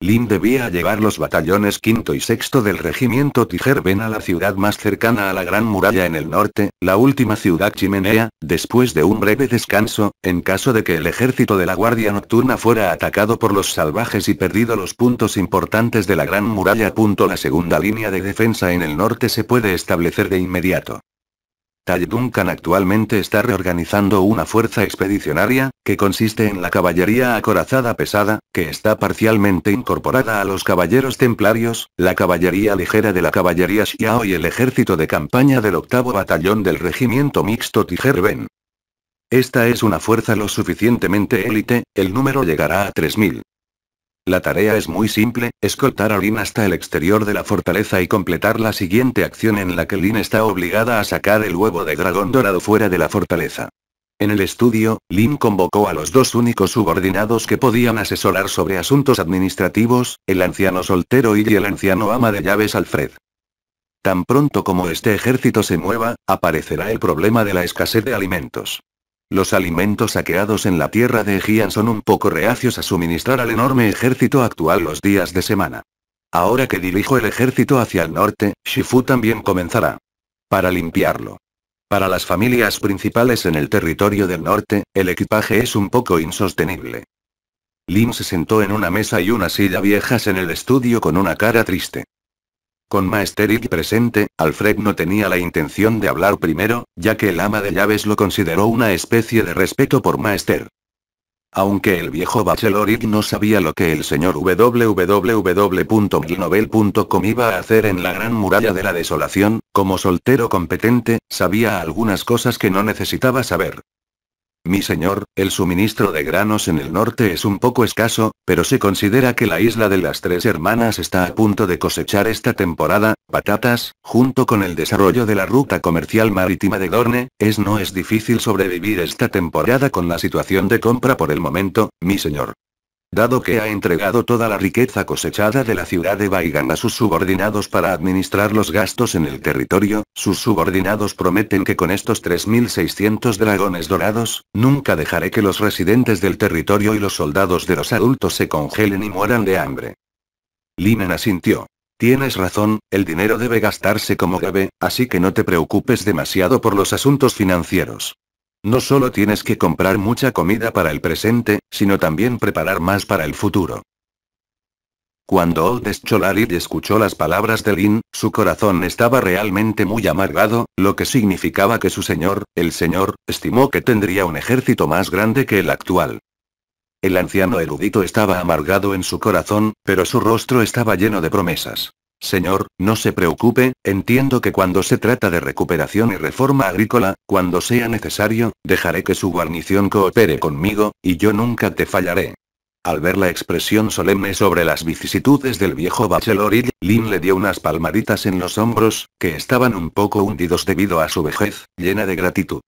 Lin debía llevar los batallones quinto y sexto del regimiento Ben a la ciudad más cercana a la Gran Muralla en el norte, la última ciudad chimenea, después de un breve descanso, en caso de que el ejército de la Guardia Nocturna fuera atacado por los salvajes y perdido los puntos importantes de la Gran Muralla. La segunda línea de defensa en el norte se puede establecer de inmediato. Tal Duncan actualmente está reorganizando una fuerza expedicionaria, que consiste en la caballería acorazada pesada, que está parcialmente incorporada a los caballeros templarios, la caballería ligera de la caballería Xiao y el ejército de campaña del octavo batallón del regimiento mixto Tiger Esta es una fuerza lo suficientemente élite, el número llegará a 3.000. La tarea es muy simple, escoltar a Lin hasta el exterior de la fortaleza y completar la siguiente acción en la que Lin está obligada a sacar el huevo de dragón dorado fuera de la fortaleza. En el estudio, Lin convocó a los dos únicos subordinados que podían asesorar sobre asuntos administrativos, el anciano soltero y el anciano ama de llaves Alfred. Tan pronto como este ejército se mueva, aparecerá el problema de la escasez de alimentos. Los alimentos saqueados en la tierra de Ejian son un poco reacios a suministrar al enorme ejército actual los días de semana. Ahora que dirijo el ejército hacia el norte, Shifu también comenzará. Para limpiarlo. Para las familias principales en el territorio del norte, el equipaje es un poco insostenible. Lin se sentó en una mesa y una silla viejas en el estudio con una cara triste. Con Maesteric presente, Alfred no tenía la intención de hablar primero, ya que el ama de llaves lo consideró una especie de respeto por Maester. Aunque el viejo Bacheloric no sabía lo que el señor www.milnovel.com iba a hacer en la gran muralla de la desolación, como soltero competente, sabía algunas cosas que no necesitaba saber. Mi señor, el suministro de granos en el norte es un poco escaso, pero se considera que la isla de las tres hermanas está a punto de cosechar esta temporada, patatas, junto con el desarrollo de la ruta comercial marítima de Dorne, es no es difícil sobrevivir esta temporada con la situación de compra por el momento, mi señor. Dado que ha entregado toda la riqueza cosechada de la ciudad de Baigan a sus subordinados para administrar los gastos en el territorio, sus subordinados prometen que con estos 3.600 dragones dorados, nunca dejaré que los residentes del territorio y los soldados de los adultos se congelen y mueran de hambre. Linen asintió. Tienes razón, el dinero debe gastarse como debe, así que no te preocupes demasiado por los asuntos financieros. No solo tienes que comprar mucha comida para el presente, sino también preparar más para el futuro. Cuando Old Cholarid escuchó las palabras de Lin, su corazón estaba realmente muy amargado, lo que significaba que su señor, el señor, estimó que tendría un ejército más grande que el actual. El anciano erudito estaba amargado en su corazón, pero su rostro estaba lleno de promesas. Señor, no se preocupe, entiendo que cuando se trata de recuperación y reforma agrícola, cuando sea necesario, dejaré que su guarnición coopere conmigo, y yo nunca te fallaré. Al ver la expresión solemne sobre las vicisitudes del viejo Bachelor Lin le dio unas palmaditas en los hombros, que estaban un poco hundidos debido a su vejez, llena de gratitud.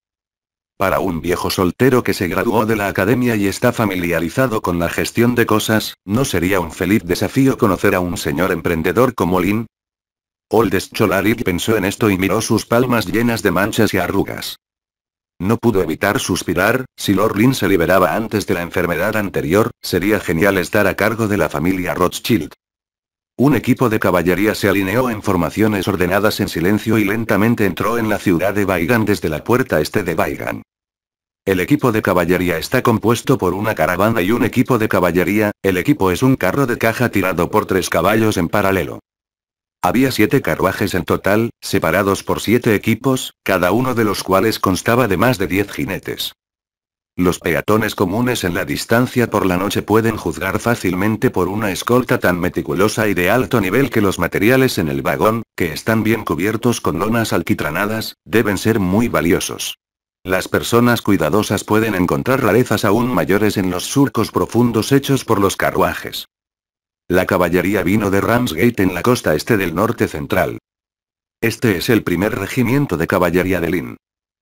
Para un viejo soltero que se graduó de la academia y está familiarizado con la gestión de cosas, ¿no sería un feliz desafío conocer a un señor emprendedor como Lin? Oldes Cholarik pensó en esto y miró sus palmas llenas de manchas y arrugas. No pudo evitar suspirar, si Lord Lin se liberaba antes de la enfermedad anterior, sería genial estar a cargo de la familia Rothschild. Un equipo de caballería se alineó en formaciones ordenadas en silencio y lentamente entró en la ciudad de Baigan desde la puerta este de Baigan. El equipo de caballería está compuesto por una caravana y un equipo de caballería, el equipo es un carro de caja tirado por tres caballos en paralelo. Había siete carruajes en total, separados por siete equipos, cada uno de los cuales constaba de más de diez jinetes. Los peatones comunes en la distancia por la noche pueden juzgar fácilmente por una escolta tan meticulosa y de alto nivel que los materiales en el vagón, que están bien cubiertos con lonas alquitranadas, deben ser muy valiosos. Las personas cuidadosas pueden encontrar rarezas aún mayores en los surcos profundos hechos por los carruajes. La caballería vino de Ramsgate en la costa este del norte central. Este es el primer regimiento de caballería de Lynn.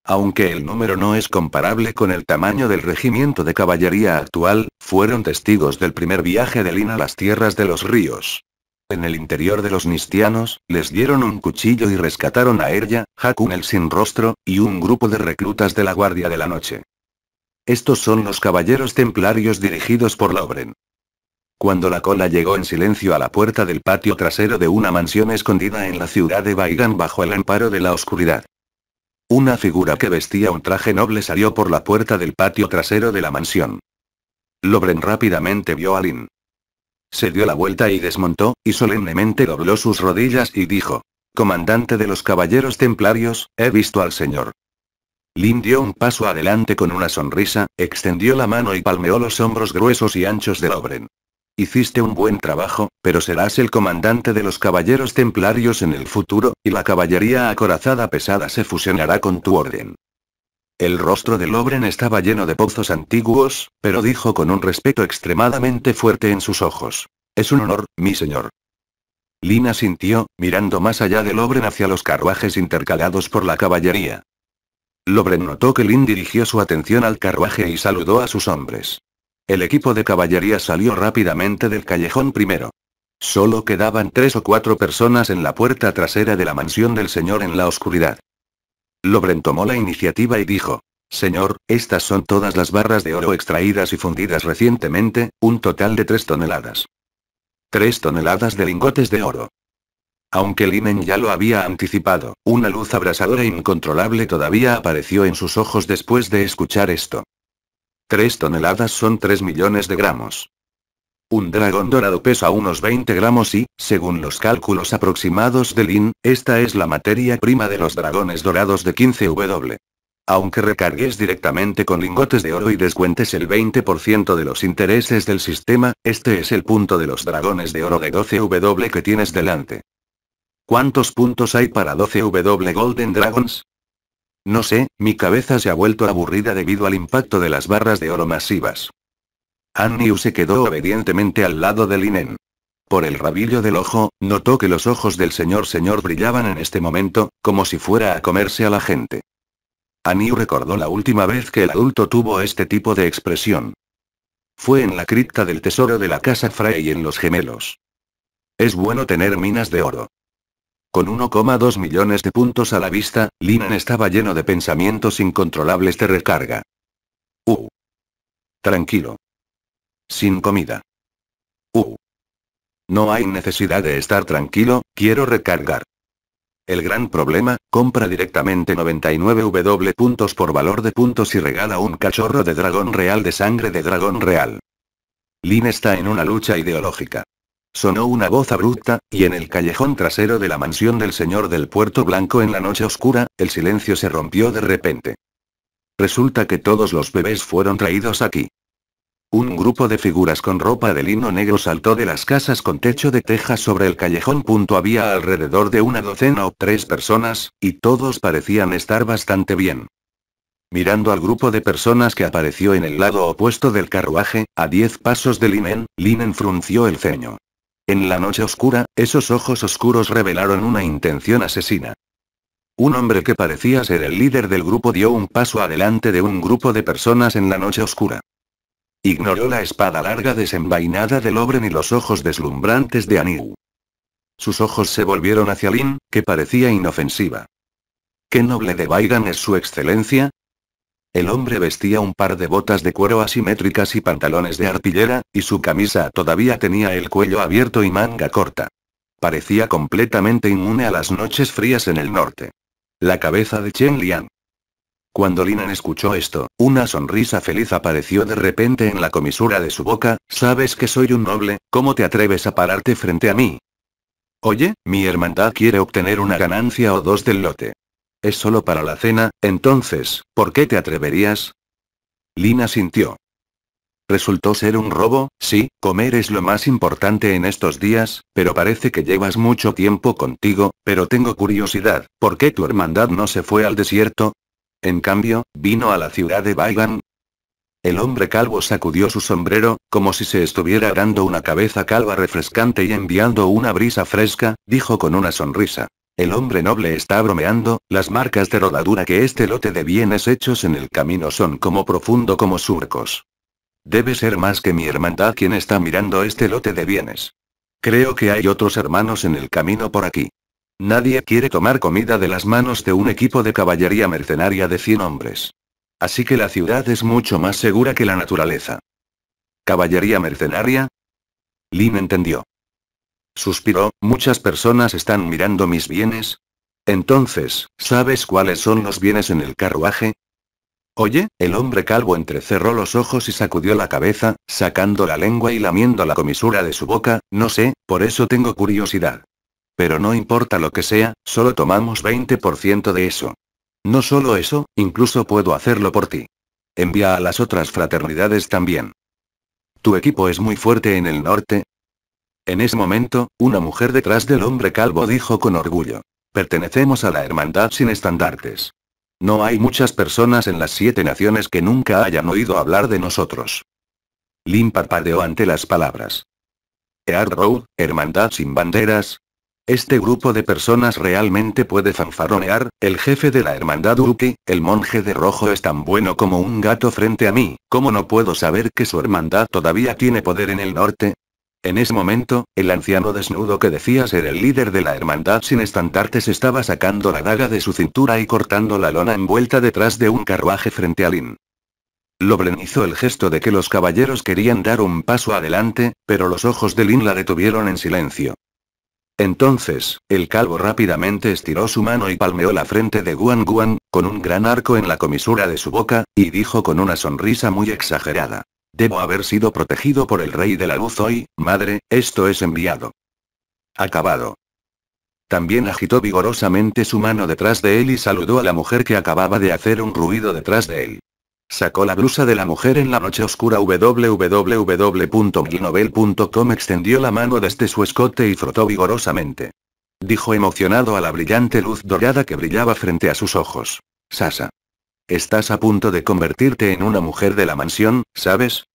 Aunque el número no es comparable con el tamaño del regimiento de caballería actual, fueron testigos del primer viaje de Lin a las tierras de los ríos. En el interior de los nistianos, les dieron un cuchillo y rescataron a Erja, Hakun el sin rostro, y un grupo de reclutas de la Guardia de la Noche. Estos son los caballeros templarios dirigidos por Lobren. Cuando la cola llegó en silencio a la puerta del patio trasero de una mansión escondida en la ciudad de Baigan bajo el amparo de la oscuridad. Una figura que vestía un traje noble salió por la puerta del patio trasero de la mansión. Lobren rápidamente vio a Lin. Se dio la vuelta y desmontó, y solemnemente dobló sus rodillas y dijo. Comandante de los caballeros templarios, he visto al señor. Lin dio un paso adelante con una sonrisa, extendió la mano y palmeó los hombros gruesos y anchos de Lobren. Hiciste un buen trabajo, pero serás el comandante de los caballeros templarios en el futuro, y la caballería acorazada pesada se fusionará con tu orden. El rostro de Lobren estaba lleno de pozos antiguos, pero dijo con un respeto extremadamente fuerte en sus ojos. Es un honor, mi señor. Lina sintió, mirando más allá de Lobren hacia los carruajes intercalados por la caballería. Lobren notó que Lin dirigió su atención al carruaje y saludó a sus hombres. El equipo de caballería salió rápidamente del callejón primero. Solo quedaban tres o cuatro personas en la puerta trasera de la mansión del señor en la oscuridad. Lobren tomó la iniciativa y dijo, Señor, estas son todas las barras de oro extraídas y fundidas recientemente, un total de tres toneladas. Tres toneladas de lingotes de oro. Aunque Limen ya lo había anticipado, una luz abrasadora e incontrolable todavía apareció en sus ojos después de escuchar esto. Tres toneladas son tres millones de gramos. Un dragón dorado pesa unos 20 gramos y, según los cálculos aproximados de Lin, esta es la materia prima de los dragones dorados de 15W. Aunque recargues directamente con lingotes de oro y descuentes el 20% de los intereses del sistema, este es el punto de los dragones de oro de 12W que tienes delante. ¿Cuántos puntos hay para 12W Golden Dragons? No sé, mi cabeza se ha vuelto aburrida debido al impacto de las barras de oro masivas. Anniu se quedó obedientemente al lado de Linen. Por el rabillo del ojo, notó que los ojos del señor señor brillaban en este momento, como si fuera a comerse a la gente. Aniu recordó la última vez que el adulto tuvo este tipo de expresión. Fue en la cripta del tesoro de la casa Frey en Los Gemelos. Es bueno tener minas de oro. Con 1,2 millones de puntos a la vista, Linen estaba lleno de pensamientos incontrolables de recarga. Uh. Tranquilo. Sin comida. Uh. No hay necesidad de estar tranquilo, quiero recargar. El gran problema, compra directamente 99W puntos por valor de puntos y regala un cachorro de dragón real de sangre de dragón real. Lin está en una lucha ideológica. Sonó una voz abrupta, y en el callejón trasero de la mansión del señor del puerto blanco en la noche oscura, el silencio se rompió de repente. Resulta que todos los bebés fueron traídos aquí. Un grupo de figuras con ropa de lino negro saltó de las casas con techo de tejas sobre el callejón. Punto había alrededor de una docena o tres personas, y todos parecían estar bastante bien. Mirando al grupo de personas que apareció en el lado opuesto del carruaje, a diez pasos de Linen, Linen frunció el ceño. En la noche oscura, esos ojos oscuros revelaron una intención asesina. Un hombre que parecía ser el líder del grupo dio un paso adelante de un grupo de personas en la noche oscura. Ignoró la espada larga desenvainada de Lobren y los ojos deslumbrantes de Aniu. Sus ojos se volvieron hacia Lin, que parecía inofensiva. ¿Qué noble de Baigan es su excelencia? El hombre vestía un par de botas de cuero asimétricas y pantalones de artillera, y su camisa todavía tenía el cuello abierto y manga corta. Parecía completamente inmune a las noches frías en el norte. La cabeza de Chen Liang. Cuando Linan escuchó esto, una sonrisa feliz apareció de repente en la comisura de su boca, sabes que soy un noble, ¿cómo te atreves a pararte frente a mí? Oye, mi hermandad quiere obtener una ganancia o dos del lote. Es solo para la cena, entonces, ¿por qué te atreverías? Lina sintió. Resultó ser un robo, sí, comer es lo más importante en estos días, pero parece que llevas mucho tiempo contigo, pero tengo curiosidad, ¿por qué tu hermandad no se fue al desierto? En cambio, vino a la ciudad de Baigan. El hombre calvo sacudió su sombrero, como si se estuviera dando una cabeza calva refrescante y enviando una brisa fresca, dijo con una sonrisa. El hombre noble está bromeando, las marcas de rodadura que este lote de bienes hechos en el camino son como profundo como surcos. Debe ser más que mi hermandad quien está mirando este lote de bienes. Creo que hay otros hermanos en el camino por aquí. Nadie quiere tomar comida de las manos de un equipo de caballería mercenaria de 100 hombres. Así que la ciudad es mucho más segura que la naturaleza. ¿Caballería mercenaria? Lin entendió. Suspiró, muchas personas están mirando mis bienes. Entonces, ¿sabes cuáles son los bienes en el carruaje? Oye, el hombre calvo entrecerró los ojos y sacudió la cabeza, sacando la lengua y lamiendo la comisura de su boca, no sé, por eso tengo curiosidad. Pero no importa lo que sea, solo tomamos 20% de eso. No solo eso, incluso puedo hacerlo por ti. Envía a las otras fraternidades también. ¿Tu equipo es muy fuerte en el norte? En ese momento, una mujer detrás del hombre calvo dijo con orgullo. Pertenecemos a la hermandad sin estandartes. No hay muchas personas en las siete naciones que nunca hayan oído hablar de nosotros. Lin parpadeó ante las palabras. Earth Road, hermandad sin banderas, este grupo de personas realmente puede fanfaronear, el jefe de la hermandad Uki, el monje de rojo es tan bueno como un gato frente a mí, ¿cómo no puedo saber que su hermandad todavía tiene poder en el norte? En ese momento, el anciano desnudo que decía ser el líder de la hermandad sin estandartes estaba sacando la daga de su cintura y cortando la lona envuelta detrás de un carruaje frente a Lin. Lobren hizo el gesto de que los caballeros querían dar un paso adelante, pero los ojos de Lin la detuvieron en silencio. Entonces, el calvo rápidamente estiró su mano y palmeó la frente de Guan Guan, con un gran arco en la comisura de su boca, y dijo con una sonrisa muy exagerada. Debo haber sido protegido por el rey de la luz hoy, madre, esto es enviado. Acabado. También agitó vigorosamente su mano detrás de él y saludó a la mujer que acababa de hacer un ruido detrás de él. Sacó la blusa de la mujer en la noche oscura www.gnovel.com extendió la mano desde su escote y frotó vigorosamente. Dijo emocionado a la brillante luz dorada que brillaba frente a sus ojos. Sasa. Estás a punto de convertirte en una mujer de la mansión, ¿sabes?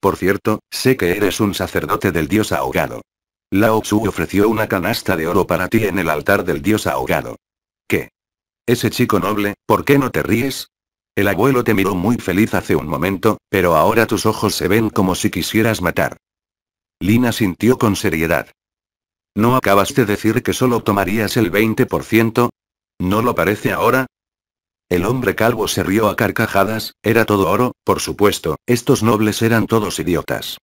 Por cierto, sé que eres un sacerdote del dios ahogado. Lao Tzu ofreció una canasta de oro para ti en el altar del dios ahogado. ¿Qué? Ese chico noble, ¿por qué no te ríes? El abuelo te miró muy feliz hace un momento, pero ahora tus ojos se ven como si quisieras matar. Lina sintió con seriedad. ¿No acabas de decir que solo tomarías el 20%? ¿No lo parece ahora? El hombre calvo se rió a carcajadas, era todo oro, por supuesto, estos nobles eran todos idiotas.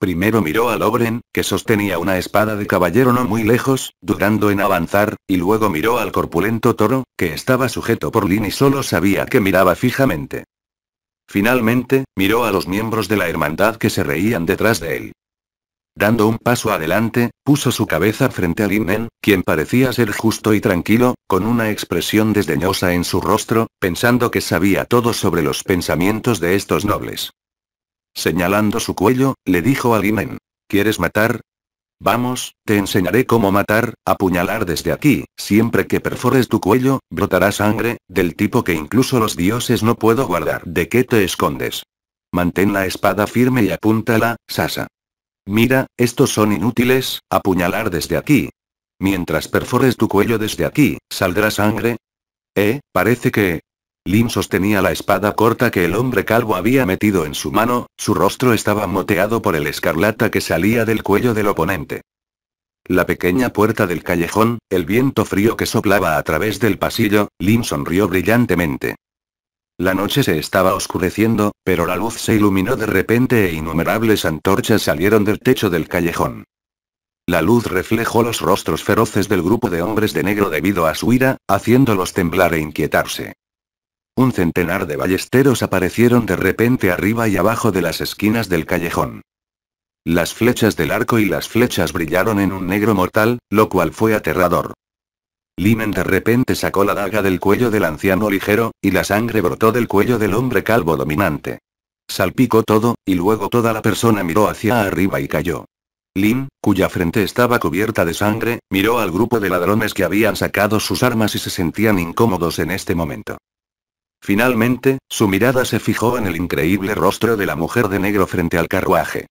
Primero miró a Lobren, que sostenía una espada de caballero no muy lejos, dudando en avanzar, y luego miró al corpulento toro, que estaba sujeto por Lin y solo sabía que miraba fijamente. Finalmente, miró a los miembros de la hermandad que se reían detrás de él. Dando un paso adelante, puso su cabeza frente a Lin quien parecía ser justo y tranquilo, con una expresión desdeñosa en su rostro, pensando que sabía todo sobre los pensamientos de estos nobles. Señalando su cuello, le dijo a Lin ¿Quieres matar? Vamos, te enseñaré cómo matar, apuñalar desde aquí, siempre que perfores tu cuello, brotará sangre, del tipo que incluso los dioses no puedo guardar. ¿De qué te escondes? Mantén la espada firme y apúntala, Sasa. Mira, estos son inútiles, apuñalar desde aquí. Mientras perfores tu cuello desde aquí, ¿saldrá sangre? Eh, parece que... Lin sostenía la espada corta que el hombre calvo había metido en su mano, su rostro estaba moteado por el escarlata que salía del cuello del oponente. La pequeña puerta del callejón, el viento frío que soplaba a través del pasillo, Lin sonrió brillantemente. La noche se estaba oscureciendo, pero la luz se iluminó de repente e innumerables antorchas salieron del techo del callejón. La luz reflejó los rostros feroces del grupo de hombres de negro debido a su ira, haciéndolos temblar e inquietarse. Un centenar de ballesteros aparecieron de repente arriba y abajo de las esquinas del callejón. Las flechas del arco y las flechas brillaron en un negro mortal, lo cual fue aterrador. Limen de repente sacó la daga del cuello del anciano ligero, y la sangre brotó del cuello del hombre calvo dominante. Salpicó todo, y luego toda la persona miró hacia arriba y cayó. Lin, cuya frente estaba cubierta de sangre, miró al grupo de ladrones que habían sacado sus armas y se sentían incómodos en este momento. Finalmente, su mirada se fijó en el increíble rostro de la mujer de negro frente al carruaje.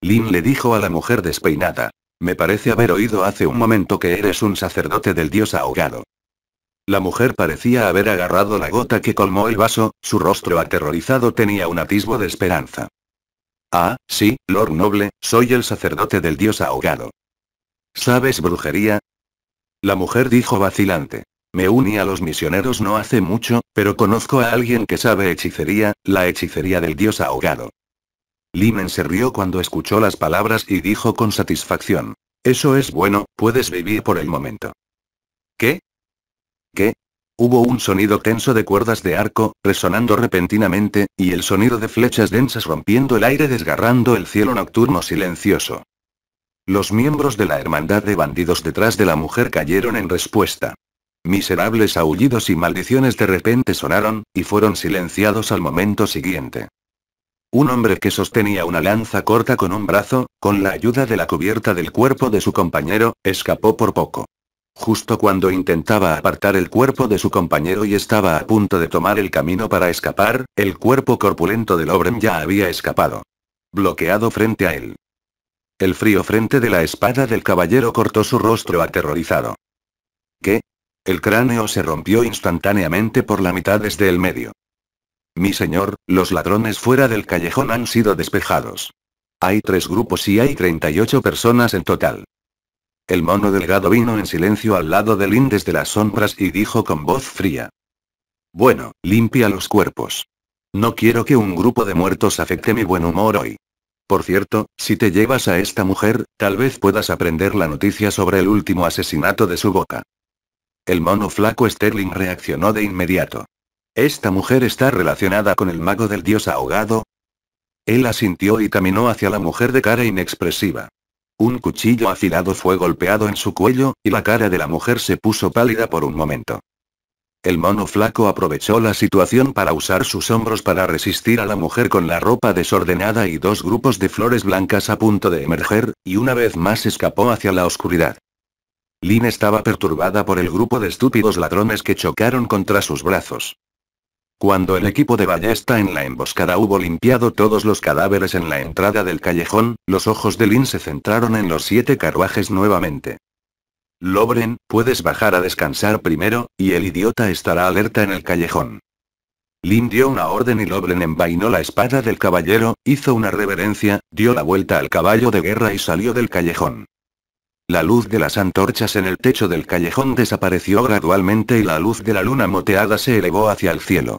Lin le dijo a la mujer despeinada. Me parece haber oído hace un momento que eres un sacerdote del dios ahogado. La mujer parecía haber agarrado la gota que colmó el vaso, su rostro aterrorizado tenía un atisbo de esperanza. Ah, sí, Lord Noble, soy el sacerdote del dios ahogado. ¿Sabes brujería? La mujer dijo vacilante. Me uní a los misioneros no hace mucho, pero conozco a alguien que sabe hechicería, la hechicería del dios ahogado. Limen se rió cuando escuchó las palabras y dijo con satisfacción. Eso es bueno, puedes vivir por el momento. ¿Qué? ¿Qué? Hubo un sonido tenso de cuerdas de arco, resonando repentinamente, y el sonido de flechas densas rompiendo el aire desgarrando el cielo nocturno silencioso. Los miembros de la hermandad de bandidos detrás de la mujer cayeron en respuesta. Miserables aullidos y maldiciones de repente sonaron, y fueron silenciados al momento siguiente. Un hombre que sostenía una lanza corta con un brazo, con la ayuda de la cubierta del cuerpo de su compañero, escapó por poco. Justo cuando intentaba apartar el cuerpo de su compañero y estaba a punto de tomar el camino para escapar, el cuerpo corpulento del Obren ya había escapado. Bloqueado frente a él. El frío frente de la espada del caballero cortó su rostro aterrorizado. ¿Qué? El cráneo se rompió instantáneamente por la mitad desde el medio. Mi señor, los ladrones fuera del callejón han sido despejados. Hay tres grupos y hay 38 personas en total. El mono delgado vino en silencio al lado de Lin desde las sombras y dijo con voz fría. Bueno, limpia los cuerpos. No quiero que un grupo de muertos afecte mi buen humor hoy. Por cierto, si te llevas a esta mujer, tal vez puedas aprender la noticia sobre el último asesinato de su boca. El mono flaco Sterling reaccionó de inmediato. ¿Esta mujer está relacionada con el mago del dios ahogado? Él asintió y caminó hacia la mujer de cara inexpresiva. Un cuchillo afilado fue golpeado en su cuello, y la cara de la mujer se puso pálida por un momento. El mono flaco aprovechó la situación para usar sus hombros para resistir a la mujer con la ropa desordenada y dos grupos de flores blancas a punto de emerger, y una vez más escapó hacia la oscuridad. Lin estaba perturbada por el grupo de estúpidos ladrones que chocaron contra sus brazos. Cuando el equipo de ballesta en la emboscada hubo limpiado todos los cadáveres en la entrada del callejón, los ojos de Lin se centraron en los siete carruajes nuevamente. Lobren, puedes bajar a descansar primero, y el idiota estará alerta en el callejón. Lin dio una orden y Lobren envainó la espada del caballero, hizo una reverencia, dio la vuelta al caballo de guerra y salió del callejón. La luz de las antorchas en el techo del callejón desapareció gradualmente y la luz de la luna moteada se elevó hacia el cielo.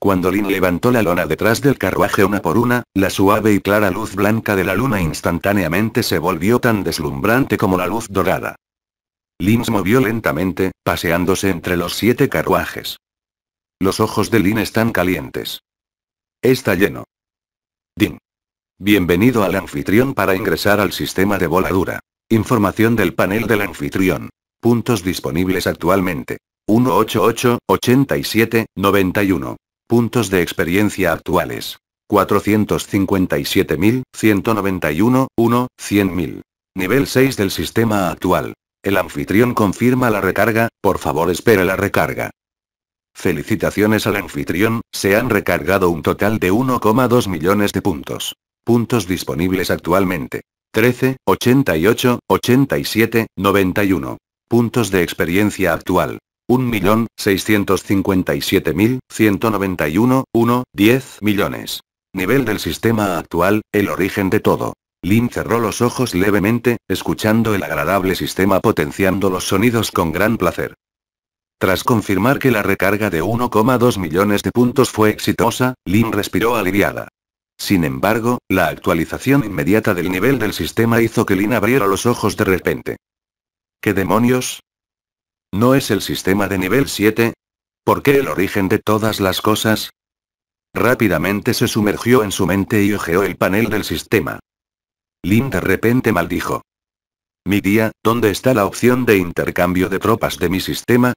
Cuando Lin levantó la lona detrás del carruaje una por una, la suave y clara luz blanca de la luna instantáneamente se volvió tan deslumbrante como la luz dorada. Lin se movió lentamente, paseándose entre los siete carruajes. Los ojos de Lin están calientes. Está lleno. Din. Bienvenido al anfitrión para ingresar al sistema de voladura. Información del panel del anfitrión. Puntos disponibles actualmente. 188, 87, 91. Puntos de experiencia actuales. 457.191, 1, 100.000. Nivel 6 del sistema actual. El anfitrión confirma la recarga, por favor espere la recarga. Felicitaciones al anfitrión, se han recargado un total de 1,2 millones de puntos. Puntos disponibles actualmente. 13, 88, 87, 91. Puntos de experiencia actual. 1.657.191, 1, 10 millones. Nivel del sistema actual, el origen de todo. Lin cerró los ojos levemente, escuchando el agradable sistema potenciando los sonidos con gran placer. Tras confirmar que la recarga de 1,2 millones de puntos fue exitosa, Lin respiró aliviada. Sin embargo, la actualización inmediata del nivel del sistema hizo que Lin abriera los ojos de repente. ¿Qué demonios? ¿No es el sistema de nivel 7? ¿Por qué el origen de todas las cosas? Rápidamente se sumergió en su mente y ojeó el panel del sistema. Lin de repente maldijo. Mi día, ¿dónde está la opción de intercambio de tropas de mi sistema?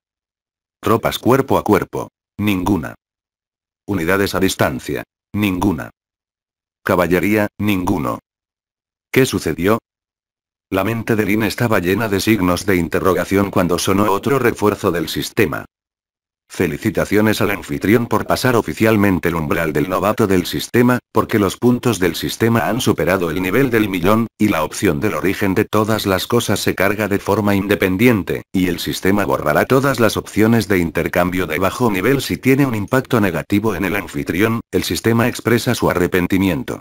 Tropas cuerpo a cuerpo. Ninguna. Unidades a distancia. Ninguna. Caballería, ninguno. ¿Qué sucedió? La mente de Lin estaba llena de signos de interrogación cuando sonó otro refuerzo del sistema. Felicitaciones al anfitrión por pasar oficialmente el umbral del novato del sistema, porque los puntos del sistema han superado el nivel del millón, y la opción del origen de todas las cosas se carga de forma independiente, y el sistema borrará todas las opciones de intercambio de bajo nivel si tiene un impacto negativo en el anfitrión, el sistema expresa su arrepentimiento.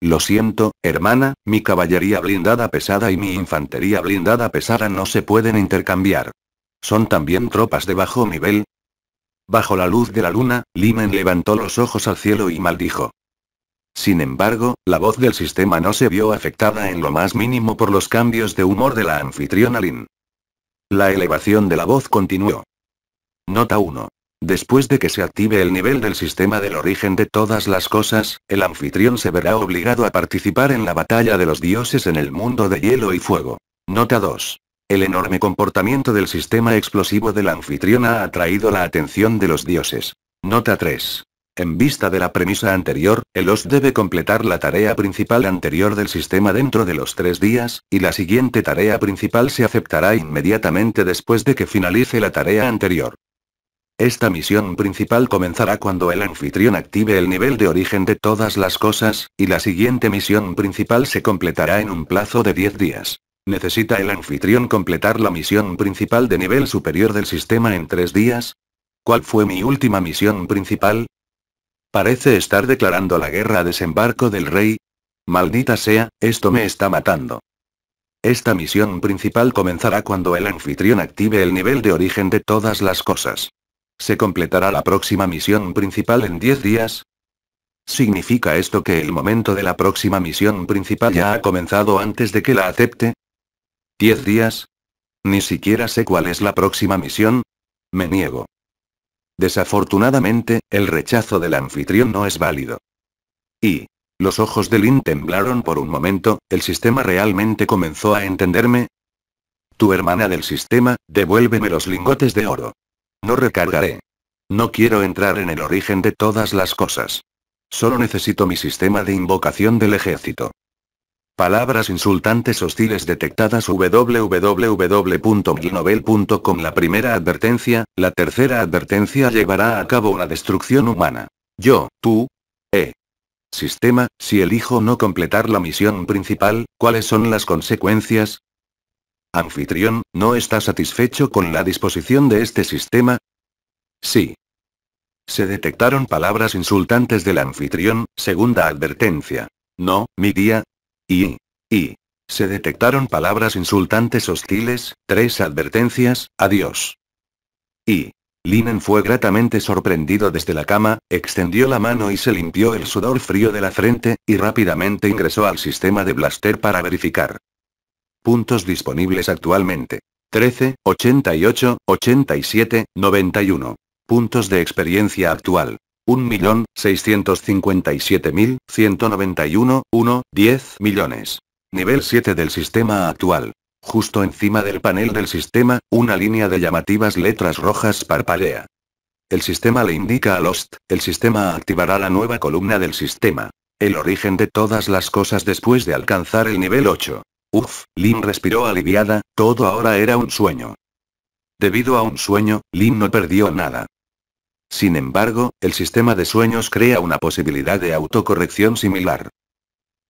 Lo siento, hermana, mi caballería blindada pesada y mi infantería blindada pesada no se pueden intercambiar. ¿Son también tropas de bajo nivel? Bajo la luz de la luna, Limen levantó los ojos al cielo y maldijo. Sin embargo, la voz del sistema no se vio afectada en lo más mínimo por los cambios de humor de la anfitriona Lin. La elevación de la voz continuó. Nota 1. Después de que se active el nivel del sistema del origen de todas las cosas, el anfitrión se verá obligado a participar en la batalla de los dioses en el mundo de hielo y fuego. Nota 2. El enorme comportamiento del sistema explosivo del anfitrión ha atraído la atención de los dioses. Nota 3. En vista de la premisa anterior, el OS debe completar la tarea principal anterior del sistema dentro de los tres días, y la siguiente tarea principal se aceptará inmediatamente después de que finalice la tarea anterior. Esta misión principal comenzará cuando el anfitrión active el nivel de origen de todas las cosas, y la siguiente misión principal se completará en un plazo de 10 días. ¿Necesita el anfitrión completar la misión principal de nivel superior del sistema en 3 días? ¿Cuál fue mi última misión principal? Parece estar declarando la guerra a desembarco del rey. Maldita sea, esto me está matando. Esta misión principal comenzará cuando el anfitrión active el nivel de origen de todas las cosas. ¿Se completará la próxima misión principal en 10 días? ¿Significa esto que el momento de la próxima misión principal ya ha comenzado antes de que la acepte? ¿10 días? Ni siquiera sé cuál es la próxima misión. Me niego. Desafortunadamente, el rechazo del anfitrión no es válido. Y, los ojos de Lin temblaron por un momento, ¿el sistema realmente comenzó a entenderme? Tu hermana del sistema, devuélveme los lingotes de oro. No recargaré. No quiero entrar en el origen de todas las cosas. Solo necesito mi sistema de invocación del ejército. Palabras insultantes hostiles detectadas www.milnovel.com La primera advertencia, la tercera advertencia llevará a cabo una destrucción humana. Yo, tú, eh. Sistema, si elijo no completar la misión principal, ¿cuáles son las consecuencias? Anfitrión, ¿no está satisfecho con la disposición de este sistema? Sí. Se detectaron palabras insultantes del anfitrión, segunda advertencia. No, mi día. Y. Y. Se detectaron palabras insultantes hostiles, tres advertencias, adiós. Y. Linen fue gratamente sorprendido desde la cama, extendió la mano y se limpió el sudor frío de la frente, y rápidamente ingresó al sistema de Blaster para verificar. Puntos disponibles actualmente. 13, 88, 87, 91. Puntos de experiencia actual. 1.657.191, 1, 10 millones. Nivel 7 del sistema actual. Justo encima del panel del sistema, una línea de llamativas letras rojas parpadea. El sistema le indica a Lost, el sistema activará la nueva columna del sistema. El origen de todas las cosas después de alcanzar el nivel 8. Uf, Lin respiró aliviada, todo ahora era un sueño. Debido a un sueño, Lin no perdió nada. Sin embargo, el sistema de sueños crea una posibilidad de autocorrección similar.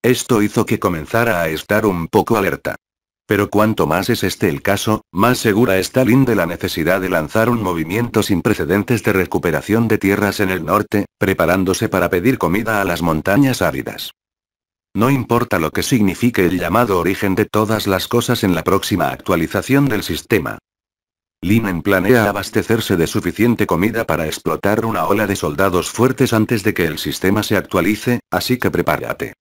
Esto hizo que comenzara a estar un poco alerta. Pero cuanto más es este el caso, más segura está Lin de la necesidad de lanzar un movimiento sin precedentes de recuperación de tierras en el norte, preparándose para pedir comida a las montañas áridas. No importa lo que signifique el llamado origen de todas las cosas en la próxima actualización del sistema. Linen planea abastecerse de suficiente comida para explotar una ola de soldados fuertes antes de que el sistema se actualice, así que prepárate.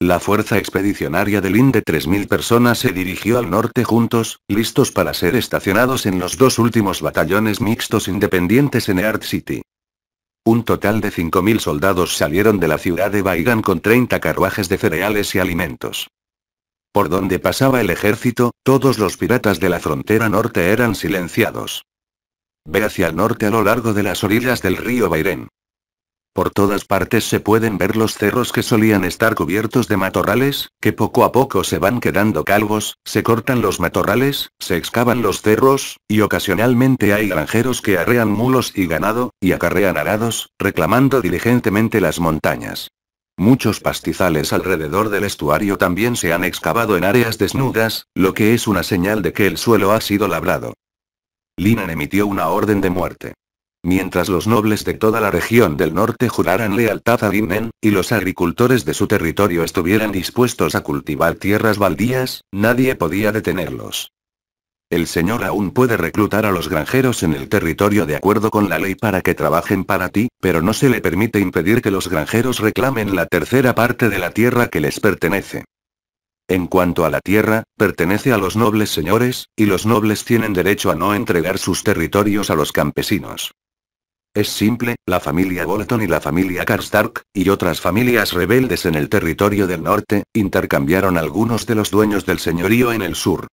La fuerza expedicionaria de Lin de 3.000 personas se dirigió al norte juntos, listos para ser estacionados en los dos últimos batallones mixtos independientes en Earth City. Un total de 5.000 soldados salieron de la ciudad de Baigan con 30 carruajes de cereales y alimentos. Por donde pasaba el ejército, todos los piratas de la frontera norte eran silenciados. Ve hacia el norte a lo largo de las orillas del río Bairén. Por todas partes se pueden ver los cerros que solían estar cubiertos de matorrales, que poco a poco se van quedando calvos, se cortan los matorrales, se excavan los cerros, y ocasionalmente hay granjeros que arrean mulos y ganado, y acarrean arados, reclamando diligentemente las montañas. Muchos pastizales alrededor del estuario también se han excavado en áreas desnudas, lo que es una señal de que el suelo ha sido labrado. Linan emitió una orden de muerte. Mientras los nobles de toda la región del norte juraran lealtad a Linen, y los agricultores de su territorio estuvieran dispuestos a cultivar tierras baldías, nadie podía detenerlos. El señor aún puede reclutar a los granjeros en el territorio de acuerdo con la ley para que trabajen para ti, pero no se le permite impedir que los granjeros reclamen la tercera parte de la tierra que les pertenece. En cuanto a la tierra, pertenece a los nobles señores, y los nobles tienen derecho a no entregar sus territorios a los campesinos. Es simple, la familia Bolton y la familia Karstark, y otras familias rebeldes en el territorio del norte, intercambiaron algunos de los dueños del señorío en el sur.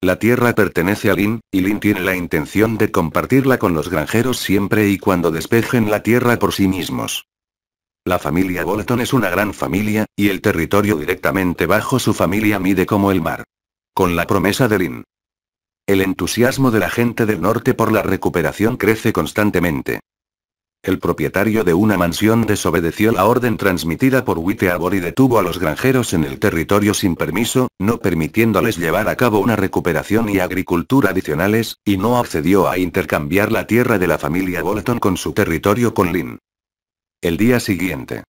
La tierra pertenece a Lin, y Lin tiene la intención de compartirla con los granjeros siempre y cuando despejen la tierra por sí mismos. La familia Bolton es una gran familia, y el territorio directamente bajo su familia mide como el mar. Con la promesa de Lin, el entusiasmo de la gente del norte por la recuperación crece constantemente. El propietario de una mansión desobedeció la orden transmitida por Witteabor y detuvo a los granjeros en el territorio sin permiso, no permitiéndoles llevar a cabo una recuperación y agricultura adicionales, y no accedió a intercambiar la tierra de la familia Bolton con su territorio con Lynn. El día siguiente.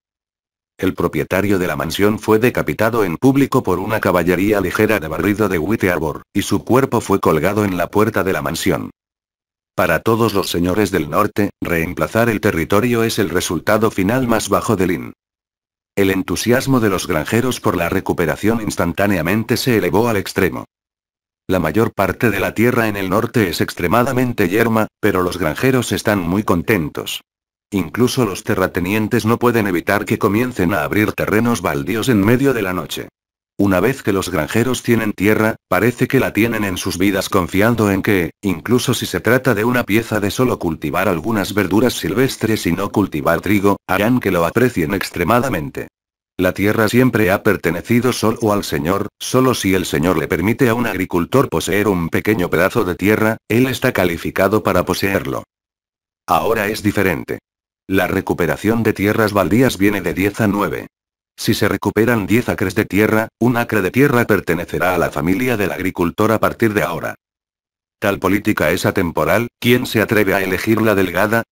El propietario de la mansión fue decapitado en público por una caballería ligera de barrido de Arbor, y su cuerpo fue colgado en la puerta de la mansión. Para todos los señores del norte, reemplazar el territorio es el resultado final más bajo del IN. El entusiasmo de los granjeros por la recuperación instantáneamente se elevó al extremo. La mayor parte de la tierra en el norte es extremadamente yerma, pero los granjeros están muy contentos. Incluso los terratenientes no pueden evitar que comiencen a abrir terrenos baldíos en medio de la noche. Una vez que los granjeros tienen tierra, parece que la tienen en sus vidas confiando en que, incluso si se trata de una pieza de solo cultivar algunas verduras silvestres y no cultivar trigo, harán que lo aprecien extremadamente. La tierra siempre ha pertenecido solo al Señor, solo si el Señor le permite a un agricultor poseer un pequeño pedazo de tierra, él está calificado para poseerlo. Ahora es diferente. La recuperación de tierras baldías viene de 10 a 9. Si se recuperan 10 acres de tierra, un acre de tierra pertenecerá a la familia del agricultor a partir de ahora. Tal política es atemporal, ¿quién se atreve a elegir la delgada?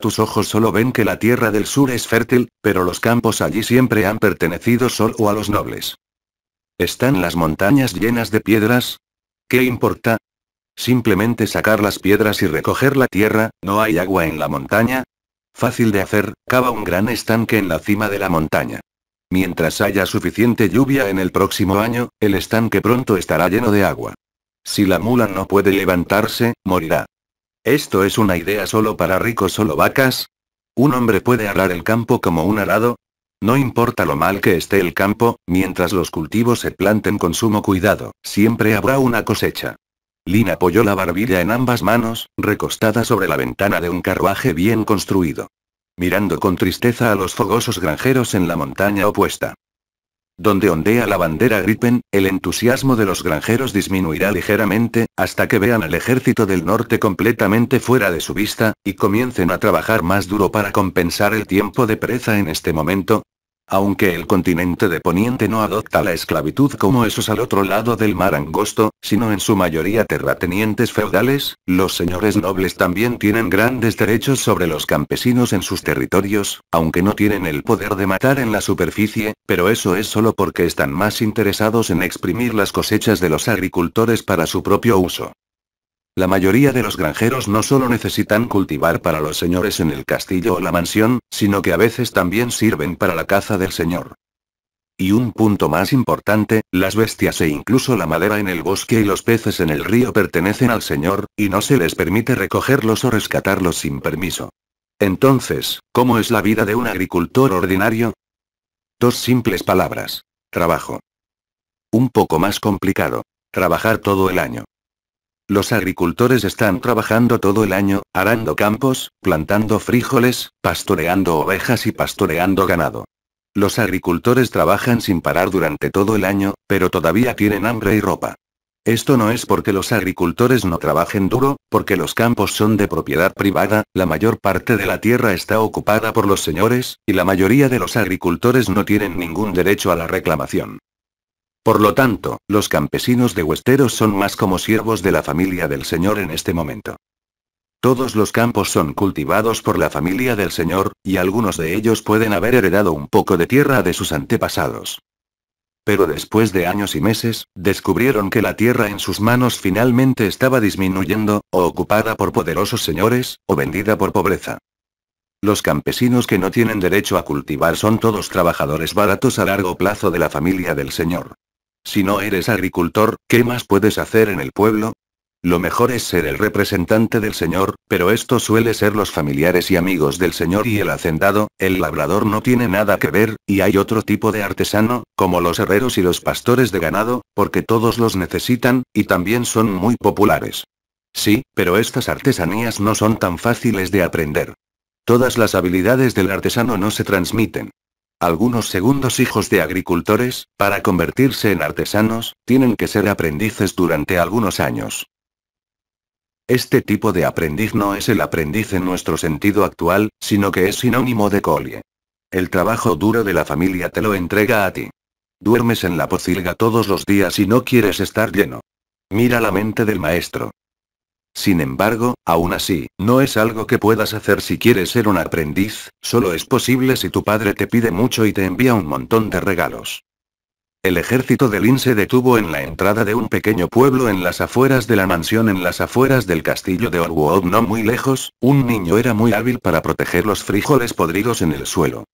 Tus ojos solo ven que la tierra del sur es fértil, pero los campos allí siempre han pertenecido solo a los nobles. ¿Están las montañas llenas de piedras? ¿Qué importa? Simplemente sacar las piedras y recoger la tierra, ¿no hay agua en la montaña? Fácil de hacer, cava un gran estanque en la cima de la montaña. Mientras haya suficiente lluvia en el próximo año, el estanque pronto estará lleno de agua. Si la mula no puede levantarse, morirá. ¿Esto es una idea solo para ricos solo vacas? ¿Un hombre puede arar el campo como un arado? No importa lo mal que esté el campo, mientras los cultivos se planten con sumo cuidado, siempre habrá una cosecha. Lin apoyó la barbilla en ambas manos, recostada sobre la ventana de un carruaje bien construido. Mirando con tristeza a los fogosos granjeros en la montaña opuesta. Donde ondea la bandera Gripen, el entusiasmo de los granjeros disminuirá ligeramente, hasta que vean al ejército del norte completamente fuera de su vista, y comiencen a trabajar más duro para compensar el tiempo de pereza en este momento, aunque el continente de Poniente no adopta la esclavitud como esos al otro lado del mar angosto, sino en su mayoría terratenientes feudales, los señores nobles también tienen grandes derechos sobre los campesinos en sus territorios, aunque no tienen el poder de matar en la superficie, pero eso es solo porque están más interesados en exprimir las cosechas de los agricultores para su propio uso. La mayoría de los granjeros no solo necesitan cultivar para los señores en el castillo o la mansión, sino que a veces también sirven para la caza del señor. Y un punto más importante, las bestias e incluso la madera en el bosque y los peces en el río pertenecen al señor, y no se les permite recogerlos o rescatarlos sin permiso. Entonces, ¿cómo es la vida de un agricultor ordinario? Dos simples palabras. Trabajo. Un poco más complicado. Trabajar todo el año. Los agricultores están trabajando todo el año, arando campos, plantando frijoles, pastoreando ovejas y pastoreando ganado. Los agricultores trabajan sin parar durante todo el año, pero todavía tienen hambre y ropa. Esto no es porque los agricultores no trabajen duro, porque los campos son de propiedad privada, la mayor parte de la tierra está ocupada por los señores, y la mayoría de los agricultores no tienen ningún derecho a la reclamación. Por lo tanto, los campesinos de Westeros son más como siervos de la familia del Señor en este momento. Todos los campos son cultivados por la familia del Señor, y algunos de ellos pueden haber heredado un poco de tierra de sus antepasados. Pero después de años y meses, descubrieron que la tierra en sus manos finalmente estaba disminuyendo, o ocupada por poderosos señores, o vendida por pobreza. Los campesinos que no tienen derecho a cultivar son todos trabajadores baratos a largo plazo de la familia del Señor. Si no eres agricultor, ¿qué más puedes hacer en el pueblo? Lo mejor es ser el representante del Señor, pero esto suele ser los familiares y amigos del Señor y el hacendado, el labrador no tiene nada que ver, y hay otro tipo de artesano, como los herreros y los pastores de ganado, porque todos los necesitan, y también son muy populares. Sí, pero estas artesanías no son tan fáciles de aprender. Todas las habilidades del artesano no se transmiten. Algunos segundos hijos de agricultores, para convertirse en artesanos, tienen que ser aprendices durante algunos años. Este tipo de aprendiz no es el aprendiz en nuestro sentido actual, sino que es sinónimo de colie. El trabajo duro de la familia te lo entrega a ti. Duermes en la pocilga todos los días y no quieres estar lleno. Mira la mente del maestro. Sin embargo, aún así, no es algo que puedas hacer si quieres ser un aprendiz, solo es posible si tu padre te pide mucho y te envía un montón de regalos. El ejército de Lin se detuvo en la entrada de un pequeño pueblo en las afueras de la mansión en las afueras del castillo de Orwood no muy lejos, un niño era muy hábil para proteger los frijoles podridos en el suelo.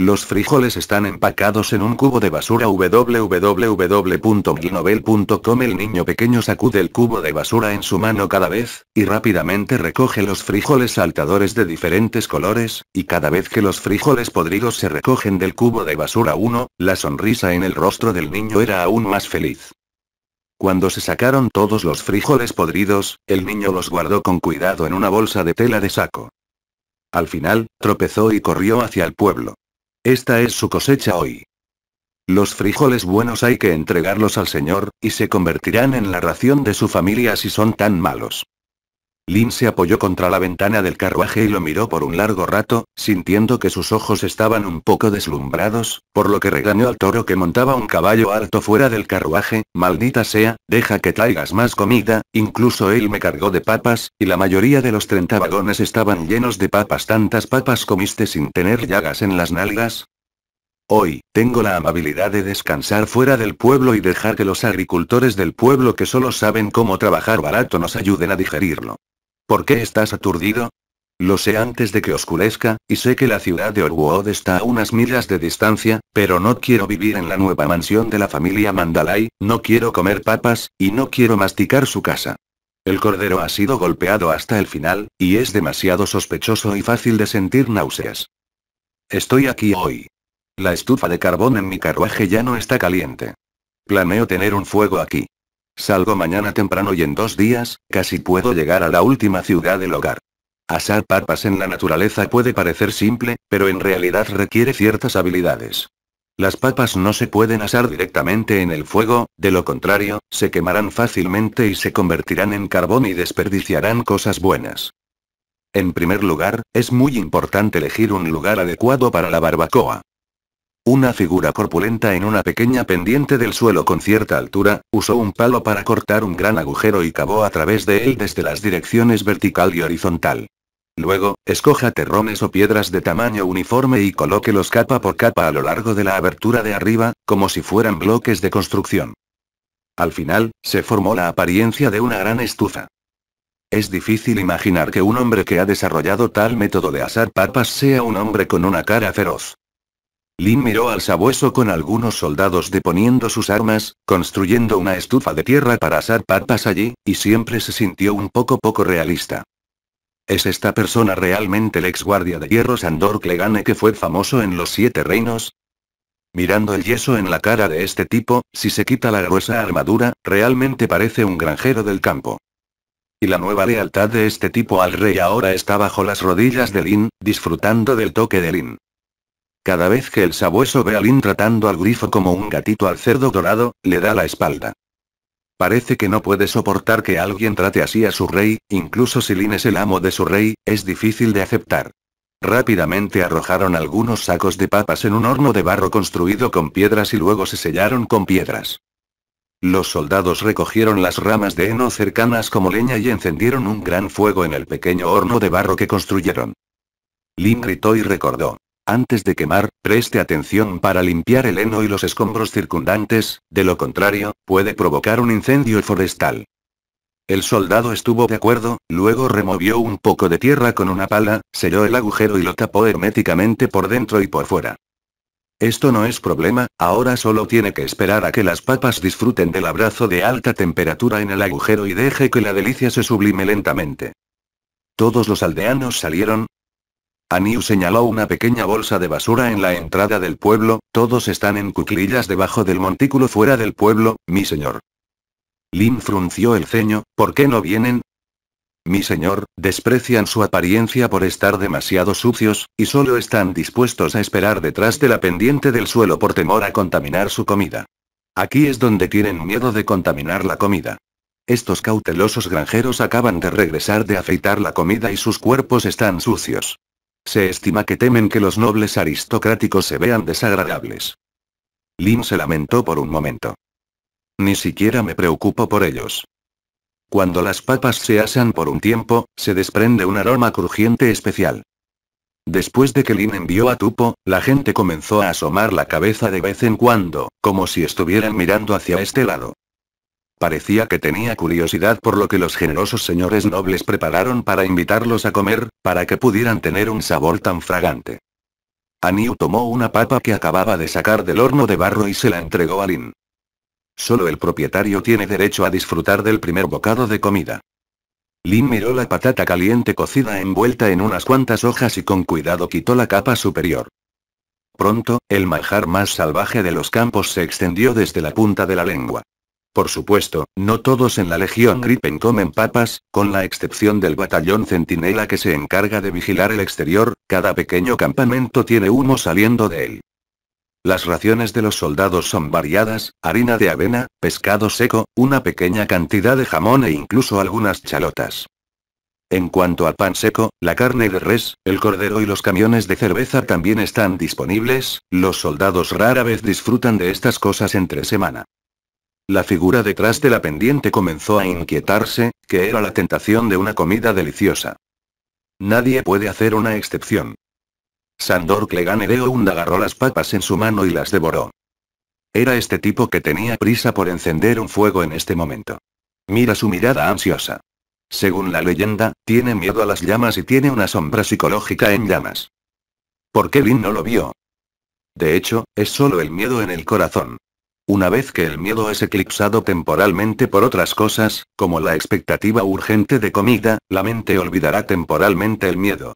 Los frijoles están empacados en un cubo de basura www.gnovel.com El niño pequeño sacude el cubo de basura en su mano cada vez, y rápidamente recoge los frijoles saltadores de diferentes colores, y cada vez que los frijoles podridos se recogen del cubo de basura 1, la sonrisa en el rostro del niño era aún más feliz. Cuando se sacaron todos los frijoles podridos, el niño los guardó con cuidado en una bolsa de tela de saco. Al final, tropezó y corrió hacia el pueblo. Esta es su cosecha hoy. Los frijoles buenos hay que entregarlos al Señor, y se convertirán en la ración de su familia si son tan malos. Lin se apoyó contra la ventana del carruaje y lo miró por un largo rato, sintiendo que sus ojos estaban un poco deslumbrados, por lo que regañó al toro que montaba un caballo alto fuera del carruaje, maldita sea, deja que traigas más comida, incluso él me cargó de papas, y la mayoría de los 30 vagones estaban llenos de papas. ¿Tantas papas comiste sin tener llagas en las nalgas? Hoy, tengo la amabilidad de descansar fuera del pueblo y dejar que los agricultores del pueblo que solo saben cómo trabajar barato nos ayuden a digerirlo. ¿Por qué estás aturdido? Lo sé antes de que oscurezca, y sé que la ciudad de Orwood está a unas millas de distancia, pero no quiero vivir en la nueva mansión de la familia Mandalay, no quiero comer papas, y no quiero masticar su casa. El cordero ha sido golpeado hasta el final, y es demasiado sospechoso y fácil de sentir náuseas. Estoy aquí hoy. La estufa de carbón en mi carruaje ya no está caliente. Planeo tener un fuego aquí. Salgo mañana temprano y en dos días, casi puedo llegar a la última ciudad del hogar. Asar papas en la naturaleza puede parecer simple, pero en realidad requiere ciertas habilidades. Las papas no se pueden asar directamente en el fuego, de lo contrario, se quemarán fácilmente y se convertirán en carbón y desperdiciarán cosas buenas. En primer lugar, es muy importante elegir un lugar adecuado para la barbacoa. Una figura corpulenta en una pequeña pendiente del suelo con cierta altura, usó un palo para cortar un gran agujero y cavó a través de él desde las direcciones vertical y horizontal. Luego, escoja terrones o piedras de tamaño uniforme y colóquelos capa por capa a lo largo de la abertura de arriba, como si fueran bloques de construcción. Al final, se formó la apariencia de una gran estufa. Es difícil imaginar que un hombre que ha desarrollado tal método de asar papas sea un hombre con una cara feroz. Lin miró al sabueso con algunos soldados deponiendo sus armas, construyendo una estufa de tierra para asar papas allí, y siempre se sintió un poco poco realista. ¿Es esta persona realmente el ex guardia de hierro Sandor Clegane que fue famoso en los Siete Reinos? Mirando el yeso en la cara de este tipo, si se quita la gruesa armadura, realmente parece un granjero del campo. Y la nueva lealtad de este tipo al rey ahora está bajo las rodillas de Lin, disfrutando del toque de Lin. Cada vez que el sabueso ve a Lin tratando al grifo como un gatito al cerdo dorado, le da la espalda. Parece que no puede soportar que alguien trate así a su rey, incluso si Lin es el amo de su rey, es difícil de aceptar. Rápidamente arrojaron algunos sacos de papas en un horno de barro construido con piedras y luego se sellaron con piedras. Los soldados recogieron las ramas de heno cercanas como leña y encendieron un gran fuego en el pequeño horno de barro que construyeron. Lin gritó y recordó. Antes de quemar, preste atención para limpiar el heno y los escombros circundantes, de lo contrario, puede provocar un incendio forestal. El soldado estuvo de acuerdo, luego removió un poco de tierra con una pala, selló el agujero y lo tapó herméticamente por dentro y por fuera. Esto no es problema, ahora solo tiene que esperar a que las papas disfruten del abrazo de alta temperatura en el agujero y deje que la delicia se sublime lentamente. Todos los aldeanos salieron, Aniu señaló una pequeña bolsa de basura en la entrada del pueblo, todos están en cuclillas debajo del montículo fuera del pueblo, mi señor. Lin frunció el ceño, ¿por qué no vienen? Mi señor, desprecian su apariencia por estar demasiado sucios, y solo están dispuestos a esperar detrás de la pendiente del suelo por temor a contaminar su comida. Aquí es donde tienen miedo de contaminar la comida. Estos cautelosos granjeros acaban de regresar de afeitar la comida y sus cuerpos están sucios. Se estima que temen que los nobles aristocráticos se vean desagradables. Lin se lamentó por un momento. Ni siquiera me preocupo por ellos. Cuando las papas se asan por un tiempo, se desprende un aroma crujiente especial. Después de que Lin envió a Tupo, la gente comenzó a asomar la cabeza de vez en cuando, como si estuvieran mirando hacia este lado. Parecía que tenía curiosidad por lo que los generosos señores nobles prepararon para invitarlos a comer, para que pudieran tener un sabor tan fragante. Aniu tomó una papa que acababa de sacar del horno de barro y se la entregó a Lin. Solo el propietario tiene derecho a disfrutar del primer bocado de comida. Lin miró la patata caliente cocida envuelta en unas cuantas hojas y con cuidado quitó la capa superior. Pronto, el manjar más salvaje de los campos se extendió desde la punta de la lengua. Por supuesto, no todos en la Legión Gripen comen papas, con la excepción del batallón centinela que se encarga de vigilar el exterior, cada pequeño campamento tiene humo saliendo de él. Las raciones de los soldados son variadas, harina de avena, pescado seco, una pequeña cantidad de jamón e incluso algunas chalotas. En cuanto al pan seco, la carne de res, el cordero y los camiones de cerveza también están disponibles, los soldados rara vez disfrutan de estas cosas entre semana. La figura detrás de la pendiente comenzó a inquietarse, que era la tentación de una comida deliciosa. Nadie puede hacer una excepción. Sandor Clegane Ereound agarró las papas en su mano y las devoró. Era este tipo que tenía prisa por encender un fuego en este momento. Mira su mirada ansiosa. Según la leyenda, tiene miedo a las llamas y tiene una sombra psicológica en llamas. ¿Por qué Lin no lo vio? De hecho, es solo el miedo en el corazón. Una vez que el miedo es eclipsado temporalmente por otras cosas, como la expectativa urgente de comida, la mente olvidará temporalmente el miedo.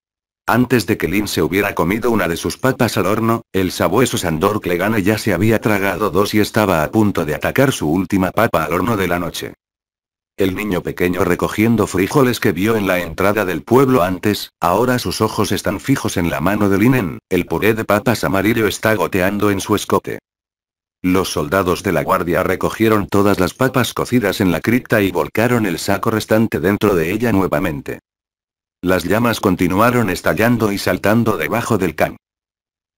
Antes de que Lin se hubiera comido una de sus papas al horno, el sabueso Sandor Clegane ya se había tragado dos y estaba a punto de atacar su última papa al horno de la noche. El niño pequeño recogiendo frijoles que vio en la entrada del pueblo antes, ahora sus ojos están fijos en la mano de Linen, el puré de papas amarillo está goteando en su escote. Los soldados de la guardia recogieron todas las papas cocidas en la cripta y volcaron el saco restante dentro de ella nuevamente. Las llamas continuaron estallando y saltando debajo del can.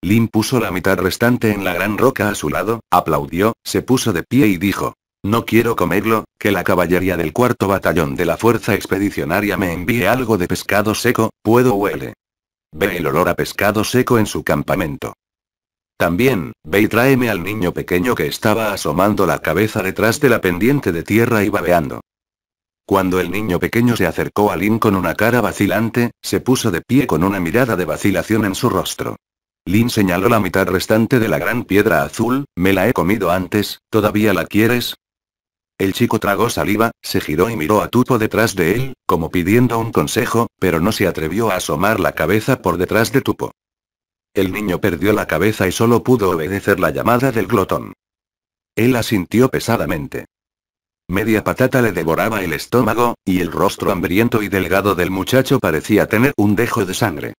Lin puso la mitad restante en la gran roca a su lado, aplaudió, se puso de pie y dijo, no quiero comerlo, que la caballería del cuarto batallón de la fuerza expedicionaria me envíe algo de pescado seco, puedo huele. Ve el olor a pescado seco en su campamento. También, ve y tráeme al niño pequeño que estaba asomando la cabeza detrás de la pendiente de tierra y babeando. Cuando el niño pequeño se acercó a Lin con una cara vacilante, se puso de pie con una mirada de vacilación en su rostro. Lin señaló la mitad restante de la gran piedra azul, me la he comido antes, ¿todavía la quieres? El chico tragó saliva, se giró y miró a Tupo detrás de él, como pidiendo un consejo, pero no se atrevió a asomar la cabeza por detrás de Tupo. El niño perdió la cabeza y solo pudo obedecer la llamada del glotón. Él asintió pesadamente. Media patata le devoraba el estómago, y el rostro hambriento y delgado del muchacho parecía tener un dejo de sangre.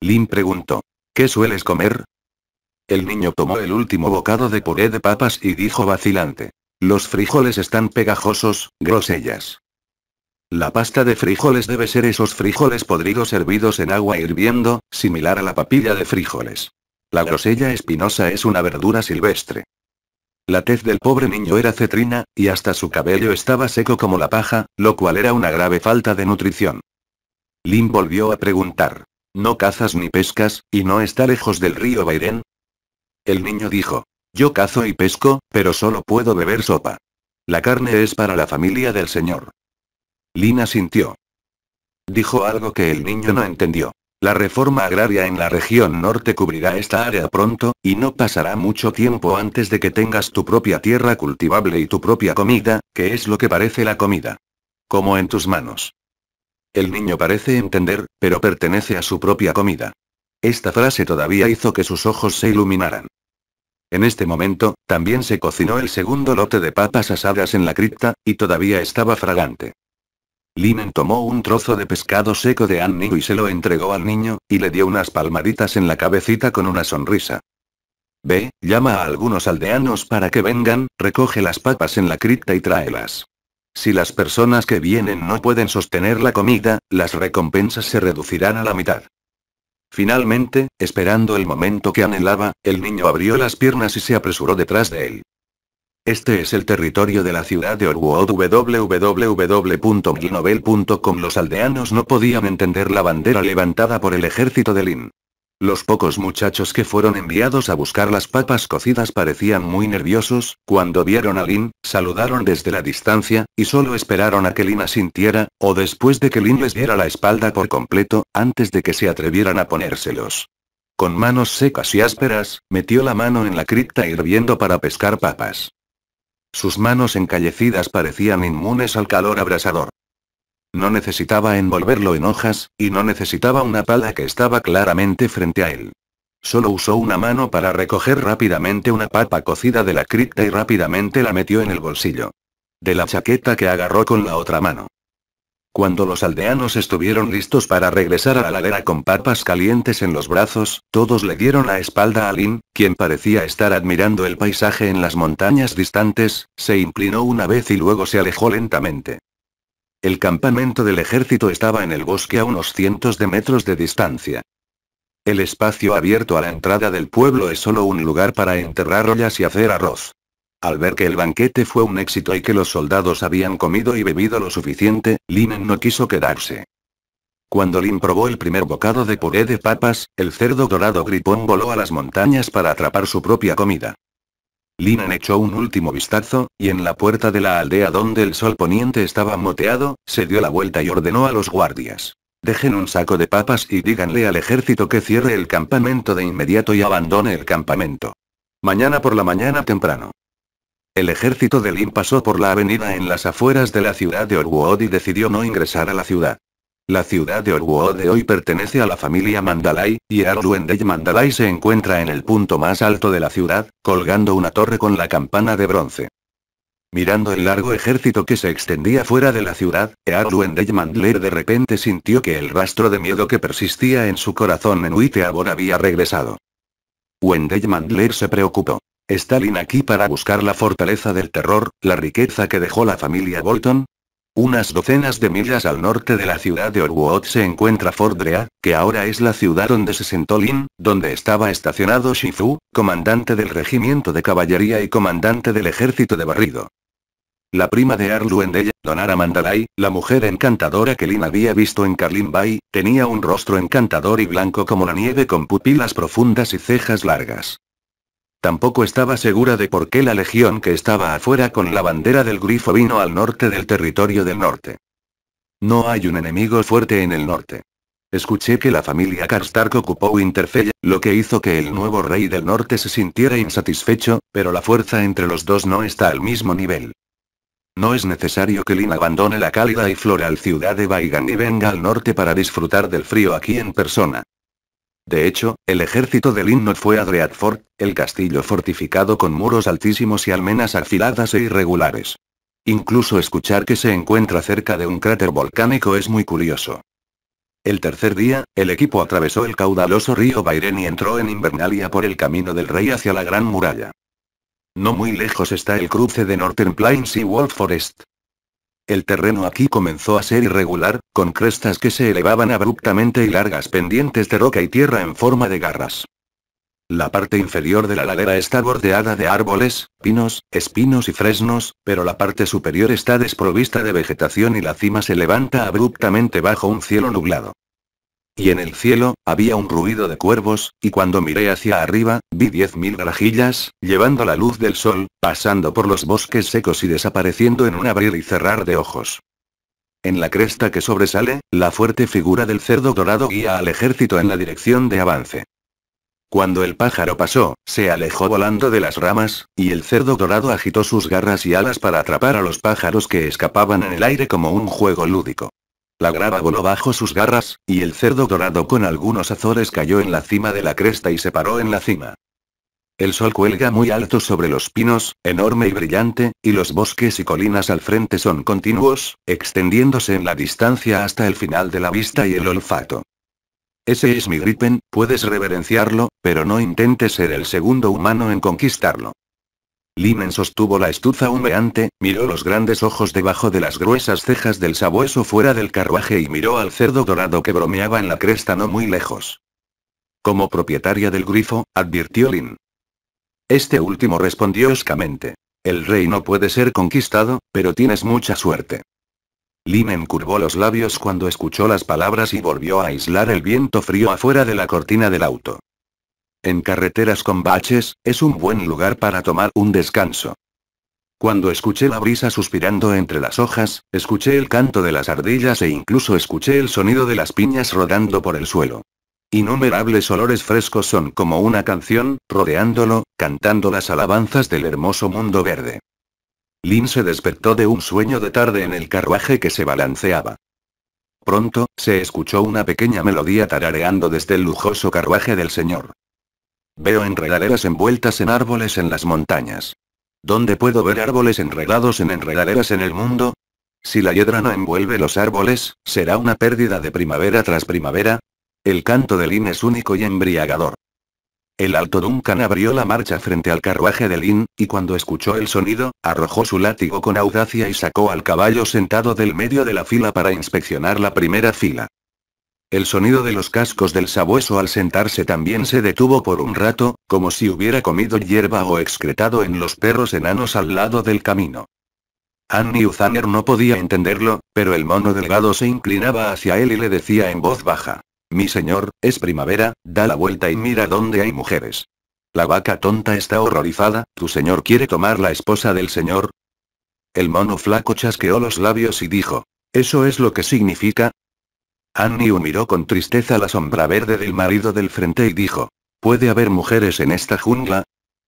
Lin preguntó. ¿Qué sueles comer? El niño tomó el último bocado de puré de papas y dijo vacilante. Los frijoles están pegajosos, grosellas. La pasta de frijoles debe ser esos frijoles podridos hervidos en agua hirviendo, similar a la papilla de frijoles. La grosella espinosa es una verdura silvestre. La tez del pobre niño era cetrina, y hasta su cabello estaba seco como la paja, lo cual era una grave falta de nutrición. Lin volvió a preguntar. ¿No cazas ni pescas, y no está lejos del río Bairén? El niño dijo. Yo cazo y pesco, pero solo puedo beber sopa. La carne es para la familia del señor. Lin asintió. Dijo algo que el niño no entendió. La reforma agraria en la región norte cubrirá esta área pronto, y no pasará mucho tiempo antes de que tengas tu propia tierra cultivable y tu propia comida, que es lo que parece la comida. Como en tus manos. El niño parece entender, pero pertenece a su propia comida. Esta frase todavía hizo que sus ojos se iluminaran. En este momento, también se cocinó el segundo lote de papas asadas en la cripta, y todavía estaba fragante. Linen tomó un trozo de pescado seco de Annie y se lo entregó al niño, y le dio unas palmaditas en la cabecita con una sonrisa. Ve, llama a algunos aldeanos para que vengan, recoge las papas en la cripta y tráelas. Si las personas que vienen no pueden sostener la comida, las recompensas se reducirán a la mitad. Finalmente, esperando el momento que anhelaba, el niño abrió las piernas y se apresuró detrás de él. Este es el territorio de la ciudad de Orwood www.gnovel.com Los aldeanos no podían entender la bandera levantada por el ejército de Lin. Los pocos muchachos que fueron enviados a buscar las papas cocidas parecían muy nerviosos, cuando vieron a Lin, saludaron desde la distancia, y solo esperaron a que Lin asintiera, o después de que Lin les diera la espalda por completo, antes de que se atrevieran a ponérselos. Con manos secas y ásperas, metió la mano en la cripta hirviendo para pescar papas. Sus manos encallecidas parecían inmunes al calor abrasador. No necesitaba envolverlo en hojas, y no necesitaba una pala que estaba claramente frente a él. Solo usó una mano para recoger rápidamente una papa cocida de la cripta y rápidamente la metió en el bolsillo. De la chaqueta que agarró con la otra mano. Cuando los aldeanos estuvieron listos para regresar a la ladera con papas calientes en los brazos, todos le dieron la espalda a Lin, quien parecía estar admirando el paisaje en las montañas distantes, se inclinó una vez y luego se alejó lentamente. El campamento del ejército estaba en el bosque a unos cientos de metros de distancia. El espacio abierto a la entrada del pueblo es solo un lugar para enterrar ollas y hacer arroz. Al ver que el banquete fue un éxito y que los soldados habían comido y bebido lo suficiente, Linen no quiso quedarse. Cuando Lin probó el primer bocado de puré de papas, el cerdo dorado gripón voló a las montañas para atrapar su propia comida. Linan echó un último vistazo, y en la puerta de la aldea donde el sol poniente estaba moteado, se dio la vuelta y ordenó a los guardias. Dejen un saco de papas y díganle al ejército que cierre el campamento de inmediato y abandone el campamento. Mañana por la mañana temprano. El ejército de Lin pasó por la avenida en las afueras de la ciudad de Orwood y decidió no ingresar a la ciudad. La ciudad de Orwood hoy pertenece a la familia Mandalay, y Arluendey Mandalay se encuentra en el punto más alto de la ciudad, colgando una torre con la campana de bronce. Mirando el largo ejército que se extendía fuera de la ciudad, Earluendey Mandler de repente sintió que el rastro de miedo que persistía en su corazón en Witeabor había regresado. Wendell Mandler se preocupó. ¿Stalin aquí para buscar la fortaleza del terror, la riqueza que dejó la familia Bolton? Unas docenas de millas al norte de la ciudad de Orwood se encuentra Fort Drea, que ahora es la ciudad donde se sentó Lin, donde estaba estacionado Shifu, comandante del regimiento de caballería y comandante del ejército de barrido. La prima de Arluendella, Donara Mandalay, la mujer encantadora que Lin había visto en Carlin Bay, tenía un rostro encantador y blanco como la nieve con pupilas profundas y cejas largas. Tampoco estaba segura de por qué la legión que estaba afuera con la bandera del grifo vino al norte del territorio del norte. No hay un enemigo fuerte en el norte. Escuché que la familia Karstark ocupó Winterfell, lo que hizo que el nuevo rey del norte se sintiera insatisfecho, pero la fuerza entre los dos no está al mismo nivel. No es necesario que Lin abandone la cálida y floral ciudad de Baigan y venga al norte para disfrutar del frío aquí en persona. De hecho, el ejército de Lin no fue a Dreadfort, el castillo fortificado con muros altísimos y almenas afiladas e irregulares. Incluso escuchar que se encuentra cerca de un cráter volcánico es muy curioso. El tercer día, el equipo atravesó el caudaloso río Bairen y entró en Invernalia por el camino del rey hacia la Gran Muralla. No muy lejos está el cruce de Northern Plains y Wolf Forest. El terreno aquí comenzó a ser irregular, con crestas que se elevaban abruptamente y largas pendientes de roca y tierra en forma de garras. La parte inferior de la ladera está bordeada de árboles, pinos, espinos y fresnos, pero la parte superior está desprovista de vegetación y la cima se levanta abruptamente bajo un cielo nublado. Y en el cielo, había un ruido de cuervos, y cuando miré hacia arriba, vi diez mil grajillas, llevando la luz del sol, pasando por los bosques secos y desapareciendo en un abrir y cerrar de ojos. En la cresta que sobresale, la fuerte figura del cerdo dorado guía al ejército en la dirección de avance. Cuando el pájaro pasó, se alejó volando de las ramas, y el cerdo dorado agitó sus garras y alas para atrapar a los pájaros que escapaban en el aire como un juego lúdico. La grava voló bajo sus garras, y el cerdo dorado con algunos azores cayó en la cima de la cresta y se paró en la cima. El sol cuelga muy alto sobre los pinos, enorme y brillante, y los bosques y colinas al frente son continuos, extendiéndose en la distancia hasta el final de la vista y el olfato. Ese es mi Gripen, puedes reverenciarlo, pero no intentes ser el segundo humano en conquistarlo. Limen sostuvo la estufa humeante, miró los grandes ojos debajo de las gruesas cejas del sabueso fuera del carruaje y miró al cerdo dorado que bromeaba en la cresta no muy lejos. Como propietaria del grifo, advirtió Lin. Este último respondió escamente. El rey no puede ser conquistado, pero tienes mucha suerte. Lin encurvó los labios cuando escuchó las palabras y volvió a aislar el viento frío afuera de la cortina del auto. En carreteras con baches, es un buen lugar para tomar un descanso. Cuando escuché la brisa suspirando entre las hojas, escuché el canto de las ardillas e incluso escuché el sonido de las piñas rodando por el suelo. Innumerables olores frescos son como una canción, rodeándolo, cantando las alabanzas del hermoso mundo verde. Lin se despertó de un sueño de tarde en el carruaje que se balanceaba. Pronto, se escuchó una pequeña melodía tarareando desde el lujoso carruaje del señor. Veo enredaderas envueltas en árboles en las montañas. ¿Dónde puedo ver árboles enredados en enredaderas en el mundo? Si la hiedra no envuelve los árboles, será una pérdida de primavera tras primavera. El canto de Lin es único y embriagador. El alto Duncan abrió la marcha frente al carruaje de Lin, y cuando escuchó el sonido, arrojó su látigo con audacia y sacó al caballo sentado del medio de la fila para inspeccionar la primera fila. El sonido de los cascos del sabueso al sentarse también se detuvo por un rato, como si hubiera comido hierba o excretado en los perros enanos al lado del camino. Annie Uzaner no podía entenderlo, pero el mono delgado se inclinaba hacia él y le decía en voz baja. Mi señor, es primavera, da la vuelta y mira dónde hay mujeres. La vaca tonta está horrorizada, ¿tu señor quiere tomar la esposa del señor? El mono flaco chasqueó los labios y dijo. ¿Eso es lo que significa? Annie miró con tristeza la sombra verde del marido del frente y dijo. ¿Puede haber mujeres en esta jungla?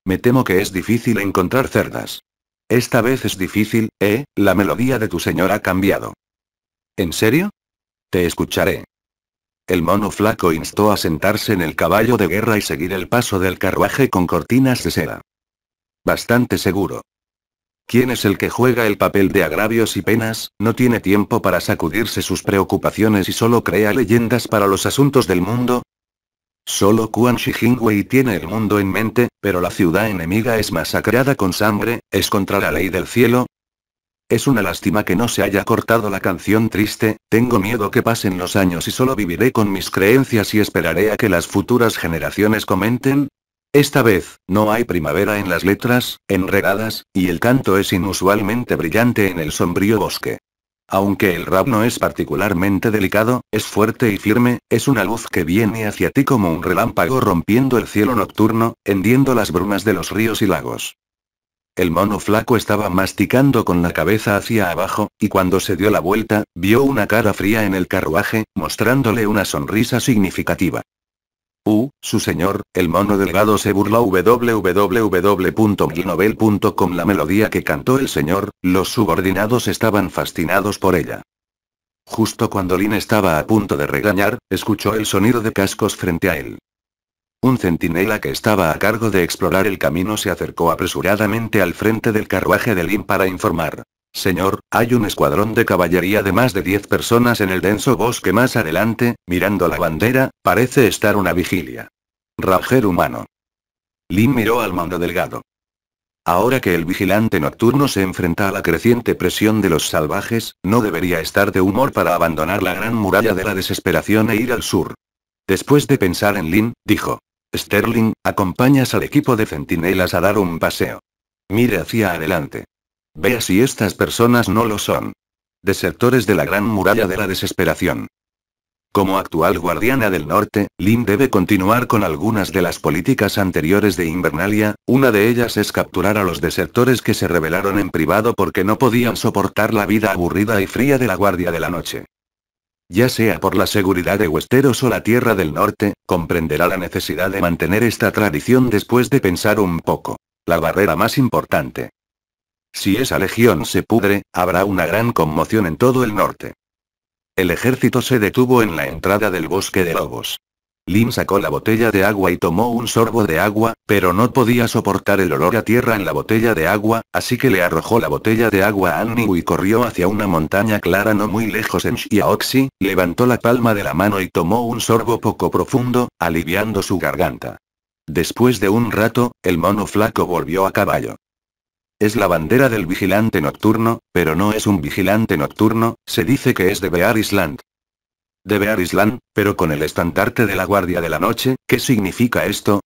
Me temo que es difícil encontrar cerdas. Esta vez es difícil, ¿eh? La melodía de tu señor ha cambiado. ¿En serio? Te escucharé. El mono flaco instó a sentarse en el caballo de guerra y seguir el paso del carruaje con cortinas de seda. Bastante seguro. ¿Quién es el que juega el papel de agravios y penas? No tiene tiempo para sacudirse sus preocupaciones y solo crea leyendas para los asuntos del mundo. Solo Quan Shi tiene el mundo en mente, pero la ciudad enemiga es masacrada con sangre, es contra la ley del cielo, es una lástima que no se haya cortado la canción triste, tengo miedo que pasen los años y solo viviré con mis creencias y esperaré a que las futuras generaciones comenten. Esta vez, no hay primavera en las letras, enredadas, y el canto es inusualmente brillante en el sombrío bosque. Aunque el rap no es particularmente delicado, es fuerte y firme, es una luz que viene hacia ti como un relámpago rompiendo el cielo nocturno, hendiendo las brumas de los ríos y lagos. El mono flaco estaba masticando con la cabeza hacia abajo, y cuando se dio la vuelta, vio una cara fría en el carruaje, mostrándole una sonrisa significativa. Uh, su señor, el mono delgado se burló www.gnovel.com La melodía que cantó el señor, los subordinados estaban fascinados por ella. Justo cuando Lin estaba a punto de regañar, escuchó el sonido de cascos frente a él. Un centinela que estaba a cargo de explorar el camino se acercó apresuradamente al frente del carruaje de Lin para informar. Señor, hay un escuadrón de caballería de más de 10 personas en el denso bosque más adelante, mirando la bandera, parece estar una vigilia. Ranger humano. Lin miró al mando delgado. Ahora que el vigilante nocturno se enfrenta a la creciente presión de los salvajes, no debería estar de humor para abandonar la gran muralla de la desesperación e ir al sur. Después de pensar en Lin, dijo. Sterling, acompañas al equipo de centinelas a dar un paseo. Mire hacia adelante. Vea si estas personas no lo son. Desertores de la gran muralla de la desesperación. Como actual guardiana del norte, Lin debe continuar con algunas de las políticas anteriores de Invernalia, una de ellas es capturar a los desertores que se rebelaron en privado porque no podían soportar la vida aburrida y fría de la Guardia de la Noche. Ya sea por la seguridad de Westeros o la Tierra del Norte, comprenderá la necesidad de mantener esta tradición después de pensar un poco. La barrera más importante. Si esa legión se pudre, habrá una gran conmoción en todo el norte. El ejército se detuvo en la entrada del bosque de lobos. Lin sacó la botella de agua y tomó un sorbo de agua, pero no podía soportar el olor a tierra en la botella de agua, así que le arrojó la botella de agua a Annie y corrió hacia una montaña clara no muy lejos en Xiaoxi, levantó la palma de la mano y tomó un sorbo poco profundo, aliviando su garganta. Después de un rato, el mono flaco volvió a caballo. Es la bandera del vigilante nocturno, pero no es un vigilante nocturno, se dice que es de Bear Island. De Bear Island, pero con el estandarte de la Guardia de la Noche, ¿qué significa esto?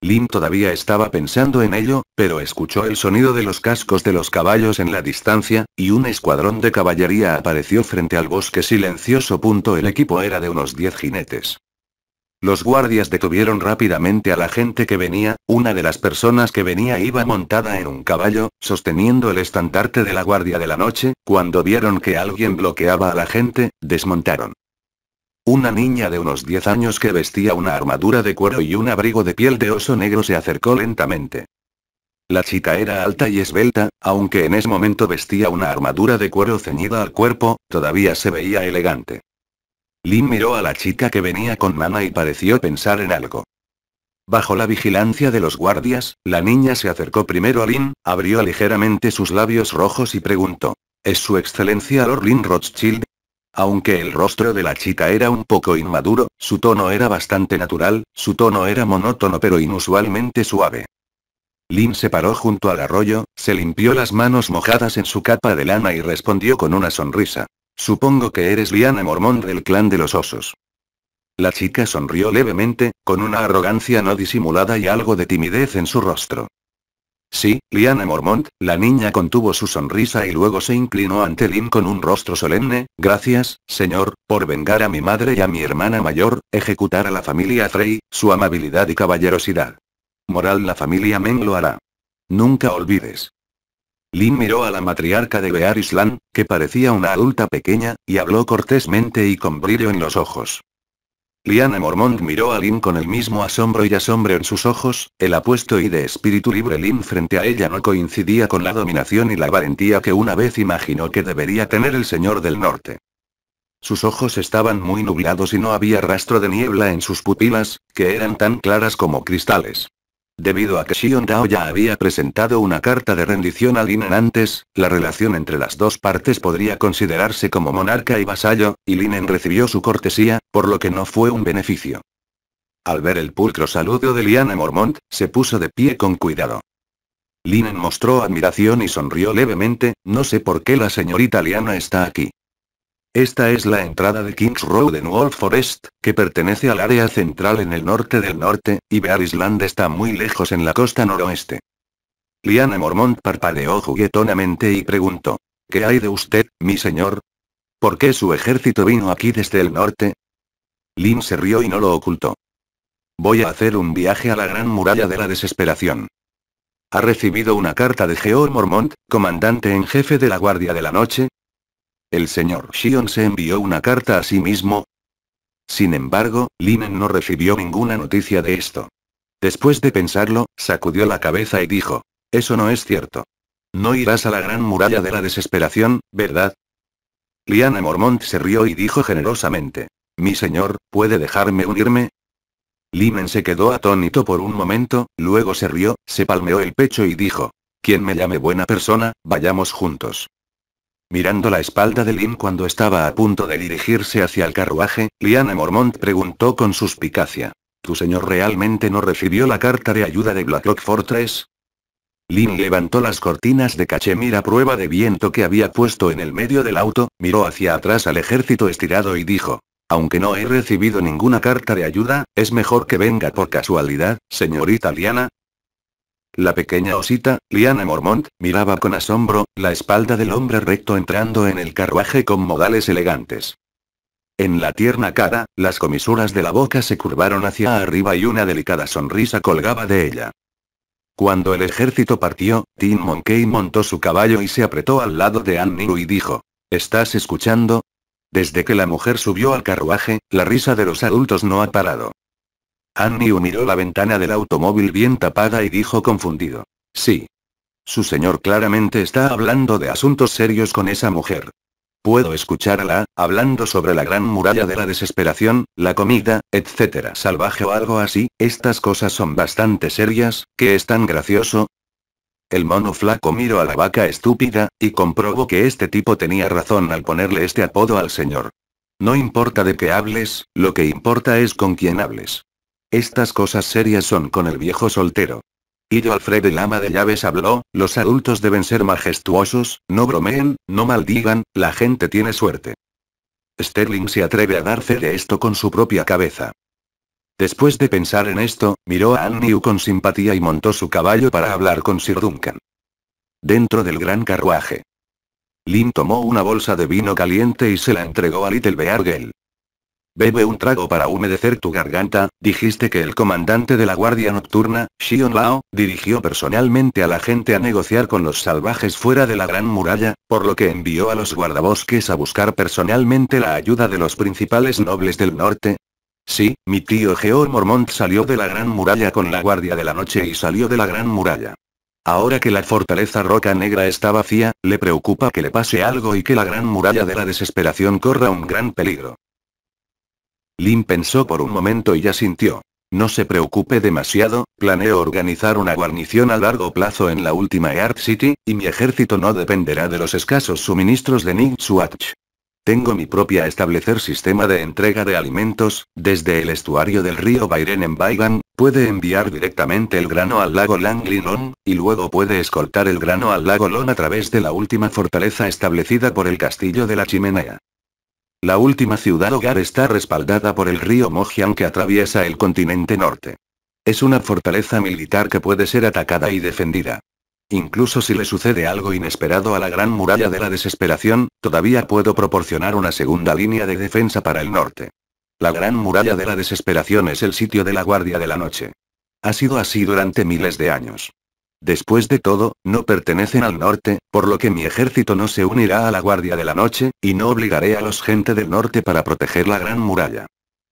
Lin todavía estaba pensando en ello, pero escuchó el sonido de los cascos de los caballos en la distancia, y un escuadrón de caballería apareció frente al bosque silencioso. El equipo era de unos diez jinetes. Los guardias detuvieron rápidamente a la gente que venía, una de las personas que venía iba montada en un caballo, sosteniendo el estandarte de la Guardia de la Noche, cuando vieron que alguien bloqueaba a la gente, desmontaron. Una niña de unos 10 años que vestía una armadura de cuero y un abrigo de piel de oso negro se acercó lentamente. La chica era alta y esbelta, aunque en ese momento vestía una armadura de cuero ceñida al cuerpo, todavía se veía elegante. Lin miró a la chica que venía con Mana y pareció pensar en algo. Bajo la vigilancia de los guardias, la niña se acercó primero a Lin, abrió ligeramente sus labios rojos y preguntó. ¿Es su excelencia Lord Lin Rothschild? Aunque el rostro de la chica era un poco inmaduro, su tono era bastante natural, su tono era monótono pero inusualmente suave. Lin se paró junto al arroyo, se limpió las manos mojadas en su capa de lana y respondió con una sonrisa. Supongo que eres Liana Mormont del clan de los osos. La chica sonrió levemente, con una arrogancia no disimulada y algo de timidez en su rostro. Sí, Liana Mormont, la niña contuvo su sonrisa y luego se inclinó ante Lin con un rostro solemne, gracias, señor, por vengar a mi madre y a mi hermana mayor, ejecutar a la familia Frey, su amabilidad y caballerosidad. Moral la familia Meng lo hará. Nunca olvides. Lin miró a la matriarca de Bear Island, que parecía una adulta pequeña, y habló cortésmente y con brillo en los ojos. Liana Mormont miró a Lin con el mismo asombro y asombro en sus ojos, el apuesto y de espíritu libre Lin frente a ella no coincidía con la dominación y la valentía que una vez imaginó que debería tener el señor del norte. Sus ojos estaban muy nublados y no había rastro de niebla en sus pupilas, que eran tan claras como cristales. Debido a que Xion Dao ya había presentado una carta de rendición a Lin antes, la relación entre las dos partes podría considerarse como monarca y vasallo, y Linen recibió su cortesía, por lo que no fue un beneficio. Al ver el pulcro saludo de Liana Mormont, se puso de pie con cuidado. Linen mostró admiración y sonrió levemente, no sé por qué la señorita Liana está aquí. Esta es la entrada de Kings Road en Wolf Forest, que pertenece al área central en el norte del norte, y Bear Island está muy lejos en la costa noroeste. Liana Mormont parpadeó juguetonamente y preguntó. ¿Qué hay de usted, mi señor? ¿Por qué su ejército vino aquí desde el norte? Lin se rió y no lo ocultó. Voy a hacer un viaje a la gran muralla de la desesperación. ¿Ha recibido una carta de Georg Mormont, comandante en jefe de la Guardia de la Noche? ¿El señor Xion se envió una carta a sí mismo? Sin embargo, Linen no recibió ninguna noticia de esto. Después de pensarlo, sacudió la cabeza y dijo, eso no es cierto. No irás a la gran muralla de la desesperación, ¿verdad? Liana Mormont se rió y dijo generosamente, mi señor, ¿puede dejarme unirme? Linen se quedó atónito por un momento, luego se rió, se palmeó el pecho y dijo, quien me llame buena persona, vayamos juntos. Mirando la espalda de Lin cuando estaba a punto de dirigirse hacia el carruaje, Liana Mormont preguntó con suspicacia. ¿Tu señor realmente no recibió la carta de ayuda de Blackrock Fortress? Lin levantó las cortinas de cachemir a prueba de viento que había puesto en el medio del auto, miró hacia atrás al ejército estirado y dijo. Aunque no he recibido ninguna carta de ayuda, es mejor que venga por casualidad, señorita Liana, la pequeña osita, Liana Mormont, miraba con asombro, la espalda del hombre recto entrando en el carruaje con modales elegantes. En la tierna cara, las comisuras de la boca se curvaron hacia arriba y una delicada sonrisa colgaba de ella. Cuando el ejército partió, Tin Monkey montó su caballo y se apretó al lado de Annie y dijo, ¿Estás escuchando? Desde que la mujer subió al carruaje, la risa de los adultos no ha parado. Annie miró la ventana del automóvil bien tapada y dijo confundido. Sí. Su señor claramente está hablando de asuntos serios con esa mujer. Puedo escucharla, hablando sobre la gran muralla de la desesperación, la comida, etc. Salvaje o algo así, estas cosas son bastante serias, ¿qué es tan gracioso? El mono flaco miró a la vaca estúpida, y comprobó que este tipo tenía razón al ponerle este apodo al señor. No importa de qué hables, lo que importa es con quién hables. Estas cosas serias son con el viejo soltero. Yo Alfred el ama de llaves habló, los adultos deben ser majestuosos, no bromeen, no maldigan, la gente tiene suerte. Sterling se atreve a dar fe de esto con su propia cabeza. Después de pensar en esto, miró a Anniu con simpatía y montó su caballo para hablar con Sir Duncan. Dentro del gran carruaje. Lin tomó una bolsa de vino caliente y se la entregó a Little Bear Bebe un trago para humedecer tu garganta, dijiste que el comandante de la Guardia Nocturna, Xion Lao, dirigió personalmente a la gente a negociar con los salvajes fuera de la Gran Muralla, por lo que envió a los guardabosques a buscar personalmente la ayuda de los principales nobles del norte. Sí, mi tío Georg Mormont salió de la Gran Muralla con la Guardia de la Noche y salió de la Gran Muralla. Ahora que la fortaleza Roca Negra está vacía, le preocupa que le pase algo y que la Gran Muralla de la Desesperación corra un gran peligro. Lin pensó por un momento y ya sintió. No se preocupe demasiado, planeo organizar una guarnición a largo plazo en la última Earth City, y mi ejército no dependerá de los escasos suministros de Ningxuach. Tengo mi propia establecer sistema de entrega de alimentos, desde el estuario del río Bairen en Baigan, puede enviar directamente el grano al lago Langlin y luego puede escoltar el grano al lago Lon a través de la última fortaleza establecida por el castillo de la chimenea. La última ciudad hogar está respaldada por el río Mojiang que atraviesa el continente norte. Es una fortaleza militar que puede ser atacada y defendida. Incluso si le sucede algo inesperado a la gran muralla de la desesperación, todavía puedo proporcionar una segunda línea de defensa para el norte. La gran muralla de la desesperación es el sitio de la guardia de la noche. Ha sido así durante miles de años. Después de todo, no pertenecen al norte, por lo que mi ejército no se unirá a la Guardia de la Noche, y no obligaré a los gente del norte para proteger la Gran Muralla.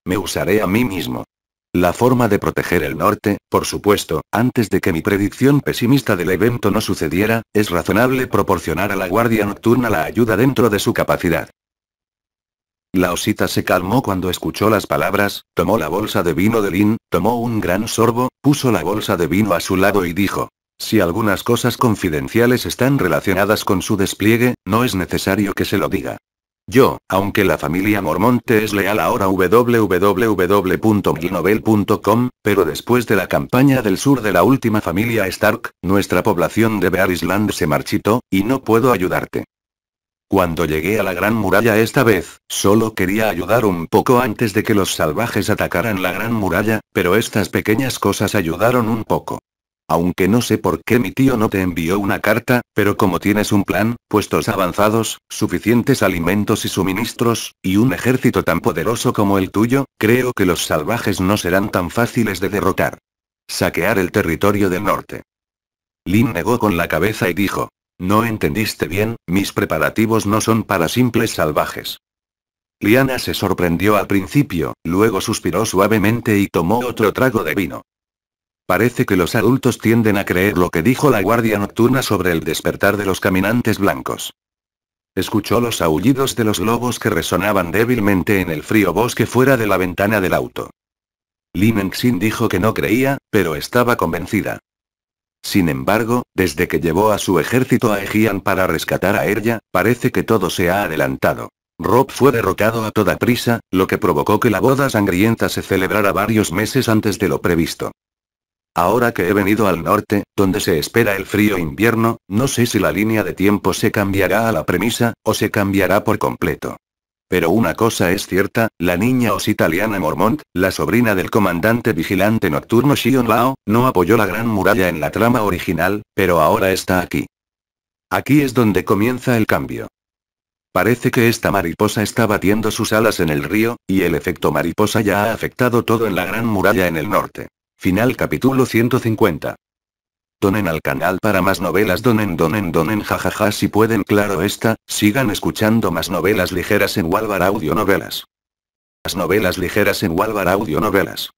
Me usaré a mí mismo. La forma de proteger el norte, por supuesto, antes de que mi predicción pesimista del evento no sucediera, es razonable proporcionar a la Guardia Nocturna la ayuda dentro de su capacidad. La osita se calmó cuando escuchó las palabras, tomó la bolsa de vino de Lin, tomó un gran sorbo, puso la bolsa de vino a su lado y dijo, si algunas cosas confidenciales están relacionadas con su despliegue, no es necesario que se lo diga. Yo, aunque la familia Mormonte es leal ahora www.milnovel.com, pero después de la campaña del sur de la última familia Stark, nuestra población de Bear Island se marchitó, y no puedo ayudarte. Cuando llegué a la Gran Muralla esta vez, solo quería ayudar un poco antes de que los salvajes atacaran la Gran Muralla, pero estas pequeñas cosas ayudaron un poco. Aunque no sé por qué mi tío no te envió una carta, pero como tienes un plan, puestos avanzados, suficientes alimentos y suministros, y un ejército tan poderoso como el tuyo, creo que los salvajes no serán tan fáciles de derrotar. Saquear el territorio del norte. Lin negó con la cabeza y dijo. No entendiste bien, mis preparativos no son para simples salvajes. Liana se sorprendió al principio, luego suspiró suavemente y tomó otro trago de vino. Parece que los adultos tienden a creer lo que dijo la guardia nocturna sobre el despertar de los caminantes blancos. Escuchó los aullidos de los lobos que resonaban débilmente en el frío bosque fuera de la ventana del auto. Lin Xin dijo que no creía, pero estaba convencida. Sin embargo, desde que llevó a su ejército a Ejian para rescatar a ella, parece que todo se ha adelantado. Rob fue derrotado a toda prisa, lo que provocó que la boda sangrienta se celebrara varios meses antes de lo previsto. Ahora que he venido al norte, donde se espera el frío invierno, no sé si la línea de tiempo se cambiará a la premisa, o se cambiará por completo. Pero una cosa es cierta, la niña ositaliana Mormont, la sobrina del comandante vigilante nocturno Xion Lao, no apoyó la gran muralla en la trama original, pero ahora está aquí. Aquí es donde comienza el cambio. Parece que esta mariposa está batiendo sus alas en el río, y el efecto mariposa ya ha afectado todo en la gran muralla en el norte. Final capítulo 150. Donen al canal para más novelas donen donen donen jajaja si pueden claro esta, sigan escuchando más novelas ligeras en Walvar Audio Novelas. Las novelas ligeras en Walvar Audio Novelas.